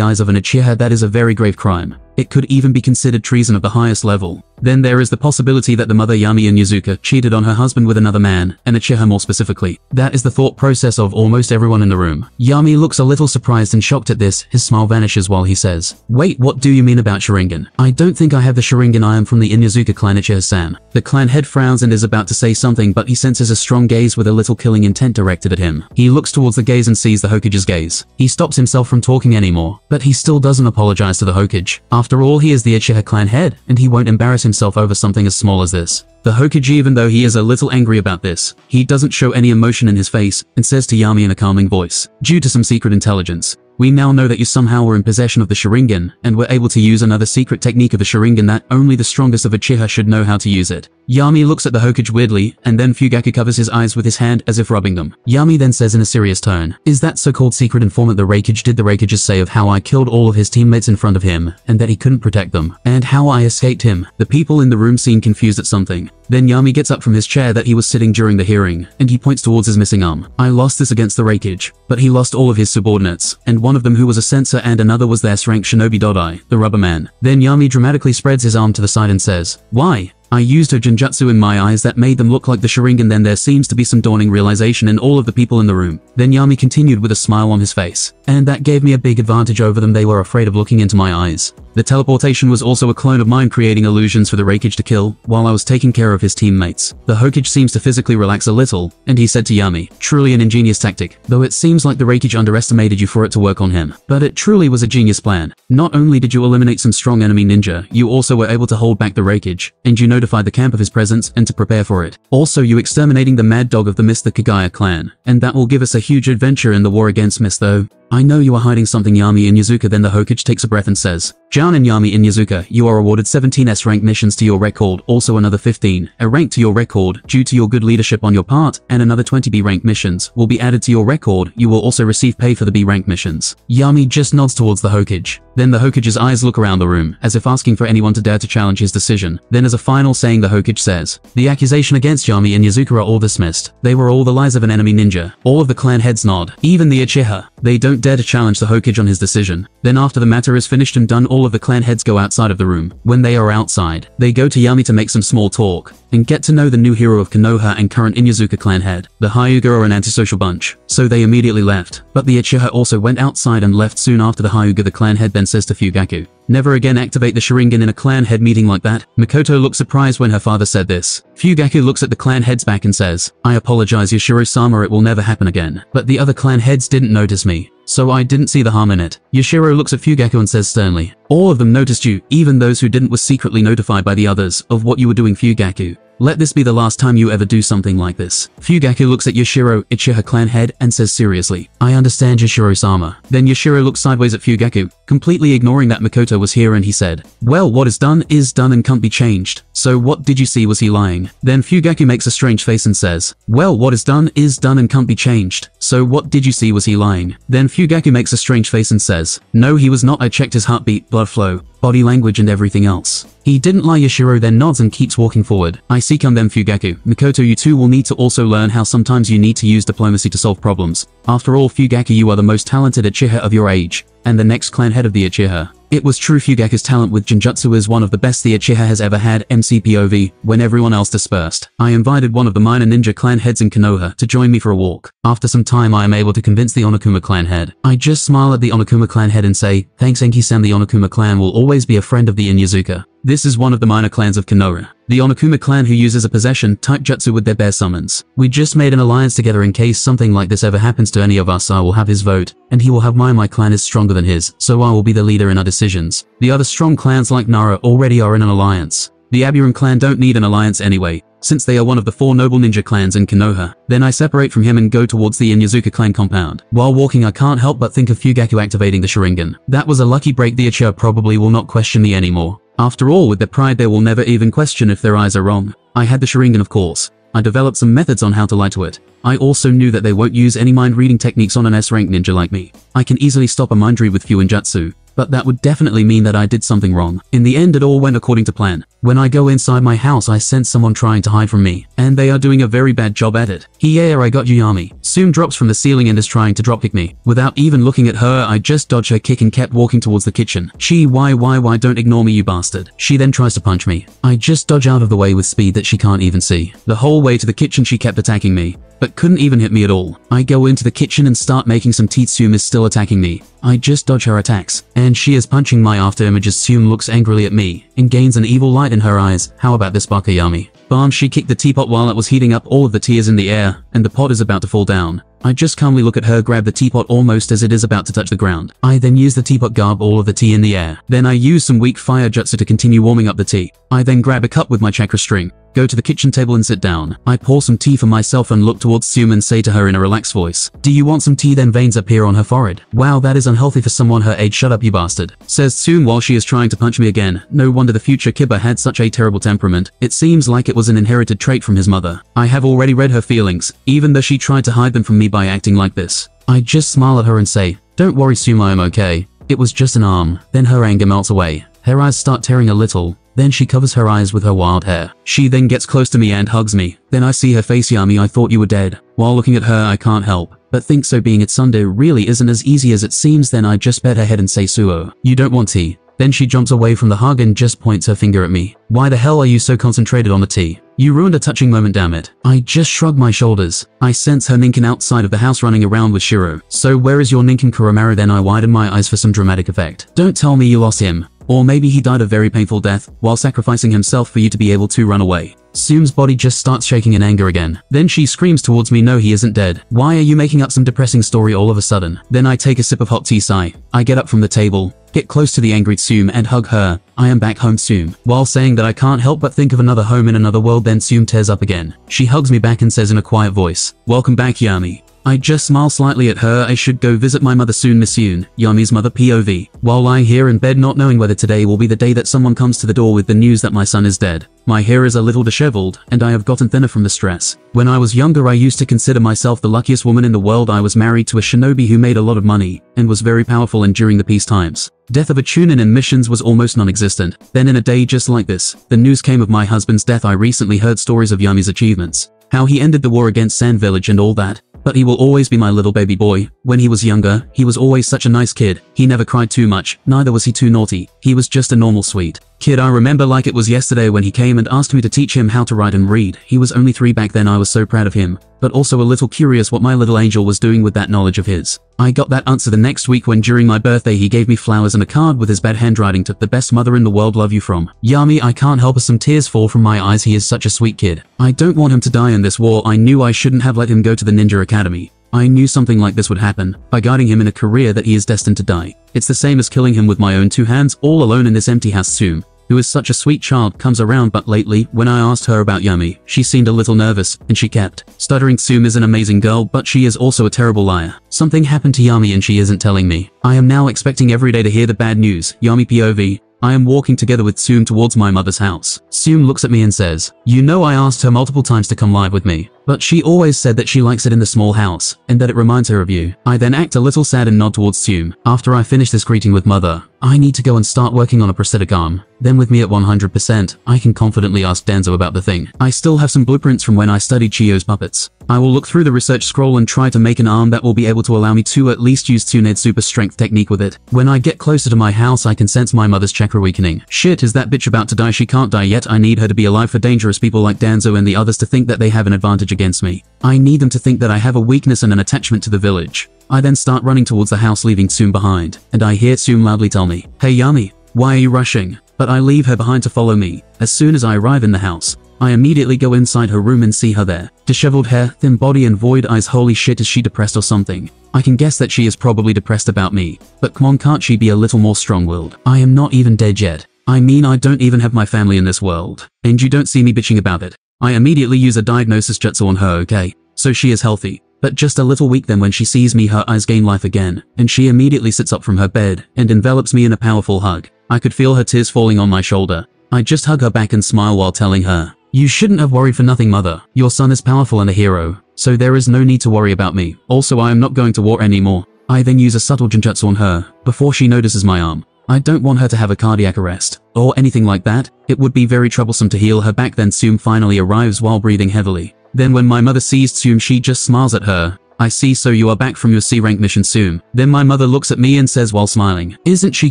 eyes of an Uchiha that is a very grave crime. It could even be considered treason of the highest level. Then there is the possibility that the mother Yami Inuzuka cheated on her husband with another man, and Uchiha more specifically. That is the thought process of almost everyone in the room. Yami looks a little surprised and shocked at this, his smile vanishes while he says, Wait, what do you mean about Sharingan? I don't think I have the Sharingan I am from the Inuzuka clan Uchiha-san. The clan head frowns and is about to say something but he senses a strong gaze with a little killing intent directed at him. He looks towards the gaze and sees the Hokage's gaze. He stops himself from talking anymore, but he still doesn't apologize to the Hokage. After all, he is the Uchiha clan head, and he won't embarrass himself over something as small as this. The Hokage even though he is a little angry about this, he doesn't show any emotion in his face and says to Yami in a calming voice, due to some secret intelligence, We now know that you somehow were in possession of the Sharingan, and were able to use another secret technique of the Sharingan that only the strongest of Uchiha should know how to use it. Yami looks at the Hokage weirdly, and then Fugaku covers his eyes with his hand as if rubbing them. Yami then says in a serious tone, Is that so-called secret informant the Raikage did the Raikages say of how I killed all of his teammates in front of him, and that he couldn't protect them, and how I escaped him? The people in the room seem confused at something. Then Yami gets up from his chair that he was sitting during the hearing, and he points towards his missing arm. I lost this against the Raikage, but he lost all of his subordinates, and one of them who was a sensor and another was their S-rank Shinobi Dodai, the rubber man. Then Yami dramatically spreads his arm to the side and says, Why? I used a Genjutsu in my eyes that made them look like the Sharingan then there seems to be some dawning realization in all of the people in the room. Then Yami continued with a smile on his face. And that gave me a big advantage over them they were afraid of looking into my eyes. The teleportation was also a clone of mine creating illusions for the Raikage to kill, while I was taking care of his teammates. The Hokage seems to physically relax a little, and he said to Yami, truly an ingenious tactic, though it seems like the Raikage underestimated you for it to work on him. But it truly was a genius plan. Not only did you eliminate some strong enemy ninja, you also were able to hold back the Raikage, and you notified the camp of his presence and to prepare for it. Also you exterminating the mad dog of the Mr. Kaguya clan, and that will give us a huge adventure in the war against Mist though. I know you are hiding something Yami Inuzuka then the Hokage takes a breath and says, Jan and Yami Inuzuka, you are awarded 17 S-rank missions to your record, also another 15, a rank to your record, due to your good leadership on your part, and another 20 B-rank missions will be added to your record, you will also receive pay for the B-rank missions. Yami just nods towards the Hokage. Then the Hokage's eyes look around the room, as if asking for anyone to dare to challenge his decision. Then as a final saying the Hokage says, The accusation against Yami Inuzuka are all dismissed. They were all the lies of an enemy ninja. All of the clan heads nod. Even the Uchiha. They don't dare to challenge the Hokage on his decision. Then after the matter is finished and done all of the clan heads go outside of the room. When they are outside, they go to Yami to make some small talk and get to know the new hero of Konoha and current Inuzuka clan head. The Hyuga are an antisocial bunch, so they immediately left. But the Uchiha also went outside and left soon after the Hyuga the clan head then says to Fugaku, Never again activate the Sharingan in a clan head meeting like that. Mikoto looks surprised when her father said this. Fugaku looks at the clan heads back and says, I apologize Yashiro-sama it will never happen again. But the other clan heads didn't notice me. So I didn't see the harm in it. Yashiro looks at Fugaku and says sternly, All of them noticed you, even those who didn't were secretly notified by the others of what you were doing Fugaku. Let this be the last time you ever do something like this. Fugaku looks at Yashiro, Uchiha clan head, and says seriously, I understand Yashiro-sama. Then Yashiro looks sideways at Fugaku, completely ignoring that Mikoto was here and he said, Well, what is done is done and can't be changed. So what did you see was he lying? Then Fugaku makes a strange face and says, Well, what is done is done and can't be changed. So what did you see was he lying? Then Fugaku makes a strange face and says, No he was not I checked his heartbeat, blood flow, body language and everything else. He didn't lie Yashiro then nods and keeps walking forward. I come then Fugaku. Mikoto you two will need to also learn how sometimes you need to use diplomacy to solve problems. After all Fugaku you are the most talented Uchiha of your age, and the next clan head of the Uchiha. It was true Fugaku's talent with Genjutsu is one of the best the Uchiha has ever had MCPOV, when everyone else dispersed. I invited one of the minor ninja clan heads in Konoha to join me for a walk. After some time I am able to convince the Onokuma clan head. I just smile at the Onokuma clan head and say, thanks Enki-san the Onokuma clan will always be a friend of the Inuzuka. This is one of the minor clans of Konoha. The Onokuma clan who uses a possession type jutsu with their bear summons. We just made an alliance together in case something like this ever happens to any of us I will have his vote, and he will have mine my clan is stronger than his, so I will be the leader in our decisions. The other strong clans like Nara already are in an alliance. The Aburame clan don't need an alliance anyway, since they are one of the four noble ninja clans in Konoha. Then I separate from him and go towards the Inuzuka clan compound. While walking I can't help but think of Fugaku activating the Sharingan. That was a lucky break the Uchiha probably will not question me anymore. After all, with their pride they will never even question if their eyes are wrong. I had the Sharingan of course. I developed some methods on how to lie to it. I also knew that they won't use any mind-reading techniques on an S-rank ninja like me. I can easily stop a mind read with Fuinjutsu, but that would definitely mean that I did something wrong. In the end it all went according to plan. When I go inside my house I sense someone trying to hide from me, and they are doing a very bad job at it. Here I got Yuyami. Soon drops from the ceiling and is trying to dropkick me. Without even looking at her I just dodge her kick and kept walking towards the kitchen. She why why why don't ignore me you bastard. She then tries to punch me. I just dodge out of the way with speed that she can't even see. The whole way to the kitchen she kept attacking me but couldn't even hit me at all. I go into the kitchen and start making some tea Tsume is still attacking me. I just dodge her attacks, and she is punching my after images Tsume looks angrily at me, and gains an evil light in her eyes. How about this Bakayami? Bam she kicked the teapot while it was heating up all of the tears in the air, and the pot is about to fall down. I just calmly look at her grab the teapot almost as it is about to touch the ground. I then use the teapot garb all of the tea in the air. Then I use some weak fire jutsu to continue warming up the tea. I then grab a cup with my chakra string, go to the kitchen table and sit down. I pour some tea for myself and look towards Tsume and say to her in a relaxed voice, Do you want some tea? Then veins appear on her forehead. Wow, that is unhealthy for someone her age. Shut up, you bastard. Says Tsume while she is trying to punch me again. No wonder the future Kiba had such a terrible temperament. It seems like it was an inherited trait from his mother. I have already read her feelings, even though she tried to hide them from me by acting like this. I just smile at her and say, Don't worry Tsume, I am okay. It was just an arm. Then her anger melts away. Her eyes start tearing a little. Then she covers her eyes with her wild hair. She then gets close to me and hugs me. Then I see her face Yami I thought you were dead. While looking at her I can't help but think so being a tsundere really isn't as easy as it seems then I just pet her head and say Suo, you don't want tea. Then she jumps away from the hug and just points her finger at me. Why the hell are you so concentrated on the tea? You ruined a touching moment damn it. I just shrug my shoulders. I sense her Ninken outside of the house running around with Shiro. So where is your Ninken Kuromaru then I widen my eyes for some dramatic effect. Don't tell me you lost him. Or maybe he died a very painful death while sacrificing himself for you to be able to run away. Tsume's body just starts shaking in anger again. Then she screams towards me no he isn't dead. Why are you making up some depressing story all of a sudden? Then I take a sip of hot tea sigh. I get up from the table, get close to the angry Tsume and hug her. I am back home Tsume. While saying that I can't help but think of another home in another world then Tsume tears up again. She hugs me back and says in a quiet voice, Welcome back Yami. I just smile slightly at her I should go visit my mother soon Miss Yoon, Yami's mother POV. While lying here in bed not knowing whether today will be the day that someone comes to the door with the news that my son is dead. My hair is a little disheveled, and I have gotten thinner from the stress. When I was younger I used to consider myself the luckiest woman in the world I was married to a shinobi who made a lot of money, and was very powerful and during the peace times. Death of a Chunin in missions was almost non-existent. Then in a day just like this, the news came of my husband's death I recently heard stories of Yami's achievements. How he ended the war against Sand Village and all that. But he will always be my little baby boy. When he was younger, he was always such a nice kid. He never cried too much, neither was he too naughty. He was just a normal sweet kid I remember like it was yesterday when he came and asked me to teach him how to write and read. He was only three back then I was so proud of him, but also a little curious what my little angel was doing with that knowledge of his. I got that answer the next week when during my birthday he gave me flowers and a card with his bad handwriting to the best mother in the world love you from. Yami I can't help but some tears fall from my eyes he is such a sweet kid. I don't want him to die in this war I knew I shouldn't have let him go to the ninja academy. I knew something like this would happen, by guiding him in a career that he is destined to die. It's the same as killing him with my own two hands all alone in this empty house soon who is such a sweet child, comes around but lately, when I asked her about Yami, she seemed a little nervous, and she kept. Stuttering Tsume is an amazing girl, but she is also a terrible liar. Something happened to Yami and she isn't telling me. I am now expecting every day to hear the bad news. Yami POV, I am walking together with Tsume towards my mother's house. Tsume looks at me and says, You know I asked her multiple times to come live with me, but she always said that she likes it in the small house, and that it reminds her of you. I then act a little sad and nod towards Tsume. After I finish this greeting with mother, I need to go and start working on a prosthetic arm. Then with me at 100%, I can confidently ask Danzo about the thing. I still have some blueprints from when I studied Chiyo's puppets. I will look through the research scroll and try to make an arm that will be able to allow me to at least use Tsunade super strength technique with it. When I get closer to my house I can sense my mother's chakra weakening. Shit is that bitch about to die she can't die yet I need her to be alive for dangerous people like Danzo and the others to think that they have an advantage against me. I need them to think that I have a weakness and an attachment to the village. I then start running towards the house leaving Tsume behind, and I hear Tsume loudly tell me, Hey Yami, why are you rushing? But I leave her behind to follow me. As soon as I arrive in the house, I immediately go inside her room and see her there. Disheveled hair, thin body and void eyes holy shit is she depressed or something? I can guess that she is probably depressed about me. But come on can't she be a little more strong-willed? I am not even dead yet. I mean I don't even have my family in this world. And you don't see me bitching about it. I immediately use a diagnosis jutsu on her okay? So she is healthy but just a little weak then when she sees me her eyes gain life again, and she immediately sits up from her bed and envelops me in a powerful hug. I could feel her tears falling on my shoulder. I just hug her back and smile while telling her, You shouldn't have worried for nothing mother. Your son is powerful and a hero, so there is no need to worry about me. Also I am not going to war anymore. I then use a subtle genjutsu on her, before she notices my arm. I don't want her to have a cardiac arrest, or anything like that. It would be very troublesome to heal her back then Tsume finally arrives while breathing heavily. Then when my mother sees Tsume she just smiles at her. I see so you are back from your C-rank mission soon. Then my mother looks at me and says while smiling, Isn't she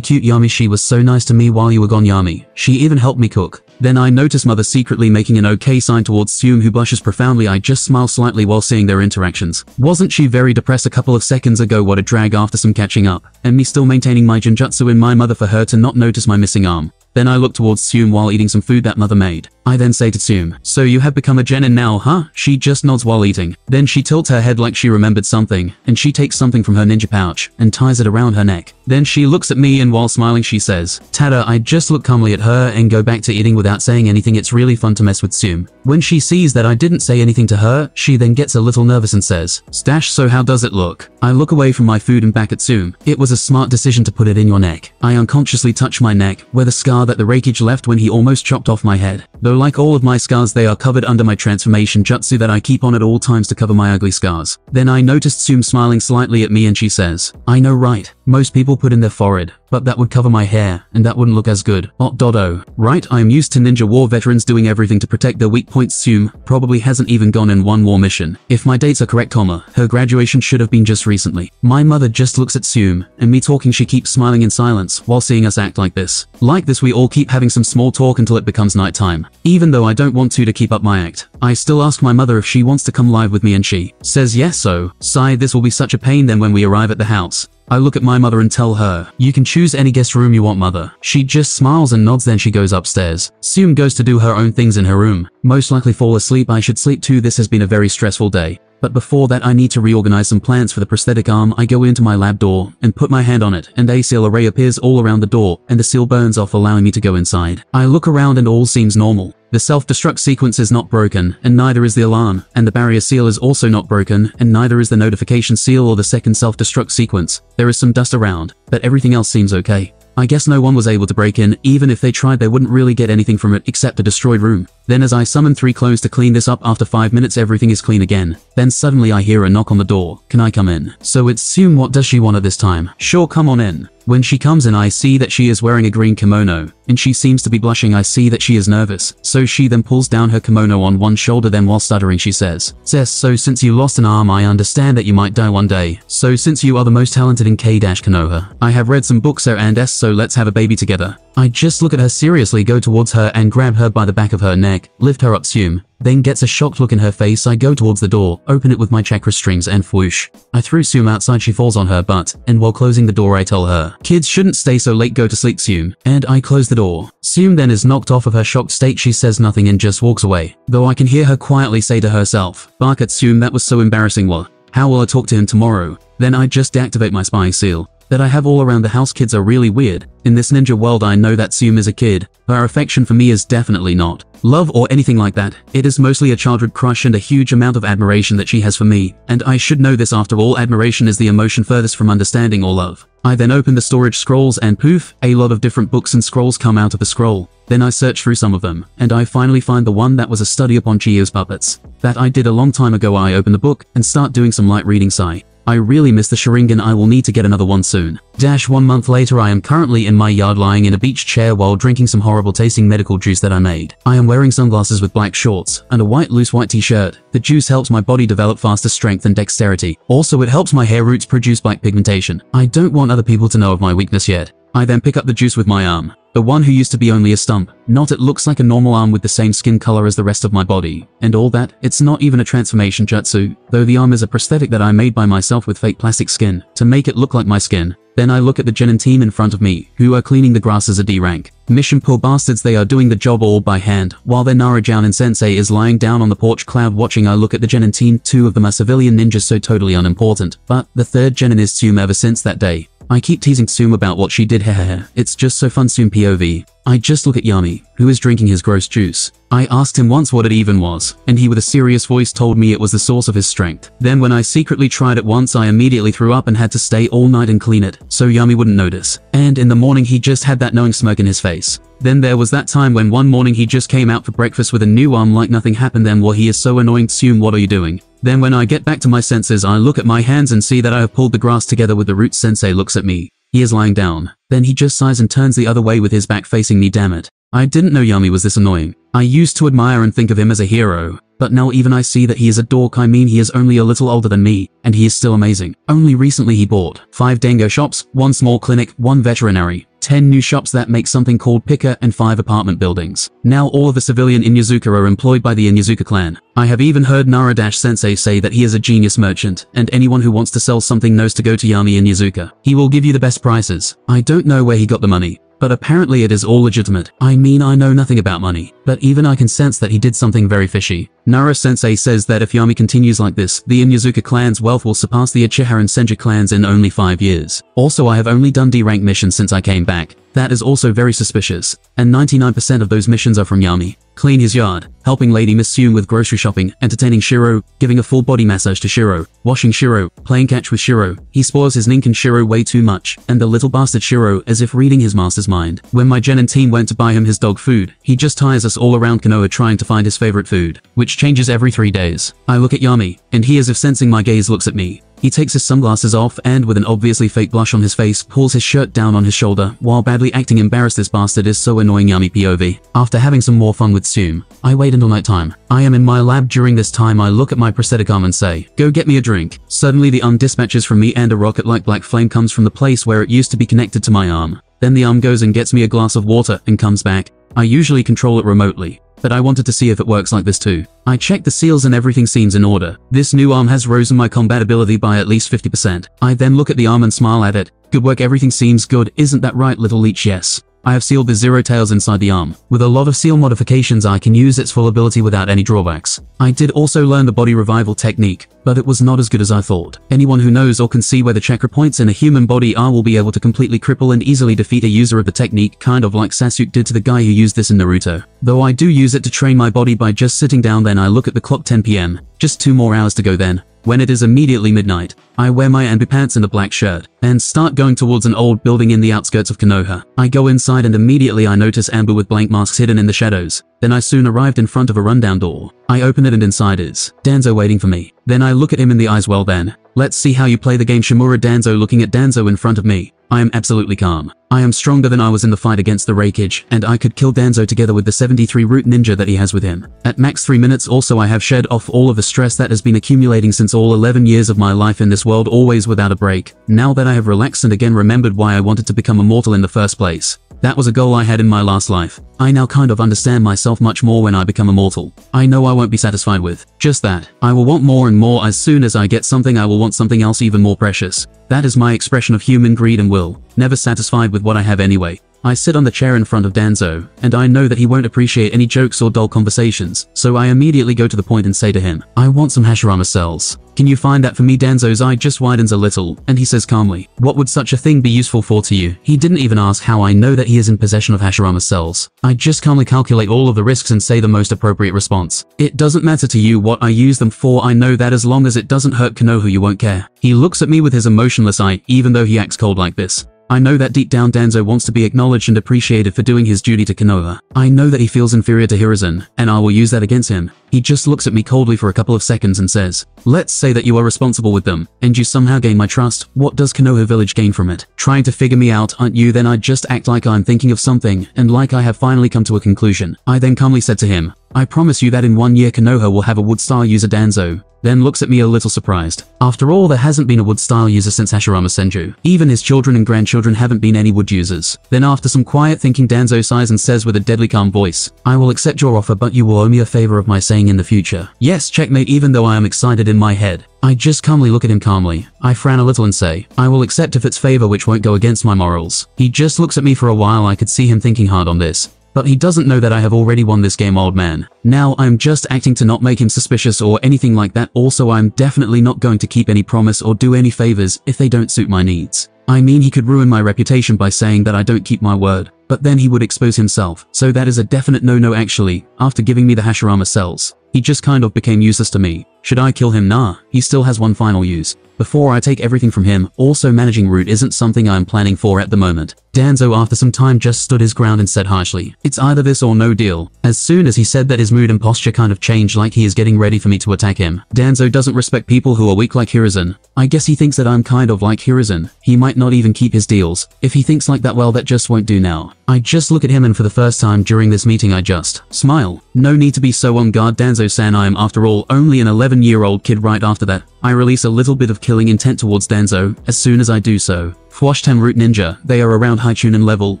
cute Yami she was so nice to me while you were gone Yami. She even helped me cook. Then I notice mother secretly making an okay sign towards Tsume who blushes profoundly I just smile slightly while seeing their interactions. Wasn't she very depressed a couple of seconds ago what a drag after some catching up, and me still maintaining my genjutsu in my mother for her to not notice my missing arm. Then I look towards Tsume while eating some food that mother made. I then say to Tsume, so you have become a genin now, huh? She just nods while eating. Then she tilts her head like she remembered something, and she takes something from her ninja pouch and ties it around her neck. Then she looks at me and while smiling she says, Tada, I just look calmly at her and go back to eating without saying anything. It's really fun to mess with Tsume. When she sees that I didn't say anything to her, she then gets a little nervous and says, Stash, so how does it look? I look away from my food and back at Tsume. It was a smart decision to put it in your neck. I unconsciously touch my neck, where the scar that the Raikage left when he almost chopped off my head. Though like all of my scars they are covered under my transformation jutsu that I keep on at all times to cover my ugly scars. Then I noticed Tsume smiling slightly at me and she says, I know right. Most people put in their forehead, but that would cover my hair, and that wouldn't look as good. Ot dodo. Right, I am used to ninja war veterans doing everything to protect their weak points Tsume probably hasn't even gone in one war mission. If my dates are correct comma, her graduation should have been just recently. My mother just looks at Tsume, and me talking she keeps smiling in silence while seeing us act like this. Like this we all keep having some small talk until it becomes nighttime. Even though I don't want to to keep up my act, I still ask my mother if she wants to come live with me and she says yes so, sigh this will be such a pain then when we arrive at the house. I look at my mother and tell her, you can choose any guest room you want mother. She just smiles and nods then she goes upstairs. Tsume goes to do her own things in her room. Most likely fall asleep I should sleep too this has been a very stressful day. But before that I need to reorganize some plans for the prosthetic arm I go into my lab door and put my hand on it and a seal array appears all around the door and the seal burns off allowing me to go inside. I look around and all seems normal. The self-destruct sequence is not broken, and neither is the alarm, and the barrier seal is also not broken, and neither is the notification seal or the second self-destruct sequence. There is some dust around, but everything else seems okay. I guess no one was able to break in, even if they tried they wouldn't really get anything from it except a destroyed room. Then as I summon three clones to clean this up after 5 minutes everything is clean again. Then suddenly I hear a knock on the door. Can I come in? So it's Tsume what does she want at this time? Sure come on in. When she comes in I see that she is wearing a green kimono, and she seems to be blushing I see that she is nervous, so she then pulls down her kimono on one shoulder then while stuttering she says, Zess so since you lost an arm I understand that you might die one day, so since you are the most talented in K-Konoha, I have read some books so and S so let's have a baby together. I just look at her seriously go towards her and grab her by the back of her neck, lift her up Tsume, then gets a shocked look in her face I go towards the door, open it with my chakra strings and whoosh. I threw Tsume outside she falls on her butt, and while closing the door I tell her, kids shouldn't stay so late go to sleep Tsume, and I close the door. Tsume then is knocked off of her shocked state she says nothing and just walks away, though I can hear her quietly say to herself, bark at Tsume that was so embarrassing what? How will I talk to him tomorrow? Then I just deactivate my spying seal that I have all around the house kids are really weird. In this ninja world I know that Tsume is a kid. Her affection for me is definitely not love or anything like that. It is mostly a childhood crush and a huge amount of admiration that she has for me. And I should know this after all admiration is the emotion furthest from understanding or love. I then open the storage scrolls and poof, a lot of different books and scrolls come out of the scroll. Then I search through some of them, and I finally find the one that was a study upon Chiyo's puppets. That I did a long time ago I open the book and start doing some light reading Sigh. I really miss the Sharingan I will need to get another one soon. Dash one month later I am currently in my yard lying in a beach chair while drinking some horrible tasting medical juice that I made. I am wearing sunglasses with black shorts and a white loose white t-shirt. The juice helps my body develop faster strength and dexterity. Also it helps my hair roots produce black pigmentation. I don't want other people to know of my weakness yet. I then pick up the juice with my arm. The one who used to be only a stump. Not it looks like a normal arm with the same skin color as the rest of my body. And all that, it's not even a transformation jutsu, though the arm is a prosthetic that I made by myself with fake plastic skin, to make it look like my skin. Then I look at the Genin team in front of me, who are cleaning the grass as a D rank. Mission poor bastards they are doing the job all by hand, while their Narajanin sensei is lying down on the porch cloud watching I look at the Genin team, two of them are civilian ninjas so totally unimportant, but the third Genin is Tsume ever since that day. I keep teasing Tsume about what she did hehehe, it's just so fun Tsume POV. I just look at Yami, who is drinking his gross juice. I asked him once what it even was, and he with a serious voice told me it was the source of his strength. Then when I secretly tried it once I immediately threw up and had to stay all night and clean it, so Yami wouldn't notice. And in the morning he just had that knowing smirk in his face. Then there was that time when one morning he just came out for breakfast with a new arm like nothing happened then well he is so annoying Tsume what are you doing? Then when I get back to my senses I look at my hands and see that I have pulled the grass together with the root sensei looks at me. He is lying down. Then he just sighs and turns the other way with his back facing me damn it. I didn't know Yami was this annoying. I used to admire and think of him as a hero, but now even I see that he is a dork I mean he is only a little older than me, and he is still amazing. Only recently he bought 5 Dango shops, 1 small clinic, 1 veterinary, 10 new shops that make something called Picker, and 5 apartment buildings. Now all of the civilian Inuzuka are employed by the Inuzuka clan. I have even heard Naradash sensei say that he is a genius merchant, and anyone who wants to sell something knows to go to Yami Inuzuka. He will give you the best prices. I don't know where he got the money, but apparently it is all legitimate. I mean I know nothing about money, but even I can sense that he did something very fishy. Nara-sensei says that if Yami continues like this, the Inuzuka clan's wealth will surpass the Uchiha and Senju clans in only 5 years. Also I have only done D-rank missions since I came back. That is also very suspicious, and 99% of those missions are from Yami. Clean his yard, helping Lady Miss Yoon with grocery shopping, entertaining Shiro, giving a full body massage to Shiro, washing Shiro, playing catch with Shiro. He spoils his Ninken Shiro way too much, and the little bastard Shiro as if reading his master's mind. When my Genin team went to buy him his dog food, he just tires us all around Konoha trying to find his favorite food, which changes every three days. I look at Yami, and he as if sensing my gaze looks at me. He takes his sunglasses off and with an obviously fake blush on his face pulls his shirt down on his shoulder while badly acting embarrassed this bastard is so annoying Yami POV. After having some more fun with Tsume, I wait until night time. I am in my lab during this time I look at my prosthetic arm and say, go get me a drink. Suddenly the arm dispatches from me and a rocket like black flame comes from the place where it used to be connected to my arm. Then the arm goes and gets me a glass of water and comes back. I usually control it remotely, but I wanted to see if it works like this too. I checked the seals and everything seems in order. This new arm has risen my combat ability by at least 50%. I then look at the arm and smile at it. Good work everything seems good, isn't that right little leech yes. I have sealed the zero tails inside the arm. With a lot of seal modifications I can use its full ability without any drawbacks. I did also learn the body revival technique, but it was not as good as I thought. Anyone who knows or can see where the chakra points in a human body are will be able to completely cripple and easily defeat a user of the technique kind of like Sasuke did to the guy who used this in Naruto. Though I do use it to train my body by just sitting down then I look at the clock 10 pm. Just two more hours to go then. When it is immediately midnight, I wear my Anbu pants and a black shirt, and start going towards an old building in the outskirts of Konoha. I go inside and immediately I notice Amber with blank masks hidden in the shadows. Then I soon arrived in front of a rundown door. I open it and inside is Danzo waiting for me. Then I look at him in the eyes well then. Let's see how you play the game Shimura Danzo looking at Danzo in front of me. I am absolutely calm. I am stronger than I was in the fight against the Raikage, and I could kill Danzo together with the 73 root ninja that he has with him. At max 3 minutes also I have shed off all of the stress that has been accumulating since all 11 years of my life in this world always without a break. Now that I have relaxed and again remembered why I wanted to become immortal in the first place. That was a goal I had in my last life. I now kind of understand myself much more when I become immortal. I know I won't be satisfied with just that. I will want more and more as soon as I get something I will want something else even more precious. That is my expression of human greed and will, never satisfied with what I have anyway. I sit on the chair in front of Danzo, and I know that he won't appreciate any jokes or dull conversations, so I immediately go to the point and say to him, I want some Hashirama cells. Can you find that for me? Danzo's eye just widens a little, and he says calmly, What would such a thing be useful for to you? He didn't even ask how I know that he is in possession of Hashirama cells. I just calmly calculate all of the risks and say the most appropriate response. It doesn't matter to you what I use them for, I know that as long as it doesn't hurt Konoha you won't care. He looks at me with his emotionless eye, even though he acts cold like this. I know that deep down Danzo wants to be acknowledged and appreciated for doing his duty to Konoha. I know that he feels inferior to Hiruzen, and I will use that against him. He just looks at me coldly for a couple of seconds and says, Let's say that you are responsible with them, and you somehow gain my trust. What does Konoha Village gain from it? Trying to figure me out, aren't you? Then I just act like I'm thinking of something, and like I have finally come to a conclusion. I then calmly said to him, I promise you that in one year Konoha will have a wood-style user Danzo, then looks at me a little surprised. After all, there hasn't been a wood-style user since Hashirama Senju. Even his children and grandchildren haven't been any wood users. Then after some quiet thinking Danzo sighs and says with a deadly calm voice, I will accept your offer but you will owe me a favor of my saying in the future. Yes, checkmate even though I am excited in my head. I just calmly look at him calmly. I frown a little and say, I will accept if it's favor which won't go against my morals. He just looks at me for a while I could see him thinking hard on this. But he doesn't know that I have already won this game old man. Now I'm just acting to not make him suspicious or anything like that also I'm definitely not going to keep any promise or do any favors if they don't suit my needs. I mean he could ruin my reputation by saying that I don't keep my word, but then he would expose himself, so that is a definite no-no actually, after giving me the Hashirama cells. He just kind of became useless to me. Should I kill him? Nah, he still has one final use. Before I take everything from him, also managing Root isn't something I'm planning for at the moment. Danzo after some time just stood his ground and said harshly, it's either this or no deal. As soon as he said that his mood and posture kind of changed like he is getting ready for me to attack him. Danzo doesn't respect people who are weak like Hiruzen. I guess he thinks that I'm kind of like Hiruzen. He might not even keep his deals. If he thinks like that well that just won't do now. I just look at him and for the first time during this meeting I just smile. No need to be so on guard Danzo-san I am after all only an 11 year old kid right after that. I release a little bit of killing intent towards Danzo as soon as I do so. Fwashtam Root Ninja, they are around high Chunin level,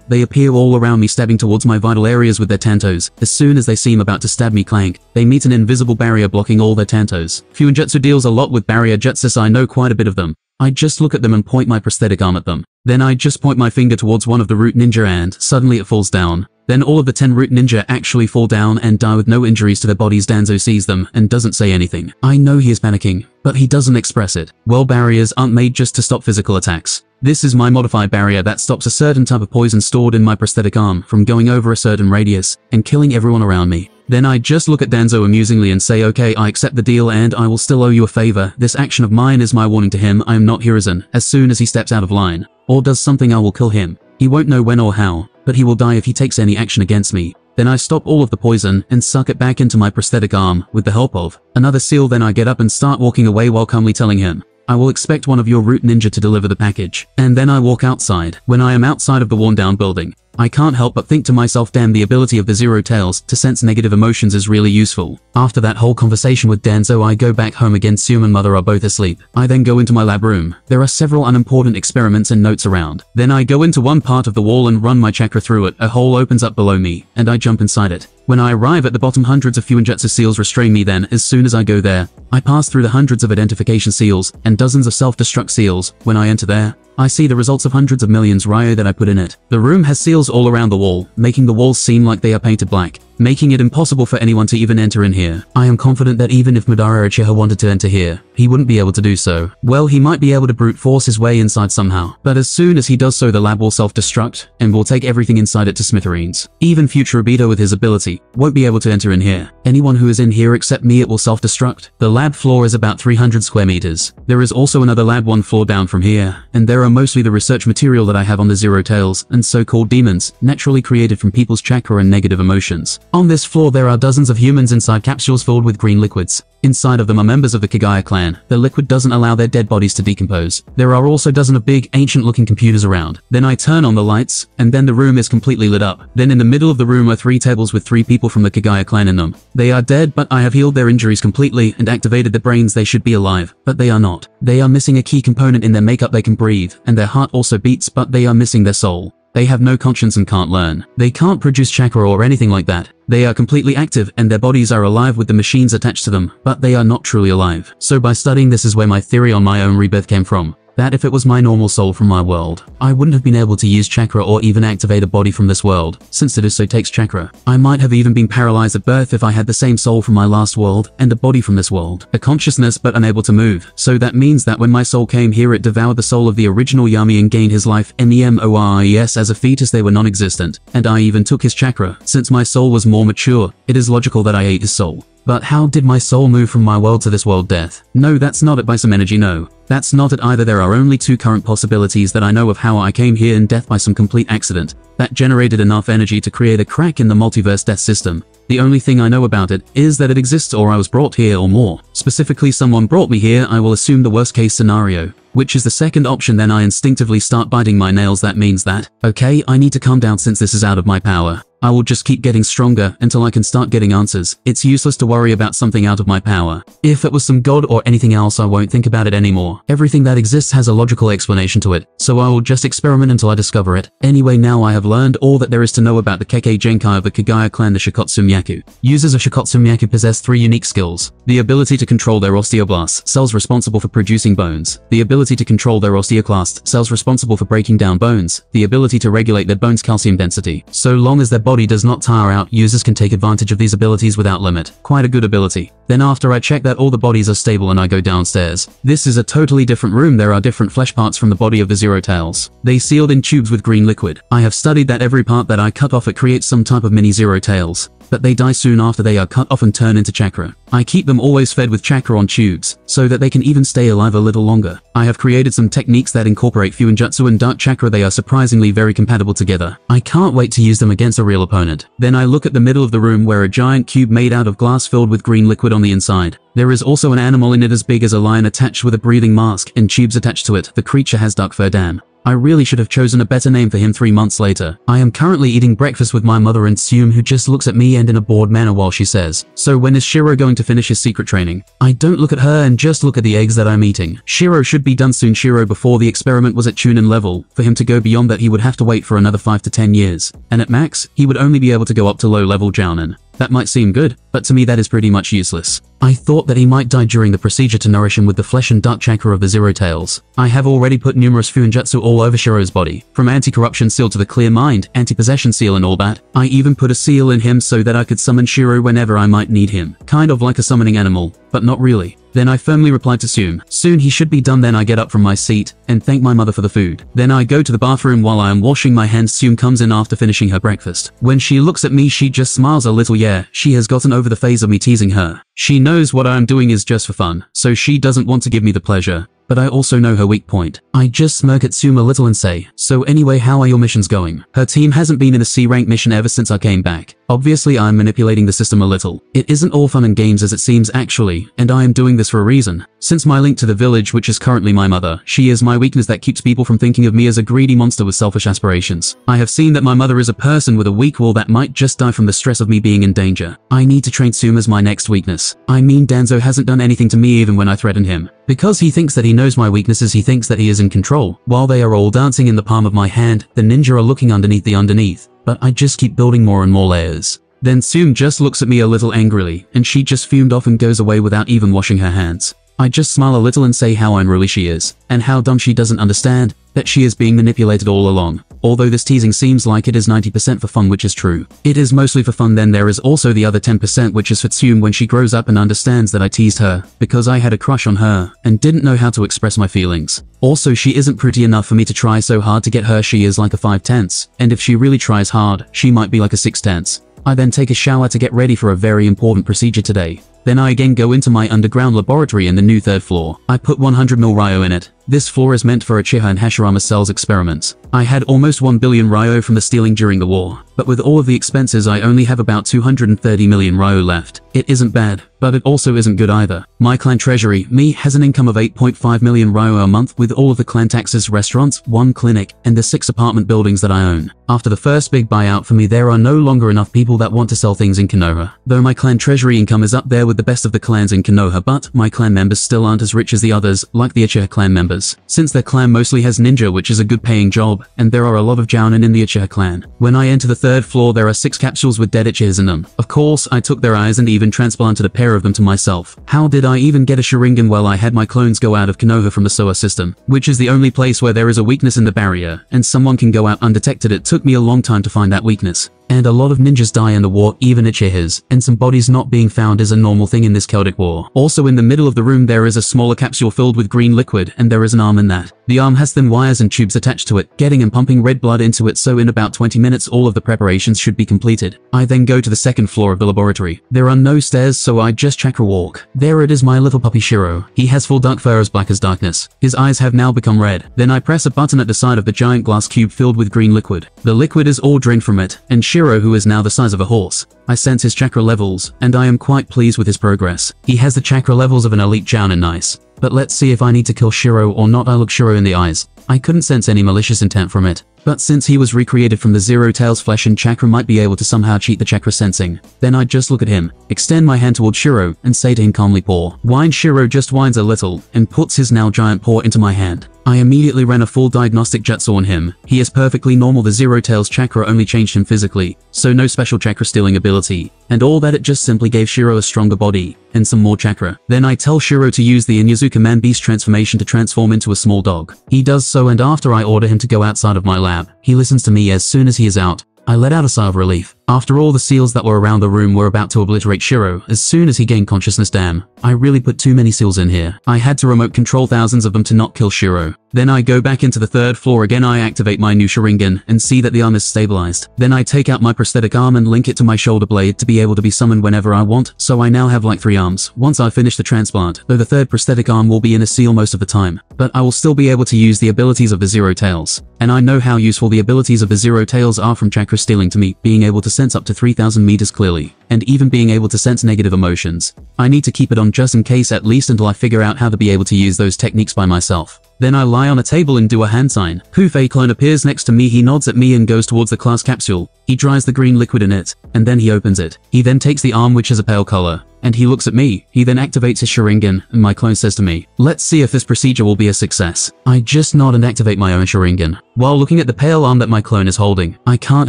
they appear all around me stabbing towards my vital areas with their tantos. As soon as they seem about to stab me clank, they meet an invisible barrier blocking all their tantos. Fuinjutsu deals a lot with barrier jutsus I know quite a bit of them. I just look at them and point my prosthetic arm at them. Then I just point my finger towards one of the root ninja and suddenly it falls down. Then all of the 10 root ninja actually fall down and die with no injuries to their bodies Danzo sees them and doesn't say anything. I know he is panicking, but he doesn't express it. Well barriers aren't made just to stop physical attacks. This is my modified barrier that stops a certain type of poison stored in my prosthetic arm from going over a certain radius and killing everyone around me. Then I just look at Danzo amusingly and say okay I accept the deal and I will still owe you a favor. This action of mine is my warning to him I am not Hiruzen as soon as he steps out of line. Or does something I will kill him. He won't know when or how, but he will die if he takes any action against me. Then I stop all of the poison and suck it back into my prosthetic arm with the help of another seal then I get up and start walking away while calmly telling him, I will expect one of your root ninja to deliver the package. And then I walk outside. When I am outside of the worn down building, I can't help but think to myself damn the ability of the Zero Tails to sense negative emotions is really useful. After that whole conversation with Danzo I go back home again Tsume and mother are both asleep. I then go into my lab room. There are several unimportant experiments and notes around. Then I go into one part of the wall and run my chakra through it. A hole opens up below me, and I jump inside it. When I arrive at the bottom hundreds of Fuinjutsu seals restrain me then, as soon as I go there, I pass through the hundreds of identification seals and dozens of self-destruct seals. When I enter there, I see the results of hundreds of millions Ryo that I put in it. The room has seals all around the wall, making the walls seem like they are painted black making it impossible for anyone to even enter in here. I am confident that even if Madara Uchiha wanted to enter here, he wouldn't be able to do so. Well, he might be able to brute force his way inside somehow, but as soon as he does so the lab will self-destruct, and will take everything inside it to smithereens. Even future Obito with his ability, won't be able to enter in here. Anyone who is in here except me it will self-destruct. The lab floor is about 300 square meters. There is also another lab one floor down from here, and there are mostly the research material that I have on the Zero Tails, and so-called demons, naturally created from people's chakra and negative emotions. On this floor there are dozens of humans inside capsules filled with green liquids. Inside of them are members of the Kaguya clan. The liquid doesn't allow their dead bodies to decompose. There are also dozens of big, ancient-looking computers around. Then I turn on the lights, and then the room is completely lit up. Then in the middle of the room are three tables with three people from the Kaguya clan in them. They are dead, but I have healed their injuries completely and activated their brains they should be alive, but they are not. They are missing a key component in their makeup they can breathe, and their heart also beats, but they are missing their soul. They have no conscience and can't learn. They can't produce chakra or anything like that. They are completely active and their bodies are alive with the machines attached to them, but they are not truly alive. So by studying this is where my theory on my own rebirth came from that if it was my normal soul from my world, I wouldn't have been able to use chakra or even activate a body from this world, since it is so takes chakra. I might have even been paralyzed at birth if I had the same soul from my last world and a body from this world, a consciousness but unable to move. So that means that when my soul came here it devoured the soul of the original Yami and gained his life M-E-M-O-R-I-E-S as a fetus they were non-existent, and I even took his chakra. Since my soul was more mature, it is logical that I ate his soul. But how did my soul move from my world to this world death? No, that's not it by some energy, no. That's not it either there are only two current possibilities that I know of how I came here in death by some complete accident, that generated enough energy to create a crack in the multiverse death system. The only thing I know about it is that it exists or I was brought here or more. Specifically someone brought me here I will assume the worst case scenario, which is the second option then I instinctively start biting my nails that means that, okay I need to calm down since this is out of my power. I will just keep getting stronger until I can start getting answers. It's useless to worry about something out of my power. If it was some god or anything else I won't think about it anymore. Everything that exists has a logical explanation to it, so I will just experiment until I discover it. Anyway now I have learned all that there is to know about the Kekkei Genkai of the Kaguya clan the Shikotsu Myaku. Users of Shikotsu Myaku possess three unique skills. The ability to control their osteoblasts, cells responsible for producing bones. The ability to control their osteoclast, cells responsible for breaking down bones. The ability to regulate their bones calcium density. So long as their body does not tire out, users can take advantage of these abilities without limit. Quite a good ability. Then after I check that all the bodies are stable and I go downstairs. This is a totally different room there are different flesh parts from the body of the Zero Tails. They sealed in tubes with green liquid. I have studied that every part that I cut off it creates some type of mini Zero Tails but they die soon after they are cut off and turn into chakra. I keep them always fed with chakra on tubes, so that they can even stay alive a little longer. I have created some techniques that incorporate Fuinjutsu and Dark Chakra they are surprisingly very compatible together. I can't wait to use them against a real opponent. Then I look at the middle of the room where a giant cube made out of glass filled with green liquid on the inside. There is also an animal in it as big as a lion attached with a breathing mask and tubes attached to it. The creature has dark fur damn. I really should have chosen a better name for him three months later. I am currently eating breakfast with my mother and Tsume who just looks at me and in a bored manner while she says, So when is Shiro going to finish his secret training? I don't look at her and just look at the eggs that I'm eating. Shiro should be done soon Shiro before the experiment was at Chunin level. For him to go beyond that he would have to wait for another 5 to 10 years. And at max, he would only be able to go up to low level Jounin. That might seem good, but to me that is pretty much useless. I thought that he might die during the procedure to nourish him with the flesh and dark chakra of the Zero Tails. I have already put numerous Fuinjutsu all over Shiro's body, from anti-corruption seal to the clear mind, anti-possession seal and all that. I even put a seal in him so that I could summon Shiro whenever I might need him. Kind of like a summoning animal, but not really. Then I firmly replied to Tsume. Soon he should be done then I get up from my seat and thank my mother for the food. Then I go to the bathroom while I am washing my hands Tsume comes in after finishing her breakfast. When she looks at me she just smiles a little yeah, she has gotten over the phase of me teasing her. She knows what I am doing is just for fun, so she doesn't want to give me the pleasure but I also know her weak point. I just smirk at Tsume a little and say, so anyway how are your missions going? Her team hasn't been in a C-rank mission ever since I came back. Obviously I'm manipulating the system a little. It isn't all fun and games as it seems actually, and I am doing this for a reason. Since my link to the village which is currently my mother, she is my weakness that keeps people from thinking of me as a greedy monster with selfish aspirations. I have seen that my mother is a person with a weak will that might just die from the stress of me being in danger. I need to train Tsume as my next weakness. I mean Danzo hasn't done anything to me even when I threatened him. Because he thinks that he knows my weaknesses he thinks that he is in control. While they are all dancing in the palm of my hand, the ninja are looking underneath the underneath. But I just keep building more and more layers. Then Tsume just looks at me a little angrily, and she just fumed off and goes away without even washing her hands. I just smile a little and say how unruly she is, and how dumb she doesn't understand that she is being manipulated all along. Although this teasing seems like it is 90% for fun which is true. It is mostly for fun then there is also the other 10% which is for Tsume when she grows up and understands that I teased her, because I had a crush on her, and didn't know how to express my feelings. Also she isn't pretty enough for me to try so hard to get her she is like a 5 tenths, and if she really tries hard, she might be like a 6 tenths. I then take a shower to get ready for a very important procedure today. Then I again go into my underground laboratory in the new third floor. I put 100 mil Ryo in it. This floor is meant for Uchiha and Hashirama cells experiments. I had almost 1 billion Ryo from the stealing during the war, but with all of the expenses I only have about 230 million Ryo left. It isn't bad, but it also isn't good either. My clan treasury, me, has an income of 8.5 million Ryo a month with all of the clan taxes, restaurants, one clinic, and the six apartment buildings that I own. After the first big buyout for me there are no longer enough people that want to sell things in Konoha. Though my clan treasury income is up there with the best of the clans in Konoha but my clan members still aren't as rich as the others, like the Uchiha clan members, since their clan mostly has ninja which is a good paying job, and there are a lot of Jounin in the Uchiha clan. When I enter the third floor there are six capsules with dead Uchihas in them. Of course, I took their eyes and even transplanted a pair of them to myself. How did I even get a Sharingan while I had my clones go out of Konoha from the SOA system, which is the only place where there is a weakness in the barrier, and someone can go out undetected it took me a long time to find that weakness. And a lot of ninjas die in the war, even at Uchihas, and some bodies not being found is a normal thing in this Celtic war. Also in the middle of the room there is a smaller capsule filled with green liquid, and there is an arm in that. The arm has thin wires and tubes attached to it, getting and pumping red blood into it so in about 20 minutes all of the preparations should be completed. I then go to the second floor of the laboratory. There are no stairs so I just chakra walk. There it is my little puppy Shiro. He has full dark fur as black as darkness. His eyes have now become red. Then I press a button at the side of the giant glass cube filled with green liquid. The liquid is all drained from it, and Shiro who is now the size of a horse. I sense his chakra levels, and I am quite pleased with his progress. He has the chakra levels of an elite Jounin nice. But let's see if I need to kill Shiro or not I look Shiro in the eyes. I couldn't sense any malicious intent from it. But since he was recreated from the Zero Tails flesh and chakra might be able to somehow cheat the chakra sensing, then I'd just look at him, extend my hand toward Shiro, and say to him calmly paw. Wine Shiro just whines a little, and puts his now giant paw into my hand. I immediately ran a full diagnostic jutsu on him. He is perfectly normal the Zero Tails chakra only changed him physically, so no special chakra stealing ability, and all that it just simply gave Shiro a stronger body, and some more chakra. Then I tell Shiro to use the Inuzuka Man Beast transformation to transform into a small dog. He does so and after I order him to go outside of my lab, he listens to me as soon as he is out. I let out a sigh of relief. After all the seals that were around the room were about to obliterate Shiro, as soon as he gained consciousness damn, I really put too many seals in here. I had to remote control thousands of them to not kill Shiro. Then I go back into the third floor again I activate my new Sharingan and see that the arm is stabilized. Then I take out my prosthetic arm and link it to my shoulder blade to be able to be summoned whenever I want, so I now have like three arms. Once I finish the transplant, though the third prosthetic arm will be in a seal most of the time, but I will still be able to use the abilities of the Zero Tails. And I know how useful the abilities of the Zero Tails are from chakra stealing to me, being able to sense up to 3000 meters clearly, and even being able to sense negative emotions. I need to keep it on just in case at least until I figure out how to be able to use those techniques by myself. Then I lie on a table and do a hand sign. Poof a clone appears next to me he nods at me and goes towards the class capsule. He dries the green liquid in it, and then he opens it. He then takes the arm which is a pale color, and he looks at me. He then activates his Sharingan, and my clone says to me, let's see if this procedure will be a success. I just nod and activate my own Sharingan. While looking at the pale arm that my clone is holding, I can't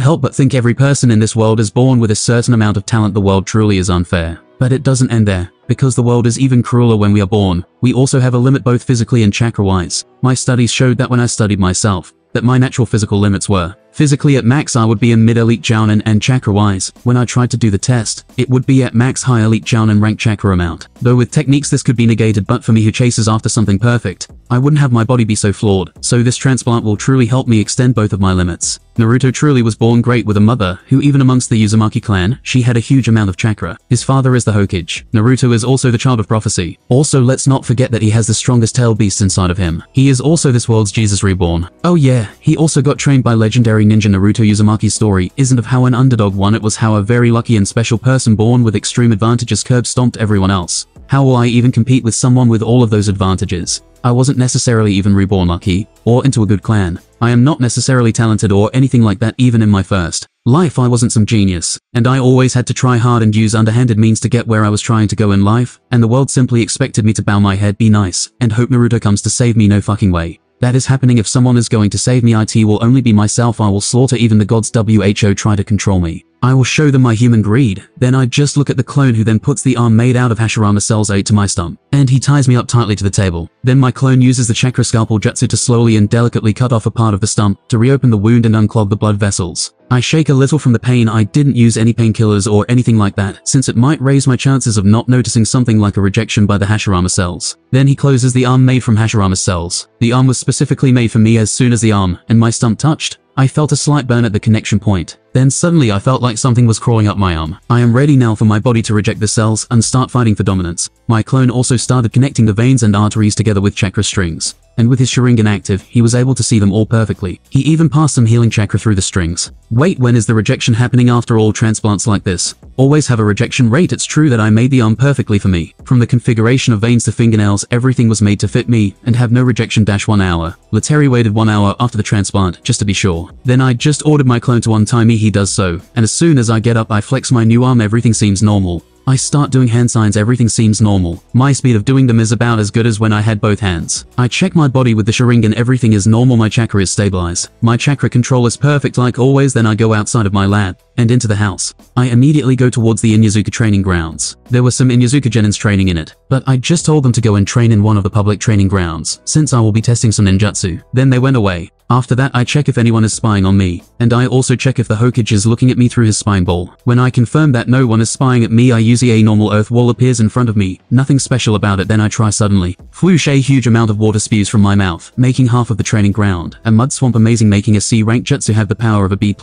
help but think every person in this world is born with a certain amount of talent the world truly is unfair. But it doesn't end there. Because the world is even crueler when we are born. We also have a limit both physically and chakra-wise. My studies showed that when I studied myself, that my natural physical limits were Physically at max I would be a mid-elite Jounin and chakra-wise. When I tried to do the test, it would be at max high elite Jounin rank chakra amount. Though with techniques this could be negated but for me who chases after something perfect, I wouldn't have my body be so flawed, so this transplant will truly help me extend both of my limits. Naruto truly was born great with a mother, who even amongst the Uzumaki clan, she had a huge amount of chakra. His father is the Hokage. Naruto is also the child of prophecy. Also let's not forget that he has the strongest tail beast inside of him. He is also this world's Jesus reborn. Oh yeah, he also got trained by legendary ninja Naruto Uzumaki's story isn't of how an underdog won it was how a very lucky and special person born with extreme advantages curb stomped everyone else. How will I even compete with someone with all of those advantages? I wasn't necessarily even reborn lucky, or into a good clan. I am not necessarily talented or anything like that even in my first life I wasn't some genius, and I always had to try hard and use underhanded means to get where I was trying to go in life, and the world simply expected me to bow my head be nice, and hope Naruto comes to save me no fucking way. That is happening. If someone is going to save me it will only be myself. I will slaughter even the gods. WHO try to control me. I will show them my human greed. Then I just look at the clone who then puts the arm made out of Hashirama cells 8 to my stump. And he ties me up tightly to the table. Then my clone uses the chakra scalpel jutsu to slowly and delicately cut off a part of the stump to reopen the wound and unclog the blood vessels. I shake a little from the pain I didn't use any painkillers or anything like that since it might raise my chances of not noticing something like a rejection by the Hashirama cells. Then he closes the arm made from Hashirama cells. The arm was specifically made for me as soon as the arm and my stump touched. I felt a slight burn at the connection point. Then suddenly I felt like something was crawling up my arm. I am ready now for my body to reject the cells and start fighting for dominance. My clone also started connecting the veins and arteries together with chakra strings and with his Sharingan active, he was able to see them all perfectly. He even passed some healing chakra through the strings. Wait, when is the rejection happening after all transplants like this? Always have a rejection rate, it's true that I made the arm perfectly for me. From the configuration of veins to fingernails, everything was made to fit me, and have no rejection dash one hour. Leteri waited one hour after the transplant, just to be sure. Then I just ordered my clone to untie me he does so, and as soon as I get up I flex my new arm everything seems normal. I start doing hand signs everything seems normal. My speed of doing them is about as good as when I had both hands. I check my body with the Sharingan everything is normal my chakra is stabilized. My chakra control is perfect like always then I go outside of my lab and into the house. I immediately go towards the Inuzuka training grounds. There were some Inuzuka Genins training in it, but I just told them to go and train in one of the public training grounds, since I will be testing some ninjutsu. Then they went away. After that I check if anyone is spying on me, and I also check if the Hokage is looking at me through his spine ball. When I confirm that no one is spying at me I use a normal earth wall appears in front of me, nothing special about it then I try suddenly. Floosh a huge amount of water spews from my mouth, making half of the training ground, a mud swamp amazing making a C rank jutsu have the power of a B+.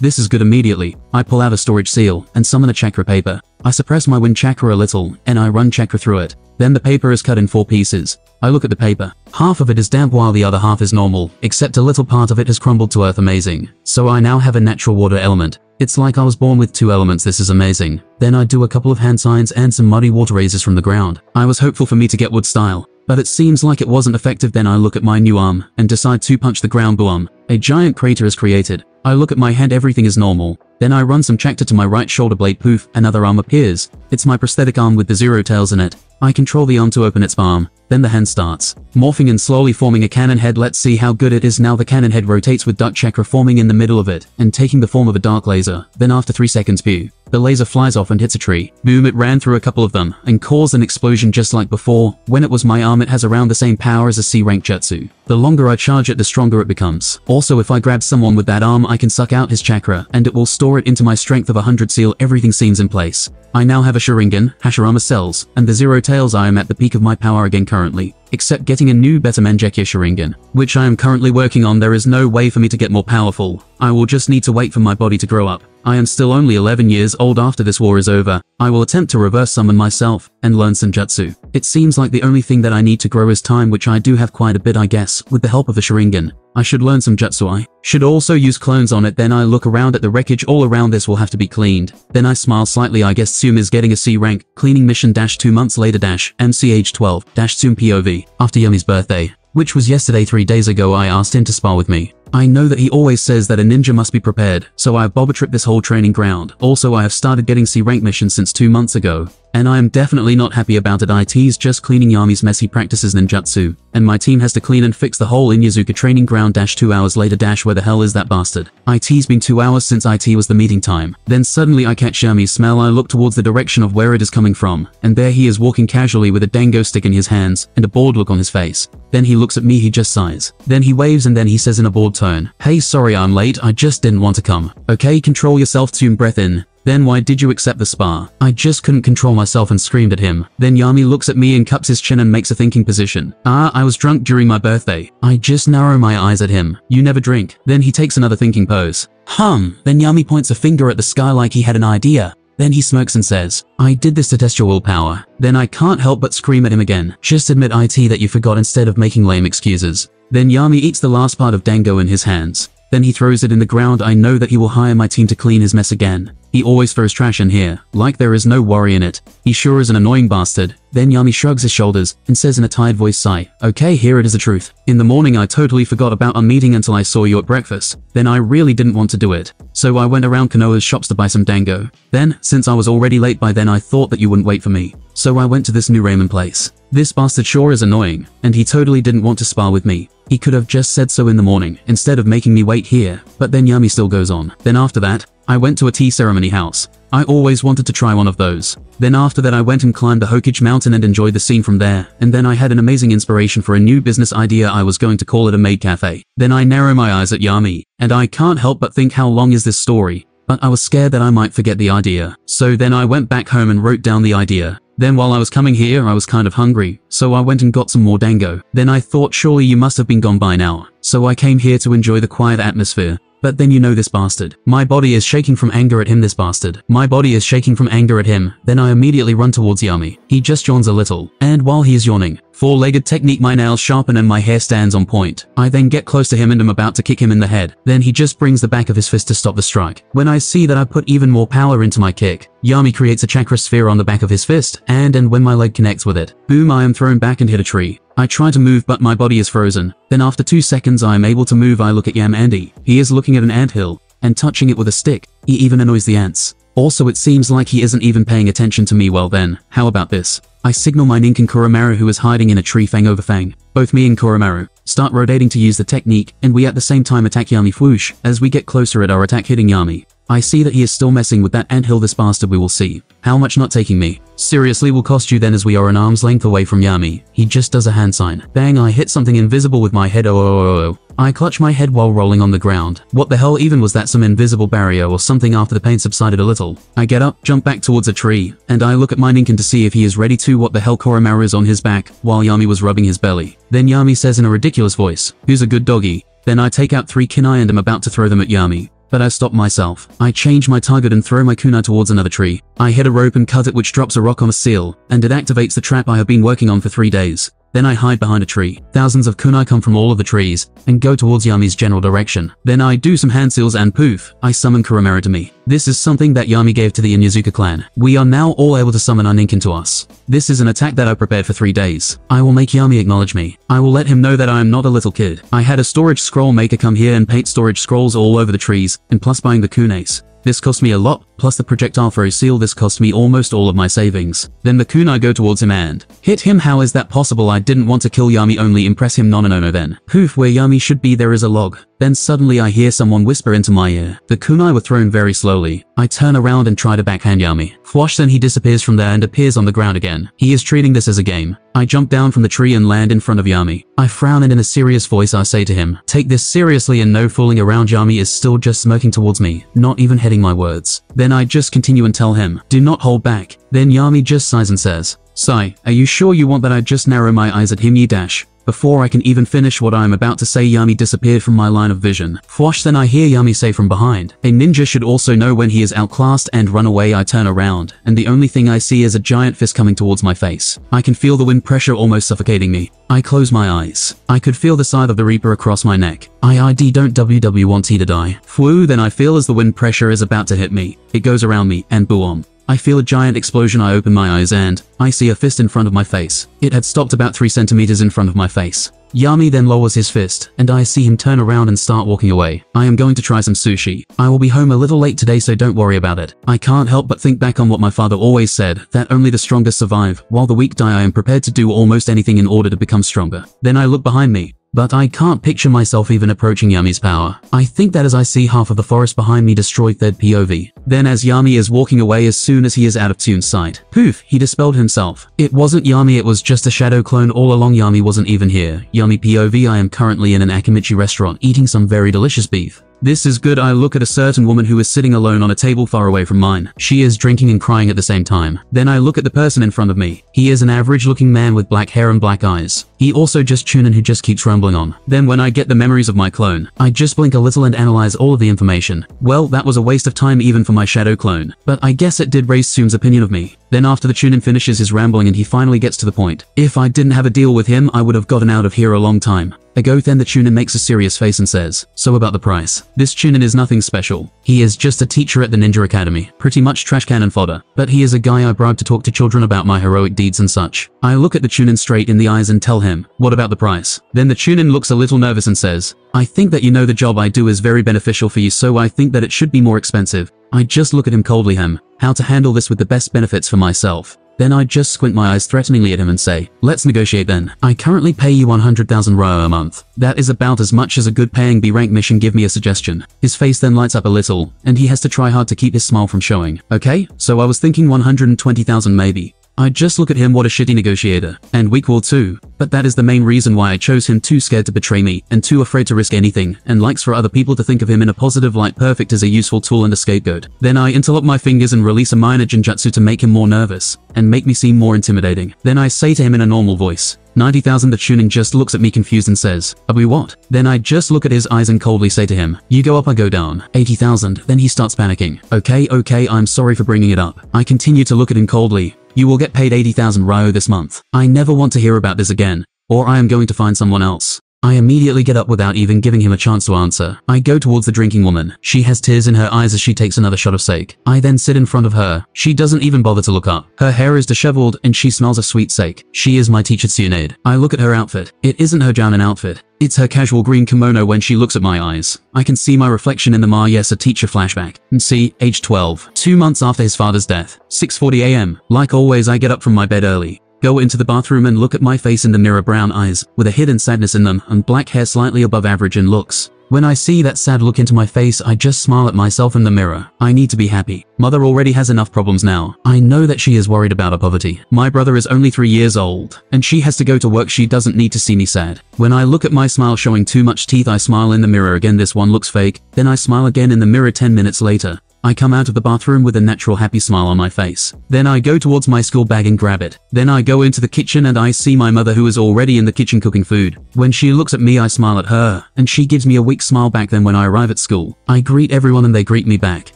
This is good immediately. I pull out a storage seal, and summon a chakra paper. I suppress my wind chakra a little, and I run chakra through it. Then the paper is cut in four pieces. I look at the paper. Half of it is damp while the other half is normal, except a little part of it has crumbled to earth amazing. So I now have a natural water element. It's like I was born with two elements this is amazing. Then I do a couple of hand signs and some muddy water raises from the ground. I was hopeful for me to get wood style, but it seems like it wasn't effective then I look at my new arm and decide to punch the ground boom. A giant crater is created. I look at my hand everything is normal. Then I run some chakra to my right shoulder blade poof another arm appears. It's my prosthetic arm with the zero tails in it. I control the arm to open its palm. Then the hand starts morphing and slowly forming a cannon head. Let's see how good it is now. The cannon head rotates with dark chakra forming in the middle of it and taking the form of a dark laser. Then after 3 seconds pew, the laser flies off and hits a tree. Boom it ran through a couple of them and caused an explosion just like before. When it was my arm it has around the same power as a C rank jutsu. The longer I charge it the stronger it becomes. Also if I grab someone with that arm I can suck out his chakra and it will store it into my strength of 100 seal everything seems in place. I now have a Sharingan, Hashirama cells, and the Zero Tails I am at the peak of my power again currently except getting a new better Mangekyo Sharingan, which I am currently working on there is no way for me to get more powerful. I will just need to wait for my body to grow up. I am still only 11 years old after this war is over. I will attempt to reverse summon myself and learn some jutsu. It seems like the only thing that I need to grow is time which I do have quite a bit I guess, with the help of the Sharingan. I should learn some jutsu I should also use clones on it then I look around at the wreckage all around this will have to be cleaned. Then I smile slightly I guess Tsume is getting a C rank, cleaning mission dash 2 months later dash MCH 12 dash Tsume POV, after Yumi's birthday, which was yesterday 3 days ago I asked him to spar with me. I know that he always says that a ninja must be prepared, so I have boba tripped this whole training ground. Also I have started getting C rank missions since 2 months ago. And I am definitely not happy about it. IT's just cleaning Yami's messy practices ninjutsu, and my team has to clean and fix the whole Inuzuka training ground dash two hours later dash where the hell is that bastard? IT's been two hours since IT was the meeting time. Then suddenly I catch Yami's smell I look towards the direction of where it is coming from, and there he is walking casually with a dango stick in his hands, and a bored look on his face. Then he looks at me he just sighs. Then he waves and then he says in a bored tone, Hey sorry I'm late I just didn't want to come. Okay control yourself Tsume breath in, then why did you accept the spa? I just couldn't control myself and screamed at him. Then Yami looks at me and cups his chin and makes a thinking position. Ah, I was drunk during my birthday. I just narrow my eyes at him. You never drink. Then he takes another thinking pose. Hum. Then Yami points a finger at the sky like he had an idea. Then he smokes and says, I did this to test your willpower. Then I can't help but scream at him again. Just admit IT that you forgot instead of making lame excuses. Then Yami eats the last part of Dango in his hands. Then he throws it in the ground I know that he will hire my team to clean his mess again. He always throws trash in here, like there is no worry in it. He sure is an annoying bastard. Then Yami shrugs his shoulders and says in a tired voice sigh, Okay here it is the truth. In the morning I totally forgot about our meeting until I saw you at breakfast. Then I really didn't want to do it. So I went around Konoha's shops to buy some dango. Then, since I was already late by then I thought that you wouldn't wait for me. So I went to this new ramen place. This bastard sure is annoying, and he totally didn't want to spar with me. He could have just said so in the morning, instead of making me wait here, but then Yami still goes on. Then after that, I went to a tea ceremony house. I always wanted to try one of those. Then after that I went and climbed the Hokage mountain and enjoyed the scene from there, and then I had an amazing inspiration for a new business idea I was going to call it a maid cafe. Then I narrow my eyes at Yami, and I can't help but think how long is this story, but I was scared that I might forget the idea. So then I went back home and wrote down the idea. Then while I was coming here I was kind of hungry, so I went and got some more dango. Then I thought surely you must have been gone by now. So I came here to enjoy the quiet atmosphere. But then you know this bastard. My body is shaking from anger at him this bastard. My body is shaking from anger at him. Then I immediately run towards Yami. He just yawns a little. And while he is yawning, Four-legged technique my nails sharpen and my hair stands on point. I then get close to him and am about to kick him in the head. Then he just brings the back of his fist to stop the strike. When I see that I put even more power into my kick, Yami creates a chakra sphere on the back of his fist, and and when my leg connects with it, boom I am thrown back and hit a tree. I try to move but my body is frozen. Then after two seconds I am able to move I look at Yam Andy. He is looking at an ant hill and touching it with a stick. He even annoys the ants. Also it seems like he isn't even paying attention to me well then, how about this? I signal my Ninken Koromaru who is hiding in a tree fang over fang. Both me and Koromaru start rotating to use the technique and we at the same time attack Yami Fwoosh. As we get closer at our attack hitting Yami, I see that he is still messing with that anthill this bastard we will see. How much not taking me? Seriously will cost you then as we are an arm's length away from Yami. He just does a hand sign. Bang I hit something invisible with my head oh oh oh oh. oh. I clutch my head while rolling on the ground. What the hell even was that some invisible barrier or something after the pain subsided a little? I get up, jump back towards a tree, and I look at my Ninken to see if he is ready to what the hell Koromaru is on his back, while Yami was rubbing his belly. Then Yami says in a ridiculous voice, who's a good doggy? Then I take out three kunai and am about to throw them at Yami. But I stop myself. I change my target and throw my kunai towards another tree. I hit a rope and cut it which drops a rock on a seal, and it activates the trap I have been working on for three days. Then I hide behind a tree. Thousands of kunai come from all of the trees and go towards Yami's general direction. Then I do some hand seals and poof, I summon Koromaru to me. This is something that Yami gave to the Inuzuka clan. We are now all able to summon our Ninken to us. This is an attack that I prepared for three days. I will make Yami acknowledge me. I will let him know that I am not a little kid. I had a storage scroll maker come here and paint storage scrolls all over the trees, and plus buying the kunais. This cost me a lot, plus the projectile for a seal this cost me almost all of my savings. Then the kunai go towards him and hit him how is that possible I didn't want to kill Yami only impress him no no no no then. Poof where Yami should be there is a log. Then suddenly I hear someone whisper into my ear. The kunai were thrown very slowly. I turn around and try to backhand Yami. Fwash then he disappears from there and appears on the ground again. He is treating this as a game. I jump down from the tree and land in front of Yami. I frown and in a serious voice I say to him, take this seriously and no fooling around Yami is still just smirking towards me, not even heading my words. Then I just continue and tell him, do not hold back. Then Yami just sighs and says, Sai, are you sure you want that I just narrow my eyes at him ye dash? Before I can even finish what I am about to say Yami disappeared from my line of vision. Fwash then I hear Yami say from behind. A ninja should also know when he is outclassed and run away I turn around, and the only thing I see is a giant fist coming towards my face. I can feel the wind pressure almost suffocating me. I close my eyes. I could feel the scythe of the Reaper across my neck. IID don't WW want T to die. Fwoo then I feel as the wind pressure is about to hit me. It goes around me, and boom. I feel a giant explosion I open my eyes and I see a fist in front of my face. It had stopped about 3 centimeters in front of my face. Yami then lowers his fist, and I see him turn around and start walking away. I am going to try some sushi. I will be home a little late today so don't worry about it. I can't help but think back on what my father always said, that only the strongest survive, while the weak die I am prepared to do almost anything in order to become stronger. Then I look behind me. But I can't picture myself even approaching Yami's power. I think that as I see half of the forest behind me destroyed third POV. Then as Yami is walking away as soon as he is out of Tsume's sight. Poof, he dispelled himself. It wasn't Yami it was just a shadow clone all along Yami wasn't even here. Yami POV I am currently in an Akimichi restaurant eating some very delicious beef. This is good I look at a certain woman who is sitting alone on a table far away from mine. She is drinking and crying at the same time. Then I look at the person in front of me. He is an average looking man with black hair and black eyes. He also just Chunin who just keeps rambling on. Then when I get the memories of my clone, I just blink a little and analyze all of the information. Well, that was a waste of time even for my shadow clone. But I guess it did raise Tsume's opinion of me. Then after the Chunin finishes his rambling and he finally gets to the point. If I didn't have a deal with him, I would have gotten out of here a long time. Ago then the Chunin makes a serious face and says, so about the price. This Chunin is nothing special. He is just a teacher at the Ninja Academy, pretty much trash cannon fodder. But he is a guy I bribed to talk to children about my heroic deeds and such. I look at the Chunin straight in the eyes and tell him, what about the price? Then the Chunin looks a little nervous and says, I think that you know the job I do is very beneficial for you so I think that it should be more expensive. I just look at him coldly him, how to handle this with the best benefits for myself. Then I'd just squint my eyes threateningly at him and say, let's negotiate then. I currently pay you 100,000 Ryo a month. That is about as much as a good paying B-rank mission give me a suggestion. His face then lights up a little, and he has to try hard to keep his smile from showing. Okay, so I was thinking 120,000 maybe. I just look at him what a shitty negotiator, and weak will too, but that is the main reason why I chose him too scared to betray me, and too afraid to risk anything, and likes for other people to think of him in a positive light perfect as a useful tool and a scapegoat. Then I interlock my fingers and release a minor genjutsu to make him more nervous, and make me seem more intimidating. Then I say to him in a normal voice, 90,000 the Chunin just looks at me confused and says, Are we what? Then I just look at his eyes and coldly say to him, You go up I go down. 80,000. Then he starts panicking. Okay, okay, I'm sorry for bringing it up. I continue to look at him coldly. You will get paid 80,000 Ryo this month. I never want to hear about this again, or I am going to find someone else. I immediately get up without even giving him a chance to answer. I go towards the drinking woman. She has tears in her eyes as she takes another shot of sake. I then sit in front of her. She doesn't even bother to look up. Her hair is disheveled and she smells of sweet sake. She is my teacher Tsunade. I look at her outfit. It isn't her Jounin outfit. It's her casual green kimono when she looks at my eyes. I can see my reflection in the Ma Yes a teacher flashback. And see, age 12. Two months after his father's death. 6.40 am. Like always I get up from my bed early. Go into the bathroom and look at my face in the mirror brown eyes, with a hidden sadness in them, and black hair slightly above average in looks. When I see that sad look into my face, I just smile at myself in the mirror. I need to be happy. Mother already has enough problems now. I know that she is worried about her poverty. My brother is only three years old, and she has to go to work she doesn't need to see me sad. When I look at my smile showing too much teeth I smile in the mirror again this one looks fake, then I smile again in the mirror 10 minutes later. I come out of the bathroom with a natural happy smile on my face. Then I go towards my school bag and grab it. Then I go into the kitchen and I see my mother who is already in the kitchen cooking food. When she looks at me I smile at her, and she gives me a weak smile back then when I arrive at school. I greet everyone and they greet me back.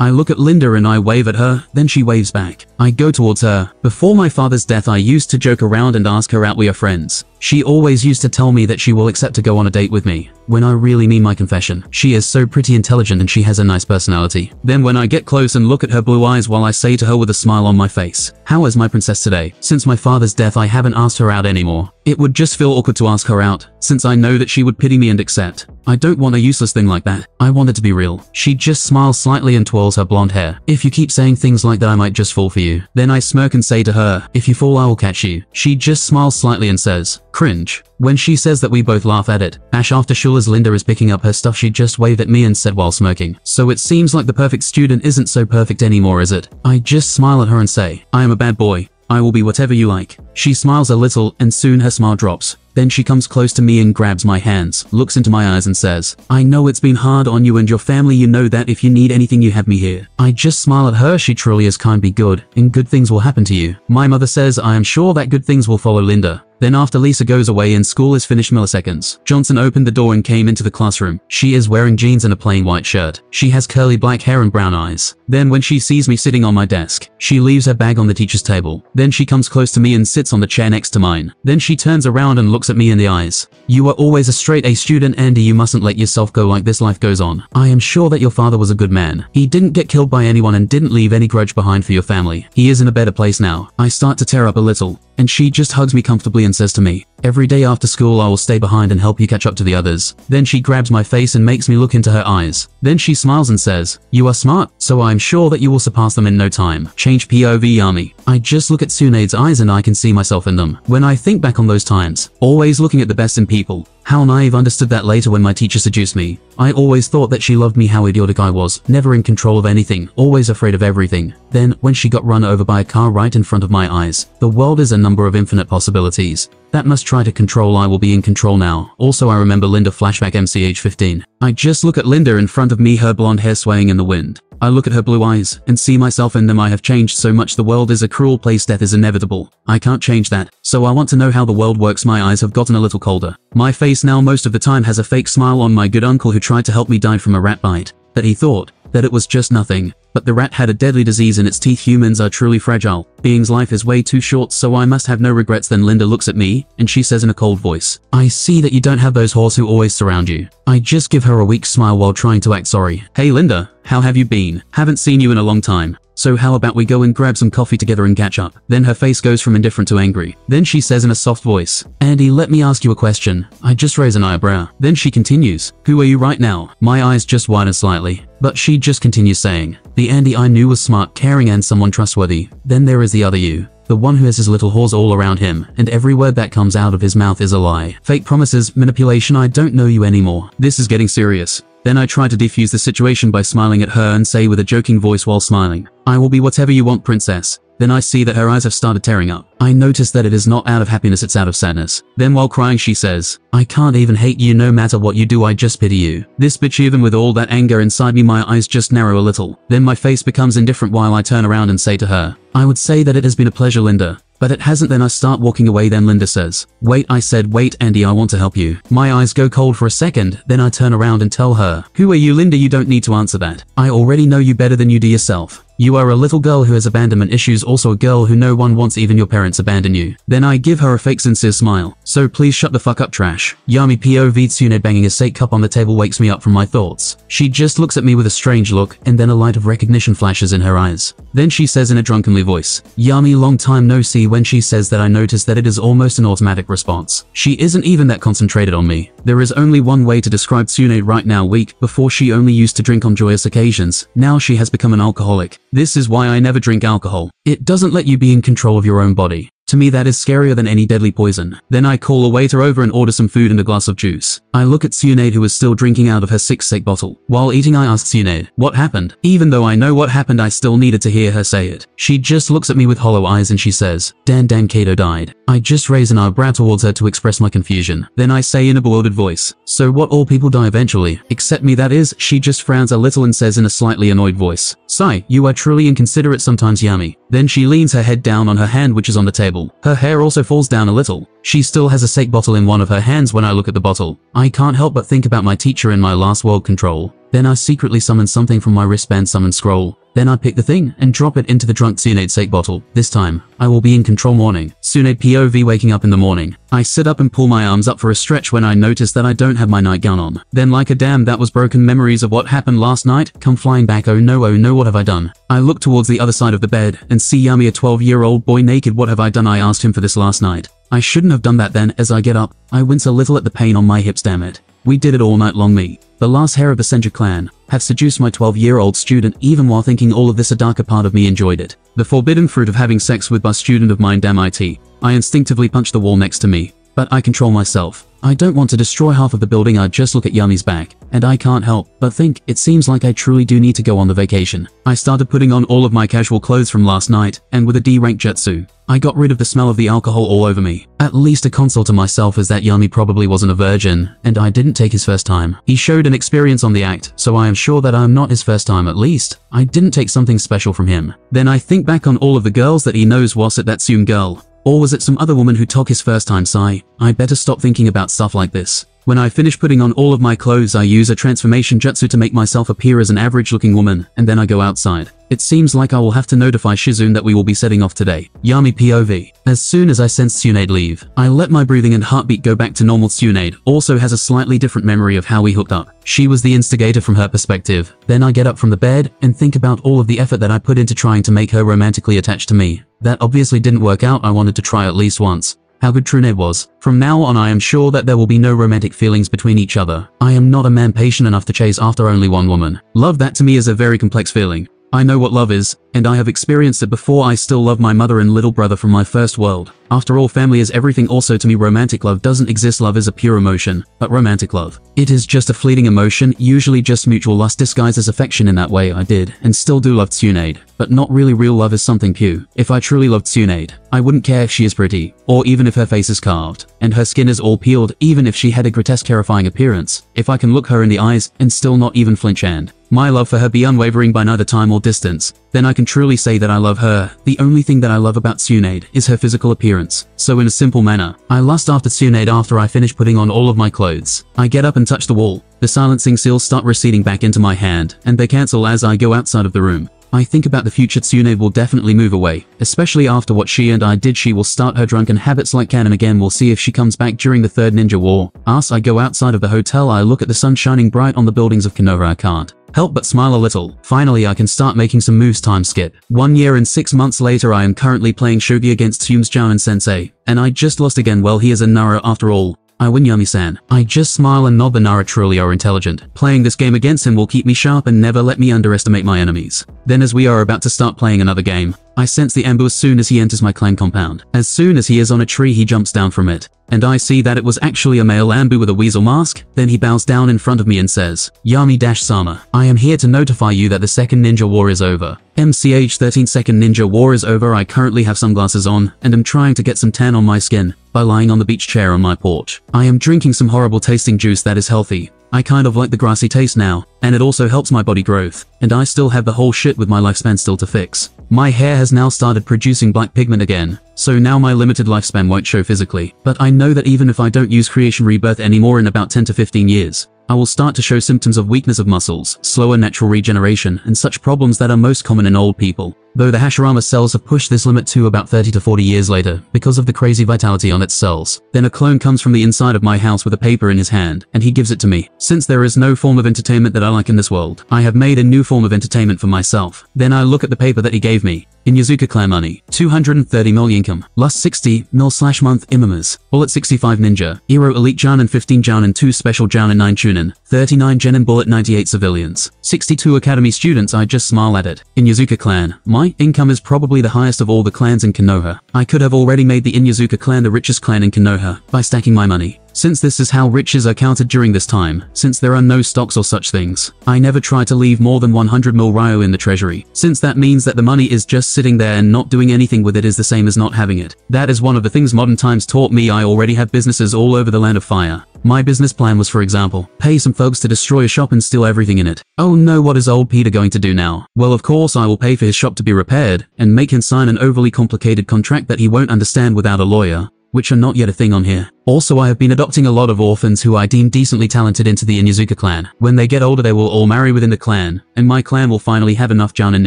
I look at Linda and I wave at her, then she waves back. I go towards her. Before my father's death I used to joke around and ask her out we are friends. She always used to tell me that she will accept to go on a date with me. When I really mean my confession, she is so pretty intelligent and she has a nice personality. Then when I get close and look at her blue eyes while I say to her with a smile on my face, How is my princess today? Since my father's death I haven't asked her out anymore. It would just feel awkward to ask her out, since I know that she would pity me and accept. I don't want a useless thing like that. I want it to be real. She just smiles slightly and twirls her blonde hair. If you keep saying things like that I might just fall for you. Then I smirk and say to her, if you fall I will catch you. She just smiles slightly and says, cringe. When she says that we both laugh at it, Ash after Shula's Linda is picking up her stuff she just waved at me and said while smirking. So it seems like the perfect student isn't so perfect anymore is it? I just smile at her and say, I am a bad boy. I will be whatever you like. She smiles a little and soon her smile drops. Then she comes close to me and grabs my hands, looks into my eyes and says, I know it's been hard on you and your family you know that if you need anything you have me here. I just smile at her she truly is kind be good, and good things will happen to you. My mother says I am sure that good things will follow Linda. Then after Lisa goes away and school is finished milliseconds, Johnson opened the door and came into the classroom. She is wearing jeans and a plain white shirt. She has curly black hair and brown eyes. Then when she sees me sitting on my desk, she leaves her bag on the teacher's table. Then she comes close to me and sits on the chair next to mine. Then she turns around and looks at me in the eyes. You are always a straight A student Andy you mustn't let yourself go like this life goes on. I am sure that your father was a good man. He didn't get killed by anyone and didn't leave any grudge behind for your family. He is in a better place now. I start to tear up a little and she just hugs me comfortably and says to me, Every day after school I will stay behind and help you catch up to the others. Then she grabs my face and makes me look into her eyes. Then she smiles and says, You are smart, so I am sure that you will surpass them in no time. Change POV Yami. I just look at Tsunade's eyes and I can see myself in them. When I think back on those times, always looking at the best in people, how naive understood that later when my teacher seduced me. I always thought that she loved me how idiotic I was, never in control of anything, always afraid of everything. Then, when she got run over by a car right in front of my eyes, the world is a number of infinite possibilities. That must try to control I will be in control now. Also I remember Linda flashback MCH 15. I just look at Linda in front of me her blonde hair swaying in the wind. I look at her blue eyes and see myself in them I have changed so much the world is a cruel place death is inevitable. I can't change that. So I want to know how the world works my eyes have gotten a little colder. My face now most of the time has a fake smile on my good uncle who tried to help me die from a rat bite. But he thought that it was just nothing. But the rat had a deadly disease in its teeth humans are truly fragile. Being's life is way too short so I must have no regrets then Linda looks at me, and she says in a cold voice, I see that you don't have those whores who always surround you. I just give her a weak smile while trying to act sorry. Hey Linda, how have you been? Haven't seen you in a long time. So how about we go and grab some coffee together and catch up? Then her face goes from indifferent to angry. Then she says in a soft voice, Andy, let me ask you a question. I just raise an eyebrow. Then she continues, who are you right now? My eyes just widen slightly. But she just continues saying, the Andy I knew was smart, caring and someone trustworthy. Then there is the other you. The one who has his little whores all around him, and every word that comes out of his mouth is a lie. Fake promises, manipulation, I don't know you anymore. This is getting serious. Then I try to defuse the situation by smiling at her and say with a joking voice while smiling, I will be whatever you want princess. Then I see that her eyes have started tearing up. I notice that it is not out of happiness it's out of sadness. Then while crying she says, I can't even hate you no matter what you do I just pity you. This bitch even with all that anger inside me my eyes just narrow a little. Then my face becomes indifferent while I turn around and say to her, I would say that it has been a pleasure Linda. But it hasn't then I start walking away then Linda says, Wait I said wait Andy I want to help you. My eyes go cold for a second, then I turn around and tell her, Who are you Linda you don't need to answer that. I already know you better than you do yourself. You are a little girl who has abandonment issues also a girl who no one wants even your parents abandon you. Then I give her a fake sincere smile. So please shut the fuck up trash. Yami POV Tsunade banging a sake cup on the table wakes me up from my thoughts. She just looks at me with a strange look and then a light of recognition flashes in her eyes. Then she says in a drunkenly voice, Yami long time no see when she says that I notice that it is almost an automatic response. She isn't even that concentrated on me. There is only one way to describe Tsunade right now weak before she only used to drink on joyous occasions. Now she has become an alcoholic. This is why I never drink alcohol. It doesn't let you be in control of your own body. To me that is scarier than any deadly poison. Then I call a waiter over and order some food and a glass of juice. I look at Tsunade who is still drinking out of her six sake bottle. While eating I ask Tsunade, what happened? Even though I know what happened I still needed to hear her say it. She just looks at me with hollow eyes and she says, Dan Dan Kato died. I just raise an eyebrow towards her to express my confusion. Then I say in a bewildered voice, so what all people die eventually, except me that is, she just frowns a little and says in a slightly annoyed voice, Sigh, you are truly inconsiderate sometimes Yami. Then she leans her head down on her hand which is on the table. Her hair also falls down a little. She still has a sake bottle in one of her hands when I look at the bottle. I can't help but think about my teacher in my last world control. Then I secretly summon something from my wristband summon scroll. Then I pick the thing and drop it into the drunk Tsunade sake bottle. This time, I will be in control morning. Tsunade POV waking up in the morning. I sit up and pull my arms up for a stretch when I notice that I don't have my nightgown on. Then like a dam that was broken memories of what happened last night come flying back oh no oh no what have I done. I look towards the other side of the bed and see Yami a 12 year old boy naked what have I done I asked him for this last night. I shouldn't have done that then as I get up. I wince a little at the pain on my hips damn it. We did it all night long me. The last heir of the Senju clan, have seduced my 12-year-old student even while thinking all of this a darker part of me enjoyed it. The forbidden fruit of having sex with my student of mine damn IT. I instinctively punch the wall next to me. But I control myself. I don't want to destroy half of the building I just look at Yami's back, and I can't help but think it seems like I truly do need to go on the vacation. I started putting on all of my casual clothes from last night, and with a D-rank jutsu, I got rid of the smell of the alcohol all over me. At least a console to myself is that Yami probably wasn't a virgin, and I didn't take his first time. He showed an experience on the act, so I am sure that I am not his first time at least. I didn't take something special from him. Then I think back on all of the girls that he knows was at that Tsume girl. Or was it some other woman who took his first time sigh? I better stop thinking about stuff like this. When I finish putting on all of my clothes I use a transformation jutsu to make myself appear as an average looking woman, and then I go outside. It seems like I will have to notify Shizune that we will be setting off today. Yami POV. As soon as I sense Tsunade leave, I let my breathing and heartbeat go back to normal Tsunade also has a slightly different memory of how we hooked up. She was the instigator from her perspective. Then I get up from the bed and think about all of the effort that I put into trying to make her romantically attached to me. That obviously didn't work out I wanted to try at least once. how good Tsunade was. From now on I am sure that there will be no romantic feelings between each other. I am not a man patient enough to chase after only one woman. Love that to me is a very complex feeling. I know what love is, and I have experienced it before I still love my mother and little brother from my first world. After all family is everything also to me romantic love doesn't exist love is a pure emotion, but romantic love. It is just a fleeting emotion, usually just mutual lust disguised as affection in that way I did, and still do love Tsunade. But not really real love is something pure. If I truly loved Tsunade, I wouldn't care if she is pretty, or even if her face is carved, and her skin is all peeled, even if she had a grotesque terrifying appearance. If I can look her in the eyes, and still not even flinch and my love for her be unwavering by neither time or distance, then I can truly say that I love her. The only thing that I love about Tsunade is her physical appearance. So in a simple manner, I lust after Tsunade after I finish putting on all of my clothes. I get up and touch the wall. The silencing seals start receding back into my hand, and they cancel as I go outside of the room. I think about the future Tsunade will definitely move away, especially after what she and I did she will start her drunken habits like Canon again we'll see if she comes back during the third ninja war. As I go outside of the hotel I look at the sun shining bright on the buildings of Konoha I can't help but smile a little. Finally I can start making some moves time skip. One year and six months later I am currently playing shogi against Tsumes Jounin Sensei, and I just lost again well he is a Nara after all. I win Yami-san. I just smile and nod the Nara truly are intelligent. Playing this game against him will keep me sharp and never let me underestimate my enemies. Then as we are about to start playing another game, I sense the Anbu as soon as he enters my clan compound. As soon as he is on a tree he jumps down from it. And I see that it was actually a male Anbu with a weasel mask. Then he bows down in front of me and says, Yami-sama, I am here to notify you that the second ninja war is over. MCH 13 second ninja war is over I currently have sunglasses on, and am trying to get some tan on my skin, by lying on the beach chair on my porch. I am drinking some horrible tasting juice that is healthy, I kind of like the grassy taste now, and it also helps my body growth, and I still have the whole shit with my lifespan still to fix. My hair has now started producing black pigment again, so now my limited lifespan won't show physically, but I know that even if I don't use creation rebirth anymore in about 10 to 15 years, I will start to show symptoms of weakness of muscles, slower natural regeneration, and such problems that are most common in old people. Though the Hashirama cells have pushed this limit to about 30 to 40 years later, because of the crazy vitality on its cells. Then a clone comes from the inside of my house with a paper in his hand, and he gives it to me. Since there is no form of entertainment that I like in this world, I have made a new form of entertainment for myself. Then I look at the paper that he gave me, Inuzuka Clan Money, 230 mil income, Lust 60 mil slash month Imamas, Bullet 65 Ninja, Eero Elite Jounin 15 Jounin 2 Special Jounin 9 Chunin, 39 Genin Bullet 98 Civilians, 62 Academy students I just smile at it. Inuzuka Clan, my income is probably the highest of all the clans in Konoha. I could have already made the Inuzuka clan the richest clan in Konoha by stacking my money. Since this is how riches are counted during this time, since there are no stocks or such things, I never try to leave more than 100 mil Ryo in the treasury, since that means that the money is just sitting there and not doing anything with it is the same as not having it. That is one of the things modern times taught me I already have businesses all over the land of fire. My business plan was for example, pay some folks to destroy a shop and steal everything in it. Oh no what is old Peter going to do now? Well of course I will pay for his shop to be repaired, and make him sign an overly complicated contract that he won't understand without a lawyer which are not yet a thing on here. Also I have been adopting a lot of orphans who I deem decently talented into the Inuzuka clan. When they get older they will all marry within the clan, and my clan will finally have enough Jounin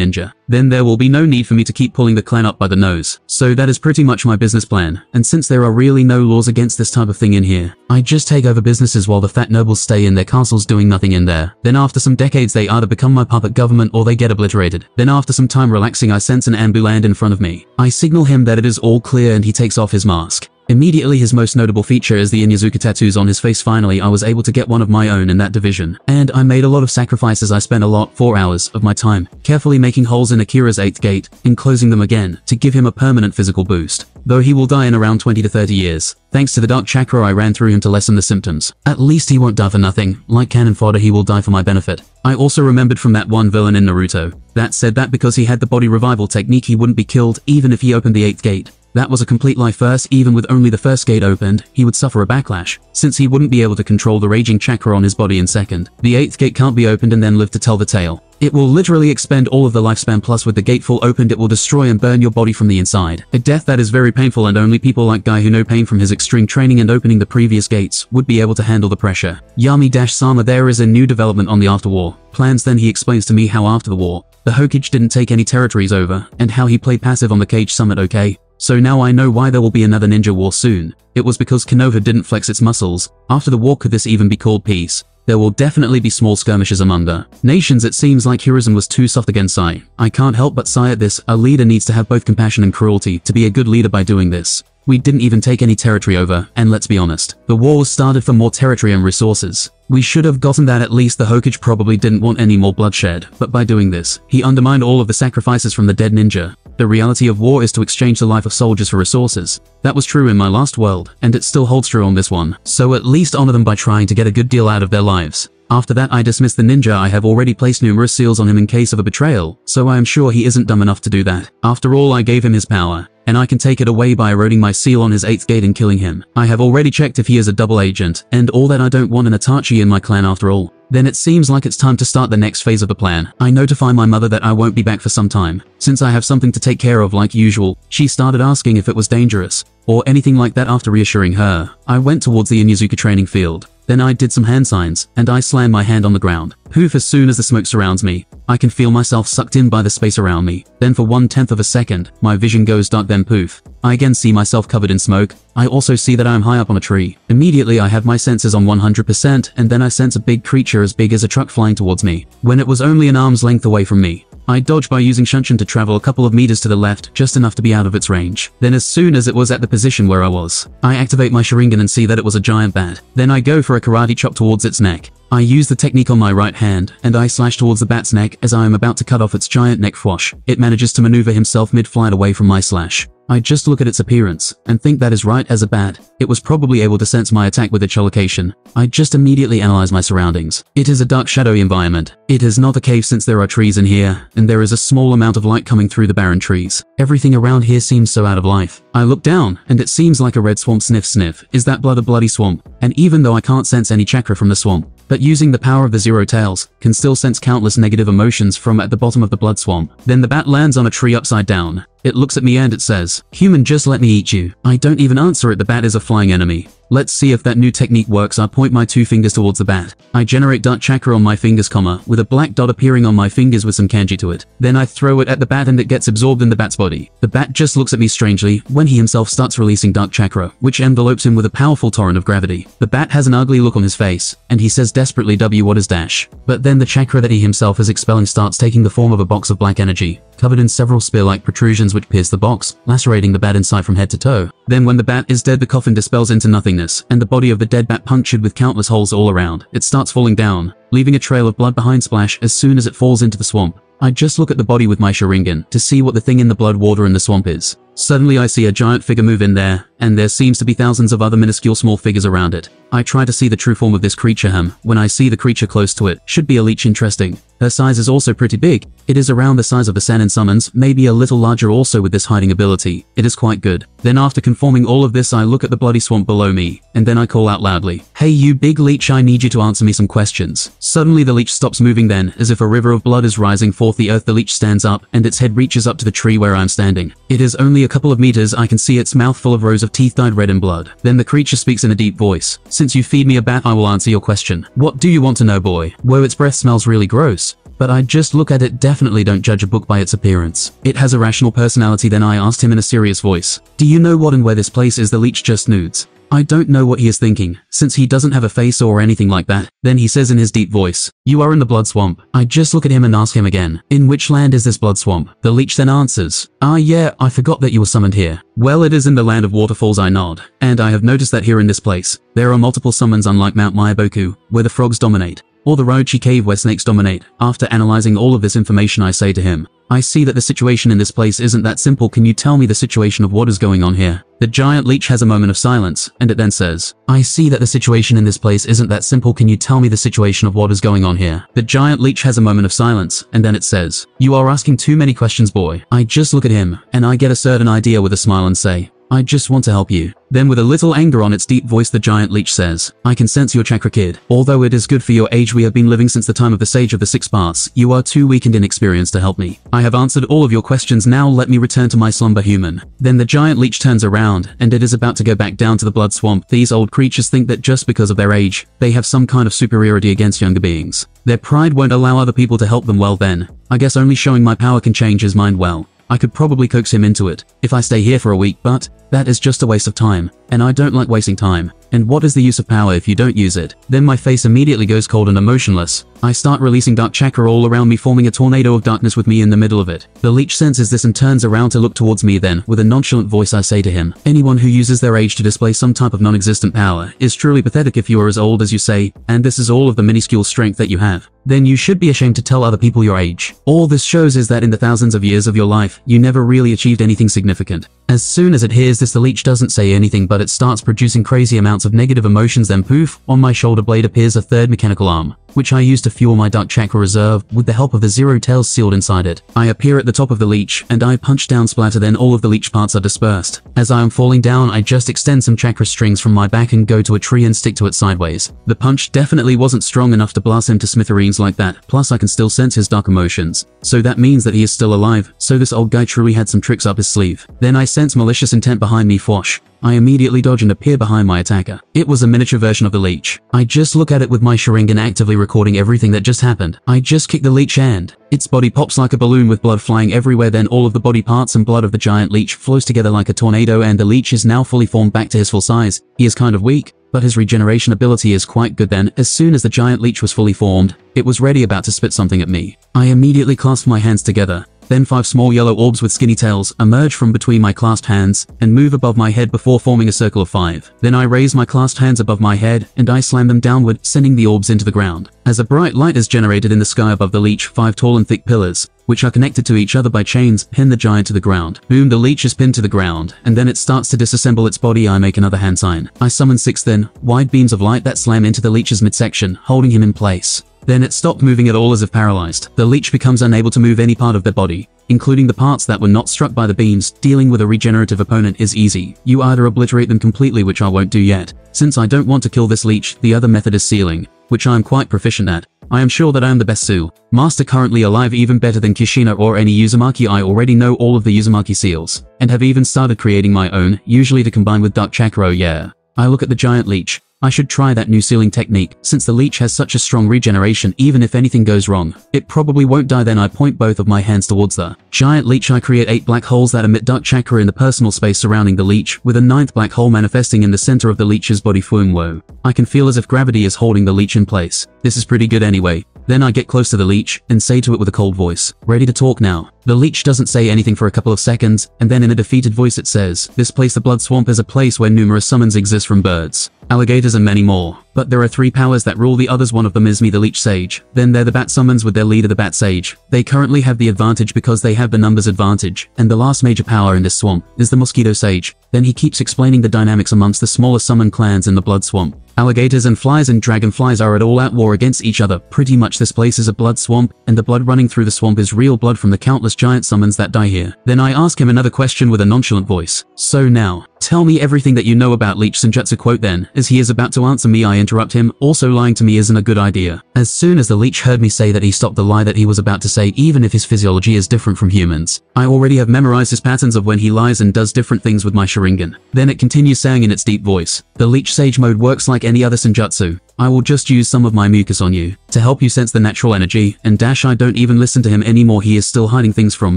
ninja. Then there will be no need for me to keep pulling the clan up by the nose. So that is pretty much my business plan, and since there are really no laws against this type of thing in here, I just take over businesses while the fat nobles stay in their castles doing nothing in there. Then after some decades they either become my puppet government or they get obliterated. Then after some time relaxing I sense an Anbu land in front of me. I signal him that it is all clear and he takes off his mask. Immediately his most notable feature is the Inuzuka tattoos on his face finally I was able to get one of my own in that division. And I made a lot of sacrifices I spent a lot 4 hours of my time carefully making holes in Akira's 8th gate and closing them again to give him a permanent physical boost. Though he will die in around 20 to 30 years. Thanks to the dark chakra I ran through him to lessen the symptoms. At least he won't die for nothing, like cannon fodder he will die for my benefit. I also remembered from that one villain in Naruto. That said that because he had the body revival technique he wouldn't be killed even if he opened the 8th gate. That was a complete lie first even with only the first gate opened, he would suffer a backlash, since he wouldn't be able to control the raging chakra on his body in second. The 8th gate can't be opened and then live to tell the tale. It will literally expend all of the lifespan plus with the gate full opened it will destroy and burn your body from the inside. A death that is very painful and only people like Guy who know pain from his extreme training and opening the previous gates would be able to handle the pressure. Yami-sama there is a new development on the after war. Plans then he explains to me how after the war, the Hokage didn't take any territories over, and how he played passive on the Kage Summit okay. So now I know why there will be another ninja war soon. It was because Konoha didn't flex its muscles. After the war could this even be called peace? There will definitely be small skirmishes among the nations it seems like Hiruzen was too soft against Sai. I can't help but sigh at this, a leader needs to have both compassion and cruelty to be a good leader by doing this. We didn't even take any territory over, and let's be honest, the war was started for more territory and resources. We should have gotten that at least the Hokage probably didn't want any more bloodshed, but by doing this, he undermined all of the sacrifices from the dead ninja. The reality of war is to exchange the life of soldiers for resources. That was true in my last world, and it still holds true on this one, so at least honor them by trying to get a good deal out of their lives. After that I dismiss the ninja I have already placed numerous seals on him in case of a betrayal, so I am sure he isn't dumb enough to do that. After all I gave him his power, and I can take it away by eroding my seal on his 8th gate and killing him. I have already checked if he is a double agent, and all that I don't want an Itachi in my clan after all. Then it seems like it's time to start the next phase of the plan. I notify my mother that I won't be back for some time. Since I have something to take care of like usual, she started asking if it was dangerous, or anything like that after reassuring her. I went towards the Inuzuka training field. Then I did some hand signs, and I slammed my hand on the ground. Poof as soon as the smoke surrounds me, I can feel myself sucked in by the space around me. Then for one tenth of a second, my vision goes dark then poof. I again see myself covered in smoke. I also see that I am high up on a tree. Immediately I have my senses on 100% and then I sense a big creature as big as a truck flying towards me. When it was only an arm's length away from me, I dodged by using Shunshin to travel a couple of meters to the left, just enough to be out of its range. Then as soon as it was at the position where I was, I activate my Sharingan and see that it was a giant bat. Then I go for a karate chop towards its neck. I use the technique on my right hand, and I slash towards the bat's neck as I am about to cut off its giant neck fwash. It manages to maneuver himself mid-flight away from my slash. I just look at its appearance, and think that is right as a bat. It was probably able to sense my attack with its echolocation. I just immediately analyze my surroundings. It is a dark shadowy environment. It is not a cave since there are trees in here, and there is a small amount of light coming through the barren trees. Everything around here seems so out of life. I look down, and it seems like a red swamp sniff sniff. Is that blood a bloody swamp? And even though I can't sense any chakra from the swamp, but using the power of the Zero Tails, can still sense countless negative emotions from at the bottom of the blood swamp. Then the bat lands on a tree upside down. It looks at me and it says, Human just let me eat you. I don't even answer it the bat is a flying enemy. Let's see if that new technique works I point my two fingers towards the bat. I generate dark chakra on my fingers comma, with a black dot appearing on my fingers with some kanji to it. Then I throw it at the bat and it gets absorbed in the bat's body. The bat just looks at me strangely, when he himself starts releasing dark chakra, which envelopes him with a powerful torrent of gravity. The bat has an ugly look on his face, and he says desperately W what is dash. But then the chakra that he himself is expelling starts taking the form of a box of black energy, covered in several spear-like protrusions which pierce the box, lacerating the bat inside from head to toe. Then when the bat is dead the coffin dispels into nothingness, and the body of the dead bat punctured with countless holes all around. It starts falling down, leaving a trail of blood behind Splash as soon as it falls into the swamp. I just look at the body with my Sharingan to see what the thing in the blood water in the swamp is. Suddenly I see a giant figure move in there, and there seems to be thousands of other minuscule small figures around it. I try to see the true form of this creature Ham. When I see the creature close to it, should be a leech interesting. Her size is also pretty big. It is around the size of the Sannin summons, maybe a little larger also with this hiding ability. It is quite good. Then after conforming all of this I look at the bloody swamp below me, and then I call out loudly, Hey you big leech I need you to answer me some questions. Suddenly the leech stops moving then, as if a river of blood is rising forth the earth the leech stands up, and its head reaches up to the tree where I am standing. It is only a couple of meters I can see its mouth full of rows of teeth dyed red in blood. Then the creature speaks in a deep voice. Since you feed me a bat I will answer your question. What do you want to know boy? Whoa its breath smells really gross. But I just look at it definitely don't judge a book by its appearance. It has a rational personality then I asked him in a serious voice. Do you know what and where this place is the leech just nudes? I don't know what he is thinking, since he doesn't have a face or anything like that. Then he says in his deep voice, You are in the blood swamp. I just look at him and ask him again, In which land is this blood swamp? The leech then answers, Ah yeah, I forgot that you were summoned here. Well it is in the land of waterfalls I nod, and I have noticed that here in this place, there are multiple summons unlike Mount Myoboku, where the frogs dominate, or the Ryuchi cave where snakes dominate. After analyzing all of this information I say to him, I see that the situation in this place isn't that simple can you tell me the situation of what is going on here? The giant leech has a moment of silence, and it then says, I see that the situation in this place isn't that simple can you tell me the situation of what is going on here? The giant leech has a moment of silence, and then it says, You are asking too many questions boy. I just look at him, and I get a certain idea with a smile and say, I just want to help you. Then with a little anger on its deep voice the giant leech says, I can sense your chakra kid. Although it is good for your age we have been living since the time of the sage of the six paths, you are too weak and inexperienced to help me. I have answered all of your questions now let me return to my slumber human. Then the giant leech turns around, and it is about to go back down to the blood swamp. These old creatures think that just because of their age, they have some kind of superiority against younger beings. Their pride won't allow other people to help them well then. I guess only showing my power can change his mind well. I could probably coax him into it if I stay here for a week, but that is just a waste of time, and I don't like wasting time. And what is the use of power if you don't use it? Then my face immediately goes cold and emotionless. I start releasing dark chakra all around me forming a tornado of darkness with me in the middle of it. The leech senses this and turns around to look towards me then, with a nonchalant voice I say to him, anyone who uses their age to display some type of non-existent power is truly pathetic if you are as old as you say, and this is all of the minuscule strength that you have. Then you should be ashamed to tell other people your age. All this shows is that in the thousands of years of your life, you never really achieved anything significant. As soon as it hears this the leech doesn't say anything but it starts producing crazy amounts of negative emotions then poof, on my shoulder blade appears a third mechanical arm, which I use to fuel my dark chakra reserve with the help of the zero tails sealed inside it. I appear at the top of the leech, and I punch down splatter then all of the leech parts are dispersed. As I am falling down I just extend some chakra strings from my back and go to a tree and stick to it sideways. The punch definitely wasn't strong enough to blast him to smithereens like that, plus I can still sense his dark emotions. So that means that he is still alive, so this old guy truly had some tricks up his sleeve. Then I sense malicious intent behind me Fwash. I immediately dodge and appear behind my attacker. It was a miniature version of the leech. I just look at it with my Sharingan actively recording everything that just happened. I just kick the leech and its body pops like a balloon with blood flying everywhere then all of the body parts and blood of the giant leech flows together like a tornado and the leech is now fully formed back to his full size. He is kind of weak, but his regeneration ability is quite good then. As soon as the giant leech was fully formed, it was ready about to spit something at me. I immediately clasped my hands together. Then five small yellow orbs with skinny tails emerge from between my clasped hands and move above my head before forming a circle of five. Then I raise my clasped hands above my head and I slam them downward, sending the orbs into the ground. As a bright light is generated in the sky above the leech, five tall and thick pillars, which are connected to each other by chains, pin the giant to the ground. Boom, the leech is pinned to the ground, and then it starts to disassemble its body. I make another hand sign. I summon six then, wide beams of light that slam into the leech's midsection, holding him in place. Then it stopped moving at all as if paralyzed. The leech becomes unable to move any part of their body, including the parts that were not struck by the beams. Dealing with a regenerative opponent is easy. You either obliterate them completely which I won't do yet. Since I don't want to kill this leech, the other method is sealing, which I am quite proficient at. I am sure that I am the best Sue. Master currently alive even better than Kushina or any Uzumaki I already know all of the Uzumaki seals, and have even started creating my own, usually to combine with Dark Chakra yeah. I look at the giant leech, I should try that new sealing technique, since the leech has such a strong regeneration even if anything goes wrong. It probably won't die then I point both of my hands towards the giant leech I create 8 black holes that emit dark chakra in the personal space surrounding the leech, with a ninth black hole manifesting in the center of the leech's body Fuumwo. I can feel as if gravity is holding the leech in place. This is pretty good anyway. Then I get close to the leech and say to it with a cold voice, ready to talk now. The leech doesn't say anything for a couple of seconds, and then in a defeated voice it says, this place the blood swamp is a place where numerous summons exist from birds, alligators and many more. But there are three powers that rule the others one of them is me the Leech Sage. Then they're the Bat Summons with their leader the Bat Sage. They currently have the advantage because they have the numbers advantage. And the last major power in this swamp is the Mosquito Sage. Then he keeps explaining the dynamics amongst the smaller summon clans in the Blood Swamp. Alligators and flies and dragonflies are at all-out war against each other. Pretty much this place is a blood swamp, and the blood running through the swamp is real blood from the countless giant summons that die here. Then I ask him another question with a nonchalant voice. So now, Tell me everything that you know about Leech Senjutsu quote then, as he is about to answer me I interrupt him, also lying to me isn't a good idea. As soon as the Leech heard me say that he stopped the lie that he was about to say even if his physiology is different from humans. I already have memorized his patterns of when he lies and does different things with my Sharingan. Then it continues saying in its deep voice, the Leech Sage mode works like any other Senjutsu. I will just use some of my mucus on you, to help you sense the natural energy, and dash I don't even listen to him anymore he is still hiding things from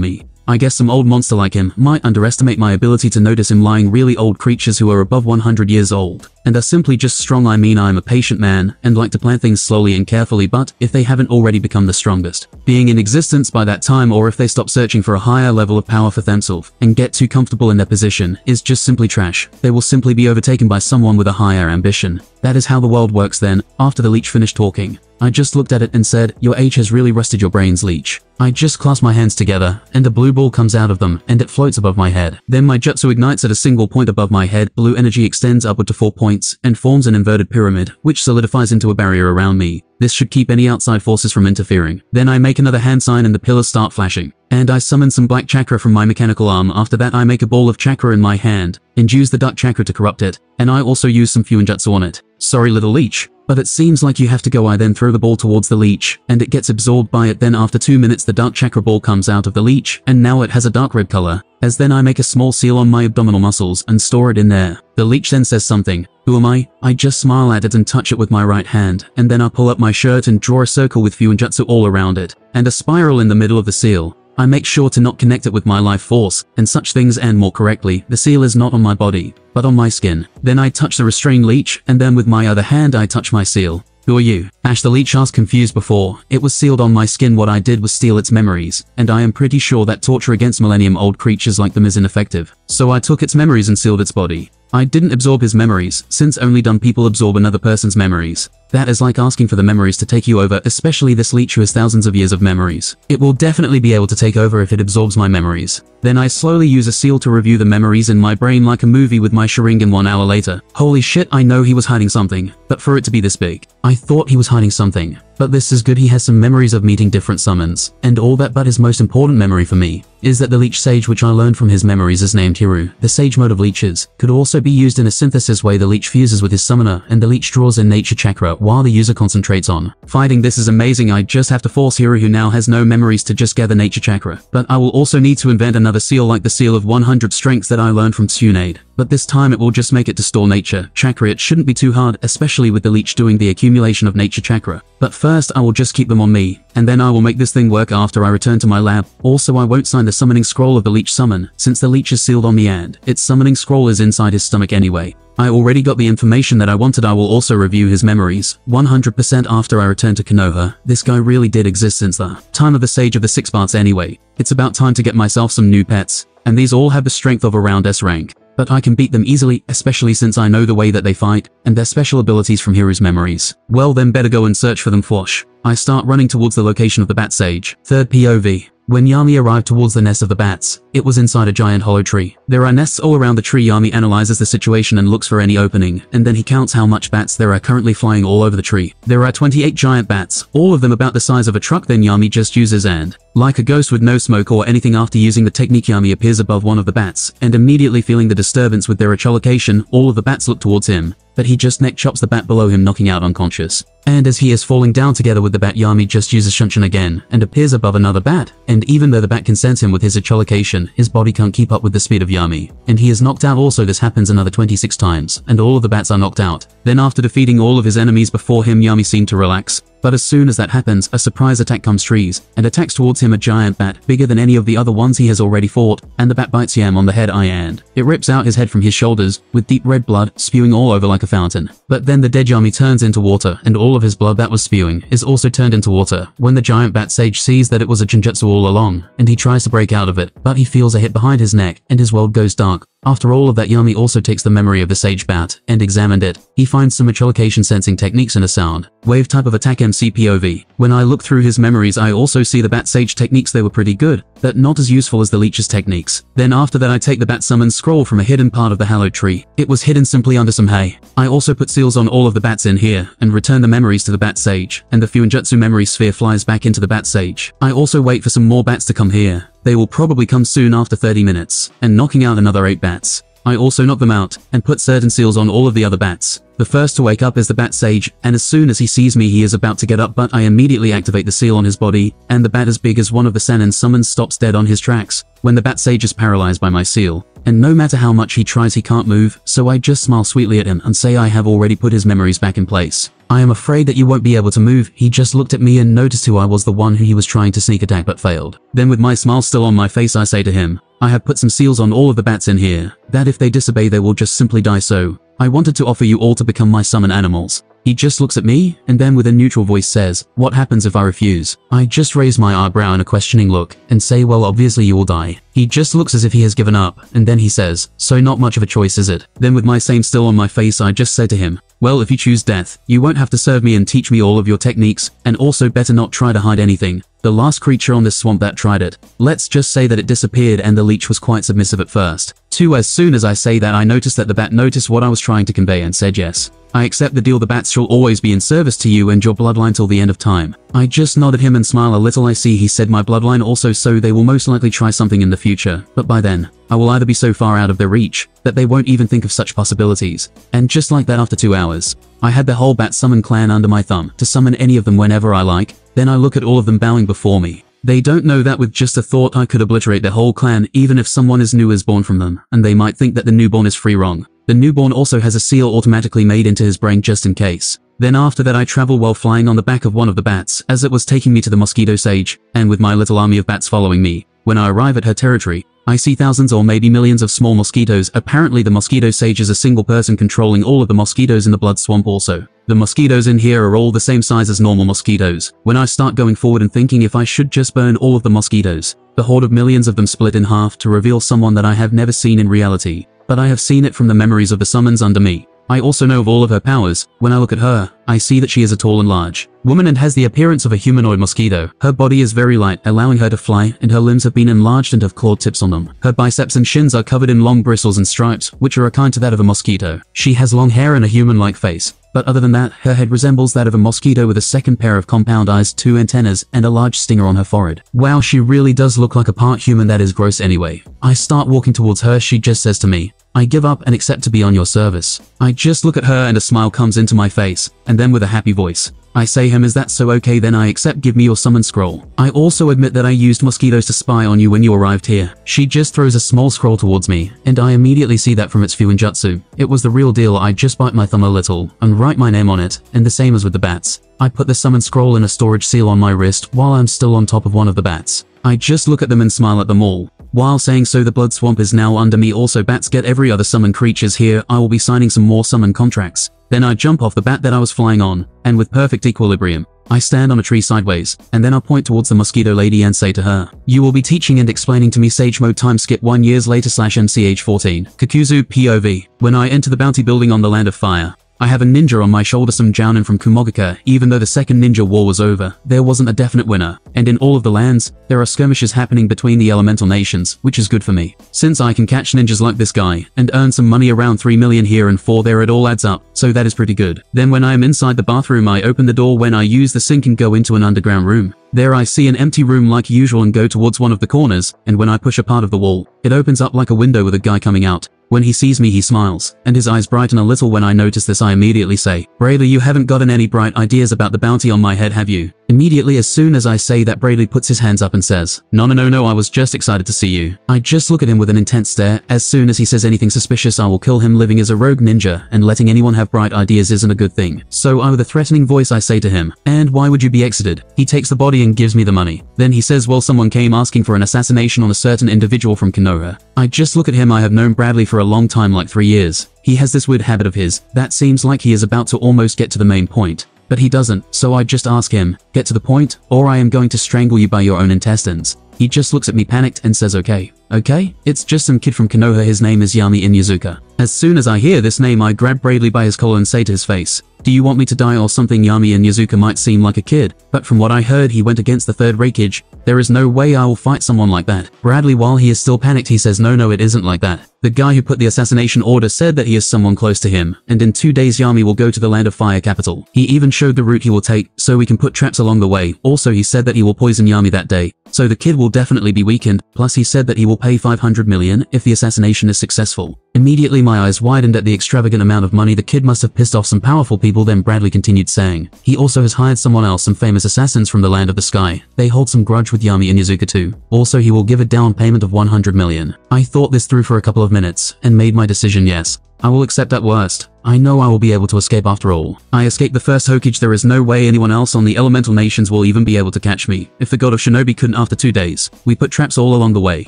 me. I guess some old monster like him might underestimate my ability to notice him lying really old creatures who are above 100 years old, and are simply just strong I mean I'm a patient man, and like to plan things slowly and carefully but if they haven't already become the strongest, being in existence by that time or if they stop searching for a higher level of power for themselves, and get too comfortable in their position, is just simply trash. They will simply be overtaken by someone with a higher ambition. That is how the world works then, after the leech finished talking. I just looked at it and said, your age has really rusted your brains, Leech. I just clasp my hands together, and a blue ball comes out of them, and it floats above my head. Then my jutsu ignites at a single point above my head, blue energy extends upward to four points, and forms an inverted pyramid, which solidifies into a barrier around me. This should keep any outside forces from interfering. Then I make another hand sign and the pillars start flashing. And I summon some black chakra from my mechanical arm. After that I make a ball of chakra in my hand, and use the dark chakra to corrupt it, and I also use some Fuinjutsu on it. Sorry little leech. But it seems like you have to go I then throw the ball towards the leech, and it gets absorbed by it then after 2 minutes the dark chakra ball comes out of the leech, and now it has a dark red color, as then I make a small seal on my abdominal muscles and store it in there. The leech then says something. Who am I? I just smile at it and touch it with my right hand, and then I pull up my shirt and draw a circle with Fuinjutsu all around it, and a spiral in the middle of the seal. I make sure to not connect it with my life force, and such things and more correctly, the seal is not on my body, but on my skin. Then I touch the restrained leech, and then with my other hand I touch my seal. Who are you? Ash the Leech asked confused before. It was sealed on my skin what I did was steal its memories, and I am pretty sure that torture against millennium-old creatures like them is ineffective. So I took its memories and sealed its body. I didn't absorb his memories, since only dumb people absorb another person's memories. That is like asking for the memories to take you over, especially this leech who has thousands of years of memories. It will definitely be able to take over if it absorbs my memories. Then I slowly use a seal to review the memories in my brain like a movie with my Sharingan one hour later. Holy shit, I know he was hiding something, but for it to be this big. I thought he was hiding something. But this is good he has some memories of meeting different summons, and all that but his most important memory for me is that the leech sage which I learned from his memories is named Hiru. The sage mode of leeches could also be used in a synthesis way the leech fuses with his summoner and the leech draws in nature chakra while the user concentrates on. Fighting this is amazing I just have to force Hiru who now has no memories to just gather nature chakra. But I will also need to invent another seal like the seal of 100 strengths that I learned from Tsunade. But this time it will just make it to store nature chakra it shouldn't be too hard especially with the leech doing the accumulation of nature chakra. But first I will just keep them on me, and then I will make this thing work after I return to my lab. Also I won't sign the summoning scroll of the leech summon, since the leech is sealed on me and its summoning scroll is inside his stomach anyway. I already got the information that I wanted I will also review his memories, 100% after I return to Konoha. This guy really did exist since the time of the Sage of the Six Paths anyway. It's about time to get myself some new pets, and these all have the strength of around S rank. But I can beat them easily, especially since I know the way that they fight, and their special abilities from Hiru's memories. Well then better go and search for them Fwosh. I start running towards the location of the Bat Sage. Third POV. When Yami arrived towards the nest of the bats, it was inside a giant hollow tree. There are nests all around the tree Yami analyzes the situation and looks for any opening, and then he counts how much bats there are currently flying all over the tree. There are 28 giant bats, all of them about the size of a truck then Yami just uses and, like a ghost with no smoke or anything after using the technique Yami appears above one of the bats, and immediately feeling the disturbance with their echolocation, all of the bats look towards him, but he just neck chops the bat below him knocking out unconscious. And as he is falling down together with the bat Yami just uses Shunshin again and appears above another bat, and even though the bat can sense him with his echolocation, his body can't keep up with the speed of Yami, and he is knocked out also this happens another 26 times, and all of the bats are knocked out. Then after defeating all of his enemies before him Yami seemed to relax, but as soon as that happens, a surprise attack comes trees, and attacks towards him a giant bat bigger than any of the other ones he has already fought, and the bat bites Yam on the head I and it rips out his head from his shoulders, with deep red blood spewing all over like a fountain. But then the dead Yami turns into water, and all of his blood that was spewing is also turned into water, when the giant bat sage sees that it was a Genjutsu all along, and he tries to break out of it, but he feels a hit behind his neck, and his world goes dark. After all of that Yami also takes the memory of the Sage Bat and examined it. He finds some echolocation sensing techniques in a sound, wave type of attack MC POV. When I look through his memories I also see the Bat Sage techniques they were pretty good, but not as useful as the Leech's techniques. Then after that I take the Bat Summon scroll from a hidden part of the hallowed tree. It was hidden simply under some hay. I also put seals on all of the bats in here and return the memories to the Bat Sage, and the Fuinjutsu memory sphere flies back into the Bat Sage. I also wait for some more bats to come here. They will probably come soon after 30 minutes, and knocking out another 8 bats. I also knock them out, and put certain seals on all of the other bats. The first to wake up is the Bat Sage, and as soon as he sees me he is about to get up but I immediately activate the seal on his body, and the bat as big as one of the Sannin summons stops dead on his tracks, when the Bat Sage is paralyzed by my seal. And no matter how much he tries he can't move, so I just smile sweetly at him and say I have already put his memories back in place. I am afraid that you won't be able to move, he just looked at me and noticed who I was the one who he was trying to sneak attack but failed. Then with my smile still on my face I say to him, I have put some seals on all of the bats in here, that if they disobey they will just simply die so. I wanted to offer you all to become my summon animals. He just looks at me, and then with a neutral voice says, what happens if I refuse? I just raise my eyebrow in a questioning look, and say well obviously you will die. He just looks as if he has given up, and then he says, so not much of a choice is it? Then with my same still on my face I just say to him, well if you choose death, you won't have to serve me and teach me all of your techniques, and also better not try to hide anything. The last creature on this swamp that tried it. Let's just say that it disappeared and the leech was quite submissive at first. 2. As soon as I say that I noticed that the bat noticed what I was trying to convey and said yes. I accept the deal the bats shall always be in service to you and your bloodline till the end of time. I just nodded him and smile a little I see he said my bloodline also so they will most likely try something in the future, but by then, I will either be so far out of their reach, that they won't even think of such possibilities. And just like that after two hours, I had the whole Bat Summon clan under my thumb to summon any of them whenever I like, then I look at all of them bowing before me. They don't know that with just a thought I could obliterate their whole clan even if someone as new is born from them, and they might think that the newborn is free wrong. The newborn also has a seal automatically made into his brain just in case. Then after that I travel while flying on the back of one of the bats as it was taking me to the mosquito sage, and with my little army of bats following me. When I arrive at her territory, I see thousands or maybe millions of small mosquitoes. Apparently the mosquito sage is a single person controlling all of the mosquitoes in the blood swamp also. The mosquitoes in here are all the same size as normal mosquitoes. When I start going forward and thinking if I should just burn all of the mosquitoes, the horde of millions of them split in half to reveal someone that I have never seen in reality. But I have seen it from the memories of the summons under me. I also know of all of her powers. When I look at her, I see that she is a tall and large woman and has the appearance of a humanoid mosquito. Her body is very light, allowing her to fly, and her limbs have been enlarged and have clawed tips on them. Her biceps and shins are covered in long bristles and stripes, which are akin to that of a mosquito. She has long hair and a human-like face. But other than that, her head resembles that of a mosquito with a second pair of compound eyes, two antennas, and a large stinger on her forehead. Wow, she really does look like a part human that is gross anyway. I start walking towards her, she just says to me, I give up and accept to be on your service. I just look at her and a smile comes into my face, and then with a happy voice, I say him is that so okay then I accept give me your summon scroll. I also admit that I used mosquitoes to spy on you when you arrived here. She just throws a small scroll towards me, and I immediately see that from its Fuinjutsu. It was the real deal I just bite my thumb a little, and write my name on it, and the same as with the bats. I put the summon scroll in a storage seal on my wrist while I'm still on top of one of the bats. I just look at them and smile at them all. While saying so the blood swamp is now under me also bats get every other summon creatures here I will be signing some more summon contracts. Then I jump off the bat that I was flying on, and with perfect equilibrium, I stand on a tree sideways, and then I point towards the mosquito lady and say to her, You will be teaching and explaining to me Sage Mode time skip 1 years later slash MCH14. Kakuzu POV. When I enter the bounty building on the land of fire, I have a ninja on my shoulder some Jounin from Kumogakure, even though the second ninja war was over, there wasn't a definite winner, and in all of the lands, there are skirmishes happening between the elemental nations, which is good for me. Since I can catch ninjas like this guy, and earn some money around 3 million here and 4 there it all adds up, so that is pretty good. Then when I am inside the bathroom I open the door when I use the sink and go into an underground room. There I see an empty room like usual and go towards one of the corners, and when I push a part of the wall, it opens up like a window with a guy coming out. When he sees me he smiles, and his eyes brighten a little when I notice this I immediately say, Bradley you haven't gotten any bright ideas about the bounty on my head have you? Immediately as soon as I say that Bradley puts his hands up and says, No no no no I was just excited to see you. I just look at him with an intense stare, as soon as he says anything suspicious I will kill him living as a rogue ninja, and letting anyone have bright ideas isn't a good thing. So I with a threatening voice I say to him, And why would you be exited? He takes the body and gives me the money. Then he says well someone came asking for an assassination on a certain individual from Konoha. I just look at him I have known Bradley for a long time like three years. He has this weird habit of his, that seems like he is about to almost get to the main point. But he doesn't, so I just ask him, get to the point, or I am going to strangle you by your own intestines. He just looks at me panicked and says okay. Okay, it's just some kid from Konoha his name is Yami Inuzuka. As soon as I hear this name I grab Bradley by his collar and say to his face, do you want me to die or something Yami Inuzuka might seem like a kid, but from what I heard he went against the third Raikage, there is no way I will fight someone like that. Bradley while he is still panicked he says no no it isn't like that. The guy who put the assassination order said that he is someone close to him, and in two days Yami will go to the Land of Fire capital. He even showed the route he will take, so we can put traps along the way. Also he said that he will poison Yami that day, so the kid will definitely be weakened, plus he said that he will pay 500 million if the assassination is successful. Immediately my eyes widened at the extravagant amount of money the kid must have pissed off some powerful people then Bradley continued saying. He also has hired someone else some famous assassins from the land of the sky. They hold some grudge with Yami Inuzuka too. Also he will give a down payment of 100 million. I thought this through for a couple of minutes and made my decision yes. I will accept at worst. I know I will be able to escape after all. I escaped the first Hokage there is no way anyone else on the elemental nations will even be able to catch me. If the god of shinobi couldn't after two days, we put traps all along the way.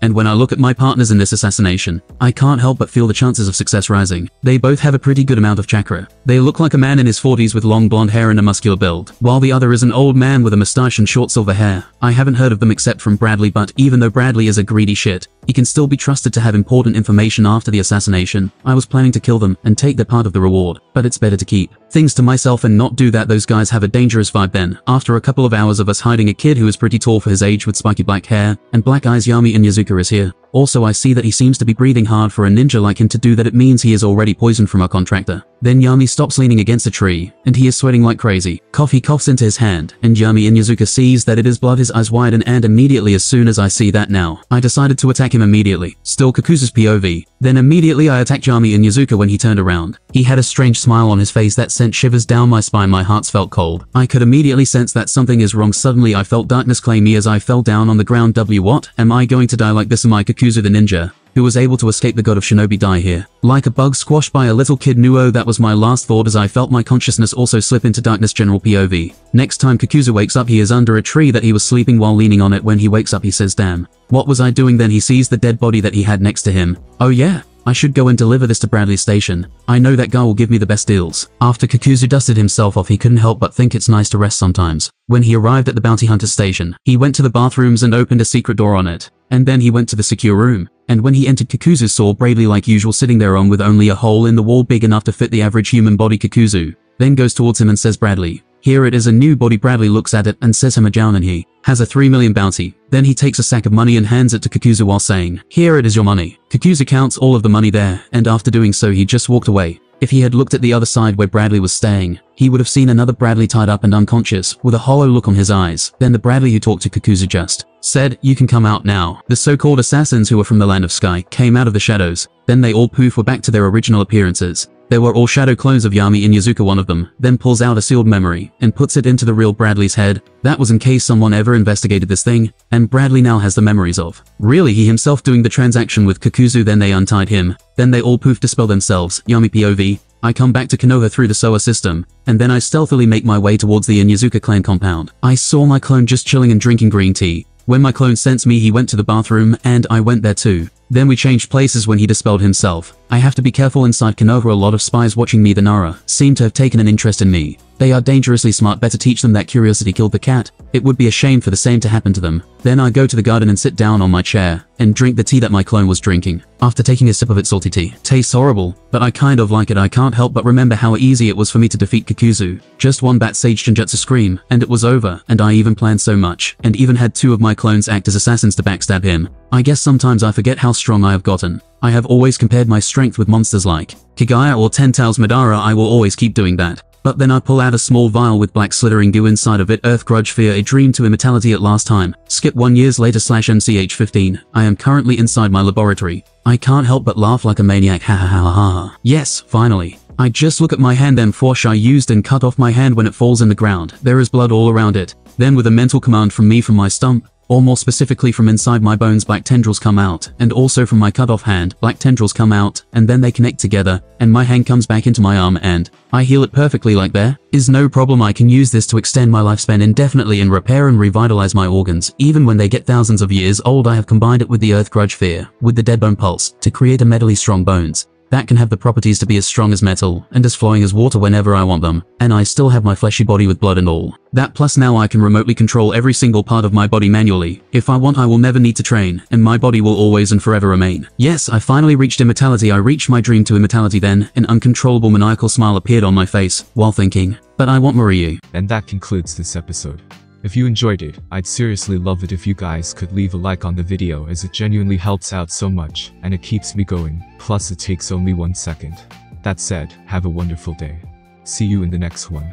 And when I look at my partners in this assassination, I can't help but feel the chances of success rising. They both have a pretty good amount of chakra. They look like a man in his 40s with long blonde hair and a muscular build, while the other is an old man with a mustache and short silver hair. I haven't heard of them except from Bradley but even though Bradley is a greedy shit, he can still be trusted to have important information after the assassination. I was planning to kill them and take their part of the reward, but it's better to keep things to myself and not do that those guys have a dangerous vibe then. After a couple of hours of us hiding a kid who is pretty tall for his age with spiky black hair and black eyes Yami Inuzuka is here. Also I see that he seems to be breathing hard for a ninja like him to do that it means he is already poisoned from our contractor. Then Yami stops leaning against a tree, and he is sweating like crazy. Coffee coughs into his hand, and Yami Inuzuka sees that it is blood his eyes widen and immediately as soon as I see that now, I decided to attack him immediately. Still Kakuzu's POV. Then immediately I attacked Yami Inuzuka when he turned around. He had a strange smile on his face that sent shivers down my spine my heart felt cold. I could immediately sense that something is wrong suddenly I felt darkness claim me as I fell down on the ground W what? Am I going to die like this am I Kakuzu the ninja? who was able to escape the god of shinobi die here. Like a bug squashed by a little kid Nuo that was my last thought as I felt my consciousness also slip into darkness general POV. Next time Kakuzu wakes up he is under a tree that he was sleeping while leaning on it when he wakes up he says damn. What was I doing then he sees the dead body that he had next to him. Oh yeah, I should go and deliver this to Bradley Station. I know that guy will give me the best deals. After Kakuzu dusted himself off he couldn't help but think it's nice to rest sometimes. When he arrived at the bounty hunter station, he went to the bathrooms and opened a secret door on it. And then he went to the secure room. And when he entered Kakuzu saw Bradley like usual sitting there on with only a hole in the wall big enough to fit the average human body Kakuzu. Then goes towards him and says Bradley, here it is a new body Bradley looks at it and says him a and he has a 3 million bounty. Then he takes a sack of money and hands it to Kakuzu while saying, here it is your money. Kakuzu counts all of the money there and after doing so he just walked away. If he had looked at the other side where Bradley was staying, he would have seen another Bradley tied up and unconscious, with a hollow look on his eyes. Then the Bradley who talked to Kakuzu just said, you can come out now. The so-called assassins who were from the land of sky came out of the shadows. Then they all poof were back to their original appearances. They were all shadow clones of Yami Inuzuka one of them, then pulls out a sealed memory, and puts it into the real Bradley's head. That was in case someone ever investigated this thing, and Bradley now has the memories of. Really he himself doing the transaction with Kakuzu then they untied him. Then they all poof dispel themselves, Yami POV, I come back to Konoha through the Soa system, and then I stealthily make my way towards the Inuzuka clan compound. I saw my clone just chilling and drinking green tea. When my clone sensed me he went to the bathroom, and I went there too. Then we changed places when he dispelled himself. I have to be careful inside Konoha a lot of spies watching me the Nara seem to have taken an interest in me. They are dangerously smart better teach them that curiosity killed the cat. It would be a shame for the same to happen to them. Then I go to the garden and sit down on my chair and drink the tea that my clone was drinking. After taking a sip of it salty tea, tastes horrible, but I kind of like it I can't help but remember how easy it was for me to defeat Kakuzu. Just one bat sage genjutsu scream, and it was over, and I even planned so much, and even had two of my clones act as assassins to backstab him. I guess sometimes I forget how strong I have gotten. I have always compared my strength with monsters like Kaguya or Ten Tails Madara I will always keep doing that. But then I pull out a small vial with black slithering goo inside of it Earth Grudge Fear a dream to immortality at last time. Skip one years later slash MCH15. I am currently inside my laboratory. I can't help but laugh like a maniac ha ha ha ha. Yes, finally. I just look at my hand then Forsh I used and cut off my hand when it falls in the ground. There is blood all around it. Then with a mental command from me from my stump, or more specifically from inside my bones black tendrils come out, and also from my cut off hand, black tendrils come out, and then they connect together, and my hand comes back into my arm and I heal it perfectly like there. Is no problem I can use this to extend my lifespan indefinitely and repair and revitalize my organs, even when they get thousands of years old I have combined it with the earth grudge fear, with the dead bone pulse, to create a metally strong bones that can have the properties to be as strong as metal and as flowing as water whenever I want them, and I still have my fleshy body with blood and all. That plus now I can remotely control every single part of my body manually. If I want I will never need to train, and my body will always and forever remain. Yes, I finally reached immortality I reached my dream to immortality then, an uncontrollable maniacal smile appeared on my face, while thinking, but I want Mariu. And that concludes this episode. If you enjoyed it, I'd seriously love it if you guys could leave a like on the video as it genuinely helps out so much, and it keeps me going, plus it takes only one second. That said, have a wonderful day. See you in the next one.